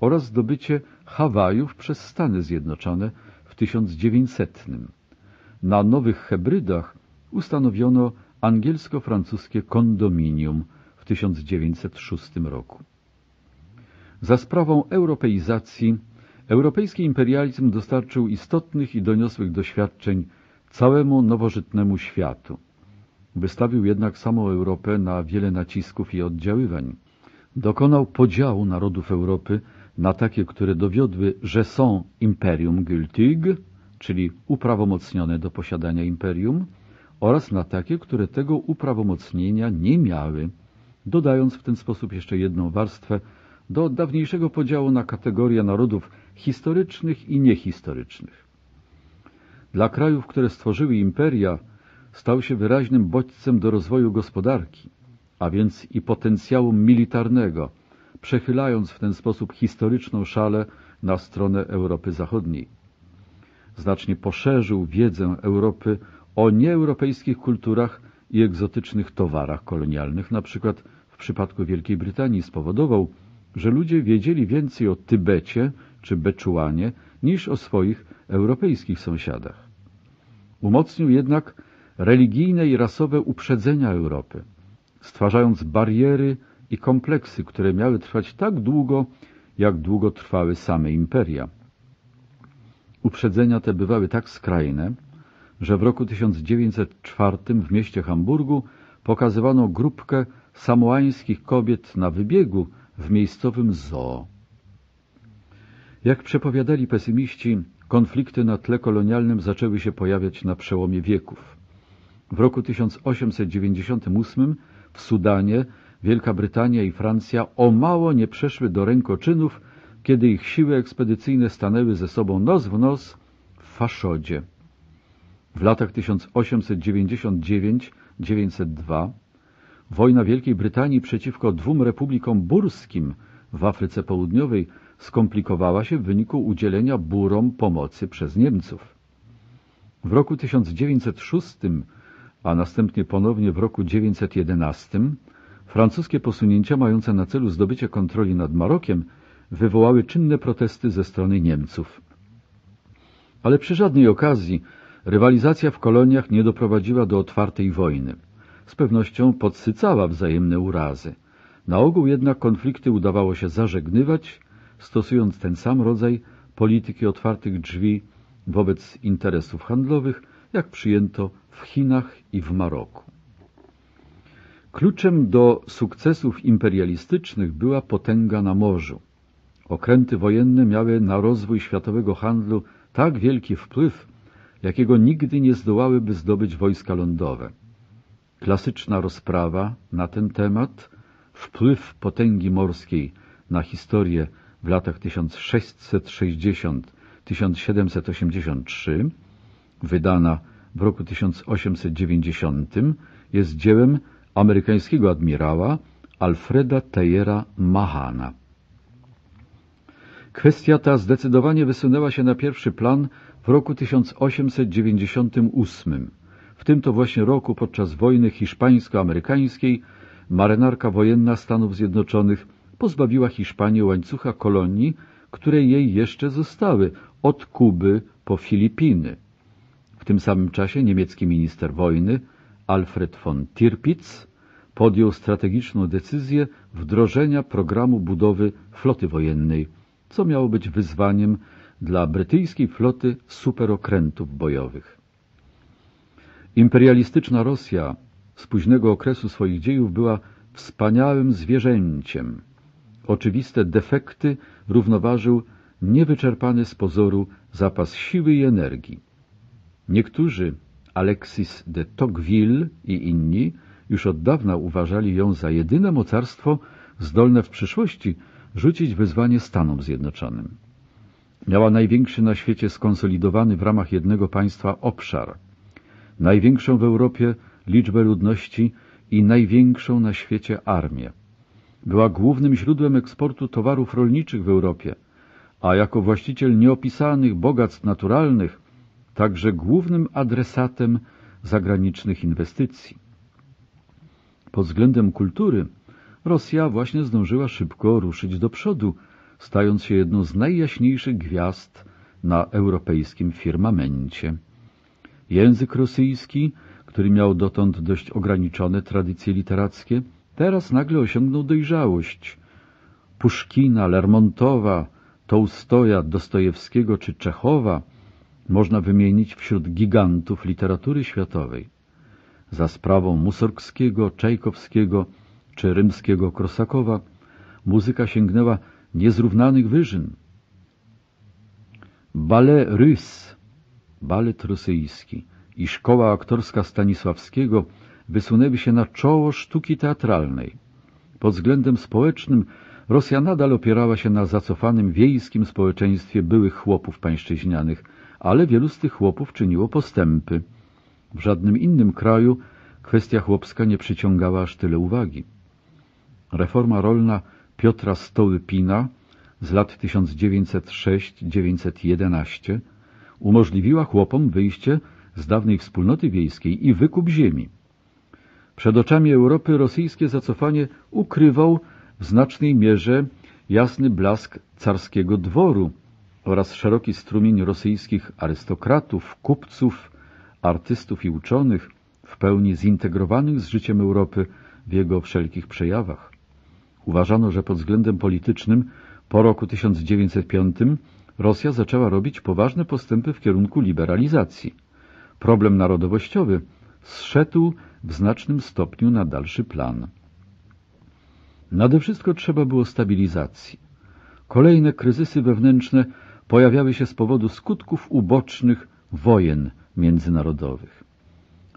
Speaker 1: oraz zdobycie Hawajów przez Stany Zjednoczone w 1900. Na Nowych Hebrydach ustanowiono angielsko-francuskie kondominium w 1906 roku. Za sprawą europeizacji europejski imperializm dostarczył istotnych i doniosłych doświadczeń całemu nowożytnemu światu. Wystawił jednak samą Europę na wiele nacisków i oddziaływań. Dokonał podziału narodów Europy na takie, które dowiodły, że są imperium gültig, czyli uprawomocnione do posiadania imperium, oraz na takie, które tego uprawomocnienia nie miały, dodając w ten sposób jeszcze jedną warstwę do dawniejszego podziału na kategorie narodów historycznych i niehistorycznych. Dla krajów, które stworzyły imperia, stał się wyraźnym bodźcem do rozwoju gospodarki, a więc i potencjału militarnego, przechylając w ten sposób historyczną szalę na stronę Europy Zachodniej. Znacznie poszerzył wiedzę Europy o nieeuropejskich kulturach i egzotycznych towarach kolonialnych, na przykład w przypadku Wielkiej Brytanii spowodował, że ludzie wiedzieli więcej o Tybecie czy Beczułanie niż o swoich europejskich sąsiadach. Umocnił jednak religijne i rasowe uprzedzenia Europy, stwarzając bariery i kompleksy, które miały trwać tak długo, jak długo trwały same imperia. Uprzedzenia te bywały tak skrajne, że w roku 1904 w mieście Hamburgu pokazywano grupkę samoańskich kobiet na wybiegu w miejscowym zoo. Jak przepowiadali pesymiści, Konflikty na tle kolonialnym zaczęły się pojawiać na przełomie wieków. W roku 1898 w Sudanie Wielka Brytania i Francja o mało nie przeszły do rękoczynów, kiedy ich siły ekspedycyjne stanęły ze sobą nos w nos w Faszodzie. W latach 1899-902 wojna Wielkiej Brytanii przeciwko dwóm republikom burskim w Afryce Południowej skomplikowała się w wyniku udzielenia burom pomocy przez Niemców. W roku 1906, a następnie ponownie w roku 1911, francuskie posunięcia mające na celu zdobycie kontroli nad Marokiem wywołały czynne protesty ze strony Niemców. Ale przy żadnej okazji rywalizacja w koloniach nie doprowadziła do otwartej wojny. Z pewnością podsycała wzajemne urazy. Na ogół jednak konflikty udawało się zażegnywać stosując ten sam rodzaj polityki otwartych drzwi wobec interesów handlowych, jak przyjęto w Chinach i w Maroku. Kluczem do sukcesów imperialistycznych była potęga na morzu. Okręty wojenne miały na rozwój światowego handlu tak wielki wpływ, jakiego nigdy nie zdołałyby zdobyć wojska lądowe. Klasyczna rozprawa na ten temat, wpływ potęgi morskiej na historię w latach 1660-1783, wydana w roku 1890, jest dziełem amerykańskiego admirała Alfreda Tejera Mahana. Kwestia ta zdecydowanie wysunęła się na pierwszy plan w roku 1898. W tym to właśnie roku podczas wojny hiszpańsko-amerykańskiej marynarka wojenna Stanów Zjednoczonych pozbawiła Hiszpanię łańcucha kolonii, które jej jeszcze zostały, od Kuby po Filipiny. W tym samym czasie niemiecki minister wojny Alfred von Tirpitz podjął strategiczną decyzję wdrożenia programu budowy floty wojennej, co miało być wyzwaniem dla brytyjskiej floty superokrętów bojowych. Imperialistyczna Rosja z późnego okresu swoich dziejów była wspaniałym zwierzęciem, oczywiste defekty równoważył niewyczerpany z pozoru zapas siły i energii. Niektórzy, Alexis de Tocqueville i inni, już od dawna uważali ją za jedyne mocarstwo zdolne w przyszłości rzucić wyzwanie Stanom Zjednoczonym. Miała największy na świecie skonsolidowany w ramach jednego państwa obszar, największą w Europie liczbę ludności i największą na świecie armię. Była głównym źródłem eksportu towarów rolniczych w Europie, a jako właściciel nieopisanych bogactw naturalnych także głównym adresatem zagranicznych inwestycji. Pod względem kultury Rosja właśnie zdążyła szybko ruszyć do przodu, stając się jedną z najjaśniejszych gwiazd na europejskim firmamencie. Język rosyjski, który miał dotąd dość ograniczone tradycje literackie – Teraz nagle osiągnął dojrzałość. Puszkina, Lermontowa, Tołstoja, Dostojewskiego czy Czechowa można wymienić wśród gigantów literatury światowej. Za sprawą Musorgskiego, Czajkowskiego czy rymskiego Krosakowa muzyka sięgnęła niezrównanych wyżyn. Ballet Rus, balet rosyjski i szkoła aktorska Stanisławskiego – wysunęły się na czoło sztuki teatralnej. Pod względem społecznym Rosja nadal opierała się na zacofanym wiejskim społeczeństwie byłych chłopów pańszczyźnianych, ale wielu z tych chłopów czyniło postępy. W żadnym innym kraju kwestia chłopska nie przyciągała aż tyle uwagi. Reforma rolna Piotra Stołypina z lat 1906-1911 umożliwiła chłopom wyjście z dawnej wspólnoty wiejskiej i wykup ziemi. Przed oczami Europy rosyjskie zacofanie ukrywał w znacznej mierze jasny blask carskiego dworu oraz szeroki strumień rosyjskich arystokratów, kupców, artystów i uczonych, w pełni zintegrowanych z życiem Europy w jego wszelkich przejawach. Uważano, że pod względem politycznym po roku 1905 Rosja zaczęła robić poważne postępy w kierunku liberalizacji. Problem narodowościowy zszedł w znacznym stopniu na dalszy plan. Nade wszystko trzeba było stabilizacji. Kolejne kryzysy wewnętrzne pojawiały się z powodu skutków ubocznych wojen międzynarodowych.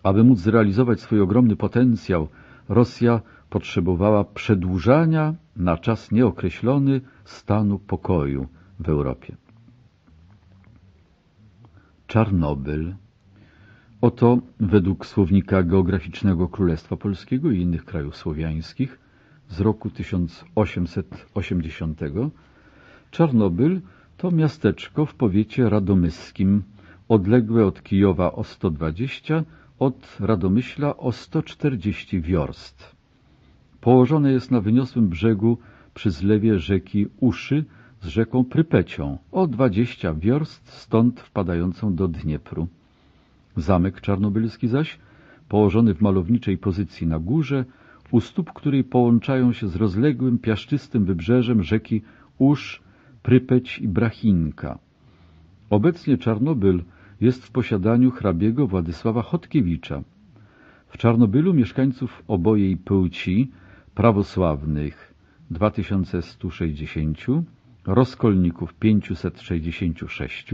Speaker 1: Aby móc zrealizować swój ogromny potencjał, Rosja potrzebowała przedłużania na czas nieokreślony stanu pokoju w Europie. Czarnobyl Oto według słownika geograficznego Królestwa Polskiego i innych krajów słowiańskich z roku 1880 Czarnobyl to miasteczko w powiecie radomyskim, odległe od Kijowa o 120, od Radomyśla o 140 wiorst. Położone jest na wyniosłym brzegu przy zlewie rzeki Uszy z rzeką Prypecią o 20 wiorst stąd wpadającą do Dniepru. Zamek czarnobylski zaś, położony w malowniczej pozycji na górze, u stóp której połączają się z rozległym, piaszczystym wybrzeżem rzeki Usz, Prypeć i Brachinka. Obecnie Czarnobyl jest w posiadaniu hrabiego Władysława Chodkiewicza. W Czarnobylu mieszkańców obojej płci prawosławnych 2160, rozkolników 566,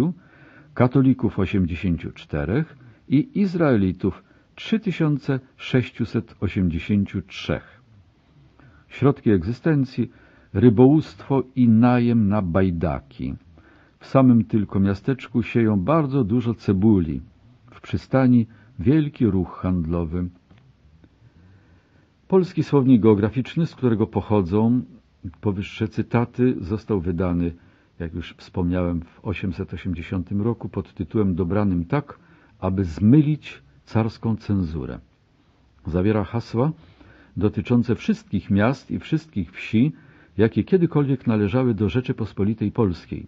Speaker 1: katolików 84, i Izraelitów 3683. Środki egzystencji rybołówstwo i najem na bajdaki. W samym tylko miasteczku sieją bardzo dużo cebuli. W przystani wielki ruch handlowy. Polski słownik geograficzny, z którego pochodzą powyższe cytaty, został wydany, jak już wspomniałem, w 880 roku pod tytułem Dobranym tak, aby zmylić carską cenzurę. Zawiera hasła dotyczące wszystkich miast i wszystkich wsi, jakie kiedykolwiek należały do Rzeczypospolitej Polskiej.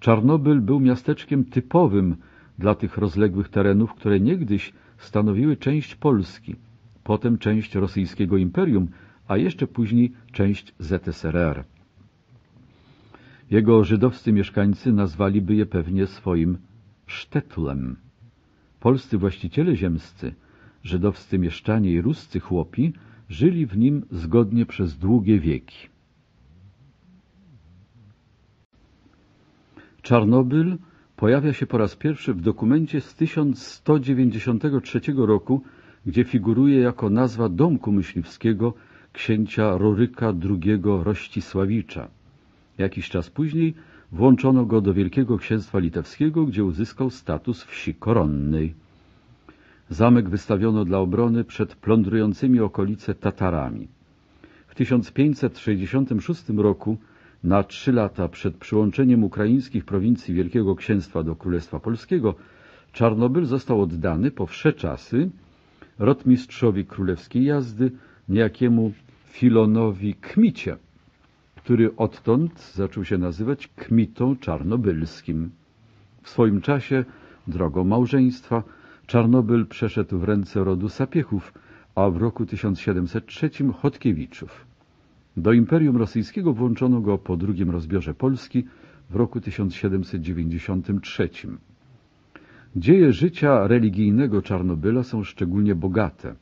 Speaker 1: Czarnobyl był miasteczkiem typowym dla tych rozległych terenów, które niegdyś stanowiły część Polski, potem część rosyjskiego imperium, a jeszcze później część ZSRR. Jego żydowscy mieszkańcy nazwaliby je pewnie swoim sztetlem. Polscy właściciele ziemscy, żydowscy mieszczanie i ruscy chłopi, żyli w nim zgodnie przez długie wieki. Czarnobyl pojawia się po raz pierwszy w dokumencie z 1193 roku, gdzie figuruje jako nazwa domku myśliwskiego księcia Roryka II Rościsławicza. Jakiś czas później włączono go do Wielkiego Księstwa Litewskiego, gdzie uzyskał status wsi koronnej. Zamek wystawiono dla obrony przed plądrującymi okolice Tatarami. W 1566 roku, na trzy lata przed przyłączeniem ukraińskich prowincji Wielkiego Księstwa do Królestwa Polskiego, Czarnobyl został oddany po wsze czasy rotmistrzowi królewskiej jazdy, niejakiemu Filonowi Kmicie który odtąd zaczął się nazywać kmitą czarnobylskim. W swoim czasie, drogą małżeństwa, Czarnobyl przeszedł w ręce rodu Sapiechów, a w roku 1703 Chodkiewiczów. Do Imperium Rosyjskiego włączono go po drugim rozbiorze Polski w roku 1793. Dzieje życia religijnego Czarnobyla są szczególnie bogate.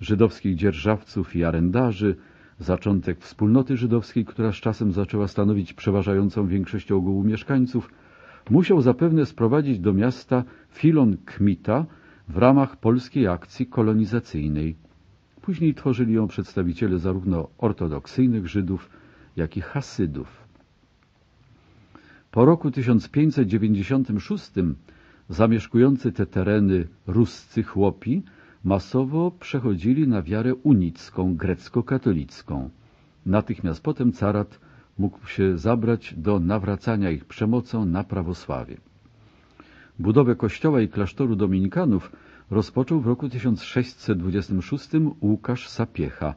Speaker 1: Żydowskich dzierżawców i arendarzy – Zaczątek wspólnoty żydowskiej, która z czasem zaczęła stanowić przeważającą większość ogółu mieszkańców, musiał zapewne sprowadzić do miasta Filon Kmita w ramach polskiej akcji kolonizacyjnej. Później tworzyli ją przedstawiciele zarówno ortodoksyjnych Żydów, jak i Hasydów. Po roku 1596 zamieszkujący te tereny ruscy chłopi masowo przechodzili na wiarę unicką, grecko-katolicką. Natychmiast potem carat mógł się zabrać do nawracania ich przemocą na prawosławie. Budowę kościoła i klasztoru dominikanów rozpoczął w roku 1626 Łukasz Sapiecha.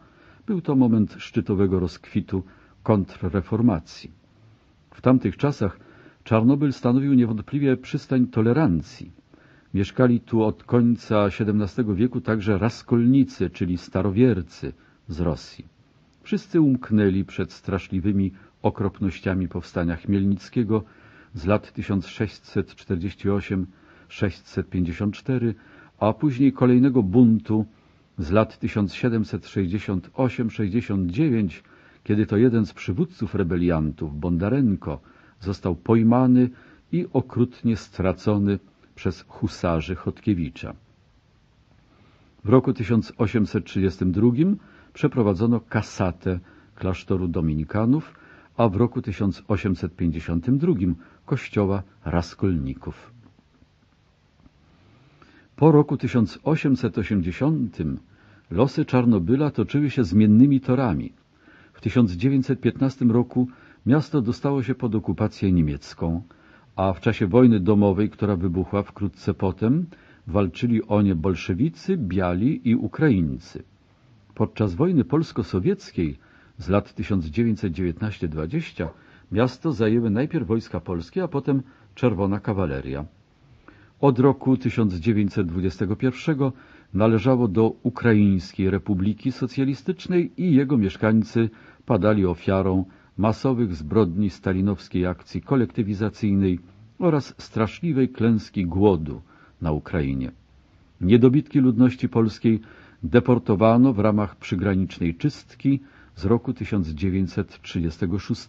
Speaker 1: Był to moment szczytowego rozkwitu kontrreformacji. W tamtych czasach Czarnobyl stanowił niewątpliwie przystań tolerancji. Mieszkali tu od końca XVII wieku także raskolnicy, czyli starowiercy z Rosji. Wszyscy umknęli przed straszliwymi okropnościami powstania Chmielnickiego z lat 1648-654, a później kolejnego buntu z lat 1768-69, kiedy to jeden z przywódców rebeliantów, Bondarenko, został pojmany i okrutnie stracony przez husarzy Chodkiewicza. W roku 1832 przeprowadzono kasatę klasztoru dominikanów, a w roku 1852 kościoła Raskolników. Po roku 1880 losy Czarnobyla toczyły się zmiennymi torami. W 1915 roku miasto dostało się pod okupację niemiecką – a w czasie wojny domowej, która wybuchła wkrótce potem, walczyli o nie bolszewicy, biali i Ukraińcy. Podczas wojny polsko-sowieckiej z lat 1919-20 miasto zajęły najpierw wojska polskie, a potem czerwona kawaleria. Od roku 1921 należało do Ukraińskiej Republiki Socjalistycznej i jego mieszkańcy padali ofiarą masowych zbrodni stalinowskiej akcji kolektywizacyjnej oraz straszliwej klęski głodu na Ukrainie. Niedobitki ludności polskiej deportowano w ramach przygranicznej czystki z roku 1936.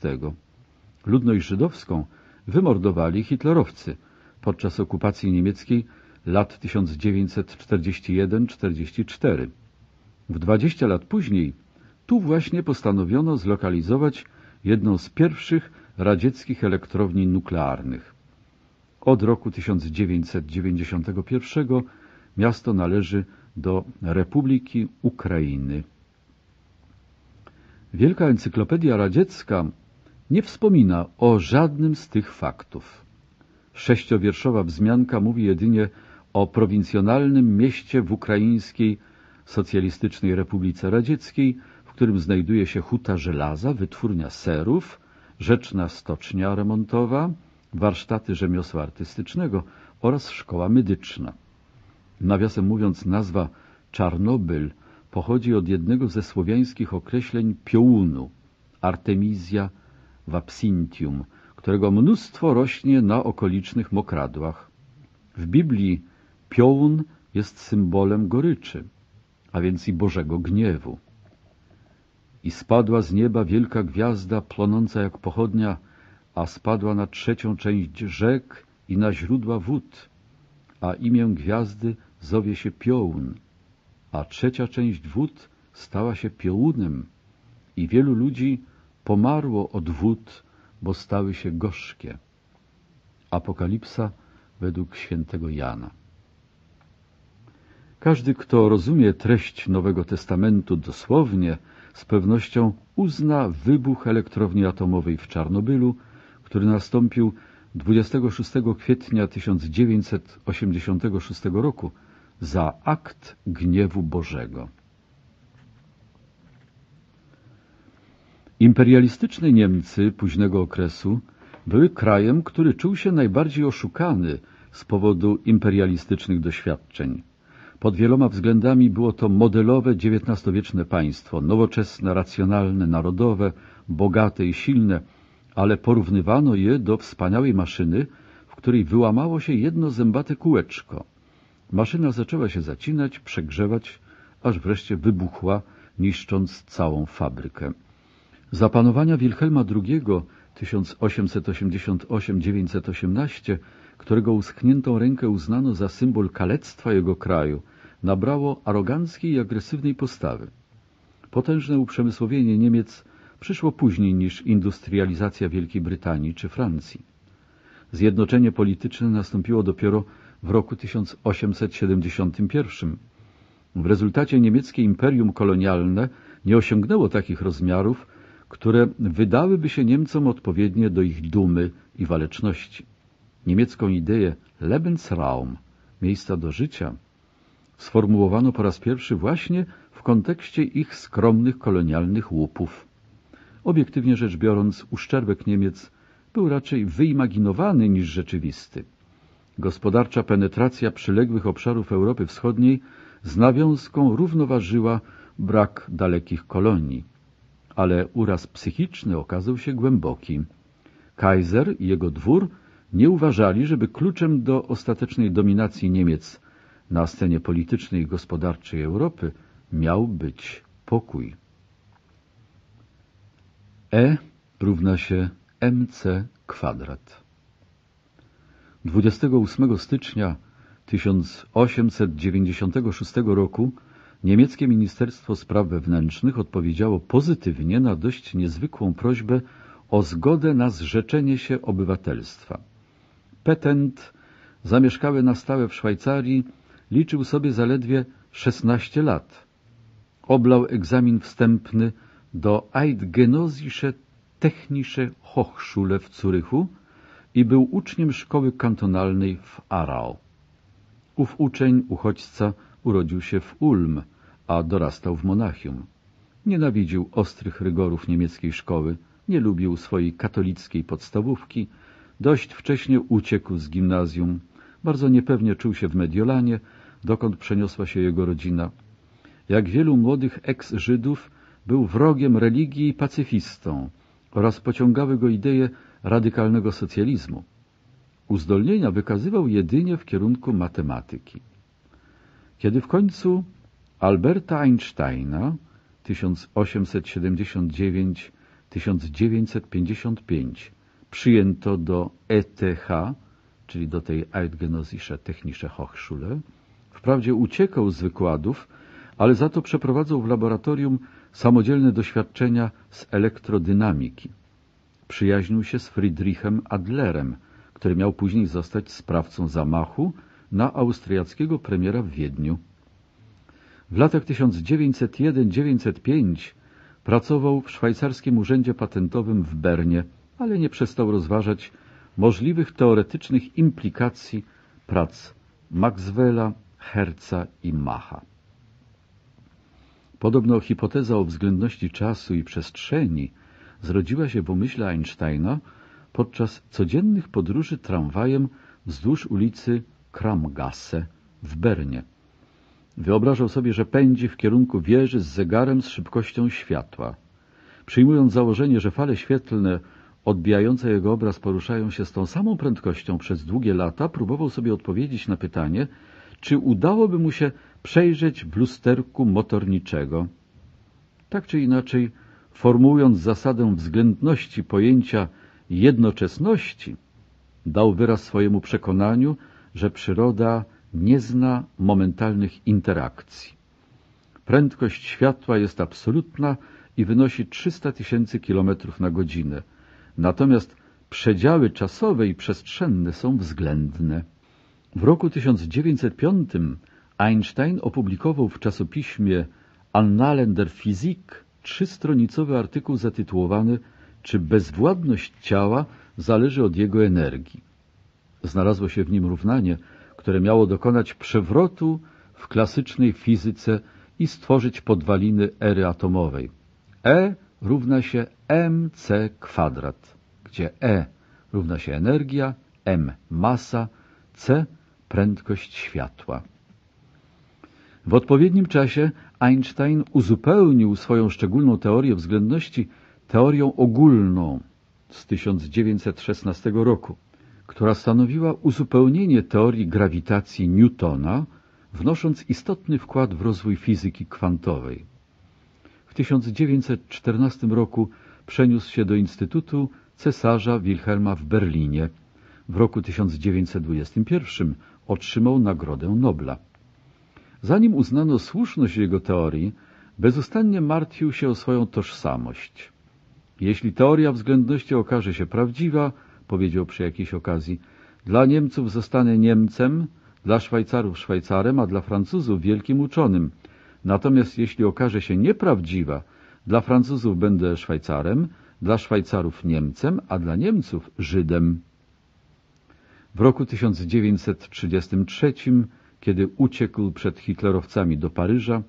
Speaker 1: Ludność żydowską wymordowali hitlerowcy podczas okupacji niemieckiej lat 1941-44. W 20 lat później tu właśnie postanowiono zlokalizować jedną z pierwszych radzieckich elektrowni nuklearnych. Od roku 1991 miasto należy do Republiki Ukrainy. Wielka Encyklopedia Radziecka nie wspomina o żadnym z tych faktów. Sześciowierszowa wzmianka mówi jedynie o prowincjonalnym mieście w ukraińskiej socjalistycznej Republice Radzieckiej, którym znajduje się huta żelaza, wytwórnia serów, rzeczna stocznia remontowa, warsztaty rzemiosła artystycznego oraz szkoła medyczna. Nawiasem mówiąc, nazwa Czarnobyl pochodzi od jednego ze słowiańskich określeń piołunu, Artemisia vapsintium, którego mnóstwo rośnie na okolicznych mokradłach. W Biblii piołun jest symbolem goryczy, a więc i Bożego gniewu. I spadła z nieba wielka gwiazda, płonąca jak pochodnia, a spadła na trzecią część rzek i na źródła wód, a imię gwiazdy zowie się Piołun, a trzecia część wód stała się Piołunem i wielu ludzi pomarło od wód, bo stały się gorzkie. Apokalipsa według świętego Jana. Każdy, kto rozumie treść Nowego Testamentu dosłownie, z pewnością uzna wybuch elektrowni atomowej w Czarnobylu, który nastąpił 26 kwietnia 1986 roku za akt gniewu Bożego. Imperialistyczne Niemcy późnego okresu były krajem, który czuł się najbardziej oszukany z powodu imperialistycznych doświadczeń. Pod wieloma względami było to modelowe XIX-wieczne państwo, nowoczesne, racjonalne, narodowe, bogate i silne, ale porównywano je do wspaniałej maszyny, w której wyłamało się jedno zębate kółeczko. Maszyna zaczęła się zacinać, przegrzewać, aż wreszcie wybuchła, niszcząc całą fabrykę. Za panowania Wilhelma II 1888-918 którego uschniętą rękę uznano za symbol kalectwa jego kraju, nabrało aroganckiej i agresywnej postawy. Potężne uprzemysłowienie Niemiec przyszło później niż industrializacja Wielkiej Brytanii czy Francji. Zjednoczenie polityczne nastąpiło dopiero w roku 1871. W rezultacie niemieckie imperium kolonialne nie osiągnęło takich rozmiarów, które wydałyby się Niemcom odpowiednie do ich dumy i waleczności niemiecką ideę Lebensraum, miejsca do życia, sformułowano po raz pierwszy właśnie w kontekście ich skromnych kolonialnych łupów. Obiektywnie rzecz biorąc, uszczerbek Niemiec był raczej wyimaginowany niż rzeczywisty. Gospodarcza penetracja przyległych obszarów Europy Wschodniej z nawiązką równoważyła brak dalekich kolonii. Ale uraz psychiczny okazał się głęboki. Kaiser i jego dwór nie uważali, żeby kluczem do ostatecznej dominacji Niemiec na scenie politycznej i gospodarczej Europy miał być pokój. E równa się mc kwadrat. 28 stycznia 1896 roku niemieckie Ministerstwo Spraw Wewnętrznych odpowiedziało pozytywnie na dość niezwykłą prośbę o zgodę na zrzeczenie się obywatelstwa. Petent, zamieszkały na stałe w Szwajcarii, liczył sobie zaledwie 16 lat. Oblał egzamin wstępny do Eidgenössische Technische Hochschule w Zurychu i był uczniem szkoły kantonalnej w Arau. Ów uczeń, uchodźca, urodził się w Ulm, a dorastał w Monachium. Nienawidził ostrych rygorów niemieckiej szkoły, nie lubił swojej katolickiej podstawówki, Dość wcześnie uciekł z gimnazjum. Bardzo niepewnie czuł się w Mediolanie, dokąd przeniosła się jego rodzina. Jak wielu młodych eks-Żydów był wrogiem religii i pacyfistą oraz pociągały go idee radykalnego socjalizmu. Uzdolnienia wykazywał jedynie w kierunku matematyki. Kiedy w końcu Alberta Einsteina 1879-1955 przyjęto do ETH, czyli do tej Eidgenössische Technische Hochschule. Wprawdzie uciekał z wykładów, ale za to przeprowadzał w laboratorium samodzielne doświadczenia z elektrodynamiki. Przyjaźnił się z Friedrichem Adlerem, który miał później zostać sprawcą zamachu na austriackiego premiera w Wiedniu. W latach 1901-1905 pracował w szwajcarskim urzędzie patentowym w Bernie – ale nie przestał rozważać możliwych teoretycznych implikacji prac Maxwella, Herca i Macha. Podobno hipoteza o względności czasu i przestrzeni zrodziła się w umyśle Einsteina podczas codziennych podróży tramwajem wzdłuż ulicy Kramgasse w Bernie. Wyobrażał sobie, że pędzi w kierunku wieży z zegarem z szybkością światła. Przyjmując założenie, że fale świetlne odbijające jego obraz poruszają się z tą samą prędkością przez długie lata, próbował sobie odpowiedzieć na pytanie, czy udałoby mu się przejrzeć w lusterku motorniczego. Tak czy inaczej, formułując zasadę względności pojęcia jednoczesności, dał wyraz swojemu przekonaniu, że przyroda nie zna momentalnych interakcji. Prędkość światła jest absolutna i wynosi 300 tysięcy kilometrów na godzinę. Natomiast przedziały czasowe i przestrzenne są względne. W roku 1905 Einstein opublikował w czasopiśmie Annalen der Physik trzystronicowy artykuł zatytułowany Czy bezwładność ciała zależy od jego energii? Znalazło się w nim równanie, które miało dokonać przewrotu w klasycznej fizyce i stworzyć podwaliny ery atomowej. E równa się mc kwadrat, gdzie E równa się energia, M masa, C prędkość światła. W odpowiednim czasie Einstein uzupełnił swoją szczególną teorię względności teorią ogólną z 1916 roku, która stanowiła uzupełnienie teorii grawitacji Newtona, wnosząc istotny wkład w rozwój fizyki kwantowej. 1914 roku przeniósł się do Instytutu Cesarza Wilhelma w Berlinie. W roku 1921 otrzymał Nagrodę Nobla. Zanim uznano słuszność jego teorii, bezustannie martwił się o swoją tożsamość. Jeśli teoria względności okaże się prawdziwa, powiedział przy jakiejś okazji, dla Niemców zostanę Niemcem, dla Szwajcarów Szwajcarem, a dla Francuzów wielkim uczonym. Natomiast jeśli okaże się nieprawdziwa, dla Francuzów będę Szwajcarem, dla Szwajcarów Niemcem, a dla Niemców Żydem. W roku 1933, kiedy uciekł przed hitlerowcami do Paryża,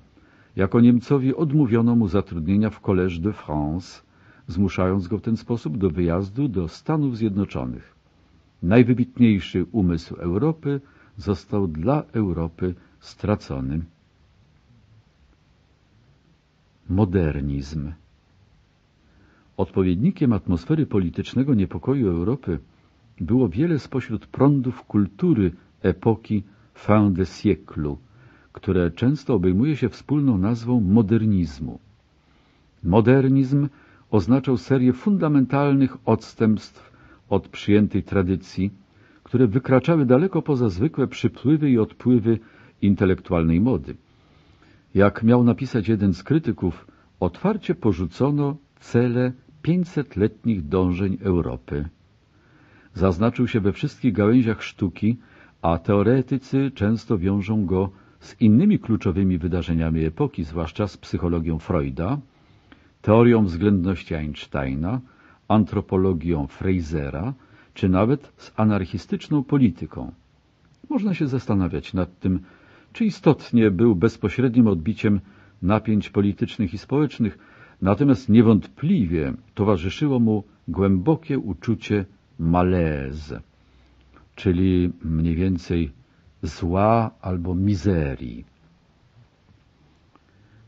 Speaker 1: jako Niemcowi odmówiono mu zatrudnienia w Collège de France, zmuszając go w ten sposób do wyjazdu do Stanów Zjednoczonych. Najwybitniejszy umysł Europy został dla Europy stracony modernizm. Odpowiednikiem atmosfery politycznego niepokoju Europy było wiele spośród prądów kultury epoki fin de siècle, które często obejmuje się wspólną nazwą modernizmu. Modernizm oznaczał serię fundamentalnych odstępstw od przyjętej tradycji, które wykraczały daleko poza zwykłe przypływy i odpływy intelektualnej mody. Jak miał napisać jeden z krytyków, otwarcie porzucono cele 500-letnich dążeń Europy. Zaznaczył się we wszystkich gałęziach sztuki, a teoretycy często wiążą go z innymi kluczowymi wydarzeniami epoki, zwłaszcza z psychologią Freuda, teorią względności Einsteina, antropologią Freisera, czy nawet z anarchistyczną polityką. Można się zastanawiać nad tym, czy istotnie był bezpośrednim odbiciem napięć politycznych i społecznych, natomiast niewątpliwie towarzyszyło mu głębokie uczucie malaise, czyli mniej więcej zła albo mizerii.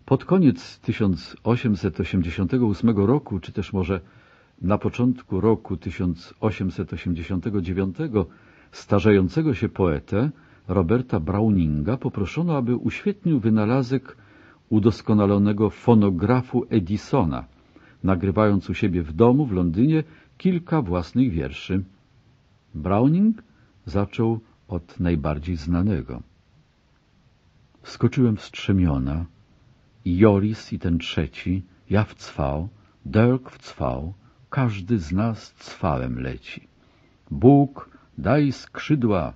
Speaker 1: Pod koniec 1888 roku, czy też może na początku roku 1889, starzejącego się poetę Roberta Browninga poproszono, aby uświetnił wynalazek udoskonalonego fonografu Edisona, nagrywając u siebie w domu w Londynie kilka własnych wierszy. Browning zaczął od najbardziej znanego. Wskoczyłem w strzemiona i Joris i ten trzeci, ja w cwał, Dirk w cwał, każdy z nas cwałem leci. Bóg, daj skrzydła,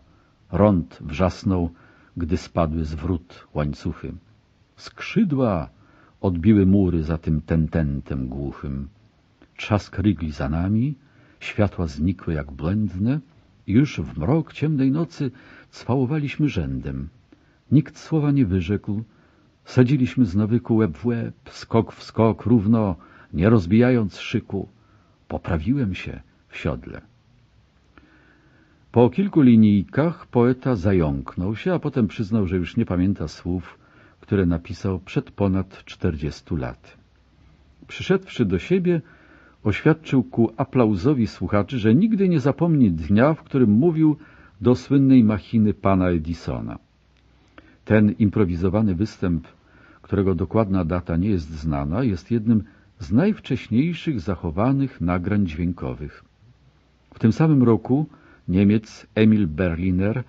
Speaker 1: Rąd wrzasnął, gdy spadły z wrót łańcuchy. Skrzydła! Odbiły mury za tym tententem głuchym. Trzask rygli za nami, światła znikły jak błędne. i Już w mrok ciemnej nocy cwałowaliśmy rzędem. Nikt słowa nie wyrzekł. Sadziliśmy z nawyku łeb w łeb, skok w skok, równo, nie rozbijając szyku. Poprawiłem się w siodle. Po kilku linijkach poeta zająknął się, a potem przyznał, że już nie pamięta słów, które napisał przed ponad 40 lat. Przyszedłszy do siebie, oświadczył ku aplauzowi słuchaczy, że nigdy nie zapomni dnia, w którym mówił do słynnej machiny pana Edisona. Ten improwizowany występ, którego dokładna data nie jest znana, jest jednym z najwcześniejszych zachowanych nagrań dźwiękowych. W tym samym roku Niemiec Emil Berliner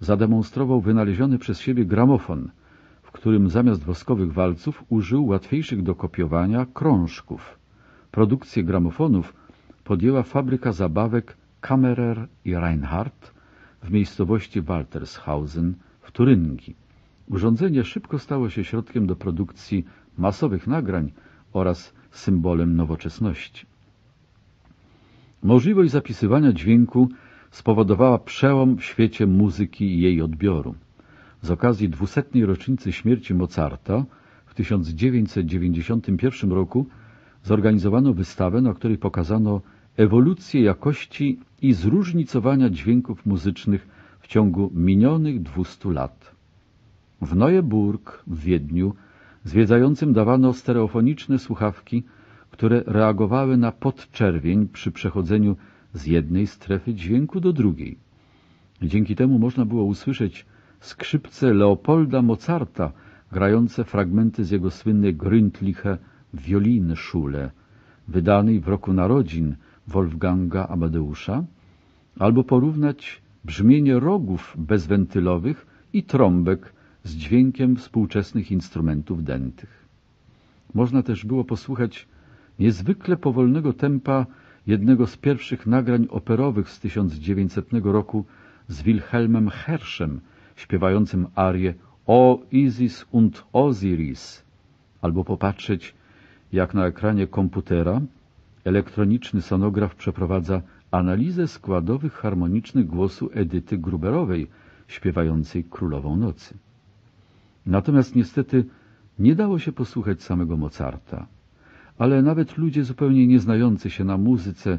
Speaker 1: zademonstrował wynaleziony przez siebie gramofon, w którym zamiast woskowych walców użył łatwiejszych do kopiowania krążków. Produkcję gramofonów podjęła fabryka zabawek Kammerer i Reinhardt w miejscowości Waltershausen w Turyngii. Urządzenie szybko stało się środkiem do produkcji masowych nagrań oraz symbolem nowoczesności. Możliwość zapisywania dźwięku spowodowała przełom w świecie muzyki i jej odbioru. Z okazji dwusetnej rocznicy śmierci Mozarta w 1991 roku zorganizowano wystawę, na której pokazano ewolucję jakości i zróżnicowania dźwięków muzycznych w ciągu minionych 200 lat. W Neuburg w Wiedniu zwiedzającym dawano stereofoniczne słuchawki, które reagowały na podczerwień przy przechodzeniu z jednej strefy dźwięku do drugiej. Dzięki temu można było usłyszeć skrzypce Leopolda Mozarta grające fragmenty z jego słynnej Gründliche Violinschule, wydanej w roku narodzin Wolfganga Amadeusza, albo porównać brzmienie rogów bezwentylowych i trąbek z dźwiękiem współczesnych instrumentów dętych. Można też było posłuchać niezwykle powolnego tempa jednego z pierwszych nagrań operowych z 1900 roku z Wilhelmem Herschem, śpiewającym arię O Isis und Osiris, albo popatrzeć, jak na ekranie komputera elektroniczny sonograf przeprowadza analizę składowych harmonicznych głosu Edyty Gruberowej, śpiewającej Królową Nocy. Natomiast niestety nie dało się posłuchać samego Mozarta ale nawet ludzie zupełnie nieznający się na muzyce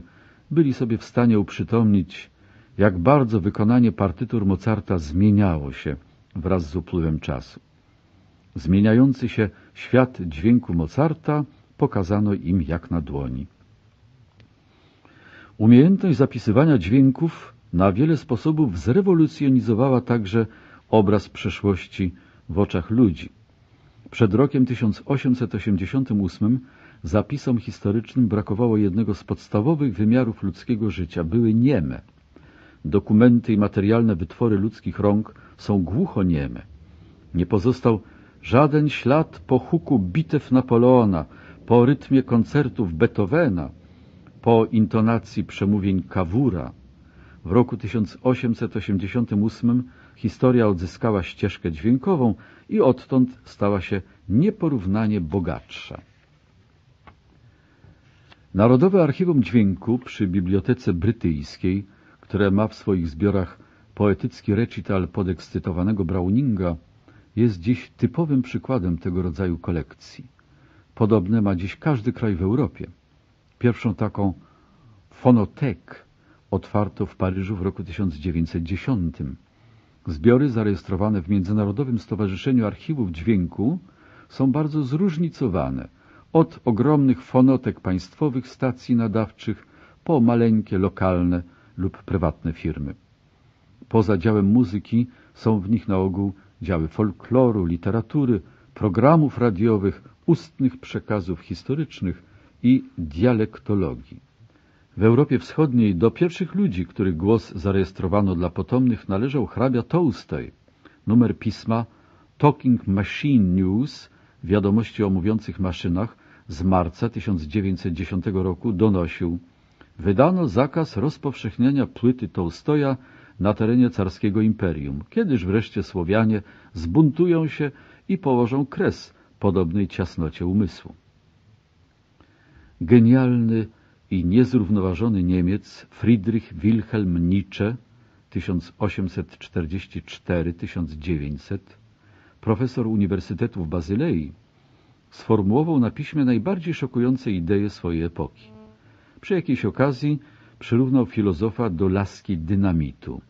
Speaker 1: byli sobie w stanie uprzytomnić, jak bardzo wykonanie partytur Mozarta zmieniało się wraz z upływem czasu. Zmieniający się świat dźwięku Mozarta pokazano im jak na dłoni. Umiejętność zapisywania dźwięków na wiele sposobów zrewolucjonizowała także obraz przeszłości w oczach ludzi. Przed rokiem 1888 zapisom historycznym brakowało jednego z podstawowych wymiarów ludzkiego życia. Były nieme. Dokumenty i materialne wytwory ludzkich rąk są głuchonieme. Nie pozostał żaden ślad po huku bitew Napoleona, po rytmie koncertów Beethovena, po intonacji przemówień Kawura. W roku 1888 historia odzyskała ścieżkę dźwiękową i odtąd stała się nieporównanie bogatsza. Narodowe Archiwum Dźwięku przy Bibliotece Brytyjskiej, które ma w swoich zbiorach poetycki recital podekscytowanego Browninga, jest dziś typowym przykładem tego rodzaju kolekcji. Podobne ma dziś każdy kraj w Europie. Pierwszą taką fonotek otwarto w Paryżu w roku 1910. Zbiory zarejestrowane w Międzynarodowym Stowarzyszeniu Archiwów Dźwięku są bardzo zróżnicowane – od ogromnych fonotek państwowych stacji nadawczych po maleńkie lokalne lub prywatne firmy. Poza działem muzyki są w nich na ogół działy folkloru, literatury, programów radiowych, ustnych przekazów historycznych i dialektologii. W Europie Wschodniej do pierwszych ludzi, których głos zarejestrowano dla potomnych, należał hrabia Tołstej. Numer pisma Talking Machine News, wiadomości o mówiących maszynach, z marca 1910 roku donosił Wydano zakaz rozpowszechniania płyty Tolstoja na terenie carskiego imperium. Kiedyż wreszcie Słowianie zbuntują się i położą kres podobnej ciasnocie umysłu. Genialny i niezrównoważony Niemiec Friedrich Wilhelm Nietzsche 1844-1900, profesor Uniwersytetu w Bazylei, sformułował na piśmie najbardziej szokujące idee swojej epoki. Przy jakiejś okazji przyrównał filozofa do laski dynamitu,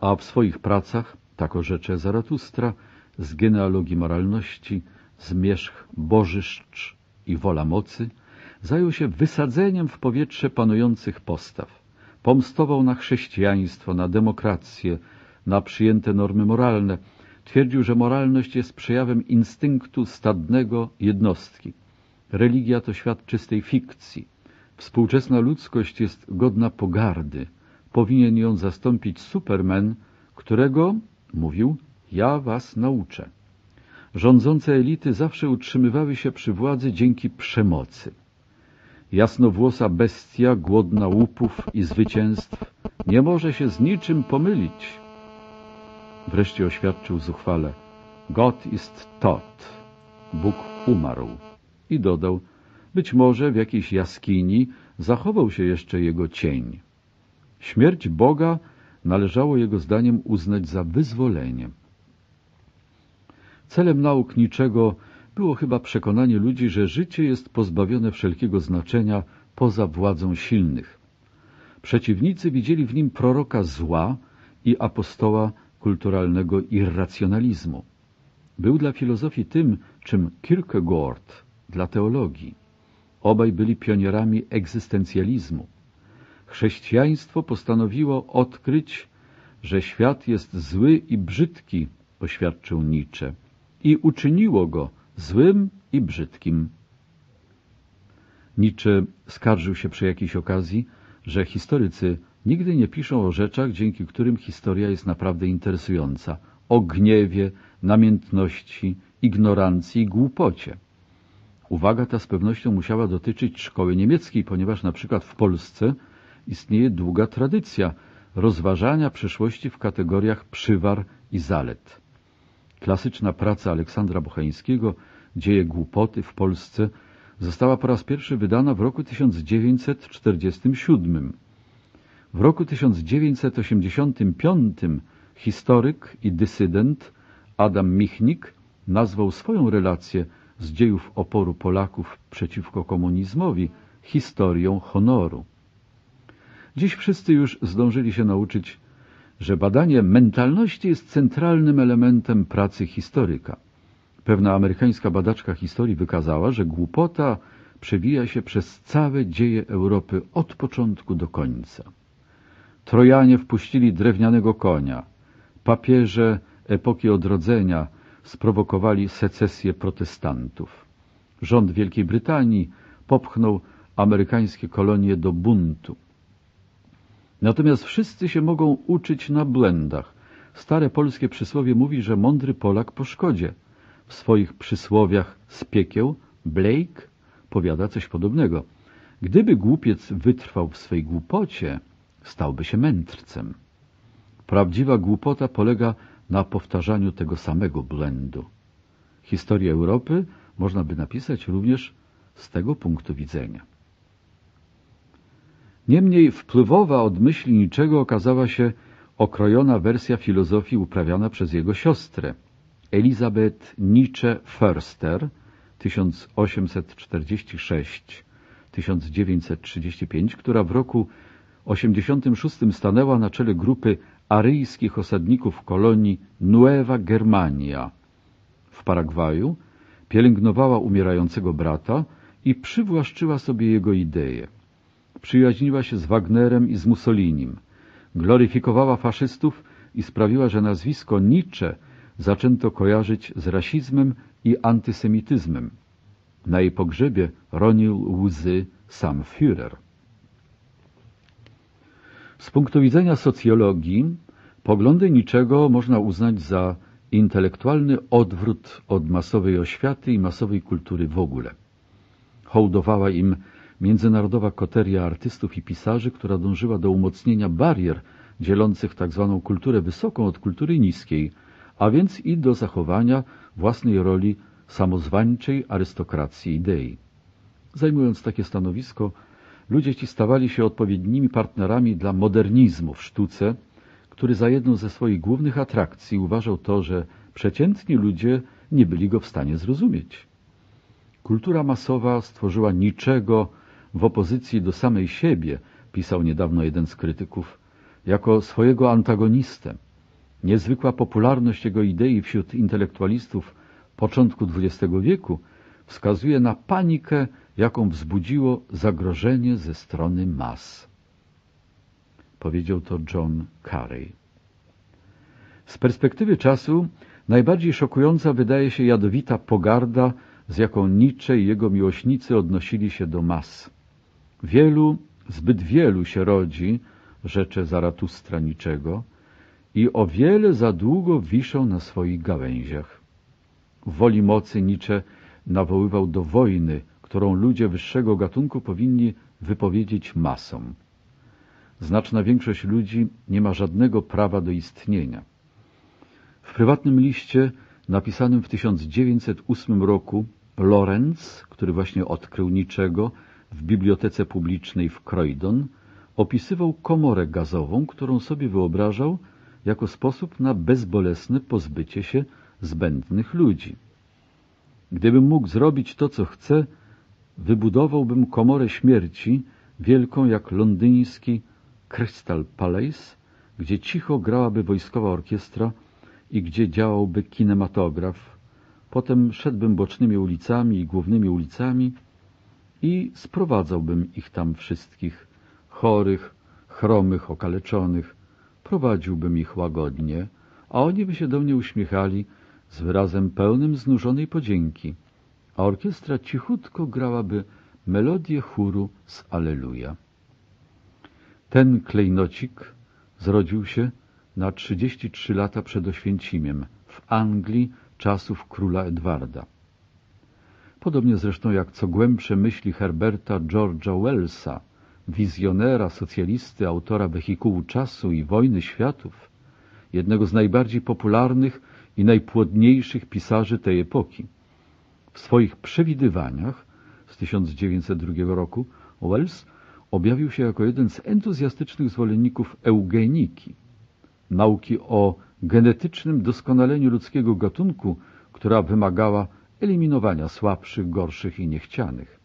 Speaker 1: a w swoich pracach, tak rzecze Zaratustra, z genealogii moralności, zmierzch bożyszcz i wola mocy, zajął się wysadzeniem w powietrze panujących postaw. Pomstował na chrześcijaństwo, na demokrację, na przyjęte normy moralne – Twierdził, że moralność jest przejawem instynktu stadnego jednostki. Religia to świat czystej fikcji. Współczesna ludzkość jest godna pogardy. Powinien ją zastąpić Superman, którego, mówił, ja was nauczę. Rządzące elity zawsze utrzymywały się przy władzy dzięki przemocy. Jasnowłosa bestia, głodna łupów i zwycięstw, nie może się z niczym pomylić. Wreszcie oświadczył zuchwale, God ist tot, Bóg umarł. I dodał, być może w jakiejś jaskini zachował się jeszcze jego cień. Śmierć Boga należało jego zdaniem uznać za wyzwolenie. Celem nauk niczego było chyba przekonanie ludzi, że życie jest pozbawione wszelkiego znaczenia poza władzą silnych. Przeciwnicy widzieli w nim proroka zła i apostoła kulturalnego irracjonalizmu. Był dla filozofii tym, czym Kierkegaard dla teologii. Obaj byli pionierami egzystencjalizmu. Chrześcijaństwo postanowiło odkryć, że świat jest zły i brzydki, oświadczył Nietzsche, i uczyniło go złym i brzydkim. Nietzsche skarżył się przy jakiejś okazji, że historycy Nigdy nie piszą o rzeczach, dzięki którym historia jest naprawdę interesująca. O gniewie, namiętności, ignorancji i głupocie. Uwaga ta z pewnością musiała dotyczyć szkoły niemieckiej, ponieważ na przykład w Polsce istnieje długa tradycja rozważania przeszłości w kategoriach przywar i zalet. Klasyczna praca Aleksandra Bocheńskiego Dzieje głupoty w Polsce została po raz pierwszy wydana w roku 1947. W roku 1985 historyk i dysydent Adam Michnik nazwał swoją relację z dziejów oporu Polaków przeciwko komunizmowi historią honoru. Dziś wszyscy już zdążyli się nauczyć, że badanie mentalności jest centralnym elementem pracy historyka. Pewna amerykańska badaczka historii wykazała, że głupota przewija się przez całe dzieje Europy od początku do końca. Trojanie wpuścili drewnianego konia. Papieże epoki odrodzenia sprowokowali secesję protestantów. Rząd Wielkiej Brytanii popchnął amerykańskie kolonie do buntu. Natomiast wszyscy się mogą uczyć na błędach. Stare polskie przysłowie mówi, że mądry Polak po szkodzie. W swoich przysłowiach z piekieł Blake powiada coś podobnego. Gdyby głupiec wytrwał w swej głupocie, stałby się mędrcem. Prawdziwa głupota polega na powtarzaniu tego samego błędu. Historię Europy można by napisać również z tego punktu widzenia. Niemniej wpływowa od myśli niczego okazała się okrojona wersja filozofii uprawiana przez jego siostrę, Elizabeth Nietzsche-Förster, 1846-1935, która w roku 1986 stanęła na czele grupy aryjskich osadników kolonii Nueva Germania. W Paragwaju pielęgnowała umierającego brata i przywłaszczyła sobie jego idee. Przyjaźniła się z Wagnerem i z Mussolinim. Gloryfikowała faszystów i sprawiła, że nazwisko Nietzsche zaczęto kojarzyć z rasizmem i antysemityzmem. Na jej pogrzebie ronił łzy sam Führer. Z punktu widzenia socjologii poglądy niczego można uznać za intelektualny odwrót od masowej oświaty i masowej kultury w ogóle. Hołdowała im międzynarodowa koteria artystów i pisarzy, która dążyła do umocnienia barier dzielących tzw. Tak kulturę wysoką od kultury niskiej, a więc i do zachowania własnej roli samozwańczej arystokracji idei. Zajmując takie stanowisko, Ludzie ci stawali się odpowiednimi partnerami dla modernizmu w sztuce, który za jedną ze swoich głównych atrakcji uważał to, że przeciętni ludzie nie byli go w stanie zrozumieć. Kultura masowa stworzyła niczego w opozycji do samej siebie, pisał niedawno jeden z krytyków, jako swojego antagonistę. Niezwykła popularność jego idei wśród intelektualistów początku XX wieku wskazuje na panikę jaką wzbudziło zagrożenie ze strony mas. Powiedział to John Carey. Z perspektywy czasu najbardziej szokująca wydaje się jadowita pogarda, z jaką Nietzsche i jego miłośnicy odnosili się do mas. Wielu, zbyt wielu się rodzi, rzecze Zaratustra niczego, i o wiele za długo wiszą na swoich gałęziach. W woli mocy Nietzsche nawoływał do wojny którą ludzie wyższego gatunku powinni wypowiedzieć masom. Znaczna większość ludzi nie ma żadnego prawa do istnienia. W prywatnym liście napisanym w 1908 roku Lorenz, który właśnie odkrył niczego w bibliotece publicznej w Croydon, opisywał komorę gazową, którą sobie wyobrażał jako sposób na bezbolesne pozbycie się zbędnych ludzi. Gdybym mógł zrobić to, co chcę, wybudowałbym komorę śmierci wielką jak londyński Crystal Palace, gdzie cicho grałaby wojskowa orkiestra i gdzie działałby kinematograf. Potem szedłbym bocznymi ulicami i głównymi ulicami i sprowadzałbym ich tam wszystkich, chorych, chromych, okaleczonych. Prowadziłbym ich łagodnie, a oni by się do mnie uśmiechali z wyrazem pełnym znużonej podzięki a orkiestra cichutko grałaby melodię chóru z Aleluja. Ten klejnocik zrodził się na 33 lata przed Oświęcimiem w Anglii czasów króla Edwarda. Podobnie zresztą jak co głębsze myśli Herberta George'a Wellsa, wizjonera, socjalisty, autora wehikułu czasu i wojny światów, jednego z najbardziej popularnych i najpłodniejszych pisarzy tej epoki. W swoich przewidywaniach z 1902 roku Wells objawił się jako jeden z entuzjastycznych zwolenników eugeniki, nauki o genetycznym doskonaleniu ludzkiego gatunku, która wymagała eliminowania słabszych, gorszych i niechcianych.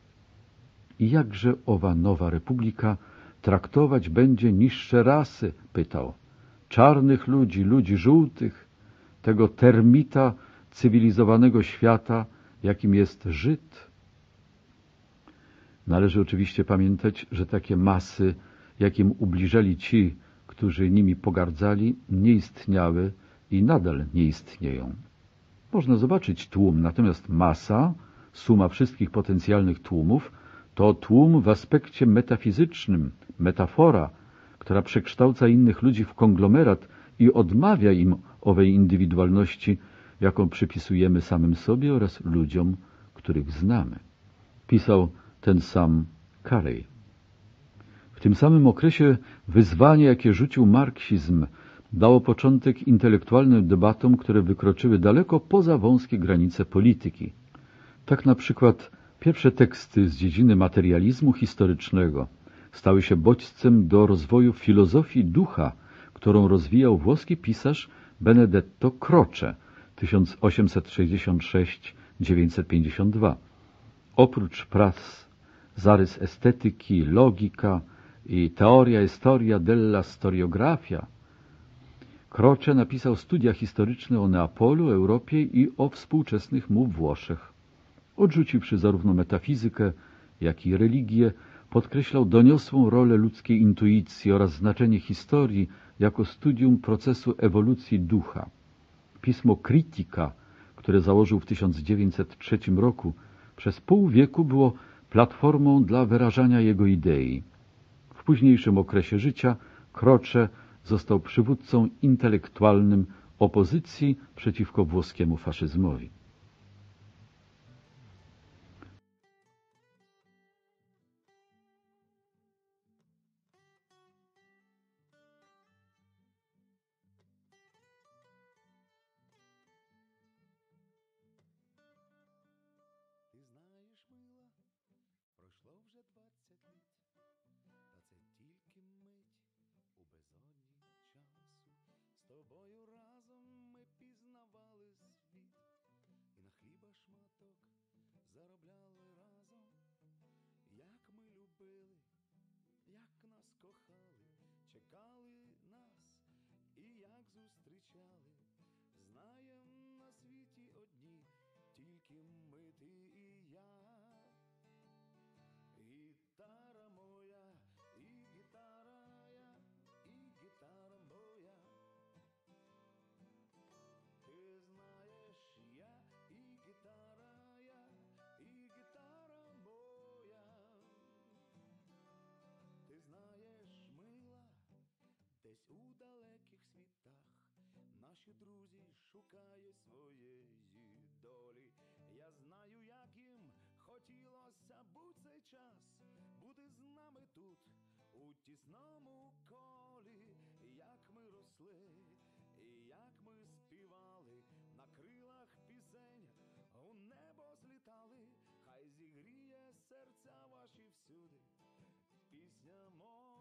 Speaker 1: I jakże owa nowa republika traktować będzie niższe rasy, pytał, czarnych ludzi, ludzi żółtych, tego termita cywilizowanego świata, jakim jest Żyd. Należy oczywiście pamiętać, że takie masy, jakim ubliżali ci, którzy nimi pogardzali, nie istniały i nadal nie istnieją. Można zobaczyć tłum, natomiast masa, suma wszystkich potencjalnych tłumów, to tłum w aspekcie metafizycznym, metafora, która przekształca innych ludzi w konglomerat i odmawia im owej indywidualności jaką przypisujemy samym sobie oraz ludziom, których znamy. Pisał ten sam Carey. W tym samym okresie wyzwanie, jakie rzucił marksizm, dało początek intelektualnym debatom, które wykroczyły daleko poza wąskie granice polityki. Tak na przykład pierwsze teksty z dziedziny materializmu historycznego stały się bodźcem do rozwoju filozofii ducha, którą rozwijał włoski pisarz Benedetto Croce – 1866-952. Oprócz prac zarys estetyki, logika i teoria historia della storiografia, Croce napisał studia historyczne o Neapolu, Europie i o współczesnych mu Włoszech. Odrzuciwszy zarówno metafizykę, jak i religię, podkreślał doniosłą rolę ludzkiej intuicji oraz znaczenie historii jako studium procesu ewolucji ducha. Pismo Krytyka, które założył w 1903 roku, przez pół wieku było platformą dla wyrażania jego idei. W późniejszym okresie życia Krocze został przywódcą intelektualnym opozycji przeciwko włoskiemu faszyzmowi.
Speaker 2: зустрічали, знаєм на світі одні, тільки ми ти і я. наші друзі шукає своєї долі. Я знаю, як їм хотілося б цей час бути з нами тут, у тісному колі, як ми росли, і як ми співали, на крилах пісень у небо злітали, хай зігріє серця ваші всюди, пісня мова.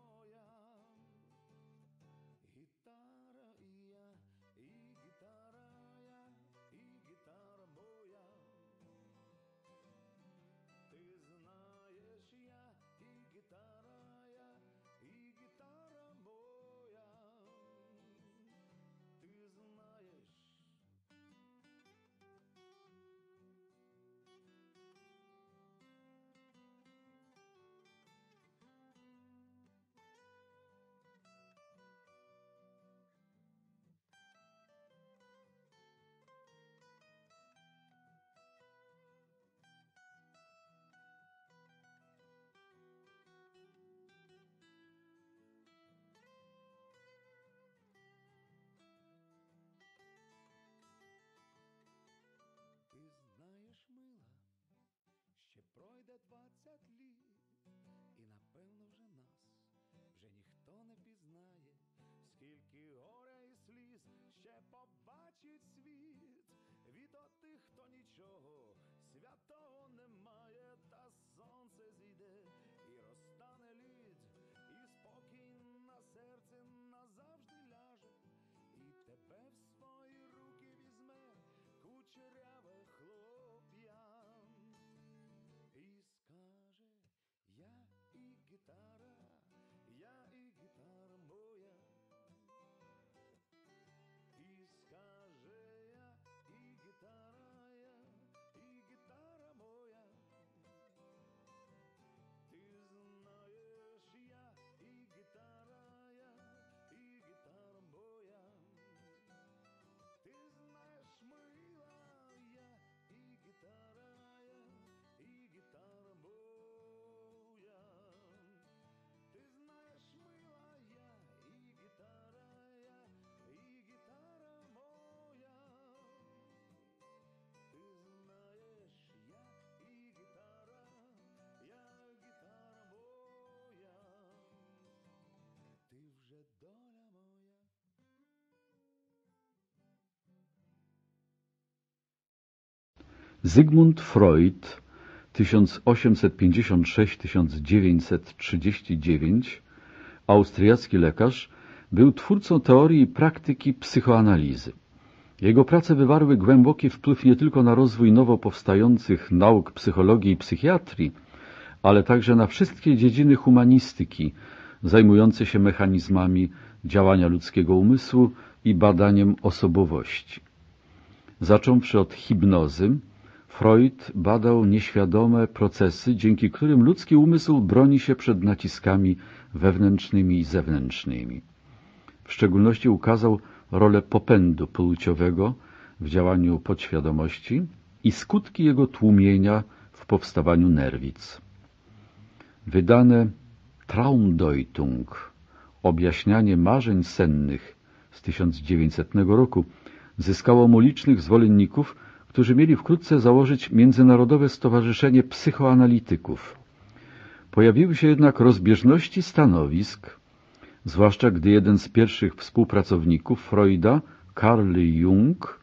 Speaker 2: нічого, святого немає, та сонце зійде, і розтане лід, і спокій на серце назавжди ляже, і тебе в свої руки візьме кучеря.
Speaker 1: Zygmunt Freud 1856-1939, austriacki lekarz, był twórcą teorii i praktyki psychoanalizy. Jego prace wywarły głęboki wpływ nie tylko na rozwój nowo powstających nauk psychologii i psychiatrii, ale także na wszystkie dziedziny humanistyki zajmujące się mechanizmami działania ludzkiego umysłu i badaniem osobowości. Zacząwszy od hipnozy, Freud badał nieświadome procesy, dzięki którym ludzki umysł broni się przed naciskami wewnętrznymi i zewnętrznymi. W szczególności ukazał rolę popędu płciowego w działaniu podświadomości i skutki jego tłumienia w powstawaniu nerwic. Wydane Traumdeutung, objaśnianie marzeń sennych z 1900 roku, zyskało mu licznych zwolenników, którzy mieli wkrótce założyć Międzynarodowe Stowarzyszenie Psychoanalityków. Pojawiły się jednak rozbieżności stanowisk, zwłaszcza gdy jeden z pierwszych współpracowników Freuda, Karl Jung,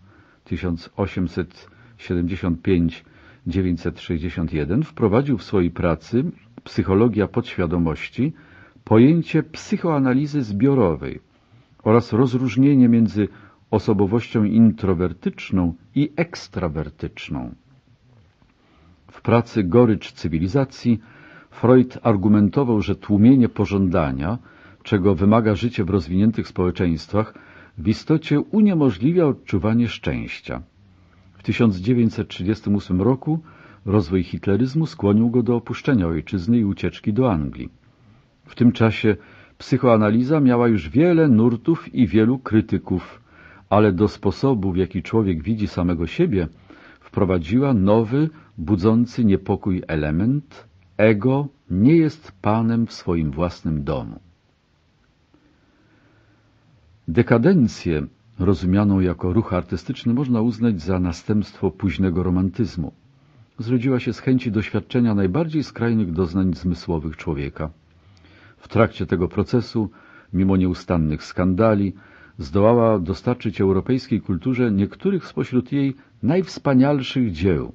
Speaker 1: 1875-961, wprowadził w swojej pracy Psychologia podświadomości pojęcie psychoanalizy zbiorowej oraz rozróżnienie między osobowością introwertyczną i ekstrawertyczną. W pracy Gorycz cywilizacji Freud argumentował, że tłumienie pożądania, czego wymaga życie w rozwiniętych społeczeństwach, w istocie uniemożliwia odczuwanie szczęścia. W 1938 roku rozwój hitleryzmu skłonił go do opuszczenia ojczyzny i ucieczki do Anglii. W tym czasie psychoanaliza miała już wiele nurtów i wielu krytyków ale do sposobu, w jaki człowiek widzi samego siebie, wprowadziła nowy, budzący niepokój element ego nie jest panem w swoim własnym domu. Dekadencję, rozumianą jako ruch artystyczny, można uznać za następstwo późnego romantyzmu. Zrodziła się z chęci doświadczenia najbardziej skrajnych doznań zmysłowych człowieka. W trakcie tego procesu, mimo nieustannych skandali, zdołała dostarczyć europejskiej kulturze niektórych spośród jej najwspanialszych dzieł.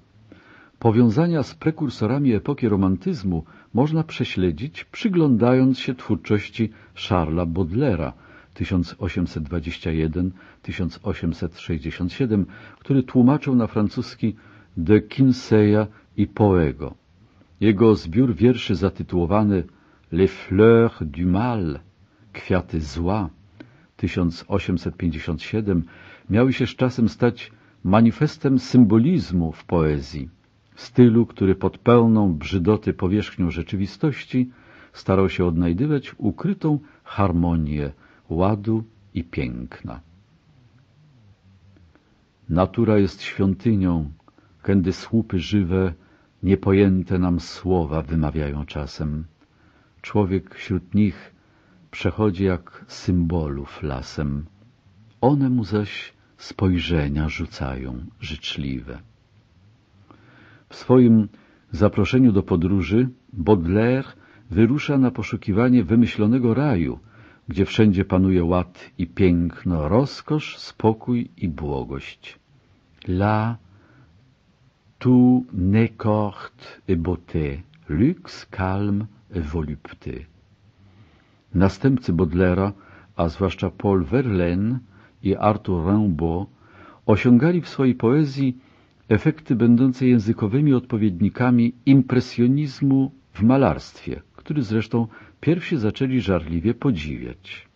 Speaker 1: Powiązania z prekursorami epoki romantyzmu można prześledzić, przyglądając się twórczości Charlesa Baudelaire'a 1821-1867, który tłumaczył na francuski de Quincea i Poego. Jego zbiór wierszy zatytułowany Les fleurs du mal, kwiaty zła, 1857 miały się z czasem stać manifestem symbolizmu w poezji, stylu, który pod pełną brzydoty powierzchnią rzeczywistości starał się odnajdywać ukrytą harmonię ładu i piękna. Natura jest świątynią, kędy słupy żywe, niepojęte nam słowa wymawiają czasem. Człowiek wśród nich przechodzi jak symbolów lasem. One mu zaś spojrzenia rzucają życzliwe. W swoim zaproszeniu do podróży Baudelaire wyrusza na poszukiwanie wymyślonego raju, gdzie wszędzie panuje ład i piękno, rozkosz, spokój i błogość. La tout court et beauté, luxe, calme et volupté. Następcy Baudelaire, a zwłaszcza Paul Verlaine i Arthur Rimbaud, osiągali w swojej poezji efekty będące językowymi odpowiednikami impresjonizmu w malarstwie, który zresztą pierwsi zaczęli żarliwie podziwiać.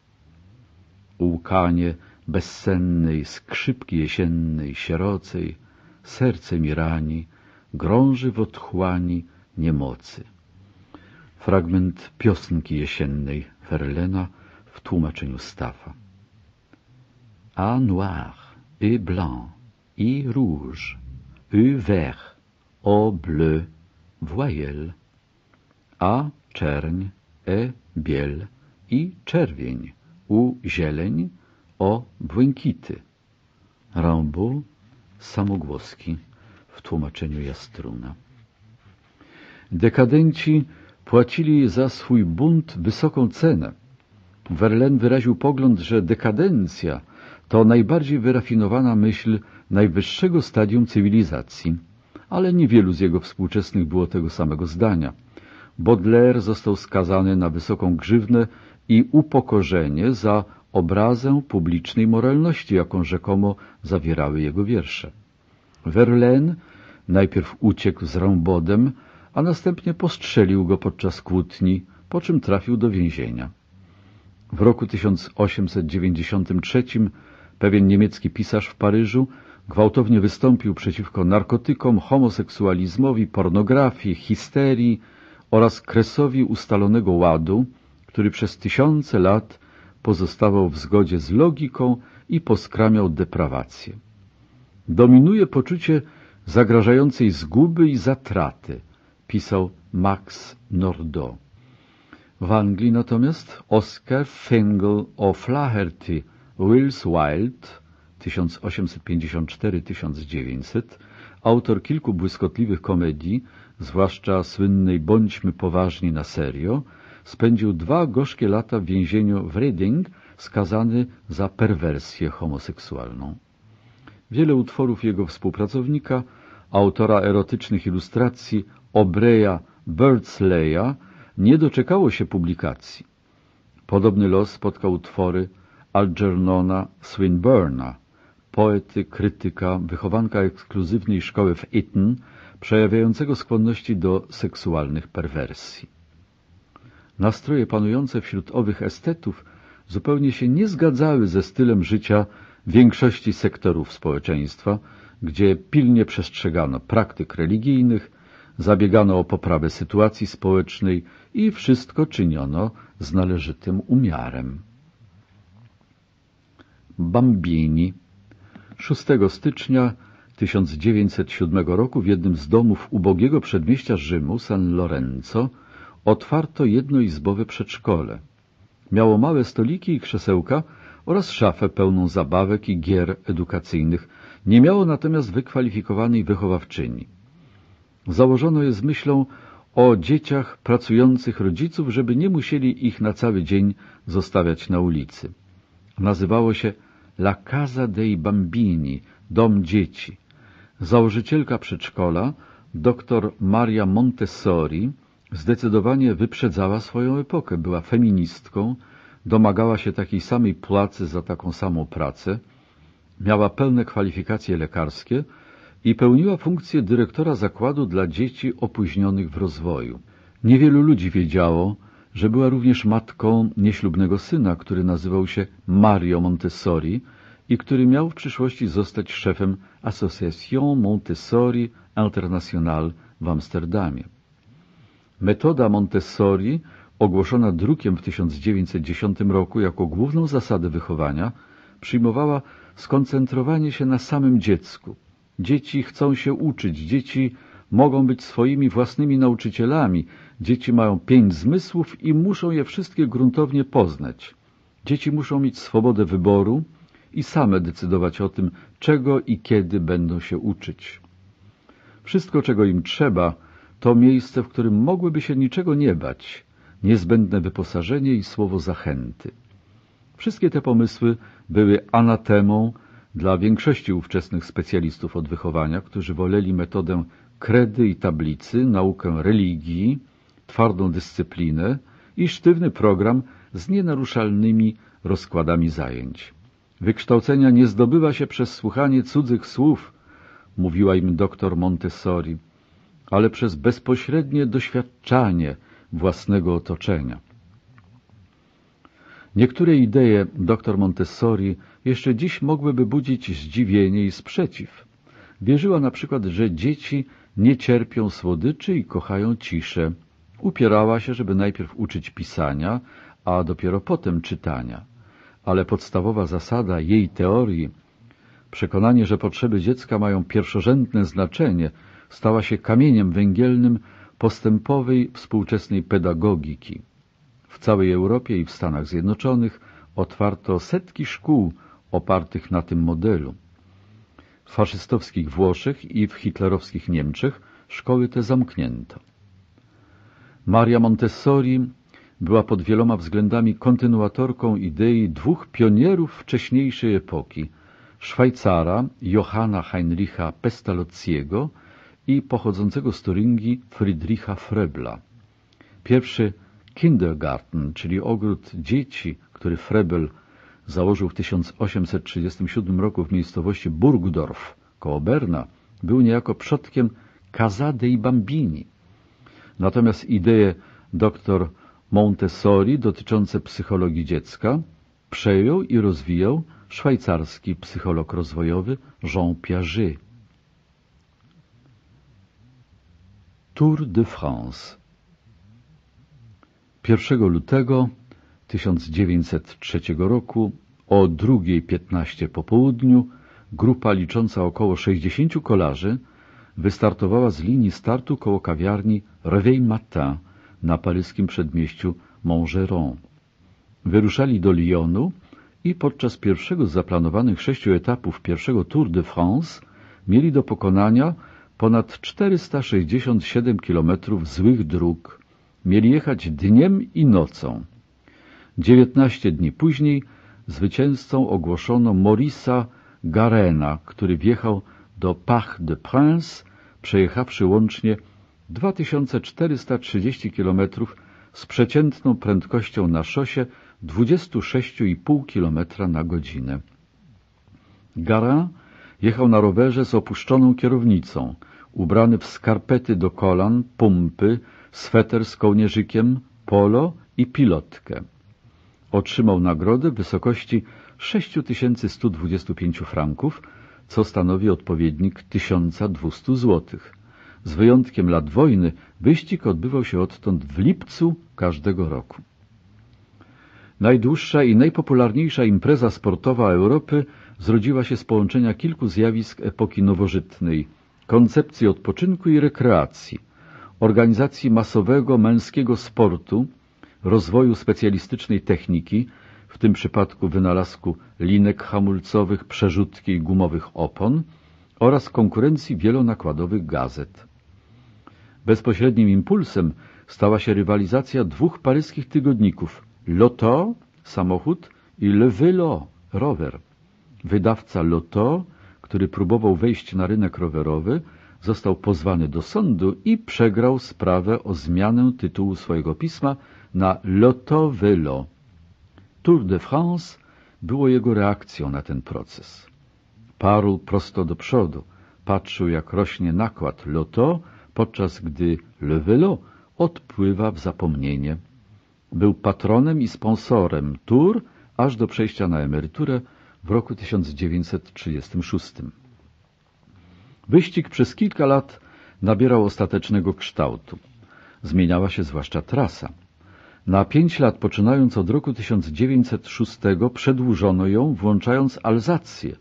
Speaker 1: Łkanie bezsennej skrzypki jesiennej, sierocej, serce mi rani, grąży w otchłani niemocy. Fragment piosnki jesiennej Verlena w tłumaczeniu Staffa. A noir, e blanc, i rouge, e vert, o bleu, voyelle. A czerń, e biel i czerwień, u zieleń, o błękity. Rambo samogłoski w tłumaczeniu Jastruna. Dekadenci płacili za swój bunt wysoką cenę. Verlaine wyraził pogląd, że dekadencja to najbardziej wyrafinowana myśl najwyższego stadium cywilizacji, ale niewielu z jego współczesnych było tego samego zdania. Baudelaire został skazany na wysoką grzywnę i upokorzenie za obrazę publicznej moralności, jaką rzekomo zawierały jego wiersze. Verlaine najpierw uciekł z Rambodem, a następnie postrzelił go podczas kłótni, po czym trafił do więzienia. W roku 1893 pewien niemiecki pisarz w Paryżu gwałtownie wystąpił przeciwko narkotykom, homoseksualizmowi, pornografii, histerii oraz kresowi ustalonego ładu, który przez tysiące lat pozostawał w zgodzie z logiką i poskramiał deprawację. Dominuje poczucie zagrażającej zguby i zatraty – pisał Max Nordo. W Anglii natomiast Oscar Fingal O'Flaherty Wills Wilde 1854-1900, autor kilku błyskotliwych komedii, zwłaszcza słynnej Bądźmy poważni na serio, spędził dwa gorzkie lata w więzieniu w Reading, skazany za perwersję homoseksualną. Wiele utworów jego współpracownika, autora erotycznych ilustracji Obreya Birdsleya nie doczekało się publikacji. Podobny los spotkał utwory Algernona Swinburna, poety, krytyka, wychowanka ekskluzywnej szkoły w Eton, przejawiającego skłonności do seksualnych perwersji. Nastroje panujące wśród owych estetów zupełnie się nie zgadzały ze stylem życia większości sektorów społeczeństwa, gdzie pilnie przestrzegano praktyk religijnych, zabiegano o poprawę sytuacji społecznej i wszystko czyniono z należytym umiarem. Bambini 6 stycznia 1907 roku w jednym z domów ubogiego przedmieścia Rzymu, San Lorenzo, otwarto jednoizbowe przedszkole. Miało małe stoliki i krzesełka oraz szafę pełną zabawek i gier edukacyjnych. Nie miało natomiast wykwalifikowanej wychowawczyni założono je z myślą o dzieciach pracujących rodziców, żeby nie musieli ich na cały dzień zostawiać na ulicy. Nazywało się La Casa dei Bambini, dom dzieci. Założycielka przedszkola, dr Maria Montessori, zdecydowanie wyprzedzała swoją epokę. Była feministką, domagała się takiej samej płacy za taką samą pracę, miała pełne kwalifikacje lekarskie – i pełniła funkcję dyrektora zakładu dla dzieci opóźnionych w rozwoju. Niewielu ludzi wiedziało, że była również matką nieślubnego syna, który nazywał się Mario Montessori i który miał w przyszłości zostać szefem Association Montessori International w Amsterdamie. Metoda Montessori, ogłoszona drukiem w 1910 roku jako główną zasadę wychowania, przyjmowała skoncentrowanie się na samym dziecku, Dzieci chcą się uczyć, dzieci mogą być swoimi własnymi nauczycielami, dzieci mają pięć zmysłów i muszą je wszystkie gruntownie poznać. Dzieci muszą mieć swobodę wyboru i same decydować o tym, czego i kiedy będą się uczyć. Wszystko, czego im trzeba, to miejsce, w którym mogłyby się niczego nie bać, niezbędne wyposażenie i słowo zachęty. Wszystkie te pomysły były anatemą dla większości ówczesnych specjalistów od wychowania, którzy woleli metodę kredy i tablicy, naukę religii, twardą dyscyplinę i sztywny program z nienaruszalnymi rozkładami zajęć. Wykształcenia nie zdobywa się przez słuchanie cudzych słów, mówiła im doktor Montessori, ale przez bezpośrednie doświadczanie własnego otoczenia. Niektóre idee dr Montessori jeszcze dziś mogłyby budzić zdziwienie i sprzeciw. Wierzyła na przykład, że dzieci nie cierpią słodyczy i kochają ciszę. Upierała się, żeby najpierw uczyć pisania, a dopiero potem czytania. Ale podstawowa zasada jej teorii, przekonanie, że potrzeby dziecka mają pierwszorzędne znaczenie, stała się kamieniem węgielnym postępowej współczesnej pedagogiki. W całej Europie i w Stanach Zjednoczonych otwarto setki szkół opartych na tym modelu. W faszystowskich Włoszech i w hitlerowskich Niemczech szkoły te zamknięto. Maria Montessori była pod wieloma względami kontynuatorką idei dwóch pionierów wcześniejszej epoki Szwajcara Johanna Heinricha Pestalozziego i pochodzącego z Turingii Friedricha Frebla. Pierwszy kindergarten, czyli ogród dzieci, który Frebel założył w 1837 roku w miejscowości Burgdorf koło Berna, był niejako przodkiem Casady i Bambini. Natomiast idee dr Montessori dotyczące psychologii dziecka przejął i rozwijał szwajcarski psycholog rozwojowy Jean Piaget. Tour de France 1 lutego 1903 roku o 2.15 po południu grupa licząca około 60 kolarzy wystartowała z linii startu koło kawiarni Réveil Matin na paryskim przedmieściu Montgeron. Wyruszali do Lyonu i podczas pierwszego z zaplanowanych sześciu etapów pierwszego Tour de France mieli do pokonania ponad 467 km złych dróg. Mieli jechać dniem i nocą. 19 dni później zwycięzcą ogłoszono Morisa Garena, który wjechał do Pach-de-Prince, przejechawszy łącznie 2430 km z przeciętną prędkością na szosie 26,5 km na godzinę. Garin jechał na rowerze z opuszczoną kierownicą, ubrany w skarpety do kolan, pumpy, sweter z kołnierzykiem, polo i pilotkę. Otrzymał nagrodę w wysokości 6125 franków, co stanowi odpowiednik 1200 zł. Z wyjątkiem lat wojny wyścig odbywał się odtąd w lipcu każdego roku. Najdłuższa i najpopularniejsza impreza sportowa Europy zrodziła się z połączenia kilku zjawisk epoki nowożytnej, koncepcji odpoczynku i rekreacji, organizacji masowego męskiego sportu, rozwoju specjalistycznej techniki, w tym przypadku wynalazku linek hamulcowych, przerzutki i gumowych opon oraz konkurencji wielonakładowych gazet. Bezpośrednim impulsem stała się rywalizacja dwóch paryskich tygodników Loto, samochód i Le Velo – rower. Wydawca Loto, który próbował wejść na rynek rowerowy, został pozwany do sądu i przegrał sprawę o zmianę tytułu swojego pisma na Lotto Velo. Tour de France było jego reakcją na ten proces. Parł prosto do przodu, patrzył jak rośnie nakład Lotto, podczas gdy Le Velo odpływa w zapomnienie. Był patronem i sponsorem Tour aż do przejścia na emeryturę w roku 1936. Wyścig przez kilka lat nabierał ostatecznego kształtu. Zmieniała się zwłaszcza trasa. Na pięć lat, poczynając od roku 1906, przedłużono ją, włączając Alzację.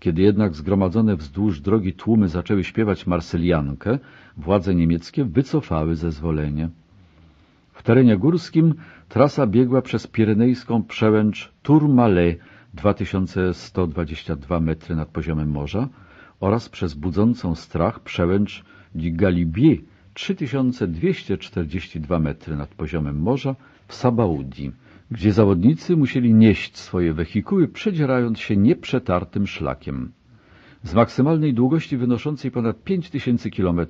Speaker 1: Kiedy jednak zgromadzone wzdłuż drogi tłumy zaczęły śpiewać Marsyliankę, władze niemieckie wycofały zezwolenie. W terenie górskim trasa biegła przez pirenejską przełęcz Tourmalet 2122 metry nad poziomem morza oraz przez budzącą strach przełęcz du Galibier 3242 metry nad poziomem morza w Sabaudi, gdzie zawodnicy musieli nieść swoje wehikuły, przedzierając się nieprzetartym szlakiem. Z maksymalnej długości wynoszącej ponad 5000 km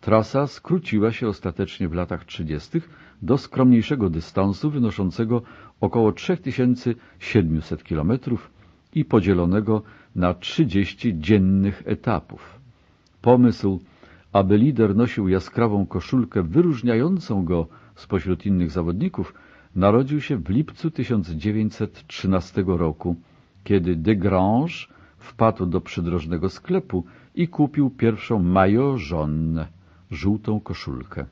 Speaker 1: trasa skróciła się ostatecznie w latach 30. do skromniejszego dystansu wynoszącego około 3700 km i podzielonego na 30 dziennych etapów. Pomysł aby lider nosił jaskrawą koszulkę wyróżniającą go spośród innych zawodników, narodził się w lipcu 1913 roku, kiedy de Grange wpadł do przydrożnego sklepu i kupił pierwszą maillot żółtą koszulkę.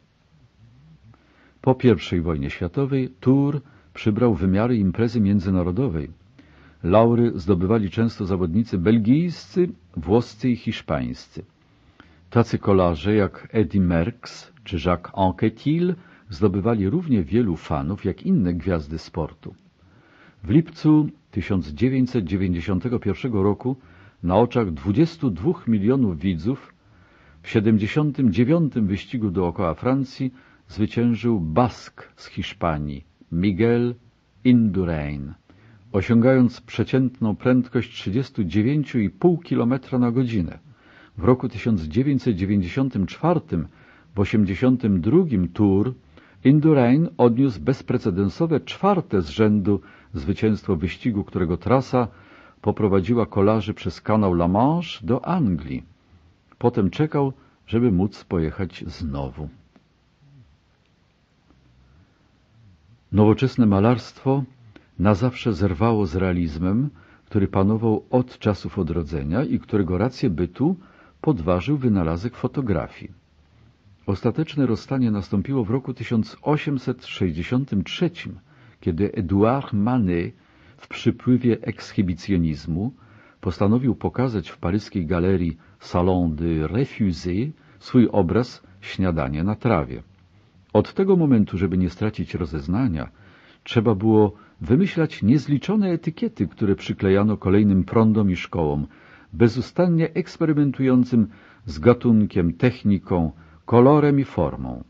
Speaker 1: Po I wojnie światowej Tour przybrał wymiary imprezy międzynarodowej. Laury zdobywali często zawodnicy belgijscy, włoscy i hiszpańscy. Tacy kolarze jak Eddy Merckx czy Jacques Anquetil zdobywali równie wielu fanów jak inne gwiazdy sportu. W lipcu 1991 roku na oczach 22 milionów widzów w 79. wyścigu dookoła Francji zwyciężył Bask z Hiszpanii, Miguel Indurain, osiągając przeciętną prędkość 39,5 km na godzinę. W roku 1994 w 82 Tour Indurain odniósł bezprecedensowe czwarte z rzędu zwycięstwo wyścigu, którego trasa poprowadziła kolarzy przez kanał La Manche do Anglii. Potem czekał, żeby móc pojechać znowu. Nowoczesne malarstwo na zawsze zerwało z realizmem, który panował od czasów odrodzenia i którego rację bytu podważył wynalazek fotografii. Ostateczne rozstanie nastąpiło w roku 1863, kiedy Edouard Manet w przypływie ekshibicjonizmu postanowił pokazać w paryskiej galerii Salon de Refusé swój obraz Śniadanie na trawie. Od tego momentu, żeby nie stracić rozeznania, trzeba było wymyślać niezliczone etykiety, które przyklejano kolejnym prądom i szkołom, bezustannie eksperymentującym z gatunkiem, techniką, kolorem i formą.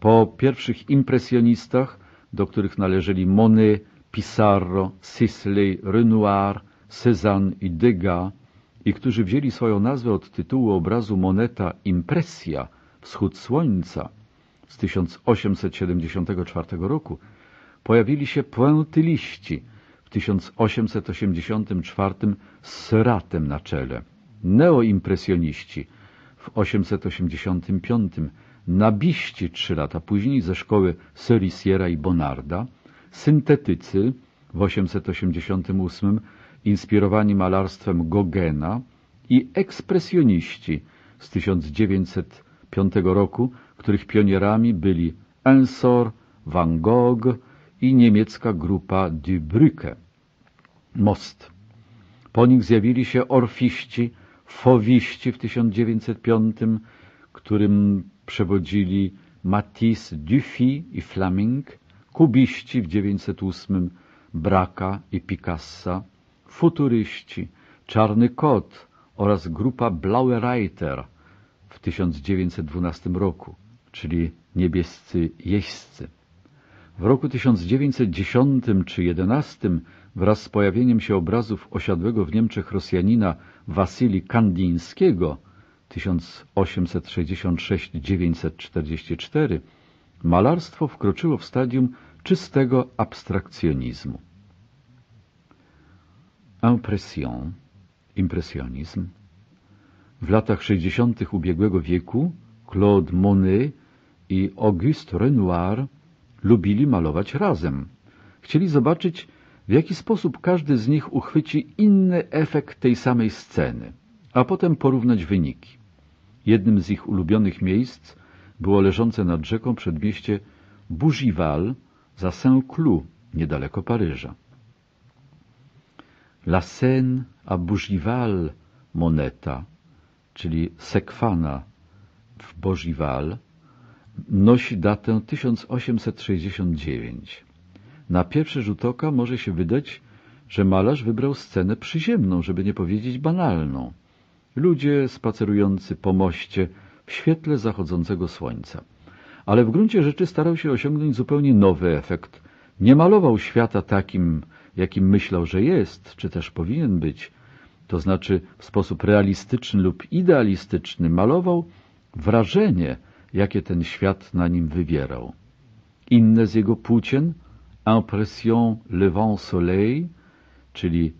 Speaker 1: Po pierwszych impresjonistach, do których należeli Monet, Pissarro, Sisley, Renoir, Cézanne i Degas i którzy wzięli swoją nazwę od tytułu obrazu Moneta Impresja Wschód Słońca z 1874 roku, pojawili się liści w 1884 z Seratem na czele, neoimpresjoniści w 1885, nabiści trzy lata później ze szkoły Serisiera i Bonarda, syntetycy w 1888 inspirowani malarstwem Gogena i ekspresjoniści z 1905 roku, których pionierami byli Ensor, Van Gogh, i niemiecka grupa Die most. Po nich zjawili się orfiści, fowiści w 1905, którym przewodzili Matisse Dufy i Flaming, kubiści w 1908, Braca i Picassa, futuryści, Czarny Kot oraz grupa Reiter w 1912 roku, czyli niebiescy jeźdźcy. W roku 1910 czy 11 wraz z pojawieniem się obrazów osiadłego w Niemczech Rosjanina Wasili Kandińskiego 1866-944 malarstwo wkroczyło w stadium czystego abstrakcjonizmu. Impression, impresjonizm. W latach 60. ubiegłego wieku Claude Monet i Auguste Renoir – Lubili malować razem. Chcieli zobaczyć, w jaki sposób każdy z nich uchwyci inny efekt tej samej sceny, a potem porównać wyniki. Jednym z ich ulubionych miejsc było leżące nad rzeką przedmieście Bougival za Saint-Cloud, niedaleko Paryża. La Seine à Bougival moneta, czyli sekwana w Bougival – nosi datę 1869. Na pierwszy rzut oka może się wydać, że malarz wybrał scenę przyziemną, żeby nie powiedzieć banalną. Ludzie spacerujący po moście w świetle zachodzącego słońca. Ale w gruncie rzeczy starał się osiągnąć zupełnie nowy efekt. Nie malował świata takim, jakim myślał, że jest, czy też powinien być. To znaczy w sposób realistyczny lub idealistyczny malował wrażenie – jakie ten świat na nim wywierał. Inne z jego płcien, impression levant soleil, czyli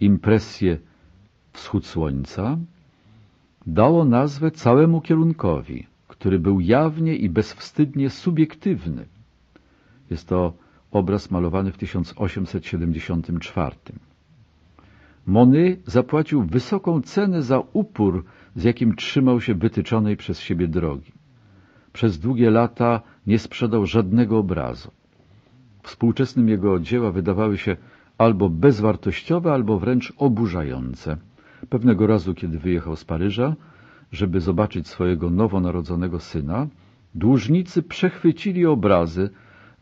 Speaker 1: impresję wschód słońca, dało nazwę całemu kierunkowi, który był jawnie i bezwstydnie subiektywny. Jest to obraz malowany w 1874. Monet zapłacił wysoką cenę za upór, z jakim trzymał się wytyczonej przez siebie drogi przez długie lata nie sprzedał żadnego obrazu. Współczesnym jego dzieła wydawały się albo bezwartościowe, albo wręcz oburzające. Pewnego razu, kiedy wyjechał z Paryża, żeby zobaczyć swojego nowonarodzonego syna, dłużnicy przechwycili obrazy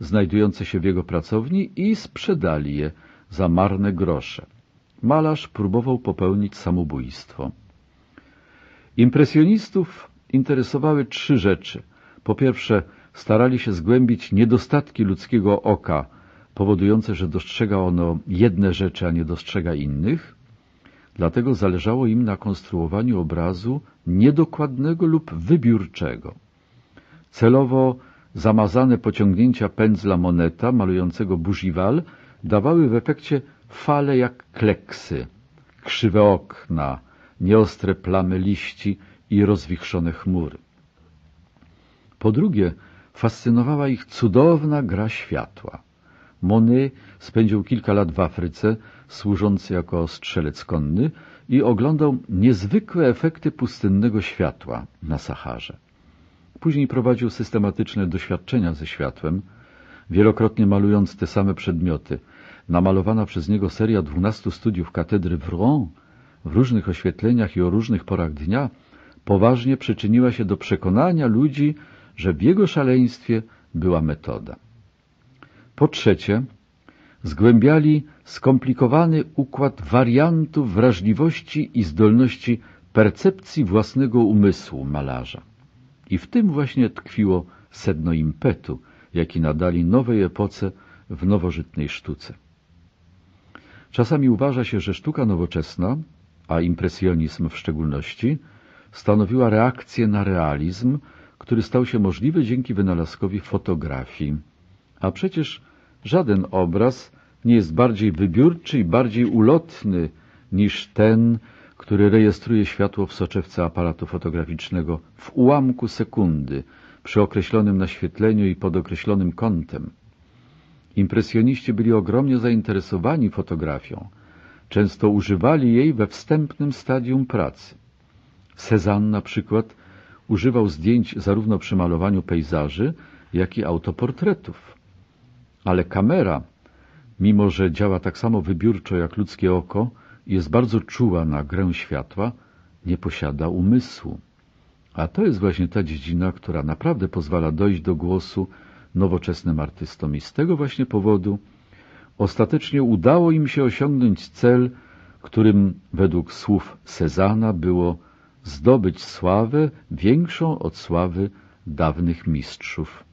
Speaker 1: znajdujące się w jego pracowni i sprzedali je za marne grosze. Malarz próbował popełnić samobójstwo. Impresjonistów interesowały trzy rzeczy – po pierwsze, starali się zgłębić niedostatki ludzkiego oka, powodujące, że dostrzega ono jedne rzeczy, a nie dostrzega innych. Dlatego zależało im na konstruowaniu obrazu niedokładnego lub wybiórczego. Celowo zamazane pociągnięcia pędzla Moneta, malującego Buziwal, dawały w efekcie fale jak kleksy, krzywe okna, nieostre plamy liści i rozwichrzone chmury. Po drugie, fascynowała ich cudowna gra światła. Monet spędził kilka lat w Afryce, służący jako strzelec konny i oglądał niezwykłe efekty pustynnego światła na Saharze. Później prowadził systematyczne doświadczenia ze światłem, wielokrotnie malując te same przedmioty. Namalowana przez niego seria dwunastu studiów katedry w Rouen w różnych oświetleniach i o różnych porach dnia poważnie przyczyniła się do przekonania ludzi że w jego szaleństwie była metoda. Po trzecie, zgłębiali skomplikowany układ wariantów wrażliwości i zdolności percepcji własnego umysłu malarza. I w tym właśnie tkwiło sedno impetu, jaki nadali nowej epoce w nowożytnej sztuce. Czasami uważa się, że sztuka nowoczesna, a impresjonizm w szczególności, stanowiła reakcję na realizm, który stał się możliwy dzięki wynalazkowi fotografii. A przecież żaden obraz nie jest bardziej wybiórczy i bardziej ulotny niż ten, który rejestruje światło w soczewce aparatu fotograficznego w ułamku sekundy, przy określonym naświetleniu i pod określonym kątem. Impresjoniści byli ogromnie zainteresowani fotografią. Często używali jej we wstępnym stadium pracy. Cezanne na przykład używał zdjęć zarówno przy malowaniu pejzaży, jak i autoportretów. Ale kamera, mimo że działa tak samo wybiórczo jak ludzkie oko i jest bardzo czuła na grę światła, nie posiada umysłu. A to jest właśnie ta dziedzina, która naprawdę pozwala dojść do głosu nowoczesnym artystom. I z tego właśnie powodu ostatecznie udało im się osiągnąć cel, którym według słów Sezana było zdobyć sławę większą od sławy dawnych mistrzów.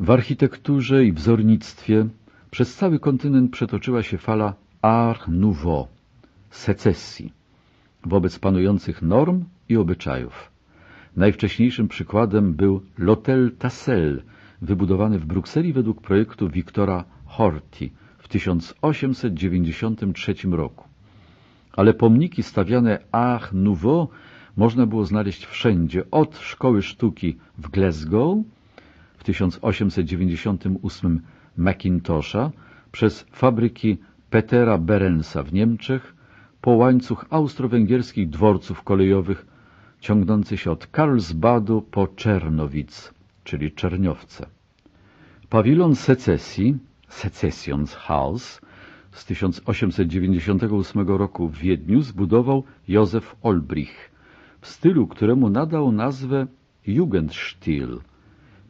Speaker 1: W architekturze i wzornictwie przez cały kontynent przetoczyła się fala art nouveau, secesji, wobec panujących norm i obyczajów. Najwcześniejszym przykładem był l'Hôtel Tassel, wybudowany w Brukseli według projektu Wiktora Horti w 1893 roku ale pomniki stawiane Art Nouveau można było znaleźć wszędzie, od szkoły sztuki w Glasgow w 1898 Macintosha, przez fabryki Petera Berensa w Niemczech, po łańcuch austro-węgierskich dworców kolejowych ciągnący się od Karlsbadu po Czernowic, czyli Czerniowce. Pawilon secesji, Secessions House, z 1898 roku w Wiedniu zbudował Józef Olbrich w stylu, któremu nadał nazwę Jugendstil.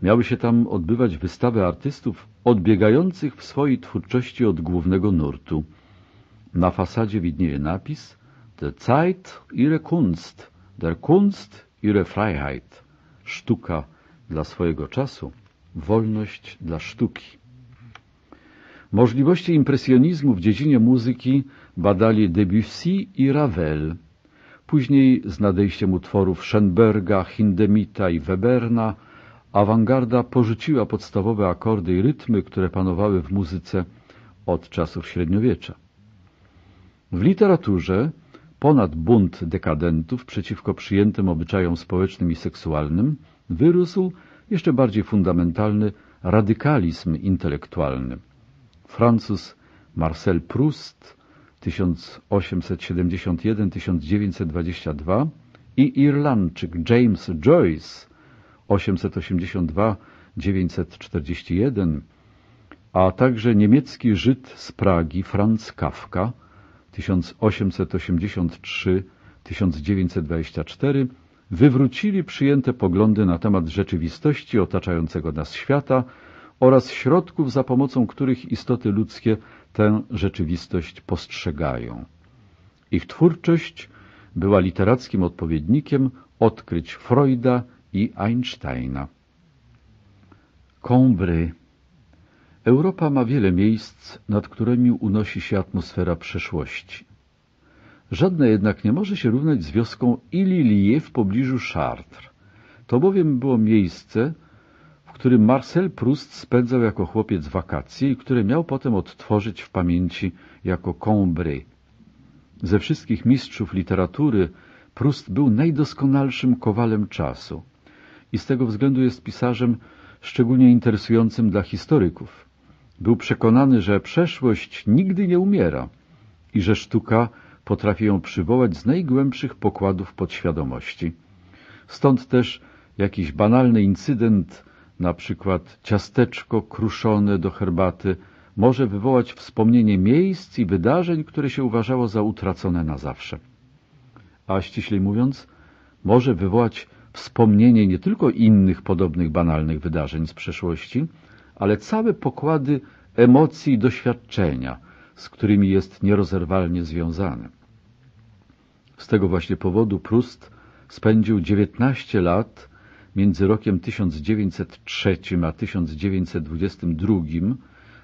Speaker 1: Miały się tam odbywać wystawy artystów odbiegających w swojej twórczości od głównego nurtu. Na fasadzie widnieje napis "The Zeit ihre Kunst, der Kunst ihre Freiheit. Sztuka dla swojego czasu, wolność dla sztuki. Możliwości impresjonizmu w dziedzinie muzyki badali Debussy i Ravel. Później z nadejściem utworów Schoenberga, Hindemita i Weberna awangarda porzuciła podstawowe akordy i rytmy, które panowały w muzyce od czasów średniowiecza. W literaturze ponad bunt dekadentów przeciwko przyjętym obyczajom społecznym i seksualnym wyrósł jeszcze bardziej fundamentalny radykalizm intelektualny – Francuz Marcel Proust 1871-1922 i Irlandczyk James Joyce 882-941, a także niemiecki Żyd z Pragi Franz Kafka 1883-1924 wywrócili przyjęte poglądy na temat rzeczywistości otaczającego nas świata oraz środków, za pomocą których istoty ludzkie tę rzeczywistość postrzegają. Ich twórczość była literackim odpowiednikiem odkryć Freuda i Einsteina. Kombry Europa ma wiele miejsc, nad którymi unosi się atmosfera przeszłości. Żadne jednak nie może się równać z wioską Illilie w pobliżu Chartres. To bowiem było miejsce, którym Marcel Proust spędzał jako chłopiec wakacje i które miał potem odtworzyć w pamięci jako Combray. Ze wszystkich mistrzów literatury Proust był najdoskonalszym kowalem czasu i z tego względu jest pisarzem szczególnie interesującym dla historyków. Był przekonany, że przeszłość nigdy nie umiera i że sztuka potrafi ją przywołać z najgłębszych pokładów podświadomości. Stąd też jakiś banalny incydent na przykład ciasteczko kruszone do herbaty, może wywołać wspomnienie miejsc i wydarzeń, które się uważało za utracone na zawsze. A ściślej mówiąc, może wywołać wspomnienie nie tylko innych podobnych banalnych wydarzeń z przeszłości, ale całe pokłady emocji i doświadczenia, z którymi jest nierozerwalnie związany. Z tego właśnie powodu Proust spędził 19 lat między rokiem 1903 a 1922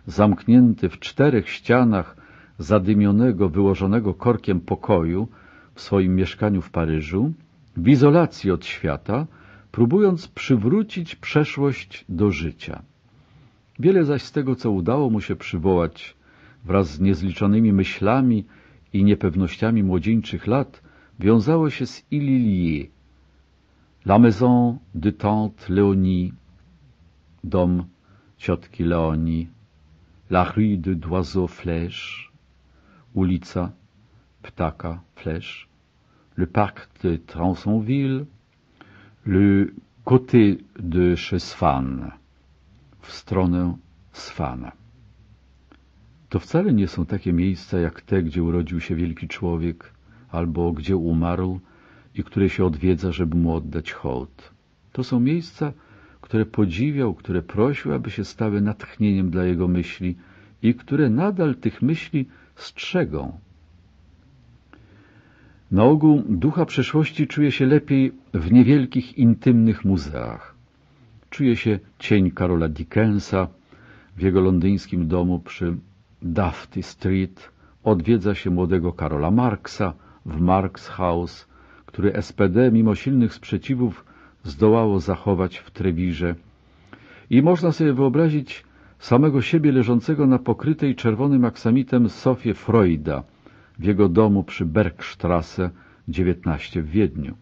Speaker 1: zamknięty w czterech ścianach zadymionego, wyłożonego korkiem pokoju w swoim mieszkaniu w Paryżu, w izolacji od świata, próbując przywrócić przeszłość do życia. Wiele zaś z tego, co udało mu się przywołać wraz z niezliczonymi myślami i niepewnościami młodzieńczych lat, wiązało się z Illilie, La maison de tante Léonie, dom ciotki Leonie, la rue de d'oiseau flèche, ulica ptaka flèche, le parc de Transonville, le côté de chez Swan, w stronę Swana. To wcale nie są takie miejsca jak te, gdzie urodził się wielki człowiek, albo gdzie umarł, i które się odwiedza, żeby mu oddać hołd. To są miejsca, które podziwiał, które prosił, aby się stały natchnieniem dla jego myśli i które nadal tych myśli strzegą. Na ogół ducha przeszłości czuje się lepiej w niewielkich, intymnych muzeach. Czuje się cień Karola Dickensa w jego londyńskim domu przy Dafty Street. Odwiedza się młodego Karola Marksa w Marks House który SPD mimo silnych sprzeciwów zdołało zachować w Trewirze. I można sobie wyobrazić samego siebie leżącego na pokrytej czerwonym aksamitem Sofie Freuda w jego domu przy Bergstrasse 19 w Wiedniu.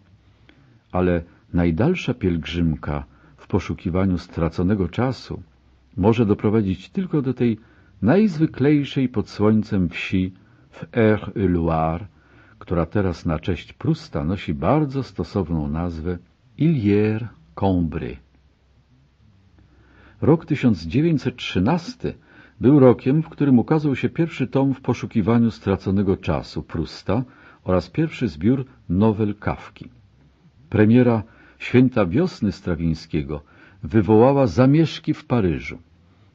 Speaker 1: Ale najdalsza pielgrzymka w poszukiwaniu straconego czasu może doprowadzić tylko do tej najzwyklejszej pod słońcem wsi w Air-Loire, która teraz na cześć Prusta nosi bardzo stosowną nazwę Ilier Combry. Rok 1913 był rokiem, w którym ukazał się pierwszy tom w poszukiwaniu straconego czasu Prusta oraz pierwszy zbiór nowel Kawki. Premiera Święta Wiosny Strawińskiego wywołała zamieszki w Paryżu.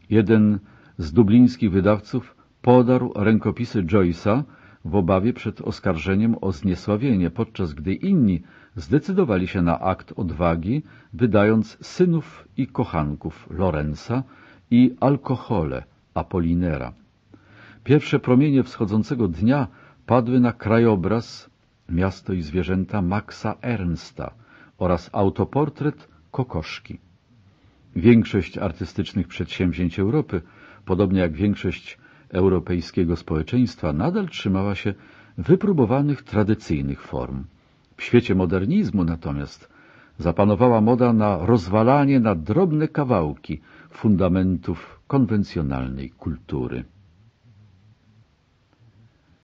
Speaker 1: Jeden z dublińskich wydawców podarł rękopisy Joyce'a w obawie przed oskarżeniem o zniesławienie, podczas gdy inni zdecydowali się na akt odwagi, wydając synów i kochanków Lorenza i alkohole Apolinera. Pierwsze promienie wschodzącego dnia padły na krajobraz Miasto i zwierzęta Maxa Ernsta oraz autoportret Kokoszki. Większość artystycznych przedsięwzięć Europy, podobnie jak większość europejskiego społeczeństwa nadal trzymała się wypróbowanych tradycyjnych form. W świecie modernizmu natomiast zapanowała moda na rozwalanie na drobne kawałki fundamentów konwencjonalnej kultury.